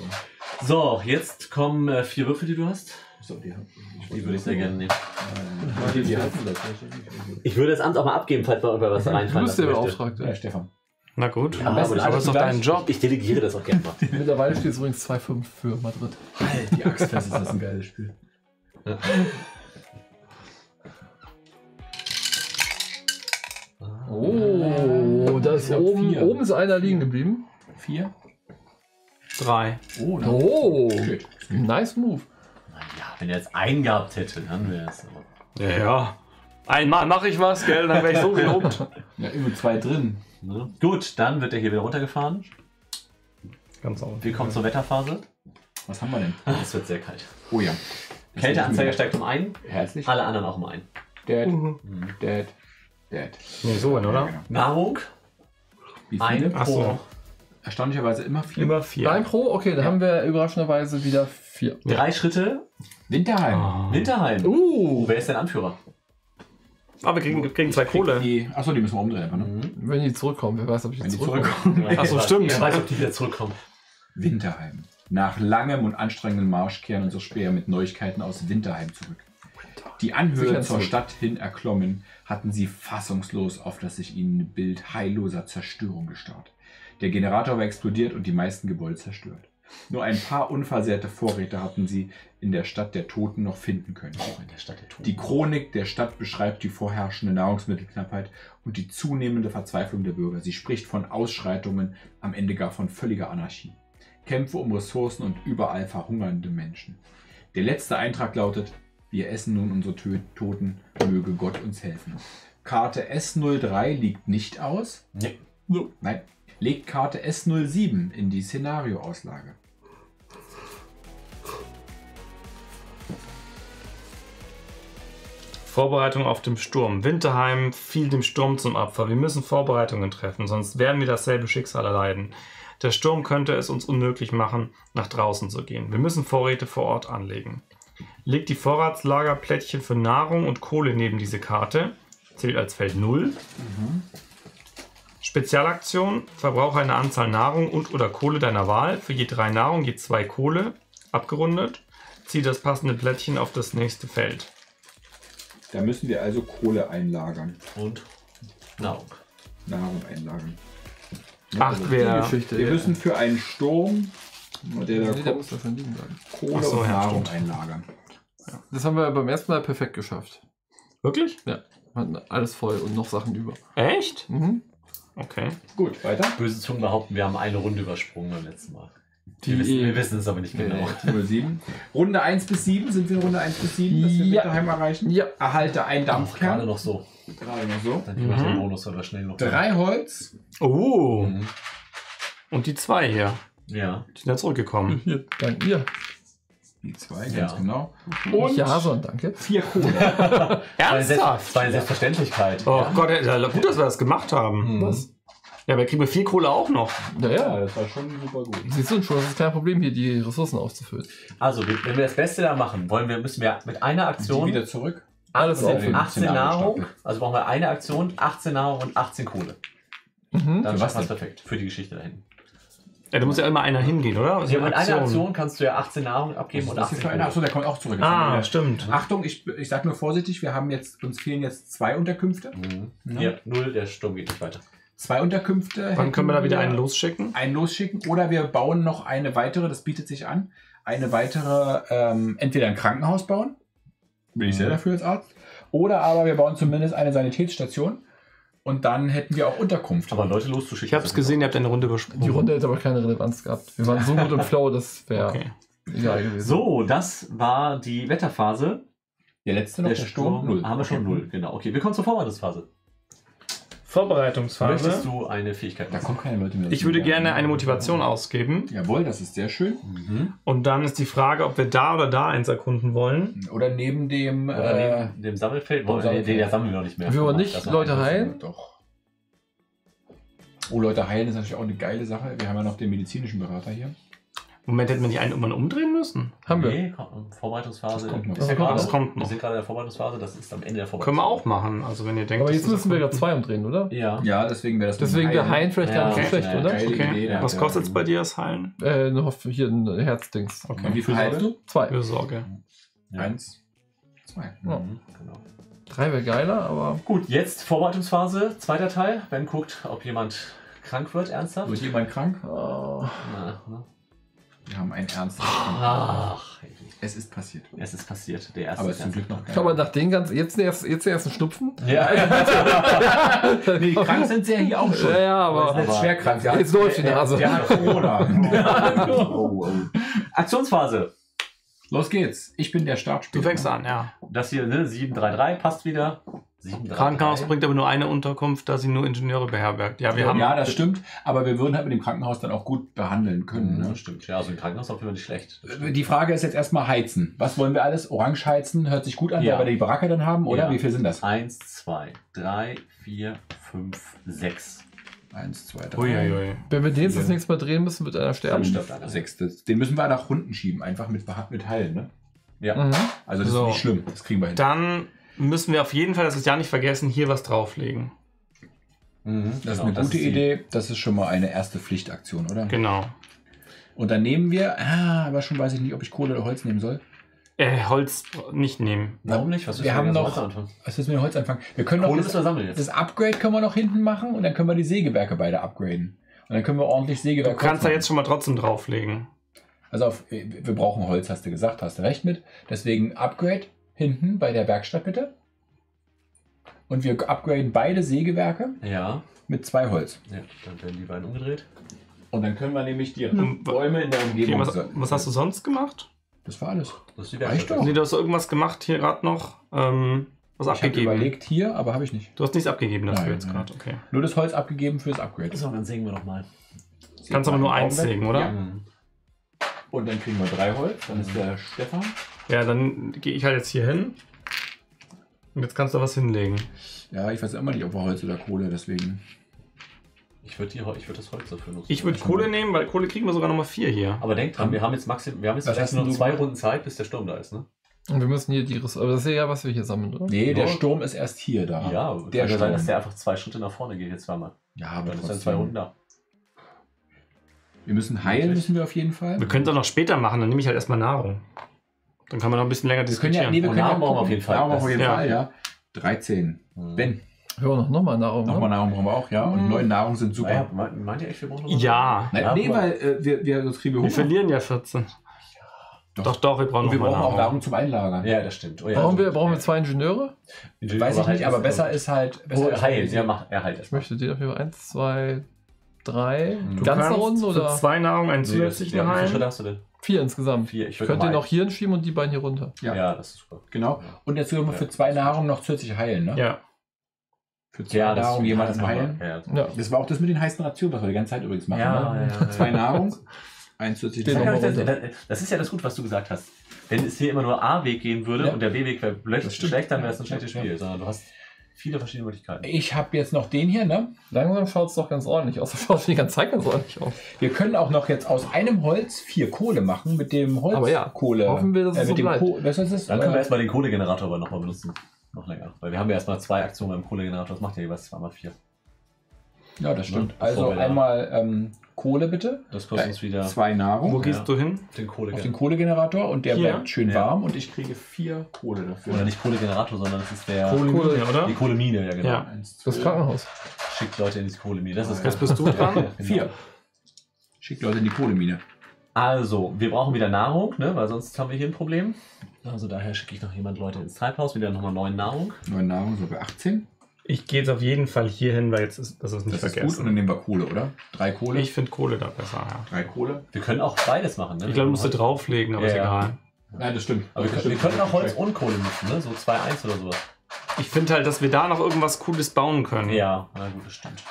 Speaker 3: So, jetzt kommen äh, vier Würfel, die du hast.
Speaker 4: So, die,
Speaker 3: Die würde ich sehr gerne nehmen.
Speaker 4: Äh, die, die hatten das.
Speaker 3: Ich würde das Amt auch mal abgeben, falls mal irgendwer was
Speaker 2: Du
Speaker 3: reinfallen
Speaker 2: bist der. Beauftragte.
Speaker 4: Ja, Stefan.
Speaker 1: Na gut.
Speaker 3: Ja, aber
Speaker 1: aber
Speaker 4: alles
Speaker 1: ist doch dein Job.
Speaker 3: Ich delegiere das auch gerne mal.
Speaker 2: Mittlerweile steht es übrigens 2-5 für Madrid.
Speaker 4: Die Axtfest ist das ein geiles Spiel.
Speaker 2: Oh, da ist
Speaker 4: Ich
Speaker 2: oben,
Speaker 4: vier.
Speaker 2: oben ist einer liegen geblieben.
Speaker 4: Vier.
Speaker 1: Drei.
Speaker 4: Oh.
Speaker 2: Oh, nice move.
Speaker 3: Ja, wenn er jetzt einen gehabt hätte, dann wäre es.
Speaker 1: Ja, ja. Einmal mache ich was, gell, dann wäre ich so gelobt.
Speaker 4: Ja, über zwei drin.
Speaker 3: Ne? Gut, dann wird er hier wieder runtergefahren.
Speaker 1: Ganz sauber.
Speaker 3: Wir kommen zur Wetterphase.
Speaker 4: Was haben wir denn?
Speaker 3: Es wird sehr kalt.
Speaker 4: Oh ja.
Speaker 3: Kälteanzeiger steigt um einen,
Speaker 4: Herzlich.
Speaker 3: alle anderen auch um einen.
Speaker 4: Dead,
Speaker 1: Mhm.
Speaker 4: dead, dead.
Speaker 1: Nee, so,
Speaker 4: Ja,
Speaker 1: oder?
Speaker 4: genau.
Speaker 3: Nahrung,
Speaker 4: Wie
Speaker 3: eine
Speaker 4: viele?
Speaker 1: Ach
Speaker 3: pro.
Speaker 4: Erstaunlicherweise immer vier.
Speaker 1: Immer vier.
Speaker 2: Dein Pro, okay, dann haben wir überraschenderweise wieder vier.
Speaker 3: Drei Schritte,
Speaker 4: Winterheim.
Speaker 1: Ah.
Speaker 3: Winterheim.
Speaker 2: Uh,
Speaker 3: Wer ist dein Anführer?
Speaker 1: Aber wir kriegen, kriegen zwei Kohle.
Speaker 4: Die, achso, die müssen wir umdrehen. Ne?
Speaker 3: Mhm.
Speaker 2: wenn die zurückkommen, wer weiß, ob die,
Speaker 4: Wenn die
Speaker 2: zurückkommen.
Speaker 4: zurückkommen.
Speaker 1: Ach so, stimmt.
Speaker 3: Wer weiß, ob die wieder zurückkommen.
Speaker 4: Winterheim. Nach langem und anstrengenden Marsch kehren unsere Speer mit Neuigkeiten aus Winterheim zurück. Die Anhöhe zur
Speaker 2: zurück.
Speaker 4: Stadt hin erklommen, hatten sie fassungslos auf das sich ihnen Bild heilloser Zerstörung gestarrt. Der Generator war explodiert und die meisten Gebäude zerstört. Nur ein paar unversehrte Vorräte hatten sie in der Stadt der Toten noch finden können.
Speaker 3: Auch in der Stadt der Toten.
Speaker 4: Die Chronik der Stadt beschreibt die vorherrschende Nahrungsmittelknappheit und die zunehmende Verzweiflung der Bürger. Sie spricht von Ausschreitungen, am Ende gar von völliger Anarchie. Kämpfe um Ressourcen und überall verhungernde Menschen. Der letzte Eintrag lautet, wir essen nun unsere Toten, möge Gott uns helfen. Karte S03 liegt nicht aus.
Speaker 3: Nee.
Speaker 4: Nein. Legt Karte S07 in die Szenarioauslage.
Speaker 1: Vorbereitung auf den Sturm. Winterheim fiel dem Sturm zum Opfer. Wir müssen Vorbereitungen treffen, sonst werden wir dasselbe Schicksal erleiden. Der Sturm könnte es uns unmöglich machen, nach draußen zu gehen. Wir müssen Vorräte vor Ort anlegen. Legt die Vorratslagerplättchen für Nahrung und Kohle neben diese Karte. Zählt als Feld 0. Spezialaktion. Verbrauche eine Anzahl Nahrung und oder Kohle deiner Wahl. Für je drei Nahrung, je zwei Kohle. Abgerundet. Zieh das passende Plättchen auf das nächste Feld.
Speaker 4: Da müssen wir also Kohle einlagern.
Speaker 3: Und Nahrung.
Speaker 4: Nahrung einlagern.
Speaker 1: Acht
Speaker 2: Die
Speaker 1: wäre.
Speaker 2: Geschichte.
Speaker 4: Wir
Speaker 2: ja.
Speaker 4: müssen für einen Sturm, der da
Speaker 2: Nee, der
Speaker 4: kommt,
Speaker 2: muss da schon liegen bleiben.
Speaker 4: Kohle
Speaker 1: Ach so,
Speaker 4: und
Speaker 1: ja,
Speaker 4: Nahrung
Speaker 1: stimmt.
Speaker 4: einlagern.
Speaker 2: Das haben wir beim ersten Mal perfekt geschafft.
Speaker 1: Wirklich?
Speaker 2: Ja, wir hatten alles voll und noch Sachen über.
Speaker 1: Echt?
Speaker 2: Mhm.
Speaker 1: Okay.
Speaker 4: Gut, weiter.
Speaker 3: Böse Zungen behaupten, wir haben eine Runde übersprungen beim letzten Mal.
Speaker 2: Die,
Speaker 3: wir, wissen, wir wissen es aber nicht genau.
Speaker 4: Äh, 07. Runde 1 bis 7, sind wir in Runde 1 bis 7, dass wir
Speaker 2: ja.
Speaker 4: daheim erreichen?
Speaker 2: Ja.
Speaker 4: Erhalte ein Dampfkern.
Speaker 3: Gerade noch so.
Speaker 4: Gerade noch so.
Speaker 3: Dann gebe ich
Speaker 1: mhm.
Speaker 3: den Bonus, oder schnell noch.
Speaker 4: Drei haben. Holz.
Speaker 1: Oh.
Speaker 3: Mhm.
Speaker 1: Und die zwei hier.
Speaker 3: Ja.
Speaker 1: Die sind ja zurückgekommen.
Speaker 2: Hier, dank mir.
Speaker 4: B2, ja. ganz genau.
Speaker 2: Und ja, so ein danke.
Speaker 4: Vier Kohle.
Speaker 1: Ernsthaft?
Speaker 3: Bei Selbstverständlichkeit.
Speaker 1: Oh
Speaker 3: ja.
Speaker 1: Gott, gut, dass wir das gemacht haben.
Speaker 3: Mhm.
Speaker 2: Was?
Speaker 1: Ja, aber kriegen wir viel Kohle auch noch.
Speaker 2: Naja, ja,
Speaker 4: das war schon super gut.
Speaker 2: Sie sind schon, das ist kein Problem, hier die Ressourcen aufzufüllen.
Speaker 3: Also, wenn wir das Beste da machen, wollen wir, müssen wir mit einer Aktion.
Speaker 4: Die wieder zurück.
Speaker 2: Alles auffüllen.
Speaker 3: 18 Nahrung, also brauchen wir eine Aktion, 18 Nahrung und 18 Kohle.
Speaker 2: Mhm.
Speaker 3: Dann war es perfekt für die Geschichte da hinten.
Speaker 1: Ja, da muss ja immer einer hingehen, oder?
Speaker 3: Ja, mit
Speaker 1: eine
Speaker 3: einer Aktion kannst du ja 18 Nahrung abgeben und
Speaker 4: Was ist
Speaker 3: 18
Speaker 4: das für eine?
Speaker 3: Kohle.
Speaker 4: Achso, der kommt auch zurück.
Speaker 1: Ah,
Speaker 4: wir-
Speaker 1: stimmt.
Speaker 4: Achtung, ich, ich sag nur vorsichtig, wir haben jetzt, uns fehlen jetzt zwei Unterkünfte.
Speaker 3: Mhm.
Speaker 4: Ja.
Speaker 3: Ja, null, der Sturm geht nicht weiter.
Speaker 4: Zwei Unterkünfte.
Speaker 1: Wann können wir da wieder einen losschicken?
Speaker 4: einen losschicken oder wir bauen noch eine weitere, das bietet sich an, eine weitere, ähm, entweder ein Krankenhaus bauen, bin ich
Speaker 3: Mhm.
Speaker 4: sehr dafür als Arzt, oder aber wir bauen zumindest eine Sanitätsstation Und dann hätten wir auch Unterkunft.
Speaker 3: Aber Leute loszuschicken.
Speaker 1: Ich habe es gesehen, ihr habt eine Runde übersprungen.
Speaker 2: Die Runde hätte aber keine Relevanz gehabt. Wir waren so gut im Flow, das wäre
Speaker 1: Okay.
Speaker 2: egal gewesen.
Speaker 3: So, das war die Wetterphase.
Speaker 4: der letzte noch, der, Sturm, null.
Speaker 3: Haben wir schon null, genau. Okay, wir kommen zur Vorbereitungsphase.
Speaker 1: Vorbereitungsphase.
Speaker 3: Möchtest du eine Fähigkeit
Speaker 4: Da kommen keine Leute mehr.
Speaker 1: Ich würde gerne eine Motivation ausgeben.
Speaker 4: Jawohl, das ist sehr schön.
Speaker 3: Mhm.
Speaker 1: Und dann ist die Frage, ob wir da oder da eins erkunden wollen.
Speaker 4: Oder neben dem.
Speaker 3: Oder
Speaker 4: äh,
Speaker 3: neben dem Sammelfeld.
Speaker 4: dem
Speaker 3: Boah, nee,
Speaker 4: Sammelfeld.
Speaker 3: den, der sammeln wir noch nicht mehr.
Speaker 2: Wir wollen nicht Leute heilen?
Speaker 4: Doch. Oh, Leute heilen ist natürlich auch eine geile Sache. Wir haben ja noch den medizinischen Berater hier.
Speaker 1: Moment, hätten wir nicht einen irgendwann umdrehen müssen?
Speaker 2: Haben wir.
Speaker 3: Nee, komm, Vorbereitungsphase.
Speaker 4: Das kommt noch.
Speaker 3: Ist ja
Speaker 2: Das kommt
Speaker 3: gerade,
Speaker 1: noch. kommt noch.
Speaker 3: Wir sind gerade in der Vorbereitungsphase, das ist am Ende der
Speaker 1: Können wir
Speaker 3: Vorbereitungsphase.
Speaker 1: auch machen. Also wenn ihr denkt,
Speaker 2: Aber jetzt müssen wir ja
Speaker 1: erkunden.
Speaker 2: zwei umdrehen, oder?
Speaker 3: Ja.
Speaker 4: Ja, deswegen wäre das.
Speaker 2: Deswegen wäre Heilen vielleicht
Speaker 3: Ja,
Speaker 2: gar nicht so
Speaker 3: okay.
Speaker 2: schlecht, oder?
Speaker 1: Okay.
Speaker 4: Idee, ja.
Speaker 1: Was kostet es bei dir das Heilen?
Speaker 2: Äh, noch hier ein Herzdings.
Speaker 4: Und wie viel heilst du?
Speaker 2: Zwei.
Speaker 1: Für Sorge.
Speaker 3: Ja.
Speaker 4: Eins, zwei.
Speaker 2: Ja.
Speaker 3: Mhm, genau.
Speaker 2: Drei wäre geiler, aber
Speaker 3: Gut, jetzt Vorbereitungsphase, zweiter Teil. Ben guckt, ob jemand krank wird, ernsthaft.
Speaker 4: Wird jemand krank?
Speaker 2: oh,
Speaker 3: Na, ne?
Speaker 4: Wir haben einen Ernst.
Speaker 3: Ach,
Speaker 4: Es ist passiert.
Speaker 3: es ist passiert. Der erste
Speaker 4: Aber
Speaker 3: ist
Speaker 4: es ist zum Glück noch
Speaker 2: kann man nach den ganzen. Jetzt den ersten, jetzt den ersten Schnupfen?
Speaker 3: Ja,
Speaker 4: Nee, krank sind sie ja hier auch schon.
Speaker 2: Ja, ja, aber.
Speaker 4: Aber jetzt schwer krank. Der
Speaker 2: Jetzt läuft die Nase.
Speaker 4: Der hat Corona.
Speaker 3: oh, oh. Aktionsphase.
Speaker 4: Los geht's. Ich bin der
Speaker 1: Du
Speaker 4: Startspieler.
Speaker 1: fängst an, ja.
Speaker 3: Das hier, ne? 733 passt wieder. 733.
Speaker 1: Krankenhaus bringt aber nur eine Unterkunft, da sie nur Ingenieure beherbergt. Ja, wir haben.
Speaker 4: Ja, das stimmt. Aber wir würden halt mit dem Krankenhaus dann auch gut behandeln können.
Speaker 3: Mhm,
Speaker 4: Ne?
Speaker 3: stimmt. Ja, also ein Krankenhaus auf jeden Fall nicht schlecht.
Speaker 4: Die Frage ist jetzt erstmal heizen. Was wollen wir alles? Orange heizen hört sich gut an,
Speaker 3: Ja.
Speaker 4: weil wir die Baracke dann haben, oder?
Speaker 3: Ja.
Speaker 4: Wie viel sind das?
Speaker 3: Eins, zwei, drei, vier, fünf, sechs.
Speaker 4: Eins, zwei, drei.
Speaker 1: Uiuiui.
Speaker 2: Wenn wir den jetzt das nächste Mal drehen müssen, wird einer sterben.
Speaker 3: Einer.
Speaker 4: Das- Den müssen wir nach unten schieben, einfach mit, mit Heilen. Ne?
Speaker 3: Ja.
Speaker 2: Mhm.
Speaker 4: Also das
Speaker 1: So.
Speaker 4: ist nicht schlimm. Das kriegen wir hin.
Speaker 1: Dann müssen wir auf jeden Fall, das ist ja nicht vergessen, hier was drauflegen.
Speaker 3: Mhm,
Speaker 4: Das ist
Speaker 3: genau,
Speaker 4: eine gute
Speaker 3: die-
Speaker 4: Idee. Das ist schon mal eine erste Pflichtaktion, oder?
Speaker 1: Genau.
Speaker 4: Und dann nehmen wir, ah, aber schon weiß ich nicht, ob ich Kohle oder Holz nehmen soll.
Speaker 1: Äh, Holz nicht nehmen.
Speaker 3: Warum nicht? Was
Speaker 4: Wir haben noch-
Speaker 3: anfangen?
Speaker 4: Was müssen wir mit Holz anfangen? Wir können noch
Speaker 3: Kohle
Speaker 4: das,
Speaker 3: sammeln jetzt.
Speaker 4: das Upgrade können wir noch hinten machen und dann können wir die Sägewerke beide upgraden. Und dann können wir ordentlich
Speaker 1: Du
Speaker 4: Sägewerke
Speaker 1: kannst da jetzt schon mal trotzdem drauflegen.
Speaker 4: Also auf, wir brauchen Holz, hast du gesagt, hast du recht mit. Deswegen Upgrade hinten bei der Werkstatt bitte. Und wir upgraden beide Sägewerke
Speaker 3: Ja.
Speaker 4: mit zwei Holz.
Speaker 3: ja, dann werden die beiden umgedreht.
Speaker 4: Und dann können wir nämlich die
Speaker 1: Hm.
Speaker 4: Bäume in der
Speaker 1: Okay,
Speaker 4: Umgebung.
Speaker 1: was, was hast du sonst gemacht?
Speaker 4: Das war alles.
Speaker 3: Das ist die
Speaker 4: Reicht
Speaker 3: Werkstatt.
Speaker 4: doch.
Speaker 1: Nee, du hast irgendwas gemacht hier gerade noch. Ähm, was
Speaker 4: Ich habe
Speaker 1: abgegeben.
Speaker 4: überlegt hier, aber habe ich nicht.
Speaker 1: Du hast nichts abgegeben dafür
Speaker 4: Nein,
Speaker 1: jetzt
Speaker 4: nein.
Speaker 1: gerade, okay.
Speaker 4: Nur das Holz abgegeben fürs Upgrade.
Speaker 3: So, dann sägen wir doch mal.
Speaker 1: Kannst aber nur eins sägen, oder?
Speaker 4: Ja.
Speaker 3: Mhm.
Speaker 4: Und dann kriegen wir drei Holz. Dann ist der Stefan.
Speaker 1: Ja, dann gehe ich halt jetzt hier hin. Und jetzt kannst du was hinlegen.
Speaker 4: Ja, ich weiß immer nicht, ob wir Holz oder Kohle, deswegen.
Speaker 3: Ich würde würd das Holz dafür nutzen.
Speaker 1: Ich würde Kohle nehmen, weil Kohle kriegen wir sogar nochmal vier hier.
Speaker 3: Aber denk dran, wir haben jetzt maxim, wir haben jetzt vielleicht nur
Speaker 4: du
Speaker 3: zwei? Runden Zeit, bis der Sturm da ist, ne?
Speaker 2: Und wir müssen hier die Ressourcen. Aber das ist ja, was wir hier sammeln, oder?
Speaker 4: Nee, der
Speaker 3: Ja.
Speaker 4: Sturm ist erst hier da.
Speaker 3: Ja,
Speaker 4: der
Speaker 3: kann ja sein,
Speaker 4: Sturm.
Speaker 3: dass der einfach zwei Schritte nach vorne geht, jetzt zweimal.
Speaker 4: Ja, aber
Speaker 3: Dann ist dann
Speaker 4: trotzdem.
Speaker 3: zwei Runden da.
Speaker 4: Wir müssen heilen, müssen wir auf jeden Fall.
Speaker 1: Wir können es auch noch später machen, dann nehme ich halt erstmal Nahrung. Dann kann man noch ein bisschen länger
Speaker 4: Wir können ja,
Speaker 1: diskutieren.
Speaker 4: nee, wir
Speaker 3: Und
Speaker 4: können ja
Speaker 3: Nahrung brauchen wir auf jeden Fall.
Speaker 4: Nahrung wir auf jeden
Speaker 1: Das-
Speaker 4: Fall,
Speaker 1: ja.
Speaker 4: ja. 13.
Speaker 3: Mhm.
Speaker 4: Ben,
Speaker 2: Wir noch, noch mal Nahrung.
Speaker 4: nochmal
Speaker 2: Ne?
Speaker 4: Nahrung brauchen wir auch, ja. Und
Speaker 1: Mhm.
Speaker 4: neue Nahrung sind super.
Speaker 3: Naja, meint, ihr echt, wir brauchen noch
Speaker 1: ja,
Speaker 4: Nein,
Speaker 3: Ja,
Speaker 4: nee, weil äh, wir, wir sonst kriegen wir
Speaker 1: wir verlieren ja 14.
Speaker 4: Doch.
Speaker 1: Doch, doch, wir brauchen
Speaker 4: wir brauchen auch
Speaker 1: Nahrung.
Speaker 4: Nahrung zum Einlagern.
Speaker 3: Ja, das stimmt. Oh, ja,
Speaker 2: Brauchen, wir,
Speaker 3: stimmt.
Speaker 2: brauchen wir zwei Ingenieure?
Speaker 4: Weiß ich nicht, aber besser ist halt. Besser
Speaker 3: Oh, heilen, ja, mach, er heilt
Speaker 2: Ich möchte den auf jeden Fall. Eins, zwei, drei.
Speaker 3: Du
Speaker 1: Du
Speaker 2: Ganz
Speaker 1: kannst
Speaker 2: nach unten
Speaker 1: für
Speaker 2: oder?
Speaker 1: zwei Nahrung einen
Speaker 3: Nee, das-
Speaker 1: zusätzlichen
Speaker 3: ja, Wie viele Schritte
Speaker 1: heilen.
Speaker 3: hast du denn?
Speaker 2: Vier insgesamt.
Speaker 3: Vier. Ich
Speaker 2: könnte noch hier schieben und die beiden hier runter.
Speaker 4: Ja.
Speaker 3: Ja. das ist super.
Speaker 4: Genau. Und jetzt können wir für zwei Nahrung noch zusätzlich heilen, ne?
Speaker 1: Ja.
Speaker 4: Für zwei
Speaker 3: Ja, das
Speaker 4: Nahrung
Speaker 3: ja,
Speaker 4: jemanden heilen.
Speaker 3: Ja.
Speaker 4: Das war auch das mit den heißen Rationen, was wir die ganze Zeit übrigens machen.
Speaker 3: Ja,
Speaker 4: ne?
Speaker 3: ja, ja,
Speaker 4: Zwei. Nahrung, eins zusätzlich.
Speaker 2: Den
Speaker 3: Das, ist ja das gut, was du gesagt hast. Wenn es hier immer nur A-Weg gehen würde
Speaker 4: Ja.
Speaker 3: und der B-Weg wäre schlecht, dann wäre es ein schlechtes
Speaker 4: ja,
Speaker 3: Spiel. Sondern du hast viele verschiedene Möglichkeiten.
Speaker 4: Ich habe jetzt noch den hier, ne?
Speaker 2: Langsam schaut es doch ganz ordentlich aus. Das schaut die ganze Zeit ganz ordentlich aus.
Speaker 4: Wir können auch noch jetzt aus einem Holz vier Kohle machen mit dem Holz.
Speaker 2: Aber ja,
Speaker 4: Kohle.
Speaker 2: hoffen wir, dass es
Speaker 4: äh, mit
Speaker 2: so
Speaker 4: dem
Speaker 2: bleibt.
Speaker 4: Ko was ist das?
Speaker 3: Dann können wir
Speaker 4: Äh,
Speaker 3: erstmal den Kohlegenerator aber nochmal benutzen. Noch länger. Weil wir haben ja erstmal zwei Aktionen beim Kohlegenerator. Das macht ja jeweils zweimal vier.
Speaker 4: Ja, das stimmt.
Speaker 3: Ne?
Speaker 4: Also einmal ähm, Kohle bitte.
Speaker 3: Das kostet uns wieder
Speaker 4: Zwei Nahrung.
Speaker 1: Wo
Speaker 4: auf
Speaker 1: gehst
Speaker 3: Ja.
Speaker 1: du hin?
Speaker 3: den
Speaker 4: den
Speaker 3: Kohlegenerator.
Speaker 4: Und der
Speaker 1: Hier?
Speaker 4: bleibt schön
Speaker 3: Ja.
Speaker 4: warm und ich kriege vier Kohle dafür.
Speaker 3: Oder nicht Kohlegenerator, sondern das ist der.
Speaker 1: Kohlemine, oder?
Speaker 3: Die Kohlemine, ja genau.
Speaker 1: Ja.
Speaker 4: Eins,
Speaker 2: Das Krankenhaus.
Speaker 3: Schickt Leute in die Kohlemine. Das ist
Speaker 1: Jetzt bist du dran.
Speaker 4: Vier. Schickt Leute in die Kohlemine.
Speaker 3: Also, wir brauchen wieder Nahrung, ne? weil sonst haben wir hier ein Problem. Also daher schicke ich noch jemand Leute ins Treibhaus, wieder nochmal neuen Nahrung.
Speaker 4: Neue Nahrung so bei 18.
Speaker 1: Ich gehe jetzt auf jeden Fall hier hin, weil jetzt ist, das ist nicht
Speaker 4: Das ist gut
Speaker 1: vergessen.
Speaker 4: und dann nehmen wir Kohle, oder? Drei Kohle.
Speaker 1: ich finde Kohle da besser, ja.
Speaker 4: Drei Kohle.
Speaker 3: Wir können auch beides machen. Ne?
Speaker 1: Ich glaube, du musst du drauflegen, aber
Speaker 3: Ja,
Speaker 1: ist
Speaker 3: ja.
Speaker 1: egal.
Speaker 4: Nein, das stimmt.
Speaker 3: Aber wir,
Speaker 4: das
Speaker 3: können- wir
Speaker 4: stimmt.
Speaker 3: können auch Holz und Kohle nutzen, ne? So 2-1 oder sowas.
Speaker 1: Ich finde halt, dass wir da noch irgendwas Cooles bauen können.
Speaker 3: Ja, na gut, das stimmt.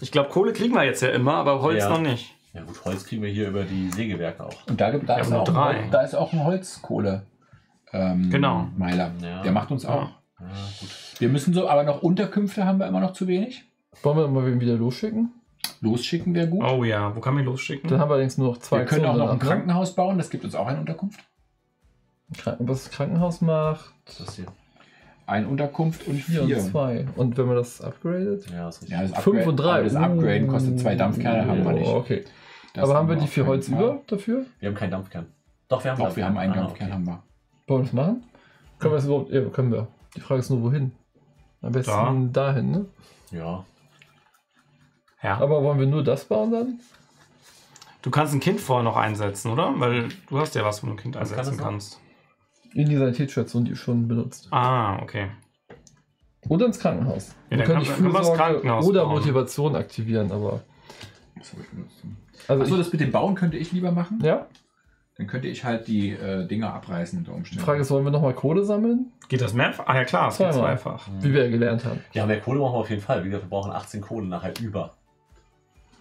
Speaker 1: Ich glaube, Kohle kriegen wir jetzt ja immer, aber Holz
Speaker 3: Ja.
Speaker 1: noch nicht.
Speaker 3: Ja gut, Holz kriegen wir hier über die Sägewerke auch.
Speaker 4: Und da, gibt, da,
Speaker 1: Ja,
Speaker 4: ist auch
Speaker 1: drei.
Speaker 4: Ein, da ist auch ein Holzkohle. Ähm,
Speaker 1: Genau.
Speaker 4: Meiler.
Speaker 3: Ja.
Speaker 4: Der macht uns auch.
Speaker 3: Ja, gut.
Speaker 4: Wir müssen so, aber noch Unterkünfte haben wir immer noch zu wenig.
Speaker 2: Wollen wir mal wen wieder losschicken?
Speaker 4: Losschicken wäre gut.
Speaker 1: Oh ja, wo kann man losschicken?
Speaker 2: Dann haben wir allerdings nur noch zwei
Speaker 4: wir können auch
Speaker 2: Aktionen
Speaker 4: noch ein? Krankenhaus bauen, das gibt uns auch eine Unterkunft.
Speaker 2: Was das Krankenhaus macht,
Speaker 3: Was ist das hier?
Speaker 4: Eine Unterkunft und
Speaker 2: 4
Speaker 4: vier.
Speaker 2: und 2. Und wenn man das upgradet?
Speaker 3: Ja, das ist.
Speaker 4: Ja, das
Speaker 2: 5
Speaker 4: Upgrade-
Speaker 2: und 3.
Speaker 4: aber Das Upgraden kostet zwei Dampfkerne, haben wir nicht.
Speaker 2: Oh, okay.
Speaker 4: Das
Speaker 2: Aber haben wir die vier Holz
Speaker 4: Fall.
Speaker 2: über dafür?
Speaker 3: Wir haben keinen Dampfkern. Doch, wir haben
Speaker 4: Doch, wir haben einen
Speaker 3: Ah,
Speaker 4: Dampfkern,
Speaker 3: okay.
Speaker 4: haben wir.
Speaker 2: Wollen wir das machen? Können wir das überhaupt? Ja, können wir. Die Frage ist nur, wohin? Am besten
Speaker 1: Da.
Speaker 2: dahin, ne?
Speaker 3: Ja.
Speaker 1: ja.
Speaker 2: Aber wollen wir nur das bauen dann?
Speaker 1: Du kannst ein Kind vorher noch einsetzen, oder? Weil du hast ja was, wo du ein Kind
Speaker 3: Was kann
Speaker 1: einsetzen
Speaker 3: noch?
Speaker 1: kannst.
Speaker 2: In die Sanitätsstation, die schon benutzt.
Speaker 1: Ah, okay.
Speaker 2: Oder ins Krankenhaus.
Speaker 1: Ja, dann kann- das
Speaker 2: Fürsorge
Speaker 1: Krankenhaus
Speaker 2: oder
Speaker 1: bauen.
Speaker 2: Motivation aktivieren, aber.
Speaker 4: Das ich.
Speaker 2: Also
Speaker 4: Achso,
Speaker 2: ich,
Speaker 4: das mit dem Bauen könnte ich lieber machen.
Speaker 2: ja,
Speaker 4: Dann könnte ich halt die äh, Dinger abreißen unter
Speaker 2: die
Speaker 4: Umständen.
Speaker 2: Frage ist, wollen wir nochmal Kohle sammeln?
Speaker 1: Geht das mehrfach? Ah ja klar, es geht
Speaker 2: Zweimal.
Speaker 1: zweifach.
Speaker 2: Wie wir ja gelernt haben.
Speaker 3: Ja, mehr Kohle brauchen wir auf jeden Fall. Wie gesagt, wir brauchen 18 Kohle nachher über.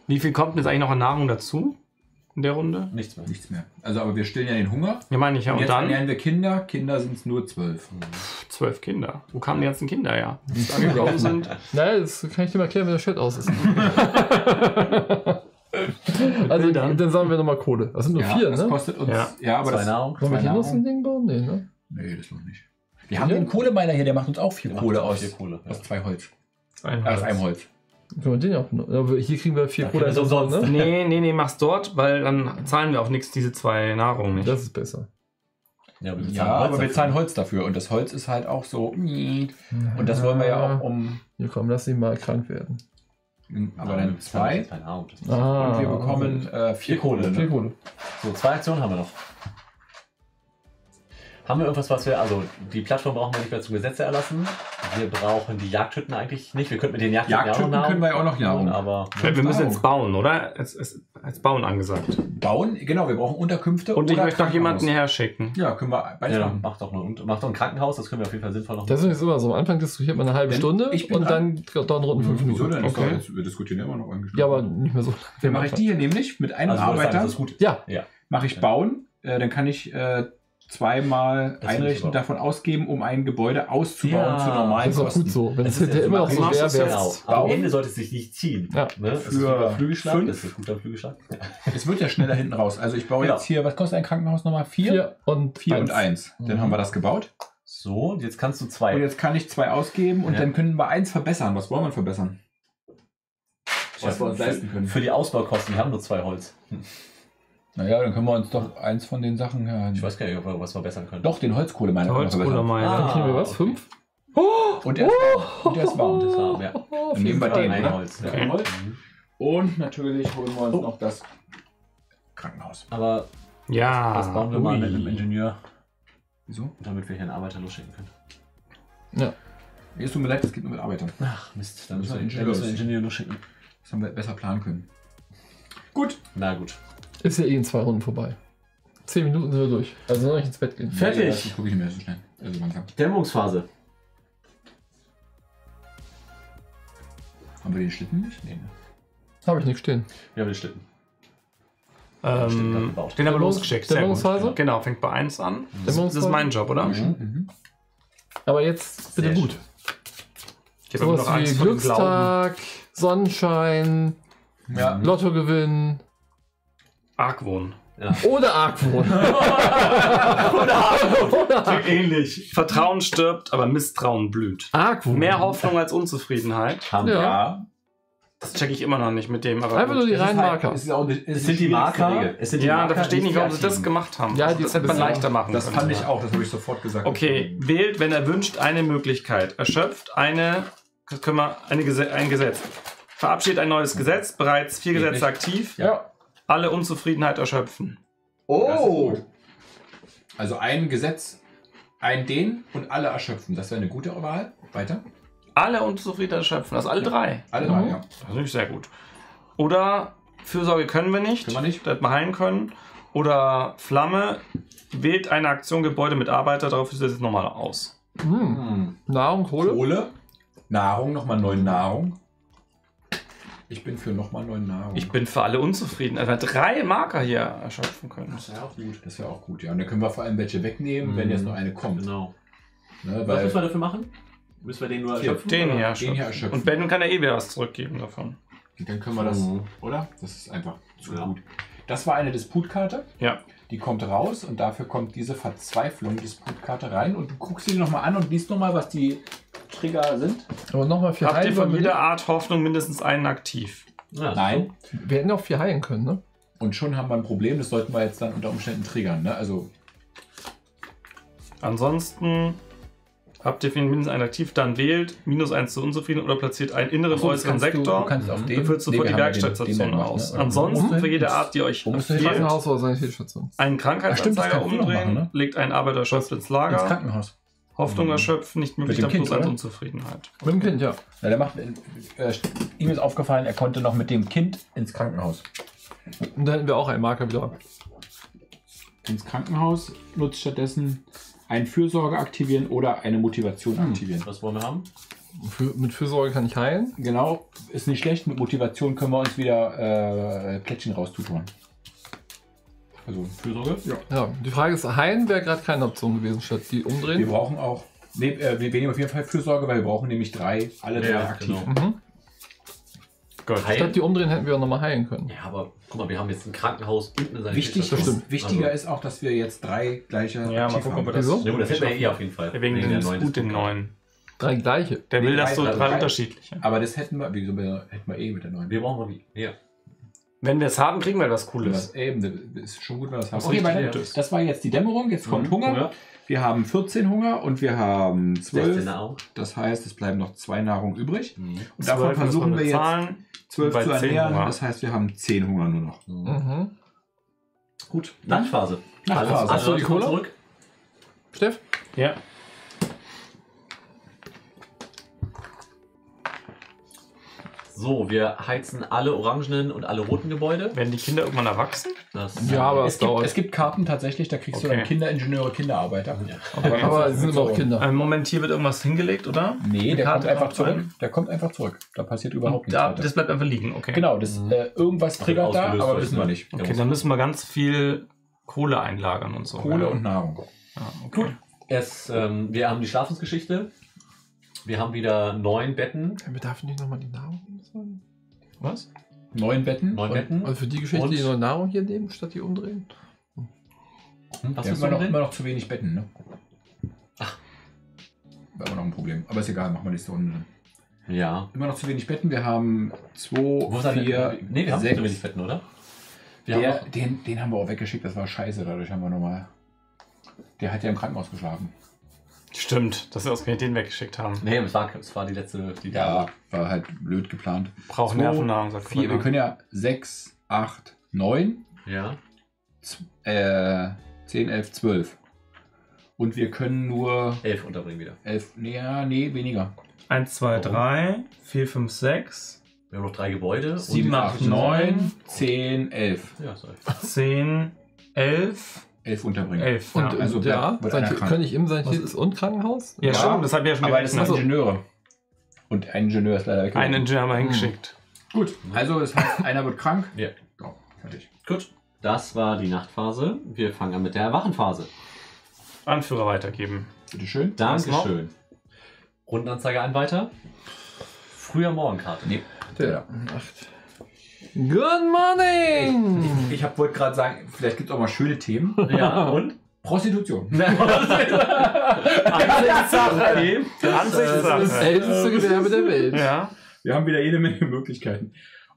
Speaker 1: Wie viel kommt denn jetzt eigentlich noch an Nahrung dazu in der Runde?
Speaker 3: Nichts mehr.
Speaker 4: Nichts mehr. Also, aber wir stillen ja den Hunger.
Speaker 1: Ja, meine ich ja.
Speaker 4: Und
Speaker 1: Und
Speaker 4: jetzt
Speaker 1: dann
Speaker 4: ernähren wir Kinder. Kinder sind es nur zwölf.
Speaker 1: zwölf Kinder. Wo kamen die ganzen Kinder her? Die angekommen sind.
Speaker 2: Naja, das kann ich dir mal erklären, wenn der Chat aus ist. also,
Speaker 1: Bildern.
Speaker 2: dann sammeln wir nochmal Kohle. Das sind nur
Speaker 4: ja,
Speaker 2: vier,
Speaker 4: das
Speaker 2: ne?
Speaker 4: kostet uns.
Speaker 1: Ja.
Speaker 4: Ja, aber
Speaker 3: Zwei
Speaker 4: das.
Speaker 3: Nahrung.
Speaker 2: Wollen wir hier noch so ein. Ding bauen? Nee, ne?
Speaker 4: Nee, das noch nicht. Wir haben den Kohlemeiler hier, der macht uns auch
Speaker 3: Der macht
Speaker 4: Kohle
Speaker 3: auch
Speaker 4: aus.
Speaker 3: vier Kohle.
Speaker 4: Aus zwei Holz.
Speaker 1: Ein
Speaker 4: Äh, aus einem Holz.
Speaker 2: Können wir den ja auch. Aber hier kriegen wir vier
Speaker 3: Da
Speaker 2: Kohle
Speaker 3: wir
Speaker 2: umsonst, ne?
Speaker 1: Nee, nee, nee, mach's dort, weil dann zahlen wir auf nichts diese zwei Nahrung nicht.
Speaker 2: Das ist besser.
Speaker 3: Ja, wir bezahlen
Speaker 4: Ja,
Speaker 3: Holz
Speaker 4: aber wir
Speaker 3: dafür.
Speaker 4: zahlen Holz dafür. Und das Holz ist halt auch so. Und das wollen wir ja auch um.
Speaker 2: Ja, komm, lass ihn mal krank werden.
Speaker 4: Aber
Speaker 3: Nein,
Speaker 4: dann zwei.
Speaker 2: Ah,
Speaker 4: Und wir bekommen äh, vier
Speaker 3: Vier Kohle,
Speaker 4: Kohle.
Speaker 3: ne?
Speaker 2: Vier Kohle.
Speaker 3: So, zwei Aktionen haben wir noch. Haben wir irgendwas, was wir, also die Plattform brauchen wir nicht mehr zum Gesetze erlassen. Wir brauchen die Jagdhütten eigentlich nicht. Wir könnten mit den Jagdhütten
Speaker 4: Jagdhütten
Speaker 3: ja auch noch
Speaker 4: können wir ja auch noch Nahrung.
Speaker 3: aber
Speaker 1: wir müssen
Speaker 4: Nahrung.
Speaker 1: jetzt bauen, oder? Jetzt ist jetzt bauen angesagt.
Speaker 4: Bauen, genau, wir brauchen Unterkünfte.
Speaker 1: Und ich möchte noch jemanden hierher schicken.
Speaker 4: Ja, können wir beides
Speaker 3: ja,
Speaker 4: machen.
Speaker 3: macht doch, eine, und- macht doch ein Krankenhaus, das können wir auf jeden Fall sinnvoll noch
Speaker 2: Das ist immer so. Am Anfang diskutiert man eine halbe
Speaker 4: Denn
Speaker 2: Stunde
Speaker 4: ich bin
Speaker 2: und dann dann runden fünf
Speaker 4: Wieso
Speaker 2: Minuten.
Speaker 4: denn? Ist
Speaker 1: Okay.
Speaker 4: jetzt- Wir diskutieren immer noch eigentlich.
Speaker 2: Ja, aber nicht mehr so.
Speaker 4: Dann mache ich die hier nämlich mit einem
Speaker 3: Also, sagen,
Speaker 4: Arbeiter.
Speaker 3: das ist gut.
Speaker 2: Ja,
Speaker 3: Ja.
Speaker 4: Mache ich bauen. Äh, dann kann ich äh, zweimal
Speaker 3: Das
Speaker 4: einrichten, davon ausgeben, um ein Gebäude auszubauen
Speaker 3: Ja,
Speaker 4: zu normalen
Speaker 2: das ist auch
Speaker 4: Kosten.
Speaker 2: gut so. Wenn
Speaker 3: Das
Speaker 2: es
Speaker 3: ja-
Speaker 2: immer noch so schwer wäre.
Speaker 3: Genau. Am. Ende sollte es sich nicht ziehen.
Speaker 2: Ja.
Speaker 3: Ne? Das ist
Speaker 4: Für
Speaker 3: Flügelschlag.
Speaker 4: fünf.
Speaker 3: Das ist guter Flügelschlag.
Speaker 4: Es wird ja schneller hinten raus. Also ich baue
Speaker 3: Genau.
Speaker 4: jetzt hier, was kostet ein Krankenhaus nochmal? Vier?
Speaker 2: Vier und
Speaker 4: Vier
Speaker 2: eins.
Speaker 4: und eins. Dann
Speaker 2: Mhm.
Speaker 4: haben wir das gebaut.
Speaker 3: So, und jetzt kannst du zwei.
Speaker 4: Und jetzt kann ich zwei ausgeben und
Speaker 3: Ja.
Speaker 4: dann können wir eins verbessern. Was wollen wir verbessern? Was wir uns
Speaker 3: für,
Speaker 4: leisten können.
Speaker 3: Für die Ausbaukosten, wir haben nur zwei Holz.
Speaker 4: Naja, dann können wir uns doch eins von den Sachen. Ja,
Speaker 3: Ich weiß gar nicht, ob wir was verbessern können.
Speaker 4: Doch, den wir verbessern.
Speaker 1: Holzkohlemeile.
Speaker 3: Ah.
Speaker 2: Kriegen wir was?
Speaker 3: okay.
Speaker 2: Fünf?
Speaker 4: Und der ist warm. Und der ist warm.
Speaker 3: Das war, ja.
Speaker 2: Oh,
Speaker 4: Dann nehmen wir den,
Speaker 3: Ein
Speaker 4: oder?
Speaker 3: Holz. Ja.
Speaker 4: Ein Holz. Und natürlich holen wir uns noch das Krankenhaus.
Speaker 3: Aber
Speaker 1: Ja.
Speaker 3: das bauen wir mal mit einem Ingenieur,
Speaker 4: Wieso?
Speaker 3: damit wir hier einen Arbeiter losschicken können.
Speaker 2: Ja.
Speaker 4: Es tut mir leid, das geht nur mit Arbeitern.
Speaker 3: Ach, Mist, dann
Speaker 4: Müssen
Speaker 3: dann wir einen Ingenieur losschicken.
Speaker 4: Das haben wir besser planen können. Gut.
Speaker 3: Na gut.
Speaker 2: Ist ja eh in zwei Runden vorbei. Zehn Minuten sind wir durch. Also soll ich ins Bett gehen.
Speaker 3: Fertig.
Speaker 4: Ja, das gucke ich nicht mehr so schnell. Also langsam.
Speaker 3: Dämmungsphase.
Speaker 4: Haben wir den Schlitten nicht? Nee, ne?
Speaker 2: Habe ich nicht stehen.
Speaker 3: Wir haben den Schlitten.
Speaker 1: Ähm,
Speaker 3: gebaut.
Speaker 1: den haben wir losgeschickt. Sehr gut.
Speaker 2: Dämmerungsphase?
Speaker 1: Genau, fängt bei 1 an. Das, das ist mein Job, oder?
Speaker 4: Mhm.
Speaker 2: Aber jetzt bitte
Speaker 3: Sehr
Speaker 2: gut.
Speaker 1: Ich habe noch
Speaker 2: wie
Speaker 1: Angst Glauben.
Speaker 2: Glückstag, Sonnenschein,
Speaker 4: Ja.
Speaker 3: Mhm.
Speaker 2: Lottogewinn
Speaker 1: Argwohn.
Speaker 3: Ja.
Speaker 2: oder Argwohn.
Speaker 1: Klingt ähnlich. Vertrauen stirbt, aber Misstrauen blüht.
Speaker 2: Argwohn.
Speaker 1: Mehr Hoffnung als Unzufriedenheit.
Speaker 3: Haben
Speaker 2: Ja.
Speaker 3: wir.
Speaker 4: Ja.
Speaker 1: Das checke ich immer noch nicht mit dem. Aber
Speaker 2: Einfach nur die reinen
Speaker 4: halt-
Speaker 2: Marker.
Speaker 4: Es, ist auch, es,
Speaker 3: Es sind die Marker. Es sind die
Speaker 1: ja,
Speaker 3: Marker,
Speaker 1: da verstehe ich nicht, warum sie das gemacht haben.
Speaker 2: Ja, die-
Speaker 1: das hätte man
Speaker 2: das-
Speaker 1: leichter machen
Speaker 4: Das
Speaker 1: können.
Speaker 4: fand ich auch, das habe ich sofort gesagt.
Speaker 1: Okay, wählt, wenn er wünscht, eine Möglichkeit. Erschöpft eine, das können wir, eine ein Gesetz. Verabschiedet ein neues Gesetz, bereits vier Gesetze aktiv.
Speaker 2: Ja.
Speaker 1: Alle Unzufriedenheit erschöpfen.
Speaker 4: Das
Speaker 3: Oh!
Speaker 4: Also ein Gesetz, ein den und alle erschöpfen. Das wäre eine gute Wahl. Weiter.
Speaker 1: alle Unzufriedenheit erschöpfen. Also alle drei.
Speaker 4: Alle drei,
Speaker 2: Mhm.
Speaker 4: ja.
Speaker 1: Das ist natürlich sehr gut. Oder Fürsorge können wir nicht.
Speaker 4: Können wir nicht.
Speaker 1: Das hätten wir heilen können. Oder Flamme wählt eine Aktion Gebäude mit Arbeiter, darauf ist es jetzt nochmal aus.
Speaker 2: Hm.
Speaker 3: Hm.
Speaker 2: Nahrung, Kohle.
Speaker 4: Kohle, Nahrung, nochmal neun Nahrung. Ich bin für nochmal neun Nahrung.
Speaker 1: Ich bin für alle unzufrieden. Also drei Marker hier erschöpfen können.
Speaker 3: Das wäre auch gut.
Speaker 4: Das wäre auch gut, ja. Und dann können wir vor allem welche wegnehmen,
Speaker 3: Mhm.
Speaker 4: wenn jetzt noch eine kommt.
Speaker 3: Genau.
Speaker 4: Ne,
Speaker 3: Was müssen wir dafür machen? Müssen wir den nur erschöpfen?
Speaker 1: Den hier
Speaker 4: den
Speaker 1: erschöpfen.
Speaker 4: hier erschöpfen.
Speaker 1: Und Ben kann ja eh wieder was zurückgeben davon.
Speaker 4: dann können wir das,
Speaker 3: Mhm.
Speaker 4: oder? Das ist einfach zu
Speaker 3: Ja.
Speaker 4: gut. Das war eine Disputkarte.
Speaker 1: Ja.
Speaker 4: Die kommt raus und dafür kommt diese Verzweiflung Disputkarte rein. Und du guckst sie dir nochmal an und liest nochmal, was die Trigger sind.
Speaker 2: Aber nochmal vier
Speaker 1: Habt ihr
Speaker 2: heilen.
Speaker 1: von jeder? Art Hoffnung mindestens einen aktiv?
Speaker 3: Ja,
Speaker 4: Nein.
Speaker 2: Wir hätten auch vier heilen können, ne?
Speaker 4: Und schon haben wir ein Problem. Das sollten wir jetzt dann unter Umständen triggern. Ne? Also
Speaker 1: Ansonsten habt ihr mindestens einen aktiv, dann wählt minus eins zu unzufrieden oder platziert einen inneren
Speaker 4: das
Speaker 1: äußeren
Speaker 4: du-
Speaker 1: Sektor.
Speaker 4: Du kannst auf
Speaker 3: Mhm.
Speaker 4: den.
Speaker 1: Führt sofort die
Speaker 4: gemacht,
Speaker 1: aus.
Speaker 4: ne?
Speaker 1: Ansonsten für jede Art, die euch
Speaker 4: du
Speaker 1: fehlt, einen
Speaker 4: Ach, stimmt, das
Speaker 1: Krankheitsanzeiger
Speaker 4: du
Speaker 1: umdrehen,
Speaker 4: machen, ne?
Speaker 1: legt einen Arbeiter schöpft ins Lager,
Speaker 4: Ins Krankenhaus.
Speaker 1: Hoffnung
Speaker 4: Mhm.
Speaker 1: erschöpfen, nicht möglich, dann
Speaker 4: Kind,
Speaker 1: plus eins? Unzufriedenheit.
Speaker 2: Mit dem Kind, ja.
Speaker 4: Ja, der macht, äh, ihm ist aufgefallen, er konnte noch mit dem Kind ins Krankenhaus.
Speaker 2: Und da hätten wir auch einen Marker wieder.
Speaker 4: Ins Krankenhaus nutzt stattdessen ein Fürsorge aktivieren oder eine Motivation aktivieren.
Speaker 3: Was wollen wir haben?
Speaker 2: Für, mit Fürsorge kann ich heilen.
Speaker 4: Genau, ist nicht schlecht. Mit Motivation können wir uns wieder äh, Plättchen raustutoren. Also,
Speaker 3: Fürsorge?
Speaker 4: ja.
Speaker 2: Ja, die Frage ist, heilen wäre gerade keine Option gewesen, statt die
Speaker 4: Wir
Speaker 2: umdrehen.
Speaker 4: brauchen auch. Nee, äh, wir nehmen auf jeden Fall Fürsorge, weil wir brauchen nämlich drei, alle drei
Speaker 3: Ja,
Speaker 4: aktiv.
Speaker 3: genau.
Speaker 2: Mhm.
Speaker 1: Gut.
Speaker 2: Statt die umdrehen hätten wir auch nochmal heilen können.
Speaker 3: Ja, aber guck mal, wir haben jetzt ein Krankenhaus und eine
Speaker 4: Wichtig,
Speaker 2: Das
Speaker 4: ist,
Speaker 2: stimmt.
Speaker 4: wichtiger
Speaker 3: Also-
Speaker 4: ist auch, dass wir jetzt drei gleiche
Speaker 1: Ja, mal gucken, ob wir das.
Speaker 2: Wieso?
Speaker 3: Ja, das hätten wir eh auf jeden Fall.
Speaker 1: Wegen
Speaker 3: der
Speaker 1: dem
Speaker 3: neuen
Speaker 1: Disput, den
Speaker 3: Disput.
Speaker 1: neuen.
Speaker 2: Drei gleiche.
Speaker 1: Der will,
Speaker 4: Nee,
Speaker 1: dass so
Speaker 4: drei,
Speaker 1: drei, unterschiedliche.
Speaker 4: Aber das hätten wir, wieso wir- hätten wir eh mit der neuen.
Speaker 3: Wir brauchen mal wie. Ja.
Speaker 1: Wenn wir es haben, kriegen wir was Cooles.
Speaker 4: eben, das ist schon gut, wenn wir das haben. Okay,
Speaker 1: richtig
Speaker 4: meine, das war jetzt die Dämmerung, jetzt kommt
Speaker 3: Mhm,
Speaker 4: Hunger.
Speaker 3: Hunger.
Speaker 4: Wir haben 14 Hunger und wir haben
Speaker 3: 16
Speaker 4: 12.
Speaker 3: Nahrung.
Speaker 4: Das heißt, es bleiben noch zwei Nahrung übrig.
Speaker 3: Mhm.
Speaker 4: Und davon versuchen wir jetzt
Speaker 1: bezahlen.
Speaker 4: 12
Speaker 1: bei
Speaker 4: zu
Speaker 1: 10
Speaker 4: ernähren.
Speaker 1: Hunger.
Speaker 4: Das heißt, wir haben 10 Hunger nur noch.
Speaker 3: Mhm.
Speaker 2: Mhm.
Speaker 3: Gut. Nachtphase.
Speaker 4: Nachtphase.
Speaker 2: Du die Cola?
Speaker 3: zurück.
Speaker 2: Steff?
Speaker 1: Ja.
Speaker 3: So, wir heizen alle orangenen und alle roten Gebäude.
Speaker 1: Werden die Kinder irgendwann erwachsen?
Speaker 3: Das,
Speaker 2: Ja, aber
Speaker 4: Es
Speaker 2: es
Speaker 4: gibt,
Speaker 2: dauert.
Speaker 4: es gibt Karten tatsächlich, da kriegst du
Speaker 1: Okay.
Speaker 4: dann Kinderingenieure, Kinderarbeiter.
Speaker 3: Ja.
Speaker 2: aber aber sind auch Kinder.
Speaker 1: Im Moment hier wird irgendwas hingelegt, oder?
Speaker 4: Nee,
Speaker 1: Die
Speaker 4: der
Speaker 1: Karte
Speaker 4: kommt einfach zurück.
Speaker 1: rein.
Speaker 4: Der kommt einfach zurück. Da passiert überhaupt nichts.
Speaker 1: da,
Speaker 4: weiter.
Speaker 1: das bleibt einfach liegen, okay.
Speaker 4: genau, das,
Speaker 3: Mhm.
Speaker 4: äh, irgendwas triggert da, aber wissen wir nicht.
Speaker 1: Okay, dann müssen wir ganz viel Kohle einlagern und so.
Speaker 4: Kohle
Speaker 1: ja.
Speaker 4: und Nahrung.
Speaker 1: Ja, okay.
Speaker 3: Gut. Es, ähm, wir haben die Schlafensgeschichte. Wir haben wieder neun Betten.
Speaker 2: Wir dürfen nicht nochmal die Nahrung sagen?
Speaker 1: Was?
Speaker 4: Neun Betten.
Speaker 3: Neun
Speaker 4: und
Speaker 3: Betten.
Speaker 2: Also für die Geschichte
Speaker 3: Und?
Speaker 2: die neue Nahrung hier nehmen, statt die umdrehen?
Speaker 3: Hm, Was
Speaker 4: haben
Speaker 3: ist
Speaker 4: immer noch, immer noch zu wenig Betten, ne? Ach. War immer noch ein Problem. Aber ist egal, machen wir nächste Runde.
Speaker 3: Ja.
Speaker 4: Immer noch zu wenig Betten. Wir haben zwei,
Speaker 3: er
Speaker 4: vier,
Speaker 3: Nee, wir haben nicht
Speaker 4: sechs.
Speaker 3: so wenig Betten, oder? Wir haben
Speaker 4: Der,
Speaker 3: noch,
Speaker 4: den, den haben wir auch weggeschickt, das war scheiße, dadurch haben wir nochmal. Der hat ja im Krankenhaus geschlafen.
Speaker 1: Stimmt, dass wir ausgerechnet den weggeschickt haben.
Speaker 3: nee, es war, es war die letzte, die
Speaker 4: Ja, war halt blöd geplant.
Speaker 1: Brauchen
Speaker 4: Zwei,
Speaker 1: Nervennahrung, sagt
Speaker 4: Vier, wir können ja sechs, acht, neun,
Speaker 3: Ja.
Speaker 4: z- äh, zehn, elf, zwölf. Und wir können nur
Speaker 3: Elf unterbringen wieder.
Speaker 4: elf, nee, ja, nee, weniger.
Speaker 1: 1, 2, 3, 4, 5, 6,
Speaker 3: Wir haben noch drei Gebäude. und-
Speaker 1: Sieben, acht,
Speaker 4: neun, zehn, elf.
Speaker 3: Ja, sorry.
Speaker 1: 10, 11,
Speaker 4: Elf unterbringen.
Speaker 1: 11.
Speaker 2: Und
Speaker 1: ja.
Speaker 2: äh,
Speaker 4: also
Speaker 2: ja, Sanit-
Speaker 4: krank.
Speaker 2: kann ich im Sanitäts- und Krankenhaus?
Speaker 1: ja,
Speaker 4: Ja,
Speaker 1: stimmt, das haben wir ja schon
Speaker 4: Aber das sind. Ingenieure. Und ein Ingenieur ist leider weg.
Speaker 1: Einen Ingenieur haben wir hingeschickt.
Speaker 4: Gut, also das heißt, einer wird krank.
Speaker 3: Ja.
Speaker 4: So, fertig.
Speaker 3: Gut. Das war die Nachtphase. Wir fangen an mit der Wachenphase.
Speaker 1: Anführer weitergeben.
Speaker 4: Bitteschön.
Speaker 3: Dankeschön. Rundenanzeige an weiter. Früher Morgenkarte.
Speaker 4: Nee,
Speaker 2: Der Acht. Good morning!
Speaker 4: Ich hab, wollte gerade sagen, vielleicht gibt es auch mal schöne Themen.
Speaker 3: Ja, und?
Speaker 4: Prostitution.
Speaker 1: Ansichtssache.
Speaker 3: Okay.
Speaker 2: Das
Speaker 1: Ansichtssache.
Speaker 2: älteste Gewerbe der Welt.
Speaker 1: Ja.
Speaker 4: Wir haben wieder jede Menge Möglichkeiten.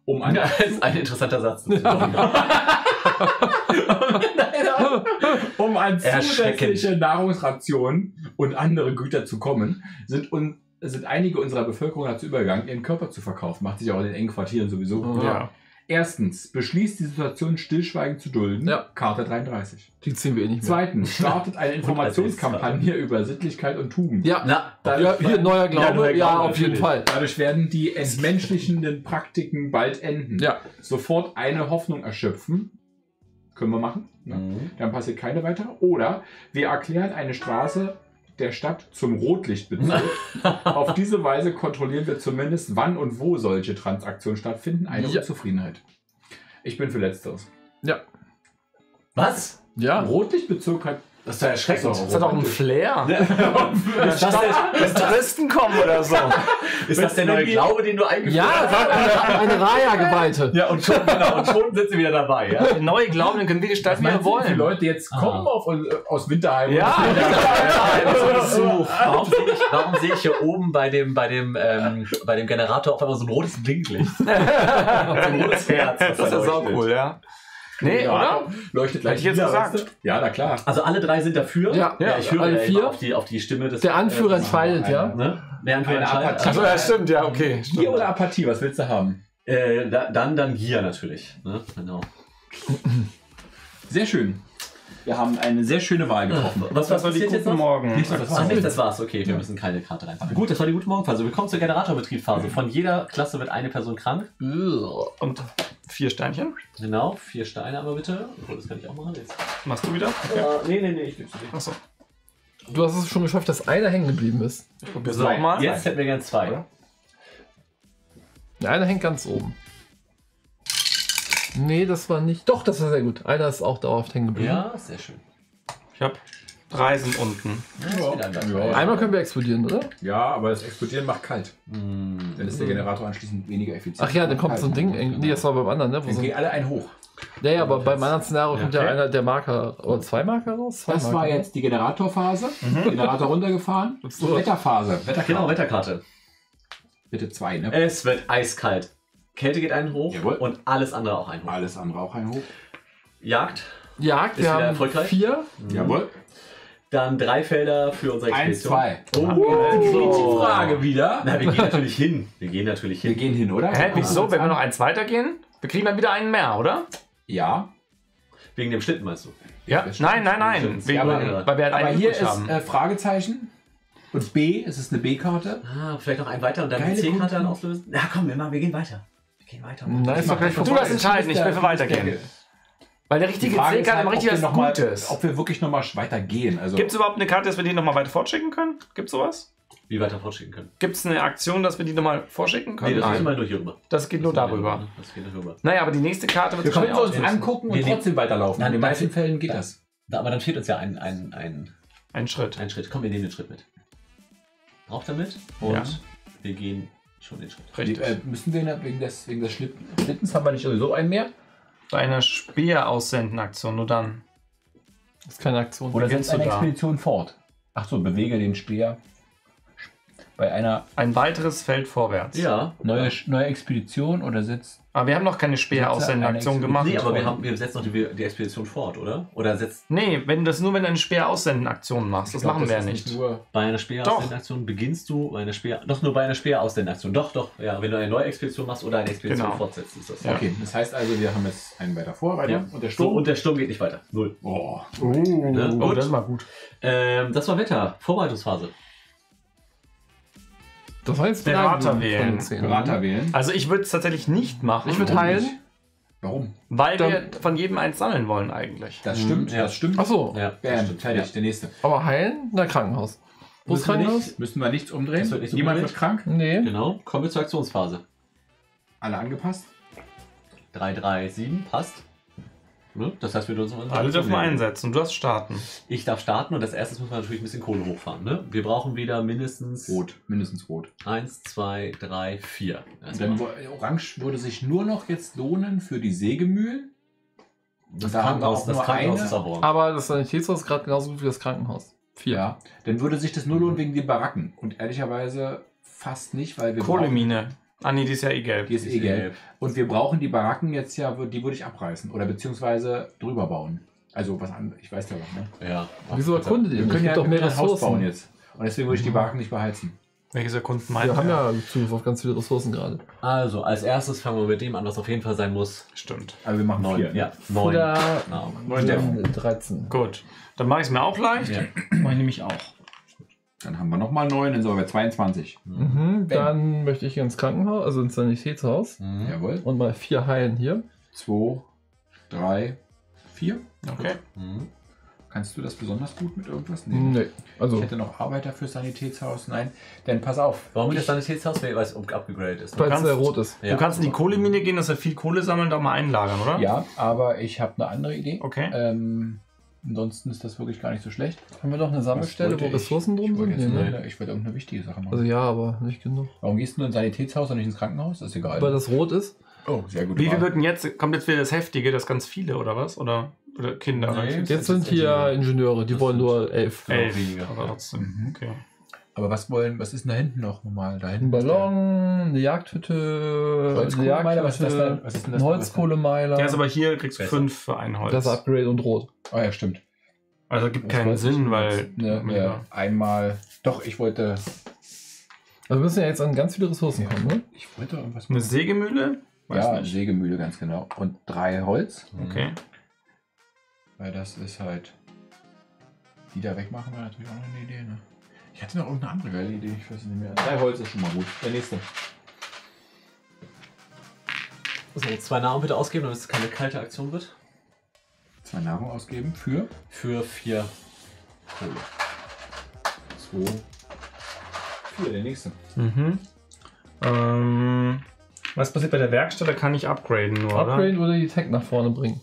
Speaker 4: Um an,
Speaker 3: Das ist ein interessanter Satz.
Speaker 4: um an zusätzliche Nahrungsrationen und andere Güter zu kommen, sind, un, sind einige unserer Bevölkerung dazu übergegangen, ihren Körper zu verkaufen. Macht sich auch in den engen Quartieren sowieso.
Speaker 2: Mhm.
Speaker 1: ja.
Speaker 4: Erstens, beschließt die Situation stillschweigend zu dulden.
Speaker 2: Ja.
Speaker 4: Karte 33.
Speaker 2: Die ziehen wir eh nicht mehr.
Speaker 4: Zweitens, startet eine Informationskampagne über Sittlichkeit und Tugend.
Speaker 2: Ja,
Speaker 3: Na,
Speaker 2: ja hier neuer Glaube.
Speaker 3: neuer
Speaker 2: Ja,
Speaker 3: Glaube,
Speaker 2: auf jeden. Fall.
Speaker 4: Dadurch werden die entmenschlichenden Praktiken bald enden.
Speaker 2: Ja.
Speaker 4: Sofort eine Hoffnung erschöpfen. Können wir machen. Ne?
Speaker 3: Mhm.
Speaker 4: Dann passiert keine weitere. Oder wir erklären eine Straße der Stadt zum Rotlichtbezirk. Auf diese Weise kontrollieren wir zumindest, wann und wo solche Transaktionen stattfinden. Eine
Speaker 2: Ja.
Speaker 4: Unzufriedenheit. Ich bin für Letzteres.
Speaker 3: Was?
Speaker 2: Ja.
Speaker 4: Rotlichtbezirk hat.
Speaker 3: Das ist ja erschreckend.
Speaker 1: Das hat auch einen Flair.
Speaker 3: ist, das der,
Speaker 1: Dass Touristen kommen oder so.
Speaker 3: ist das der neue Glaube, den du eingeführt
Speaker 2: Ja,
Speaker 3: hast?
Speaker 2: sag eine, Raya-Geweihte.
Speaker 3: Ja, und schon, genau, und schon sind sie wieder dabei. Ja?
Speaker 1: Der neue Glauben, den können wir gestalten, wie wir wollen.
Speaker 4: Leute jetzt
Speaker 3: Ah.
Speaker 4: kommen auf, aus Winterheim?
Speaker 1: Ja.
Speaker 3: Warum sehe ich, warum sehe ich hier oben bei dem, bei dem, ähm, bei dem Generator auf einmal so ein rotes Blinklicht? so ein rotes Herz.
Speaker 1: Das
Speaker 3: da
Speaker 1: ist auch
Speaker 3: leuchtet.
Speaker 1: cool, ja. Nee, oder?
Speaker 4: Leuchtet gleich
Speaker 1: Hätte ich jetzt
Speaker 4: wieder,
Speaker 1: gesagt.
Speaker 4: weißt du? Ja, na klar.
Speaker 3: Also alle drei sind dafür.
Speaker 2: Ja,
Speaker 3: ja ich höre
Speaker 2: alle
Speaker 3: ja
Speaker 2: vier.
Speaker 3: auf die, auf die Stimme des
Speaker 2: Der Anführer
Speaker 3: äh,
Speaker 2: entscheidet, ja.
Speaker 3: Ne? Der Anführer
Speaker 4: Eine
Speaker 3: entscheidet.
Speaker 1: Achso, ja, stimmt, ja, okay.
Speaker 4: Gier
Speaker 1: Stimmt.
Speaker 4: oder Apathie, was willst du haben?
Speaker 3: Äh, da, dann, dann Gier natürlich. Ne? Genau.
Speaker 4: Sehr schön. Wir haben eine sehr schöne Wahl getroffen.
Speaker 3: Was,
Speaker 1: Das war die
Speaker 3: passiert jetzt noch?
Speaker 1: Morgen.
Speaker 4: Nichts, das
Speaker 3: Ach, nicht, das war's. Okay, wir müssen keine Karte reinpacken. Gut, das war die gute Morgenphase. Wir kommen zur Generatorbetriebsphase. Von jeder Klasse wird eine Person krank.
Speaker 1: Und vier Steinchen.
Speaker 3: Genau, vier Steine aber bitte. Obwohl, das kann ich auch machen. Jetzt.
Speaker 1: Machst du wieder?
Speaker 3: Äh, nee, nee, nee, ich geb's dir.
Speaker 1: Achso.
Speaker 2: Du hast es schon geschafft, dass einer hängen geblieben ist.
Speaker 1: Probier's
Speaker 3: So,
Speaker 1: auch mal.
Speaker 3: jetzt hätten wir gern zwei.
Speaker 2: Der eine hängt ganz oben. Nee, das war nicht. Doch, das war sehr gut. Einer ist auch dauerhaft hängen geblieben.
Speaker 3: Ja, sehr schön.
Speaker 1: Ich hab drei sind unten.
Speaker 3: Ja.
Speaker 2: Einmal können wir explodieren, oder?
Speaker 4: Ja, aber das Explodieren macht kalt.
Speaker 3: Hm.
Speaker 4: Dann ist der Generator anschließend weniger effizient.
Speaker 2: Ach ja, dann kommt so ein Ding. Nee, das war beim anderen, ne? Wo
Speaker 4: Dann
Speaker 2: so,
Speaker 4: gehen alle ein hoch.
Speaker 2: ja, ja, aber beim anderen Szenario kommt ja
Speaker 3: Okay.
Speaker 2: einer der Marker oder zwei Marker raus. Zwei
Speaker 4: Das
Speaker 2: Marker
Speaker 4: war jetzt die Generatorphase. Generator runtergefahren.
Speaker 2: So.
Speaker 4: Wetterphase. Wetterkarte.
Speaker 3: Genau, Wetterkarte.
Speaker 4: Bitte zwei, ne?
Speaker 3: Es wird eiskalt. Kälte geht einen hoch
Speaker 4: Jawohl.
Speaker 3: und alles andere auch einen hoch.
Speaker 4: Alles andere auch ein hoch.
Speaker 3: Jagd,
Speaker 2: Jagd,
Speaker 3: Ist
Speaker 2: wir
Speaker 3: wieder
Speaker 2: haben
Speaker 3: erfolgreich?
Speaker 2: vier.
Speaker 4: Jawohl.
Speaker 3: dann drei Felder für unsere
Speaker 4: Eins,
Speaker 3: Expedition.
Speaker 4: zwei.
Speaker 3: Oh,
Speaker 4: Die Frage wieder.
Speaker 3: Na, wir gehen natürlich hin. Wir gehen natürlich
Speaker 4: Wir
Speaker 3: hin.
Speaker 4: gehen hin, oder?
Speaker 1: Hä, wieso? Wenn wir noch eins weitergehen, wir kriegen dann wieder einen mehr, oder?
Speaker 4: Ja.
Speaker 3: Wegen dem Schlitten meinst du?
Speaker 1: Ja. Nein, nein, nein. Wegen,
Speaker 3: Ja, aber-
Speaker 1: weil wir halt
Speaker 4: Aber
Speaker 1: einen
Speaker 4: hier ist
Speaker 1: haben.
Speaker 4: äh, Fragezeichen. Und B, es ist eine B-Karte.
Speaker 3: Ah, vielleicht noch einen weiter und dann
Speaker 4: Geile
Speaker 3: die C-Karte dann auslösen. Na komm, wir, machen, wir gehen weiter. Gehen weiter.
Speaker 2: Nein, ist doch gleich
Speaker 1: Du das entscheiden, ich will für weitergehen. Weil der richtige
Speaker 4: ist
Speaker 1: kann
Speaker 4: halt,
Speaker 1: richtig
Speaker 4: wir,
Speaker 1: was
Speaker 4: noch mal,
Speaker 1: Gutes.
Speaker 4: ob wir wirklich nochmal weitergehen. Also,
Speaker 1: Gibt es überhaupt eine Karte, dass wir die nochmal weiter vorschicken können? Gibt es sowas?
Speaker 3: Wie weiter fortschicken können.
Speaker 1: Gibt es eine Aktion, dass wir die nochmal vorschicken können?
Speaker 3: Nee, das ist
Speaker 1: Nein.
Speaker 3: immer nur hier rüber.
Speaker 1: Das geht nur
Speaker 3: Das geht
Speaker 1: darüber.
Speaker 3: Das geht nur rüber.
Speaker 1: Naja, aber die nächste Karte wird
Speaker 4: wir können uns angucken und
Speaker 3: Wir nehmen-
Speaker 4: trotzdem weiterlaufen.
Speaker 3: Nein,
Speaker 4: In den meisten Fällen geht
Speaker 3: Ja.
Speaker 4: das.
Speaker 3: Da, aber dann fehlt uns ja ein, ein, ein,
Speaker 1: Ein Schritt.
Speaker 3: ein Schritt. Komm, wir nehmen den Schritt mit. Braucht er mit? Und
Speaker 1: Ja.
Speaker 3: wir gehen schon den Schritt.
Speaker 1: Richtig.
Speaker 4: Die, äh, müssen wir wegen des, wegen des Schlitt- Schlittens haben wir nicht sowieso einen mehr?
Speaker 1: Eine Speer-Aussenden-Aktion, nur dann.
Speaker 2: Das ist keine Aktion.
Speaker 4: Oder setzt eine
Speaker 1: da?
Speaker 4: Expedition fort? Ach so, bewege den Speer bei einer
Speaker 1: Ein weiteres Feld vorwärts.
Speaker 3: Ja.
Speaker 4: neue, neue Expedition oder setzt.
Speaker 1: Aber wir haben noch keine Speer-Aussenden-Aktion
Speaker 4: Eine
Speaker 1: gemacht.
Speaker 3: Nee, aber wir, haben, wir setzen noch die, die Expedition fort, oder? Oder setzt
Speaker 1: Nee, wenn das nur wenn du eine Speer-Aussenden-Aktion machst. Das
Speaker 4: glaub,
Speaker 1: machen wir
Speaker 4: ist
Speaker 1: nicht.
Speaker 4: Nur
Speaker 3: bei einer Speeraussendeaktion beginnst du bei einer Speer. Doch nur bei einer Speeraussendeaktion. Doch, doch. Ja, wenn du eine neue Expedition machst oder eine Expedition
Speaker 1: Genau.
Speaker 3: fortsetzt, ist das.
Speaker 1: Ja.
Speaker 4: Okay, das heißt also, wir haben jetzt einen weiter vor, weiter.
Speaker 3: Ja.
Speaker 4: Und der
Speaker 3: So,
Speaker 4: Sturm.
Speaker 3: und der Sturm geht nicht weiter. Null.
Speaker 4: oh,
Speaker 3: Ne?
Speaker 1: Oh,
Speaker 3: Gut.
Speaker 1: das mal gut.
Speaker 3: Ähm, das war Wetter. Vorbereitungsphase.
Speaker 2: Das war jetzt
Speaker 1: Berater wählen.
Speaker 2: zehn.
Speaker 4: Berater wählen.
Speaker 1: Also ich würde es tatsächlich nicht machen.
Speaker 2: Ich würde heilen.
Speaker 4: Warum?
Speaker 1: Weil
Speaker 2: Dann-
Speaker 1: wir von jedem eins sammeln wollen eigentlich.
Speaker 4: Das
Speaker 3: Mhm,
Speaker 4: stimmt,
Speaker 3: ja.
Speaker 4: das stimmt.
Speaker 2: Achso,
Speaker 3: Ja, das
Speaker 4: Bam,
Speaker 3: stimmt.
Speaker 4: fertig,
Speaker 3: Ja.
Speaker 4: der nächste.
Speaker 2: aber heilen? Na, Krankenhaus. Wo ist
Speaker 3: Müssen wir
Speaker 2: Krankenhaus?
Speaker 3: nicht?
Speaker 4: Müssen wir nichts umdrehen?
Speaker 3: Das wird nicht umgedreht?
Speaker 4: wird krank?
Speaker 2: Nee.
Speaker 3: Genau. Kommen wir zur Aktionsphase.
Speaker 4: Alle angepasst?
Speaker 3: 3, 3, 7 passt. Ne? Das heißt, wir dürfen uns
Speaker 1: Alle dürfen einsetzen und du darfst starten.
Speaker 3: Ich darf starten und als erstes muss man natürlich ein bisschen Kohle hochfahren. Ne? Wir brauchen wieder mindestens
Speaker 4: Rot, mindestens rot.
Speaker 3: 1, 2, 3, 4.
Speaker 4: Und dann wo- Orange würde sich nur noch jetzt lohnen für die Sägemühlen.
Speaker 3: das
Speaker 4: da haben wir
Speaker 3: Krankenhaus,
Speaker 4: auch
Speaker 3: das
Speaker 4: nur
Speaker 3: Krankenhaus
Speaker 4: eine.
Speaker 3: ist erworben.
Speaker 2: Aber das Sanitätshaus ist gerade genauso gut wie das Krankenhaus. Vier.
Speaker 4: Ja. Dann würde sich das nur lohnen wegen den Baracken. Und ehrlicherweise fast nicht, weil wir brauchen,
Speaker 1: Kohlemine. Ah nee, die ist ja eh gelb.
Speaker 4: die ist eh gelb. Und wir brauchen die Baracken jetzt ja, die würde ich abreißen. Oder beziehungsweise drüber bauen. Also was anderes, ich weiß ja was, ne?
Speaker 3: Ja.
Speaker 2: Wieso erkundet ihr
Speaker 4: Wir können ja
Speaker 2: doch mehr
Speaker 4: wir können ein Haus bauen
Speaker 2: Ressourcen.
Speaker 4: jetzt. Und deswegen würde ich die Baracken nicht beheizen.
Speaker 1: Welches erkunden meint
Speaker 2: Wir haben ja Zugriff auf ganz viele Ressourcen gerade.
Speaker 3: Also, als erstes fangen wir mit dem an, was auf jeden Fall sein muss.
Speaker 1: Stimmt.
Speaker 4: Also wir machen
Speaker 3: Neun.
Speaker 4: vier.
Speaker 3: Ja, neun.
Speaker 2: Oder.
Speaker 4: Neun Dämpfung.
Speaker 2: 13.
Speaker 1: Gut. Dann mache ich es mir auch leicht.
Speaker 3: Ja.
Speaker 1: Mache ich nämlich auch.
Speaker 4: Dann haben wir nochmal neun, dann sind wir bei 22.
Speaker 2: Mhm, dann möchte ich ins Krankenhaus, also ins Sanitätshaus.
Speaker 3: Mhm.
Speaker 4: Jawohl.
Speaker 2: Und mal vier heilen hier.
Speaker 4: Zwei, drei, vier.
Speaker 1: Okay.
Speaker 3: Mhm.
Speaker 4: Kannst du das besonders gut mit irgendwas?
Speaker 2: Nee. Also,
Speaker 4: Ich hätte noch Arbeiter für Sanitätshaus. Nein, dann pass auf.
Speaker 3: Warum nicht das Sanitätshaus? Weil es abgegradet ist.
Speaker 1: kannst-
Speaker 2: der rot ist.
Speaker 3: Ja.
Speaker 1: Du kannst in die Kohlemine gehen, dass wir viel Kohle sammeln, da mal einlagern, oder?
Speaker 4: Ja, aber ich habe eine andere Idee.
Speaker 1: Okay.
Speaker 4: Ähm, ansonsten ist das wirklich gar nicht so schlecht.
Speaker 2: Haben wir noch eine Sammelstelle, wo? Ressourcen drin
Speaker 4: wollte
Speaker 2: sind? Nee, ne?
Speaker 4: eine- ich wollte irgendeine wichtige Sache machen.
Speaker 2: Also ja, aber nicht genug.
Speaker 4: Warum gehst du nur ins Sanitätshaus und nicht ins Krankenhaus? Das ist egal.
Speaker 2: Weil das rot ist.
Speaker 4: oh, sehr gut.
Speaker 1: Wie viel wird denn jetzt? Kommt jetzt wieder das Heftige, das ganz viele, oder was? Oder, oder Kinder?
Speaker 3: Nee.
Speaker 2: Jetzt sind hier
Speaker 3: Ingenieur.
Speaker 2: Ingenieure, die wollen nur elf.
Speaker 1: Elf.
Speaker 3: weniger.
Speaker 1: Aber trotzdem.
Speaker 4: Mhm.
Speaker 1: Okay.
Speaker 4: Aber was wollen, was ist denn da hinten noch nochmal? Da hinten
Speaker 2: Ein
Speaker 4: ist
Speaker 2: Ballon, eine Jagdhütte, eine
Speaker 4: Holzkohlemeiler, was ist das
Speaker 2: Jagdhütte,
Speaker 4: denn? Was ist denn das
Speaker 2: ein
Speaker 4: da?
Speaker 2: Holzkohlemeiler.
Speaker 1: Ja, ist aber hier kriegst du
Speaker 3: Besser.
Speaker 1: fünf für ein Holz.
Speaker 2: das Upgrade und rot.
Speaker 4: Ah ja, stimmt.
Speaker 1: also gibt
Speaker 4: Das
Speaker 1: keinen
Speaker 4: weiß ich
Speaker 1: Sinn, weil.
Speaker 4: Ne, ne, einmal. Doch, ich wollte.
Speaker 2: Also wir müssen ja jetzt an ganz viele Ressourcen kommen, ne?
Speaker 4: Ich wollte irgendwas
Speaker 1: Eine Sägemühle? Weiß
Speaker 4: Ja,
Speaker 1: nicht.
Speaker 4: Sägemühle, ganz genau. Und drei Holz.
Speaker 1: Okay.
Speaker 4: Weil das ist halt. Die da wegmachen wäre natürlich auch noch eine Idee, ne? Ich hatte noch irgendeine andere geile Idee, ich weiß nicht mehr. Drei Holz ist schon mal gut. Der nächste.
Speaker 3: So, zwei Nahrung bitte ausgeben, damit es keine kalte Aktion wird.
Speaker 4: Zwei Nahrung ausgeben für
Speaker 3: Für vier Kohle.
Speaker 4: zwei. Vier, der nächste.
Speaker 1: Mhm. Ähm, was passiert bei der Werkstatt? Da kann ich upgraden nur,
Speaker 2: Upgrade oder die Tech nach vorne bringen.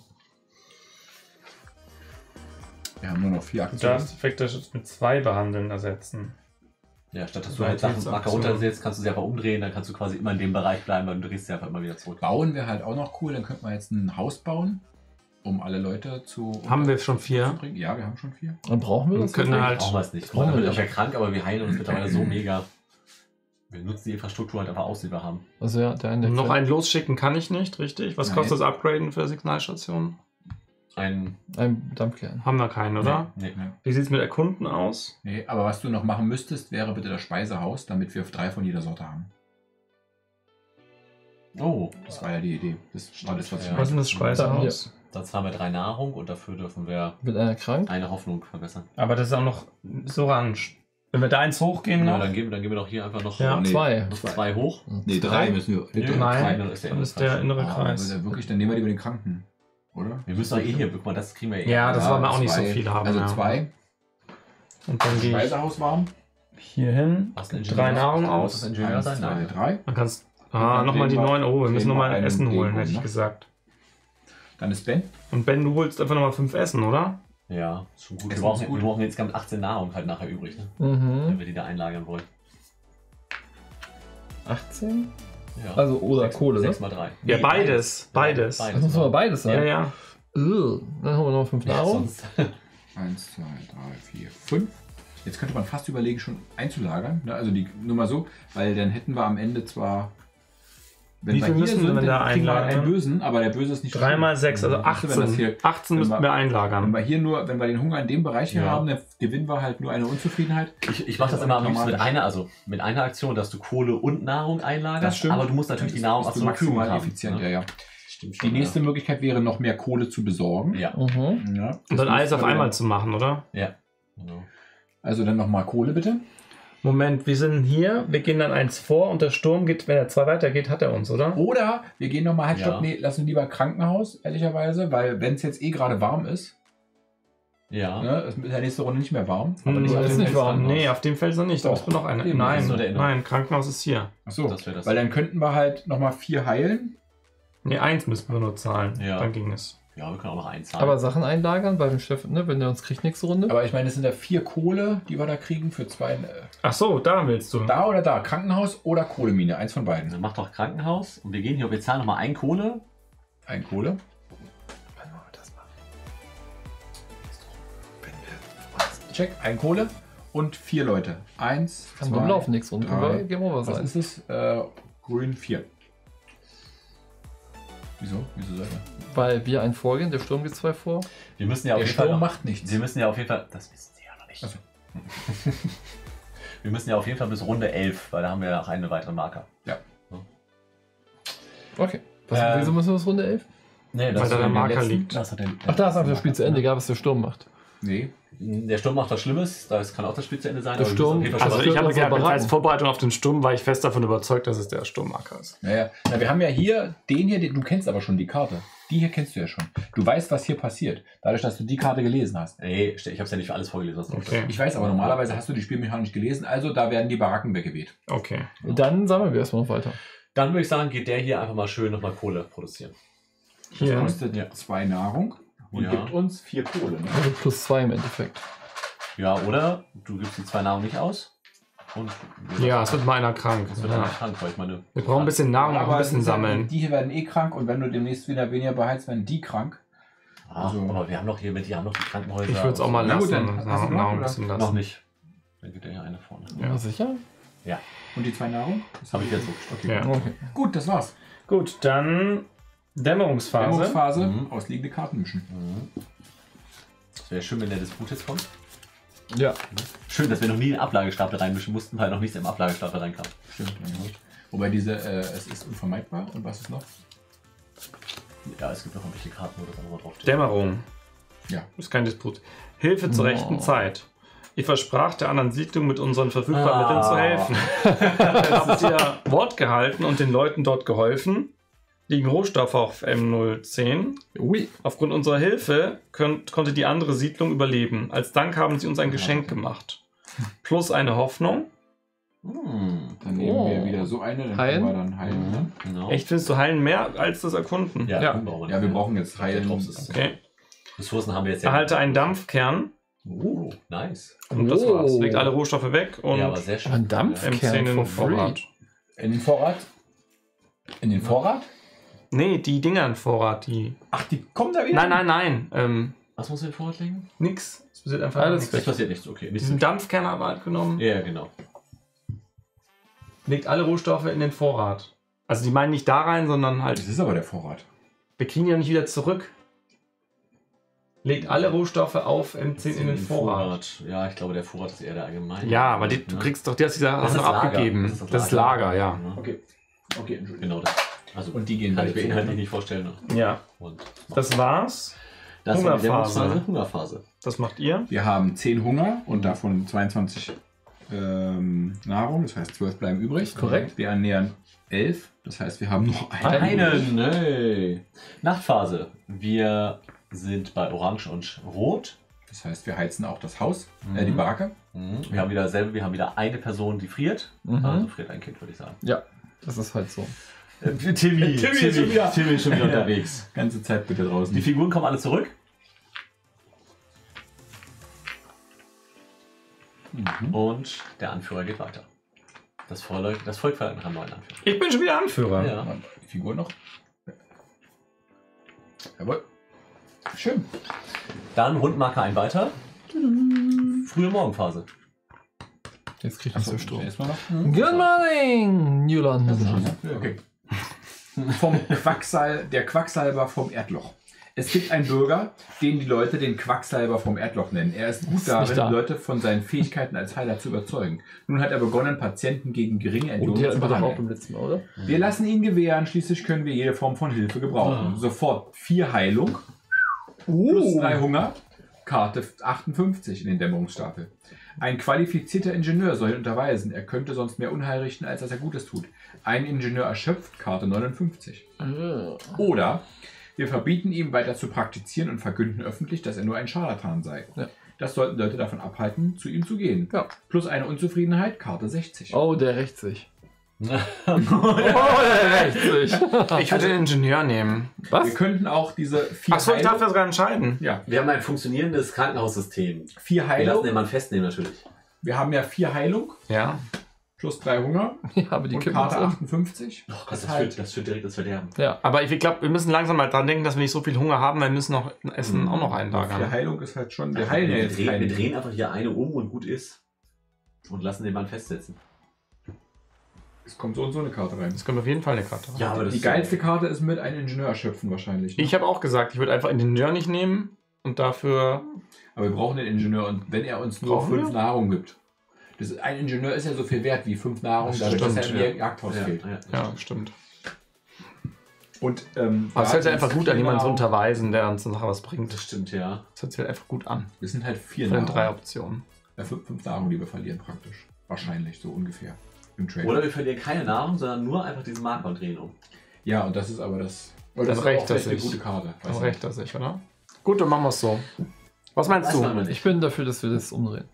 Speaker 4: Wir haben nur noch vier? Aktionen.
Speaker 1: Das Effekte mit zwei behandeln ersetzen.
Speaker 3: Ja, statt dass du halt Sachen. Marker runtersetzt, kannst du sie einfach umdrehen, dann kannst du quasi immer in dem Bereich bleiben, weil du drehst sie einfach immer wieder zurück.
Speaker 4: Bauen wäre halt auch noch cool. Dann könnte man jetzt ein Haus bauen, um alle Leute zu.
Speaker 1: Haben wir schon vier?
Speaker 4: unterzubringen. Ja, wir haben schon vier.
Speaker 2: Dann brauchen wir
Speaker 1: Wir
Speaker 2: das.
Speaker 1: können
Speaker 2: wirklich?
Speaker 1: halt-
Speaker 3: Brauchen wir es nicht.
Speaker 2: Brauchen wir
Speaker 3: wir
Speaker 2: nicht.
Speaker 3: ja krank, aber wir heilen uns mittlerweile so mega. Wir nutzen die Infrastruktur halt einfach aus, die wir haben.
Speaker 2: Also ja, der eine.
Speaker 1: Noch einen losschicken kann ich nicht, richtig? Was
Speaker 4: Nein.
Speaker 1: kostet das Upgraden für Signalstation?
Speaker 3: Ein.
Speaker 2: Ein Dampfkern.
Speaker 1: Haben wir keinen, oder?
Speaker 3: Nee.
Speaker 1: Wie sieht es mit Erkunden aus?
Speaker 4: Nee, aber was du noch machen müsstest, wäre bitte das Speisehaus, damit wir drei von jeder Sorte haben.
Speaker 3: Oh,
Speaker 4: Das war ja die Idee. Das war das, was ich
Speaker 3: Ja.
Speaker 1: Was ist denn das Speisehaus?
Speaker 3: dann zahlen wir drei Nahrung und dafür dürfen wir
Speaker 2: Wird einer krank?
Speaker 3: eine Hoffnung verbessern.
Speaker 1: Aber das ist auch noch so orange. Wenn wir da eins hochgehen noch,
Speaker 3: dann, geben, dann geben wir doch hier einfach noch,
Speaker 1: Ja.
Speaker 4: Nee.
Speaker 2: Zwei.
Speaker 3: noch zwei hoch.
Speaker 4: Nee, drei müssen wir. Nee,
Speaker 3: Nö,
Speaker 1: Nein,
Speaker 3: drei, dann ist der
Speaker 1: dann
Speaker 3: innere
Speaker 1: ist der
Speaker 3: Kreis.
Speaker 1: innere
Speaker 4: Ah,
Speaker 1: Kreis.
Speaker 4: also wirklich, dann nehmen wir die über den Kranken. Oder?
Speaker 3: Wir müssen doch eh hier, guck mal, das kriegen wir eh.
Speaker 1: Ja, das wollen wir auch nicht so
Speaker 4: zwei.
Speaker 1: viel haben.
Speaker 4: Also
Speaker 1: ja.
Speaker 4: zwei.
Speaker 1: Und dann gehe ich
Speaker 4: Speisehaus warm.
Speaker 1: hier hin, drei
Speaker 3: Ingenieur?
Speaker 1: Nahrung
Speaker 3: Muss das
Speaker 1: aus.
Speaker 3: Ingenieur
Speaker 4: Eins,
Speaker 3: sein?
Speaker 4: zwei,
Speaker 3: Nein.
Speaker 4: drei.
Speaker 1: Dann kannst Ah, nochmal die neun. Oh, wir müssen nochmal Essen holen, hätte ich
Speaker 4: ne?
Speaker 1: gesagt.
Speaker 4: Dann ist Ben.
Speaker 1: Und Ben, du holst einfach nochmal fünf Essen, oder?
Speaker 3: Ja, schon gut. Wir brauchen,
Speaker 4: gut.
Speaker 3: wir brauchen insgesamt 18 Nahrung halt nachher übrig, ne?
Speaker 2: Mhm.
Speaker 3: wenn wir die da einlagern wollen.
Speaker 2: 18?
Speaker 3: Ja.
Speaker 2: Also oder
Speaker 3: Sechs-
Speaker 2: Kohle, ne?
Speaker 3: Sechs mal drei.
Speaker 1: Ja, beides. Beides.
Speaker 2: Das muss aber beides
Speaker 1: Ja,
Speaker 2: sein.
Speaker 1: ja.
Speaker 2: Ugh. Dann haben wir noch fünf
Speaker 3: Ja,
Speaker 2: Nahrung.
Speaker 3: sonst.
Speaker 4: Eins, zwei, drei, vier, fünf. Jetzt könnte man fast überlegen, schon einzulagern. Ne? Also die nur mal so, weil dann hätten wir am Ende zwar. Wenn
Speaker 1: Wie
Speaker 4: wir
Speaker 1: viel müssen wir denn da
Speaker 4: wir
Speaker 1: einlagern?
Speaker 4: einen Bösen, aber der Böse ist nicht
Speaker 1: Drei mal sechs, also
Speaker 4: Weißt du, wenn das
Speaker 1: 18.
Speaker 4: hier-
Speaker 1: 18
Speaker 4: wenn
Speaker 1: müssten
Speaker 4: wir-
Speaker 1: wir
Speaker 4: Wenn
Speaker 1: einlagern.
Speaker 4: wir hier nur, wenn wir den Hunger in dem Bereich hier
Speaker 3: Ja.
Speaker 4: haben, dann gewinnen wir halt nur eine Unzufriedenheit.
Speaker 3: Ich, ich mache das immer am liebsten mit einer, also mit einer Aktion, dass du Kohle und Nahrung einlagerst,
Speaker 4: Das stimmt.
Speaker 3: aber du musst natürlich die Nahrung zur Verfügung
Speaker 4: maximal
Speaker 3: haben.
Speaker 4: effizient,
Speaker 3: ne?
Speaker 4: ja, ja.
Speaker 3: Stimmt
Speaker 4: Die
Speaker 3: schon,
Speaker 4: nächste Möglichkeit wäre, noch mehr Kohle zu besorgen.
Speaker 3: Ja.
Speaker 2: Mhm.
Speaker 4: Ja,
Speaker 1: Und dann alles auf einmal zu machen, oder?
Speaker 3: ja. ja. Genau.
Speaker 4: Also dann nochmal Kohle bitte.
Speaker 1: Moment, wir sind hier, wir gehen dann eins vor und der Sturm geht, wenn er zwei weitergeht, hat er uns, oder?
Speaker 4: Oder wir gehen nochmal, halt,
Speaker 3: Ja.
Speaker 4: stopp, nee, lassen lieber Krankenhaus, ehrlicherweise, weil wenn es jetzt eh gerade warm ist,
Speaker 3: Ja.
Speaker 4: ne, es ist in der nächsten Runde nicht mehr warm.
Speaker 1: Hm,
Speaker 4: nicht
Speaker 1: ist
Speaker 4: dem
Speaker 1: nicht warm. Nee, auf dem Feld noch nicht. Da
Speaker 4: Doch.
Speaker 1: müssen wir noch eine.
Speaker 4: Eben,
Speaker 3: ist
Speaker 1: Nein,
Speaker 3: nur der Innere.
Speaker 1: nein, Krankenhaus ist hier.
Speaker 4: Achso,
Speaker 3: Das wäre das.
Speaker 4: weil dann könnten wir halt nochmal vier heilen.
Speaker 1: Nee, eins müssten wir nur zahlen.
Speaker 3: Ja.
Speaker 1: Dann ging es.
Speaker 3: Ja, wir können auch noch einzahlen.
Speaker 2: Aber Sachen einlagern bei dem Chef, ne, wenn der uns kriegt nächste Runde.
Speaker 4: Aber ich meine, es sind ja vier Kohle, die wir da kriegen für zwei. Äh,
Speaker 1: Ach so, da willst du.
Speaker 4: da oder da, Krankenhaus oder Kohlemine, eins von beiden.
Speaker 3: dann mach doch Krankenhaus und wir gehen hier, wir zahlen nochmal ein Kohle.
Speaker 4: Ein Kohle. Check, ein Kohle und vier Leute. Eins,
Speaker 2: Kann
Speaker 4: zwei,
Speaker 2: laufen nächste Runde.
Speaker 4: drei.
Speaker 2: Können wir
Speaker 4: Was
Speaker 2: sein.
Speaker 4: ist es? Äh, grün vier. Wieso? Wieso soll er?
Speaker 2: Weil wir einen vorgehen, der Sturm geht zwei vor.
Speaker 3: Wir müssen ja auf
Speaker 4: Der
Speaker 3: jeden Fall.
Speaker 4: Sturm
Speaker 3: Noch,
Speaker 4: macht nichts.
Speaker 3: wir müssen ja auf jeden Fall. Das wissen Sie ja noch nicht.
Speaker 4: Ach so.
Speaker 3: Wir müssen ja auf jeden Fall bis Runde 11, weil da haben wir ja auch einen weiteren Marker.
Speaker 2: Okay. Was,
Speaker 3: Ähm,
Speaker 2: wieso müssen wir bis Runde 11?
Speaker 3: Nee,
Speaker 1: Weil da der Marker
Speaker 3: letzten-
Speaker 1: liegt.
Speaker 3: Das hat den,
Speaker 2: Ach, da ist einfach das Spiel zu Ende, egal was der Sturm macht.
Speaker 4: Nee.
Speaker 3: Der Sturm macht was Schlimmes, das kann auch das Spiel zu Ende sein.
Speaker 2: Der Sturm-
Speaker 1: Also
Speaker 2: Das
Speaker 1: ich habe gehabt,
Speaker 2: aber
Speaker 1: als. Vorbereitung auf den Sturm war ich fest davon überzeugt, dass es der Sturmmarker ist.
Speaker 4: Naja, na, wir haben ja hier den hier, den, du kennst aber schon die Karte. Die hier kennst du ja schon. Du weißt, was hier passiert. Dadurch, dass du die Karte gelesen hast.
Speaker 3: Nee, ich habe es ja nicht für alles vorgelesen, was
Speaker 1: Okay.
Speaker 4: Ich weiß aber, normalerweise hast du die Spielmechanik gelesen, also da werden die Baracken weggeweht.
Speaker 1: Okay.
Speaker 2: Dann sammeln wir erstmal noch weiter.
Speaker 3: Dann würde ich sagen, geht der hier einfach mal schön nochmal Kohle produzieren.
Speaker 4: Das
Speaker 1: Hier.
Speaker 4: kostet
Speaker 3: Ja.
Speaker 4: zwei Nahrung und
Speaker 3: Ja.
Speaker 4: gibt uns vier Kohle. Ne?
Speaker 2: Also plus zwei im Endeffekt.
Speaker 3: Ja, oder du gibst die zwei Nahrung nicht aus. Und
Speaker 1: Ja, es wird mal einer krank.
Speaker 3: Es wird einer
Speaker 1: Ja.
Speaker 3: krank, weil ich meine.
Speaker 1: Wir brauchen ein bisschen Nahrung, auch ein bisschen sammeln.
Speaker 4: Die hier werden eh krank und wenn du demnächst wieder weniger beheizt, werden die krank.
Speaker 3: Ach,
Speaker 4: Also-
Speaker 3: aber wir haben noch hier mit, die haben noch die Krankenhäuser.
Speaker 1: Ich würde es auch mal
Speaker 4: Na gut,
Speaker 1: lassen.
Speaker 4: dann hast du
Speaker 1: Nahrung,
Speaker 4: noch,
Speaker 1: Nahrung ein bisschen
Speaker 3: Noch
Speaker 1: lassen.
Speaker 3: nicht. Dann geht der hier eine vorne.
Speaker 1: Ja.
Speaker 2: Ja. sicher?
Speaker 4: Und die zwei Nahrung? Das
Speaker 3: Habe ich jetzt so.
Speaker 4: Okay.
Speaker 1: Ja.
Speaker 2: Okay.
Speaker 4: Gut, das war's.
Speaker 1: Gut, dann Dämmerungsphase.
Speaker 4: Dämmerungsphase,
Speaker 3: Mhm.
Speaker 4: ausliegende Karten mischen.
Speaker 3: Mhm. Das wäre schön, wenn der Disput jetzt kommt.
Speaker 2: Ja.
Speaker 3: Schön, dass wir noch nie einen Ablagestapel reinmischen mussten, weil noch nichts im Ablagestapel reinkam.
Speaker 4: Stimmt. Ja. Wobei diese, äh, es ist unvermeidbar. Und was ist noch?
Speaker 3: Ja, es gibt noch irgendwelche Karten, wo das auch nochmal draufsteht.
Speaker 1: Dämmerung.
Speaker 4: Ja.
Speaker 1: Ist kein Disput. Hilfe zur
Speaker 2: Oh.
Speaker 1: rechten Zeit. Ich versprach der anderen Siedlung mit unseren verfügbaren
Speaker 3: Ah.
Speaker 1: Mitteln zu helfen. Habt ihr Wort gehalten und den Leuten dort geholfen? Liegen Rohstoffe auf M010.
Speaker 2: Ui.
Speaker 1: Aufgrund unserer Hilfe könnt, konnte die andere Siedlung überleben. Als Dank haben sie uns ein Geschenk gemacht. Plus eine Hoffnung.
Speaker 3: Hm.
Speaker 4: Dann nehmen
Speaker 2: Oh.
Speaker 4: wir wieder so eine, dann
Speaker 2: Heilen?
Speaker 4: können wir dann heilen. Ne?
Speaker 3: Genau.
Speaker 1: Echt, findest du heilen mehr als das Erkunden?
Speaker 3: Ja,
Speaker 2: Ja.
Speaker 3: brauchen
Speaker 4: Ja, wir brauchen jetzt heilen.
Speaker 1: Okay.
Speaker 3: Ressourcen haben wir jetzt ja.
Speaker 1: Erhalte einen Dampfkern
Speaker 3: Oh, nice.
Speaker 1: und das
Speaker 2: Oh.
Speaker 1: war's. Legt alle Rohstoffe weg und
Speaker 3: ja, aber sehr schön.
Speaker 2: Ein Dampf-
Speaker 3: Ja.
Speaker 1: M10 in den. Vorrat.
Speaker 4: In den Vorrat? In den Vorrat?
Speaker 1: Nee, die Dinger in Vorrat, die.
Speaker 4: Ach, die kommen da wieder?
Speaker 1: Nein, nein, nein. Ähm,
Speaker 3: Was muss ich Vorrat legen?
Speaker 1: nix. Es passiert einfach
Speaker 2: Alles
Speaker 1: nichts.
Speaker 3: Es passiert nichts, okay. Nichts.
Speaker 1: Diesen Dampfkern haben wir halt genommen.
Speaker 3: Ja, genau.
Speaker 1: Legt alle Rohstoffe in den Vorrat. Also die meinen nicht da rein, sondern halt.
Speaker 4: Das ist aber der Vorrat.
Speaker 1: Wir kriegen ja nicht wieder zurück. Legt alle Rohstoffe auf M10 in den Vorrat.
Speaker 3: Ja, ich glaube, der Vorrat ist eher der allgemeine.
Speaker 1: Ja, aber die, du kriegst doch, die hast du ja
Speaker 3: Das ist
Speaker 1: noch
Speaker 3: das Lager.
Speaker 1: abgegeben.
Speaker 3: Das ist
Speaker 1: Das
Speaker 3: das
Speaker 1: ist Lager, ja.
Speaker 4: Okay. Okay, Entschuldigung.
Speaker 3: Genau das. Also,
Speaker 4: Und die gehen
Speaker 3: kann ich mir inhaltlich nicht vorstellen. Ne?
Speaker 1: Ja,
Speaker 3: Und
Speaker 1: das war's.
Speaker 3: das war die
Speaker 1: Hungerphase.
Speaker 3: Dämmerungsphase, Hungerphase.
Speaker 1: Das macht ihr.
Speaker 4: Wir haben 10 Hunger und davon 22 ähm, Nahrung, das heißt 12 bleiben übrig.
Speaker 2: Korrekt.
Speaker 4: Wir ernähren 11, das heißt wir haben noch einen.
Speaker 3: Einen, hey. Nachtphase. Wir sind bei Orange und Rot.
Speaker 4: Das heißt, wir heizen auch das Haus,
Speaker 3: Mhm.
Speaker 4: äh, die Baracke.
Speaker 3: Mhm. Wir haben wieder selber, wir haben wieder eine Person, die friert.
Speaker 2: Mhm.
Speaker 3: Also friert ein Kind, würde ich sagen.
Speaker 2: Ja, das ist halt so.
Speaker 3: Äh, Timmy,
Speaker 4: Timmy ist schon wieder-
Speaker 3: Timmy ist schon wieder unterwegs.
Speaker 4: Ganze Zeit bitte draußen.
Speaker 3: Die Figuren kommen alle zurück.
Speaker 4: Mhm.
Speaker 3: Und der Anführer geht weiter. Das Volk, das Volk verlangt nach einem neuen Anführer.
Speaker 1: Ich bin schon wieder Anführer.
Speaker 3: Ja.
Speaker 4: Die Figur noch. Jawohl. Schön.
Speaker 3: Dann Rundmarker ein weiter. Frühe Morgenphase.
Speaker 2: Jetzt kriegt man so Strom.
Speaker 4: Noch.
Speaker 2: Good morning, New London.
Speaker 4: Okay. Vom Quacksal, der Quacksalber vom Erdloch. Es gibt einen Bürger, den die Leute den Quacksalber vom Erdloch nennen. Er ist gut darin,
Speaker 2: da.
Speaker 4: Leute von seinen Fähigkeiten als Heiler zu überzeugen. Nun hat er begonnen, Patienten gegen geringe
Speaker 2: Und
Speaker 4: Entlohnung zu behandeln.
Speaker 2: beim letzten Mal, oder?
Speaker 4: Wir lassen ihn gewähren, schließlich können wir jede Form von Hilfe gebrauchen.
Speaker 3: Ah.
Speaker 4: Sofort vier Heilung, plus drei Hunger, Karte 58 in den Dämmerungsstapel. Ein qualifizierter Ingenieur soll ihn unterweisen. Er könnte sonst mehr Unheil richten, als dass er Gutes tut. Ein Ingenieur erschöpft, Karte 59. Oder wir verbieten ihm weiter zu praktizieren und verkünden öffentlich, dass er nur ein Scharlatan sei.
Speaker 2: Ja.
Speaker 4: Das sollten Leute davon abhalten, zu ihm zu gehen.
Speaker 2: Ja.
Speaker 4: Plus eine Unzufriedenheit, Karte 60.
Speaker 2: Oh, der rächt sich. Oh.
Speaker 1: Ich würde den Ingenieur nehmen.
Speaker 4: Wir
Speaker 2: Was?
Speaker 4: könnten auch diese vier
Speaker 1: Achso, ich darf
Speaker 4: Heilung-
Speaker 1: das sogar entscheiden.
Speaker 4: ja,
Speaker 3: Wir haben ein funktionierendes Krankenhaussystem.
Speaker 4: vier
Speaker 3: Wir lassen
Speaker 4: Heilung.
Speaker 3: den Mann festnehmen natürlich.
Speaker 4: Wir haben ja vier Heilung
Speaker 1: Ja.
Speaker 4: plus drei Hunger
Speaker 2: Ja, aber die
Speaker 4: und
Speaker 2: kippen
Speaker 4: Karte
Speaker 2: uns um.
Speaker 4: 58.
Speaker 3: Oh Gott,
Speaker 4: das
Speaker 3: das,
Speaker 4: halt-
Speaker 3: führt, das führt direkt ins Verderben.
Speaker 2: Ja.
Speaker 1: Aber ich glaube, wir müssen langsam mal dran denken, dass wir nicht so viel Hunger haben, weil wir müssen noch Essen auch noch
Speaker 4: Vier
Speaker 1: einlagern.
Speaker 4: Heilung ist halt schon. Wir
Speaker 3: Also,
Speaker 4: heilen
Speaker 3: wir,
Speaker 4: jetzt
Speaker 3: drehen, wir drehen einfach hier eine um und gut ist. Und lassen den Mann festsetzen.
Speaker 4: Es kommt so und so eine Karte rein.
Speaker 1: Es kommt auf jeden Fall eine Karte rein.
Speaker 3: Ja, aber
Speaker 4: Die geilste Karte ist mit einem Ingenieur erschöpfen wahrscheinlich. Ne?
Speaker 1: Ich habe auch gesagt, ich würde einfach den Ingenieur nicht nehmen und dafür.
Speaker 4: Aber wir brauchen den Ingenieur und wenn er uns nur
Speaker 1: Brauchen
Speaker 4: fünf
Speaker 1: wir?
Speaker 4: Nahrung gibt, Das ein Ingenieur ist ja so viel wert wie fünf Nahrung,
Speaker 3: Das
Speaker 4: dadurch, dass er
Speaker 1: stimmt,
Speaker 4: im
Speaker 1: ja.
Speaker 4: Jagdhaus fehlt.
Speaker 3: ja,
Speaker 1: Ja, stimmt.
Speaker 4: Und ähm,
Speaker 1: Aber es hört sich einfach gut an, jemanden zu unterweisen, der uns nachher was bringt.
Speaker 3: Das stimmt, ja.
Speaker 1: Das hört sich halt einfach gut an.
Speaker 4: Das sind halt vier
Speaker 1: Von den
Speaker 4: Nahrung.
Speaker 1: drei Optionen.
Speaker 4: Ja, fünf, fünf Nahrung, die wir verlieren praktisch. Wahrscheinlich, so ungefähr im Trailer.
Speaker 3: Oder wir verlieren keine Namen, sondern nur einfach diesen Marker und drehen um.
Speaker 4: Ja, und das ist aber das. Und das,
Speaker 1: das
Speaker 4: reicht
Speaker 1: das
Speaker 4: eine gute Karte. Das also.
Speaker 1: reicht das nicht, oder? Gut, dann machen wir es so. Was meinst
Speaker 3: das
Speaker 1: du?
Speaker 2: Ich bin dafür, dass wir das umdrehen.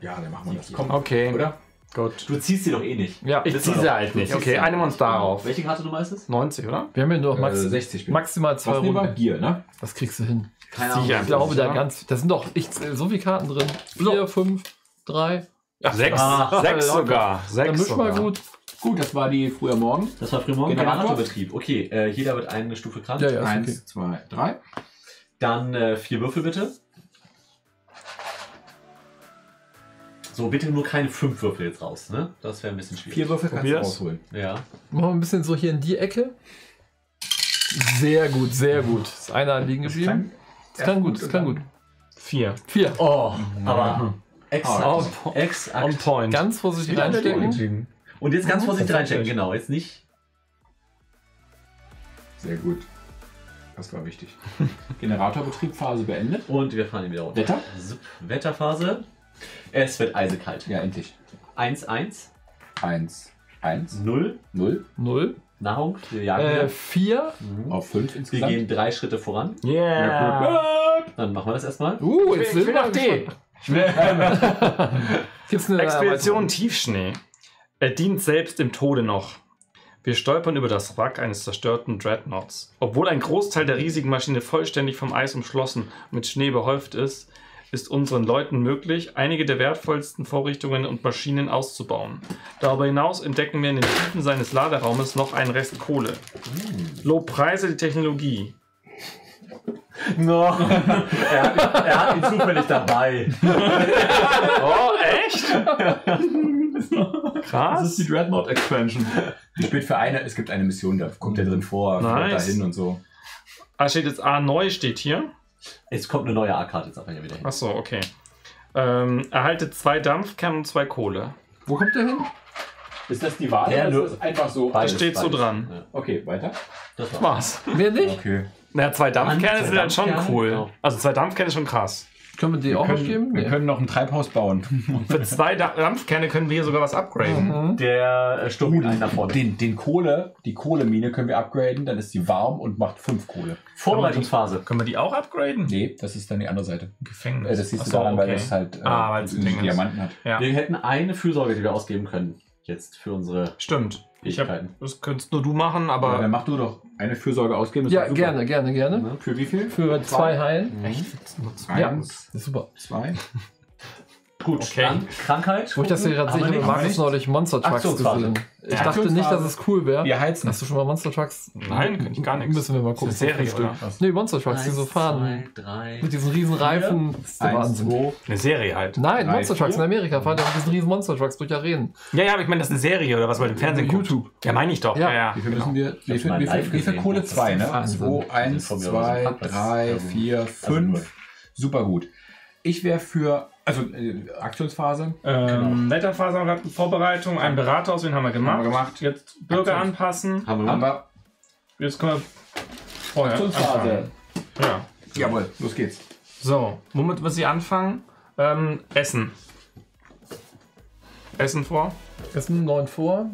Speaker 4: Ja, dann machen wir das. Komm,
Speaker 1: okay.
Speaker 4: Oder?
Speaker 1: Gut.
Speaker 3: Du ziehst sie doch eh nicht.
Speaker 2: Ja,
Speaker 1: ich ziehe sie halt nicht. Okay, einigen wir uns darauf.
Speaker 3: Welche Karte Nummer ist es?
Speaker 1: 90, oder?
Speaker 2: Wir haben ja nur noch
Speaker 4: äh, 60
Speaker 2: maximal zwei Runden.
Speaker 4: Gier, ne?
Speaker 2: Das kriegst du hin.
Speaker 3: Keine
Speaker 1: Ahnung.
Speaker 2: Ich glaube, da ganz. Da sind doch ich, so viele Karten drin. 4, 5,
Speaker 1: 3, sechs.
Speaker 3: Ah,
Speaker 1: sechs sogar.
Speaker 2: Dann
Speaker 1: Sechs
Speaker 2: mal
Speaker 1: sogar.
Speaker 2: gut.
Speaker 4: Gut, das war die früher Morgen.
Speaker 3: Das war frühmorgen
Speaker 4: Generator?
Speaker 3: Generatorbetrieb. Okay, äh, jeder wird eine Stufe krank.
Speaker 2: Ja, ja,
Speaker 4: Eins,
Speaker 2: okay.
Speaker 4: zwei, drei.
Speaker 3: Dann äh, vier Würfel bitte. So, bitte nur keine fünf Würfel jetzt raus, ne? Das wäre ein bisschen schwierig.
Speaker 4: Vier Würfel kannst du rausholen.
Speaker 3: Ja.
Speaker 2: Machen wir ein bisschen so hier in die Ecke. Sehr gut, sehr gut. Ist einer liegen geblieben. Das kann gut, das kann gut.
Speaker 1: Vier.
Speaker 2: Vier.
Speaker 3: Oh, aber exakt.
Speaker 1: On,
Speaker 3: exakt.
Speaker 1: on point.
Speaker 2: Ganz vorsichtig
Speaker 1: Wieder
Speaker 2: reinstecken.
Speaker 3: Und jetzt ganz vorsichtig reinstecken, genau. Jetzt nicht.
Speaker 4: Sehr gut. Das war wichtig. Generatorbetrieb, Phase beendet.
Speaker 3: Und wir fahren ihn wieder runter.
Speaker 4: Wetter?
Speaker 3: Wetterphase. Es wird eisekalt.
Speaker 4: Ja, endlich.
Speaker 3: 1, 1,
Speaker 4: Eins, eins,
Speaker 3: 0.
Speaker 4: null.
Speaker 2: Null.
Speaker 3: Nahrung. Wir jagen
Speaker 2: Äh,
Speaker 3: wieder.
Speaker 2: vier.
Speaker 3: Mhm.
Speaker 4: Auf fünf
Speaker 3: Wir
Speaker 4: insgesamt.
Speaker 3: gehen drei Schritte voran.
Speaker 1: Yeah.
Speaker 3: Dann machen wir das erstmal.
Speaker 2: Uh,
Speaker 1: Ich
Speaker 2: jetzt
Speaker 1: will, ich
Speaker 2: sind
Speaker 1: will
Speaker 2: wir
Speaker 1: nach D.
Speaker 2: gespannt. Gibt's eine
Speaker 1: Expedition? Tiefschnee. Er dient selbst im Tode noch. Wir stolpern über das Wrack eines zerstörten Dreadnoughts. Obwohl ein Großteil der riesigen Maschine vollständig vom Eis umschlossen und mit Schnee behäuft ist, ist unseren Leuten möglich, einige der wertvollsten Vorrichtungen und Maschinen auszubauen. Darüber hinaus entdecken wir in den Tiefen seines Laderaumes noch einen Rest Kohle. Lob preise die Technologie.
Speaker 3: No. er, hat, er hat ihn zufällig dabei.
Speaker 1: Oh, echt?
Speaker 5: Das
Speaker 1: Krass.
Speaker 5: ist die Dreadnought Expansion.
Speaker 4: Die spielt für eine, es gibt eine Mission, da kommt der drin vor,
Speaker 1: Nice.
Speaker 4: dahin und so.
Speaker 1: Ah, steht jetzt A neu, steht hier.
Speaker 3: Jetzt kommt eine neue A-Karte jetzt aber hier wieder hin.
Speaker 1: Achso, okay. Ähm, erhalte zwei Dampfkerne und zwei Kohle.
Speaker 2: Wo kommt der hin?
Speaker 4: Ist das die Wahl
Speaker 3: Der
Speaker 4: oder
Speaker 3: nur-
Speaker 4: ist das einfach so?
Speaker 3: Beides,
Speaker 1: steht so dran.
Speaker 3: Ja,
Speaker 4: Okay, weiter.
Speaker 3: das war's.
Speaker 2: Mehr nicht?
Speaker 4: Okay.
Speaker 1: Na, zwei Dampfkerne
Speaker 3: Zwei
Speaker 1: sind halt schon cool.
Speaker 3: Ja.
Speaker 1: Also zwei Dampfkerne ist schon krass.
Speaker 2: Können wir die
Speaker 4: Wir
Speaker 2: auch noch
Speaker 4: können, wir
Speaker 2: Nee.
Speaker 4: können noch ein Treibhaus bauen.
Speaker 1: Für zwei Da- Dampfkerne können wir hier sogar was upgraden.
Speaker 2: Mhm.
Speaker 3: Der äh, Sturm einen vorne.
Speaker 4: Den, den Kohle, die Kohlemine können wir upgraden, dann ist die warm und macht fünf Kohle.
Speaker 3: Vorbereitungsphase.
Speaker 1: Können wir die auch upgraden?
Speaker 4: Nee, das ist dann die andere Seite.
Speaker 1: Gefängnis.
Speaker 4: Äh, das siehst du
Speaker 1: Achso,
Speaker 4: daran, weil
Speaker 1: okay.
Speaker 4: das halt äh,
Speaker 1: Ah, weil es
Speaker 4: die
Speaker 1: Ding ist.
Speaker 4: Diamanten hat.
Speaker 1: Ja,
Speaker 3: Wir hätten eine Fürsorge, die wir ausgeben können. Jetzt für unsere
Speaker 1: stimmt. Ich hab,
Speaker 3: Fähigkeiten.
Speaker 1: das könntest nur du machen,
Speaker 4: Aber
Speaker 1: aber
Speaker 4: dann mach du doch eine Fürsorge ausgeben. ist
Speaker 2: Ja, gerne, gerne, gerne.
Speaker 3: Ne?
Speaker 4: Für wie viel?
Speaker 2: Für zwei Heilen.
Speaker 1: echt?
Speaker 2: Ja.
Speaker 4: Eins,
Speaker 2: Das ist super.
Speaker 4: zwei.
Speaker 3: Gut,
Speaker 1: Okay.
Speaker 3: dann Krankheit.
Speaker 2: Wo ich das hier gerade sehe,
Speaker 3: wir
Speaker 2: ich habe
Speaker 3: nicht?
Speaker 2: Markus neulich Monster Trucks gesehen. Ich
Speaker 1: Ja.
Speaker 2: dachte nicht, dass es cool wäre.
Speaker 4: Wir heizen.
Speaker 2: Hast du schon mal Monster Trucks?
Speaker 1: Nein, kann ich gar nichts.
Speaker 2: Müssen wir mal gucken.
Speaker 1: Das ist eine Serie, oder?
Speaker 2: Nee, Monster Trucks, die so fahren.
Speaker 3: zwei, drei.
Speaker 2: Mit diesen riesen Reifen. Das ist der
Speaker 4: Eins,
Speaker 2: Wahnsinn.
Speaker 4: zwei.
Speaker 1: Eine Serie halt.
Speaker 2: Nein,
Speaker 4: drei,
Speaker 2: Monster Trucks in
Speaker 4: vier.
Speaker 2: Amerika fahren ja mit diesen riesen Monster Trucks durch Arenen.
Speaker 1: Ja, ja, aber ich meine, das ist eine Serie oder was man im Fernsehen guckt.
Speaker 2: YouTube.
Speaker 1: Ja, meine ich doch.
Speaker 2: Ja.
Speaker 1: Ja.
Speaker 4: Wie viel
Speaker 1: genau.
Speaker 4: müssen wir? Wie viel,
Speaker 3: mal
Speaker 4: wie viel,
Speaker 3: live
Speaker 4: wie viel
Speaker 3: gesehen.
Speaker 4: Kohle? Zwei, ne?
Speaker 2: Wahnsinn.
Speaker 4: Zwei, eins,
Speaker 3: Von mir aus
Speaker 4: zwei,
Speaker 3: ein Parkplatz.
Speaker 4: drei,
Speaker 3: Also,
Speaker 4: vier,
Speaker 3: null.
Speaker 4: fünf. Super gut. Ich wäre für, also äh, Aktionsphase.
Speaker 1: Ähm, Wetterfaservorbereitung, ein Berater aus, den haben wir gemacht.
Speaker 4: Haben wir gemacht.
Speaker 1: Jetzt Bürger
Speaker 4: Aktions-
Speaker 1: anpassen.
Speaker 3: Haben wir
Speaker 4: Haben wir
Speaker 1: Jetzt können wir vorher
Speaker 4: Aktionsphase.
Speaker 1: anfangen. Ja.
Speaker 4: Jawohl, los geht's.
Speaker 1: So, womit wir sie anfangen? Ähm, Essen. Essen vor.
Speaker 2: Essen 9 vor.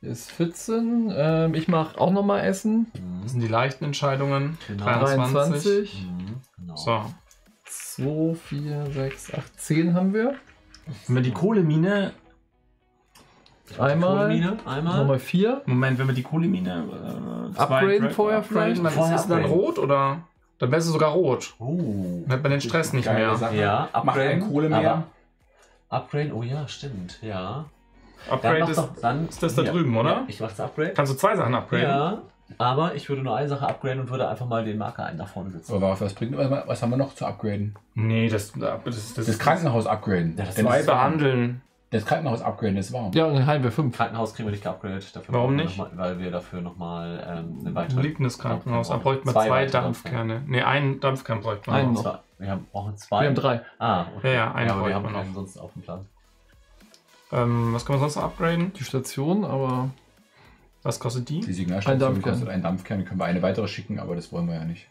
Speaker 2: Ist 14. Ähm, ich mache auch nochmal Essen.
Speaker 1: Das sind die leichten Entscheidungen.
Speaker 3: Genau.
Speaker 2: 23.
Speaker 3: Mhm, genau.
Speaker 1: So.
Speaker 2: 2, 4, 6, 8, 10 haben wir.
Speaker 1: Wenn wir die Kohlemine.
Speaker 2: Einmal.
Speaker 3: Kohlemine, einmal.
Speaker 2: Nochmal 4.
Speaker 1: Moment, wenn wir die Kohlemine. Äh,
Speaker 2: Upgraden vorher
Speaker 1: upgraden,
Speaker 2: vielleicht?
Speaker 1: dann
Speaker 3: Vorher
Speaker 1: ist es dann
Speaker 3: upgraden.
Speaker 1: rot oder? Dann wäre es sogar rot.
Speaker 3: Oh.
Speaker 1: Dann hat man den Stress nicht mehr.
Speaker 4: Sache.
Speaker 3: Ja,
Speaker 4: Macht ein Kohle mehr.
Speaker 3: aber- Upgrade, oh ja, stimmt, ja. Dann
Speaker 1: Upgrade ist.
Speaker 3: doch, dann,
Speaker 1: ist das da drüben, oder?
Speaker 3: Ja, ich mach's Upgrade.
Speaker 1: Kannst du zwei Sachen upgraden?
Speaker 3: Ja, aber ich würde nur eine Sache upgraden und würde einfach mal den Marker einen nach vorne setzen.
Speaker 4: So, was, bringt, was was haben wir noch zu upgraden?
Speaker 1: Nee, das, das, das, das
Speaker 4: Das Krankenhaus upgraden.
Speaker 3: Ja, das
Speaker 1: Zwei
Speaker 4: ist warm.
Speaker 1: behandeln.
Speaker 4: Das Krankenhaus upgraden ist warm.
Speaker 2: Ja, und dann heilen wir 5.
Speaker 3: Krankenhaus kriegen wir nicht geupgradet. Dafür
Speaker 1: Warum
Speaker 3: wir
Speaker 1: nicht?
Speaker 3: Noch mal, weil wir dafür nochmal ähm, eine weitere.
Speaker 1: das Krankenhaus? Da
Speaker 3: Dampfkerne
Speaker 1: bräuchten wir
Speaker 3: brauchen.
Speaker 1: zwei
Speaker 3: weitere
Speaker 1: Dampfkerne. Nee, einen Dampfkern bräuchten wir
Speaker 2: Einen
Speaker 1: noch.
Speaker 3: Zwei. Wir haben, brauchen zwei.
Speaker 2: Wir haben 3.
Speaker 3: Ah, okay.
Speaker 1: Ja, ja, einen
Speaker 3: ja, aber wir haben
Speaker 1: wir noch.
Speaker 3: sonst auf dem Plan.
Speaker 1: Ähm, was kann man sonst noch upgraden?
Speaker 2: Die Station, aber
Speaker 1: Was kostet die?
Speaker 4: Die
Speaker 2: Ein
Speaker 4: Signalstation
Speaker 2: Dampfkern.
Speaker 4: kostet einen Dampfkern, dann können wir eine weitere schicken, aber das wollen wir ja nicht.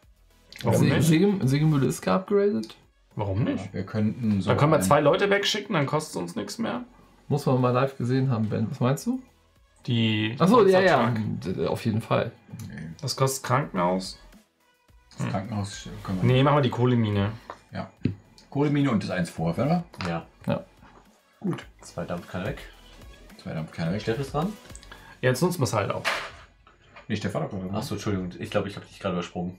Speaker 1: Warum nicht?
Speaker 2: Sägemühle ist geupgradet.
Speaker 1: Warum nicht?
Speaker 4: Wir könnten so.
Speaker 1: Dann können wir zwei Leute wegschicken, dann kostet es uns nichts mehr.
Speaker 2: Muss man mal live gesehen haben, Ben. Was meinst du?
Speaker 1: Die
Speaker 2: Achso, ja, ja. Auf jeden Fall.
Speaker 4: Nee,
Speaker 1: Was kostet Krankenhaus?
Speaker 4: das Krankenhaus können wir.
Speaker 1: Nee, machen wir die Kohlemine.
Speaker 4: Ja. Kohlemine und das eins vor, oder?
Speaker 3: Ja.
Speaker 2: Ja.
Speaker 4: Gut.
Speaker 3: Zwei Dampfkerne weg.
Speaker 4: Zwei Dampfkerne weg.
Speaker 3: Steff ist dran.
Speaker 1: Jetzt nutzen wir es halt auch.
Speaker 4: Nee, Stefan, oder?
Speaker 3: Achso, Entschuldigung. Ich glaube, ich habe dich gerade übersprungen.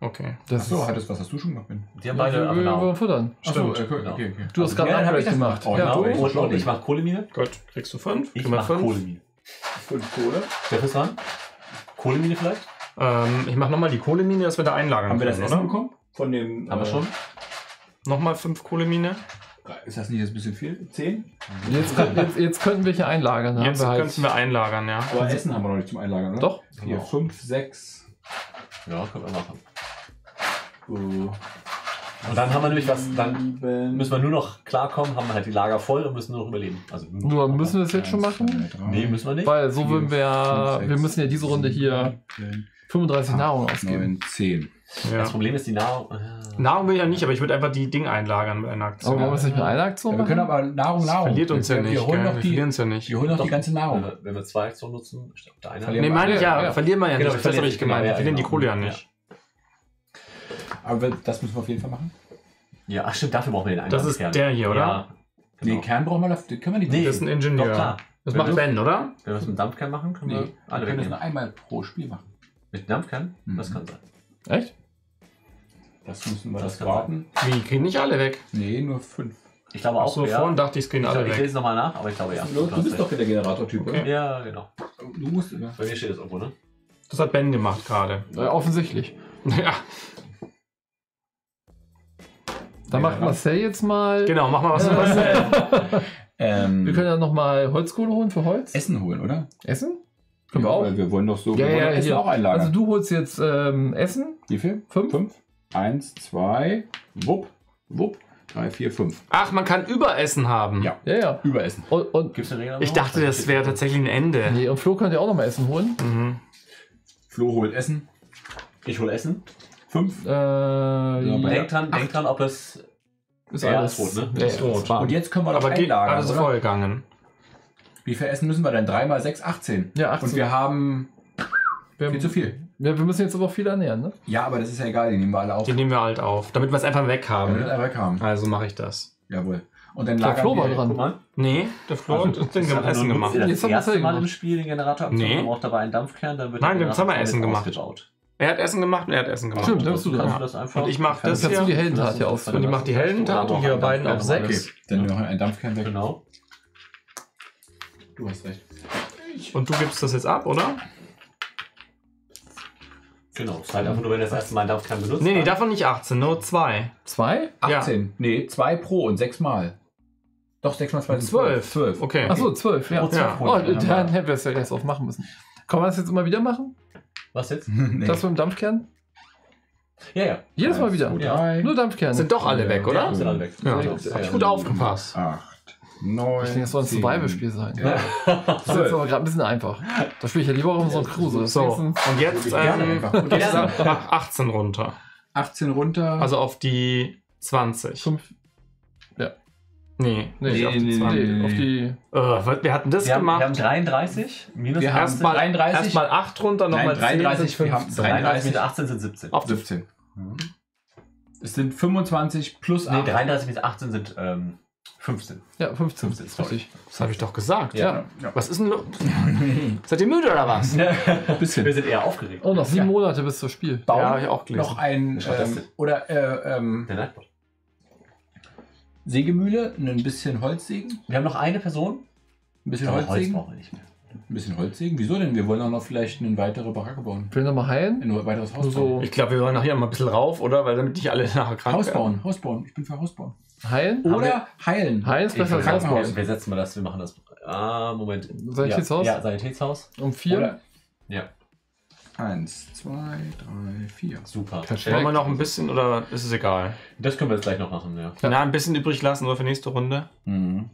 Speaker 1: Okay.
Speaker 2: Das
Speaker 4: Achso,
Speaker 2: ist-
Speaker 4: hattest was hast du schon gemacht, Ben?
Speaker 3: Die haben
Speaker 2: Ja,
Speaker 3: beide
Speaker 2: wir,
Speaker 3: aber
Speaker 2: wir,
Speaker 3: genau.
Speaker 2: futtern.
Speaker 4: Achso,
Speaker 1: Stimmt,
Speaker 4: okay,
Speaker 3: genau.
Speaker 4: okay, okay.
Speaker 2: Du hast gerade
Speaker 4: Ja,
Speaker 2: ein Upgrade
Speaker 4: das
Speaker 2: gemacht.
Speaker 4: gemacht. Oh,
Speaker 2: ja,
Speaker 3: Genau.
Speaker 2: du?
Speaker 3: Und, und ich mache Kohlemine.
Speaker 1: Gut, kriegst du fünf?
Speaker 3: Ich mache
Speaker 1: fünf.
Speaker 3: Kohlemine.
Speaker 4: Fünf Kohle.
Speaker 3: Steff ist dran. Kohlemine vielleicht?
Speaker 1: Ähm, ich mache nochmal die Kohlemine, dass wir da einlagern
Speaker 4: Haben wir das
Speaker 1: können,
Speaker 4: Essen
Speaker 1: oder?
Speaker 4: bekommen? Von dem.
Speaker 3: Haben wir
Speaker 4: äh,
Speaker 3: schon?
Speaker 1: Nochmal fünf Kohlemine.
Speaker 4: Ist das nicht jetzt ein bisschen viel? Zehn?
Speaker 2: Jetzt, können- jetzt, jetzt könnten wir hier einlagern. Da
Speaker 1: Jetzt
Speaker 2: wir
Speaker 1: könnten
Speaker 2: halt.
Speaker 1: wir einlagern, ja.
Speaker 4: Aber Essen haben wir noch nicht zum Einlagern, oder?
Speaker 2: Doch.
Speaker 4: Vier, fünf, sechs.
Speaker 3: Ja, können wir machen.
Speaker 4: So.
Speaker 3: Und dann haben wir nämlich was, dann müssen wir nur noch klarkommen, haben halt die Lager voll und müssen nur noch überleben. Also
Speaker 2: Nur müssen wir es jetzt schon machen?
Speaker 3: Nee, müssen wir nicht.
Speaker 2: Weil so würden wir Wir müssen ja diese Runde hier 35 Nahrung ausgeben.
Speaker 4: Neun, zehn.
Speaker 1: Ja.
Speaker 3: Das Problem ist die Nahrung. äh,
Speaker 1: Nahrung will ich ja nicht, aber ich würde einfach die Dinge einlagern mit einer
Speaker 2: Aber
Speaker 1: Aktion.
Speaker 2: wollen wir es nicht mit einer Aktion
Speaker 4: Ja, wir können aber Nahrung,
Speaker 1: das
Speaker 4: Nahrung.
Speaker 1: verliert uns ja
Speaker 4: wir,
Speaker 1: nicht.
Speaker 4: Wir holen
Speaker 1: wir
Speaker 4: die,
Speaker 1: nicht.
Speaker 4: wir holen noch
Speaker 3: Doch.
Speaker 4: die ganze Nahrung.
Speaker 3: Wenn wir, wenn wir zwei Aktionen nutzen, stimmt der eine.
Speaker 4: Verlieren
Speaker 1: Nee, meine ich ja,
Speaker 2: Ja,
Speaker 1: verlieren wir ja
Speaker 3: Genau,
Speaker 1: nicht.
Speaker 3: wir
Speaker 1: Das habe
Speaker 3: verlieren
Speaker 1: ich gemeint.
Speaker 3: genau,
Speaker 1: Wir verlieren die
Speaker 3: genau.
Speaker 1: Kohle ja nicht.
Speaker 4: Aber wir- das müssen wir auf jeden Fall machen.
Speaker 3: Ja, ach stimmt, dafür brauchen wir den einen
Speaker 1: Das ist
Speaker 3: Dampfkern.
Speaker 1: der hier, oder?
Speaker 3: Ja, genau.
Speaker 4: Kern brauchen wir dafür. Können wir nicht.
Speaker 3: Nee.
Speaker 1: Das ist ein
Speaker 3: Doch,
Speaker 1: Ingenieur.
Speaker 3: klar.
Speaker 1: Das
Speaker 3: Wenn
Speaker 1: macht
Speaker 3: du-
Speaker 1: Ben, oder?
Speaker 3: Wenn wir das mit dem Dampfkern machen, können
Speaker 4: Nee,
Speaker 3: wir
Speaker 4: wir
Speaker 3: alle
Speaker 4: können das nur einmal pro Spiel machen.
Speaker 3: Mit dem Dampfkern?
Speaker 4: Mhm.
Speaker 3: Das kann sein.
Speaker 2: Echt?
Speaker 4: Das müssen wir
Speaker 3: Das
Speaker 4: warten.
Speaker 1: Wie, kriegen nicht alle weg?
Speaker 4: Nee, nur fünf.
Speaker 3: Ich glaube auch,
Speaker 1: so,
Speaker 3: ja.
Speaker 1: vorhin dachte ich, es kriegen
Speaker 3: ich,
Speaker 1: alle
Speaker 3: ich
Speaker 1: weg.
Speaker 3: lese nochmal nach, aber ich glaube ja.
Speaker 4: Du, bist doch der Generator-Typ,
Speaker 1: Okay.
Speaker 4: oder?
Speaker 3: Ja, genau.
Speaker 4: Du musst. Ja.
Speaker 3: Bei mir steht das irgendwo, ne?
Speaker 1: Das hat Ben gemacht gerade.
Speaker 2: Äh, offensichtlich.
Speaker 1: Ja,
Speaker 2: Dann macht Marcel jetzt mal.
Speaker 1: genau, mach mal was mit Marcel.
Speaker 4: Ähm,
Speaker 2: Wir können ja nochmal Holzkohle holen für Holz.
Speaker 4: Essen holen, oder?
Speaker 2: Essen? Können wir
Speaker 4: Ja,
Speaker 2: auch.
Speaker 4: weil Wir wollen doch so.
Speaker 2: Ja,
Speaker 4: wir wollen
Speaker 2: ja,
Speaker 4: Essen
Speaker 2: hier.
Speaker 4: auch einlagern.
Speaker 2: Also du holst jetzt ähm, Essen.
Speaker 4: Wie viel?
Speaker 2: Fünf?
Speaker 4: Fünf. Eins, zwei, wupp, wupp, drei, vier, fünf.
Speaker 1: Ach, man kann Überessen haben.
Speaker 4: Ja.
Speaker 2: Ja, ja.
Speaker 4: Überessen.
Speaker 2: Und, und,
Speaker 3: Gibt es eine Regel?
Speaker 1: Ich dachte, das wäre tatsächlich ein Ende.
Speaker 2: nee, und Flo könnt ihr auch nochmal Essen holen.
Speaker 1: Mhm.
Speaker 4: Flo holt Essen.
Speaker 3: Ich hole Essen.
Speaker 4: Fünf.
Speaker 2: Äh, ja,
Speaker 3: Denk dran, denk dran, ob es.
Speaker 2: ist
Speaker 3: ja,
Speaker 2: alles
Speaker 3: ist tot, ne?
Speaker 2: Ja,
Speaker 1: Ist
Speaker 2: warm.
Speaker 4: Und jetzt können wir doch
Speaker 1: Aber geht
Speaker 4: einlagern,
Speaker 1: alles
Speaker 4: oder?
Speaker 1: vollgegangen.
Speaker 4: Wie viel Essen müssen wir denn? Drei mal sechs, 18.
Speaker 2: Ja, 18.
Speaker 4: Und wir haben
Speaker 2: wir,
Speaker 4: viel zu viel.
Speaker 2: Ja, wir müssen jetzt aber auch viel ernähren, ne?
Speaker 4: Ja, aber das ist ja egal, die nehmen wir alle auf.
Speaker 1: Die nehmen wir halt auf, damit wir es einfach weg
Speaker 4: Damit
Speaker 1: haben.
Speaker 4: wir einfach weg haben.
Speaker 1: Also mache ich das.
Speaker 4: Jawohl. Und dann
Speaker 2: Der Flo war
Speaker 4: wir.
Speaker 2: dran.
Speaker 3: Guck mal.
Speaker 1: Nee, der Flo hat das Ding
Speaker 3: Das
Speaker 1: im Essen gemacht.
Speaker 3: Das,
Speaker 2: Jetzt
Speaker 3: das
Speaker 2: haben wir
Speaker 3: erste
Speaker 2: es
Speaker 3: Mal im
Speaker 2: gemacht.
Speaker 3: Spiel den Generator
Speaker 1: Nee.
Speaker 3: abzubauen, braucht dabei einen Dampfkern, dann wird
Speaker 1: Nein, jetzt haben wir Essen gemacht.
Speaker 3: ausgebaut.
Speaker 1: Er hat Essen gemacht und er hat Essen gemacht.
Speaker 2: Stimmt, bist du
Speaker 3: Kannst
Speaker 2: dran.
Speaker 3: das einfach-
Speaker 1: Und ich mach
Speaker 3: kannst
Speaker 1: das
Speaker 2: Jetzt
Speaker 1: hier.
Speaker 2: die Heldentat hier aus.
Speaker 1: Und ich mach die Heldentat und wir beiden auf
Speaker 4: Okay,
Speaker 1: sechs.
Speaker 4: dann machen wir einen Dampfkern weg.
Speaker 3: Genau.
Speaker 4: Du hast recht.
Speaker 1: Und du gibst das jetzt ab, oder?
Speaker 3: Genau, es ist halt einfach nur, wenn er das erste Mal darf, kann benutzen.
Speaker 1: Nee, nee, davon nicht 18, nur 2.
Speaker 2: 2?
Speaker 4: 18? Nee, 2 pro und 6 Mal. Doch, 6 mal 2 sind
Speaker 1: 12.
Speaker 4: 12.
Speaker 1: Okay.
Speaker 2: Achso, 12, ja.
Speaker 3: Oh, 12
Speaker 1: ja.
Speaker 2: oh dann hätten wir es ja erst auch machen müssen. Kann man das jetzt immer wieder machen?
Speaker 3: Was jetzt?
Speaker 4: nee.
Speaker 2: Das mit dem Dampfkern?
Speaker 3: Ja, ja.
Speaker 2: Jedes Mal wieder.
Speaker 3: Ja.
Speaker 2: Nur Dampfkern.
Speaker 1: Sind doch alle weg, oder?
Speaker 3: Ja, sind alle weg.
Speaker 1: Ja.
Speaker 3: Ja.
Speaker 1: Hab ich gut aufgepasst.
Speaker 4: Ach. 9.
Speaker 2: Ich denke, das soll ein Survival-Spiel sein.
Speaker 4: Ja.
Speaker 2: Das ist aber gerade ein bisschen einfach. Da spiele ich ja lieber auch um so ein Cruiser.
Speaker 1: So, und jetzt, ähm, und jetzt ab 18 runter.
Speaker 4: 18 runter.
Speaker 1: Also auf die 20.
Speaker 2: 5. Ja.
Speaker 1: Nee,
Speaker 2: nee,
Speaker 1: nee, auf die 20.
Speaker 2: Nee. Auf die
Speaker 1: oh, wir hatten das
Speaker 3: wir gemacht. Haben, wir haben 33. Minus
Speaker 4: wir haben
Speaker 1: mal,
Speaker 4: 33.
Speaker 1: Erstmal 8 runter, nochmal
Speaker 4: 33. 10,
Speaker 1: 15.
Speaker 3: 33
Speaker 4: mit
Speaker 3: 18 sind 17.
Speaker 1: Auf
Speaker 4: 17. Mhm. Es sind 25 plus 8.
Speaker 3: Nee, 33 bis 18 sind. Ähm, 15.
Speaker 2: Ja, 15.
Speaker 3: 15, sorry.
Speaker 2: Richtig.
Speaker 1: Das habe ich doch gesagt.
Speaker 2: Ja.
Speaker 1: Was ist denn los? Seid ihr müde oder was?
Speaker 4: Ein bisschen.
Speaker 3: Wir sind eher aufgeregt.
Speaker 2: Oh, noch sieben
Speaker 4: Ja.
Speaker 2: Monate bis zum Spiel.
Speaker 4: Bauen
Speaker 1: Ja, hab ich auch gelesen.
Speaker 4: noch ein ähm,
Speaker 3: ist-
Speaker 4: oder äh, ähm,
Speaker 3: Der Nightbot.
Speaker 4: Sägemühle, ein bisschen Holzsägen,
Speaker 3: Wir haben noch eine Person.
Speaker 4: ein bisschen
Speaker 3: Aber Holz
Speaker 4: Holzsägen,
Speaker 3: brauchen wir nicht mehr.
Speaker 4: ein bisschen Holzsägen. Wieso denn? Wir wollen auch noch vielleicht eine weitere Baracke bauen,
Speaker 2: Ich will nochmal heilen.
Speaker 4: ein weiteres Haus
Speaker 2: so
Speaker 4: bauen.
Speaker 1: Ich glaube, wir wollen nachher mal ein bisschen rauf, oder? Weil damit nicht alle nachher krank
Speaker 4: Haus
Speaker 1: werden.
Speaker 4: bauen, Haus bauen. Ich bin für Haus bauen.
Speaker 2: Heilen.
Speaker 4: Oder heilen.
Speaker 2: Heilen ist besser als
Speaker 4: Krankenhaus.
Speaker 2: ausbauen.
Speaker 3: Wir setzen mal das, wir machen das. Ah, Moment.
Speaker 2: Sanitätshaus?
Speaker 3: Ja, ja Sanitätshaus.
Speaker 2: Um vier.
Speaker 4: Oder
Speaker 3: Ja,
Speaker 4: eins, zwei, drei, vier.
Speaker 3: super.
Speaker 2: Perfekt.
Speaker 1: Wollen wir noch ein bisschen oder ist es egal?
Speaker 3: Das können wir jetzt gleich noch machen, ja.
Speaker 1: Na, ein bisschen übrig lassen oder für nächste Runde.
Speaker 4: Mhm.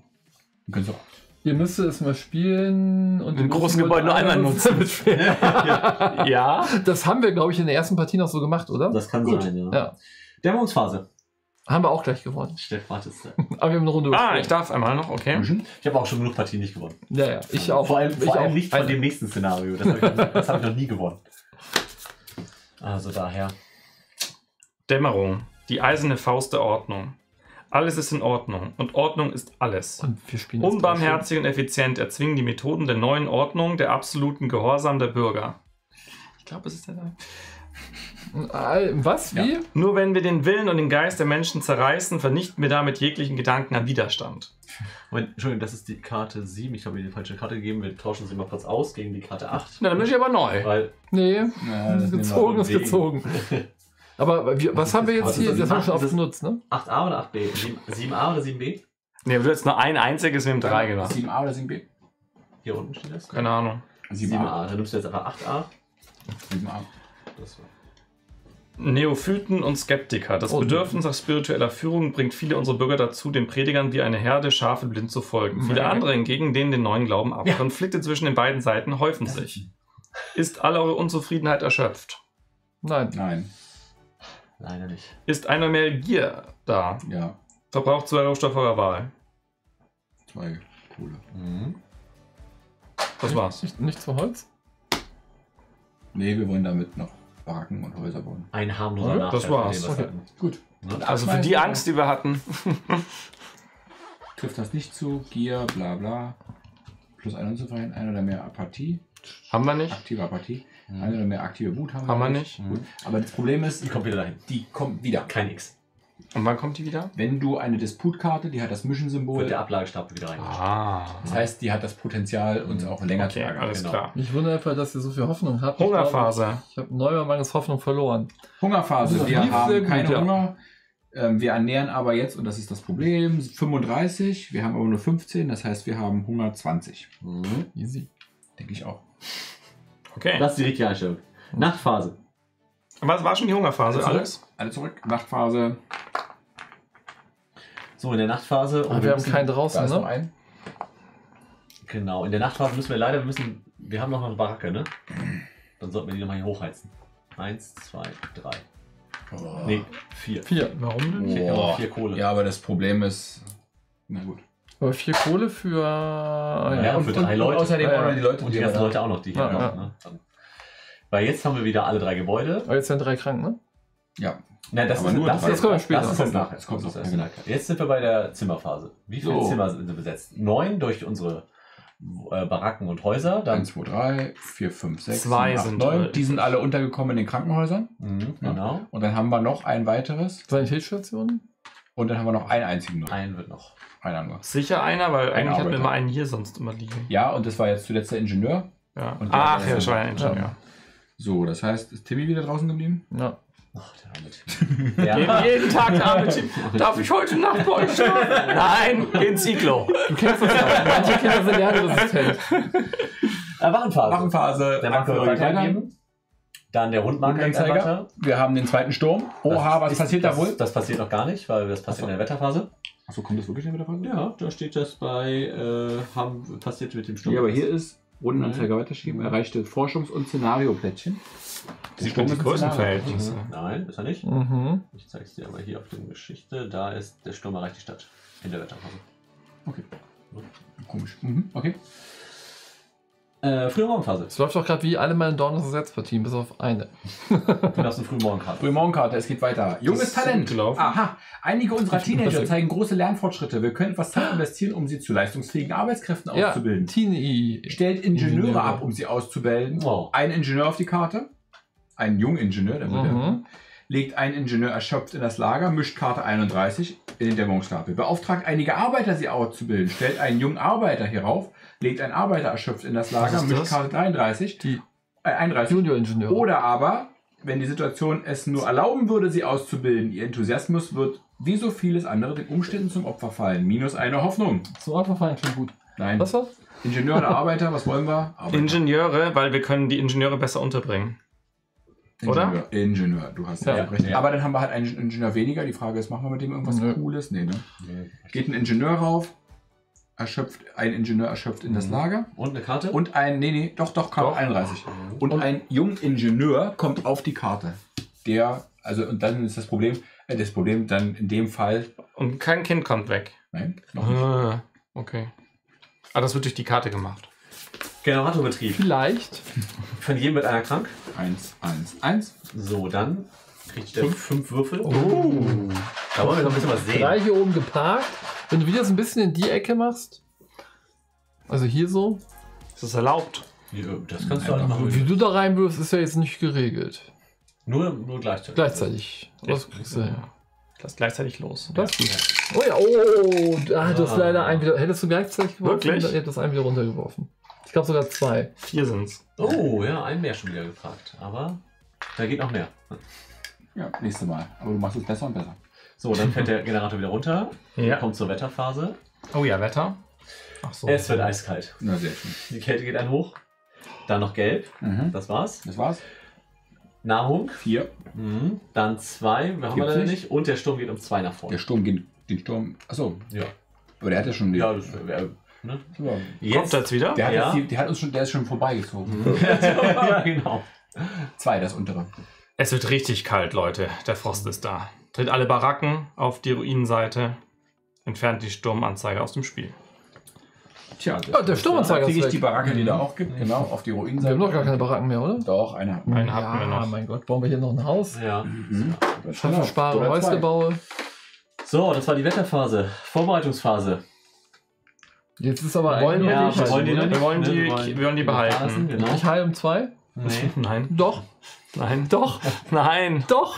Speaker 4: Wir können auch
Speaker 2: Ihr müsst es mal spielen und
Speaker 1: Im großen Gebäude nur einmal nutzen. ja.
Speaker 2: Das haben wir, glaube ich, in der ersten Partie noch so gemacht, oder?
Speaker 3: Das kann
Speaker 4: Gut.
Speaker 3: sein, ja.
Speaker 2: Ja.
Speaker 3: Dämmerungsphase.
Speaker 2: Haben wir auch gleich gewonnen.
Speaker 3: Steff, wartest du.
Speaker 2: Aber wir haben eine Runde
Speaker 1: Ah, ich darf einmal noch, okay.
Speaker 4: Mhm.
Speaker 3: Ich habe auch schon genug Partien nicht gewonnen.
Speaker 2: Ja, ja, ich auch.
Speaker 3: Vor allem,
Speaker 2: ich
Speaker 3: vor allem
Speaker 2: auch.
Speaker 3: nicht von
Speaker 2: Eine.
Speaker 3: dem nächsten Szenario. Das habe ich, noch- das hab ich noch nie gewonnen. Also daher.
Speaker 1: Dämmerung. Die eiserne Faust der Ordnung. Alles ist in Ordnung und Ordnung ist alles.
Speaker 2: Und wir spielen jetzt
Speaker 1: Unbarmherzig und effizient erzwingen die Methoden der neuen Ordnung der absoluten Gehorsam der Bürger. Ich glaube, es ist der
Speaker 2: Was? Wie?
Speaker 1: Nur wenn wir den Willen und den Geist der Menschen zerreißen, vernichten wir damit jeglichen Gedanken an Widerstand.
Speaker 3: Moment, Entschuldigung, das ist die Karte 7. Ich habe mir die falsche Karte gegeben. Wir tauschen sie mal kurz aus gegen die Karte 8.
Speaker 1: Na, dann bin ich aber neu.
Speaker 3: Weil
Speaker 2: Nee,
Speaker 4: Ja, das nehmen wir
Speaker 2: gezogen ist gezogen. Aber wir, was haben wir jetzt
Speaker 3: ist
Speaker 2: hier?
Speaker 3: das?
Speaker 2: Haben wir schon
Speaker 3: Ist
Speaker 2: oft benutzt, ne?
Speaker 3: 8a oder 8b? 7, 7a oder 7b?
Speaker 1: Nee, aber du hättest nur ein einziges, wir haben drei gemacht.
Speaker 4: 7a oder 7b?
Speaker 3: Hier unten steht das.
Speaker 1: Keine Ahnung.
Speaker 3: 7a. Dann nimmst du jetzt einfach 8a.
Speaker 4: 7a.
Speaker 3: Das war.
Speaker 1: Neophyten und Skeptiker. Das
Speaker 2: Oh.
Speaker 1: Bedürfnis nach spiritueller Führung bringt viele unserer Bürger dazu, den Predigern wie eine Herde Schafe blind zu folgen. Viele andere hingegen lehnen den neuen Glauben ab.
Speaker 3: Ja.
Speaker 1: Konflikte zwischen den beiden Seiten häufen sich. Ist alle eure Unzufriedenheit erschöpft?
Speaker 2: Nein.
Speaker 4: Nein.
Speaker 3: Leider nicht.
Speaker 1: Ist einer mehr Gier da?
Speaker 4: Ja.
Speaker 1: Verbraucht zwei Rohstoffe eurer Wahl.
Speaker 4: Zwei. Kohle.
Speaker 3: Mhm.
Speaker 1: Das war's.
Speaker 2: Nicht, nicht zu Holz?
Speaker 4: Nee, wir wollen damit noch Baracken und Häuser bauen.
Speaker 3: Ein harmloser
Speaker 1: Ja,
Speaker 3: Nachteil.
Speaker 1: das war's.
Speaker 3: dem,
Speaker 2: Okay.
Speaker 4: Gut.
Speaker 3: Ne?
Speaker 1: Also für die Angst, die wir hatten.
Speaker 4: Trifft das nicht zu. Gier, bla bla. Plus eine Unzufriedenheit, eine oder mehr Apathie.
Speaker 1: Haben wir nicht?
Speaker 4: Aktive Apathie.
Speaker 3: Mhm.
Speaker 4: Eine oder mehr aktive Wut haben,
Speaker 1: Haben wir nicht.
Speaker 4: Gut. Aber das Problem ist,
Speaker 3: Die kommt wieder dahin.
Speaker 4: die kommt wieder.
Speaker 3: Kein X.
Speaker 1: Und wann kommt die wieder?
Speaker 4: Wenn du eine Disputkarte, die hat das Mission-Symbol.
Speaker 3: Wird der Ablagestapel wieder reingemischt.
Speaker 1: Ah.
Speaker 4: Das heißt, die hat das Potenzial, uns auch länger zu
Speaker 1: Okay,
Speaker 4: ärgern.
Speaker 1: alles
Speaker 3: genau.
Speaker 1: klar.
Speaker 2: Ich wundere einfach, dass ihr so viel Hoffnung habt.
Speaker 1: Hungerphase.
Speaker 2: Ich habe neunmal meines Hoffnung verloren.
Speaker 4: Hungerphase. Wir haben keinen
Speaker 2: ja.
Speaker 4: Hunger. Ähm, wir ernähren aber jetzt, und das ist das Problem, 35. Wir haben aber nur 15. Das heißt, wir haben Hunger 20.
Speaker 3: Mhm.
Speaker 2: Easy.
Speaker 4: Denke ich auch.
Speaker 1: Okay.
Speaker 3: Das ist die richtige Einstellung. Nachtphase.
Speaker 1: Was war schon die Hungerphase. Alex?
Speaker 4: Alle zurück. Nachtphase.
Speaker 3: So, in der Nachtphase.
Speaker 2: Aber wir haben
Speaker 3: müssen-
Speaker 2: keinen draußen,
Speaker 4: noch
Speaker 2: ne?
Speaker 4: ein.
Speaker 3: Genau, in der Nachtphase müssen wir leider, wir müssen, wir haben noch eine Baracke, ne? Dann sollten wir die nochmal hier hochheizen. Eins, zwei, drei.
Speaker 4: Oh.
Speaker 3: Nee, vier.
Speaker 2: Vier.
Speaker 1: Warum denn?
Speaker 3: Ich hätte ja
Speaker 4: Boah.
Speaker 3: noch vier Kohle.
Speaker 4: Ja, aber das Problem ist. Na gut.
Speaker 2: Aber vier Kohle für. ah,
Speaker 3: Ja, und für drei Leute.
Speaker 4: Außerdem
Speaker 2: Ja,
Speaker 4: noch
Speaker 2: ja.
Speaker 4: die Leute,
Speaker 3: Und die
Speaker 4: wir
Speaker 3: ganzen Leute auch noch, die hier
Speaker 2: Ja,
Speaker 3: ja,
Speaker 2: ja.
Speaker 3: Ne? Weil jetzt haben wir wieder alle drei Gebäude.
Speaker 2: Aber jetzt sind drei krank, ne?
Speaker 4: Ja.
Speaker 3: Nein, das
Speaker 4: Aber
Speaker 3: ist
Speaker 4: nur
Speaker 3: das,
Speaker 4: drei.
Speaker 2: Das kommt später.
Speaker 3: Das ist
Speaker 4: Das
Speaker 3: jetzt
Speaker 4: kommt
Speaker 3: nachher.
Speaker 4: Das kommt
Speaker 3: Das erst
Speaker 4: Ja,
Speaker 3: nachher. Jetzt sind wir bei der Zimmerphase. Wie viele
Speaker 4: So.
Speaker 3: Zimmer sind besetzt? Neun durch unsere äh, Baracken und Häuser. Dann
Speaker 4: 1, 2, 3, 4, 5, 6,
Speaker 1: Zwei
Speaker 4: 7, 8,
Speaker 1: sind
Speaker 4: 9.
Speaker 1: halt.
Speaker 4: Die sind alle untergekommen in den Krankenhäusern.
Speaker 3: Mhm,
Speaker 4: Ja.
Speaker 3: genau.
Speaker 4: Und dann haben wir noch ein weiteres.
Speaker 2: Sanitätsstationen?
Speaker 4: Und dann haben wir noch einen einzigen noch.
Speaker 3: Ein wird noch.
Speaker 4: Einer nur.
Speaker 1: Sicher einer, weil
Speaker 4: Ein
Speaker 1: eigentlich hatten wir immer einen hier sonst immer liegen.
Speaker 4: Ja, und das war jetzt zuletzt der Ingenieur.
Speaker 1: Ja. Ach, ja, das war ein Ingenieur.
Speaker 4: So, das heißt, ist Timmy wieder draußen geblieben?
Speaker 2: Ja.
Speaker 3: Ach, der arme Typ.
Speaker 1: Jeden,
Speaker 3: ja.
Speaker 1: jeden Tag der arme Typ. Darf ich heute Nacht bei euch schlafen? Nein, ins Iglo.
Speaker 2: Du kennst das ja. Manche Kinder sind lernresistent.
Speaker 3: Äh, Wachenphase.
Speaker 4: Wachenphase.
Speaker 3: Der
Speaker 4: Kleiner.
Speaker 3: weitergeben. Dann der
Speaker 4: Rundenzeiger.
Speaker 3: weiter.
Speaker 4: Wir haben den zweiten Sturm. Oha, was
Speaker 3: ist-
Speaker 4: passiert da
Speaker 3: das,
Speaker 4: wohl?
Speaker 3: Das passiert noch gar nicht, weil das passiert in der Wetterphase.
Speaker 4: Achso, kommt das wirklich in der Phase?
Speaker 3: Ja, da steht das bei, äh, haben, passiert mit dem Sturm.
Speaker 4: Ja, aber hier ist Rundenanzeiger weiterschieben, erreichte Forschungs- und Szenarioplättchen.
Speaker 1: Sieht man die Größenverhältnisse.
Speaker 3: Nein, ist er nicht.
Speaker 2: Mhm.
Speaker 3: Ich zeige es dir aber hier auf der Geschichte. Da ist der Sturm erreicht die Stadt. In der Wetterphase.
Speaker 4: Okay. Komisch. Mhm. Okay.
Speaker 3: Äh, frühe Morgenphase.
Speaker 2: Es läuft doch gerade wie alle meine Dorn Ersatzpartien, bis auf eine.
Speaker 3: Du hast eine frühe Morgenkarte.
Speaker 4: Frühmorgenkarte, es geht weiter. Junges Talent.
Speaker 1: gelaufen.
Speaker 4: Aha. Einige unserer Teenager zeigen große Lernfortschritte. Wir können etwas Zeit investieren, um sie zu leistungsfähigen Arbeitskräften
Speaker 2: Ja,
Speaker 4: auszubilden.
Speaker 2: Teenie.
Speaker 4: Stellt Ingenieure
Speaker 2: Ingenieure.
Speaker 4: ab, um sie auszubilden.
Speaker 3: Wow.
Speaker 4: Ein Ingenieur auf die Karte. Ein Jungingenieur, der wird
Speaker 2: Mhm.
Speaker 4: legt einen Ingenieur erschöpft in das Lager, mischt Karte 31 in den Dämmerungsstapel. Beauftragt einige Arbeiter, sie auszubilden. Stellt einen jungen Arbeiter hierauf, legt einen Arbeiter erschöpft in das Lager, mischt
Speaker 1: das?
Speaker 4: Karte 33,
Speaker 2: Die
Speaker 4: äh, 31.
Speaker 2: Junior-Ingenieure.
Speaker 4: Oder aber, wenn die Situation es nur erlauben würde, sie auszubilden, ihr Enthusiasmus wird wie so vieles andere den Umständen zum Opfer fallen. Minus eine Hoffnung.
Speaker 2: Zum fand ich schon gut.
Speaker 4: Nein.
Speaker 2: Was war's?
Speaker 4: Ingenieur oder Arbeiter, was wollen wir? Arbeiter.
Speaker 1: Ingenieure, weil wir können die Ingenieure besser unterbringen. Oder?
Speaker 4: Ingenieur. Ingenieur, du hast
Speaker 2: Ja.
Speaker 4: ja, recht.
Speaker 3: Ja.
Speaker 4: Aber dann haben wir halt einen Ingenieur weniger. Die Frage ist, machen wir mit dem irgendwas
Speaker 2: Nö.
Speaker 4: Cooles? Nee, ne?
Speaker 3: Nee.
Speaker 4: Geht ein Ingenieur rauf, erschöpft, ein Ingenieur erschöpft in das Lager.
Speaker 3: Und eine Karte?
Speaker 4: Und ein, nee, nee, doch, doch, Karte
Speaker 1: Doch.
Speaker 4: 31. Und, ein junger Ingenieur kommt auf die Karte. Der, also, und dann ist das Problem, äh, das Problem dann in dem Fall,
Speaker 1: Und kein Kind kommt weg.
Speaker 4: nein, noch nicht.
Speaker 1: Ah, okay. Ah, das wird durch die Karte gemacht.
Speaker 3: Generatorbetrieb.
Speaker 2: Vielleicht.
Speaker 3: Von jedem mit einer krank.
Speaker 4: Eins, eins, eins.
Speaker 3: So, dann kriegt der fünf, Würfel.
Speaker 2: Oh.
Speaker 3: Da wollen wir noch ein bisschen was sehen.
Speaker 2: Drei hier oben geparkt. Wenn du wieder so ein bisschen in die Ecke machst. Also hier so.
Speaker 1: Ist das erlaubt?
Speaker 3: Ja, das kannst du
Speaker 2: Wie
Speaker 3: machen.
Speaker 2: du da reinwirfst, ist ja jetzt nicht geregelt.
Speaker 3: Nur, nur gleichzeitig.
Speaker 2: Gleichzeitig. Was kriegst du her?
Speaker 1: Lass gleichzeitig los.
Speaker 2: Das gut. Oh ja, oh, ah, du hast
Speaker 3: Ah.
Speaker 2: leider einen wieder. Hättest du gleichzeitig geworfen?
Speaker 1: Wirklich?
Speaker 2: Ich hätte das einen wieder runtergeworfen. Ich glaube sogar zwei.
Speaker 1: Vier sind's.
Speaker 3: Oh, ja, ein mehr schon wieder gefragt. Aber da geht noch mehr.
Speaker 4: Ja, nächste Mal. Aber du machst es besser und besser.
Speaker 3: So, dann fällt der Generator wieder runter.
Speaker 1: Ja.
Speaker 3: Kommt zur Wetterphase.
Speaker 1: Oh ja, Wetter. Ach so.
Speaker 3: Es wird eiskalt.
Speaker 4: Na, sehr schön.
Speaker 3: Die Kälte geht ein hoch. Dann noch gelb.
Speaker 4: Mhm.
Speaker 3: Das war's.
Speaker 4: Das war's.
Speaker 3: Nahrung.
Speaker 4: Vier.
Speaker 3: Mhm. Dann zwei. Wir haben wir leider
Speaker 4: nicht?
Speaker 3: nicht. Und der Sturm geht um zwei nach vorne.
Speaker 4: Der Sturm geht, den Sturm, achso,
Speaker 3: Ja.
Speaker 4: aber der hat ja schon,
Speaker 3: Ja, das wäre. Ne?
Speaker 4: Ja.
Speaker 1: Kommt
Speaker 3: Jetzt.
Speaker 1: jetzt wieder?
Speaker 4: der, hat
Speaker 3: Ja.
Speaker 4: jetzt die, der hat uns schon, der ist schon vorbeigezogen.
Speaker 3: ja, genau.
Speaker 4: Zwei, das untere.
Speaker 1: Es wird richtig kalt, Leute. Der Frost ist da. Dreht alle Baracken auf die Ruinenseite. Entfernt die Sturmanzeige aus dem Spiel.
Speaker 4: Tja,
Speaker 2: Ah, der Sturmanzeiger
Speaker 4: kriege
Speaker 2: ist
Speaker 4: ich die
Speaker 2: weg.
Speaker 4: Baracke, die da auch gibt, genau, auf die
Speaker 2: Wir
Speaker 4: Ruinenseite.
Speaker 2: haben noch gar keine Baracken mehr, oder?
Speaker 4: Doch, eine
Speaker 1: hatten wir
Speaker 2: ja,
Speaker 1: noch.
Speaker 2: mein Gott, bauen wir hier noch ein Haus?
Speaker 3: Ja.
Speaker 4: Mhm.
Speaker 2: Schaffe, spare,
Speaker 4: Oder zwei.
Speaker 2: Häusle baue.
Speaker 3: So, das war die Wetterphase. Vorbereitungsphase.
Speaker 2: Jetzt ist aber
Speaker 1: Wollen wir die-
Speaker 2: durchhalten,
Speaker 3: wollen die nicht?
Speaker 1: Wir wollen
Speaker 3: Ne,
Speaker 1: die-
Speaker 3: wir wollen-
Speaker 1: wir wollen die behalten.
Speaker 3: Genau.
Speaker 2: Ich heile um zwei?
Speaker 3: Nee.
Speaker 1: Nein.
Speaker 2: Doch,
Speaker 1: Nein.
Speaker 2: doch,
Speaker 1: Nein.
Speaker 2: doch,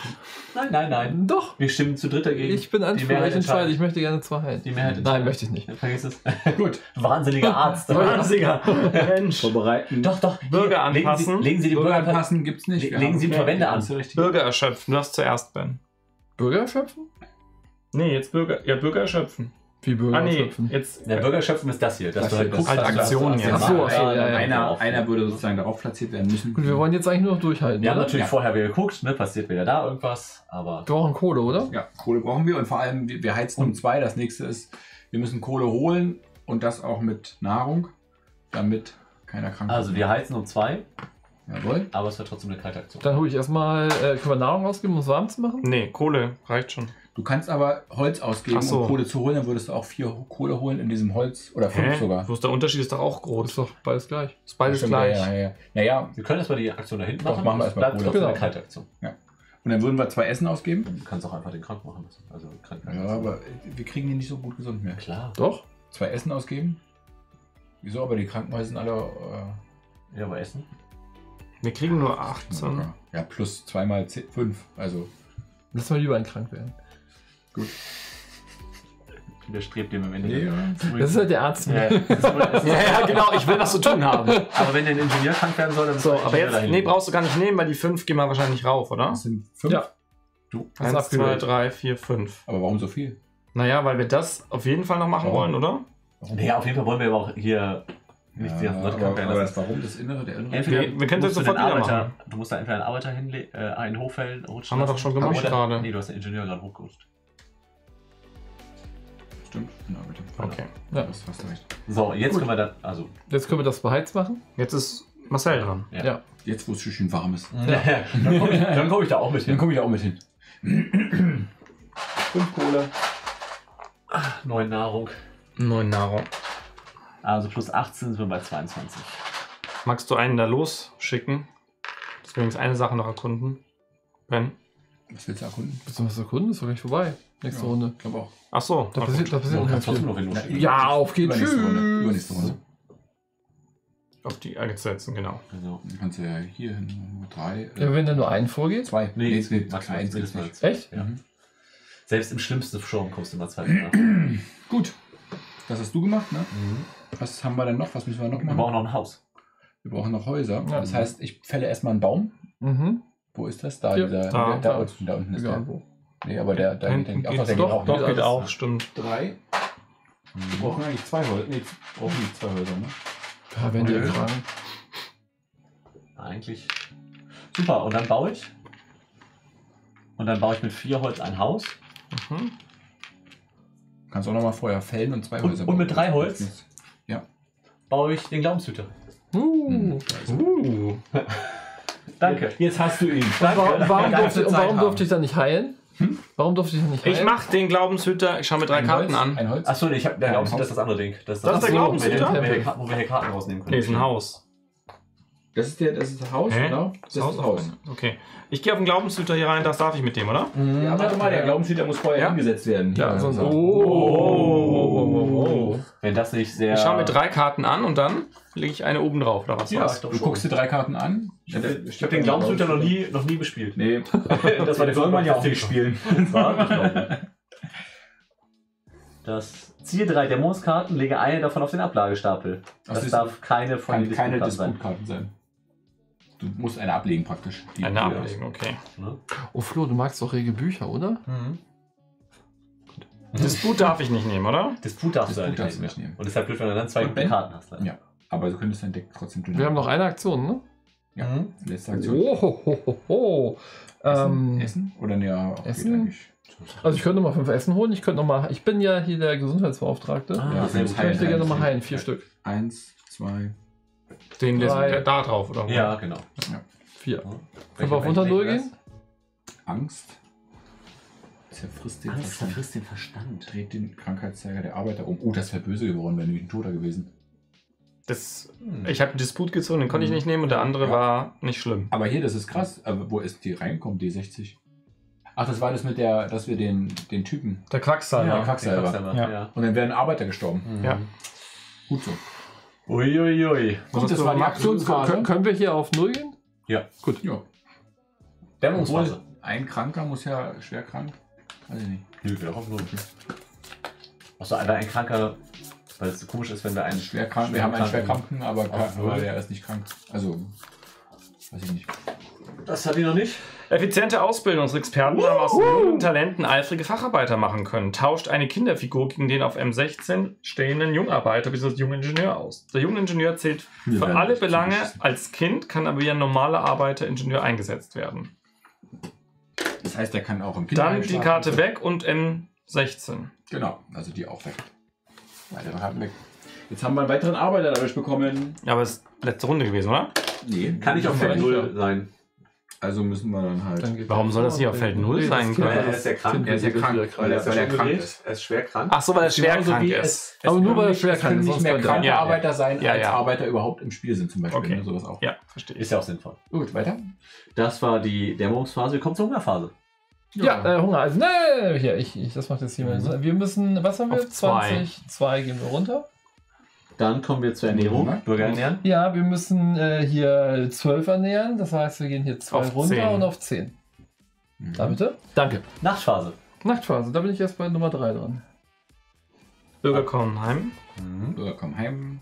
Speaker 3: Nein, nein, nein.
Speaker 2: doch.
Speaker 3: Wir stimmen zu dritt dagegen.
Speaker 2: Ich bin
Speaker 3: Mehrheit
Speaker 2: ich entscheide. Ich möchte gerne zwei heilen.
Speaker 3: Die Mehrheit
Speaker 2: Nein,
Speaker 3: entscheidet.
Speaker 2: möchte ich nicht.
Speaker 3: Vergiss es.
Speaker 4: Gut.
Speaker 3: Wahnsinniger Arzt.
Speaker 1: Wahnsinniger Mensch.
Speaker 4: Vorbereiten.
Speaker 3: Doch, doch.
Speaker 1: Bürger
Speaker 3: Legen
Speaker 1: anpassen.
Speaker 3: Sie, legen Sie die
Speaker 4: Bürger
Speaker 3: Bürger anpassen.
Speaker 4: anpassen gibt's nicht. Wir
Speaker 3: Legen Sie die Verbände an.
Speaker 1: Bürger erschöpfen. Du hast zuerst, Ben.
Speaker 2: Bürger erschöpfen?
Speaker 1: Nee, jetzt Bürger. Ja, Bürger erschöpfen.
Speaker 2: Wie Bürger
Speaker 1: Ah, nee. Jetzt.
Speaker 3: Der Bürger schöpfen ist das hier.
Speaker 4: Das
Speaker 3: halt
Speaker 4: hier,
Speaker 3: guckst,
Speaker 4: das-
Speaker 1: Halt Aktionen jetzt.
Speaker 3: den
Speaker 2: Ach so,
Speaker 3: Markt-
Speaker 2: ach so, ja, ja.
Speaker 4: einer,
Speaker 3: drauf.
Speaker 4: einer würde sozusagen darauf platziert werden müssen.
Speaker 2: Gut, wir wollen jetzt eigentlich nur noch durchhalten.
Speaker 3: Wir haben
Speaker 2: oder?
Speaker 3: natürlich
Speaker 4: Ja.
Speaker 3: vorher wieder geguckt, ne? passiert wieder da irgendwas, aber
Speaker 2: Wir brauchen Kohle, oder?
Speaker 4: Ja, Kohle brauchen wir und vor allem, wir wir heizen um zwei. Das nächste ist, wir müssen Kohle holen und das auch mit Nahrung, damit keiner krank wird.
Speaker 3: also wir heizen um zwei,
Speaker 4: Jawohl.
Speaker 3: aber es wird trotzdem eine kalte Aktion.
Speaker 2: Dann hole ich erstmal, äh, können wir Nahrung ausgeben, um es warm zu machen?
Speaker 1: Nee, Kohle reicht schon.
Speaker 4: Du kannst aber Holz ausgeben,
Speaker 1: so.
Speaker 4: um Kohle zu holen. Dann würdest du auch vier Kohle holen in diesem Holz. Oder fünf
Speaker 1: Hä?
Speaker 4: sogar.
Speaker 1: Bloß der Unterschied ist doch auch
Speaker 2: Ist
Speaker 1: groß.
Speaker 2: doch beides gleich.
Speaker 1: Ist beides
Speaker 4: Stimmt,
Speaker 1: gleich.
Speaker 4: Ja, ja, ja. Naja,
Speaker 3: Wir können erstmal die Aktion da hinten
Speaker 4: Doch,
Speaker 3: machen.
Speaker 4: machen wir
Speaker 3: es
Speaker 4: erstmal Kohle.
Speaker 3: eine
Speaker 2: Genau.
Speaker 3: kalte Aktion.
Speaker 4: und dann würden wir zwei Essen ausgeben.
Speaker 3: Du kannst auch einfach den krank machen lassen. Also krank
Speaker 4: Ja, aber wir kriegen die nicht so gut gesund mehr.
Speaker 3: klar.
Speaker 2: Doch?
Speaker 4: Zwei Essen ausgeben? Wieso? Aber die Krankenhäuser sind alle. Äh,
Speaker 3: Ja, aber Essen.
Speaker 1: Wir kriegen nur 18.
Speaker 4: ja, plus zweimal zehn, fünf. Also.
Speaker 2: Lass mal lieber einen krank werden.
Speaker 3: Der strebt dem am Ende.
Speaker 4: Nee,
Speaker 2: Das ist halt der Arzt.
Speaker 3: Ja, ja.
Speaker 1: Ja, ja, genau. Ich will was zu tun haben.
Speaker 3: aber wenn der Ingenieur krank werden soll, dann
Speaker 1: So, aber jetzt, nee, brauchst du gar nicht nehmen, weil die 5 gehen wir wahrscheinlich rauf, oder?
Speaker 4: Das sind fünf.
Speaker 2: Ja.
Speaker 3: Du.
Speaker 2: Das ist
Speaker 1: 1, 2,
Speaker 2: abgewählt.
Speaker 1: 3, 4, 5.
Speaker 4: Aber warum so viel?
Speaker 1: Naja, weil wir das auf jeden Fall noch machen
Speaker 4: Warum?
Speaker 1: wollen, oder?
Speaker 3: Naja, auf jeden Fall wollen wir aber auch hier nicht die Leute krank
Speaker 4: aber,
Speaker 3: werden
Speaker 4: aber das, warum das Innere, der Innere?
Speaker 3: Entweder
Speaker 1: Wir- wir können das sofort
Speaker 3: Arbeiter,
Speaker 1: machen.
Speaker 3: Du musst da entweder einen Arbeiter hinle äh, einen hochfällen, rutschen
Speaker 1: Haben wir doch schon gemacht gerade.
Speaker 3: Nee, du hast den Ingenieur gerade hochgerutscht.
Speaker 4: Stimmt. Na, bitte.
Speaker 1: Okay.
Speaker 2: Ja.
Speaker 4: Das hast du recht.
Speaker 3: So, jetzt
Speaker 2: Gut.
Speaker 3: können wir dann, also,
Speaker 2: Jetzt können wir das beheizt machen.
Speaker 1: Jetzt ist Marcel dran.
Speaker 3: Ja.
Speaker 2: Ja.
Speaker 4: Jetzt, wo es schön warm ist.
Speaker 3: dann komme ich, dann komm ich da auch mit
Speaker 4: Dann
Speaker 3: hin.
Speaker 4: komme ich da auch mit hin. Fünf Kohle.
Speaker 3: Neue Nahrung.
Speaker 1: Neun Nahrung.
Speaker 3: Also plus 18 sind wir bei 22.
Speaker 1: Magst du einen da losschicken? Dass wir übrigens eine Sache noch erkunden. Ben?
Speaker 4: Was willst du erkunden?
Speaker 2: Bist du was Sekunden? Ist doch gleich vorbei. Nächste
Speaker 4: Ja,
Speaker 2: Runde.
Speaker 4: Ich glaube auch.
Speaker 1: Ach so.
Speaker 2: Da passiert, da passiert
Speaker 3: trotzdem
Speaker 2: viel.
Speaker 3: noch hin.
Speaker 2: Ja, auf geht's.
Speaker 4: Übernächste Runde. Übernächste Runde.
Speaker 1: Auf die eingesetzen, genau.
Speaker 3: Genau.
Speaker 4: Dann kannst du ja hier hin. Drei.
Speaker 2: Ja, wenn da nur einen vorgeht.
Speaker 4: zwei.
Speaker 3: Nee,
Speaker 4: es geht
Speaker 3: maximal
Speaker 4: eins geht's nicht.
Speaker 2: Echt?
Speaker 3: Ja.
Speaker 4: Mhm.
Speaker 3: Selbst im schlimmsten Sturm kommst du immer zwei.
Speaker 4: Gut. Das hast du gemacht, ne?
Speaker 3: Mhm.
Speaker 4: Was haben wir denn noch? Was müssen wir noch
Speaker 3: Wir
Speaker 4: machen?
Speaker 3: brauchen noch ein Haus.
Speaker 4: Wir brauchen noch Häuser.
Speaker 2: Ja.
Speaker 4: Das heißt, ich fälle erstmal einen Baum.
Speaker 2: Mhm.
Speaker 4: Wo ist das? Da,
Speaker 2: Hier.
Speaker 4: dieser,
Speaker 1: Da,
Speaker 4: der, da,
Speaker 1: da.
Speaker 4: unten, da unten ist
Speaker 2: Egal
Speaker 4: der.
Speaker 2: wo.
Speaker 4: Nee, aber der, da geht ach,
Speaker 1: geht's
Speaker 4: der
Speaker 2: doch,
Speaker 4: geht auch.
Speaker 2: doch. Geht
Speaker 1: geht auch, stimmt.
Speaker 4: Drei. Wir brauchen eigentlich zwei Häuser. Nee, brauchen nicht zwei Häuser, ne?
Speaker 2: Ja, wenn die
Speaker 4: Okay.
Speaker 2: fragen.
Speaker 3: Eigentlich. Super, und dann baue ich. Und dann baue ich mit vier Holz ein Haus.
Speaker 1: Mhm.
Speaker 4: Kannst auch nochmal vorher fällen und zwei
Speaker 3: Und-
Speaker 4: Häuser
Speaker 3: und
Speaker 4: bauen.
Speaker 3: mit drei Holz?
Speaker 4: Ja.
Speaker 3: Baue ich den Glaubenshüter.
Speaker 2: Uh.
Speaker 1: Uh.
Speaker 3: Danke.
Speaker 4: Jetzt hast du ihn.
Speaker 2: Warum, warum,
Speaker 4: Ganze
Speaker 2: durfte, warum durfte ich dann nicht heilen? Warum durfte ich dann nicht heilen?
Speaker 1: Ich mach den Glaubenshüter, ich schau mir drei
Speaker 4: Ein
Speaker 1: Karten
Speaker 4: Holz,
Speaker 1: an.
Speaker 4: Ein Holz.
Speaker 3: Achso, ich habe der
Speaker 4: Ja,
Speaker 3: Glaubenshüter, das ist das andere Ding. Das,
Speaker 1: Das ist der
Speaker 2: so,
Speaker 1: Glaubenshüter?
Speaker 3: Wo wir, hier- wo wir hier Karten rausnehmen können.
Speaker 1: Nee, ist ein Haus.
Speaker 4: Das ist, der, das ist das Haus,
Speaker 1: Hä?
Speaker 4: oder? Das ist das Haus.
Speaker 1: Okay. Ich gehe auf den Glaubenshüter hier rein, das darf ich mit dem, oder?
Speaker 4: Ja, warte mal, der Glaubenshüter muss vorher
Speaker 1: Ja?
Speaker 4: hingesetzt werden.
Speaker 2: Ja, sonst.
Speaker 4: so.
Speaker 2: Oh, oh, oh, oh,
Speaker 3: Wenn das nicht sehr.
Speaker 1: Ich schaue mir drei Karten an und dann lege ich eine oben drauf, oder was
Speaker 4: Ja, du
Speaker 3: schon.
Speaker 4: guckst dir drei Karten an.
Speaker 3: Ich habe hab den Glaubenshüter noch nie, noch nie bespielt.
Speaker 4: Nee,
Speaker 3: Das war der
Speaker 4: soll man ja auch nicht spielen.
Speaker 3: Das ziehe drei Dämonskarten, lege eine davon auf den Ablagestapel.
Speaker 4: Das
Speaker 3: Das
Speaker 4: ist-
Speaker 3: darf keine von
Speaker 4: Kann
Speaker 3: den
Speaker 4: keine
Speaker 3: Disputkarten sein.
Speaker 4: Disputkarten sein. Du musst eine ablegen praktisch. Die-
Speaker 1: Eine ablegen, okay.
Speaker 3: Ne?
Speaker 2: oh, Flo, du magst doch rege Bücher, oder?
Speaker 1: Disput darf ich nicht nehmen, oder?
Speaker 3: Disput darfst du
Speaker 4: Disput
Speaker 3: eigentlich
Speaker 4: darfst du
Speaker 3: nicht
Speaker 4: nehmen.
Speaker 3: Und deshalb blöd, wenn du dann zwei
Speaker 4: Ben?
Speaker 3: Karten hast. Dann.
Speaker 4: Ja, aber du könntest dein Deck trotzdem dünner
Speaker 2: Wir haben noch eine Aktion, ne?
Speaker 4: Ja,
Speaker 3: Mhm.
Speaker 4: letzte Aktion.
Speaker 2: Oh, ho, ho, ho, ho.
Speaker 4: Essen?
Speaker 2: Ähm,
Speaker 4: Essen? Oder ne, ja,
Speaker 2: Essen?
Speaker 4: eigentlich.
Speaker 2: Also ich könnte noch mal fünf Essen holen. Ich könnte noch mal. Ich bin ja hier der Gesundheitsbeauftragte.
Speaker 3: Ah,
Speaker 4: Ja,
Speaker 2: ich möchte gerne noch mal
Speaker 4: heilen.
Speaker 2: heilen. Vier Stück.
Speaker 4: Eins, zwei,
Speaker 1: Den der
Speaker 2: Drei.
Speaker 1: da drauf, oder?
Speaker 3: Ja, genau.
Speaker 2: Vier. Können wir auf unter Null gehen?
Speaker 4: Angst. Zerfrisst den
Speaker 3: Angst
Speaker 4: Verstand.
Speaker 3: zerfrisst den Verstand.
Speaker 4: Dreht den Krankheitszeiger der Arbeiter um. Oh, das wäre böse geworden, wäre nämlich ein Toter gewesen.
Speaker 1: Das,
Speaker 3: Hm.
Speaker 1: ich habe einen Disput gezogen, den konnte ich nicht nehmen und der andere
Speaker 4: Ja.
Speaker 1: war nicht schlimm.
Speaker 4: Aber hier, das ist krass. Aber wo ist die reinkommt, D60? Ach, das war das mit der, dass wir den, den Typen.
Speaker 1: Der Quacksalber.
Speaker 4: Ja, Quacksalber,
Speaker 1: Ja.
Speaker 3: ja.
Speaker 4: Und dann wären Arbeiter gestorben.
Speaker 3: Mhm.
Speaker 1: Ja.
Speaker 4: Gut so.
Speaker 3: Uiuiui.
Speaker 1: Was
Speaker 4: Gut,
Speaker 1: hast
Speaker 4: das war die? Aktionsphase.
Speaker 2: Können, können wir hier auf Null gehen?
Speaker 4: Ja.
Speaker 3: Dämmerungsphase.
Speaker 4: Obwohl, ein Kranker muss ja schwer krank. Weiß ich nicht.
Speaker 3: Nö, wir auch nur. Achso, aber ein Kranker, weil es so komisch ist, wenn wir einen
Speaker 4: Schwer krank. Wir haben einen
Speaker 3: Schwerkranken-
Speaker 4: aber,
Speaker 3: Auf
Speaker 4: aber
Speaker 3: Null.
Speaker 4: der ist nicht krank. Also, weiß ich nicht.
Speaker 3: Das hat die noch nicht.
Speaker 1: Effiziente Ausbildungsexperten haben aus jungen Talenten eifrige Facharbeiter machen können. Tauscht eine Kinderfigur gegen den auf M16 stehenden Jungarbeiter bzw. jungen Ingenieur aus. Der junge Ingenieur zählt
Speaker 4: Wir
Speaker 1: für alle Belange als Kind, kann aber wie ein normaler Arbeiter-Ingenieur eingesetzt werden.
Speaker 4: Das heißt, der kann auch im
Speaker 1: Dann die Karte
Speaker 4: schlafen.
Speaker 1: weg und M16.
Speaker 4: Genau, also die auch weg. Weitere Karten weg. Jetzt haben wir einen weiteren Arbeiter dadurch bekommen.
Speaker 1: Aber es ist letzte Runde gewesen, oder?
Speaker 4: Nee.
Speaker 3: Kann ich auf Feld 0 sein.
Speaker 4: Also müssen wir dann halt.
Speaker 2: Dann
Speaker 1: Warum soll das nicht auf Feld null
Speaker 2: Nee,
Speaker 1: sein
Speaker 2: das
Speaker 1: können?
Speaker 3: Er ist ja krank.
Speaker 4: Er ist ja krank, weil er, weil er krank ist.
Speaker 3: Er ist schwer krank.
Speaker 1: Ach so, weil er schwer krank ist.
Speaker 4: Es, es
Speaker 2: Aber nur weil er
Speaker 4: nicht-
Speaker 2: schwer
Speaker 4: es
Speaker 2: krank
Speaker 4: können
Speaker 2: ist,
Speaker 4: nicht mehr kranke
Speaker 1: Ja, ja.
Speaker 4: Arbeiter sein,
Speaker 1: Ja,
Speaker 4: als
Speaker 1: ja.
Speaker 4: Arbeiter überhaupt im Spiel sind zum Beispiel.
Speaker 1: Okay.
Speaker 4: Ne, sowas auch.
Speaker 1: Ja, verstehe ich.
Speaker 3: Ist ja auch sinnvoll.
Speaker 4: Gut, weiter.
Speaker 3: Das war die Dämmerungsphase. Wir kommen zur Hungerphase.
Speaker 2: Ja, äh, Hunger. Also, ne, hier, ich, ich, das macht jetzt hier mal. Wir müssen, was haben wir?
Speaker 1: Auf zwei.
Speaker 2: 20, 2 gehen wir runter.
Speaker 3: Dann kommen wir zur Ernährung. Bürger ernähren.
Speaker 2: Ja, wir müssen äh, hier 12 ernähren. Das heißt, wir gehen hier 2
Speaker 1: Auf
Speaker 2: runter
Speaker 1: 10.
Speaker 2: und auf 10.
Speaker 4: Mhm.
Speaker 2: Da bitte? Danke.
Speaker 3: Nachtphase.
Speaker 2: Nachtphase, da bin ich erst bei Nummer 3 dran.
Speaker 1: Bürger kommen heim.
Speaker 3: Mhm.
Speaker 4: So, komm heim.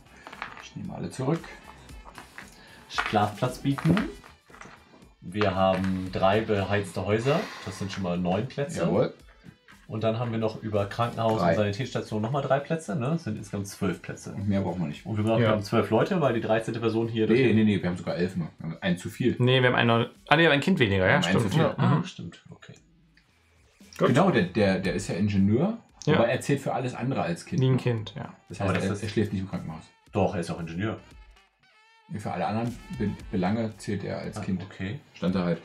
Speaker 4: Ich nehme alle zurück.
Speaker 3: Schlafplatz bieten. Wir haben drei beheizte Häuser. Das sind schon mal neun Plätze.
Speaker 4: Jawohl.
Speaker 3: Und dann haben wir noch über Krankenhaus
Speaker 4: Drei.
Speaker 3: und Sanitätsstation nochmal drei Plätze. Ne? Das sind insgesamt zwölf Plätze.
Speaker 4: Mehr brauchen wir nicht.
Speaker 3: Und wir brauchen
Speaker 1: Ja.
Speaker 3: wir haben zwölf Leute, weil die 13. Person hier
Speaker 4: Nee, nee, nee, wir haben sogar elf. Mal. Ein zu viel.
Speaker 1: Nee, wir haben ein, Neu- ah, nee, wir haben ein Kind weniger, ja,
Speaker 4: Ein
Speaker 1: stimmt.
Speaker 4: zu viel.
Speaker 2: Ja.
Speaker 3: Ah, stimmt. Okay.
Speaker 1: Gut.
Speaker 4: Genau, der, der, der ist ja Ingenieur,
Speaker 1: Ja.
Speaker 4: aber er zählt für alles andere als Kind.
Speaker 1: Wie ein Kind, ja.
Speaker 4: Das
Speaker 3: Aber
Speaker 4: heißt,
Speaker 3: das
Speaker 4: er,
Speaker 3: ist-
Speaker 4: er schläft nicht im Krankenhaus.
Speaker 3: Doch, er ist auch Ingenieur.
Speaker 4: Für alle anderen Be Belange zählt er als
Speaker 3: Ah,
Speaker 4: Kind.
Speaker 3: Okay.
Speaker 4: Stand da halt.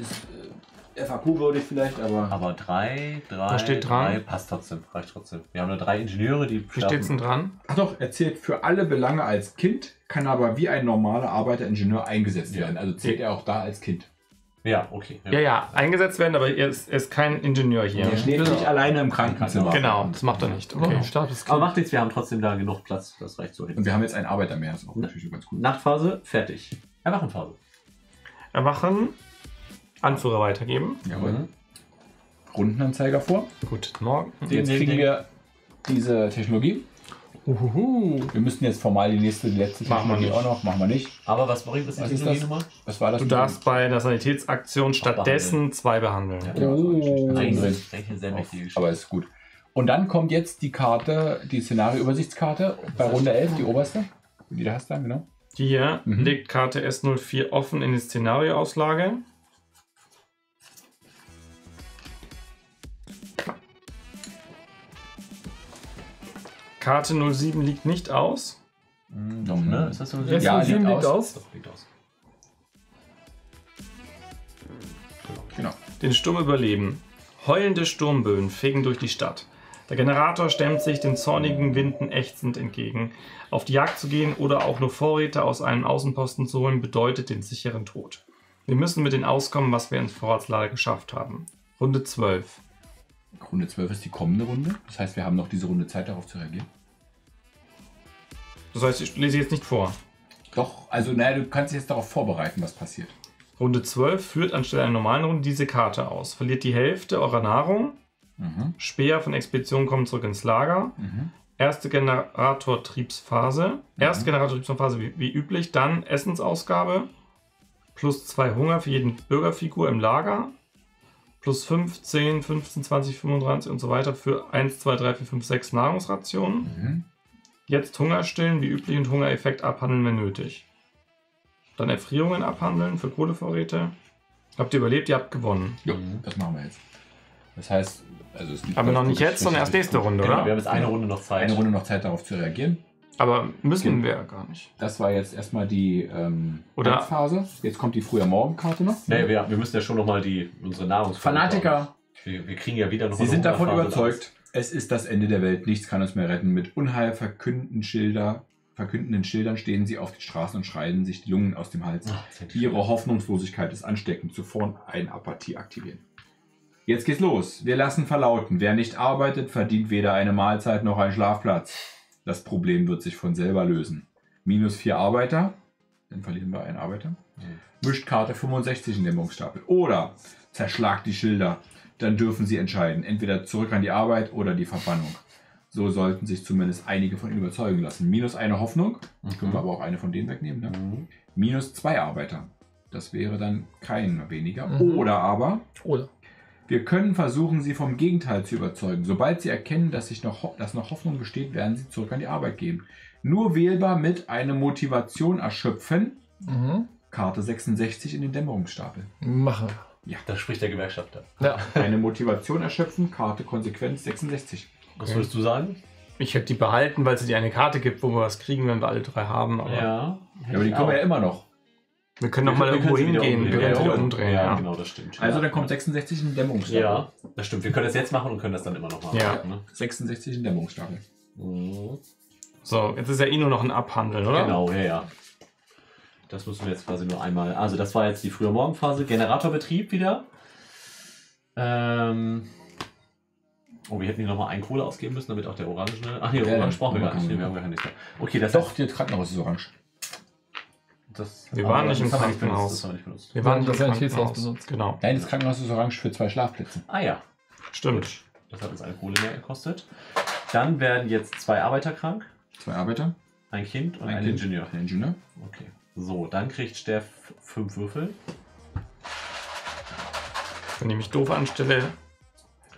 Speaker 4: Ist äh, FAQ-würdig vielleicht, aber.
Speaker 3: Aber drei, drei,
Speaker 1: Was steht dran?
Speaker 3: drei passt trotzdem, reicht trotzdem. Wir haben nur drei Ingenieure, die
Speaker 1: Wie steht's denn dran?
Speaker 4: Ach doch, er zählt für alle Belange als Kind, kann aber wie ein normaler Arbeiter-Ingenieur eingesetzt
Speaker 3: Ja.
Speaker 4: werden. Also zählt er auch da als Kind.
Speaker 3: Ja, okay.
Speaker 1: Ja, ja, eingesetzt werden, aber er ist, er ist kein Ingenieur hier.
Speaker 4: Er schläft
Speaker 2: Genau.
Speaker 4: nicht alleine im Krankenzimmer.
Speaker 1: Genau, das macht er nicht.
Speaker 2: Okay.
Speaker 1: Okay.
Speaker 2: Status
Speaker 3: Aber macht nichts, wir haben trotzdem da genug Platz. Das reicht so hin.
Speaker 4: Und wir haben jetzt einen Arbeiter mehr, das ist auch natürlich ganz gut.
Speaker 3: Nachtphase, fertig. Erwachenphase.
Speaker 1: Erwachen, Anführer weitergeben.
Speaker 4: Jawohl.
Speaker 3: Mhm.
Speaker 4: Rundenanzeiger vor.
Speaker 1: Guten Morgen.
Speaker 4: Jetzt kriegen wir diese Technologie.
Speaker 2: Uhuhu.
Speaker 4: Wir müssen jetzt formal die nächste, die letzte
Speaker 1: Machen wir
Speaker 4: Technologie
Speaker 1: nicht.
Speaker 4: auch noch. Machen wir nicht.
Speaker 3: Aber was bringt das
Speaker 4: Was ist das? Was war das?
Speaker 1: Du darfst bei der Sanitätsaktion stattdessen zwei behandeln.
Speaker 3: Ja.
Speaker 2: Oh.
Speaker 4: Nein.
Speaker 3: Ist eine sehr mächtige.
Speaker 4: Aber ist gut. Und dann kommt jetzt die Karte, die Szenario-Übersichtskarte bei Runde 11, die oberste. Die du hast dann, genau.
Speaker 1: Die hier
Speaker 4: Mhm.
Speaker 1: legt Karte S04 offen in die Szenarioauslage. Karte 07 liegt nicht aus.
Speaker 3: Hm, Doch, ne? Ist das so?
Speaker 2: Rest
Speaker 4: Ja,
Speaker 2: 07
Speaker 4: liegt
Speaker 2: liegt
Speaker 4: aus.
Speaker 2: aus.
Speaker 3: Doch, liegt aus.
Speaker 4: Genau.
Speaker 1: Den Sturm überleben. Heulende Sturmböen fegen durch die Stadt. Der Generator stemmt sich den zornigen Winden ächzend entgegen. Auf die Jagd zu gehen oder auch nur Vorräte aus einem Außenposten zu holen, bedeutet den sicheren Tod. Wir müssen mit den auskommen, was wir ins Vorratslager geschafft haben. Runde 12.
Speaker 4: Runde 12 ist die kommende Runde. Das heißt, wir haben noch diese Runde Zeit, darauf zu reagieren.
Speaker 1: Das heißt, ich lese jetzt nicht vor.
Speaker 4: Doch, also naja, du kannst dich jetzt darauf vorbereiten, was passiert.
Speaker 1: Runde 12 führt anstelle einer normalen Runde diese Karte aus. Verliert die Hälfte eurer Nahrung.
Speaker 4: Mhm.
Speaker 1: Speer von Expedition kommen zurück ins Lager.
Speaker 4: Mhm.
Speaker 1: Erste Generatortriebsphase. Erste Generatortriebsphase wie, wie üblich. Dann Essensausgabe. Plus 2 Hunger für jeden Bürgerfigur im Lager. Plus 5, 10, 15, 20, 35 und so weiter für 1, 2, 3, 4, 5, 6 Nahrungsrationen.
Speaker 4: Mhm.
Speaker 1: Jetzt Hunger stillen wie üblich und Hungereffekt abhandeln, wenn nötig. Dann Erfrierungen abhandeln für Kohlevorräte. Habt ihr überlebt, ihr habt gewonnen.
Speaker 4: Jo, das machen wir jetzt. Das heißt, also es liegt
Speaker 1: Aber noch nicht jetzt, sondern erst nächste Runde,
Speaker 3: Genau,
Speaker 1: oder?
Speaker 3: wir haben jetzt eine Runde noch Zeit.
Speaker 4: Eine Runde noch Zeit, darauf zu reagieren.
Speaker 1: Aber müssen wir gar nicht.
Speaker 4: Das war jetzt erstmal die ähm,
Speaker 1: Oder-
Speaker 4: Phase. Jetzt kommt die früher Morgenkarte noch.
Speaker 3: Nee, wir, wir müssen ja schon nochmal die, unsere Nahrungsvorräte
Speaker 4: Fanatiker.
Speaker 3: Wir, wir kriegen ja wieder noch
Speaker 4: Sie
Speaker 3: eine
Speaker 4: sind davon
Speaker 3: Hungerphase
Speaker 4: überzeugt, es ist das Ende der Welt, nichts kann uns mehr retten. Mit Unheil verkündenden, Schilder, verkündenden Schildern stehen sie auf den Straßen und schreien sich die Lungen aus dem Hals.
Speaker 3: das ich
Speaker 4: Ihre. Hoffnungslosigkeit ist ansteckend. Sofort eine Apathie aktivieren. Jetzt geht's los. Wir lassen verlauten. Wer nicht arbeitet, verdient weder eine Mahlzeit noch einen Schlafplatz. Das Problem wird sich von selber lösen. Minus vier Arbeiter. Dann verlieren wir einen Arbeiter. Mischt Karte 65 in den Dämmungsstapel. Oder zerschlagt die Schilder. Dann dürfen sie entscheiden. Entweder zurück an die Arbeit oder die Verbannung. So sollten sich zumindest einige von ihnen überzeugen lassen. Minus eine Hoffnung. Können wir aber auch eine von denen wegnehmen. Ne?
Speaker 3: Mhm.
Speaker 4: minus zwei Arbeiter. Das wäre dann kein weniger.
Speaker 2: Mhm.
Speaker 4: Oder aber,
Speaker 2: Oder?
Speaker 4: Wir können versuchen, sie vom Gegenteil zu überzeugen. Sobald sie erkennen, dass, sich noch, dass noch Hoffnung besteht, werden sie zurück an die Arbeit gehen. Nur wählbar mit einer Motivation erschöpfen.
Speaker 2: Mhm.
Speaker 4: Karte 66 in den Dämmerungsstapel.
Speaker 2: Mache.
Speaker 3: Da spricht der Gewerkschafter.
Speaker 2: Ja.
Speaker 4: Eine Motivation erschöpfen, Karte Konsequenz 66.
Speaker 3: Was würdest du sagen?
Speaker 1: Ich hätte die behalten, weil es die eine Karte gibt, wo wir was kriegen, wenn wir alle drei haben. Aber
Speaker 3: Ja.
Speaker 4: Ja, aber die kommen wir ja immer noch.
Speaker 1: Wir können noch mal
Speaker 3: Wir
Speaker 1: irgendwo
Speaker 3: können sie wieder
Speaker 1: hingehen. Wir können wieder umdrehen.
Speaker 3: Ja,
Speaker 1: Ja,
Speaker 3: genau, das stimmt.
Speaker 4: Also
Speaker 3: ja.
Speaker 4: dann kommt 66 in den Dämmerungsstapel.
Speaker 3: Ja, das stimmt. Wir können das jetzt machen und können das dann immer noch machen.
Speaker 1: Ja.
Speaker 3: Ne?
Speaker 4: 66 in den Dämmerungsstapel.
Speaker 3: Mhm.
Speaker 1: So, jetzt ist ja eh nur noch ein Abhandeln, oder?
Speaker 3: Genau, ja, ja. Das müssen wir jetzt quasi nur einmal. Also, das war jetzt die frühe Morgenphase. Generatorbetrieb wieder. Ähm. Oh, wir hätten hier nochmal einen Kohle ausgeben müssen, damit auch der Orangene. Ach nee,
Speaker 4: Ja,
Speaker 3: Orange
Speaker 4: ja.
Speaker 3: brauchen wir gar nicht. Wir haben gar. Okay, das
Speaker 4: Doch, das Krankenhaus ist orange.
Speaker 3: Das,
Speaker 1: Wir waren nicht im
Speaker 3: das haben wir nicht
Speaker 1: Krankenhaus.
Speaker 3: benutzt, Das haben wir nicht benutzt.
Speaker 1: Wir waren
Speaker 2: Das
Speaker 1: nicht im Krankenhaus.
Speaker 2: benutzt.
Speaker 1: Genau.
Speaker 4: Nein, das Krankenhaus ist orange für zwei Schlafplätze.
Speaker 3: Ah ja,
Speaker 1: Stimmt.
Speaker 3: das hat uns eine Kohle mehr gekostet. Dann werden jetzt zwei Arbeiter krank,
Speaker 4: Zwei Arbeiter,
Speaker 3: ein Kind und
Speaker 4: ein,
Speaker 3: ein,
Speaker 4: Kind,
Speaker 3: Ingenieur.
Speaker 4: Ein Ingenieur.
Speaker 3: Okay. So, dann kriegt Steff fünf Würfel.
Speaker 1: Wenn ich mich doof anstelle,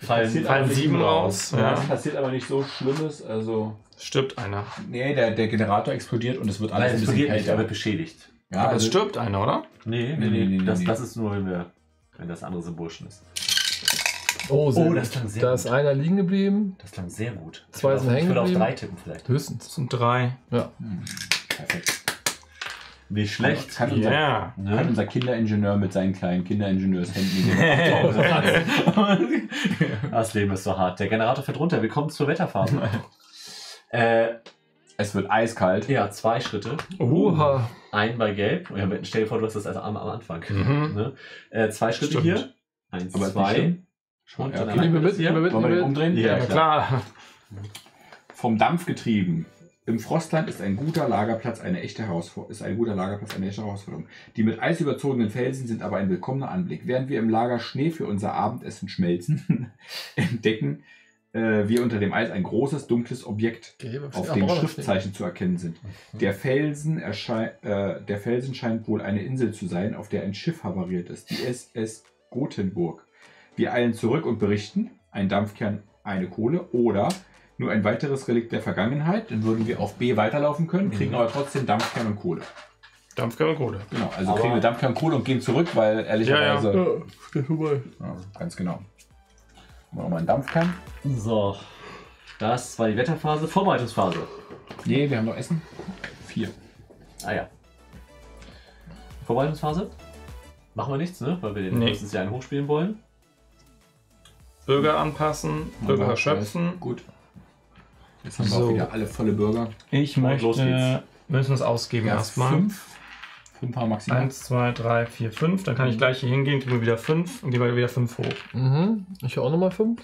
Speaker 3: Fallen,
Speaker 1: fallen sieben raus.
Speaker 4: Ja.
Speaker 1: Ja.
Speaker 4: Es passiert aber nicht so Schlimmes. Also.
Speaker 1: Stirbt einer.
Speaker 4: Nee, der, der Generator explodiert und es wird
Speaker 3: Nein,
Speaker 4: alles
Speaker 3: es
Speaker 4: ein bisschen
Speaker 3: explodiert nicht,
Speaker 4: kälter.
Speaker 3: er wird beschädigt.
Speaker 4: ja,
Speaker 1: Aber es
Speaker 4: also,
Speaker 1: stirbt einer, oder?
Speaker 3: Nee,
Speaker 4: Nee, nee, nee,
Speaker 3: das,
Speaker 4: nee.
Speaker 3: das ist nur, wenn, wir, wenn das andere Symbol schon ist.
Speaker 2: Oh, sehr
Speaker 3: Oh,
Speaker 2: gut.
Speaker 3: das klang sehr
Speaker 2: Da
Speaker 3: gut.
Speaker 2: ist einer liegen geblieben.
Speaker 3: Das klang sehr gut. Ich
Speaker 2: Zwei
Speaker 3: würde
Speaker 2: sind
Speaker 3: auf- Ich
Speaker 2: hängen
Speaker 3: würde auf
Speaker 2: geblieben.
Speaker 3: drei tippen vielleicht.
Speaker 2: Höchstens.
Speaker 1: Das sind drei.
Speaker 2: Ja.
Speaker 4: perfekt.
Speaker 3: Nicht schlecht.
Speaker 4: Kann, unser,
Speaker 1: Ja.
Speaker 4: kann
Speaker 3: Ne?
Speaker 4: unser Kinderingenieur mit seinen kleinen Kinderingenieurshänden in den
Speaker 3: Das Leben ist so hart. Der Generator fährt runter. Willkommen zur Wetterphase. äh,
Speaker 4: Es wird eiskalt.
Speaker 3: ja, zwei Schritte.
Speaker 2: Oha.
Speaker 3: Ein bei Gelb. Ja, stell dir vor, du hast das also am, am Anfang.
Speaker 1: Mhm.
Speaker 3: Ne? Äh, zwei Schritte
Speaker 1: Stimmt.
Speaker 3: hier. Eins,
Speaker 4: Aber
Speaker 3: zwei. Und
Speaker 4: Ja, okay.
Speaker 2: Nehmen wir mit, nehmen wir mit,
Speaker 4: Wollen wir umdrehen?
Speaker 3: Ja,
Speaker 1: Ja, klar.
Speaker 4: Vom Dampf getrieben. Im Frostland ist ein guter Lagerplatz eine echte Herausforderung. Ist ein guter Lagerplatz eine echte Herausforderung. Die mit Eis überzogenen Felsen sind aber ein willkommener Anblick. Während wir im Lager Schnee für unser Abendessen schmelzen, entdecken äh, wir unter dem Eis ein großes dunkles Objekt, auf dem Schriftzeichen zu erkennen sind. Der Felsen, äh, der Felsen scheint wohl eine Insel zu sein, auf der ein Schiff havariert ist, die SS Gothenburg. Wir eilen zurück und berichten, ein Dampfkern, eine Kohle oder nur ein weiteres Relikt der Vergangenheit. Dann würden wir auf B weiterlaufen können, kriegen
Speaker 3: Mhm.
Speaker 4: aber trotzdem Dampfkern und Kohle.
Speaker 1: Dampfkerne und Kohle.
Speaker 4: Genau, also
Speaker 3: Aber-
Speaker 4: kriegen wir Dampfkern und Kohle und gehen zurück, weil ehrlicherweise. Ja,
Speaker 2: Ja, vorbei.
Speaker 4: ganz genau. Machen wir nochmal einen Dampfkern.
Speaker 3: So. Das war die Wetterphase. Vorbereitungsphase.
Speaker 4: Nee, wir haben noch Essen. Vier.
Speaker 3: Ah ja. Vorbereitungsphase. Machen wir nichts, ne? Weil wir den
Speaker 1: Nee.
Speaker 3: nächstes Jahr einen hochspielen wollen.
Speaker 1: Bürger anpassen, Bürger erschöpfen.
Speaker 4: Gut. Jetzt haben wir
Speaker 1: So.
Speaker 4: auch wieder alle volle Bürger.
Speaker 1: Ich
Speaker 3: Und
Speaker 1: möchte.
Speaker 3: los geht's.
Speaker 1: Müssen es ausgeben
Speaker 4: Ja,
Speaker 1: erstmal.
Speaker 4: Fünf. Fünf haben maximal.
Speaker 1: Eins, zwei, drei, vier, fünf. Dann kann ich gleich hier hingehen, kriegen wir wieder fünf und wir wieder fünf hoch.
Speaker 2: Mhm. Ich auch nochmal fünf.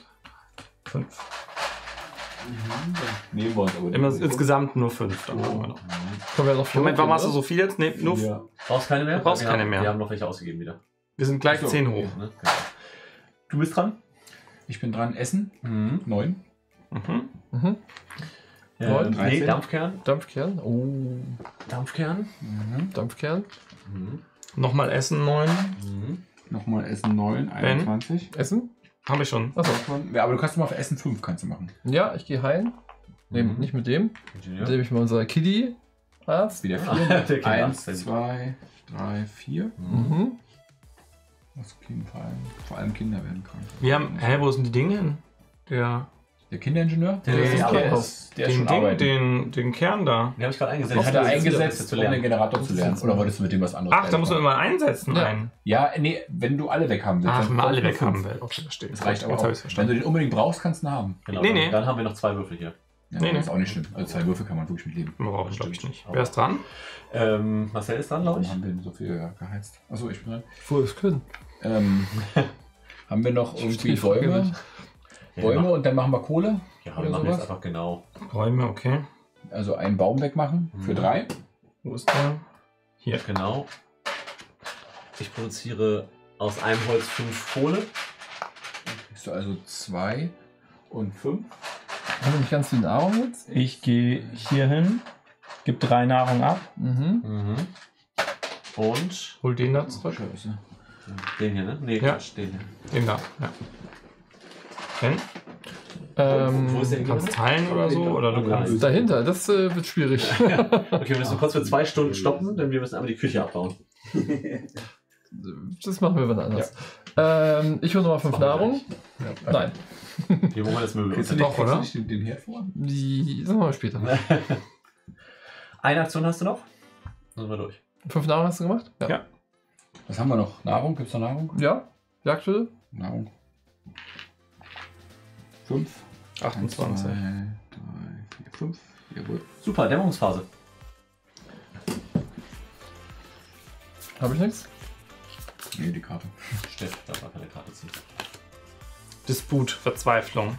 Speaker 1: Fünf.
Speaker 4: Nehmen wir uns aber
Speaker 1: Immer insgesamt nur fünf. Dann haben wir noch.
Speaker 2: Können wir noch vier
Speaker 1: Moment, warum hast du
Speaker 2: oder?
Speaker 1: so viel jetzt? Nee, nur
Speaker 4: Ja.
Speaker 3: Brauchst keine mehr?
Speaker 1: Du brauchst
Speaker 3: Wir
Speaker 1: keine
Speaker 3: haben,
Speaker 1: mehr.
Speaker 3: Wir haben noch welche ausgegeben wieder.
Speaker 1: Wir sind gleich
Speaker 4: so,
Speaker 1: zehn hoch.
Speaker 3: Ne? Du bist dran.
Speaker 4: Ich bin dran. Essen.
Speaker 3: Mhm.
Speaker 4: Neun.
Speaker 1: Mhm.
Speaker 2: Mhm.
Speaker 3: Ähm, nee,
Speaker 4: 13.
Speaker 3: Dampfkern.
Speaker 2: Dampfkern. Oh,
Speaker 3: Dampfkern.
Speaker 4: Mhm.
Speaker 2: Dampfkern.
Speaker 3: Mhm.
Speaker 1: Nochmal Essen neun.
Speaker 3: Mhm.
Speaker 4: Nochmal Essen neun. 21.
Speaker 2: Essen?
Speaker 1: Habe ich schon.
Speaker 2: Achso.
Speaker 4: Ja, aber du kannst mal für Essen fünf kannst du machen.
Speaker 2: Ja, ich gehe heim. Nee,
Speaker 3: Mhm.
Speaker 2: nicht mit dem.
Speaker 3: Ingenieur.
Speaker 2: Mit dem ich mal unser Kiddie Arzt.
Speaker 4: Wieder
Speaker 3: Ah,
Speaker 4: vier.
Speaker 3: der Kinder.
Speaker 4: Eins, zwei, drei, vier.
Speaker 3: Mhm.
Speaker 4: Das Kind, vor, allem, Kinder werden krank.
Speaker 1: Wir haben. Hä, wo sind die Dinge hin? Der.
Speaker 4: Der Kinderingenieur?
Speaker 3: Der
Speaker 1: Den-
Speaker 3: ist
Speaker 4: der ist, der ist
Speaker 1: den,
Speaker 4: schon
Speaker 1: Ding, den, den Kern da.
Speaker 3: Den habe ich gerade eingesetzt.
Speaker 4: Den hat er
Speaker 3: Das ist
Speaker 4: eingesetzt,
Speaker 3: zu
Speaker 4: um den. Generator zu lernen. Oder wolltest du mit dem was anderes
Speaker 1: Ach, da muss man immer einsetzen.
Speaker 2: Ja.
Speaker 1: Einen.
Speaker 4: Ja, nee, wenn du alle weg haben willst.
Speaker 1: Ach,
Speaker 4: dann
Speaker 1: wenn man alle weg
Speaker 4: du
Speaker 1: haben
Speaker 4: fünf.
Speaker 1: will. Okay, verstehe.
Speaker 4: Das reicht aber auch. Wenn du den unbedingt brauchst, kannst du ihn haben.
Speaker 3: Genau,
Speaker 1: Nee,
Speaker 3: dann,
Speaker 1: nee.
Speaker 3: dann haben wir noch zwei Würfel hier.
Speaker 4: Ja,
Speaker 1: Nee,
Speaker 4: das ist
Speaker 1: nee.
Speaker 4: auch nicht schlimm. Also zwei Würfel kann man wirklich mit leben.
Speaker 1: Wir brauchen, glaube ich, nicht. Wer ist dran?
Speaker 3: Ähm, Marcel ist dran, glaube
Speaker 4: Warum
Speaker 3: ich.
Speaker 4: haben wir denn so viel geheizt? Achso, ich bin dran.
Speaker 2: Volles Können.
Speaker 4: Ähm, haben wir noch irgendwie Bäume? Bäume
Speaker 3: wir
Speaker 4: und dann machen wir Kohle?
Speaker 3: machen- Ja, wir
Speaker 4: oder
Speaker 3: machen jetzt
Speaker 4: sowas?
Speaker 3: einfach genau.
Speaker 1: Räume, okay.
Speaker 4: Also einen Baum wegmachen für
Speaker 3: Mhm.
Speaker 4: drei.
Speaker 1: Wo ist der? Hier.
Speaker 3: Genau. Ich produziere aus einem Holz fünf Kohle.
Speaker 4: Kriegst du also zwei und fünf.
Speaker 2: Haben wir nicht ganz viel Nahrung jetzt?
Speaker 1: Ich gehe hier hin, gebe drei Nahrung ab,
Speaker 2: Mhm.
Speaker 3: Mhm. Und
Speaker 1: hol den da zurück.
Speaker 4: Scheiße.
Speaker 3: den hier, ne? Nee,
Speaker 1: Ja.
Speaker 3: Quatsch, den hier.
Speaker 1: Den da, ja. Den?
Speaker 2: Ähm,
Speaker 3: Wo ist der
Speaker 1: Kannst teilen oder so? Oder du kannst.
Speaker 2: dahinter, das äh, wird schwierig.
Speaker 3: Okay, wir müssen kurz für zwei Stunden stoppen, denn wir müssen einmal die Küche abbauen.
Speaker 2: das machen wir wann anders. Ähm, ich hole nochmal fünf Nahrung. Nein,
Speaker 3: Hier wollen wir das Möbel
Speaker 4: Kriegst du nicht,
Speaker 1: Doch,
Speaker 4: du
Speaker 1: oder?
Speaker 4: nicht den, Herd vor?
Speaker 2: die das machen wir später.
Speaker 3: Eine Aktion hast du noch? Dann sind wir durch.
Speaker 2: Fünf Nahrung hast du gemacht?
Speaker 1: Ja.
Speaker 4: Was haben wir noch? Nahrung? Gibt es noch Nahrung?
Speaker 2: Ja? Jagdhütte?
Speaker 4: Nahrung. Fünf.
Speaker 1: 28.
Speaker 4: Eins, zwei, drei, vier, fünf. Jawohl.
Speaker 3: Super, Dämmerungsphase.
Speaker 2: Habe ich nichts?
Speaker 4: Nee, die Karte.
Speaker 3: Steff, darf man keine Karte ziehen.
Speaker 1: Disput, Verzweiflung.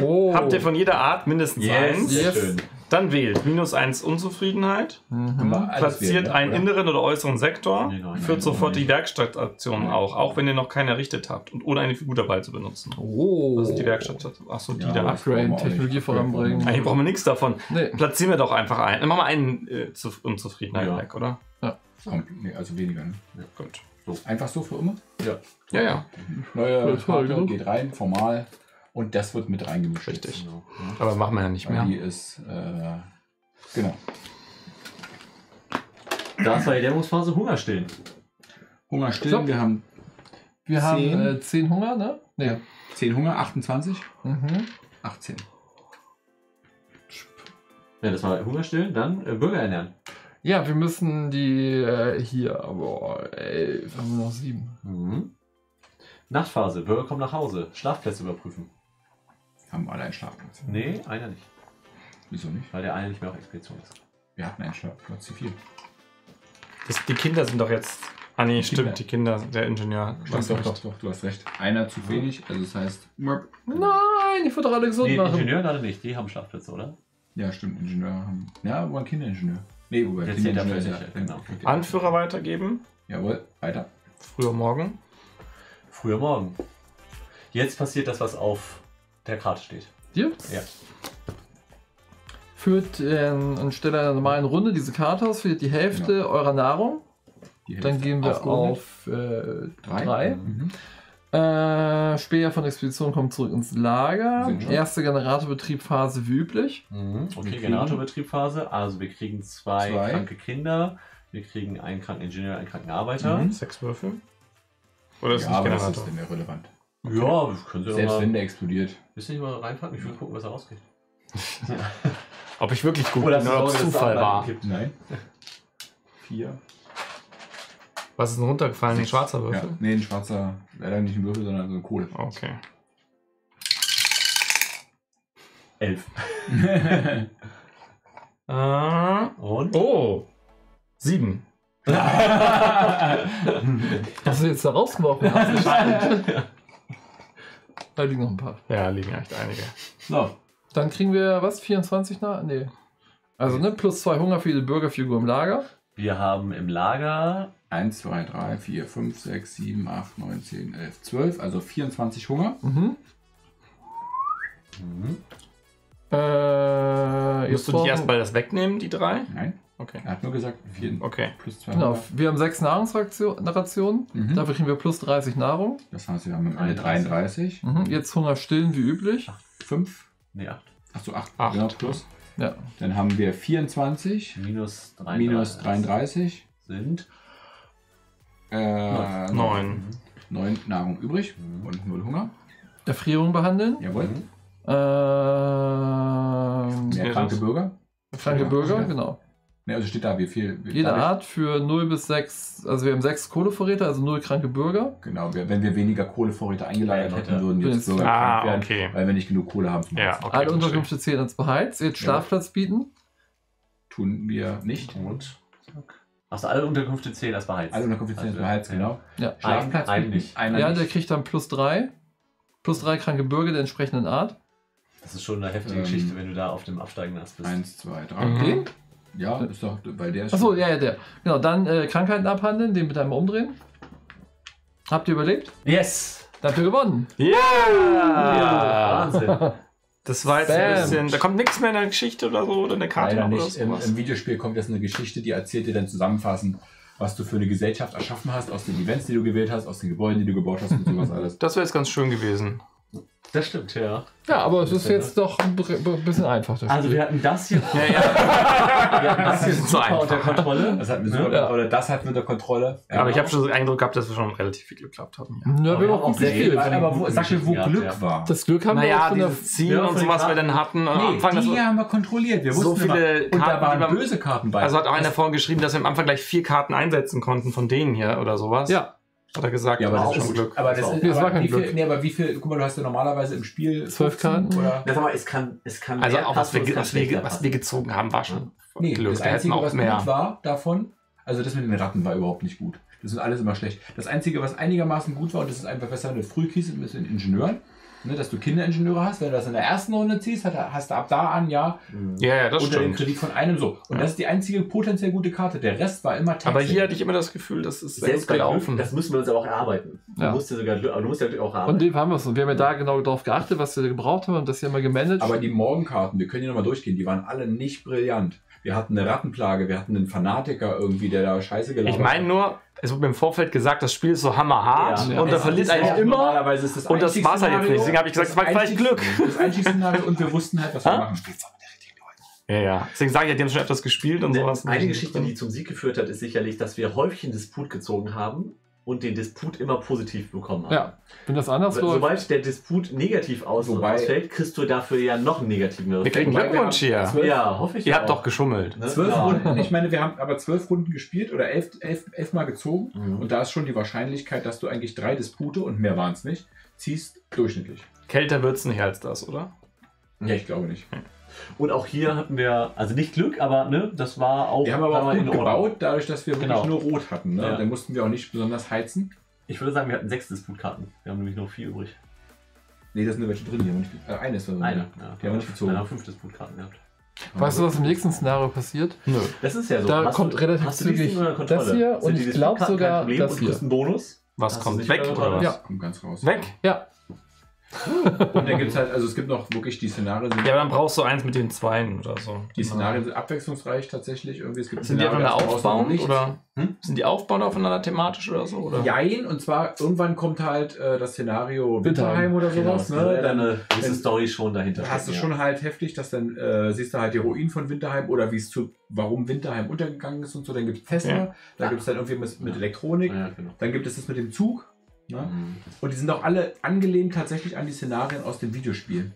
Speaker 2: Oh.
Speaker 1: Habt ihr von jeder Art mindestens eins?
Speaker 3: sehr
Speaker 2: Yes.
Speaker 3: schön.
Speaker 1: Dann wählt minus eins Unzufriedenheit,
Speaker 2: Mhm.
Speaker 1: Platziert
Speaker 4: wählen, ne?
Speaker 1: einen
Speaker 4: Oder?
Speaker 1: inneren oder äußeren Sektor,
Speaker 3: Nee, nein,
Speaker 1: führt
Speaker 4: nein,
Speaker 1: sofort
Speaker 4: nein.
Speaker 1: die Werkstattaktionen
Speaker 4: Nein.
Speaker 1: auch, auch wenn ihr noch keine errichtet habt und ohne eine Figur dabei zu benutzen.
Speaker 2: Oh.
Speaker 1: Das ist die Werkstatt. Achso, die
Speaker 4: Ja,
Speaker 1: da.
Speaker 2: Upgrade. Technologie voranbringen.
Speaker 1: Eigentlich brauchen wir nichts davon.
Speaker 2: Nee.
Speaker 1: Platzieren wir doch einfach einen. Dann machen wir einen äh, zu Unzufriedenheit
Speaker 3: Ja.
Speaker 1: weg, oder?
Speaker 4: Komm, nee, also weniger. Ne?
Speaker 1: Gut.
Speaker 4: Einfach so für immer?
Speaker 3: Ja.
Speaker 1: Ja, ja.
Speaker 4: Neue
Speaker 2: Voll toll,
Speaker 4: Karte
Speaker 2: genau.
Speaker 4: geht rein, formal. Und das wird mit reingemischt.
Speaker 1: Richtig.
Speaker 3: Genau.
Speaker 1: Aber machen wir ja nicht
Speaker 4: Weil
Speaker 1: mehr.
Speaker 4: die ist, äh, genau.
Speaker 3: Das war die Dämmerungsphase Hungerstillen.
Speaker 4: Hunger stillen,
Speaker 2: So.
Speaker 4: wir haben
Speaker 2: Wir haben
Speaker 4: Zehn.
Speaker 2: äh, 10 Hunger, ne? Nee.
Speaker 4: 10 Hunger, 28,
Speaker 2: Mhm.
Speaker 4: 18.
Speaker 3: Ja, das war Hungerstillen, dann äh, Bürger ernähren.
Speaker 2: Ja, wir müssen die äh, hier, boah, ey, haben wir noch sieben.
Speaker 3: Mhm. Nachtphase, Bürger kommen nach Hause, Schlafplätze überprüfen.
Speaker 4: Haben alle einen Schlafplatz.
Speaker 3: Nee, einer nicht,
Speaker 4: Wieso nicht?
Speaker 3: weil der eine nicht mehr auf Expedition ist.
Speaker 4: Wir hatten einen Schlafplatz, die vier.
Speaker 1: Das, die Kinder sind doch jetzt. Ah, nee,
Speaker 4: Die
Speaker 1: stimmt,
Speaker 4: Kinder.
Speaker 1: die Kinder, der Ingenieur.
Speaker 4: Stimmt, doch, doch, doch, du hast recht. Einer zu wenig, also das heißt.
Speaker 2: Nein, ich wollte doch alle gesund
Speaker 3: Nee,
Speaker 2: machen.
Speaker 3: Ingenieur gerade nicht, die haben Schlafplätze, oder?
Speaker 4: Ja, stimmt, Ingenieur haben. Ja, aber ein Kinderingenieur. Nee, wobei
Speaker 3: zählt
Speaker 4: Kinderingenieur ist ja.
Speaker 3: nicht, genau.
Speaker 4: okay.
Speaker 1: Anführer weitergeben.
Speaker 4: Jawohl, weiter.
Speaker 1: Früher morgen.
Speaker 3: Früher Morgen. Jetzt passiert das, was auf der Karte steht.
Speaker 2: Hier?
Speaker 3: Ja.
Speaker 2: Führt äh, anstelle einer normalen Runde diese Karte aus, verliert die Hälfte eurer Nahrung.
Speaker 4: Die
Speaker 2: Dann
Speaker 4: Hälfte
Speaker 2: gehen wir auf äh,
Speaker 4: Drei.
Speaker 2: drei.
Speaker 4: Mhm.
Speaker 2: Äh, Späher von der Expedition kommt zurück ins Lager. Erste Generatorbetriebphase wie üblich.
Speaker 3: Mhm. Okay,
Speaker 4: kriegen-
Speaker 3: Generatorbetriebphase. Also wir kriegen zwei,
Speaker 4: Zwei.
Speaker 3: kranke Kinder, wir kriegen einen kranken Ingenieur, einen kranken Arbeiter.
Speaker 4: Mhm.
Speaker 1: Sechs Würfel. Oder ist
Speaker 4: Ja,
Speaker 1: nicht
Speaker 4: aber das ist
Speaker 1: Generator?
Speaker 4: denn irrelevant.
Speaker 3: Ja, können Sie
Speaker 4: Selbst wenn
Speaker 3: mal.
Speaker 4: der explodiert.
Speaker 3: Willst du nicht mal reinpacken? Ich will gucken, was da rauskriegt.
Speaker 1: Ob ich wirklich gut
Speaker 3: Oder
Speaker 1: bin ob es
Speaker 3: dass
Speaker 1: Zufall war.
Speaker 3: gibt?
Speaker 4: Nein. Vier.
Speaker 1: Was ist denn runtergefallen? Ein schwarzer
Speaker 4: Ja.
Speaker 1: Würfel?
Speaker 4: Nee, ein schwarzer, leider nicht ein Würfel, sondern so eine Kohle.
Speaker 1: Okay.
Speaker 3: Elf.
Speaker 1: Äh,
Speaker 3: Und?
Speaker 1: oh. Sieben.
Speaker 2: Was du jetzt da rausgeworfen hast. Da liegen noch ein paar.
Speaker 1: Ja, liegen echt einige.
Speaker 4: so.
Speaker 2: Dann kriegen wir was? 24 nach? Nee. Also ne, plus zwei Hunger für jede Bürgerfigur im Lager.
Speaker 3: Wir haben im Lager
Speaker 4: 1, 2, 3, 4, 5, 6, 7, 8, 9, 10, 11, 12. Also 24 Hunger.
Speaker 2: Mhm.
Speaker 3: mhm.
Speaker 2: Äh,
Speaker 1: Musst du
Speaker 2: brauchen-
Speaker 1: nicht erstmal das wegnehmen, die drei?
Speaker 4: Nein,
Speaker 1: Okay.
Speaker 4: er hat nur gesagt 4
Speaker 1: Okay.
Speaker 4: plus 2
Speaker 2: Genau, wir haben sechs Nahrungsrationen.
Speaker 4: Mhm.
Speaker 2: Dafür kriegen wir plus 30 Nahrung.
Speaker 4: Das heißt, wir haben Ende 33.
Speaker 2: Mhm. Jetzt Hunger stillen wie üblich.
Speaker 4: 5.
Speaker 3: Nee, 8.
Speaker 4: Achso, 8.
Speaker 1: Acht.
Speaker 4: Genau, plus.
Speaker 2: Ja.
Speaker 4: Dann haben wir 24
Speaker 3: Minus 33.
Speaker 4: minus 33.
Speaker 3: Sind.
Speaker 4: Äh,
Speaker 1: Neun.
Speaker 4: 9 Nahrung übrig
Speaker 3: Mhm.
Speaker 4: und 0 Hunger.
Speaker 2: Erfrierung behandeln.
Speaker 4: Jawohl.
Speaker 3: Mhm.
Speaker 2: Ähm,
Speaker 4: Mehr
Speaker 1: Ja,
Speaker 4: kranke Bürger.
Speaker 2: kranke
Speaker 4: Ja,
Speaker 2: Bürger,
Speaker 4: ja.
Speaker 2: genau.
Speaker 4: Ne, also steht da, wie viel. wie-
Speaker 2: Jede Art für 0 bis 6, also wir haben 6 Kohlevorräte, also 0 kranke Bürger.
Speaker 4: Genau, wir, wenn wir weniger Kohlevorräte eingelagert
Speaker 3: Ja,
Speaker 4: hätten,
Speaker 3: ja.
Speaker 4: würden jetzt
Speaker 2: Jetzt-
Speaker 4: Bürger
Speaker 1: Ah,
Speaker 4: krank werden,
Speaker 1: okay.
Speaker 4: weil wir nicht genug Kohle haben
Speaker 1: Ja, okay.
Speaker 2: Alle. Unterkünfte zählen als beheizt. Jetzt
Speaker 4: Ja.
Speaker 2: Schlafplatz bieten.
Speaker 4: Tun wir nicht.
Speaker 3: Und. Achso, alle Unterkünfte zählen als beheizt.
Speaker 4: Alle Unterkünfte sind
Speaker 3: Also,
Speaker 4: beheizt,
Speaker 3: ja.
Speaker 4: genau.
Speaker 2: Ja,
Speaker 4: Schlafplatz
Speaker 3: Ein-
Speaker 4: bieten,
Speaker 3: nicht.
Speaker 4: einer
Speaker 2: ja
Speaker 4: nicht.
Speaker 2: der kriegt dann plus 3. Plus 3 kranke Bürger der entsprechenden Art.
Speaker 3: Das ist schon eine heftige
Speaker 4: Ähm,
Speaker 3: Geschichte, wenn du da auf dem absteigenden Ast bist.
Speaker 4: Eins, zwei, drei.
Speaker 1: Mhm.
Speaker 2: Den?
Speaker 4: Ja, ist doch, weil der ist.
Speaker 2: Achso, ja, ja, der. Genau, dann äh, Krankheiten abhandeln, den bitte einmal umdrehen. Habt ihr überlebt?
Speaker 3: Yes!
Speaker 2: Dann habt ihr gewonnen.
Speaker 1: Ja!
Speaker 3: Wahnsinn.
Speaker 1: Das war jetzt ein bisschen. Da kommt nichts mehr in der Geschichte oder so oder in der Karte
Speaker 4: Leider nicht. Im. Im Videospiel kommt jetzt eine Geschichte, die erzählt dir dann zusammenfassend, was du für eine Gesellschaft erschaffen hast, aus den Events, die du gewählt hast, aus den Gebäuden, die du gebaut hast und sowas alles.
Speaker 1: Das wäre jetzt ganz schön gewesen.
Speaker 3: Das stimmt, ja.
Speaker 2: Ja, aber es ist jetzt doch ein bisschen einfach.
Speaker 3: Also wir hatten das hier,
Speaker 1: Ja, ja.
Speaker 3: wir hatten das hier
Speaker 1: So
Speaker 3: super
Speaker 1: einfach.
Speaker 3: unter Kontrolle.
Speaker 4: Das hatten wir
Speaker 3: Ja.
Speaker 4: so,
Speaker 2: Ja.
Speaker 4: oder das hatten wir unter Kontrolle.
Speaker 1: Aber ich habe schon den Eindruck gehabt, dass wir schon relativ viel Glück gehabt haben. Ja.
Speaker 2: ja, wir
Speaker 3: Aber
Speaker 2: haben
Speaker 3: auch sehr viel-
Speaker 4: aber wo, sag mir, wo
Speaker 3: Ja,
Speaker 4: Glück
Speaker 3: ja.
Speaker 4: war.
Speaker 2: Das Glück haben wir auch
Speaker 1: Naja,
Speaker 2: von der.
Speaker 1: dieses Ziel
Speaker 3: Ja,
Speaker 1: und
Speaker 3: den
Speaker 1: sowas wir
Speaker 3: Karten.
Speaker 1: dann hatten. Am
Speaker 4: nee,
Speaker 1: Anfang,
Speaker 4: die
Speaker 1: war,
Speaker 4: haben wir kontrolliert. Wir
Speaker 1: So
Speaker 4: wussten
Speaker 1: viele
Speaker 4: immer, und da
Speaker 1: Karten,
Speaker 4: waren böse Karten bei.
Speaker 1: also hat auch einer vorhin geschrieben, dass wir am Anfang gleich vier Karten einsetzen konnten von denen hier oder sowas.
Speaker 2: Ja,
Speaker 1: Hat er gesagt,
Speaker 4: Ja, aber
Speaker 1: das
Speaker 4: das
Speaker 1: ist
Speaker 4: ist
Speaker 1: schon Glück.
Speaker 4: Aber das,
Speaker 3: Das
Speaker 4: ist,
Speaker 2: Nee, das
Speaker 4: aber
Speaker 2: war kein
Speaker 4: wie viel,
Speaker 2: Glück.
Speaker 4: nee, aber wie viel, guck mal, du hast ja normalerweise im Spiel
Speaker 2: Zwölf
Speaker 4: 15
Speaker 2: Karten?
Speaker 4: Oder,
Speaker 3: Ja, sag mal, es kann, es kann
Speaker 1: Also auch was wir, was, wir, was wir gezogen haben, war schon
Speaker 4: nee,
Speaker 1: Glück.
Speaker 4: das Einzige,
Speaker 1: auch
Speaker 4: was
Speaker 1: mehr.
Speaker 4: gut war davon, also das mit den Ratten war überhaupt nicht gut. Das ist alles immer schlecht. Das Einzige, was einigermaßen gut war, und das ist einfach besser, wenn du früh kriegst, ist mit den Ingenieuren. Ne, dass du Kinderingenieure hast, wenn du das in der ersten Runde ziehst, hat- hast du ab da an ja
Speaker 3: Mhm.
Speaker 1: Ja, ja, das
Speaker 4: unter dem
Speaker 1: stimmt.
Speaker 4: Kredit von einem so. Und
Speaker 1: Ja.
Speaker 4: das ist die einzige potenziell gute Karte. Der Rest war immer
Speaker 1: Aber
Speaker 4: Taxi.
Speaker 1: hier hatte ich immer das Gefühl, das ist sehr
Speaker 3: Selbst
Speaker 1: gelaufen.
Speaker 3: das müssen wir uns aber auch erarbeiten. Du
Speaker 2: Ja.
Speaker 3: musst ja sogar aber du musst ja auch
Speaker 2: von
Speaker 3: erarbeiten.
Speaker 2: dem haben wir es. Und wir haben ja da genau darauf geachtet, was wir gebraucht haben und das hier immer gemanagt.
Speaker 4: Aber die Morgenkarten, wir können die nochmal durchgehen, die waren alle nicht brillant. Wir hatten eine Rattenplage, wir hatten einen Fanatiker irgendwie, der da Scheiße gelabert
Speaker 1: Ich meine nur, es wurde mir im Vorfeld gesagt, das Spiel ist so hammerhart
Speaker 3: Ja.
Speaker 1: und
Speaker 2: Ja.
Speaker 1: er
Speaker 4: Es
Speaker 1: verliert eigentlich immer.
Speaker 4: Normalerweise ist das
Speaker 1: Und das war's halt jetzt nicht. Deswegen habe ich gesagt, es war vielleicht Glück.
Speaker 4: Das Einstiegsszenario und wir wussten halt, was wir machen.
Speaker 1: Ja, ja. Deswegen sage ich ja, die haben schon öfters gespielt und sowas.
Speaker 3: Eine Geschichte, die zum Sieg geführt hat, ist sicherlich, dass wir häufig einen Disput gezogen haben und den Disput immer positiv bekommen haben.
Speaker 2: ja, wenn das anders
Speaker 3: So-
Speaker 2: läuft.
Speaker 3: Sobald der Disput negativ aus
Speaker 4: Wobei-
Speaker 3: ausfällt, kriegst du dafür ja noch einen negativen
Speaker 1: Wir kriegen Glückwunsch hier.
Speaker 4: zwölf-
Speaker 3: Ja, hoffe ich
Speaker 1: Ihr
Speaker 3: auch.
Speaker 1: habt doch geschummelt.
Speaker 3: Ne?
Speaker 4: Zwölf
Speaker 3: Ja.
Speaker 4: Runden, ich meine, wir haben aber zwölf Runden gespielt oder elf, elf, elf Mal gezogen.
Speaker 3: Mhm.
Speaker 4: Und da ist schon die Wahrscheinlichkeit, dass du eigentlich drei Dispute, und mehr waren es nicht, ziehst durchschnittlich.
Speaker 1: Kälter wird's nicht als das, oder?
Speaker 4: Ja, ich glaube nicht.
Speaker 3: Und auch hier hatten wir, also nicht Glück, aber ne, das war auch.
Speaker 4: Wir haben aber
Speaker 3: war
Speaker 4: auch
Speaker 3: in
Speaker 4: gut gebaut, dadurch, dass wir wirklich
Speaker 3: Genau.
Speaker 4: nur rot hatten. Ne?
Speaker 3: Ja.
Speaker 4: Dann mussten wir auch nicht besonders heizen.
Speaker 3: Ich würde sagen, wir hatten sechs Disputkarten. Wir haben nämlich noch vier übrig.
Speaker 4: Nee, da sind nur welche drin. Die haben wir nicht, äh, eine ist da drin.
Speaker 3: Eine. Ja.
Speaker 4: Die haben wir nicht gezogen.
Speaker 3: Dann haben wir fünf Disputkarten gehabt.
Speaker 2: Weißt du, was im nächsten Szenario passiert?
Speaker 1: Nö.
Speaker 3: Das ist ja so.
Speaker 2: Da
Speaker 3: Hast
Speaker 2: kommt
Speaker 3: du,
Speaker 2: relativ
Speaker 3: du
Speaker 2: zügig das hier
Speaker 3: Sind
Speaker 2: und ich glaub
Speaker 3: Disputkarten
Speaker 2: sogar
Speaker 3: Problem
Speaker 2: das
Speaker 3: du kriegst
Speaker 2: hier.
Speaker 3: einen Bonus?
Speaker 1: Was
Speaker 3: Hast du
Speaker 1: kommt
Speaker 3: nicht
Speaker 1: weg, oder was?
Speaker 2: Ja.
Speaker 4: Kommt ganz raus.
Speaker 1: Weg?
Speaker 2: Ja,
Speaker 4: Und dann gibt es halt, also es gibt noch wirklich die Szenarien, sind,
Speaker 1: Ja, aber dann brauchst du eins mit den Zweien oder so.
Speaker 4: die Szenarien sind abwechslungsreich tatsächlich. Irgendwie. Es gibt
Speaker 1: Sind die
Speaker 4: Szenarien,
Speaker 1: aufeinander
Speaker 4: ist draußen
Speaker 1: aufbauend oder
Speaker 3: Hm?
Speaker 1: sind die aufbauend aufeinander thematisch oder so? Oder?
Speaker 4: Jein, und zwar irgendwann kommt halt äh, das Szenario Winterheim oder
Speaker 3: Genau,
Speaker 4: sowas.
Speaker 3: soll
Speaker 4: ne?
Speaker 3: dann eine
Speaker 4: dann
Speaker 3: Story schon dahinter.
Speaker 4: hast du
Speaker 3: stecken,
Speaker 4: schon halt heftig, dass dann äh, siehst du halt die Ruinen von Winterheim oder wie es zu, warum Winterheim untergegangen ist und so. Dann gibt es Tesla,
Speaker 1: Ja.
Speaker 4: da
Speaker 3: Ja.
Speaker 4: gibt es dann irgendwie mit, mit
Speaker 3: Ja.
Speaker 4: Elektronik.
Speaker 3: Ja, ja, genau.
Speaker 4: Dann gibt es das mit dem Zug. Ne? Und die sind auch alle angelehnt tatsächlich an die Szenarien aus dem Videospiel.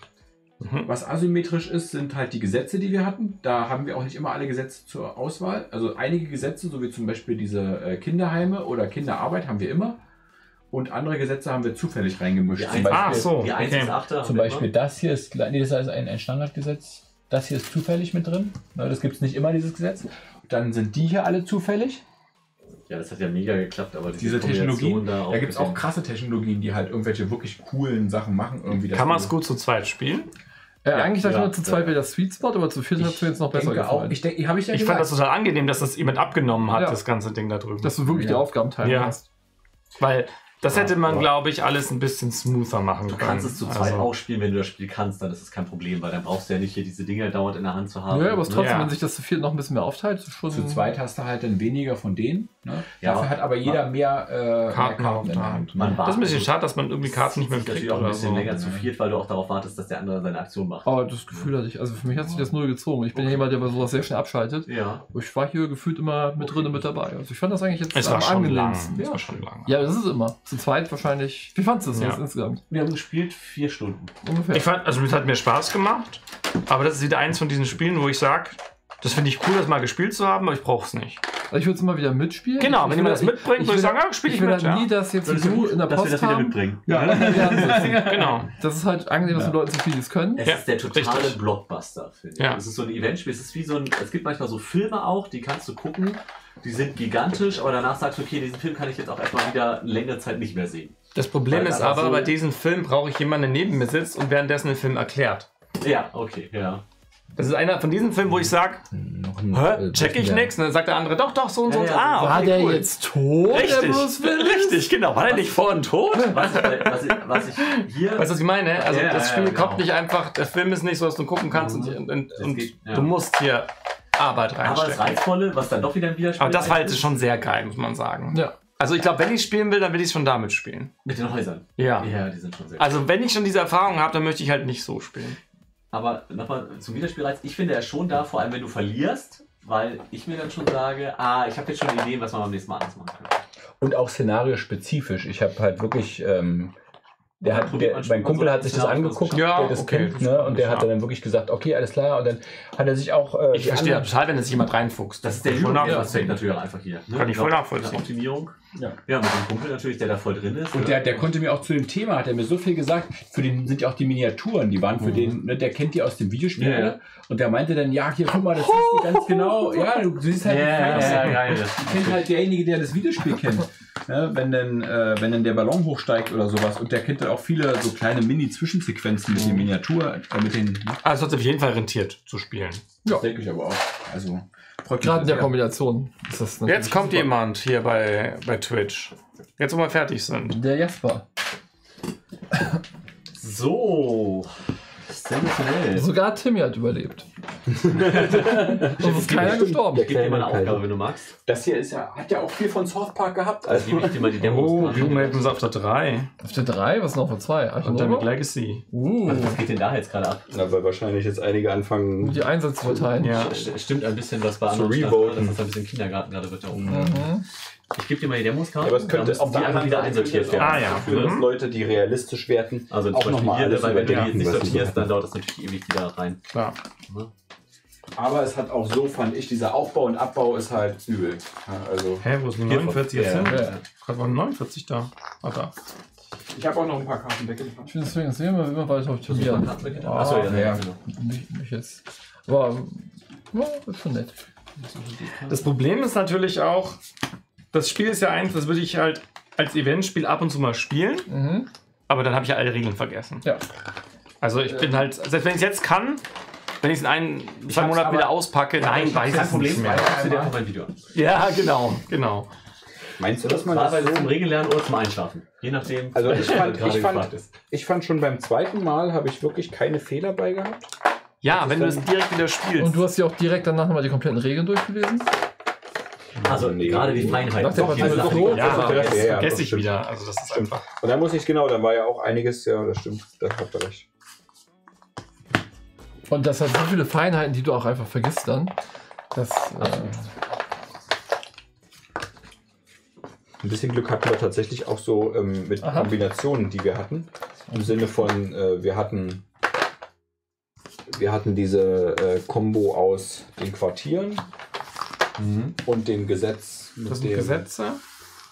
Speaker 1: Mhm.
Speaker 4: Was asymmetrisch ist, sind halt die Gesetze, die wir hatten. Da haben wir auch nicht immer alle Gesetze zur Auswahl. Also einige Gesetze, so wie zum Beispiel diese äh, Kinderheime oder Kinderarbeit, haben wir immer. Und andere Gesetze haben wir zufällig reingemischt.
Speaker 3: Die
Speaker 4: Zum Beispiel-
Speaker 1: Ach so,
Speaker 3: Die 1
Speaker 1: okay.
Speaker 3: bis 8
Speaker 5: Zum Beispiel das hier ist, nee, das ist ein, ein Standardgesetz. Das hier ist zufällig mit drin. Ne, Das gibt es nicht immer, dieses Gesetz. Dann sind die hier alle zufällig.
Speaker 3: Ja, das hat ja mega geklappt, aber
Speaker 4: diese
Speaker 3: Kombination
Speaker 4: Technologien,
Speaker 3: da,
Speaker 4: da gibt es auch krasse Technologien, die halt irgendwelche wirklich coolen Sachen machen. Irgendwie,
Speaker 1: Kann man
Speaker 4: du-
Speaker 1: es gut zu zweit spielen?
Speaker 2: Äh,
Speaker 3: Ja,
Speaker 2: eigentlich dachte
Speaker 3: ja,
Speaker 2: ich mal zu zweit
Speaker 3: ja.
Speaker 2: wäre das Sweet Spot, aber zu viert hat es mir jetzt noch besser
Speaker 4: denke auch,
Speaker 2: gefallen.
Speaker 4: ich denke, habe ich ja
Speaker 1: Ich
Speaker 4: gesagt.
Speaker 1: fand das total angenehm, dass das jemand abgenommen hat,
Speaker 2: Ja.
Speaker 1: das ganze Ding da drüben.
Speaker 2: dass du wirklich die
Speaker 4: Ja.
Speaker 2: Aufgaben teilen
Speaker 1: Ja.
Speaker 2: kannst.
Speaker 1: Weil das
Speaker 3: Ja,
Speaker 1: hätte man, glaube ich, alles ein bisschen smoother machen
Speaker 3: Du
Speaker 1: können.
Speaker 3: kannst es zu zweit
Speaker 1: Also-
Speaker 3: auch spielen, wenn du das Spiel kannst, dann ist es kein Problem, weil dann brauchst du ja nicht hier diese Dinger dauernd in der Hand zu haben.
Speaker 2: Ja, aber es ist trotzdem,
Speaker 1: Ja.
Speaker 2: wenn sich das zu viert noch ein bisschen mehr aufteilt, schon.
Speaker 4: Zu zweit hast du halt dann weniger von denen. Ne?
Speaker 3: Ja.
Speaker 4: Dafür hat aber jeder mehr, äh,
Speaker 1: Karten
Speaker 4: mehr
Speaker 1: auf
Speaker 4: in
Speaker 1: der Hand.
Speaker 3: Man
Speaker 1: Das ist ein bisschen schade, dass man irgendwie Karten nicht mehr
Speaker 3: Das ist
Speaker 1: kriegt
Speaker 3: natürlich auch ein bisschen
Speaker 1: so.
Speaker 3: länger zu viert, weil du auch darauf wartest, dass der andere seine Aktion macht.
Speaker 2: Aber das Gefühl hatte ich, also für mich hat sich das null gezogen. Ich bin ja jemand, der bei sowas sehr schnell abschaltet.
Speaker 3: Ja.
Speaker 2: Ich war hier gefühlt immer mit drin und mit dabei. Also ich fand das eigentlich jetzt
Speaker 1: Es war
Speaker 2: am
Speaker 1: schon lang.
Speaker 2: angenehmsten.
Speaker 1: Es
Speaker 2: Ja.
Speaker 1: war schon lang.
Speaker 2: ja, das ist immer. Zu zweit wahrscheinlich. Wie fandest du das
Speaker 1: Ja.
Speaker 2: jetzt insgesamt?
Speaker 3: Wir haben gespielt vier Stunden.
Speaker 2: Ungefähr.
Speaker 1: Ich fand, also es hat mir Spaß gemacht, aber das ist wieder eins von diesen Spielen, wo ich sage, das finde ich cool, das mal gespielt zu haben, aber ich brauche es nicht.
Speaker 2: Also ich würde es immer wieder mitspielen.
Speaker 1: Genau,
Speaker 2: ich
Speaker 1: wenn
Speaker 2: will
Speaker 1: jemand das
Speaker 2: da-
Speaker 1: mitbringt, würde ich
Speaker 2: will
Speaker 1: sagen, ja, spiel ich
Speaker 2: ich will
Speaker 1: mit,
Speaker 2: da
Speaker 1: ja.
Speaker 2: nie das jetzt
Speaker 3: ja
Speaker 2: du in der
Speaker 3: dass wir
Speaker 2: Post
Speaker 3: das wieder
Speaker 2: haben.
Speaker 3: mitbringen.
Speaker 2: Ja, ja,
Speaker 1: Genau.
Speaker 2: das ist halt angenehm, dass
Speaker 4: Ja.
Speaker 2: die Leute so vieles können.
Speaker 3: Es
Speaker 1: Ja,
Speaker 3: ist der totale
Speaker 1: richtig.
Speaker 3: Blockbuster, finde ich.
Speaker 1: Ja.
Speaker 3: Es ist so ein Eventspiel. Es ist wie so ein. Es gibt manchmal so Filme auch, die kannst du gucken. Die sind gigantisch, aber danach sagst du, okay, diesen Film kann ich jetzt auch erstmal wieder längere Zeit nicht mehr sehen.
Speaker 1: Das Problem
Speaker 3: Weil
Speaker 1: ist aber,
Speaker 3: so-
Speaker 1: bei diesem Film brauche ich jemanden, der neben mir sitzt und währenddessen den Film erklärt.
Speaker 3: Ja, okay, ja.
Speaker 1: Das ist einer von diesen Filmen, wo ich sage, hä,
Speaker 5: äh,
Speaker 1: check ich nichts. Und dann sagt der andere, doch, doch, so und so.
Speaker 3: Ja,
Speaker 1: und so.
Speaker 3: ja.
Speaker 1: Ah,
Speaker 2: War
Speaker 1: okay,
Speaker 2: der
Speaker 1: cool.
Speaker 2: jetzt tot, der
Speaker 1: Richtig, richtig, genau. War der nicht vorhin tot?
Speaker 3: Was ich, was ich, was ich hier.
Speaker 1: Weißt du, was ich meine? Also
Speaker 3: Ja,
Speaker 1: das
Speaker 3: ja,
Speaker 1: Spiel
Speaker 3: genau.
Speaker 1: kommt nicht einfach, der Film ist nicht so, dass du gucken kannst und, und, und,
Speaker 3: Das geht, ja.
Speaker 1: du musst hier Arbeit
Speaker 3: aber das
Speaker 1: reinstecken.
Speaker 3: Reizvolle, was dann doch wieder ein Widerspiel
Speaker 1: Aber das war
Speaker 3: ist,
Speaker 1: jetzt schon sehr geil, muss man sagen.
Speaker 2: Ja.
Speaker 1: Also ich glaube, wenn ich spielen will, dann will ich es schon damit spielen.
Speaker 3: Mit den Häusern.
Speaker 1: Ja.
Speaker 3: Ja, die sind schon sehr
Speaker 1: Also wenn ich schon diese Erfahrung habe, dann möchte ich halt nicht so spielen.
Speaker 3: Aber nochmal zum Wiederspielreiz. Ich finde er schon da, vor allem wenn du verlierst, weil ich mir dann schon sage, ah, ich habe jetzt schon Ideen, was man beim nächsten Mal anders machen kann.
Speaker 5: Und auch szenariospezifisch. Ich habe halt wirklich. Ähm, der hat, der, mein Kumpel hat sich das angeguckt,
Speaker 1: Ja,
Speaker 5: der das
Speaker 1: okay,
Speaker 5: kennt,
Speaker 1: das
Speaker 5: ne? und der hat dann wirklich gesagt, okay, alles klar. Und dann hat er sich auch. Äh,
Speaker 1: Ich verstehe total, wenn jetzt jemand reinfuchst.
Speaker 3: Das ist der
Speaker 1: voll
Speaker 3: Übungsaspekt
Speaker 1: nachvollziehen.
Speaker 3: natürlich auch einfach hier. Ne?
Speaker 1: Kann ich voll
Speaker 3: Noch
Speaker 1: nachvollziehen.
Speaker 3: Optimierung.
Speaker 4: Ja.
Speaker 3: ja, mit dem Kumpel natürlich, der da voll drin ist.
Speaker 4: Und der, der konnte mir auch zu dem Thema, hat er mir so viel gesagt, für den sind ja auch die Miniaturen, die waren für
Speaker 3: Mhm.
Speaker 4: den, ne, der kennt die aus dem Videospiel.
Speaker 3: Ja, ja.
Speaker 4: Und der meinte dann, ja, hier, guck mal, das siehst du ganz genau. Ja, du siehst halt,
Speaker 3: ja, ja, ja, geil.
Speaker 4: Die kennt halt derjenige, der das Videospiel kennt. Ne, wenn, dann, äh, wenn dann der Ballon hochsteigt oder sowas. Und der kennt dann auch viele so kleine Mini-Zwischensequenzen mit den Miniatur, äh, mit den?
Speaker 1: Also es hat auf jeden Fall rentiert zu spielen.
Speaker 4: das denke ich aber auch. Also,
Speaker 2: Gerade in der. Kombination ist das
Speaker 1: Jetzt kommt
Speaker 2: super.
Speaker 1: jemand hier bei, bei Twitch. Jetzt, wo wir fertig sind.
Speaker 2: Der Jasper.
Speaker 3: So. Sensationell.
Speaker 2: Sogar Timmy hat überlebt. Und ist keiner gestorben.
Speaker 3: Gib dir mal eine Aufgabe, wenn du magst.
Speaker 4: Das hier ist ja, hat ja auch viel von South Park gehabt.
Speaker 3: Also gebe ich dir mal die Demos.
Speaker 1: Oh,
Speaker 3: gerade.
Speaker 1: Gloomhaven auf der 3.
Speaker 2: Auf der 3, was noch für 2?
Speaker 1: Und damit Legacy.
Speaker 2: Uh,
Speaker 3: Also was geht denn da jetzt gerade ab?
Speaker 5: Na, weil wahrscheinlich jetzt einige anfangen.
Speaker 2: die Einsätze zu verteilen.
Speaker 1: Ja.
Speaker 3: St- Stimmt ein bisschen, was bei
Speaker 5: Zu
Speaker 3: anderen das ein bisschen Kindergarten gerade wird da oben.
Speaker 2: Mhm.
Speaker 3: Ich gebe dir mal die Demos gerade.
Speaker 5: Ja, aber es könnte auf der
Speaker 3: die einfach
Speaker 5: anderen
Speaker 3: wieder einsortiert werden.
Speaker 1: Ah, ja.
Speaker 5: Für
Speaker 1: Mhm.
Speaker 5: Leute, die realistisch werten.
Speaker 3: Also zum
Speaker 5: Auch
Speaker 3: Beispiel
Speaker 5: nochmal
Speaker 3: hier,
Speaker 5: alles
Speaker 3: weil wenn du die jetzt nicht sortierst,
Speaker 5: so
Speaker 3: dann dauert das natürlich ewig, die da rein.
Speaker 1: Klar.
Speaker 4: Aber es hat auch so, fand ich, dieser Aufbau und Abbau ist halt übel. Ja, also,
Speaker 1: Hä, wo ist die
Speaker 3: Hier
Speaker 1: 49 jetzt
Speaker 3: ja.
Speaker 1: hin?
Speaker 2: Ja.
Speaker 1: Gerade waren 49 da. Ah, da.
Speaker 4: ich habe auch noch ein paar Karten weggebracht.
Speaker 2: Ich finde deswegen sehen wir immer weiter auf Turnier.
Speaker 3: Achso, ja,
Speaker 4: ja.
Speaker 3: ja. Genau.
Speaker 2: Mich, mich jetzt. Aber, ja, ist schon nett.
Speaker 1: Das Problem ist natürlich auch, das Spiel ist ja eins, das würde ich halt als Eventspiel ab und zu mal spielen,
Speaker 2: Mhm.
Speaker 1: aber dann habe ich ja alle Regeln vergessen.
Speaker 2: Ja.
Speaker 1: Also ich bin halt, selbst wenn ich es jetzt kann, wenn ich es in ein, zwei
Speaker 4: hab's
Speaker 1: Monaten wieder auspacke, nein,
Speaker 4: ich
Speaker 1: weiß ich
Speaker 4: kein
Speaker 1: es nicht
Speaker 4: Problem,
Speaker 1: mehr. Ja, genau, genau.
Speaker 5: Meinst du, dass man das
Speaker 3: Wahlweise zum
Speaker 5: so?
Speaker 3: Regellernen oder zum Einschlafen. Je nachdem,
Speaker 5: Also ich fand,
Speaker 3: gerade
Speaker 5: ich, fand, ich fand schon beim zweiten Mal habe ich wirklich keine Fehler bei gehabt.
Speaker 1: Ja,
Speaker 5: Das
Speaker 1: wenn du es direkt wieder spielst.
Speaker 2: Und du hast ja auch direkt danach nochmal die kompletten Regeln durchgelesen?
Speaker 3: Also
Speaker 5: Nee.
Speaker 3: gerade die Auf jeden
Speaker 2: Partie
Speaker 3: Fall.
Speaker 2: so-
Speaker 1: ja,
Speaker 5: das-
Speaker 1: das
Speaker 5: ja, ja,
Speaker 1: vergesse
Speaker 5: das
Speaker 1: ich
Speaker 5: stimmt.
Speaker 1: wieder. Also das ist
Speaker 5: Stimmt.
Speaker 1: einfach.
Speaker 5: Und da muss ich genau, da war ja auch einiges, ja, das stimmt, da habt ihr recht.
Speaker 2: Und das hat so viele Feinheiten, die du auch einfach vergisst dann. Das, äh,
Speaker 4: Ein bisschen Glück hatten wir tatsächlich auch so ähm, mit
Speaker 2: Aha.
Speaker 4: Kombinationen, die wir hatten. Im Sinne von, äh, wir hatten wir hatten diese äh, Kombo aus den Quartieren
Speaker 3: Mhm.
Speaker 4: und dem Gesetz, mit
Speaker 1: Das sind
Speaker 4: dem,
Speaker 1: Gesetze.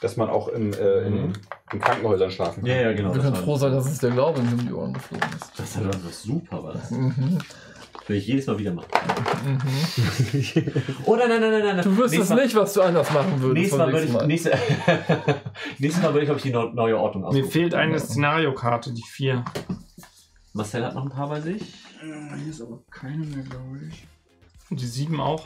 Speaker 4: dass man auch im, äh, in,
Speaker 3: Mhm.
Speaker 4: in Krankenhäusern schlafen kann.
Speaker 3: Ja, ja, genau.
Speaker 2: Wir können froh sein, dass uns der Glaube um die Ohren geflogen ist.
Speaker 3: Das war das super, war das.
Speaker 2: Mhm.
Speaker 3: Will ich jedes Mal wieder machen.
Speaker 2: Mhm.
Speaker 3: Oh nein, nein, nein, nein, nein.
Speaker 2: Du wüsstest
Speaker 3: Mal-
Speaker 2: nicht, was du anders machen würdest.
Speaker 3: Nächstes Mal würde ich,
Speaker 2: nächsten
Speaker 3: nächste, nächstes Mal würde ich, glaube ich, die neu- neue Ordnung
Speaker 1: Mir
Speaker 3: aussuchen.
Speaker 1: fehlt eine Szenariokarte, die vier.
Speaker 3: Marcel hat noch ein paar bei sich.
Speaker 4: Hier ist aber keine mehr, glaube ich.
Speaker 1: Und die sieben auch.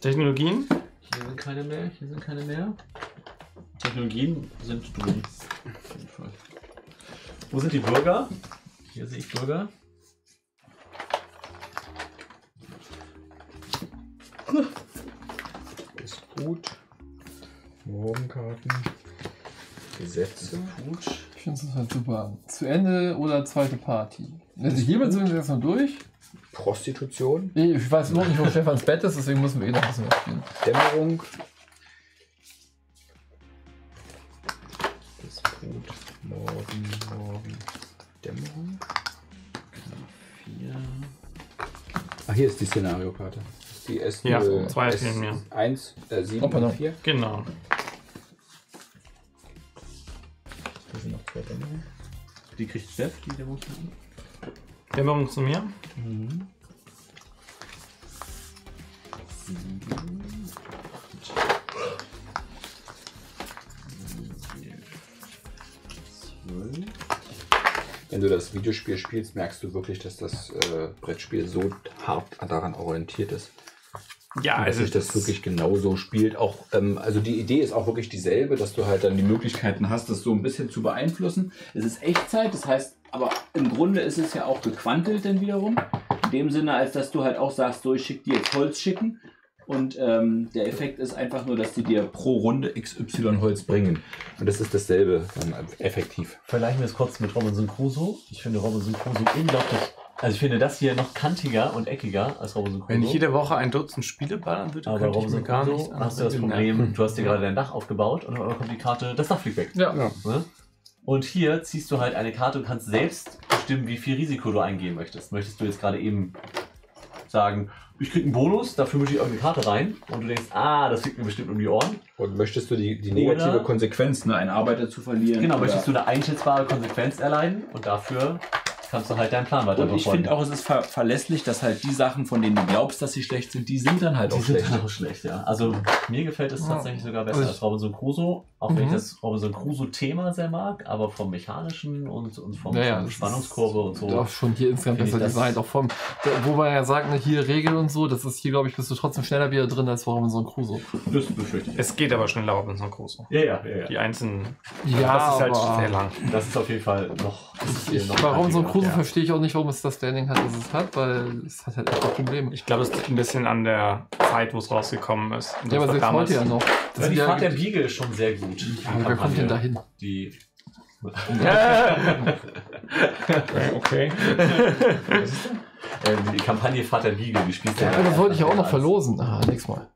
Speaker 1: Technologien?
Speaker 3: Hier sind keine mehr, hier sind keine mehr. Technologien sind drin. Auf jeden Fall. Wo sind die Bürger? Hier sehe ich Bürger.
Speaker 4: Ist gut. Morgenkarten. Gesetze.
Speaker 3: Gut.
Speaker 2: Ich finde es halt super. Zu Ende oder zweite Party. Also hiermit sind wir jetzt noch durch.
Speaker 4: Prostitution.
Speaker 2: Ich weiß überhaupt nicht, wo Stefans Bett ist, deswegen müssen wir eh noch ein bisschen was spielen.
Speaker 4: Dämmerung. Ist gut. Morgen, morgen. Dämmerung.
Speaker 3: Vier.
Speaker 4: Ah, hier ist die Szenariokarte. Die S
Speaker 1: Ja, zwei fehlen mir.
Speaker 4: 1, äh, 7
Speaker 2: Hoppala.
Speaker 4: und 4.
Speaker 1: Genau.
Speaker 5: Da sind noch zwei Dämmerungen.
Speaker 3: Die kriegt Steff, die Demonstranten.
Speaker 1: Dämmerung zu mir.
Speaker 4: Wenn du das Videospiel spielst, merkst du wirklich, dass das äh, Brettspiel so hart daran orientiert ist.
Speaker 1: Ja,
Speaker 4: dass
Speaker 1: also
Speaker 4: sich das wirklich genauso spielt. Auch, ähm, also die Idee ist auch wirklich dieselbe, dass du halt dann die Möglichkeiten hast, das so ein bisschen zu beeinflussen. Es ist Echtzeit, das heißt, aber im Grunde ist es ja auch gequantelt dann wiederum. In dem Sinne, als dass du halt auch sagst, so ich schicke dir jetzt Holz schicken. Und ähm, der Effekt ist einfach nur, dass die dir pro Runde XY Holz bringen. Und das ist dasselbe dann effektiv.
Speaker 3: Vergleichen wir es kurz mit Robinson Crusoe. Ich finde Robinson Crusoe unglaublich. Also ich finde das hier noch kantiger und eckiger als Robinson Crusoe.
Speaker 1: wenn ich jede Woche ein Dutzend Spiele ballern würde,
Speaker 3: aber
Speaker 1: könnte ich
Speaker 3: Robinson
Speaker 1: mir gar
Speaker 3: Crusoe
Speaker 1: nicht
Speaker 3: hast du das Problem, du hast dir gerade dein Dach aufgebaut und dann kommt die Karte, das Dach fliegt weg.
Speaker 2: Ja.
Speaker 4: Ja.
Speaker 3: Ne? Und hier ziehst du halt eine Karte und kannst selbst bestimmen, wie viel Risiko du eingehen möchtest. Möchtest du jetzt gerade eben sagen, ich krieg einen Bonus, dafür mische ich irgendeine Karte rein und du denkst, ah, das fliegt mir bestimmt um die Ohren.
Speaker 4: Und möchtest du die, die negative
Speaker 3: Oder-
Speaker 4: Konsequenz, ne, einen Arbeiter zu verlieren?
Speaker 3: Genau,
Speaker 4: oder-
Speaker 3: möchtest du eine einschätzbare Konsequenz erleiden und dafür kannst du halt deinen Plan weiter
Speaker 4: Und ich finde auch, es ist ver verlässlich, dass halt die Sachen, von denen du glaubst, dass sie schlecht sind, die sind dann halt
Speaker 3: Die
Speaker 4: auch
Speaker 3: sind
Speaker 4: schlecht.
Speaker 3: dann auch schlecht, ja. Also mir gefällt es
Speaker 2: Ja.
Speaker 3: tatsächlich sogar besser
Speaker 2: Also ich-
Speaker 3: als Robinson Crusoe, auch wenn ich
Speaker 2: Mhm.
Speaker 3: das Robinson Crusoe-Thema sehr mag, aber vom Mechanischen und, und vom,
Speaker 2: Naja,
Speaker 3: vom Spannungskurve und so.
Speaker 2: Auch schon hier insgesamt besser
Speaker 3: das-
Speaker 2: designt. Auch vom, wo man ja sagt, ne, hier Regeln und so, das ist hier, glaube ich, bist du trotzdem schneller wieder drin als warum so ein Crusoe.
Speaker 3: Das befürchte ich.
Speaker 1: Es geht aber schneller Robinson Crusoe.
Speaker 3: Ja, ja, ja,
Speaker 1: Die einzelnen.
Speaker 2: Ja,
Speaker 1: das ist halt
Speaker 2: aber
Speaker 1: sehr lang.
Speaker 3: Das ist auf jeden Fall noch. das ist hier
Speaker 2: ich,
Speaker 3: noch
Speaker 2: warum so ein
Speaker 1: ja.
Speaker 2: verstehe ich auch nicht, warum es das Standing hat, das es hat, weil es hat halt echt Probleme.
Speaker 1: Ich glaube, es liegt ein bisschen an der Zeit, wo es rausgekommen ist. Und
Speaker 2: Ja, aber selbst heute ja noch. Das
Speaker 3: die
Speaker 2: ja,
Speaker 3: Fahrt der ist schon sehr gut. Die
Speaker 2: ja, aber wer kommt denn
Speaker 3: Kampagne,
Speaker 2: dahin?
Speaker 3: Die.
Speaker 1: okay.
Speaker 3: Äh, die Kampagne Fahrt der Biege, die spielt
Speaker 2: Ja, das wollte ich ja auch noch verlosen. Ah, nächstes Mal.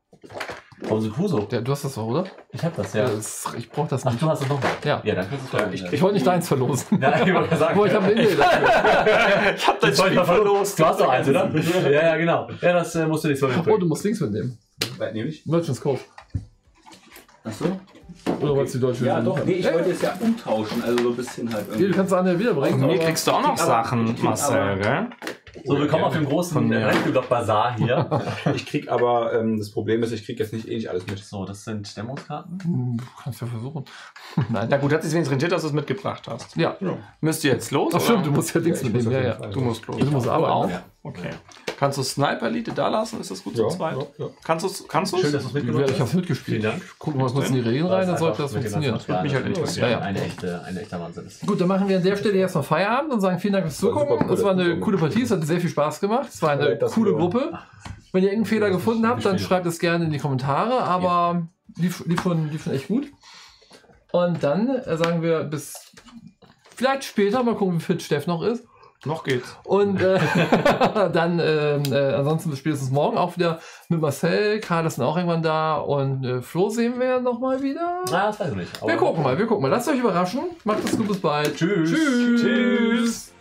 Speaker 3: Robinson Crusoe.
Speaker 2: Ja, du hast das doch, oder?
Speaker 3: Ich hab das,
Speaker 2: Ja.
Speaker 3: ja.
Speaker 2: Das, ich brauche das
Speaker 3: Ach,
Speaker 2: nicht.
Speaker 3: du hast es noch.
Speaker 2: Ja.
Speaker 3: Ja, dann kannst du es
Speaker 4: ich
Speaker 2: Ich wollte nicht deins verlosen.
Speaker 3: Nein, ich wollte sagen.
Speaker 2: Boah, ich habe eine Idee dafür.
Speaker 1: Ich habe
Speaker 3: Das soll ich mal verlost. Du hast doch eins, oder? ja, ja, genau. Ja, das äh, musst du nicht so
Speaker 2: Oh, du musst links mitnehmen.
Speaker 4: Äh, Nämlich?
Speaker 2: Merchant's Cove.
Speaker 4: Achso.
Speaker 2: Oder wolltest du die deutsche
Speaker 4: Ja, doch. Nee, ich wollte jetzt ja umtauschen, also so ein bisschen halt
Speaker 2: Nee,
Speaker 4: irgendwie.
Speaker 2: du kannst eine wiederbringen.
Speaker 1: Mir
Speaker 2: aber-
Speaker 1: kriegst du auch noch
Speaker 4: Ich
Speaker 1: Sachen,
Speaker 4: ich
Speaker 1: Marcel, gell?
Speaker 3: So, willkommen auf dem
Speaker 1: Von
Speaker 3: großen
Speaker 1: mir.
Speaker 3: Rentgeblock-Bazar hier.
Speaker 4: Ich krieg aber, ähm, das Problem ist, ich krieg jetzt nicht eh nicht alles mit.
Speaker 3: So, das sind Dämmerungskarten.
Speaker 2: Hm, Du kannst ja versuchen. Nein.
Speaker 1: Na gut, hat sich wenigstens rentiert, dass du es mitgebracht hast.
Speaker 2: Ja.
Speaker 1: Müsst ihr jetzt los?
Speaker 2: Ach stimmt, du musst ja links
Speaker 4: Ja, ich
Speaker 2: mitnehmen.
Speaker 4: auf
Speaker 2: Ja, ja.
Speaker 1: Du musst los.
Speaker 2: Du musst
Speaker 1: Du
Speaker 2: arbeiten.
Speaker 1: auch?
Speaker 2: Ja.
Speaker 1: Okay. Kannst du Sniper-Elite da lassen? Ist das gut zu zweit? Kannst du es? Kannst
Speaker 3: Schön, dass du es
Speaker 2: Ja,
Speaker 3: mitgenommen
Speaker 2: ich hab's
Speaker 3: hast.
Speaker 2: mitgespielt.
Speaker 3: Vielen Dank.
Speaker 2: Gucken wir uns in die Regeln rein, dann sollte das funktionieren.
Speaker 1: Das würde mich halt interessieren.
Speaker 3: Ja,
Speaker 2: Ja,
Speaker 3: ja.
Speaker 2: ja.
Speaker 3: Eine echte, ein echter Wahnsinn ist.
Speaker 2: Gut, dann machen wir an der Stelle erstmal Feierabend und sagen vielen Dank fürs Zugucken.
Speaker 4: cool,
Speaker 2: Es war eine coole Partie, es hat sehr viel Spaß gemacht. Es war eine coole Gruppe. Wenn ihr irgendeinen Fehler gefunden habt, dann schreibt es gerne in die Kommentare, aber lief, lief, schon, lief schon echt gut. Und dann äh, sagen wir bis vielleicht später, mal gucken, wie fit Steff noch ist.
Speaker 1: Noch geht's.
Speaker 2: Und äh, dann ähm, äh, ansonsten bis spätestens morgen auch wieder mit Marcel. Karl ist dann auch irgendwann da und äh, Flo sehen wir nochmal wieder.
Speaker 3: Na, das weiß ich nicht.
Speaker 2: Wir gucken mal, wir gucken mal. Lasst euch überraschen. Macht es gut, bis bald.
Speaker 3: Tschüss.
Speaker 2: Tschüss.
Speaker 3: Tschüss.